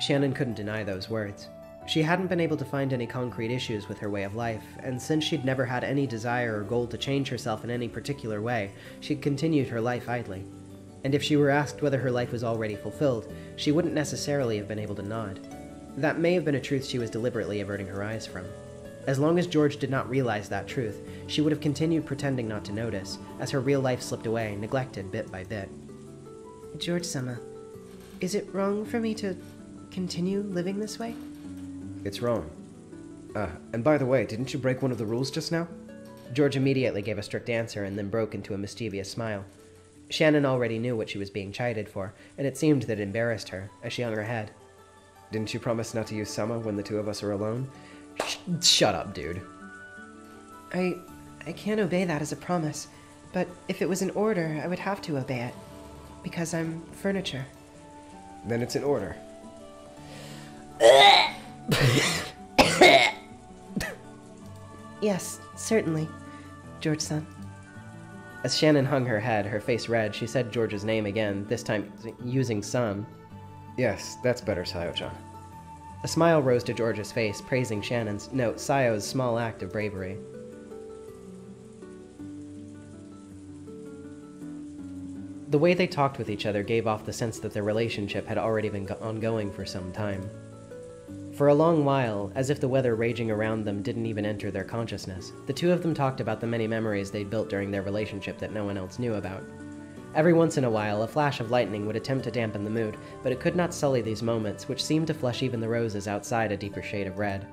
Shannon couldn't deny those words. She hadn't been able to find any concrete issues with her way of life, and since she'd never had any desire or goal to change herself in any particular way, she'd continued her life idly. And if she were asked whether her life was already fulfilled, she wouldn't necessarily have been able to nod. That may have been a truth she was deliberately averting her eyes from. As long as George did not realize that truth, she would have continued pretending not to notice, as her real life slipped away, neglected bit by bit. George Sama, is it wrong for me to continue living this way? It's wrong. Uh, and by the way, didn't you break one of the rules just now? George immediately gave a strict answer and then broke into a mischievous smile. Shannon already knew what she was being chided for, and it seemed that it embarrassed her, as she hung her head. Didn't you promise not to use Sama when the two of us are alone? Sh- shut up, dude. I. I can't obey that as a promise, but if it was an order, I would have to obey it. Because I'm furniture. Then it's an order. Yes, certainly, George san. As Shannon hung her head, her face red, she said George's name again, this time using san. Yes, that's better, Sayo-chan. A smile rose to George's face, praising Shannon's, no, Sayo's small act of bravery. The way they talked with each other gave off the sense that their relationship had already been ongoing for some time. For a long while, as if the weather raging around them didn't even enter their consciousness, the two of them talked about the many memories they'd built during their relationship that no one else knew about. Every once in a while, a flash of lightning would attempt to dampen the mood, but it could not sully these moments, which seemed to flush even the roses outside a deeper shade of red.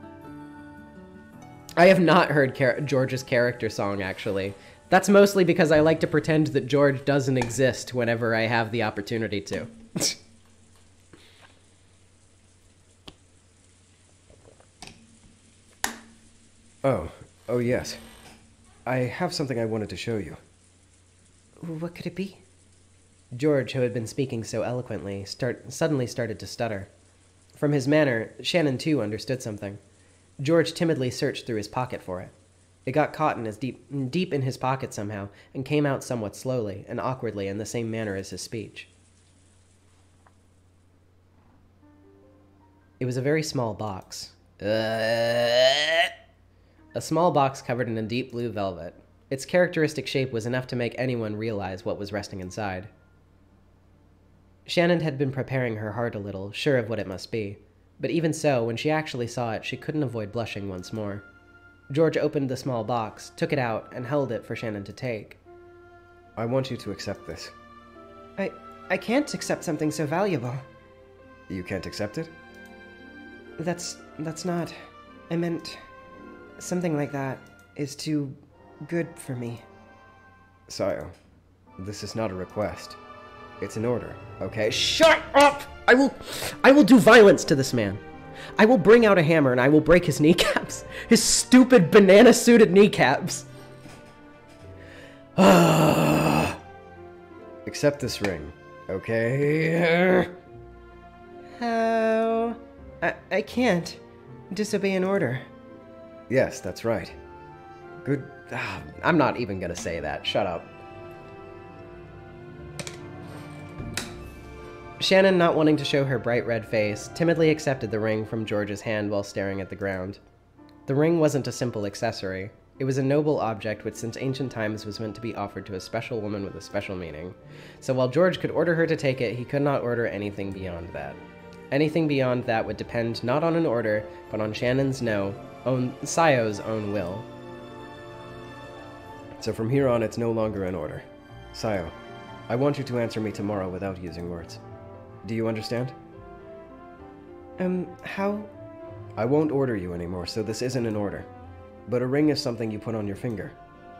I have not heard George's character song, actually. That's mostly because I like to pretend that George doesn't exist whenever I have the opportunity to. Oh, oh yes. I have something I wanted to show you. What could it be? George, who had been speaking so eloquently, start, suddenly started to stutter. From his manner, Shannon too understood something. George timidly searched through his pocket for it. It got caught in his deep, deep in his pocket somehow, and came out somewhat slowly and awkwardly in the same manner as his speech. It was a very small box. Uh, A small box covered in a deep blue velvet. Its characteristic shape was enough to make anyone realize what was resting inside. Shannon had been preparing her heart a little, sure of what it must be. But even so, when she actually saw it, she couldn't avoid blushing once more. George opened the small box, took it out, and held it for Shannon to take. I want you to accept this. I I can't accept something so valuable. You can't accept it? That's that's not. I meant something like that is too good for me. Sayo, this is not a request. It's an order, okay? Shut up! I will I will do violence to this man. I will bring out a hammer and I will break his kneecaps. His stupid banana suited kneecaps. Accept this ring, okay? How? I I can't disobey an order. Yes, that's right. Good. ah, I'm not even gonna say that. Shut up. Shannon, not wanting to show her bright red face, timidly accepted the ring from George's hand while staring at the ground. The ring wasn't a simple accessory. It was a noble object which, since ancient times, was meant to be offered to a special woman with a special meaning. So while George could order her to take it, he could not order anything beyond that. Anything beyond that would depend not on an order, but on Shannon's no, own Sayo's own will. So from here on, it's no longer an order. Sayo, I want you to answer me tomorrow without using words. Do you understand? Um, how? I won't order you anymore, so this isn't an order. But a ring is something you put on your finger.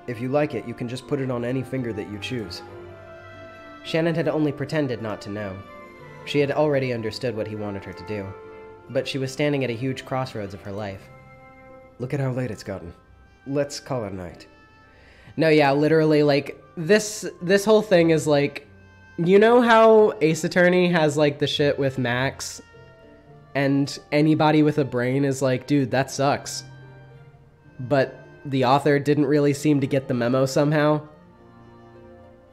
If you like it, you can just put it on any finger that you choose. Shannon had only pretended not to know. She had already understood what he wanted her to do. But she was standing at a huge crossroads of her life. Look at how late it's gotten. Let's call it a night. No, yeah, literally, like this. This whole thing is like, you know how Ace Attorney has like the shit with Max, and anybody with a brain is like, dude, that sucks. But the author didn't really seem to get the memo somehow.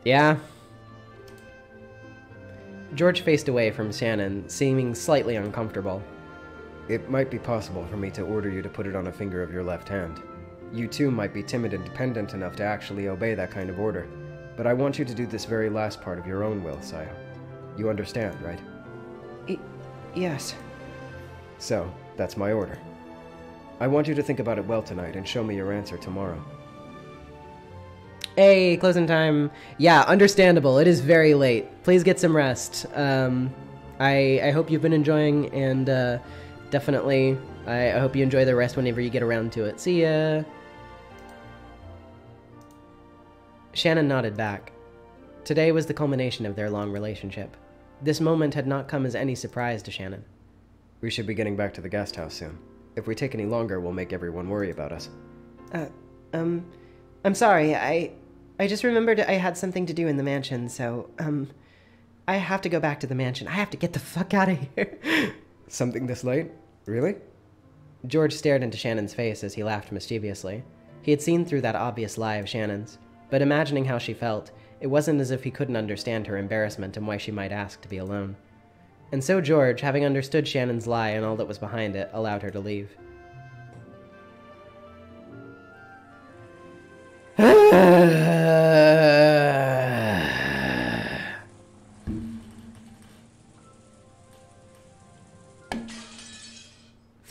Yeah. George faced away from Shannon, seeming slightly uncomfortable. It might be possible for me to order you to put it on a finger of your left hand. You too might be timid and dependent enough to actually obey that kind of order. But I want you to do this very last part of your own will, Sayo. You understand, right? Y- yes. So, that's my order. I want you to think about it well tonight and show me your answer tomorrow. Hey, closing time. Yeah, understandable. It is very late. Please get some rest. Um, I I hope you've been enjoying, and uh, definitely, I, I hope you enjoy the rest whenever you get around to it. See ya. Shannon nodded back. Today was the culmination of their long relationship. This moment had not come as any surprise to Shannon. We should be getting back to the guest house soon. If we take any longer, we'll make everyone worry about us. Uh, um, I'm sorry. I, I just remembered I had something to do in the mansion, so um, I have to go back to the mansion. I have to get the fuck out of here. Something this late? Really? George stared into Shannon's face as he laughed mischievously. He had seen through that obvious lie of Shannon's, but imagining how she felt, it wasn't as if he couldn't understand her embarrassment and why she might ask to be alone. And so George, having understood Shannon's lie and all that was behind it, allowed her to leave.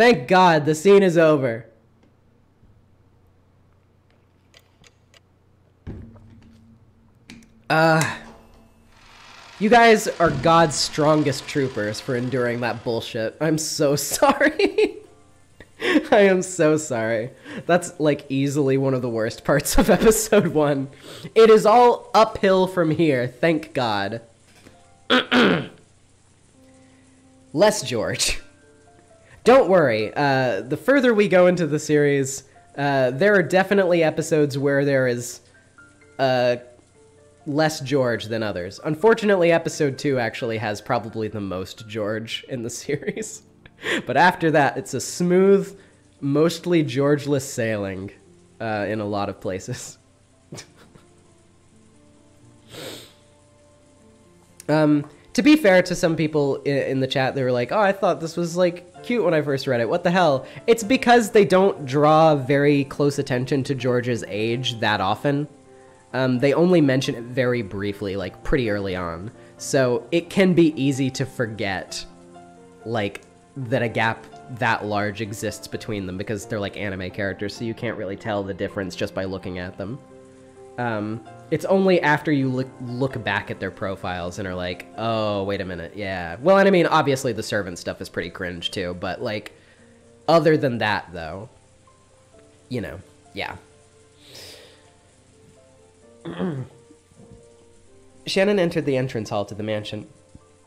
Thank God, the scene is over. Uh, you guys are God's strongest troopers for enduring that bullshit. I'm so sorry. I am so sorry. That's like easily one of the worst parts of episode one. It is all uphill from here, thank God. Less George. Don't worry. Uh, the further we go into the series, uh, there are definitely episodes where there is uh, less George than others. Unfortunately, episode two actually has probably the most George in the series. but after that, it's a smooth, mostly Georgeless sailing uh, in a lot of places. um, to be fair to some people in, in the chat, they were like, "Oh, I thought this was like cute when I first read it. What the hell?" It's because they don't draw very close attention to George's age that often. Um, they only mention it very briefly, like pretty early on. So it can be easy to forget, like, that a gap that large exists between them because they're like anime characters, so you can't really tell the difference just by looking at them. Um, it's only after you look look back at their profiles and are like, oh, wait a minute, yeah. Well, and I mean, obviously the servant stuff is pretty cringe too, but like, other than that, though, you know, yeah. Shannon entered the entrance hall to the mansion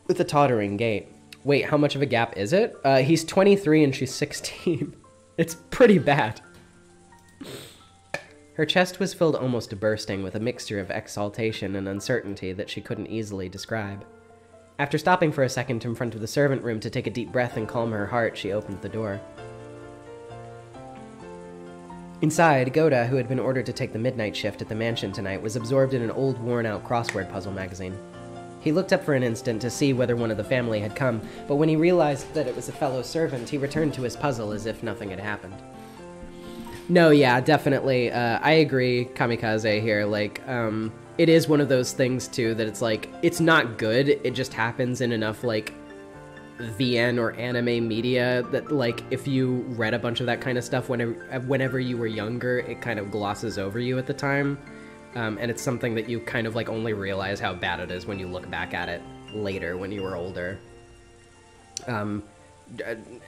with a tottering gait. Wait, how much of a gap is it? Uh, he's 23 and she's 16. it's pretty bad. Her chest was filled almost to bursting with a mixture of exaltation and uncertainty that she couldn't easily describe. After stopping for a second in front of the servant room to take a deep breath and calm her heart, she opened the door. Inside, Gohda, who had been ordered to take the midnight shift at the mansion tonight, was absorbed in an old, worn out crossword puzzle magazine. He looked up for an instant to see whether one of the family had come, but when he realized that it was a fellow servant, he returned to his puzzle as if nothing had happened. No, yeah, definitely. Uh, I agree, Kamikaze here. Like, um, it is one of those things too that it's like it's not good. It just happens in enough like VN or anime media that like if you read a bunch of that kind of stuff whenever whenever you were younger, it kind of glosses over you at the time. Um, and it's something that you kind of like only realize how bad it is when you look back at it later when you were older. Um,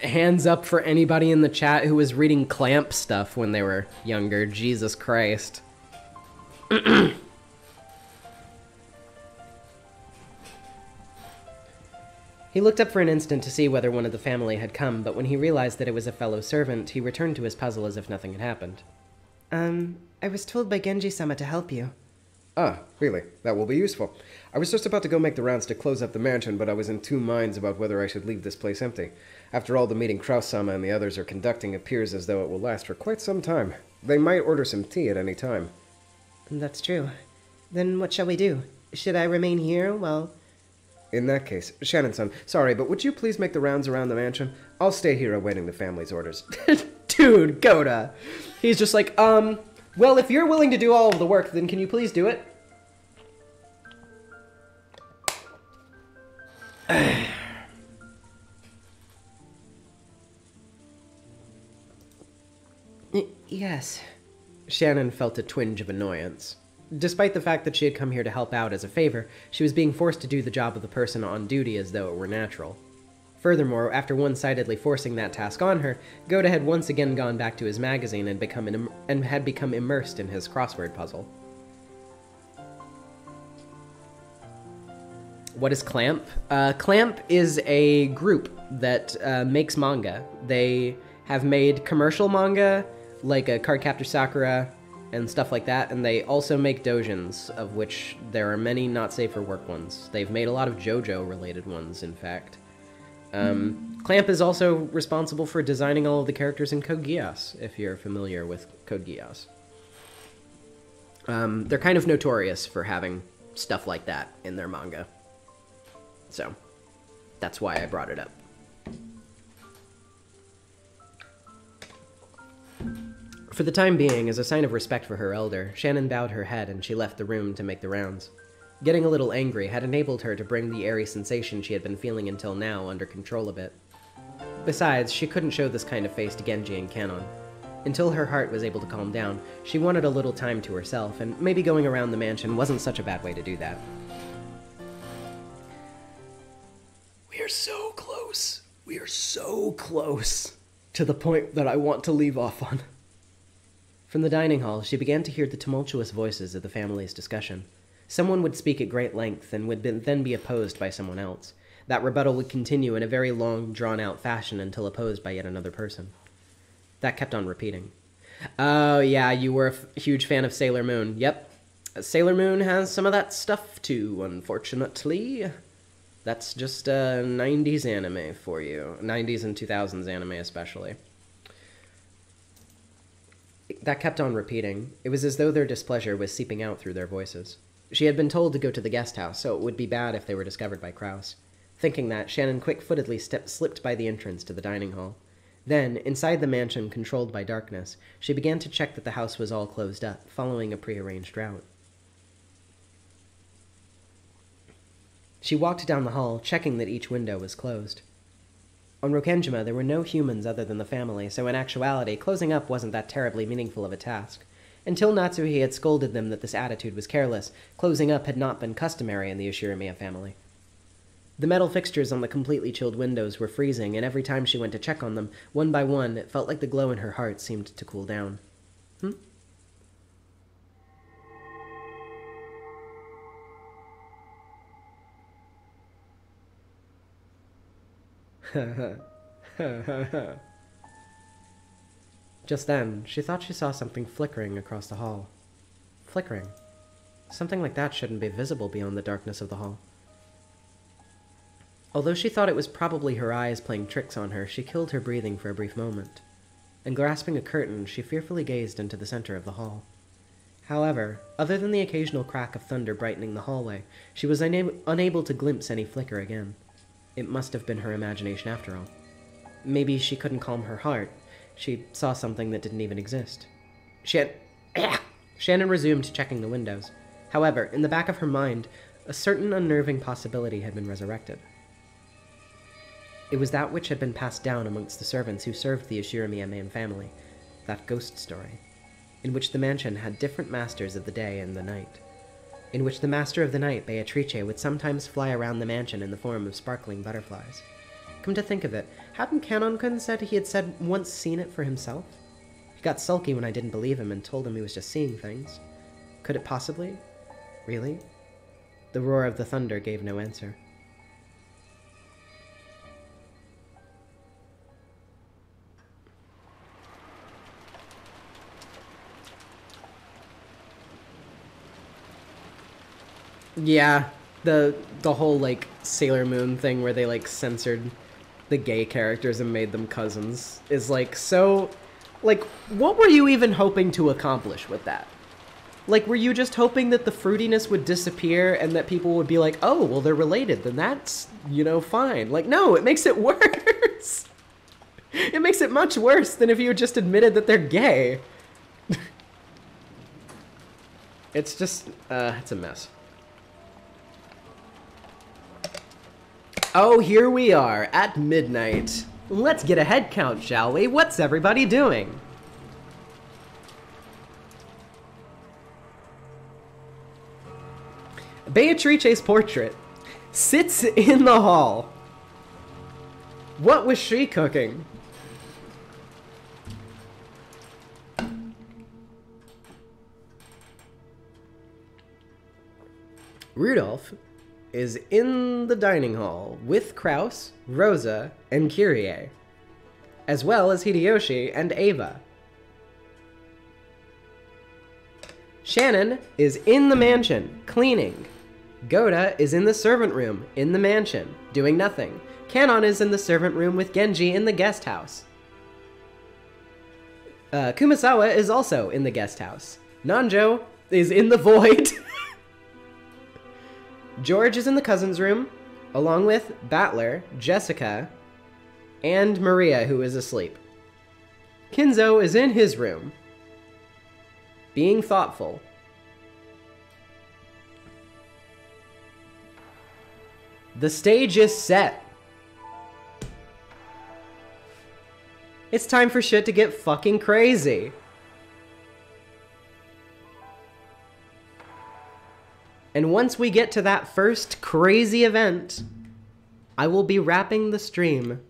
hands up for anybody in the chat who was reading Clamp stuff when they were younger. Jesus Christ. he looked up for an instant to see whether one of the family had come, but when he realized that it was a fellow servant, he returned to his puzzle as if nothing had happened. Um, I was told by Genji sama to help you. Ah, really? That will be useful. I was just about to go make the rounds to close up the mansion, but I was in two minds about whether I should leave this place empty. After all, the meeting Krauss-sama and the others are conducting appears as though it will last for quite some time. They might order some tea at any time. That's true. Then what shall we do? Should I remain here while... In that case, Shannon-san, sorry, but would you please make the rounds around the mansion? I'll stay here awaiting the family's orders. Dude, Gohda. He's just like, um, well, if you're willing to do all of the work, then can you please do it? Yes. Shannon felt a twinge of annoyance. Despite the fact that she had come here to help out as a favor, she was being forced to do the job of the person on duty as though it were natural. Furthermore, after one-sidedly forcing that task on her, Gohda had once again gone back to his magazine and become an, and had become immersed in his crossword puzzle. What is Clamp? Uh, Clamp is a group that uh, makes manga. They have made commercial manga, like a Cardcaptor Sakura and stuff like that, and they also make dojins, of which there are many not safe for work ones. They've made a lot of JoJo related ones, in fact. Um, Clamp is also responsible for designing all of the characters in Code Geass, if you're familiar with Code Geass. Um, they're kind of notorious for having stuff like that in their manga. So, that's why I brought it up. For the time being, as a sign of respect for her elder, Shannon bowed her head and she left the room to make the rounds. Getting a little angry had enabled her to bring the airy sensation she had been feeling until now under control a bit. Besides, she couldn't show this kind of face to Genji and Kanon. Until her heart was able to calm down, she wanted a little time to herself, and maybe going around the mansion wasn't such a bad way to do that. We are so close. We are so close. To the point that I want to leave off on. From the dining hall, she began to hear the tumultuous voices of the family's discussion. Someone would speak at great length and would then be opposed by someone else. That rebuttal would continue in a very long, drawn out fashion until opposed by yet another person. That kept on repeating. Oh, yeah, you were a f- huge fan of Sailor Moon. Yep. Sailor Moon has some of that stuff too, unfortunately. That's just a 90s anime for you. 90s and 2000s anime, especially. That kept on repeating. It was as though their displeasure was seeping out through their voices. She had been told to go to the guest house, so it would be bad if they were discovered by Krauss. Thinking that, Shannon quick-footedly slipped by the entrance to the dining hall. Then, inside the mansion controlled by darkness, she began to check that the house was all closed up, following a prearranged route. She walked down the hall, checking that each window was closed. On Rokkenjima, there were no humans other than the family, so in actuality, closing up wasn't that terribly meaningful of a task. Until Natsuhi had scolded them that this attitude was careless, closing up had not been customary in the Ushiromiya family. The metal fixtures on the completely chilled windows were freezing, and every time she went to check on them, one by one, it felt like the glow in her heart seemed to cool down. Just then, she thought she saw something flickering across the hall. Flickering. Something like that shouldn't be visible beyond the darkness of the hall. Although she thought it was probably her eyes playing tricks on her, she killed her breathing for a brief moment. And grasping a curtain, she fearfully gazed into the center of the hall. However, other than the occasional crack of thunder brightening the hallway, she was una- unable to glimpse any flicker again. It must have been her imagination after all. Maybe she couldn't calm her heart. She saw something that didn't even exist. Shan- Shannon resumed checking the windows. However, in the back of her mind, a certain unnerving possibility had been resurrected. It was that which had been passed down amongst the servants who served the Ushiromiya main family, that ghost story, in which the mansion had different masters of the day and the night, in which the master of the night, Beatrice, would sometimes fly around the mansion in the form of sparkling butterflies. Come to think of it, hadn't Kanon-kun said he had said once seen it for himself? He got sulky when I didn't believe him and told him he was just seeing things. Could it possibly? Really? The roar of the thunder gave no answer. Yeah, the the whole like Sailor Moon thing where they like censored the gay characters and made them cousins is like so like what were you even hoping to accomplish with that? Like were you just hoping that the fruitiness would disappear and that people would be like, "Oh, well they're related, then that's, you know, fine." Like no, it makes it worse. it makes it much worse than if you just admitted that they're gay. it's just uh it's a mess. Oh, here we are at midnight. Let's get a head count, shall we? What's everybody doing? Beatrice's portrait sits in the hall. What was she cooking? Rudolf is in the dining hall with Krauss, Rosa, and Kirie, as well as Hideyoshi and Eva. Shannon is in the mansion, cleaning. Gohda is in the servant room, in the mansion, doing nothing. Kanon is in the servant room with Genji in the guest house. Uh, Kumasawa is also in the guest house. Nanjo is in the void. George is in the cousin's room, along with Battler, Jessica, and Maria, who is asleep. Kinzo is in his room, being thoughtful. The stage is set. It's time for shit to get fucking crazy. And once we get to that first crazy event, I will be wrapping the stream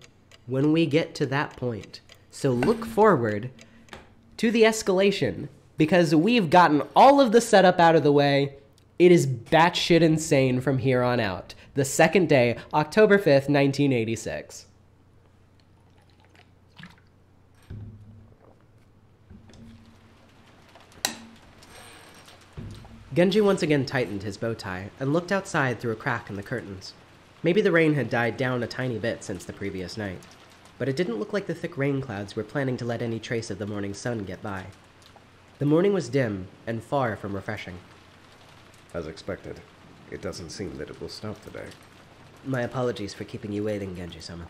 when we get to that point. So look forward to the escalation because we've gotten all of the setup out of the way. It is batshit insane from here on out. The second day, October 5th, 1986. Genji once again tightened his bow tie and looked outside through a crack in the curtains. Maybe the rain had died down a tiny bit since the previous night, but it didn't look like the thick rain clouds were planning to let any trace of the morning sun get by. The morning was dim and far from refreshing. As expected, it doesn't seem that it will stop today. My apologies for keeping you waiting, Genji-sama.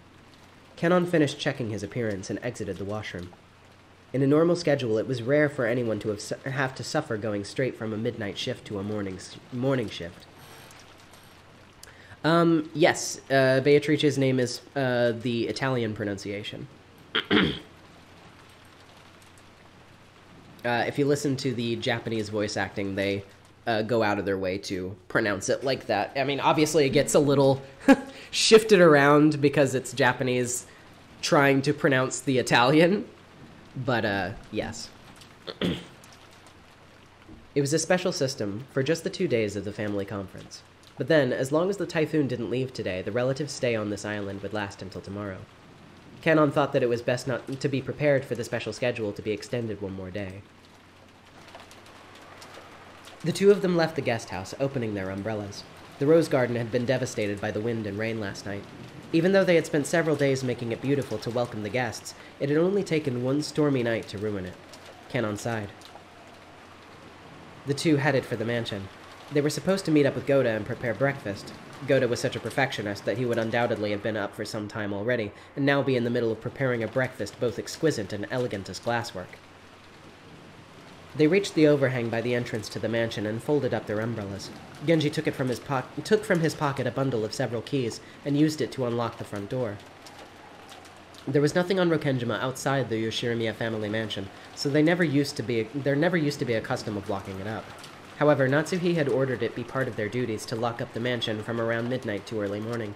Kanon finished checking his appearance and exited the washroom. In a normal schedule, it was rare for anyone to have, su- have to suffer going straight from a midnight shift to a morning, morning shift. Um, yes, uh, Beatrice's name is uh, the Italian pronunciation. uh, if you listen to the Japanese voice acting, they uh, go out of their way to pronounce it like that. I mean, obviously, it gets a little shifted around because it's Japanese trying to pronounce the Italian, but uh, yes. it was a special system for just the two days of the family conference. But then, as long as the typhoon didn't leave today, the relatives' stay on this island would last until tomorrow. Kanon thought that it was best not to be prepared for the special schedule to be extended one more day. The two of them left the guest house, opening their umbrellas. The rose garden had been devastated by the wind and rain last night. Even though they had spent several days making it beautiful to welcome the guests, it had only taken one stormy night to ruin it. Kanon sighed. The two headed for the mansion. They were supposed to meet up with Gohda and prepare breakfast. Gohda was such a perfectionist that he would undoubtedly have been up for some time already, and now be in the middle of preparing a breakfast both exquisite and elegant as glasswork. They reached the overhang by the entrance to the mansion and folded up their umbrellas. Genji took, it from took from his pocket a bundle of several keys and used it to unlock the front door. There was nothing on Rokkenjima outside the Ushiromiya family mansion, so they never used to be there never used to be a custom of locking it up. However, Natsuhi had ordered it be part of their duties to lock up the mansion from around midnight to early morning.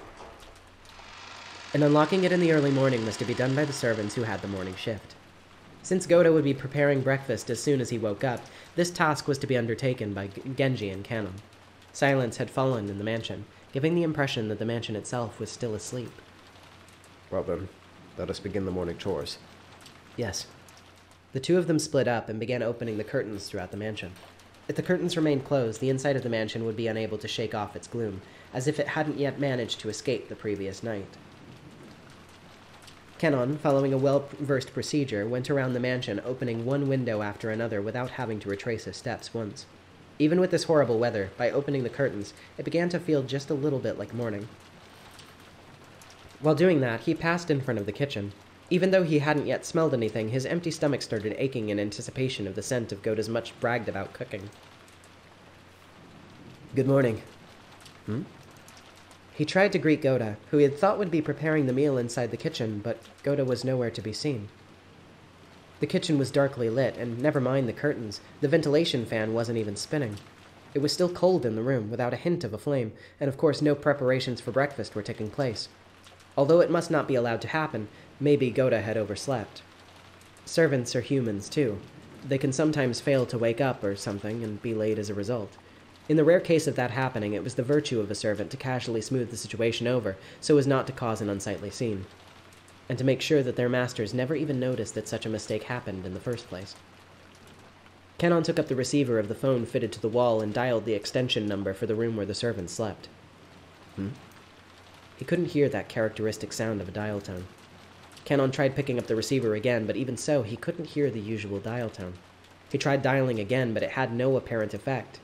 And unlocking it in the early morning was to be done by the servants who had the morning shift. Since Gohda would be preparing breakfast as soon as he woke up, this task was to be undertaken by Genji and Kanon. Silence had fallen in the mansion, giving the impression that the mansion itself was still asleep. Well then, let us begin the morning chores. Yes. The two of them split up and began opening the curtains throughout the mansion. If the curtains remained closed, the inside of the mansion would be unable to shake off its gloom, as if it hadn't yet managed to escape the previous night. Kanon, following a well versed procedure, went around the mansion, opening one window after another without having to retrace his steps once. Even with this horrible weather, by opening the curtains, it began to feel just a little bit like morning. While doing that, he passed in front of the kitchen. Even though he hadn't yet smelled anything, his empty stomach started aching in anticipation of the scent of Gohda's much bragged about cooking. Good morning. Hmm? He tried to greet Gohda, who he had thought would be preparing the meal inside the kitchen, but Gohda was nowhere to be seen. The kitchen was darkly lit, and never mind the curtains, the ventilation fan wasn't even spinning. It was still cold in the room, without a hint of a flame, and of course no preparations for breakfast were taking place. Although it must not be allowed to happen, maybe Gohda had overslept. Servants are humans, too. They can sometimes fail to wake up or something and be late as a result. In the rare case of that happening, it was the virtue of a servant to casually smooth the situation over so as not to cause an unsightly scene, and to make sure that their masters never even noticed that such a mistake happened in the first place. Kanon took up the receiver of the phone fitted to the wall and dialed the extension number for the room where the servant slept. Hmm? He couldn't hear that characteristic sound of a dial tone. Kanon tried picking up the receiver again, but even so, he couldn't hear the usual dial tone. He tried dialing again, but it had no apparent effect.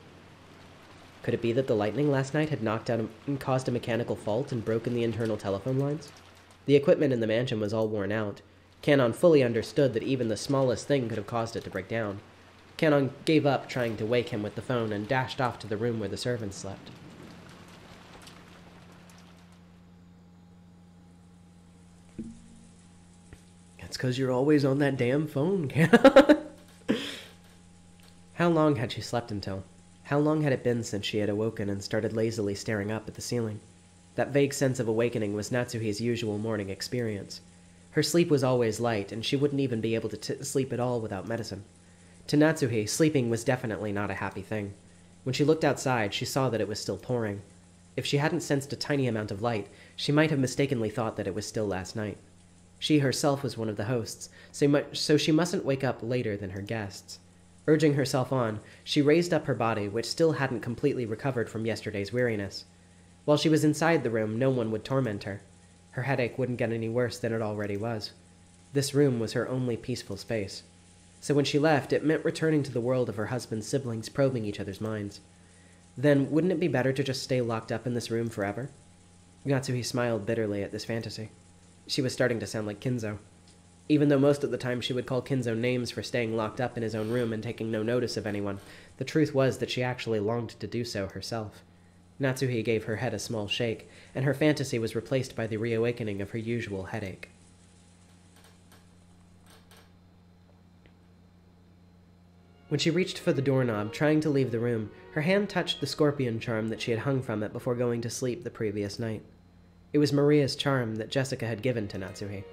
Could it be that the lightning last night had knocked out and caused a mechanical fault and broken the internal telephone lines? The equipment in the mansion was all worn out. Kanon fully understood that even the smallest thing could have caused it to break down. Kanon gave up trying to wake him with the phone and dashed off to the room where the servants slept. It's because you're always on that damn phone, Kanon. How long had she slept until? How long had it been since she had awoken and started lazily staring up at the ceiling? That vague sense of awakening was Natsuhi's usual morning experience. Her sleep was always light, and she wouldn't even be able to sleep at all without medicine. To Natsuhi, sleeping was definitely not a happy thing. When she looked outside, she saw that it was still pouring. If she hadn't sensed a tiny amount of light, she might have mistakenly thought that it was still last night. She herself was one of the hosts, so she mustn't wake up later than her guests. Urging herself on, she raised up her body, which still hadn't completely recovered from yesterday's weariness. While she was inside the room, no one would torment her. Her headache wouldn't get any worse than it already was. This room was her only peaceful space. So when she left, it meant returning to the world of her husband's siblings probing each other's minds. Then, wouldn't it be better to just stay locked up in this room forever? Natsuhi smiled bitterly at this fantasy. She was starting to sound like Kinzo. Even though most of the time she would call Kinzo names for staying locked up in his own room and taking no notice of anyone, the truth was that she actually longed to do so herself. Natsuhi gave her head a small shake, and her fantasy was replaced by the reawakening of her usual headache. When she reached for the doorknob, trying to leave the room, her hand touched the scorpion charm that she had hung from it before going to sleep the previous night. It was Maria's charm that Jessica had given to Natsuhi.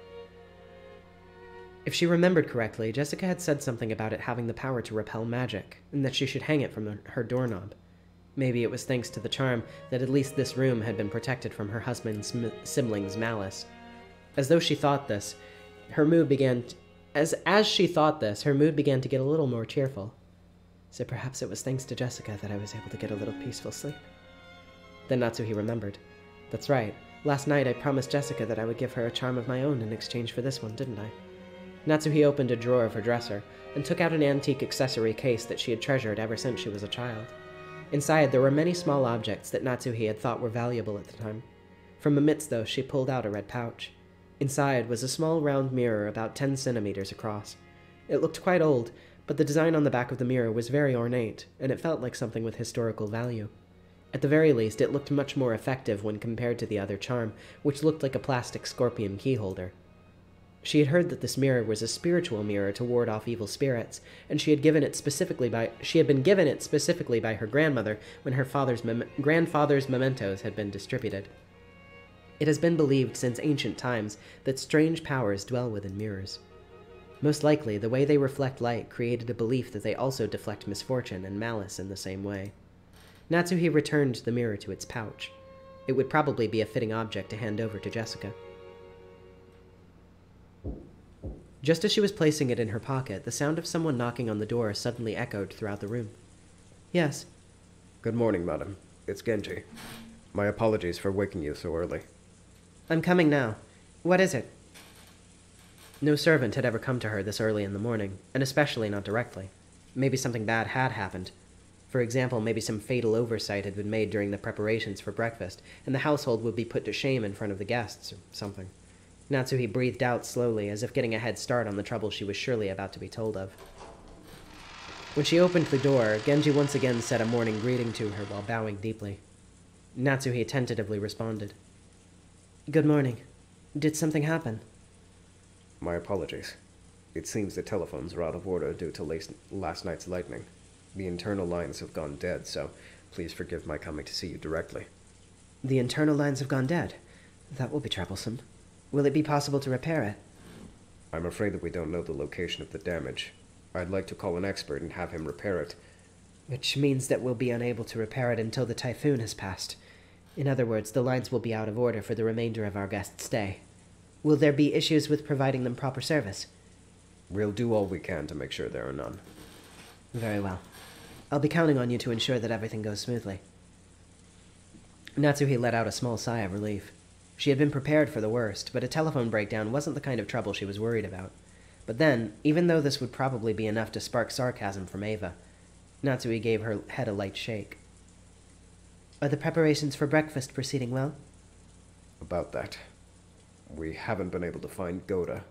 If she remembered correctly, Jessica had said something about it having the power to repel magic, and that she should hang it from her doorknob. Maybe it was thanks to the charm that at least this room had been protected from her husband's siblings' malice. As though she thought this, her mood began t- as as she thought this, her mood began to get a little more cheerful. So perhaps it was thanks to Jessica that I was able to get a little peaceful sleep. Then Natsuhi remembered. That's right. Last night I promised Jessica that I would give her a charm of my own in exchange for this one, didn't I? Natsuhi opened a drawer of her dresser and took out an antique accessory case that she had treasured ever since she was a child. Inside, there were many small objects that Natsuhi had thought were valuable at the time. From amidst those, she pulled out a red pouch. Inside was a small round mirror about 10 centimeters across. It looked quite old, but the design on the back of the mirror was very ornate, and it felt like something with historical value. At the very least, it looked much more effective when compared to the other charm, which looked like a plastic scorpion keyholder. She had heard that this mirror was a spiritual mirror to ward off evil spirits, and she had given it specifically by she had been given it specifically by her grandmother when her father's grandfather's mementos had been distributed. It has been believed since ancient times that strange powers dwell within mirrors. Most likely, the way they reflect light created a belief that they also deflect misfortune and malice in the same way. Natsuhi returned the mirror to its pouch. It would probably be a fitting object to hand over to Jessica. Just as she was placing it in her pocket, the sound of someone knocking on the door suddenly echoed throughout the room. Yes. Good morning, madam. It's Genji. My apologies for waking you so early. I'm coming now. What is it? No servant had ever come to her this early in the morning, and especially not directly. Maybe something bad had happened. For example, maybe some fatal oversight had been made during the preparations for breakfast, and the household would be put to shame in front of the guests, or something. Natsuhi breathed out slowly, as if getting a head start on the trouble she was surely about to be told of. When she opened the door, Genji once again said a morning greeting to her while bowing deeply. Natsuhi tentatively responded. Good morning. Did something happen? My apologies. It seems the telephones are out of order due to last, last night's lightning. The internal lines have gone dead, so please forgive my coming to see you directly. The internal lines have gone dead. That will be troublesome. Will it be possible to repair it? I'm afraid that we don't know the location of the damage. I'd like to call an expert and have him repair it. Which means that we'll be unable to repair it until the typhoon has passed. In other words, the lines will be out of order for the remainder of our guest's stay. Will there be issues with providing them proper service? We'll do all we can to make sure there are none. Very well. I'll be counting on you to ensure that everything goes smoothly. Natsuhi let out a small sigh of relief. She had been prepared for the worst, but a telephone breakdown wasn't the kind of trouble she was worried about. But then, even though this would probably be enough to spark sarcasm from Eva, Natsuhi gave her head a light shake. Are the preparations for breakfast proceeding well? About that. We haven't been able to find Gohda.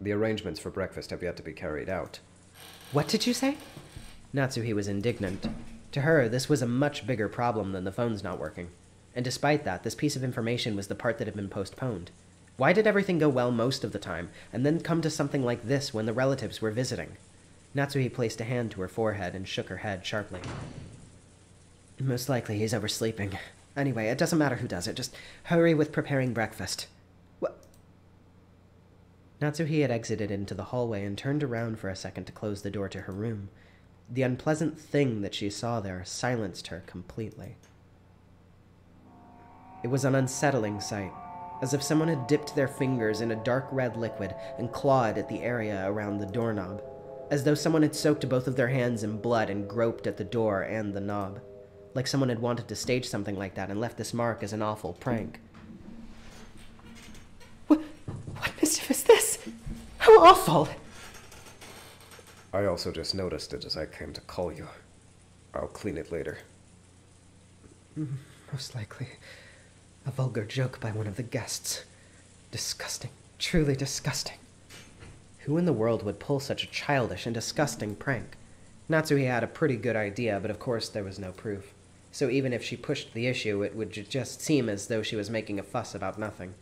The arrangements for breakfast have yet to be carried out. What did you say? Natsuhi was indignant. To her, this was a much bigger problem than the phones not working. And despite that, this piece of information was the part that had been postponed. Why did everything go well most of the time, and then come to something like this when the relatives were visiting? Natsuhi placed a hand to her forehead and shook her head sharply. Most likely he's oversleeping. Anyway, it doesn't matter who does it. Just hurry with preparing breakfast. What? Natsuhi had exited into the hallway and turned around for a second to close the door to her room. The unpleasant thing that she saw there silenced her completely. It was an unsettling sight, as if someone had dipped their fingers in a dark red liquid and clawed at the area around the doorknob, as though someone had soaked both of their hands in blood and groped at the door and the knob, like someone had wanted to stage something like that and left this mark as an awful prank. What, what mischief is this? How awful! I also just noticed it as I came to call you. I'll clean it later. Mm-hmm, most likely. A vulgar joke by one of the guests. Disgusting. Truly disgusting. Who in the world would pull such a childish and disgusting prank? Natsuhi had a pretty good idea, but of course there was no proof. so even if she pushed the issue, it would ju- just seem as though she was making a fuss about nothing.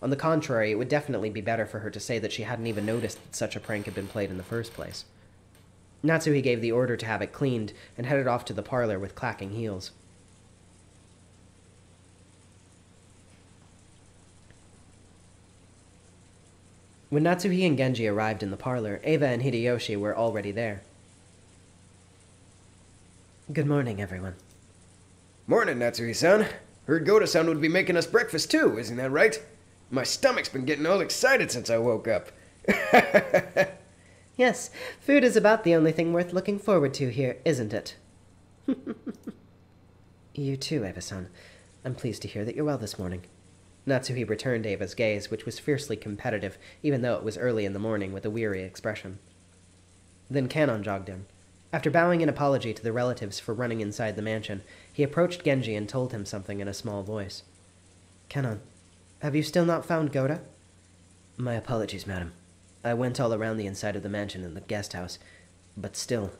On the contrary, it would definitely be better for her to say that she hadn't even noticed that such a prank had been played in the first place. Natsuhi gave the order to have it cleaned and headed off to the parlor with clacking heels. When Natsuhi and Genji arrived in the parlor, Eva and Hideyoshi were already there. Good morning, everyone. Morning, Natsuhi-san. Heard Gohda-san would be making us breakfast too, isn't that right? My stomach's been getting all excited since I woke up. Yes, food is about the only thing worth looking forward to here, isn't it? you too, Eva-san. I'm pleased to hear that you're well this morning. Natsuhi returned Eva's gaze, which was fiercely competitive, even though it was early in the morning, with a weary expression. Then Kanon jogged in. After bowing an apology to the relatives for running inside the mansion, he approached Genji and told him something in a small voice. Kanon, have you still not found Gohda? My apologies, madam. I went all around the inside of the mansion and the guest house, but still.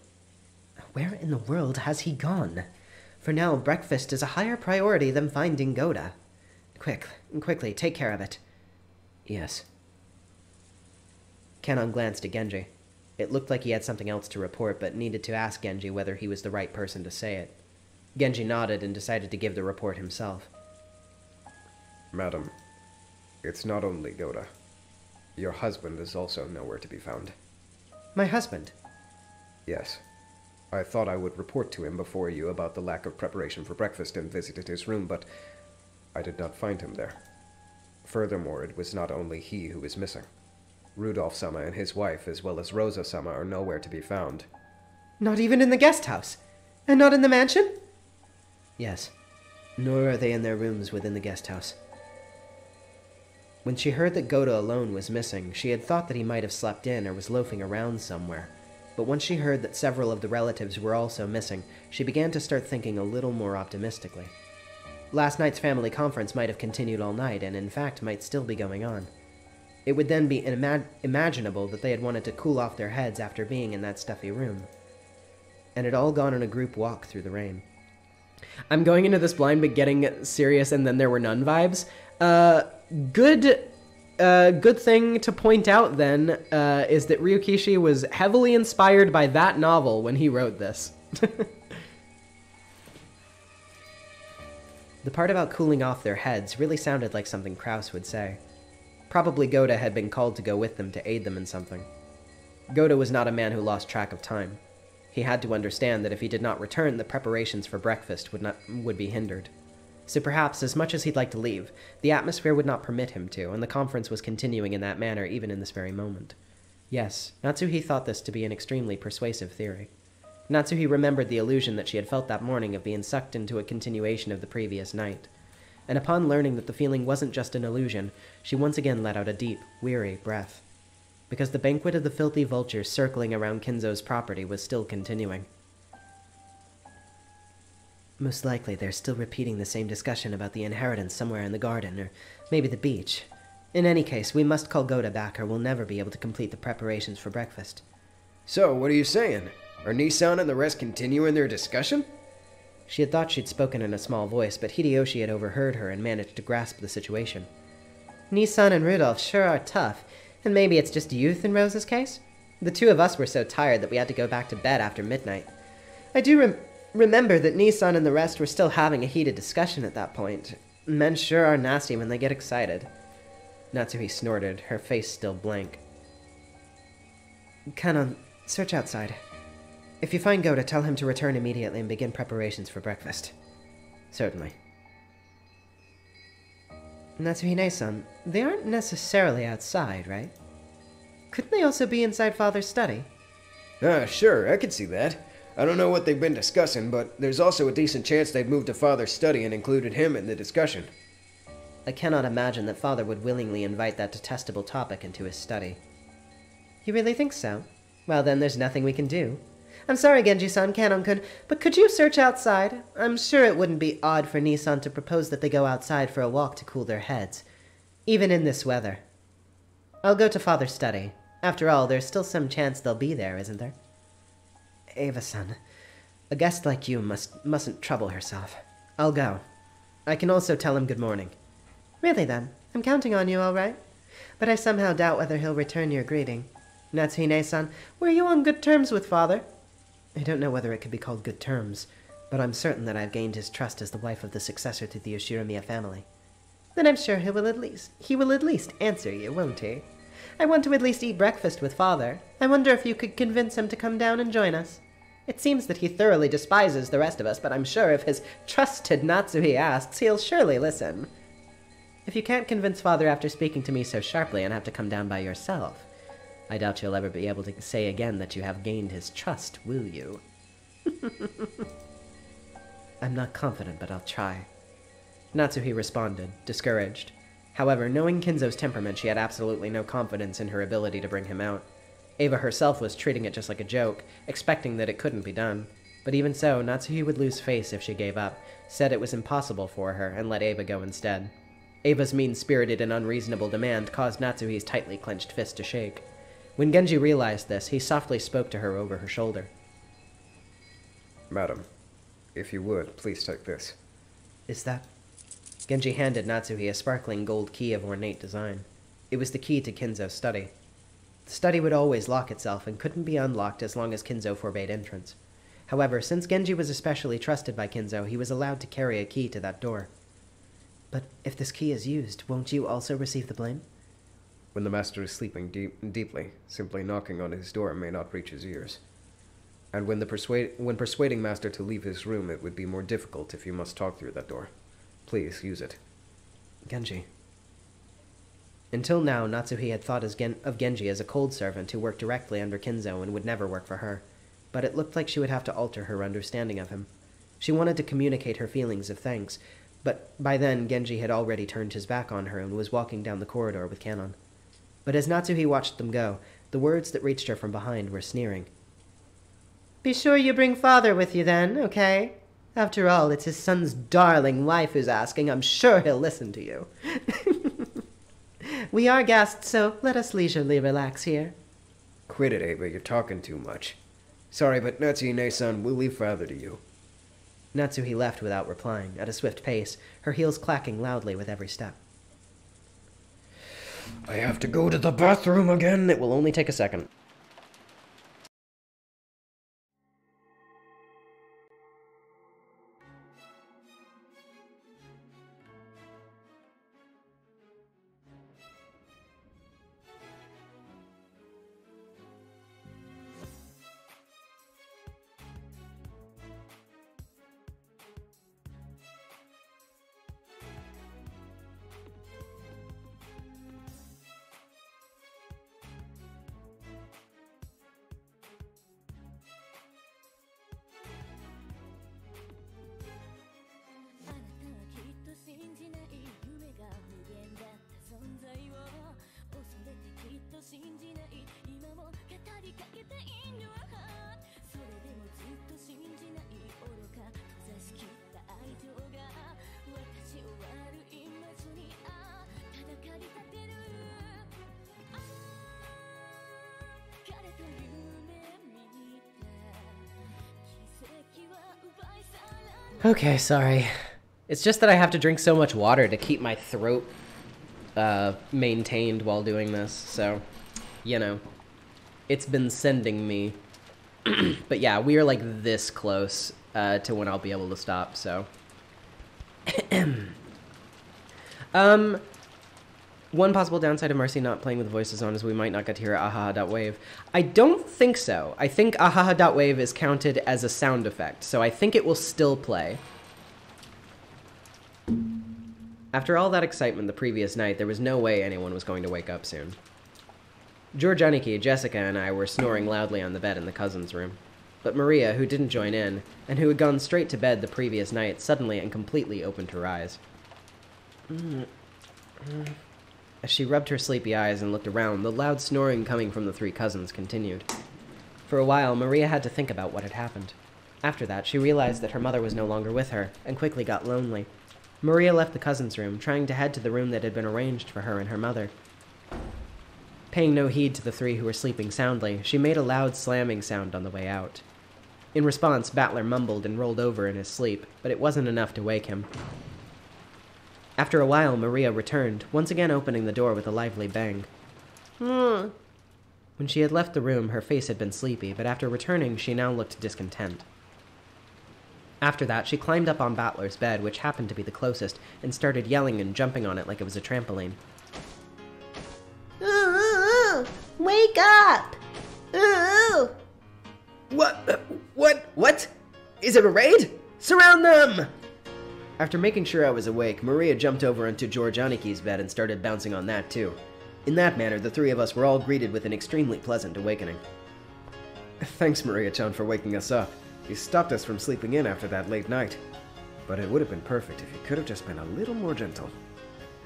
Where in the world has he gone? For now, breakfast is a higher priority than finding Gohda. Quick, quickly, take care of it. Yes. Kanon glanced at Genji. It looked like he had something else to report, but needed to ask Genji whether he was the right person to say it. Genji nodded and decided to give the report himself. Madam, it's not only Gohda. Your husband is also nowhere to be found. My husband. Yes. I thought I would report to him before you about the lack of preparation for breakfast and visited his room, but I did not find him there. Furthermore, it was not only he who was missing. Rudolf Sama and his wife, as well as Rosa Sama, are nowhere to be found. Not even in the guest house? And not in the mansion? Yes. Nor are they in their rooms within the guest house. When she heard that Gohda alone was missing, she had thought that he might have slept in or was loafing around somewhere. But once she heard that several of the relatives were also missing, she began to start thinking a little more optimistically. Last night's family conference might have continued all night, and in fact might still be going on. It would then be ima- imaginable that they had wanted to cool off their heads after being in that stuffy room. And had all gone on a group walk through the rain. I'm going into this blind but getting serious and then there were none vibes. Uh, good uh, good thing to point out then uh, is that Ryukishi was heavily inspired by that novel when he wrote this. the part about cooling off their heads really sounded like something Krauss would say. Probably Gohda had been called to go with them to aid them in something. Gohda was not a man who lost track of time. He had to understand that if he did not return, the preparations for breakfast would not would be hindered. So perhaps, as much as he'd like to leave, the atmosphere would not permit him to, and the conference was continuing in that manner even in this very moment. Yes, Natsuhi thought this to be an extremely persuasive theory. Natsuhi remembered the illusion that she had felt that morning of being sucked into a continuation of the previous night. And upon learning that the feeling wasn't just an illusion, she once again let out a deep, weary breath. Because the banquet of the filthy vultures circling around Kinzo's property was still continuing. Most likely, they're still repeating the same discussion about the inheritance somewhere in the garden, or maybe the beach. In any case, we must call Gohda back, or we'll never be able to complete the preparations for breakfast. So, what are you saying? Are Nii-san and the rest continuing their discussion? She had thought she'd spoken in a small voice, but Hideyoshi had overheard her and managed to grasp the situation. Nii-san and Rudolf sure are tough, and maybe it's just youth in Rosa's case? The two of us were so tired that we had to go back to bed after midnight. I do rem- remember that Nii-san and the rest were still having a heated discussion at that point. Men sure are nasty when they get excited. Natsuhi snorted, her face still blank. Kanon, search outside. If you find Gohda, tell him to return immediately and begin preparations for breakfast. Certainly. Natsuhi Nee-san, they aren't necessarily outside, right? Couldn't they also be inside Father's study? Ah, sure, I could see that. I don't know what they've been discussing, but there's also a decent chance they've moved to Father's study and included him in the discussion. I cannot imagine that Father would willingly invite that detestable topic into his study. You really think so? Well, then there's nothing we can do. I'm sorry, Genji-san, Kanon-kun, but could you search outside? I'm sure it wouldn't be odd for Nii-san to propose that they go outside for a walk to cool their heads. Even in this weather. I'll go to Father's study. After all, there's still some chance they'll be there, isn't there? Eva-san, A guest like you must mustn't trouble herself. I'll go. I can also tell him good morning. Really then, I'm counting on you, all right? But I somehow doubt whether he'll return your greeting. Natsuhi Nee-san, were you on good terms with father? I don't know whether it could be called good terms, but I'm certain that I've gained his trust as the wife of the successor to the Ushiromiya family. Then I'm sure he will at least he will at least answer you, won't he? I want to at least eat breakfast with father. I wonder if you could convince him to come down and join us. It seems that he thoroughly despises the rest of us, but I'm sure if his trusted Natsuhi asks, he'll surely listen. If you can't convince father after speaking to me so sharply and have to come down by yourself, I doubt you'll ever be able to say again that you have gained his trust, will you? I'm not confident, but I'll try. Natsuhi responded, discouraged. However, knowing Kinzo's temperament, she had absolutely no confidence in her ability to bring him out. Eva herself was treating it just like a joke, expecting that it couldn't be done. But even so, Natsuhi would lose face if she gave up, said it was impossible for her, and let Eva go instead. Eva's mean-spirited and unreasonable demand caused Natsuhi's tightly clenched fist to shake. When Genji realized this, he softly spoke to her over her shoulder. Madam, if you would, please take this. Is that... Genji handed Natsuhi a sparkling gold key of ornate design. It was the key to Kinzo's study. The study would always lock itself and couldn't be unlocked as long as Kinzo forbade entrance. However, since Genji was especially trusted by Kinzo, he was allowed to carry a key to that door. But if this key is used, won't you also receive the blame? When the master is sleeping deep, deeply, simply knocking on his door may not reach his ears. And when, the persuade, when persuading master to leave his room, it would be more difficult if you must talk through that door. Please, use it. Genji. Until now, Natsuhi had thought Gen of Genji as a cold servant who worked directly under Kinzo and would never work for her, but it looked like she would have to alter her understanding of him. She wanted to communicate her feelings of thanks, but by then Genji had already turned his back on her and was walking down the corridor with Kanon. But as Natsuhi watched them go, the words that reached her from behind were sneering. Be sure you bring father with you then, okay? After all, it's his son's darling wife who's asking. I'm sure he'll listen to you. we are guests, so let us leisurely relax here. Quit it, Eva. You're talking too much. Sorry, but Natsuhi Nee-san will leave father to you. Natsuhi left without replying, at a swift pace, her heels clacking loudly with every step. I have to go to the bathroom again. It will only take a second. Okay, sorry. It's just that I have to drink so much water to keep my throat uh, maintained while doing this, so, you know. It's been sending me. but yeah, we are like this close uh, to when I'll be able to stop, so. um, one possible downside of Marcy not playing with voices on is we might not get to hear ahaha.wave. I don't think so. I think ahaha.wave is counted as a sound effect, so I think it will still play. After all that excitement the previous night, there was no way anyone was going to wake up soon. George Aniki, Jessica, and I were snoring loudly on the bed in the cousin's room. But Maria, who didn't join in, and who had gone straight to bed the previous night, suddenly and completely opened her eyes. Mm -hmm. As she rubbed her sleepy eyes and looked around, the loud snoring coming from the three cousins continued. For a while, Maria had to think about what had happened. After that, she realized that her mother was no longer with her, and quickly got lonely. Maria left the cousin's room, trying to head to the room that had been arranged for her and her mother. Paying no heed to the three who were sleeping soundly, she made a loud slamming sound on the way out. In response, Battler mumbled and rolled over in his sleep, but it wasn't enough to wake him. After a while, Maria returned, once again opening the door with a lively bang. Hmm. When she had left the room, her face had been sleepy, but after returning, she now looked discontent. After that, she climbed up on Battler's bed, which happened to be the closest, and started yelling and jumping on it like it was a trampoline. Ooh, ooh, ooh. Wake up! Ooh, ooh. What? What? What? Is it a raid? Surround them! After making sure I was awake, Maria jumped over onto George Aniki's bed and started bouncing on that too. In that manner, the three of us were all greeted with an extremely pleasant awakening. Thanks, Maria Chan, for waking us up. You stopped us from sleeping in after that late night. But it would have been perfect if you could have just been a little more gentle.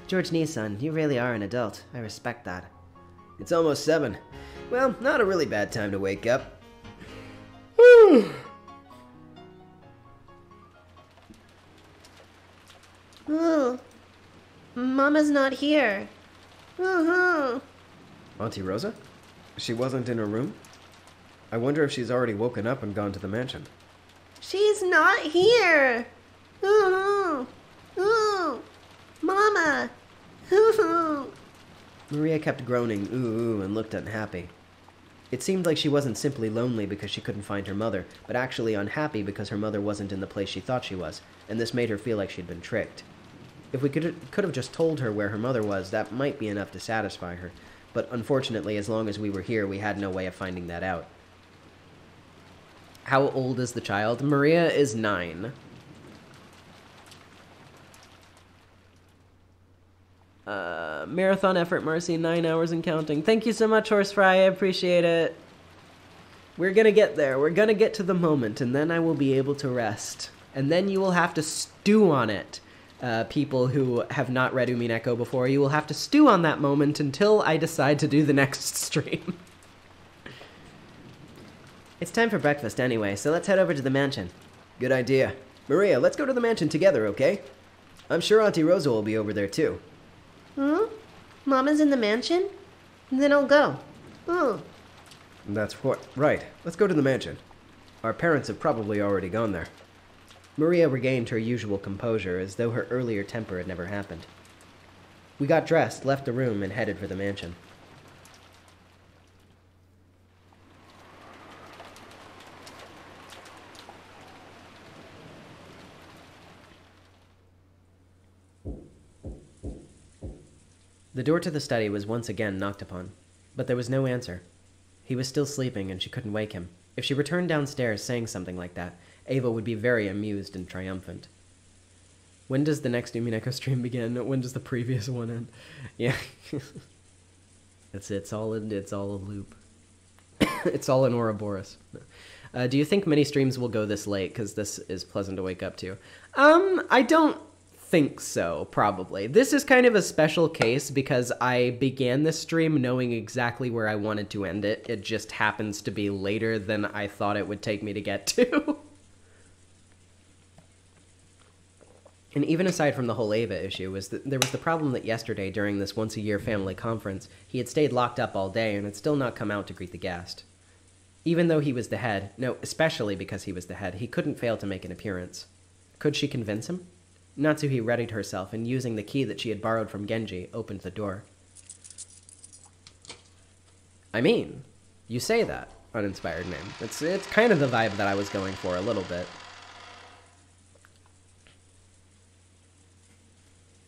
George Nii-san, you really are an adult. I respect that. It's almost seven. Well, not a really bad time to wake up. Ooh. Mama's not here. Ooh. Auntie Rosa? She wasn't in her room? I wonder if she's already woken up and gone to the mansion. She's not here. Ooh. Ooh. Mama. Ooh. Maria kept groaning ooh ooh and looked unhappy. It seemed like she wasn't simply lonely because she couldn't find her mother, but actually unhappy because her mother wasn't in the place she thought she was, and this made her feel like she'd been tricked. If we could could have just told her where her mother was, that might be enough to satisfy her, but unfortunately, as long as we were here, we had no way of finding that out. How old is the child? Maria is nine. Uh, marathon effort, Marcy, nine hours and counting. Thank you so much, Horse Fry. I appreciate it. We're gonna get there. We're gonna get to the moment, and then I will be able to rest. And then you will have to stew on it. Uh, people who have not read Umineko before, you will have to stew on that moment until I decide to do the next stream. It's time for breakfast anyway, so let's head over to the mansion. Good idea. Maria, let's go to the mansion together, okay? I'm sure Auntie Rosa will be over there too. Huh? Mama's in the mansion? Then I'll go. Oh. That's what. Right. Let's go to the mansion. Our parents have probably already gone there. Maria regained her usual composure as though her earlier temper had never happened. We got dressed, left the room, and headed for the mansion. The door to the study was once again knocked upon, but there was no answer. He was still sleeping, and she couldn't wake him. If she returned downstairs saying something like that, Eva would be very amused and triumphant. When does the next Umineko stream begin? When does the previous one end? Yeah. it's it's all it's all a loop. it's all in Ouroboros. Uh, do you think many streams will go this late? Because this is pleasant to wake up to. Um, I don't think so. Probably. This is kind of a special case because I began this stream knowing exactly where I wanted to end it. It just happens to be later than I thought it would take me to get to. And even aside from the whole Eva issue, was that there was the problem that yesterday during this once a year family conference, he had stayed locked up all day and had still not come out to greet the guest. Even though he was the head, no, especially because he was the head, he couldn't fail to make an appearance. Could she convince him? Natsuhi readied herself and using the key that she had borrowed from Genji, opened the door. I mean, you say that, uninspired name. It's it's kind of the vibe that I was going for a little bit.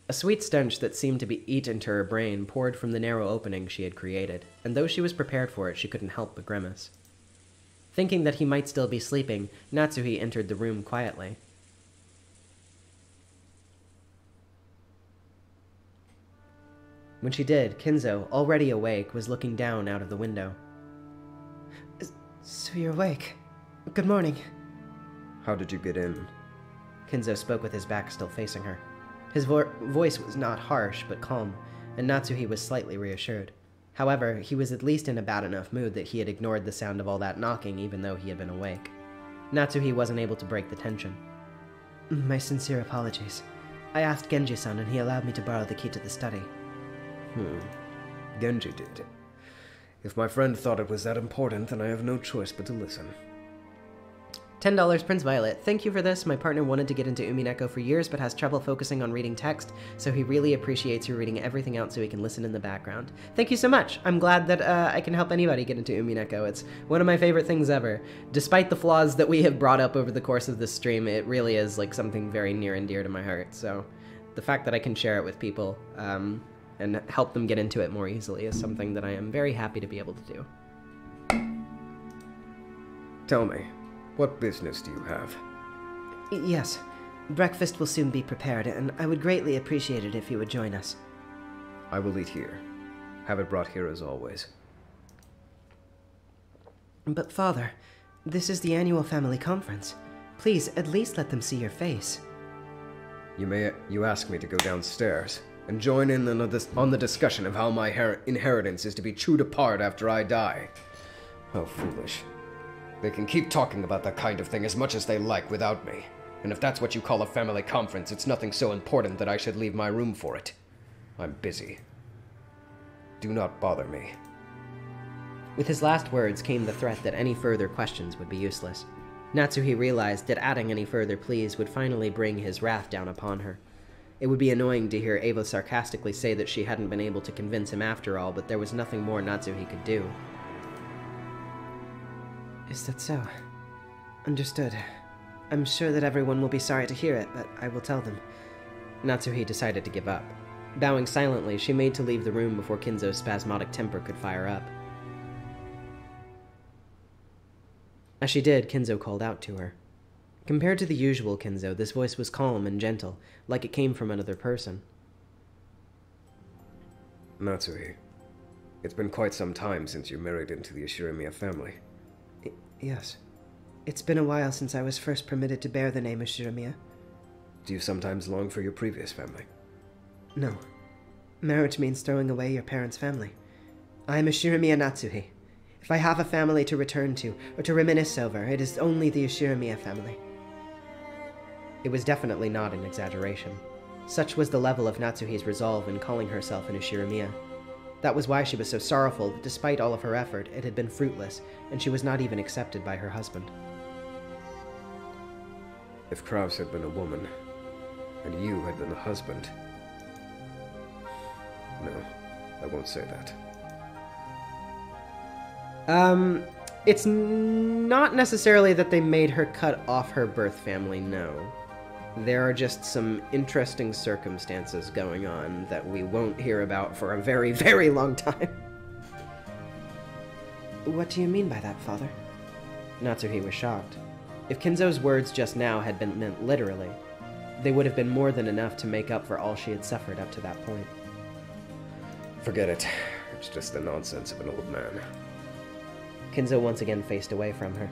A sweet stench that seemed to be eat into her brain poured from the narrow opening she had created, and though she was prepared for it, she couldn't help but grimace. Thinking that he might still be sleeping, Natsuhi entered the room quietly. When she did, Kinzo, already awake, was looking down out of the window. So you're awake. Good morning. How did you get in? Kinzo spoke with his back still facing her. His vo- voice was not harsh, but calm, and Natsuhi was slightly reassured. However, he was at least in a bad enough mood that he had ignored the sound of all that knocking even though he had been awake. Natsuhi wasn't able to break the tension. My sincere apologies. I asked Genji-san and he allowed me to borrow the key to the study. Hmm. Genji did. If my friend thought it was that important, then I have no choice but to listen. $10 Prince Violet. Thank you for this. My partner wanted to get into Umineko for years but has trouble focusing on reading text, so he really appreciates you reading everything out so he can listen in the background. Thank you so much. I'm glad that uh, I can help anybody get into Umineko. It's one of my favorite things ever. Despite the flaws that we have brought up over the course of this stream, it really is like something very near and dear to my heart. So the fact that I can share it with people um, and help them get into it more easily is something that I am very happy to be able to do. Tell me, what business do you have? Yes. Breakfast will soon be prepared, and I would greatly appreciate it if you would join us. I will eat here. Have it brought here as always. But, Father, this is the annual family conference. Please, at least let them see your face. You may you ask me to go downstairs and join in on the, on the discussion of how my her- inheritance is to be chewed apart after I die. How foolish. They can keep talking about that kind of thing as much as they like without me. And if that's what you call a family conference, it's nothing so important that I should leave my room for it. I'm busy. Do not bother me. With his last words came the threat that any further questions would be useless. Natsuhi realized that adding any further pleas would finally bring his wrath down upon her. It would be annoying to hear Eva sarcastically say that she hadn't been able to convince him after all, but there was nothing more Natsuhi could do. Is that so? Understood. I'm sure that everyone will be sorry to hear it, but I will tell them. Natsuhi decided to give up. Bowing silently, she made to leave the room before Kinzo's spasmodic temper could fire up. As she did, Kinzo called out to her. Compared to the usual Kinzo, this voice was calm and gentle, like it came from another person. Natsuhi, it's been quite some time since you married into the Ushiromiya family. Yes. It's been a while since I was first permitted to bear the name of Ushiromiya. Do you sometimes long for your previous family? No. Marriage means throwing away your parents' family. I am Ushiromiya Natsuhi. If I have a family to return to, or to reminisce over, it is only the Ushiromiya family. It was definitely not an exaggeration. Such was the level of Natsuhi's resolve in calling herself an Ushiromiya. That was why she was so sorrowful that despite all of her effort, it had been fruitless, and she was not even accepted by her husband. If Krauss had been a woman, and you had been the husband. No, I won't say that. Um, it's not necessarily that they made her cut off her birth family, no. There are just some interesting circumstances going on that we won't hear about for a very, very long time. What do you mean by that, Father? Natsuhi was shocked. If Kinzo's words just now had been meant literally, they would have been more than enough to make up for all she had suffered up to that point. Forget it. It's just the nonsense of an old man. Kinzo once again faced away from her.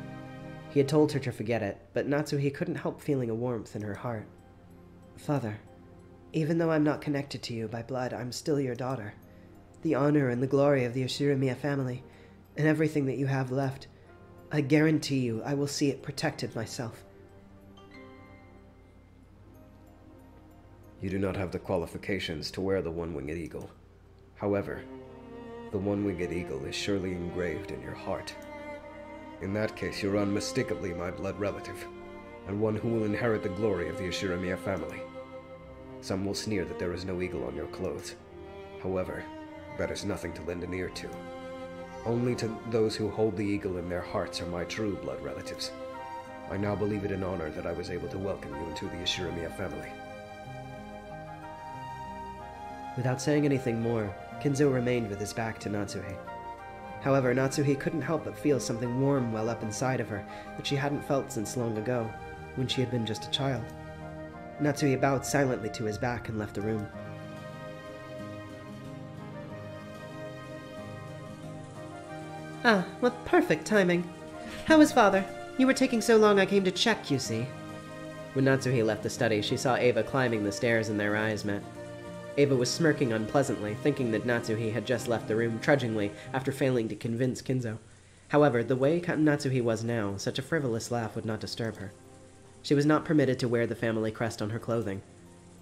He had told her to forget it, but Natsuhi couldn't help feeling a warmth in her heart. Father, even though I'm not connected to you by blood, I'm still your daughter. The honor and the glory of the Ushiromiya family, and everything that you have left, I guarantee you I will see it protected myself. You do not have the qualifications to wear the one-winged eagle. However, the one-winged eagle is surely engraved in your heart. In that case, you're unmistakably my blood relative, and one who will inherit the glory of the Ushiromiya family. Some will sneer that there is no eagle on your clothes. However, that is nothing to lend an ear to. Only to those who hold the eagle in their hearts are my true blood relatives. I now believe it an honor that I was able to welcome you into the Ushiromiya family. Without saying anything more, Kinzo remained with his back to Natsuhi. However, Natsuhi couldn't help but feel something warm well up inside of her that she hadn't felt since long ago, when she had been just a child. Natsuhi bowed silently to his back and left the room. Ah, what perfect timing. How is father? You were taking so long I came to check, you see. When Natsuhi left the study, she saw Eva climbing the stairs and their eyes met. Eva was smirking unpleasantly, thinking that Natsuhi had just left the room trudgingly after failing to convince Kinzo. However, the way Natsuhi was now, such a frivolous laugh would not disturb her. She was not permitted to wear the family crest on her clothing,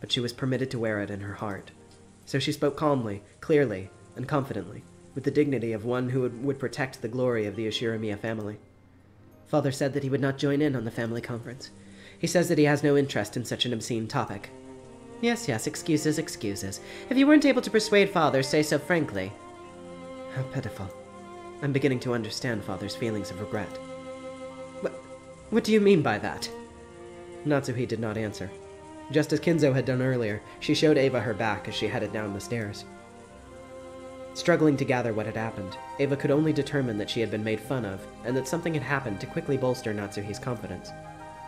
but she was permitted to wear it in her heart. So she spoke calmly, clearly, and confidently, with the dignity of one who would, protect the glory of the Ushiromiya family. Father said that he would not join in on the family conference. He says that he has no interest in such an obscene topic. Yes, yes, excuses, excuses. If you weren't able to persuade Father, say so frankly. How pitiful. I'm beginning to understand Father's feelings of regret. What, what do you mean by that? Natsuhi did not answer. Just as Kinzo had done earlier, she showed Eva her back as she headed down the stairs. Struggling to gather what had happened, Eva could only determine that she had been made fun of, and that something had happened to quickly bolster Natsuhi's confidence.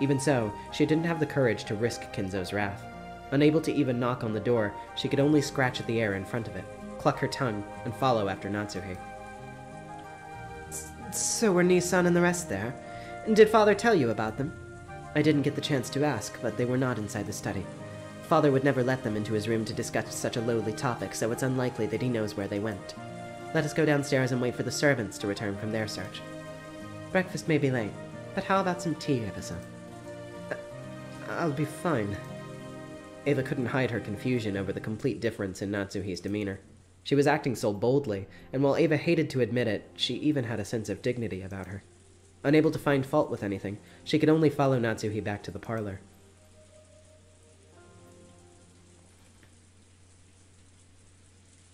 Even so, she didn't have the courage to risk Kinzo's wrath. Unable to even knock on the door, she could only scratch at the air in front of it, cluck her tongue, and follow after Natsuhi. So were Nii-san and the rest there? And did Father tell you about them? I didn't get the chance to ask, but they were not inside the study. Father would never let them into his room to discuss such a lowly topic, so it's unlikely that he knows where they went. Let us go downstairs and wait for the servants to return from their search. Breakfast may be late, but how about some tea? Uh, I'll be fine. Eva couldn't hide her confusion over the complete difference in Natsuhi's demeanor. She was acting so boldly, and while Eva hated to admit it, she even had a sense of dignity about her. Unable to find fault with anything, she could only follow Natsuhi back to the parlor.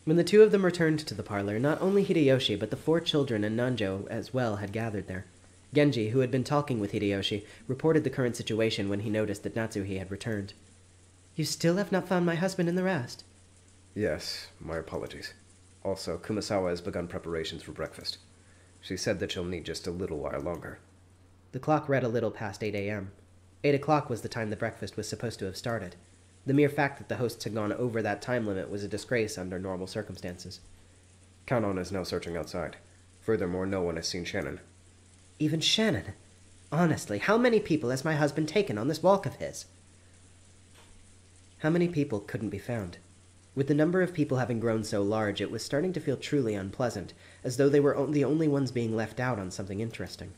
When the two of them returned to the parlor, not only Hideyoshi, but the four children and Nanjo as well had gathered there. Genji, who had been talking with Hideyoshi, reported the current situation when he noticed that Natsuhi had returned. You still have not found my husband and the rest? Yes, my apologies. Also, Kumasawa has begun preparations for breakfast. She said that she'll need just a little while longer. The clock read a little past 8 a.m. 8 o'clock was the time the breakfast was supposed to have started. The mere fact that the hosts had gone over that time limit was a disgrace under normal circumstances. Kanon is now searching outside. Furthermore, no one has seen Shannon. Even Shannon? Honestly, how many people has my husband taken on this walk of his? How many people couldn't be found? With the number of people having grown so large, it was starting to feel truly unpleasant, as though they were the only ones being left out on something interesting.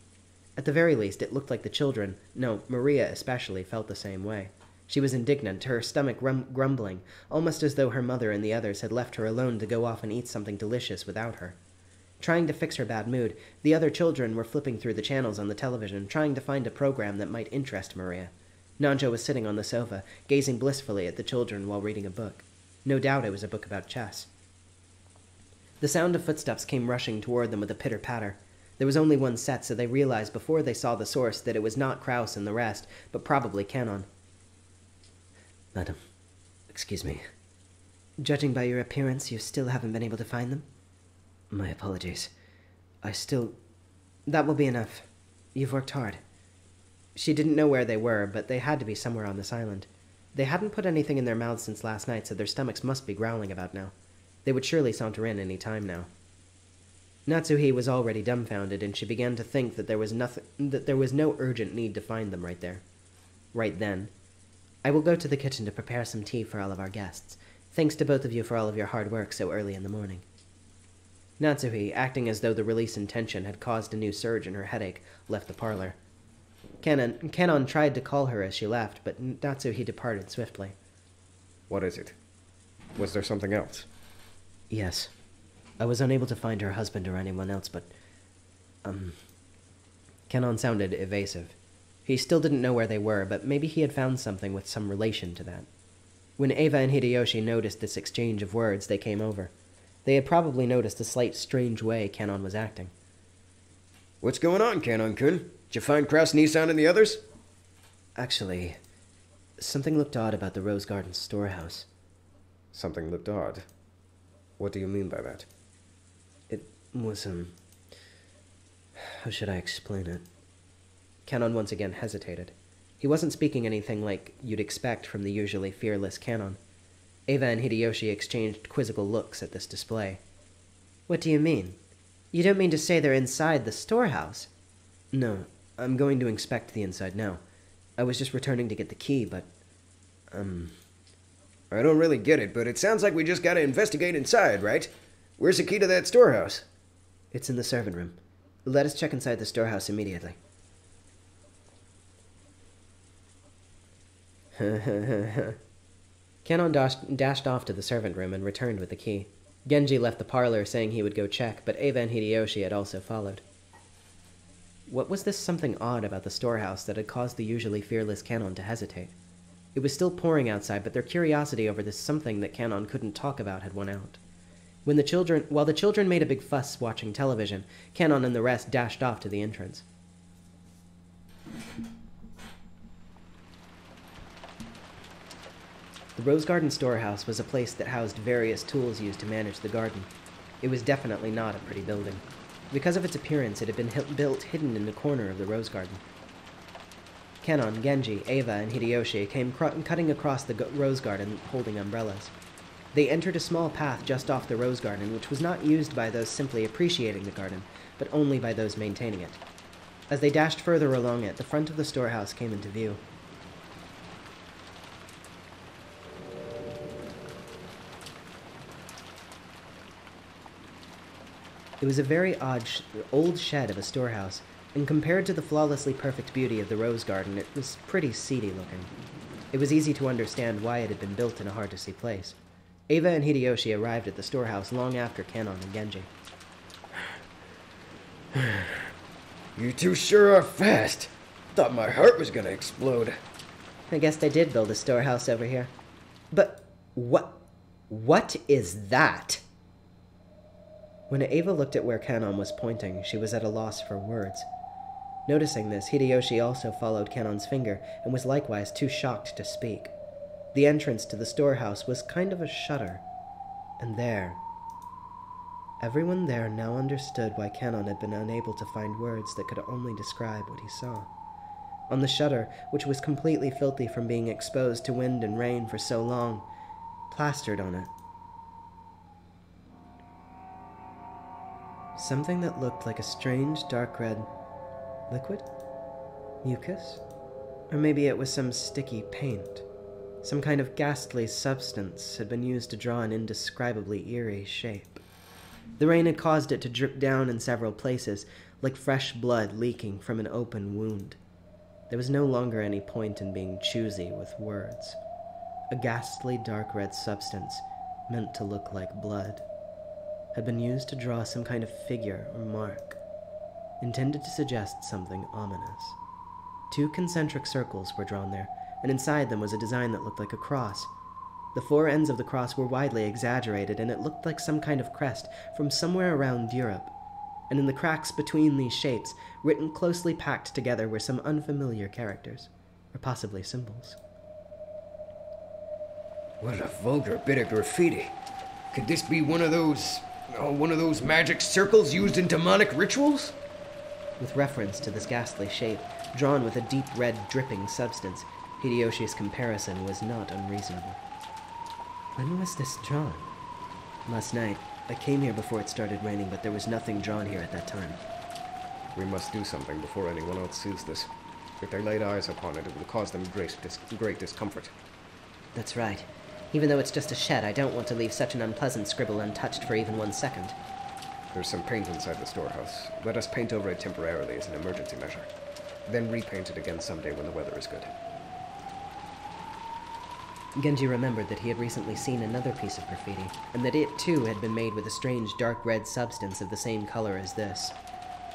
At the very least, it looked like the children, no, Maria especially, felt the same way. She was indignant, her stomach grum- grumbling, almost as though her mother and the others had left her alone to go off and eat something delicious without her. Trying to fix her bad mood, the other children were flipping through the channels on the television, trying to find a program that might interest Maria. Nanjo was sitting on the sofa, gazing blissfully at the children while reading a book. No doubt it was a book about chess. The sound of footsteps came rushing toward them with a pitter patter. There was only one set, so they realized before they saw the source that it was not Krauss and the rest, but probably Kanon. Madam, excuse me. Judging by your appearance, you still haven't been able to find them? My apologies. I still. That will be enough. You've worked hard. She didn't know where they were, but they had to be somewhere on this island. They hadn't put anything in their mouths since last night, so their stomachs must be growling about now. They would surely saunter in any time now. Natsuhi was already dumbfounded, and she began to think that there was nothing that there was no urgent need to find them right there. Right then. I will go to the kitchen to prepare some tea for all of our guests. Thanks to both of you for all of your hard work so early in the morning. Natsuhi, acting as though the release in tension had caused a new surge in her headache, left the parlor. Kanon, Kanon tried to call her as she left, but Natsuhi departed swiftly. What is it? Was there something else? Yes. I was unable to find her husband or anyone else, but. Um. Kanon sounded evasive. He still didn't know where they were, but maybe he had found something with some relation to that. When Eva and Hideyoshi noticed this exchange of words, they came over. They had probably noticed the slight strange way Kanon was acting. What's going on, Kanon kun? Did you find Krauss, Nii-san, and the others? Actually, something looked odd about the Rose Garden storehouse. Something looked odd. What do you mean by that? It was, um. How should I explain it? Kanon once again hesitated. He wasn't speaking anything like you'd expect from the usually fearless Kanon. Eva and Hideyoshi exchanged quizzical looks at this display. What do you mean? You don't mean to say they're inside the storehouse? No, I'm going to inspect the inside now. I was just returning to get the key, but. Um. I don't really get it, but it sounds like we just gotta investigate inside, right? Where's the key to that storehouse? It's in the servant room. Let us check inside the storehouse immediately. Kanon dashed, dashed off to the servant room and returned with the key. Genji left the parlor saying he would go check, but Eva and Hideyoshi had also followed. What was this something odd about the storehouse that had caused the usually fearless Kanon to hesitate? It was still pouring outside, but their curiosity over this something that Kanon couldn't talk about had won out. When the children, while the children made a big fuss watching television, Kanon and the rest dashed off to the entrance. The Rose Garden storehouse was a place that housed various tools used to manage the garden. It was definitely not a pretty building. Because of its appearance, it had been built hidden in the corner of the rose garden. Kanon, Genji, Eva, and Hideyoshi came cutting across the rose garden holding umbrellas. They entered a small path just off the rose garden, which was not used by those simply appreciating the garden, but only by those maintaining it. As they dashed further along it, the front of the storehouse came into view. It was a very odd, sh- old shed of a storehouse, and compared to the flawlessly perfect beauty of the rose garden, it was pretty seedy looking. It was easy to understand why it had been built in a hard to see place. Eva and Hideyoshi arrived at the storehouse long after Kanon and Genji. You two sure are fast. Thought my heart was gonna explode. I guess they did build a storehouse over here. But what what is that? When Eva looked at where Kanon was pointing, she was at a loss for words. Noticing this, Hideyoshi also followed Kanon's finger and was likewise too shocked to speak. The entrance to the storehouse was kind of a shutter. And there, everyone there now understood why Kanon had been unable to find words that could only describe what he saw. On the shutter, which was completely filthy from being exposed to wind and rain for so long, plastered on it, something that looked like a strange dark red liquid? Mucus? Or maybe it was some sticky paint. Some kind of ghastly substance had been used to draw an indescribably eerie shape. The rain had caused it to drip down in several places, like fresh blood leaking from an open wound. There was no longer any point in being choosy with words. A ghastly dark red substance, meant to look like blood, had been used to draw some kind of figure or mark, intended to suggest something ominous. Two concentric circles were drawn there, and inside them was a design that looked like a cross. The four ends of the cross were widely exaggerated, and it looked like some kind of crest from somewhere around Europe. And in the cracks between these shapes, written closely packed together, were some unfamiliar characters, or possibly symbols. What a vulgar bit of graffiti. Could this be one of those. Oh, one of those magic circles used in demonic rituals? With reference to this ghastly shape, drawn with a deep red dripping substance, Hideyoshi's comparison was not unreasonable. When was this drawn? Last night. I came here before it started raining, but there was nothing drawn here at that time. We must do something before anyone else sees this. If they laid eyes upon it, it will cause them great, dis- great discomfort. That's right. Even though it's just a shed, I don't want to leave such an unpleasant scribble untouched for even one second. There's some paint inside the storehouse. Let us paint over it temporarily as an emergency measure. Then repaint it again someday when the weather is good. Genji remembered that he had recently seen another piece of graffiti, and that it too had been made with a strange dark red substance of the same color as this.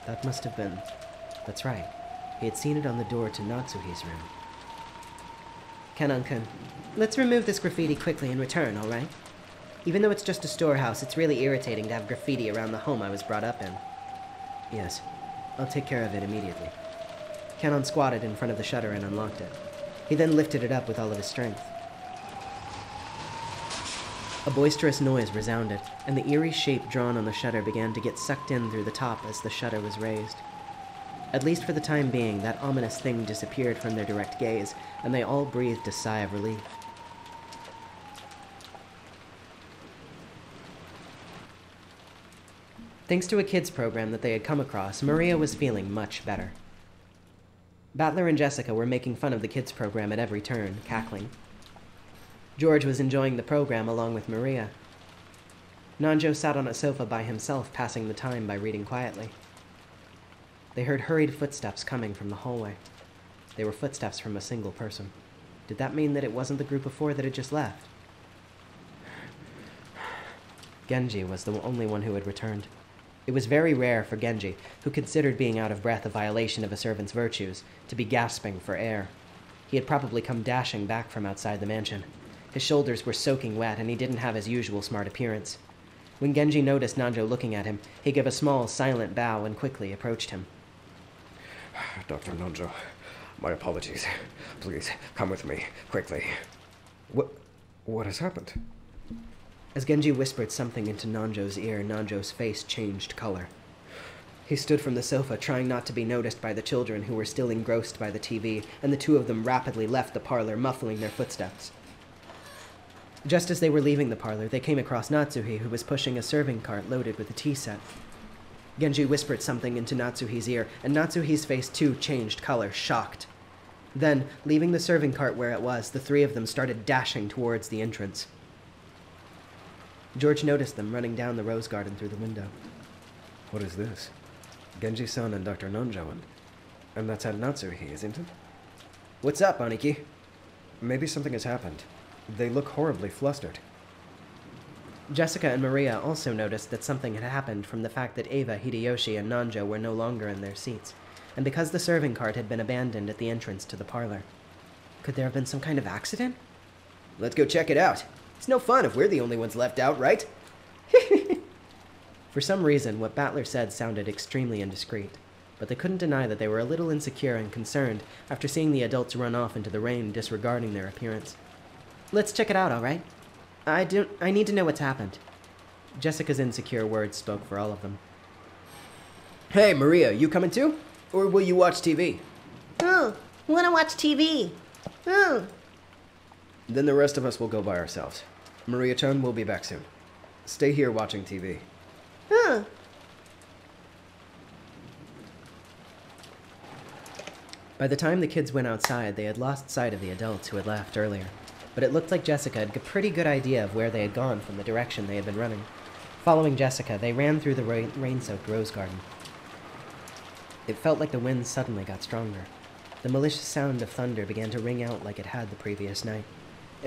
That must have been. That's right. He had seen it on the door to Natsuhi's room. Kanon-kun, let's remove this graffiti quickly and return, alright? Even though it's just a storehouse, it's really irritating to have graffiti around the home I was brought up in. Yes, I'll take care of it immediately. Kanon squatted in front of the shutter and unlocked it. He then lifted it up with all of his strength. A boisterous noise resounded, and the eerie shape drawn on the shutter began to get sucked in through the top as the shutter was raised. At least for the time being, that ominous thing disappeared from their direct gaze, and they all breathed a sigh of relief. Thanks to a kids program that they had come across, Maria was feeling much better. Battler and Jessica were making fun of the kids program at every turn, cackling. George was enjoying the program along with Maria. Nanjo sat on a sofa by himself, passing the time by reading quietly. They heard hurried footsteps coming from the hallway. They were footsteps from a single person. Did that mean that it wasn't the group of four that had just left? Genji was the only one who had returned. It was very rare for Genji, who considered being out of breath a violation of a servant's virtues, to be gasping for air. He had probably come dashing back from outside the mansion. His shoulders were soaking wet, and he didn't have his usual smart appearance. When Genji noticed Nanjo looking at him, he gave a small, silent bow and quickly approached him. Dr. Nanjo, my apologies. Please, come with me, quickly. What, what has happened? As Genji whispered something into Nanjo's ear, Nanjo's face changed color. He stood from the sofa, trying not to be noticed by the children who were still engrossed by the TV, and the two of them rapidly left the parlor, muffling their footsteps. Just as they were leaving the parlor, they came across Natsuhi, who was pushing a serving cart loaded with a tea set. Genji whispered something into Natsuhi's ear, and Natsuhi's face too changed color, shocked. Then, leaving the serving cart where it was, the three of them started dashing towards the entrance. George noticed them running down the rose garden through the window. What is this? Genji-san and Dr. Nanjo and... And that's at Natsuhi, isn't it? What's up, Aniki? Maybe something has happened. They look horribly flustered. Jessica and Maria also noticed that something had happened from the fact that Eva, Hideyoshi, and Nanjo were no longer in their seats, and because the serving cart had been abandoned at the entrance to the parlor. Could there have been some kind of accident? Let's go check it out. It's no fun if we're the only ones left out, right? For some reason, what Battler said sounded extremely indiscreet, but they couldn't deny that they were a little insecure and concerned after seeing the adults run off into the rain disregarding their appearance. Let's check it out, all right? I don't I need to know what's happened. Jessica's insecure words spoke for all of them. Hey, Maria, you coming too? Or will you watch TV? Oh, wanna watch TV? Oh, Then the rest of us will go by ourselves. Maria Chan will be back soon. Stay here watching TV. oh. By the time the kids went outside, they had lost sight of the adults who had left earlier, but it looked like Jessica had a pretty good idea of where they had gone from the direction they had been running. Following Jessica, they ran through the rain-soaked rose garden. It felt like the wind suddenly got stronger. The malicious sound of thunder began to ring out like it had the previous night.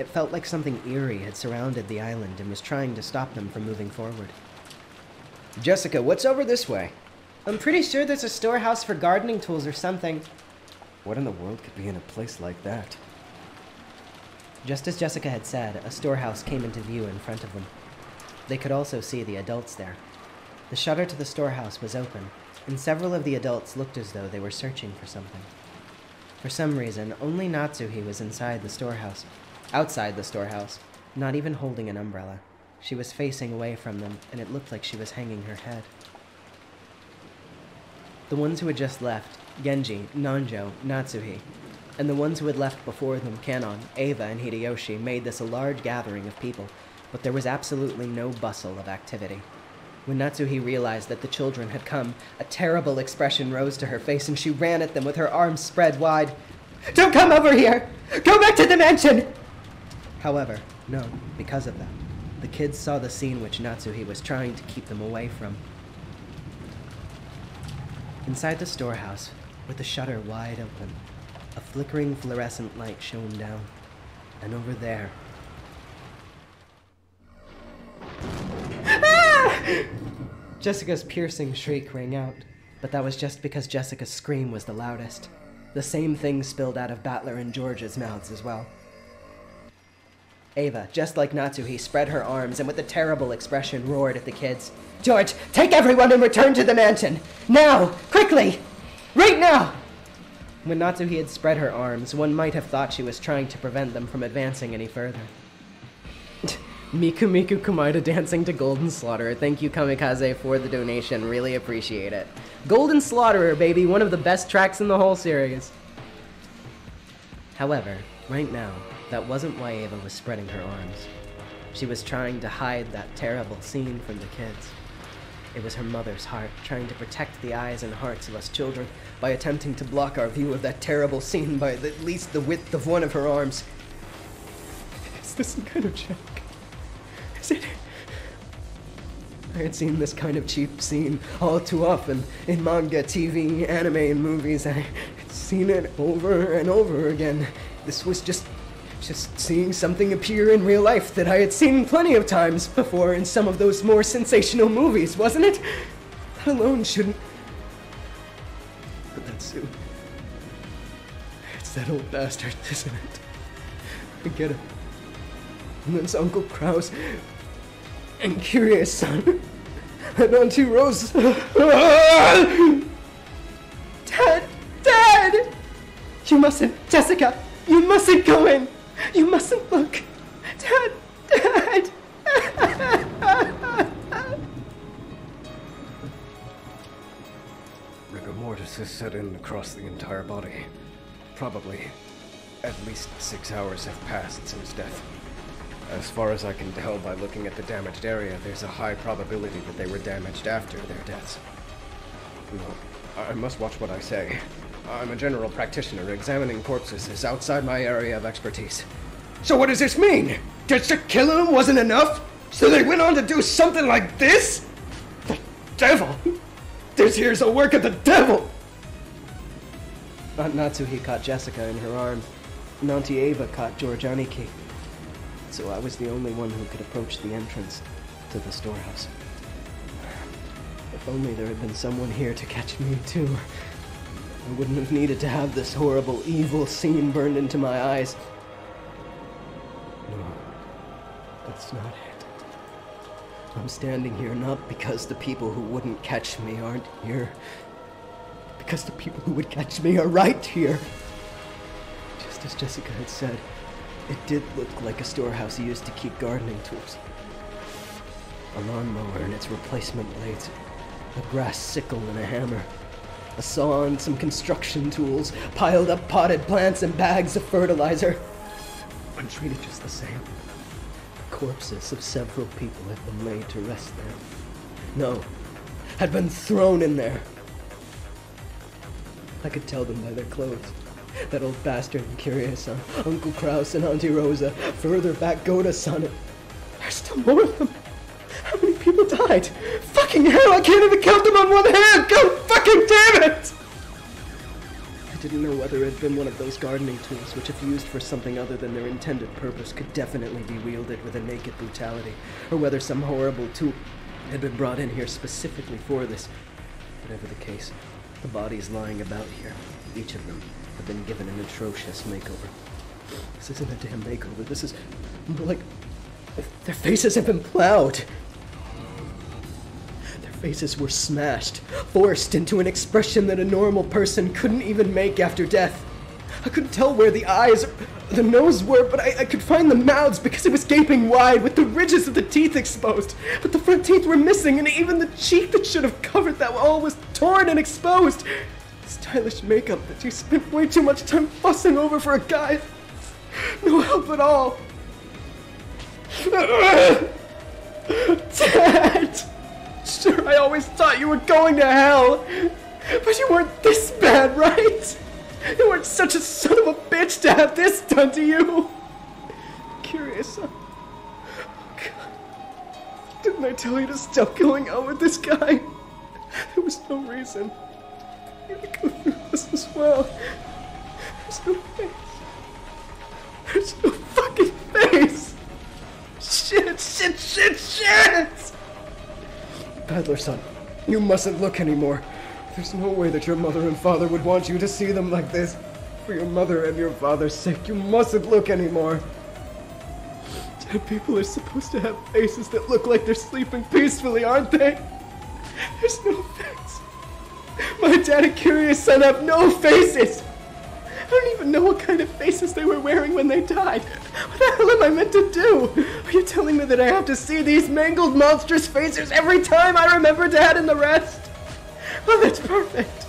It felt like something eerie had surrounded the island and was trying to stop them from moving forward. Jessica, what's over this way? I'm pretty sure there's a storehouse for gardening tools or something. What in the world could be in a place like that? Just as Jessica had said, a storehouse came into view in front of them. They could also see the adults there. The shutter to the storehouse was open, and several of the adults looked as though they were searching for something. For some reason, only Natsuhi was inside the storehouse. Outside the storehouse, not even holding an umbrella. She was facing away from them, and it looked like she was hanging her head. The ones who had just left, Genji, Nanjo, Natsuhi, and the ones who had left before them, Kanon, Eva, and Hideyoshi, made this a large gathering of people, but there was absolutely no bustle of activity. When Natsuhi realized that the children had come, a terrible expression rose to her face and she ran at them with her arms spread wide. Don't come over here! Go back to the mansion! However, no, because of that, the kids saw the scene which Natsuhi was trying to keep them away from. Inside the storehouse, with the shutter wide open, a flickering fluorescent light shone down. And over there, ah! Jessica's piercing shriek rang out, but that was just because Jessica's scream was the loudest. The same thing spilled out of Battler and George's mouths as well. Eva, just like Natsuhi, spread her arms and with a terrible expression roared at the kids. George, take everyone and return to the mansion! Now! Quickly! Right now! When Natsuhi had spread her arms, one might have thought she was trying to prevent them from advancing any further. Miku Miku Kumaida dancing to Golden Slaughterer. Thank you, Kamikaze, for the donation. Really appreciate it. Golden Slaughterer, baby, one of the best tracks in the whole series. However, right now, that wasn't why Eva was spreading her arms. She was trying to hide that terrible scene from the kids. It was her mother's heart, trying to protect the eyes and hearts of us children by attempting to block our view of that terrible scene by at least the width of one of her arms. Is this some kind of joke? Is it? I had seen this kind of cheap scene all too often in manga, TV, anime, and movies. I had seen it over and over again. This was just just seeing something appear in real life that I had seen plenty of times before in some of those more sensational movies, wasn't it? That alone shouldn't. But that suit. It's that old bastard, isn't it? I get it. And that's Uncle Krauss. And Kirie-san. And Auntie Rosa. Dad! Dad! You mustn't, Jessica! You mustn't go in! You mustn't look! Dad! Dad! Rigor mortis has set in across the entire body. Probably at least six hours have passed since death. As far as I can tell by looking at the damaged area, there's a high probability that they were damaged after their deaths. No, I must watch what I say. I'm a general practitioner. Examining corpses is outside my area of expertise. So what does this mean? Just to kill them wasn't enough? So they went on to do something like this? The devil! This here's a work of the devil! Aunt Natsuhi caught Jessica in her arms, and Eva caught George Aniki. So I was the only one who could approach the entrance to the storehouse. If only there had been someone here to catch me too. I wouldn't have needed to have this horrible, evil scene burned into my eyes. No, that's not it. I'm standing here not because the people who wouldn't catch me aren't here, because the people who would catch me are right here. Just as Jessica had said, it did look like a storehouse used to keep gardening tools. A lawnmower and its replacement blades, a grass sickle and a hammer, a saw and some construction tools, piled up potted plants and bags of fertilizer. Treated just the same. Corpses of several people had been laid to rest there. No, had been thrown in there. I could tell them by their clothes. That old bastard and Kirie-san, Uncle Krauss and Auntie Rosa, further back Gohda-san. There's still more of them. How many people died? Fucking hell, I can't even count them on one hand! God fucking damn it! I didn't know whether it had been one of those gardening tools, which if used for something other than their intended purpose could definitely be wielded with a naked brutality, or whether some horrible tool had been brought in here specifically for this. Whatever the case, the bodies lying about here, each of them, have been given an atrocious makeover. This isn't a damn makeover, this is like their faces have been plowed. Faces were smashed, forced into an expression that a normal person couldn't even make after death. I couldn't tell where the eyes or the nose were, but I, I could find the mouths because it was gaping wide with the ridges of the teeth exposed. But the front teeth were missing, and even the cheek that should have covered that all was torn and exposed. Stylish makeup that you spent way too much time fussing over for a guy. No help at all. Dad! Sure, I always thought you were going to hell. But you weren't this bad, right? You weren't such a son of a bitch to have this done to you. Curious. Oh, God. Didn't I tell you to stop going out with this guy? There was no reason. You to go through this as well. There's no face. There's no fucking face. Shit, shit, shit, shit! Battler-san, you mustn't look anymore. There's no way that your mother and father would want you to see them like this. For your mother and your father's sake, you mustn't look anymore. Dead people are supposed to have faces that look like they're sleeping peacefully, aren't they? There's no face. My dad and Kirie-san have no faces. I don't even know what kind of faces they were wearing when they died. What the hell am I meant to do? Are you telling me that I have to see these mangled, monstrous faces every time I remember Dad and the rest? Oh, that's perfect.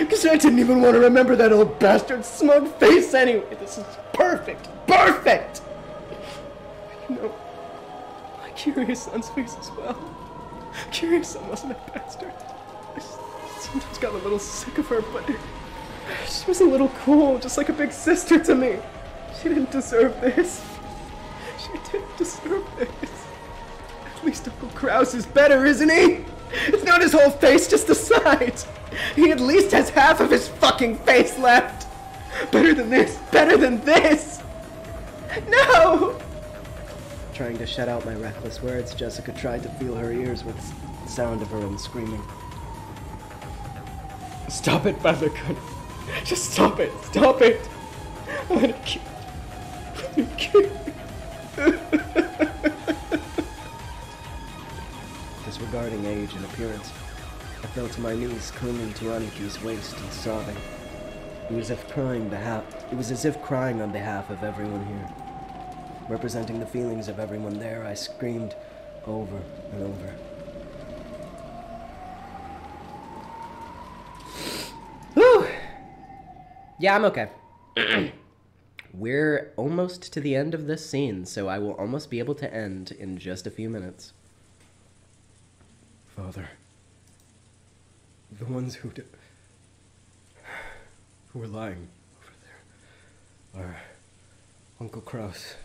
Because I didn't even want to remember that old bastard's smug face anyway. This is perfect. Perfect! You know, my Kirie-san's face as well. Kirie-san wasn't a bastard. I sometimes got a little sick of her, but she was a little cool, just like a big sister to me. She didn't deserve this. She didn't deserve this. At least Uncle Krauss is better, isn't he? It's not his whole face, just the sides. He at least has half of his fucking face left. Better than this. Better than this. No! Trying to shut out my reckless words, Jessica tried to feel her ears with s- sound of her own screaming. Stop it, Battler-kun. Just stop it. Stop it. I'm gonna kill. You. Disregarding age and appearance, I fell to my knees, clinging to Aniki's waist and sobbing. It was as if crying behalf. It was as if crying on behalf of everyone here. Representing the feelings of everyone there, I screamed over and over. Whew. Yeah, I'm okay. We're almost to the end of this scene, so I will almost be able to end in just a few minutes. Father. The ones who d- who were lying over there are Uncle Krauss,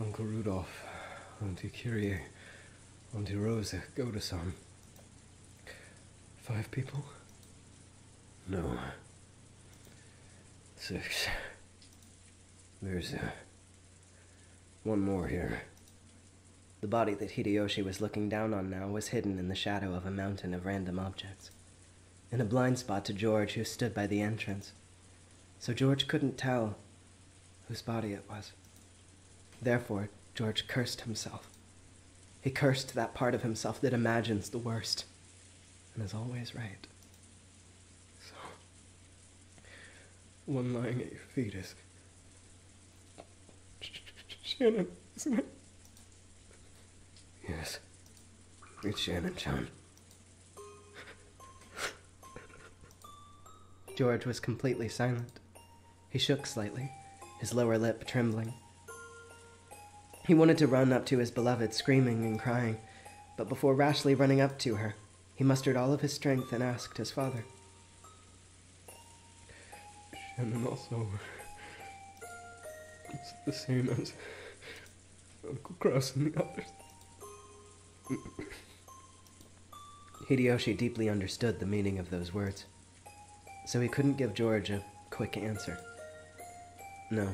Uncle Rudolf, Auntie Kirie, Auntie Rosa, Gohda-san. Five people? No. Six. There's uh, one more here. The body that Hideyoshi was looking down on now was hidden in the shadow of a mountain of random objects, in a blind spot to George, who stood by the entrance. So George couldn't tell whose body it was. Therefore, George cursed himself. He cursed that part of himself that imagines the worst and is always right. One lying at your feet is Shannon, isn't it? Yes, it's Shannon-chan. George was completely silent. He shook slightly, his lower lip trembling. He wanted to run up to his beloved, screaming and crying, but before rashly running up to her, he mustered all of his strength and asked his father. Shannon also. It's the same as Uncle Krauss and the others. Hideyoshi deeply understood the meaning of those words, so he couldn't give George a quick answer. No,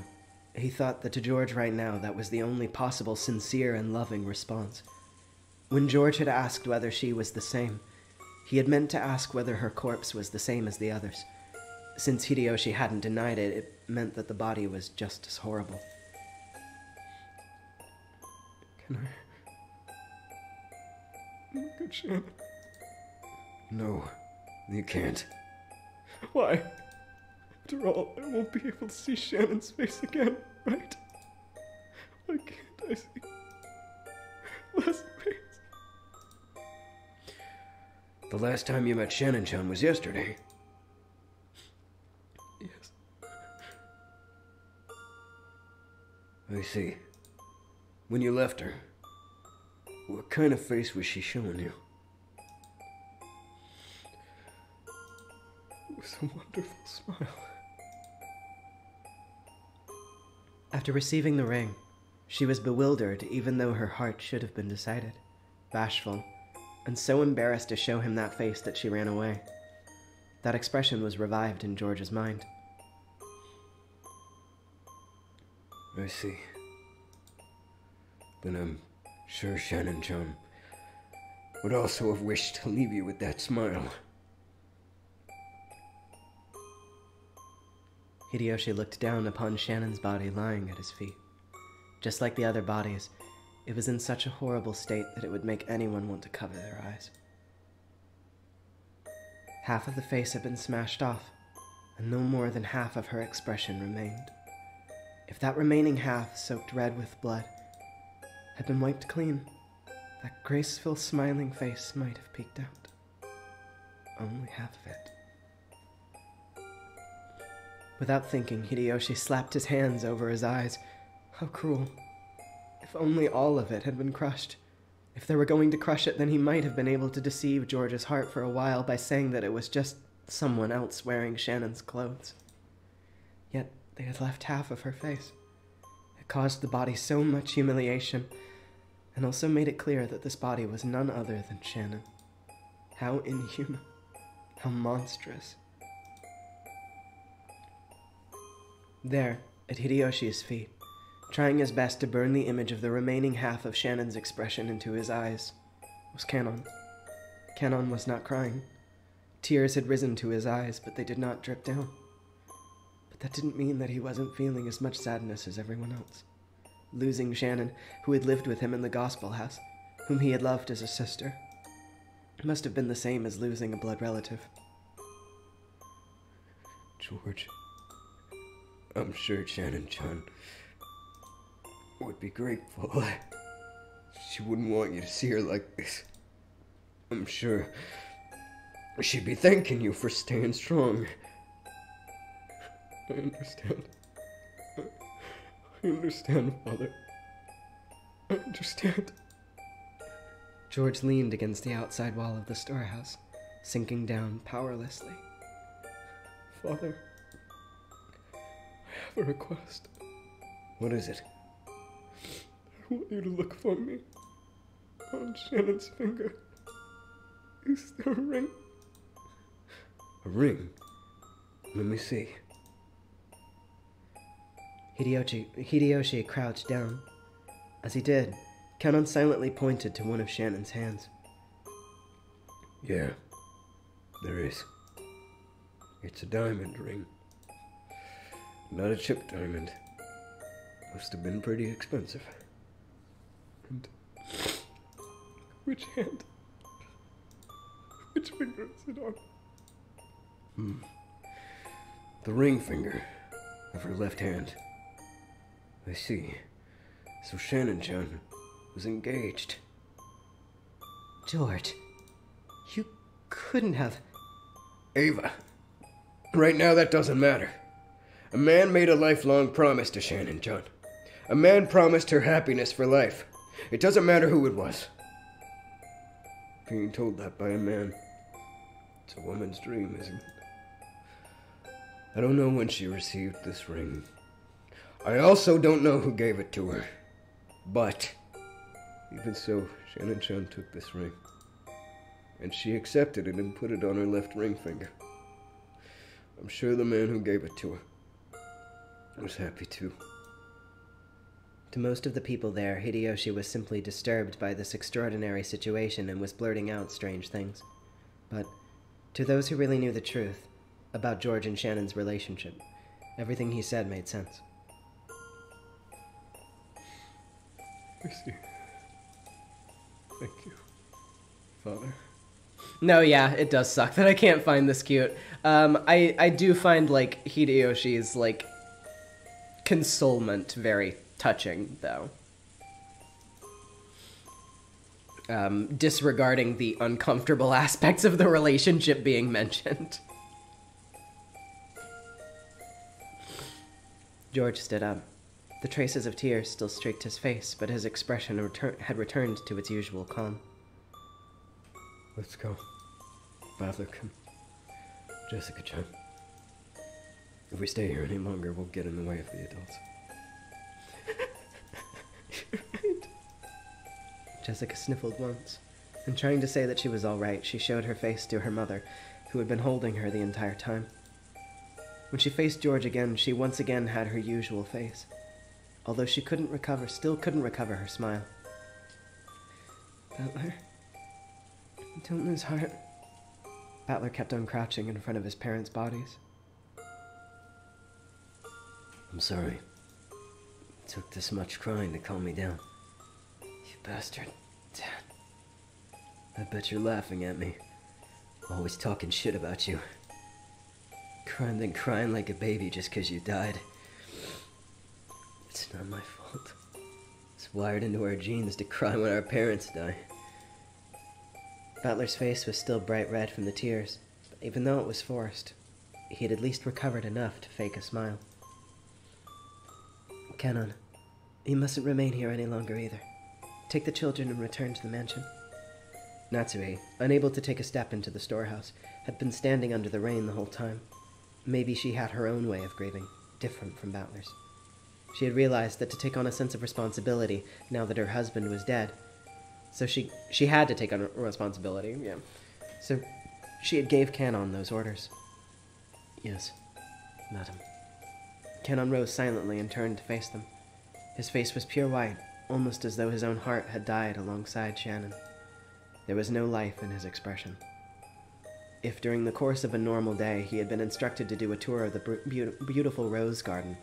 he thought that to George right now that was the only possible sincere and loving response. When George had asked whether she was the same, he had meant to ask whether her corpse was the same as the others. Since Hideyoshi hadn't denied it, it meant that the body was just as horrible. Can I look at Shannon? No, you can't. Why? After all, I won't be able to see Shannon's face again, right? Why can't I see less face? The last time you met Shannon-chan was yesterday. I see. When you left her, what kind of face was she showing you? It was a wonderful smile. After receiving the ring, she was bewildered even though her heart should have been decided, bashful, and so embarrassed to show him that face that she ran away. That expression was revived in George's mind. I see. Then I'm sure Shannon-chan would also have wished to leave you with that smile. Hideyoshi looked down upon Shannon's body lying at his feet. Just like the other bodies, it was in such a horrible state that it would make anyone want to cover their eyes. Half of the face had been smashed off, and no more than half of her expression remained. If that remaining half, soaked red with blood, had been wiped clean, that graceful, smiling face might have peeked out. Only half of it. Without thinking, Hideyoshi slapped his hands over his eyes. How cruel. If only all of it had been crushed. If they were going to crush it, then he might have been able to deceive George's heart for a while by saying that it was just someone else wearing Shannon's clothes. They had left half of her face. It caused the body so much humiliation, and also made it clear that this body was none other than Shannon. How inhuman. How monstrous. There, at Hideyoshi's feet, trying his best to burn the image of the remaining half of Shannon's expression into his eyes, was Kanon. Kanon was not crying. Tears had risen to his eyes, but they did not drip down. That didn't mean that he wasn't feeling as much sadness as everyone else. Losing Shannon, who had lived with him in the gospel house, whom he had loved as a sister, must have been the same as losing a blood relative. George, I'm sure Shannon-chan would be grateful. She wouldn't want you to see her like this. I'm sure she'd be thanking you for staying strong. I understand. I understand, Father. I understand. George leaned against the outside wall of the storehouse, sinking down powerlessly. Father, I have a request. What is it? I want you to look for me on Shannon's finger. Is there a ring? A ring? Let me see. Hideyoshi, Hideyoshi crouched down. As he did, Kanon silently pointed to one of Shannon's hands. Yeah, there is. It's a diamond ring. Not a chipped diamond. Must have been pretty expensive. And which hand? Which finger is it on? Hmm. The ring finger of her left hand. I see. So Shannon-chan was engaged. George, you couldn't have. Eva. Right now, that doesn't matter. A man made a lifelong promise to Shannon-chan. A man promised her happiness for life. It doesn't matter who it was. Being told that by a man, it's a woman's dream, isn't it? I don't know when she received this ring. I also don't know who gave it to her. But, even so, Shannon-chan took this ring. And she accepted it and put it on her left ring finger. I'm sure the man who gave it to her was happy too. To most of the people there, Hideyoshi was simply disturbed by this extraordinary situation and was blurting out strange things. But to those who really knew the truth about George and Shannon's relationship, everything he said made sense. Thank you, Father. No, yeah, it does suck that I can't find this cute. Um, I I do find like Hideyoshi's like consolement very touching, though. Um, disregarding the uncomfortable aspects of the relationship being mentioned. George stood up. The traces of tears still streaked his face, but his expression retur- had returned to its usual calm. Let's go. Father, come. Jessica-chan. If we stay here any longer, we'll get in the way of the adults. right. Jessica sniffled once, and trying to say that she was all right, she showed her face to her mother, who had been holding her the entire time. When she faced George again, she once again had her usual face, although she couldn't recover, still couldn't recover her smile. Battler? don't lose heart. Battler kept on crouching in front of his parents' bodies. I'm sorry. It took this much crying to calm me down. You bastard. Dad. I bet you're laughing at me. Always talking shit about you. Crying then crying like a baby just 'cause you died. It's not my fault. It's wired into our genes to cry when our parents die. Battler's face was still bright red from the tears, but even though it was forced, he had at least recovered enough to fake a smile. Kanon, you mustn't remain here any longer either. Take the children and return to the mansion. Natsuhi, unable to take a step into the storehouse, had been standing under the rain the whole time. Maybe she had her own way of grieving, different from Battler's. She had realized that to take on a sense of responsibility now that her husband was dead, so she she had to take on responsibility. Yeah. So she had gave Kanon those orders. Yes, madam. Kanon rose silently and turned to face them. His face was pure white, almost as though his own heart had died alongside Shannon. There was no life in his expression. If during the course of a normal day he had been instructed to do a tour of the beautiful rose garden,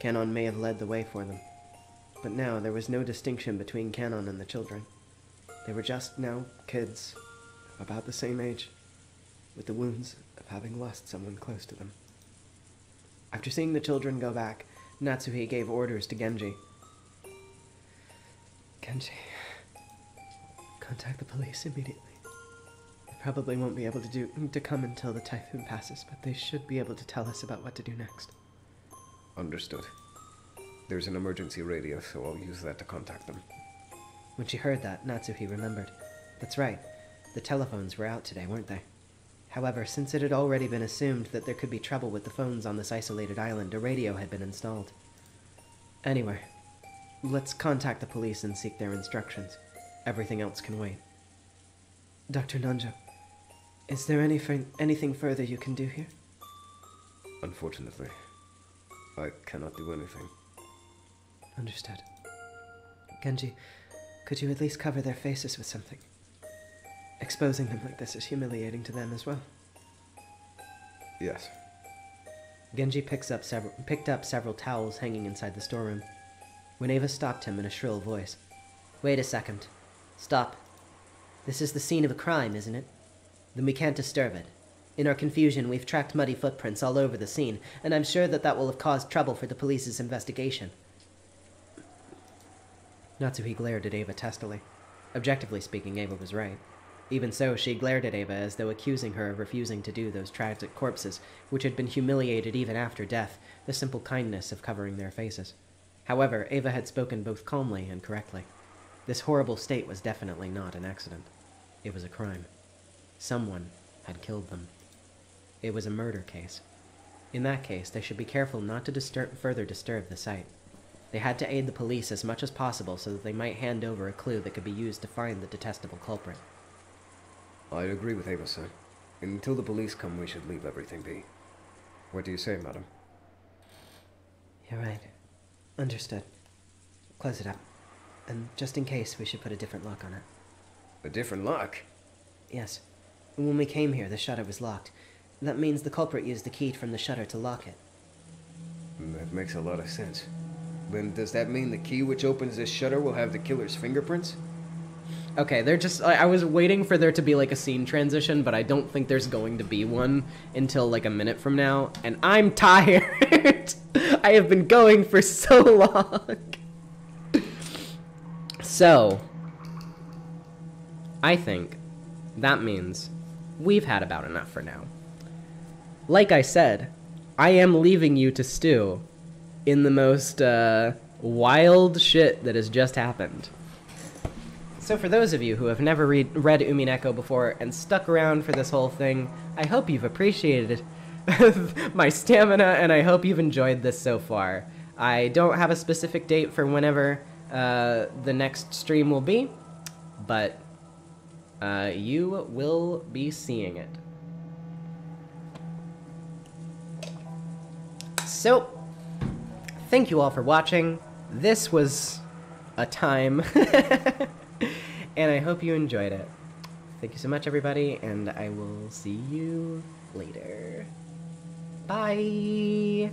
Kanon may have led the way for them. But now there was no distinction between Kanon and the children. They were just now kids, about the same age, with the wounds of having lost someone close to them. After seeing the children go back, Natsuhi gave orders to Genji. Genji, contact the police immediately. They probably won't be able to do to come until the typhoon passes, but they should be able to tell us about what to do next. Understood. There's an emergency radio, so I'll use that to contact them. When she heard that, Natsuhi remembered. That's right. The telephones were out today, weren't they? However, since it had already been assumed that there could be trouble with the phones on this isolated island, a radio had been installed. Anyway, let's contact the police and seek their instructions. Everything else can wait. Dr. Nanjo, is there anything, anything further you can do here? Unfortunately, I cannot do anything. Understood. Genji, could you at least cover their faces with something? Exposing them like this is humiliating to them as well. Yes. Genji picks up several, picked up several towels hanging inside the storeroom. When Eva stopped him in a shrill voice. Wait a second. Stop. This is the scene of a crime, isn't it? Then we can't disturb it. In our confusion, we've tracked muddy footprints all over the scene, and I'm sure that that will have caused trouble for the police's investigation. Natsuhi glared at Eva testily. Objectively speaking, Eva was right. Even so, she glared at Eva as though accusing her of refusing to do those tragic corpses, which had been humiliated even after death, the simple kindness of covering their faces. However, Eva had spoken both calmly and correctly. This horrible state was definitely not an accident. It was a crime. Someone had killed them. It was a murder case. In that case, they should be careful not to disturb, further disturb the site. They had to aid the police as much as possible so that they might hand over a clue that could be used to find the detestable culprit. I agree with Eva, sir. Until the police come, we should leave everything be. What do you say, madam? You're right. Understood. Close it up. And just in case, we should put a different lock on it. A different lock? Yes. When we came here, the shutter was locked. That means the culprit used the key from the shutter to lock it. Hmm, that makes a lot of sense. Then does that mean the key which opens this shutter will have the killer's fingerprints? Okay, they're just. I, I was waiting for there to be like a scene transition, but I don't think there's going to be one until like a minute from now. And I'm tired. I have been going for so long. so, I think that means we've had about enough for now. Like I said, I am leaving you to stew in the most uh, wild shit that has just happened. So for those of you who have never read, read Umineko before and stuck around for this whole thing, I hope you've appreciated my stamina and I hope you've enjoyed this so far. I don't have a specific date for whenever uh, the next stream will be, but uh, you will be seeing it. So, thank you all for watching. This was a time. and I hope you enjoyed it. Thank you so much, everybody, and I will see you later. Bye.